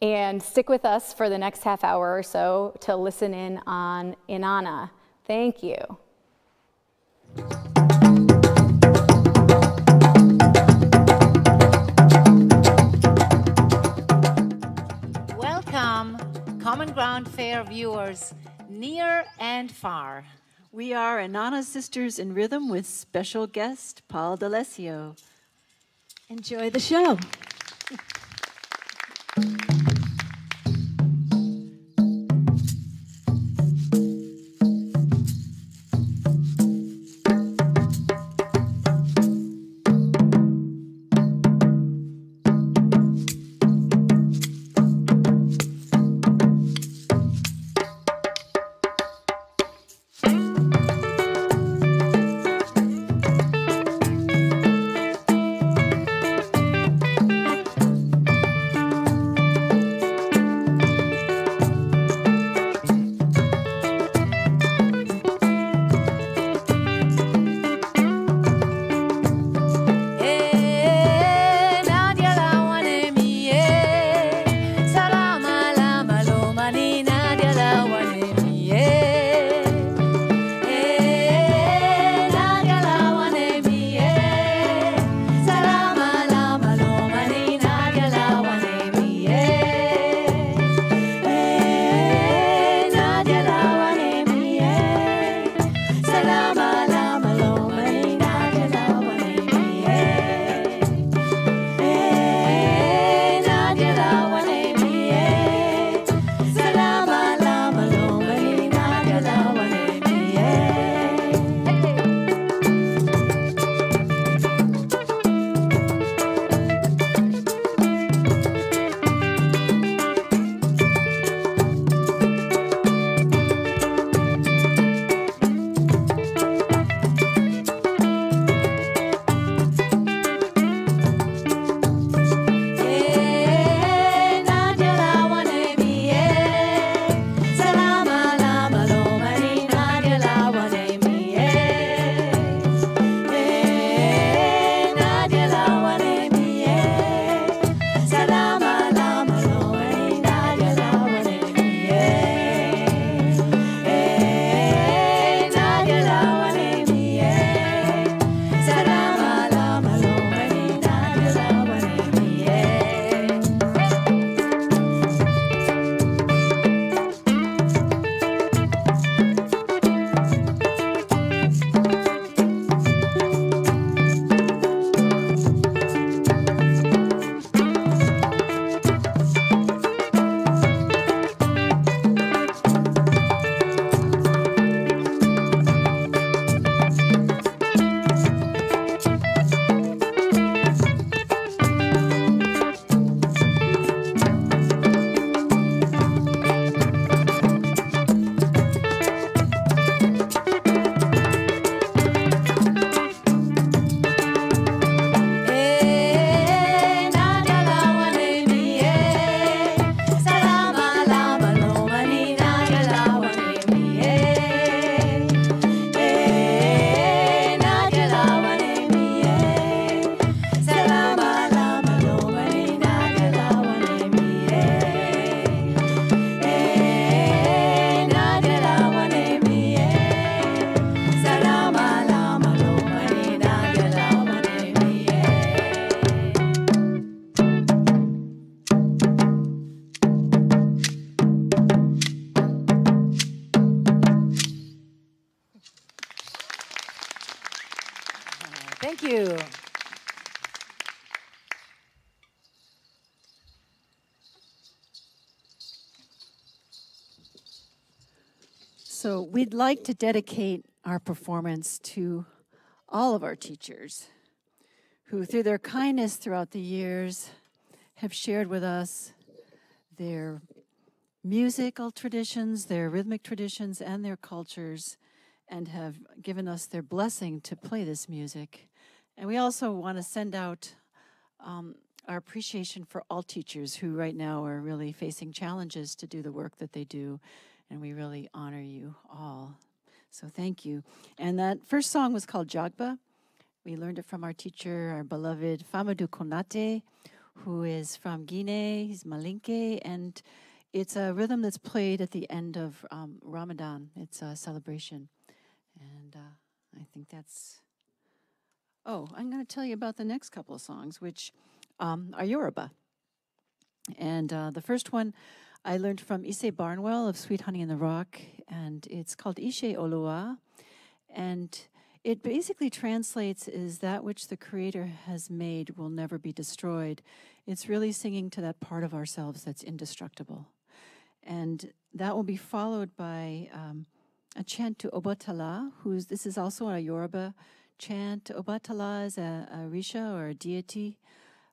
And stick with us for the next half hour or so to listen in on Inanna. Thank you. Welcome, Common Ground Fair viewers, near and far. We are Inanna Sisters in Rhythm with special guest Paul D'Alessio. Enjoy the show. We'd like to dedicate our performance to all of our teachers who, through their kindness throughout the years, have shared with us their musical traditions, their rhythmic traditions, and their cultures, and have given us their blessing to play this music. And we also want to send out um, our appreciation for all teachers who, right now, are really facing challenges to do the work that they do. And we really honor you all. So thank you. And that first song was called Jagba. We learned it from our teacher, our beloved Famoudou Konate, who is from Guinea. He's Malinke, and it's a rhythm that's played at the end of um, Ramadan. It's a celebration. And uh, I think that's. Oh, I'm going to tell you about the next couple of songs, which um, are Yoruba. And uh, the first one I learned from Ysaye Barnwell of Sweet Honey in the Rock, and it's called Ishe Oluwa. And it basically translates is that which the Creator has made will never be destroyed. It's really singing to that part of ourselves that's indestructible. And that will be followed by um, a chant to Obatala, who's this is also a Yoruba chant. Obatala is a, a Risha or a deity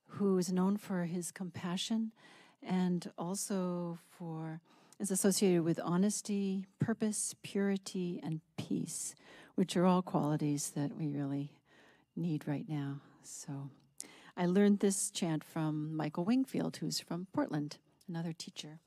who is known for his compassion and also for is associated with honesty, purpose, purity, and peace, which are all qualities that we really need right now. So I learned this chant from Michael Wingfield, who's from Portland, another teacher.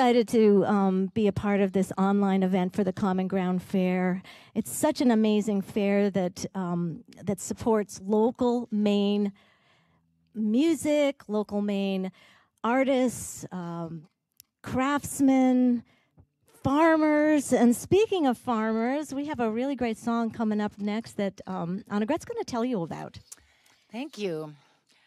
Excited to um, be a part of this online event for the Common Ground Fair. It's such an amazing fair that um, that supports local Maine music, local Maine artists, um, craftsmen, farmers. And speaking of farmers, we have a really great song coming up next that um, Annegret's going to tell you about. Thank you.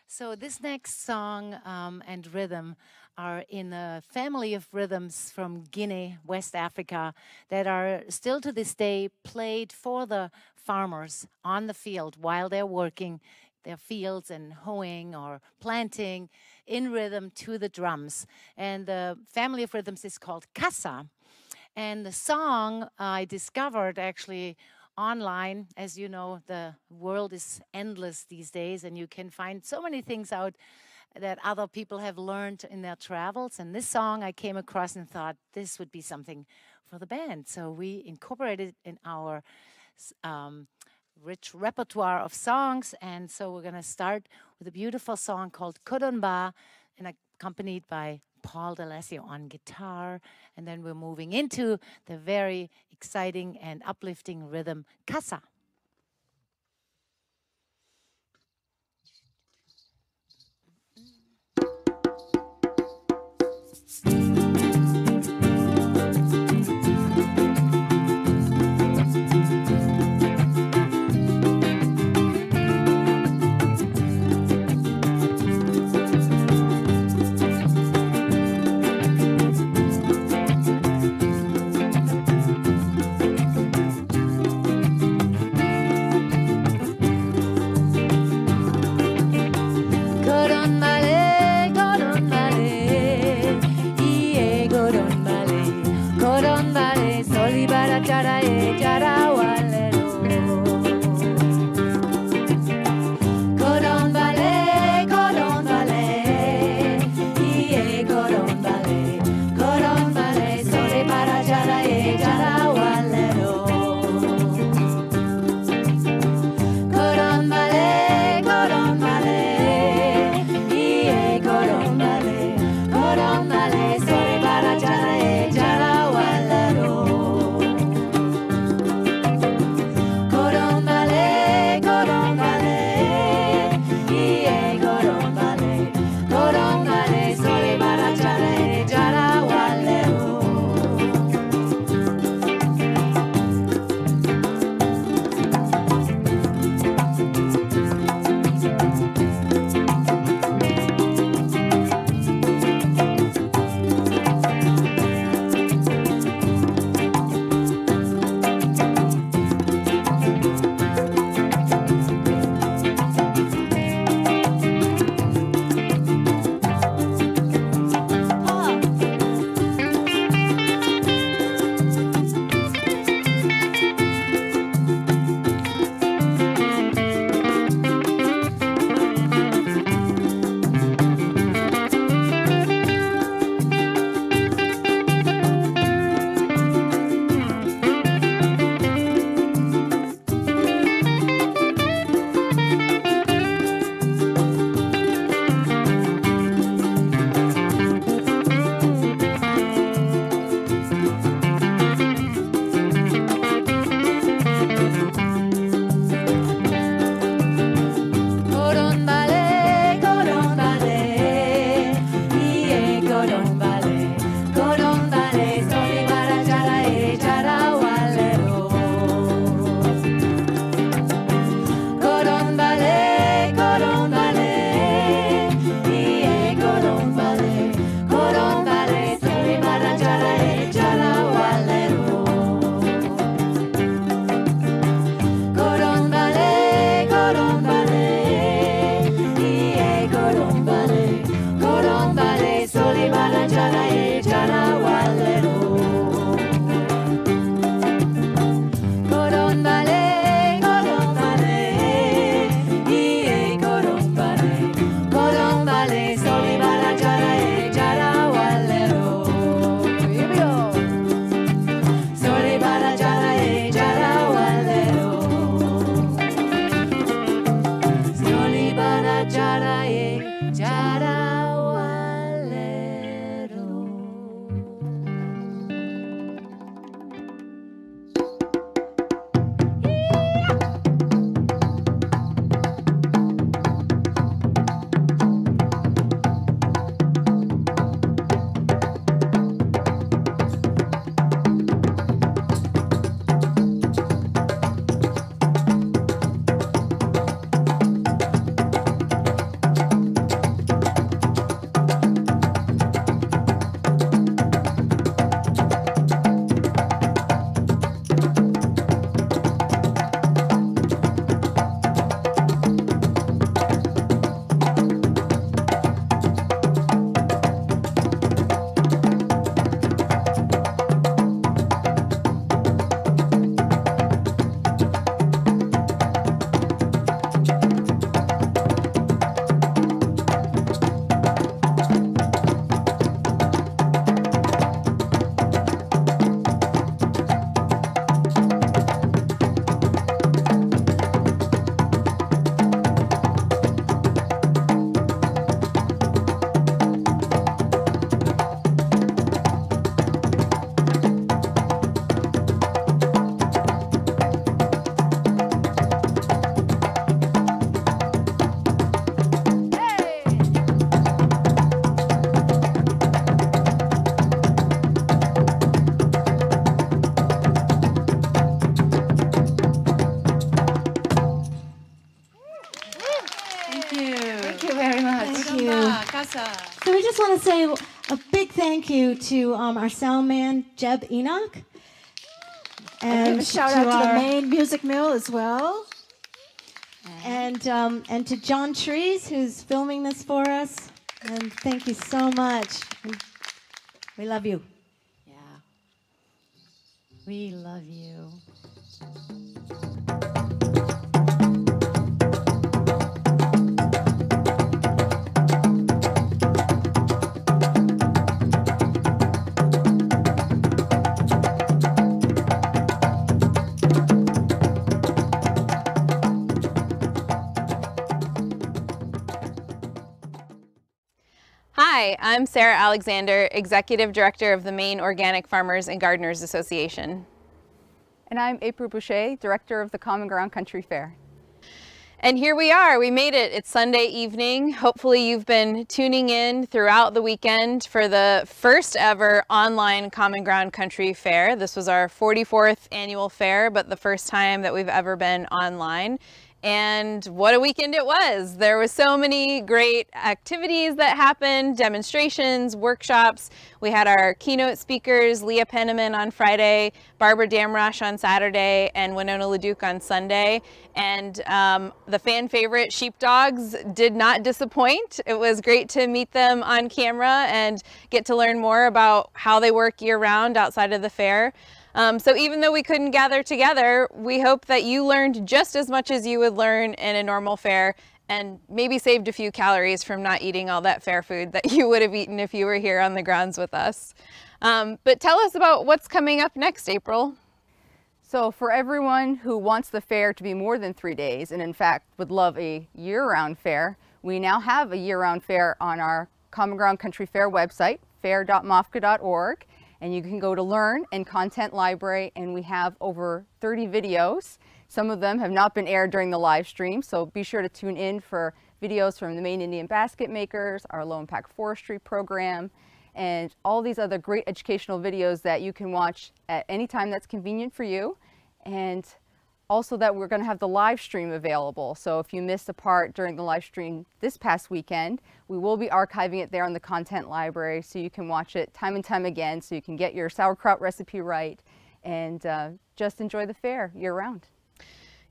So this next song um, and rhythm are in a family of rhythms from Guinea, West Africa, that are still to this day played for the farmers on the field while they're working their fields and hoeing or planting in rhythm to the drums. And the family of rhythms is called Kassa. And the song I discovered actually online. As you know, the world is endless these days, and you can find so many things out that other people have learned in their travels. And this song I came across and thought this would be something for the band. So we incorporated it in our um, rich repertoire of songs. And so we're going to start with a beautiful song called Kodonba, and accompanied by Paul D'Alessio on guitar. And then we're moving into the very exciting and uplifting rhythm, Kassa. You to um, our sound man, Jeb Enoch. And give a shout out to our- the main music mill as well. And um, and to John Trees, who's filming this for us. And thank you so much. We love you. I'm Sarah Alexander, Executive Director of the Maine Organic Farmers and Gardeners Association. And I'm April Boucher, Director of the Common Ground Country Fair. And here we are, we made it. It's Sunday evening. Hopefully you've been tuning in throughout the weekend for the first ever online Common Ground Country Fair. This was our 44th annual fair, but the first time that we've ever been online. And what a weekend it was. There was so many great activities that happened, demonstrations, workshops. We had our keynote speakers, Leah Penniman on Friday, Barbara Damrosch on Saturday, and Winona LaDuke on Sunday. And um, the fan favorite sheepdogs did not disappoint. It was great to meet them on camera and get to learn more about how they work year round outside of the fair. Um, so even though we couldn't gather together, we hope that you learned just as much as you would learn in a normal fair and maybe saved a few calories from not eating all that fair food that *laughs* you would have eaten if you were here on the grounds with us. Um, but tell us about what's coming up next, April. So for everyone who wants the fair to be more than three days, and in fact would love a year-round fair, we now have a year-round fair on our Common Ground Country Fair website, fair.mofga.org, and you can go to Learn and Content Library, and we have over 30 videos. Some of them have not been aired during the live stream, so be sure to tune in for videos from the Maine Indian Basket Makers, our Low Impact Forestry program, and all these other great educational videos that you can watch at any time that's convenient for you. And also that we're going to have the live stream available. So if you missed a part during the live stream this past weekend, we will be archiving it there on the content library so you can watch it time and time again so you can get your sauerkraut recipe right and uh, just enjoy the fair year round.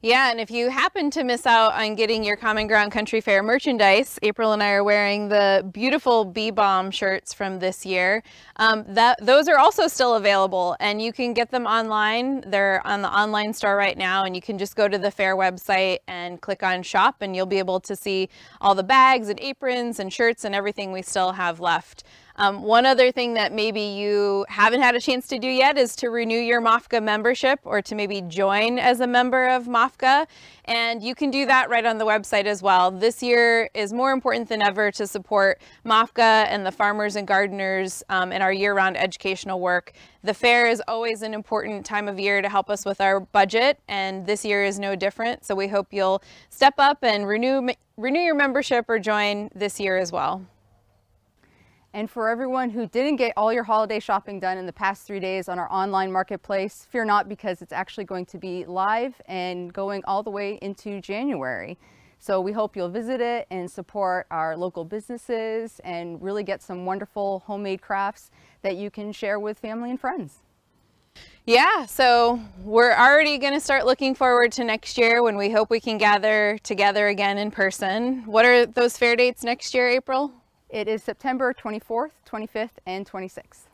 Yeah, and if you happen to miss out on getting your Common Ground Country Fair merchandise, April and I are wearing the beautiful Bee Balm shirts from this year. Um, that Those are also still available, and you can get them online. They're on the online store right now, and you can just go to the fair website and click on shop, and you'll be able to see all the bags and aprons and shirts and everything we still have left. Um, one other thing that maybe you haven't had a chance to do yet is to renew your MOFGA membership or to maybe join as a member of MOFGA. And you can do that right on the website as well. This year is more important than ever to support MOFGA and the farmers and gardeners um, in our year-round educational work. The fair is always an important time of year to help us with our budget, and this year is no different. So we hope you'll step up and renew, renew your membership or join this year as well. And for everyone who didn't get all your holiday shopping done in the past three days on our online marketplace, fear not because it's actually going to be live and going all the way into January. So we hope you'll visit it and support our local businesses and really get some wonderful homemade crafts that you can share with family and friends. Yeah, so we're already going to start looking forward to next year when we hope we can gather together again in person. What are those fair dates next year, April? It is September 24th, 25th, and 26th.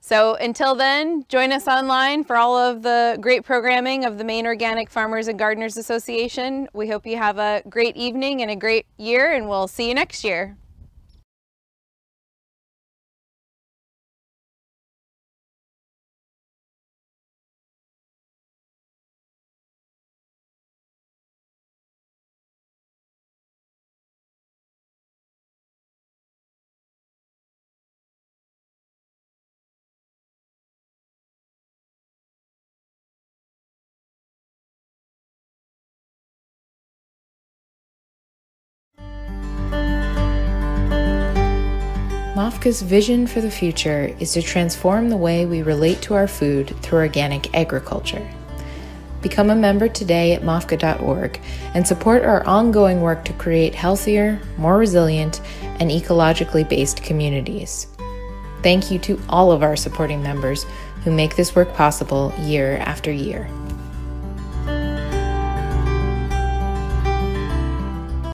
So until then, join us online for all of the great programming of the Maine Organic Farmers and Gardeners Association. We hope you have a great evening and a great year, and we'll see you next year. MOFGA's vision for the future is to transform the way we relate to our food through organic agriculture. Become a member today at mofga.org and support our ongoing work to create healthier, more resilient, and ecologically based communities. Thank you to all of our supporting members who make this work possible year after year.